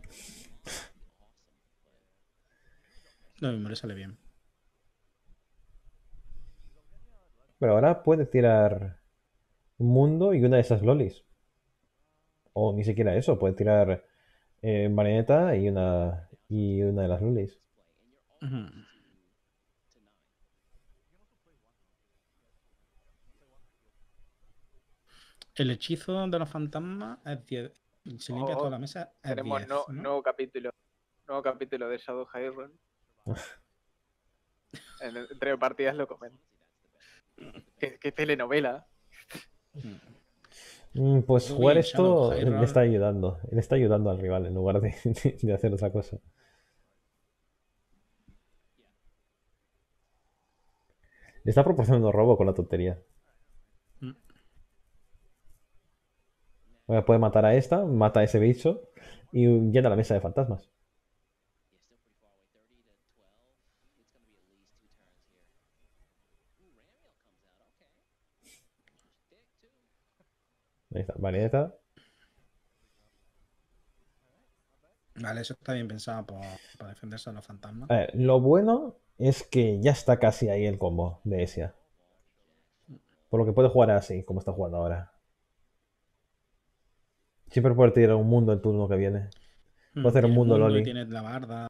Lo mismo le sale bien. Pero ahora puede tirar un mundo y una de esas lolis. O ni siquiera eso, puede tirar eh, marioneta y una, y una de las El hechizo de los fantasmas es 10. Se limpia Oh, toda la mesa. Es Tenemos 10, no- ¿no? nuevo capítulo. Nuevo capítulo de Shadow High [LAUGHS] Roll. En- entre partidas lo comento. ¿Qué, qué telenovela? Mm. Pues jugar esto le está ayudando. Le está ayudando al rival en lugar de, [LAUGHS] de hacer otra cosa. Le está proporcionando robo con la tontería. Mm. Ahora puede matar a esta, mata a ese bicho y llena la mesa de fantasmas. Ahí está, marioneta. Vale, eso está bien pensado para defenderse de los fantasmas. A ver, lo bueno es que ya está casi ahí el combo de Esia. Por lo que puede jugar así, como está jugando ahora. Siempre puede tirar un mundo el turno que viene. Mm, hacer un mundo y loli. Tiene la barda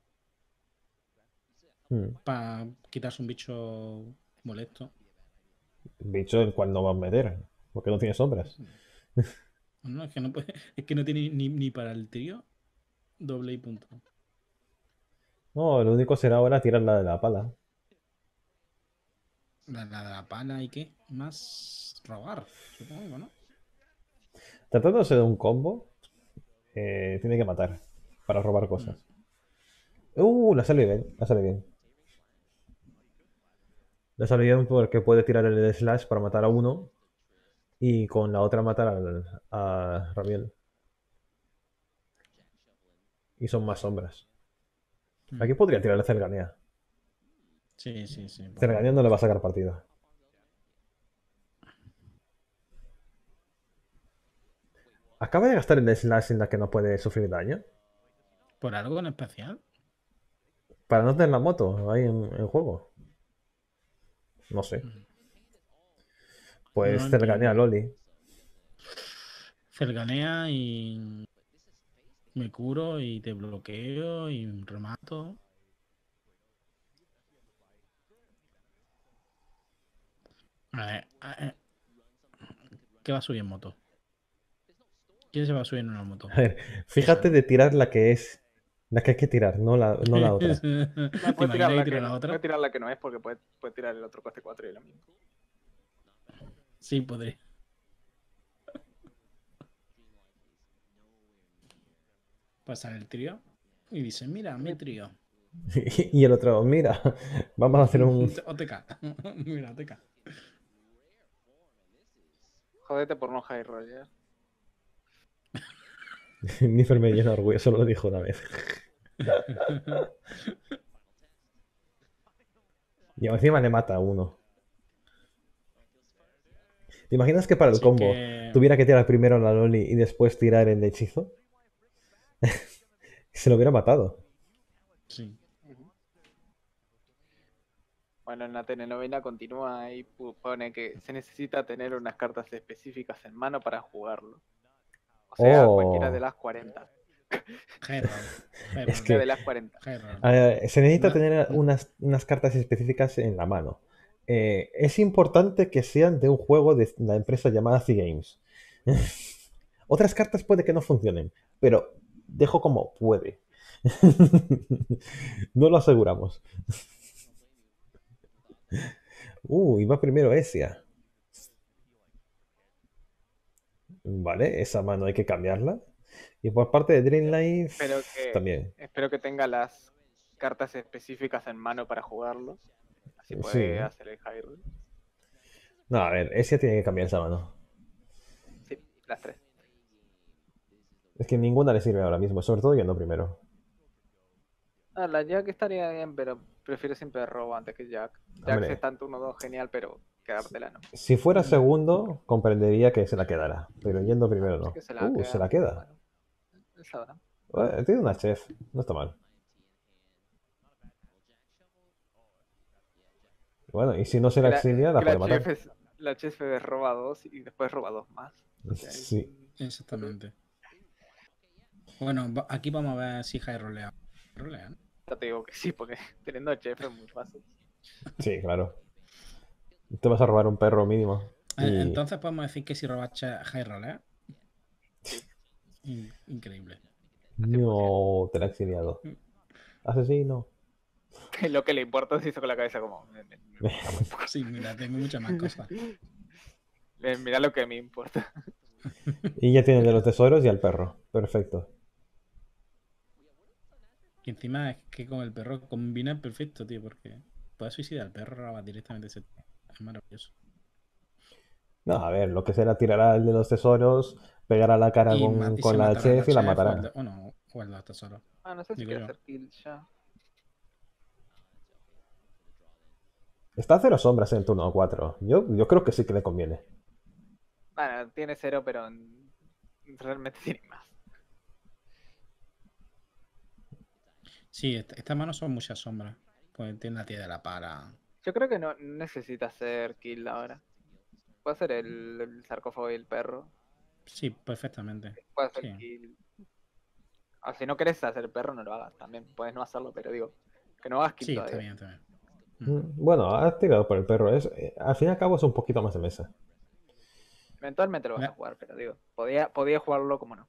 Hmm. para quitarse un bicho molesto. Bicho el cual no va a meter, porque no tiene sombras. No, es que no puede, es que no tiene ni, ni para el trío doble y punto. No, lo único será ahora tirar la de la pala. La, la de la pala y qué más robar, supongo, ¿no? Tratándose de un combo, eh, tiene que matar para robar cosas. Uh, la sale bien, la sale bien. La sale bien porque puede tirar el slash para matar a uno y con la otra matar al- a Rabiel. Y son más sombras. Aquí podría tirar el Cerganea. Sí, sí, sí. Cerganea no le va a sacar partido. Acaba de gastar el slash en la que no puede sufrir daño. ¿Por algo en especial? Para no tener la moto ahí en, en juego. No sé. Pues No Cerganea. Loli. Cerganea y me curo y te bloqueo y remato. A ver, a ver. ¿Qué va a subir en moto? ¿Quién se va a subir en una moto? A ver, fíjate de tirar la que es. La que hay que tirar, no la, no la otra. [LAUGHS] ¿Te No, puede imaginas tirar la que, la no, otra? puede tirar la que no es porque puede, puede tirar el otro coste 4 y lo mismo. Sí, podría. Pasa el trío y dice, mira, mi trío. [LAUGHS] Y el otro, mira, [LAUGHS] vamos a hacer un. [LAUGHS] OTK. mira, OTK. Jódete por no high roller. Nifer me llena de orgullo, solo lo dijo una vez. Y encima le mata a uno. ¿Te imaginas que para el Así combo que- tuviera que tirar primero la Loli y después tirar el hechizo? [LAUGHS] Se lo hubiera matado. Sí. Bueno, en la telenovela continúa y pone que se necesita tener unas cartas específicas en mano para jugarlo. O sea, Oh. cualquiera de las 40. Hero. [LAUGHS] Es que- de las 40. Hero. Eh, se necesita No. tener unas, unas cartas específicas en la mano. eh, es importante que sean de un juego de la empresa llamada C-Games. [LAUGHS] Otras cartas puede que no funcionen, pero dejo como puede. [LAUGHS] no lo aseguramos. Uh, iba primero Esia. Vale, esa mano hay que cambiarla. Y por parte de Dream Life Espero que, también. espero que tenga las cartas específicas en mano para jugarlo. Así Sí. puede hacer el Hyrule. No, a ver, Esia tiene que cambiar esa mano. Sí, las tres. Es que ninguna le sirve ahora mismo, sobre todo yendo primero. Ah, la Jack estaría bien, pero prefiero siempre Robo antes que Jack. Jack Hombre. si es tanto 1-2 genial, pero quedártela no. Si fuera segundo, comprendería que se la quedara. Pero yendo primero no. Que se la Uh, queda. se la queda. Bueno. Eh, Tiene una chef, no está mal. Bueno, y si no se la exilia, la puede la, matar. chef es, la chef es roba dos y después roba dos más. O sea, es Sí. Exactamente. Bueno, aquí vamos a ver si High rolea. Rolea, ¿no? Ya te digo que sí, porque [LAUGHS] teniendo a chef es muy fácil. Sí, claro. Te vas a robar un perro mínimo. Eh, Y- Entonces podemos decir que si robas High rolea. In- increíble. No, te la ha exiliado. Asesino. [LAUGHS] Lo que le importa se hizo con la cabeza como. "Me- me- me- [LAUGHS] Sí, mira, tengo muchas más cosas. me- Mira lo que me importa. Y ya tiene el de los tesoros y al perro. Perfecto. Y encima es que con el perro combina perfecto, tío, porque puedes suicidar al perro, robar directamente ese. Es maravilloso. No, a ver, lo que será tirará el de los tesoros, pegará la cara Y con, con la chef y la chef o el matará. de- O no, o el de los tesoros. Ah, no sé si quiere hacer kill ya. Está a cero sombras en el turno 4. Yo, yo creo que sí que le conviene. Bueno, tiene cero, pero en- realmente tiene más. Sí, est- estas manos son muchas sombras. Pues tiene la tía de la para. Yo creo que no necesita hacer kill ahora. Puede hacer el, el sarcófago y el perro. Sí, perfectamente. Puede hacer Sí. kill. O si no quieres hacer el perro, no lo hagas también. Puedes no hacerlo, pero digo, que no hagas kill Sí, está bien, está bien. Mm, Bueno, has tirado por el perro. Es, eh, al fin y al cabo es un poquito más de mesa. Eventualmente lo vas a jugar, pero digo, podía, podía jugarlo como no.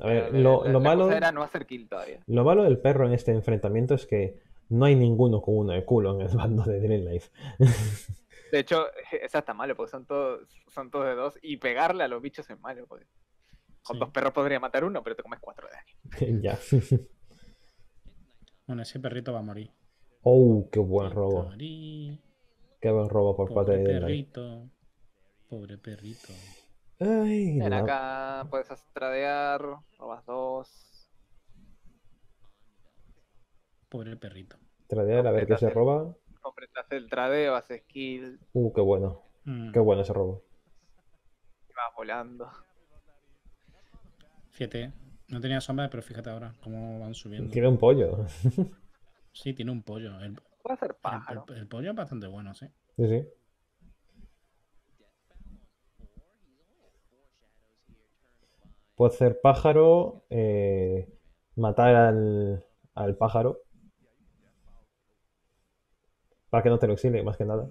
A ver, Pero lo, la- lo la malo, cosa era no hacer kill todavía. lo malo del perro en este enfrentamiento es que no hay ninguno con uno de culo en el bando de Dream Life. [LAUGHS] De hecho, [LAUGHS] esa está malo, porque son todos, son todos de dos. Y pegarle a los bichos es malo, porque con Sí. dos perros podría matar uno, pero te comes cuatro de daño. [LAUGHS] ya. Bueno, ese perrito va a morir. Oh, qué buen robo. Qué buen robo por parte Pobre de Dream Life. perrito. Pobre perrito. Ay, Ven no. acá, puedes hacer tradear, robas dos. Pobre perrito. Tradear a ver qué se roba. Completas el tradeo, haces kill, Uh, qué bueno. Mm, Qué bueno ese robo. vas volando. Fíjate, no tenía sombra, pero fíjate ahora cómo van subiendo. Tiene un pollo. Sí, tiene un pollo. El, Puedes hacer el- pájaro. el- el pollo es bastante bueno, sí. Sí, sí. Puedo hacer pájaro, eh, matar al, al pájaro. Para que no te lo exilie, más que nada.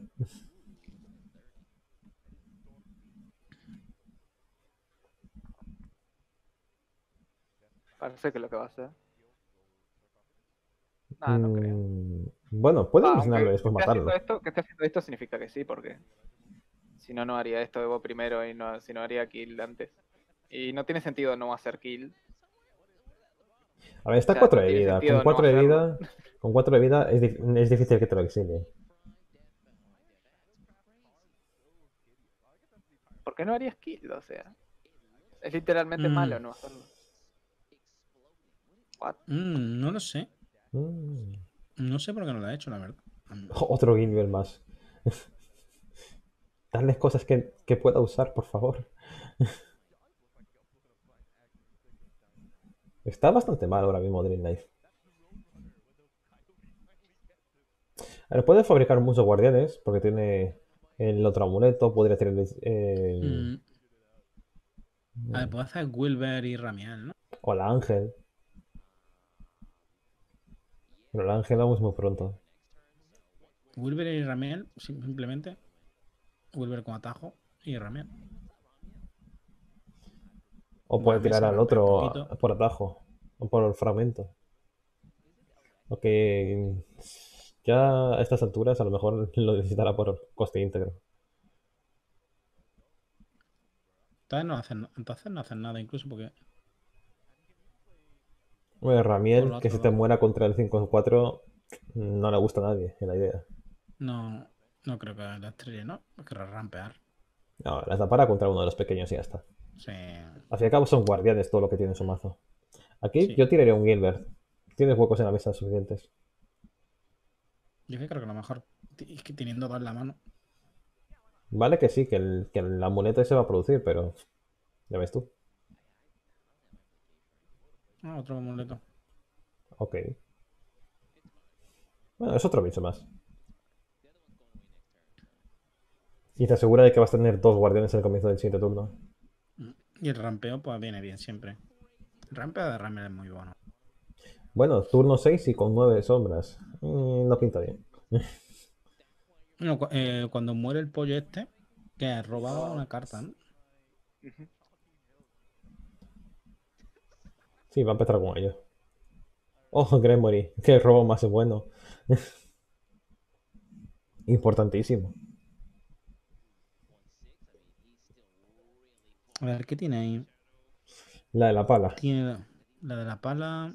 Parece que es lo que va a hacer. Ah, no creo. Mm, Bueno, puedo Ah, asesinarlo y después matarlo. Esto, que esté haciendo esto significa que sí, porque si no, no haría esto de vos primero y no, si no haría kill antes. Y no tiene sentido no hacer kill. A ver, está o sea, 4 no de vida. Con no 4 de hacerlo. vida, con 4 de vida es, es difícil que te lo exilie. ¿Por qué no harías kill? O sea, es literalmente Mm. malo no hacerlo. What? Mm, no lo sé. Mm. No sé por qué no lo ha hecho, la verdad. Otro Gilbert más. [LAUGHS] Darles cosas que, que pueda usar, por favor. [LAUGHS] Está bastante mal ahora mismo Dream Life. A ver, puede fabricar muchos guardianes, porque tiene el otro amuleto, podría tener el, mm. A ver, puedo hacer Wilber y Ramial, ¿no? o la Ángel. Pero la Ángel es muy pronto. Wilber y Ramiel, simplemente. Wilber con atajo y Ramiel. O puede tirar al otro por atajo. O por el fragmento. Aunque ya a estas alturas a lo mejor [LAUGHS] lo necesitará por coste íntegro. Entonces no hacen, entonces no hacen nada, incluso porque. Bueno, Ramiel, Por que se te muera contra el 5-4, no le gusta a nadie en la idea. No, no creo que la estrella, ¿no? Querrá rampear. No, las da para contra uno de los pequeños y ya está. Sí. Al fin y al cabo son guardianes todo lo que tiene en su mazo. Aquí Sí. yo tiraría un Gilbert. Tienes huecos en la mesa suficientes. Yo creo que lo mejor es que teniendo dos en la mano. Vale que sí, que el, que el amuleto se va a producir, pero ya ves tú. Ah, otro amuleto. Ok. Bueno, es otro bicho más. Y te asegura de que vas a tener dos guardianes al comienzo del siguiente turno. Y el rampeo, pues viene bien siempre. El rampeo de Ramiel es muy bueno. Bueno, turno 6 y con 9 sombras. Mm, no pinta bien. [LAUGHS] Bueno, cu- eh, cuando muere el pollo este, que ha robado una carta, ¿no? Sí, va a empezar con ello. Oh, [LAUGHS] Gremory, qué robo más bueno. [LAUGHS] Importantísimo. A ver, ¿qué tiene ahí? La de la pala. Tiene la, la de la pala.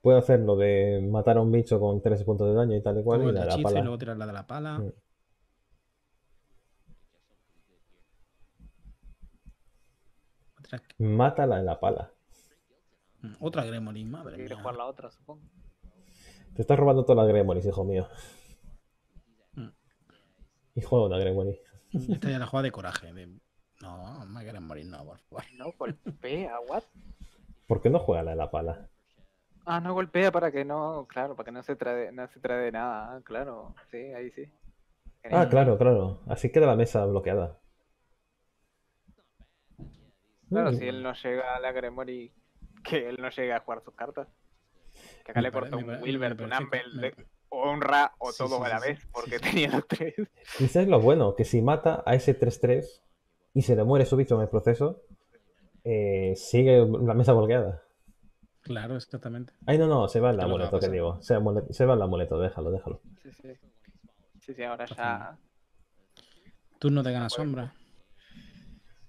Puede hacer lo de matar a un bicho con 13 puntos de daño y tal y cual. Y la de la hechizo y pala. luego tirar la de la pala. Mm. Otra, Mata la de la pala. mm, otra Gremory, madre Quiere mía. jugar la otra, supongo. Te estás robando todas las Gremorys, hijo mío. Mm. Y juega una Gremory. Esta ya la juega de coraje. de- No, no me quieren morir, no, por favor. No golpea, what? ¿Por qué no juega la de la pala? Ah, no golpea para que no, claro, para que no se trae, no se trae de nada, ah, claro, sí, ahí sí. Ah, claro, claro. Así queda la mesa bloqueada. Claro, Mm. si él no llega a la Gremory, que él no llega a jugar sus cartas. Que acá Me le me un me Wilbert, un Ampel, de- o un Ra, o Sí, todo sí, a la sí, vez, porque Sí, sí. tenía los tres. Y sabes lo bueno, que si mata a ese 3-3 y se le muere su bicho en el proceso, eh, sigue la mesa bloqueada. Claro, exactamente. Ay, no, no, se va el amuleto, que digo. Se, amule- se va el amuleto, déjalo, déjalo. Sí, sí. Sí, sí, ahora ya. Turno de gana sombra.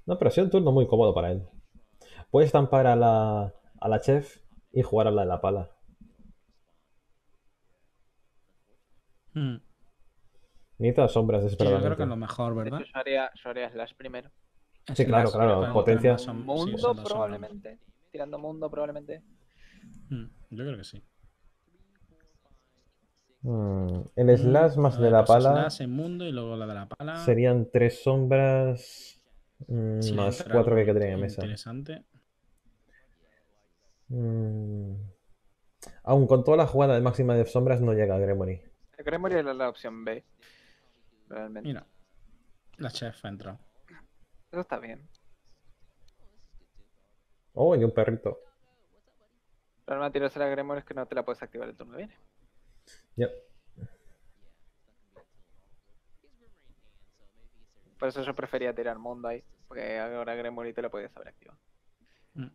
No, pero ha sido un turno muy cómodo para él. Puede estampar a la, a la chef y jugar a la de la pala. Mm. Necesita sombras Sí, yo desesperadamente. creo que es lo mejor, ¿verdad? hecho, yo haría, yo haría Slash primero. Sí, claro, Slash, claro, para potencia. sí, Mundo, sombra. probablemente. Tirando mundo, probablemente. Mm, Yo creo que sí. Mm, el slash más A de ver, la pues pala Slash en mundo y luego la de la pala. serían tres sombras mm, Sí, más cuatro que quedarían en mesa. Interesante. Mm. Aún con toda la jugada de máxima de sombras no llega a Gremory. La Gremory era la opción B. Realmente. Mira, la chef ha entrado. Eso está bien. Oh, y un perrito. El problema de tirarse la Gremory es que no te la puedes activar el turno que viene. Ya. Por eso yo prefería tirar mundo ahí. Porque ahora Gremory te la puedes haber activado. Mm.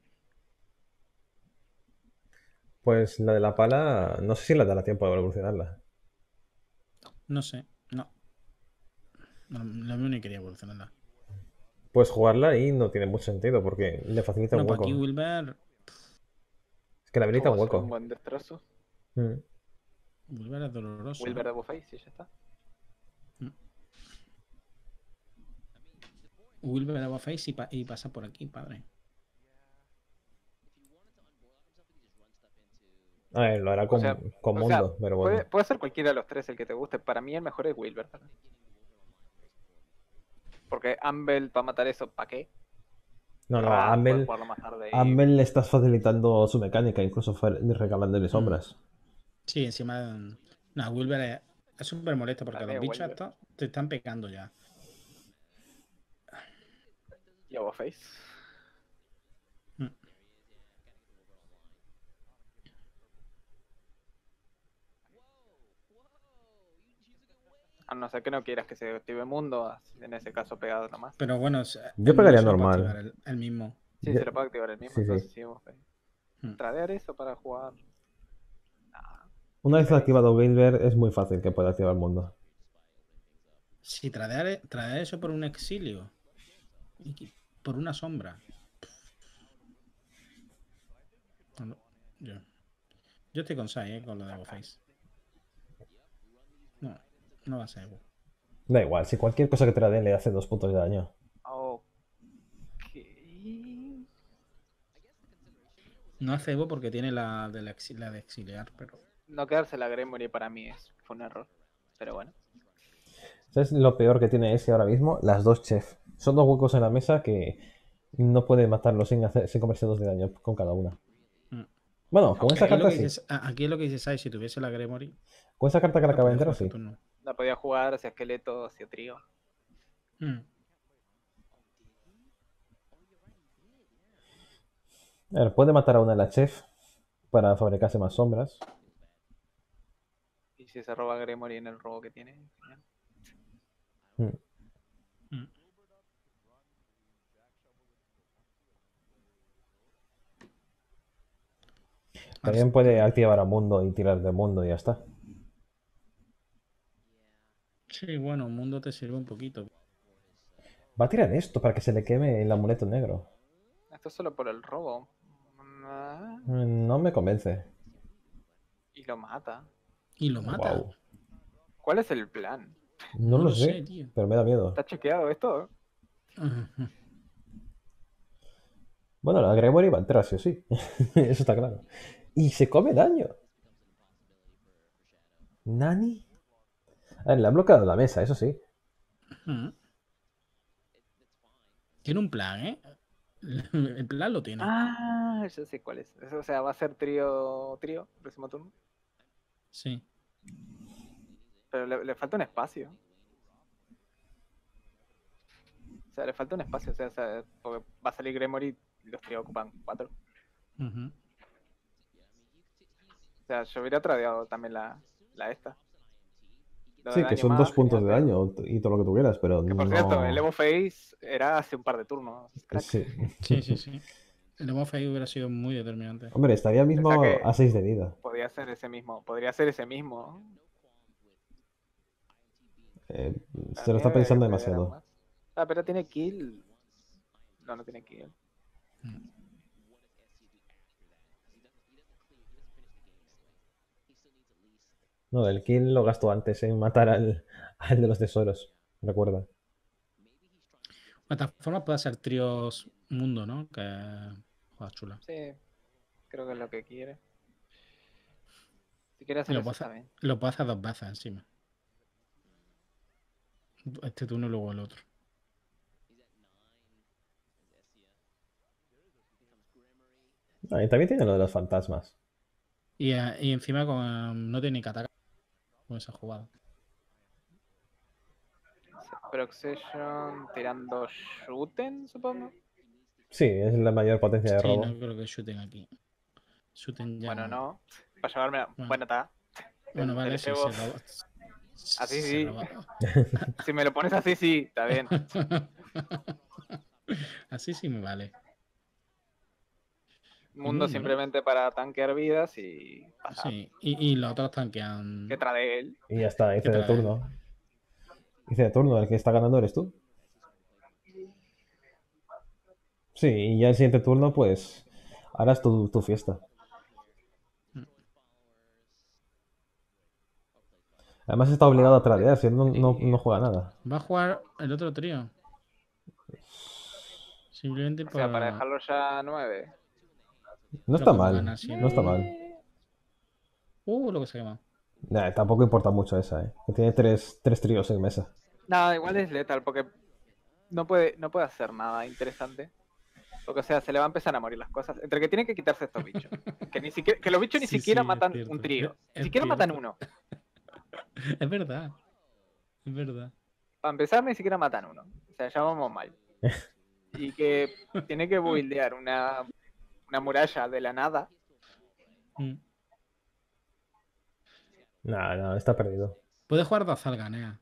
Pues la de la pala, no sé si le dará tiempo a evolucionarla. No sé, no. No, la mía ni quería evolucionarla. Pues jugarla ahí no tiene mucho sentido porque le facilita No, un hueco. aquí Wilber. Es que le habilita un hueco. Un buen destrozo. Mm. Wilber es doloroso. Wilber de Buffet, y ya está. Wilber agua face y, pa- y pasa por aquí, padre. A ver, lo hará con, sea, con o sea, mundo, pero bueno. Puede, puede ser cualquiera de los tres el que te guste. Para mí el mejor es Wilber. Porque Ambel para matar eso, ¿para qué? No, no, Ah, Ambel, jugarlo más tarde y- a Ambel le estás facilitando su mecánica, incluso regalándole sombras. Sí, encima. No, Wilber es- es súper molesto porque Dale, los bichos Wilber. estos te están pegando ya. Y a A no ser que no quieras que se active mundo, en ese caso pegado nomás. Pero bueno, o sea, Yo el pegaría normal. activar El, el mismo. Sí, se lo puede activar el mismo, Sí, sí. entonces sí, Hmm. Tradear eso para jugar. Nah, Una vez activado Gilbert, es muy fácil que pueda activar el mundo. Si tradear, tradear eso por un exilio. por una sombra. Yo estoy con Sai, eh, con lo de Face. No, no va a ser Evo. Da igual, si cualquier cosa que te la den le hace dos puntos de daño. Ok. No hace Evo porque tiene la de, la exi- la de exiliar, pero. No quedarse la Gremory para mí es, fue un error. Pero bueno. ¿Sabes lo peor que tiene ese ahora mismo? Las dos chef. Son dos huecos en la mesa que no puede matarlo sin, hacer, sin comerse dos de daño con cada una. Mm. Bueno, con esa Aquí es, lo carta que sí. aquí es lo que dice Sai, si tuviese la Gremory. Con esa carta que la acaba de entrar, sí. La podía jugar hacia esqueleto, hacia trío. Mm. A ver, puede matar a una de las chef para fabricarse más sombras. Y si se roba Gremory en el robo que tiene. genial. Mm. Mm. También puede activar a mundo y tirar de mundo y ya está. Sí, bueno, mundo te sirve un poquito. Va a tirar esto para que se le queme el amuleto negro. Esto es solo por el robo. Mm, No me convence. Y lo mata. Y lo mata. ¿Cuál es el plan? No, lo sé, tío. pero me da miedo. ¿Está chequeado esto? Bueno, la Gremory va a entrar, sí o sí. [LAUGHS] Eso está claro. Y se come daño. ¿Nani? A ver, le han bloqueado la mesa, eso sí. Tiene un plan, ¿eh? [LAUGHS] El plan lo tiene. Ah, ya sé cuál es. O sea, va a ser trío, trío, próximo turno. Sí. Pero le, le falta un espacio. O sea, le falta un espacio. O sea, o sea, porque va a salir Gremory y los tríos ocupan cuatro. O sea, yo hubiera tradeado también la, la esta. Sí, que son dos puntos de daño y todo lo que tú quieras, pero Que por no... cierto, el Evo Face era hace un par de turnos. crack. Sí. Sí, sí, [LAUGHS] sí. El Evo Face hubiera sido muy determinante. Hombre, estaría mismo O sea que- a 6 de vida. Podría ser ese mismo. Podría ser ese mismo. Eh, se lo está pensando demasiado. Ah, pero tiene kill. No, no tiene kill. No, el kill lo gastó antes en matar al, [LAUGHS] al de los tesoros. Recuerda. De todas formas, puede ser tríos mundo, ¿no? Que juega chula. Sí, creo que es lo que quiere. Si quiere Y hacer lo eso, puede hacer, lo puede hacer dos veces encima. Este turno y luego el otro. Ah, y también tiene lo de los fantasmas. Y, eh, y encima con, no tiene que atacar con esa jugada. Proxession tirando Shooten, supongo. Sí, es la mayor potencia de Sí, robo. no creo que shooten aquí. Shooten ya. Bueno, no. Para llevarme la... Bueno. Bueno, está. Bueno, vale, te sí, se roba. Así Se sí. [LAUGHS] Si me lo pones así, sí, está bien. [LAUGHS] Así sí me vale. Mundo Mm, simplemente para tanquear vidas y pasar. Sí. Y, y los otros tanquean. Que trade él. Y ya está, hice ¿Qué de turno. Hice de turno, el que está ganando eres tú. Sí, y ya el siguiente turno, pues harás tu, tu fiesta. Además está obligado a tradear, si no, no, no juega nada. Va a jugar el otro trío. Simplemente O por. sea, para dejarlo ya a 9. No está mal, no está mal. Uh, lo que se quema. Nah, tampoco importa mucho esa, eh. Que tiene tres, tres tríos en mesa. Nada, igual es letal porque no puede, no puede hacer nada interesante. Porque, o sea, se le va a empezar a morir las cosas. Entre que tienen que quitarse estos bichos. [LAUGHS] Que, ni siquiera, que los bichos ni Sí, siquiera sí, matan un trío. Ni siquiera matan uno. [LAUGHS] Es verdad. Es verdad. Para empezar, ni siquiera matan uno. O sea, ya vamos mal. [LAUGHS] Y que tiene que buildear una, una muralla de la nada. Mm. No, no, está perdido. Puede jugar Dazalganea.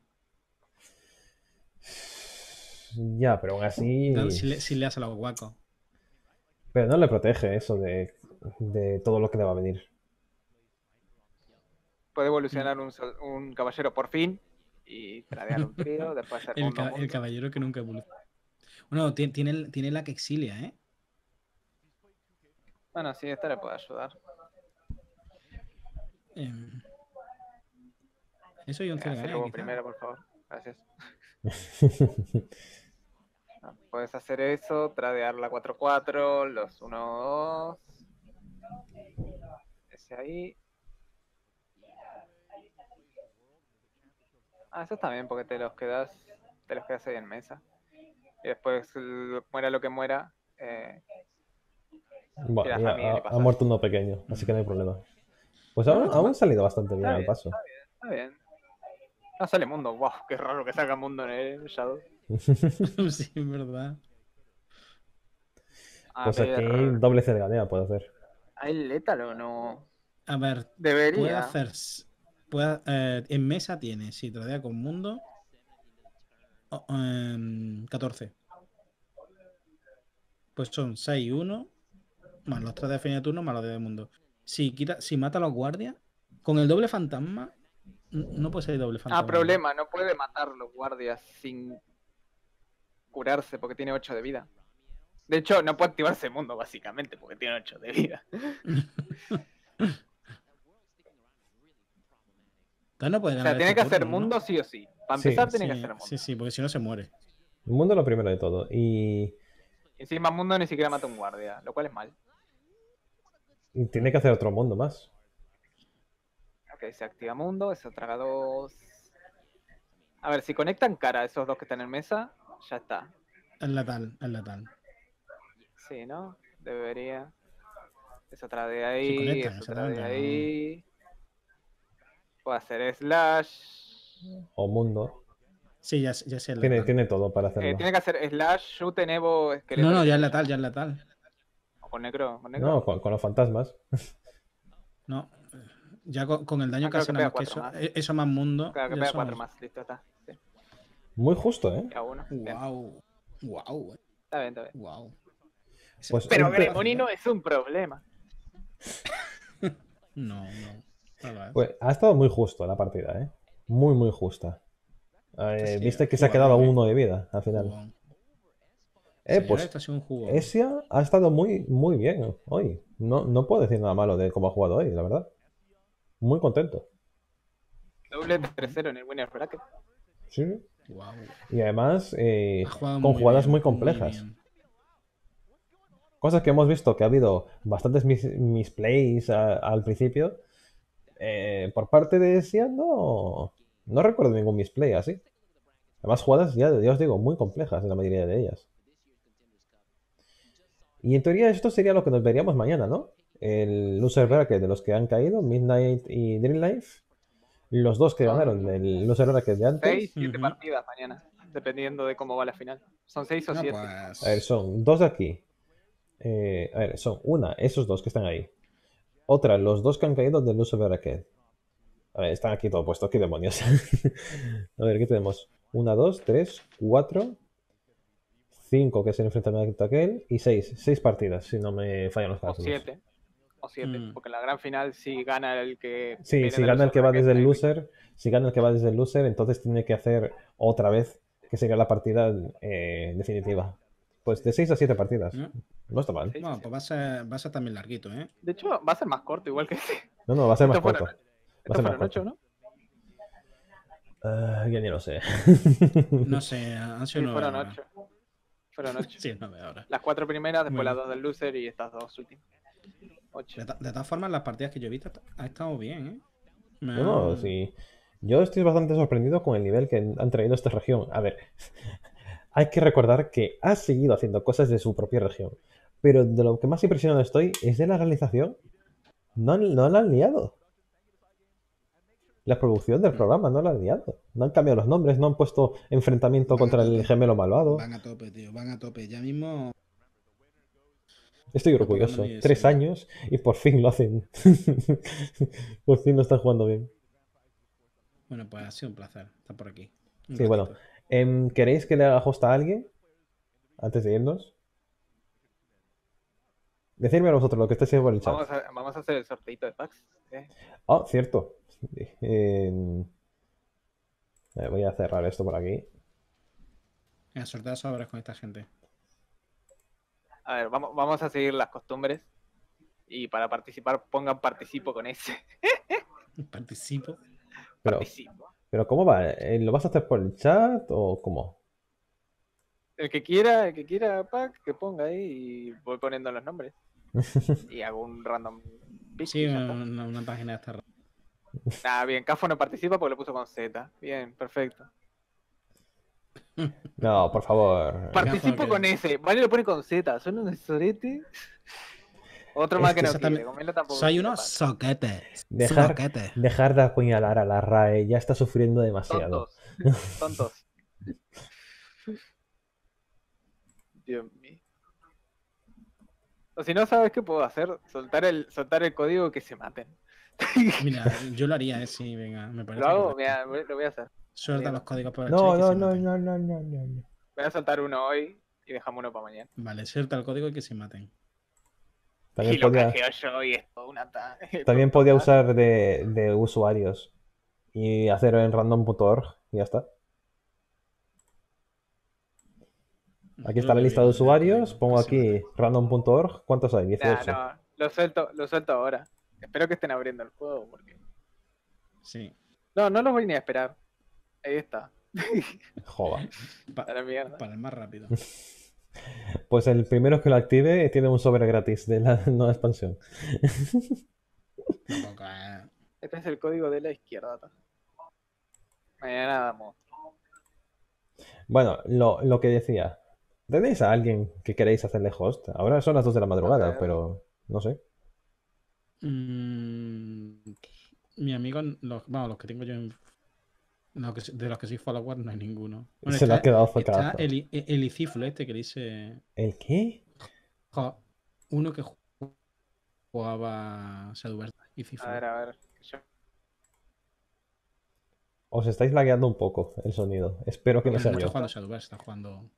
Ya, pero aún así. Si le, si le das a los guacos. Pero no le protege eso de, de todo lo que le va a venir. Puede evolucionar un, un caballero por fin y tradear un trío, después hacer [LAUGHS] El, mundo, el caballero que nunca evoluciona. Bueno, tiene, tiene, tiene la que exilia, ¿eh? Bueno, sí, esta le puede ayudar. Em, Eso y un Hacer Celgaria, luego quizá. primero, por favor. Gracias. [LAUGHS] Ah, Puedes hacer eso, tradear la 4-4, los 1-2. Ese ahí. Ah, eso está bien porque te los quedas, te los quedas ahí en mesa. Y después muera lo que muera. eh, Bueno, ya ha, ha muerto uno pequeño, así que no hay problema. Pues aún, aún ha salido bastante bien Está al bien, paso. está bien. No sale mundo, wow, qué raro que salga mundo en el Shadow. [LAUGHS] sí, es verdad. A Pues aquí ver, doble cerganea puede hacer. ¿hay létalo o no? A ver, Debería. puede hacer. Puede, eh, en mesa tiene, si tradea con mundo. o- em, 14. Pues son 6 y 1. Más los 3 de fin de turno, más los de mundo. Si, quita, si mata a los guardias, con el doble fantasma. No puede ser doble fantasma. Ah, problema, no puede matar los guardias sin curarse porque tiene 8 de vida. De hecho, no puede activarse mundo, básicamente, porque tiene 8 de vida. [LAUGHS] Entonces no puede O sea, tiene este que hacer turno, ¿no? mundo sí o sí. Para Sí, empezar, tiene que hacer mundo. sí, sí, porque si no se muere. El mundo es lo primero de todo. Y, Encima, mundo ni siquiera mata un guardia, lo cual es mal. Y tiene que hacer otro mundo más. Ok, se activa mundo, eso traga dos. A ver, si conectan cara a esos dos que están en mesa, ya está. Es letal, es letal. Sí, ¿no? Debería. Eso trae de ahí, conectan, eso trae de ahí. Puedo hacer slash. O mundo. Sí, ya, ya sé. el Tiene, tiene todo para Eh, hacerlo. tiene que hacer slash, shoot, evo, esqueleto. No, no, ya es letal, ya es letal. Con negro, con negro. No, con, con los fantasmas. No. Ya con, con el daño Ah, que creo hace que nada pega más que eso, cuatro e- eso más mundo. Claro, que pega cuatro más, listo, está. Sí, Muy justo, ¿eh? uno. Bien. Wow. Wow. Está bien, está bien. Wow. Pues Pero Gremonino es un problema. [LAUGHS] No, no. Pues ha estado muy justo la partida, ¿eh? Muy, muy justa. Eh, Sí, Viste que se ha quedado ¿eh? uno de vida al final. Eh, pues esto ha sido un jugo. Esia ha estado muy, muy bien hoy. No, no puedo decir nada malo de cómo ha jugado hoy, la verdad. Muy contento. Doble 3-0 en el winner bracket. Sí. Wow. Y además, eh, con muy jugadas bien, muy complejas. Cosas que hemos visto que ha habido bastantes mis, misplays a- al principio. Eh, por parte de Esia no, no recuerdo ningún misplay así. Además, jugadas, ya, ya os digo, muy complejas en la mayoría de ellas. Y en teoría esto sería lo que nos veríamos mañana, ¿no? El loser bracket de los que han caído, Midnight y Dream Life. Los dos que ganaron el loser bracket de antes. 6, 7 Ujú. partidas mañana, dependiendo de cómo va la final. Son 6 o No, 7. pues, A ver, son dos de aquí. Eh, a ver, son una, esos dos que están ahí. Otra, los dos que han caído del loser bracket. A ver, están aquí todo puesto, qué demonios. [LAUGHS] a ver, ¿qué tenemos? Una, dos, tres, cuatro, cinco, que es el enfrentamiento aquel, y seis. Seis partidas, si no me fallan los O cálculos. 7. O 7. Mm. Porque en la gran final, si gana el que. Sí, si gana el que va desde el loser, si gana el que va desde el loser, entonces tiene que hacer otra vez, que sería la partida eh, definitiva. Pues de 6 a 7 partidas. ¿no? No está mal. Sí, sí. pues va a ser, va a ser también larguito, ¿eh? De hecho, va a ser más corto, igual que ese. No, no, va a ser más corto. Va a ser más fueron 8, corto. ¿no? Ah, ya ni lo sé. No sé, [LAUGHS] han Sí, sido nueve fueron horas. 8. Fueron 8. [LAUGHS] Sí, nueve horas. Las 4 primeras, después Bueno. las 2 del loser y estas dos últimas. 8. De, todas formas, las partidas que yo he visto ha estado bien, ¿eh? Me No, sí. Yo estoy bastante sorprendido con el nivel que han traído a esta región. A ver, [LAUGHS] hay que recordar que ha seguido haciendo cosas de su propia región. Pero de lo que más impresionado estoy es de la realización. No, no la han liado. La producción del programa no la han liado. No han cambiado los nombres, no han puesto enfrentamiento contra el gemelo malvado. Van a tope, tío, van a tope. Ya mismo. Estoy orgulloso. no Tres años y por fin lo hacen. [LAUGHS] por fin lo están jugando bien. Bueno, pues ha sido un placer estar por aquí. Un Sí, bueno. Em, ¿Queréis que le haga host a alguien? Antes de irnos. Decidme a vosotros lo que estáis por el chat. Vamos a, vamos a hacer el sorteito de packs. ¿eh? Ah, cierto. Voy a cerrar esto por aquí. Venga, sortea sobres con esta gente. A ver, vamos, vamos a seguir las costumbres. Y para participar, pongan participo con ese. [LAUGHS] Participo. Pero, Participo. pero ¿cómo va? Eh, ¿Lo vas a hacer por el chat o cómo? El que quiera, el que quiera pack, que ponga ahí y voy poniendo los nombres. [LAUGHS] Y hago un random pick Sí, una- una página de esta. Nada, bien, Cafo no participa porque lo puso con Z. Bien, perfecto. No, por favor. Participo con ese. Vale lo pone con Z. Son unos sorete. Otro Es más que que no quiere. Tampoco Soy unos soquetes. Dejar- Soquetes. Dejar de apuñalar a la RAE, ya está sufriendo demasiado. Tontos. [LAUGHS] Tontos. Dios mío. O si no sabes qué puedo hacer, soltar el, soltar el código que se maten. [LAUGHS] Mira, yo lo haría, eh, sí, venga, me parece. Lo hago, mira, voy- lo voy a hacer. Suelta los códigos por el No, no, no, no, no, no, no, no. Voy a soltar uno hoy y dejamos uno para mañana. Vale, suelta el código y que se maten. También y lo podía, yo y es todo una ta- [LAUGHS] también podía usar de, de usuarios y hacerlo en random.org y ya está. Aquí está la lista de usuarios, pongo aquí random.org. ¿Cuántos hay? Nah, 18. no, lo suelto, lo suelto ahora. Espero que estén abriendo el juego porque. Sí. No, no los voy ni a esperar. Ahí está. [LAUGHS] Joder. Pa- A la mierda. para el más rápido. [LAUGHS] Pues el primero que lo active tiene un sobre gratis de la [LAUGHS] nueva expansión. Este es el código de la izquierda. Mañana damos. Bueno, lo, lo que decía. ¿Tenéis a alguien que queréis hacerle host? Ahora son las 2 de la madrugada, pero no sé. Mm, mi amigo, los, vamos, los que tengo yo en. que- de los que soy follower no hay ninguno. Bueno, Se le ha está- quedado Está focazo. el, el Iciflo este que dice. ¿El qué? jo, uno que ju- jugaba Shadowverse. Iciflo. A ver, a ver. Os estáis lagueando un poco el sonido. Espero que no no sea está yo. jugando Shadowverse, está jugando.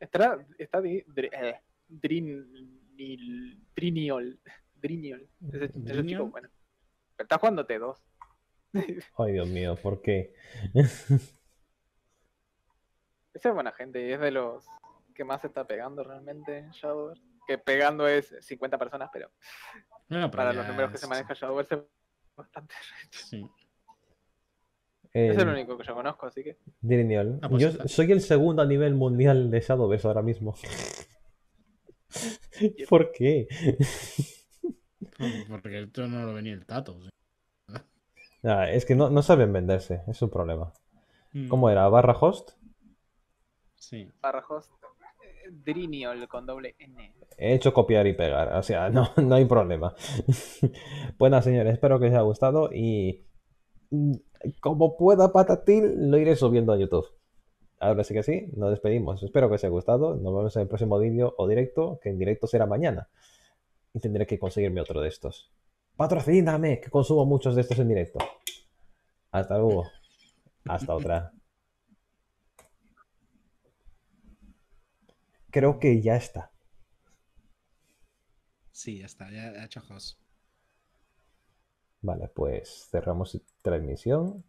Está, está eh, Drinil- Driniol. Driniol. Ese, ese chico, ¿Driniol? bueno. Pero está jugando T2. [LAUGHS] Ay, Dios mío, ¿por qué? [LAUGHS] Esa es buena gente y es de los que más se está pegando realmente en Shadowverse. Que pegando es 50 personas, pero para los números que se maneja Shadowverse es bastante recho. Sí. Es el único que yo conozco, así que. Diriniol. Ah, pues Yo está. soy el segundo a nivel mundial de Shadowverse ahora mismo. [LAUGHS] [LAUGHS] ¿Por qué? Por- Porque esto no lo venía el tato. Ah, es que no, no saben venderse, es un problema. Mm, ¿Cómo era? ¿Barra host? Sí. Barra host. Driniol con doble N. He hecho copiar y pegar, o sea, no, no hay problema. [LAUGHS] Bueno, señores, espero que os haya gustado y mm, como pueda patatín, lo iré subiendo a YouTube. Ahora sí que sí, nos despedimos. Espero que os haya gustado. Nos vemos en el próximo vídeo o directo, que en directo será mañana. Y tendré que conseguirme otro de estos. Patrocíname, que consumo muchos de estos en directo. Hasta luego. Hasta otra. Creo que ya está. Sí, ya está, ya ha hecho host. Vale, pues cerramos transmisión.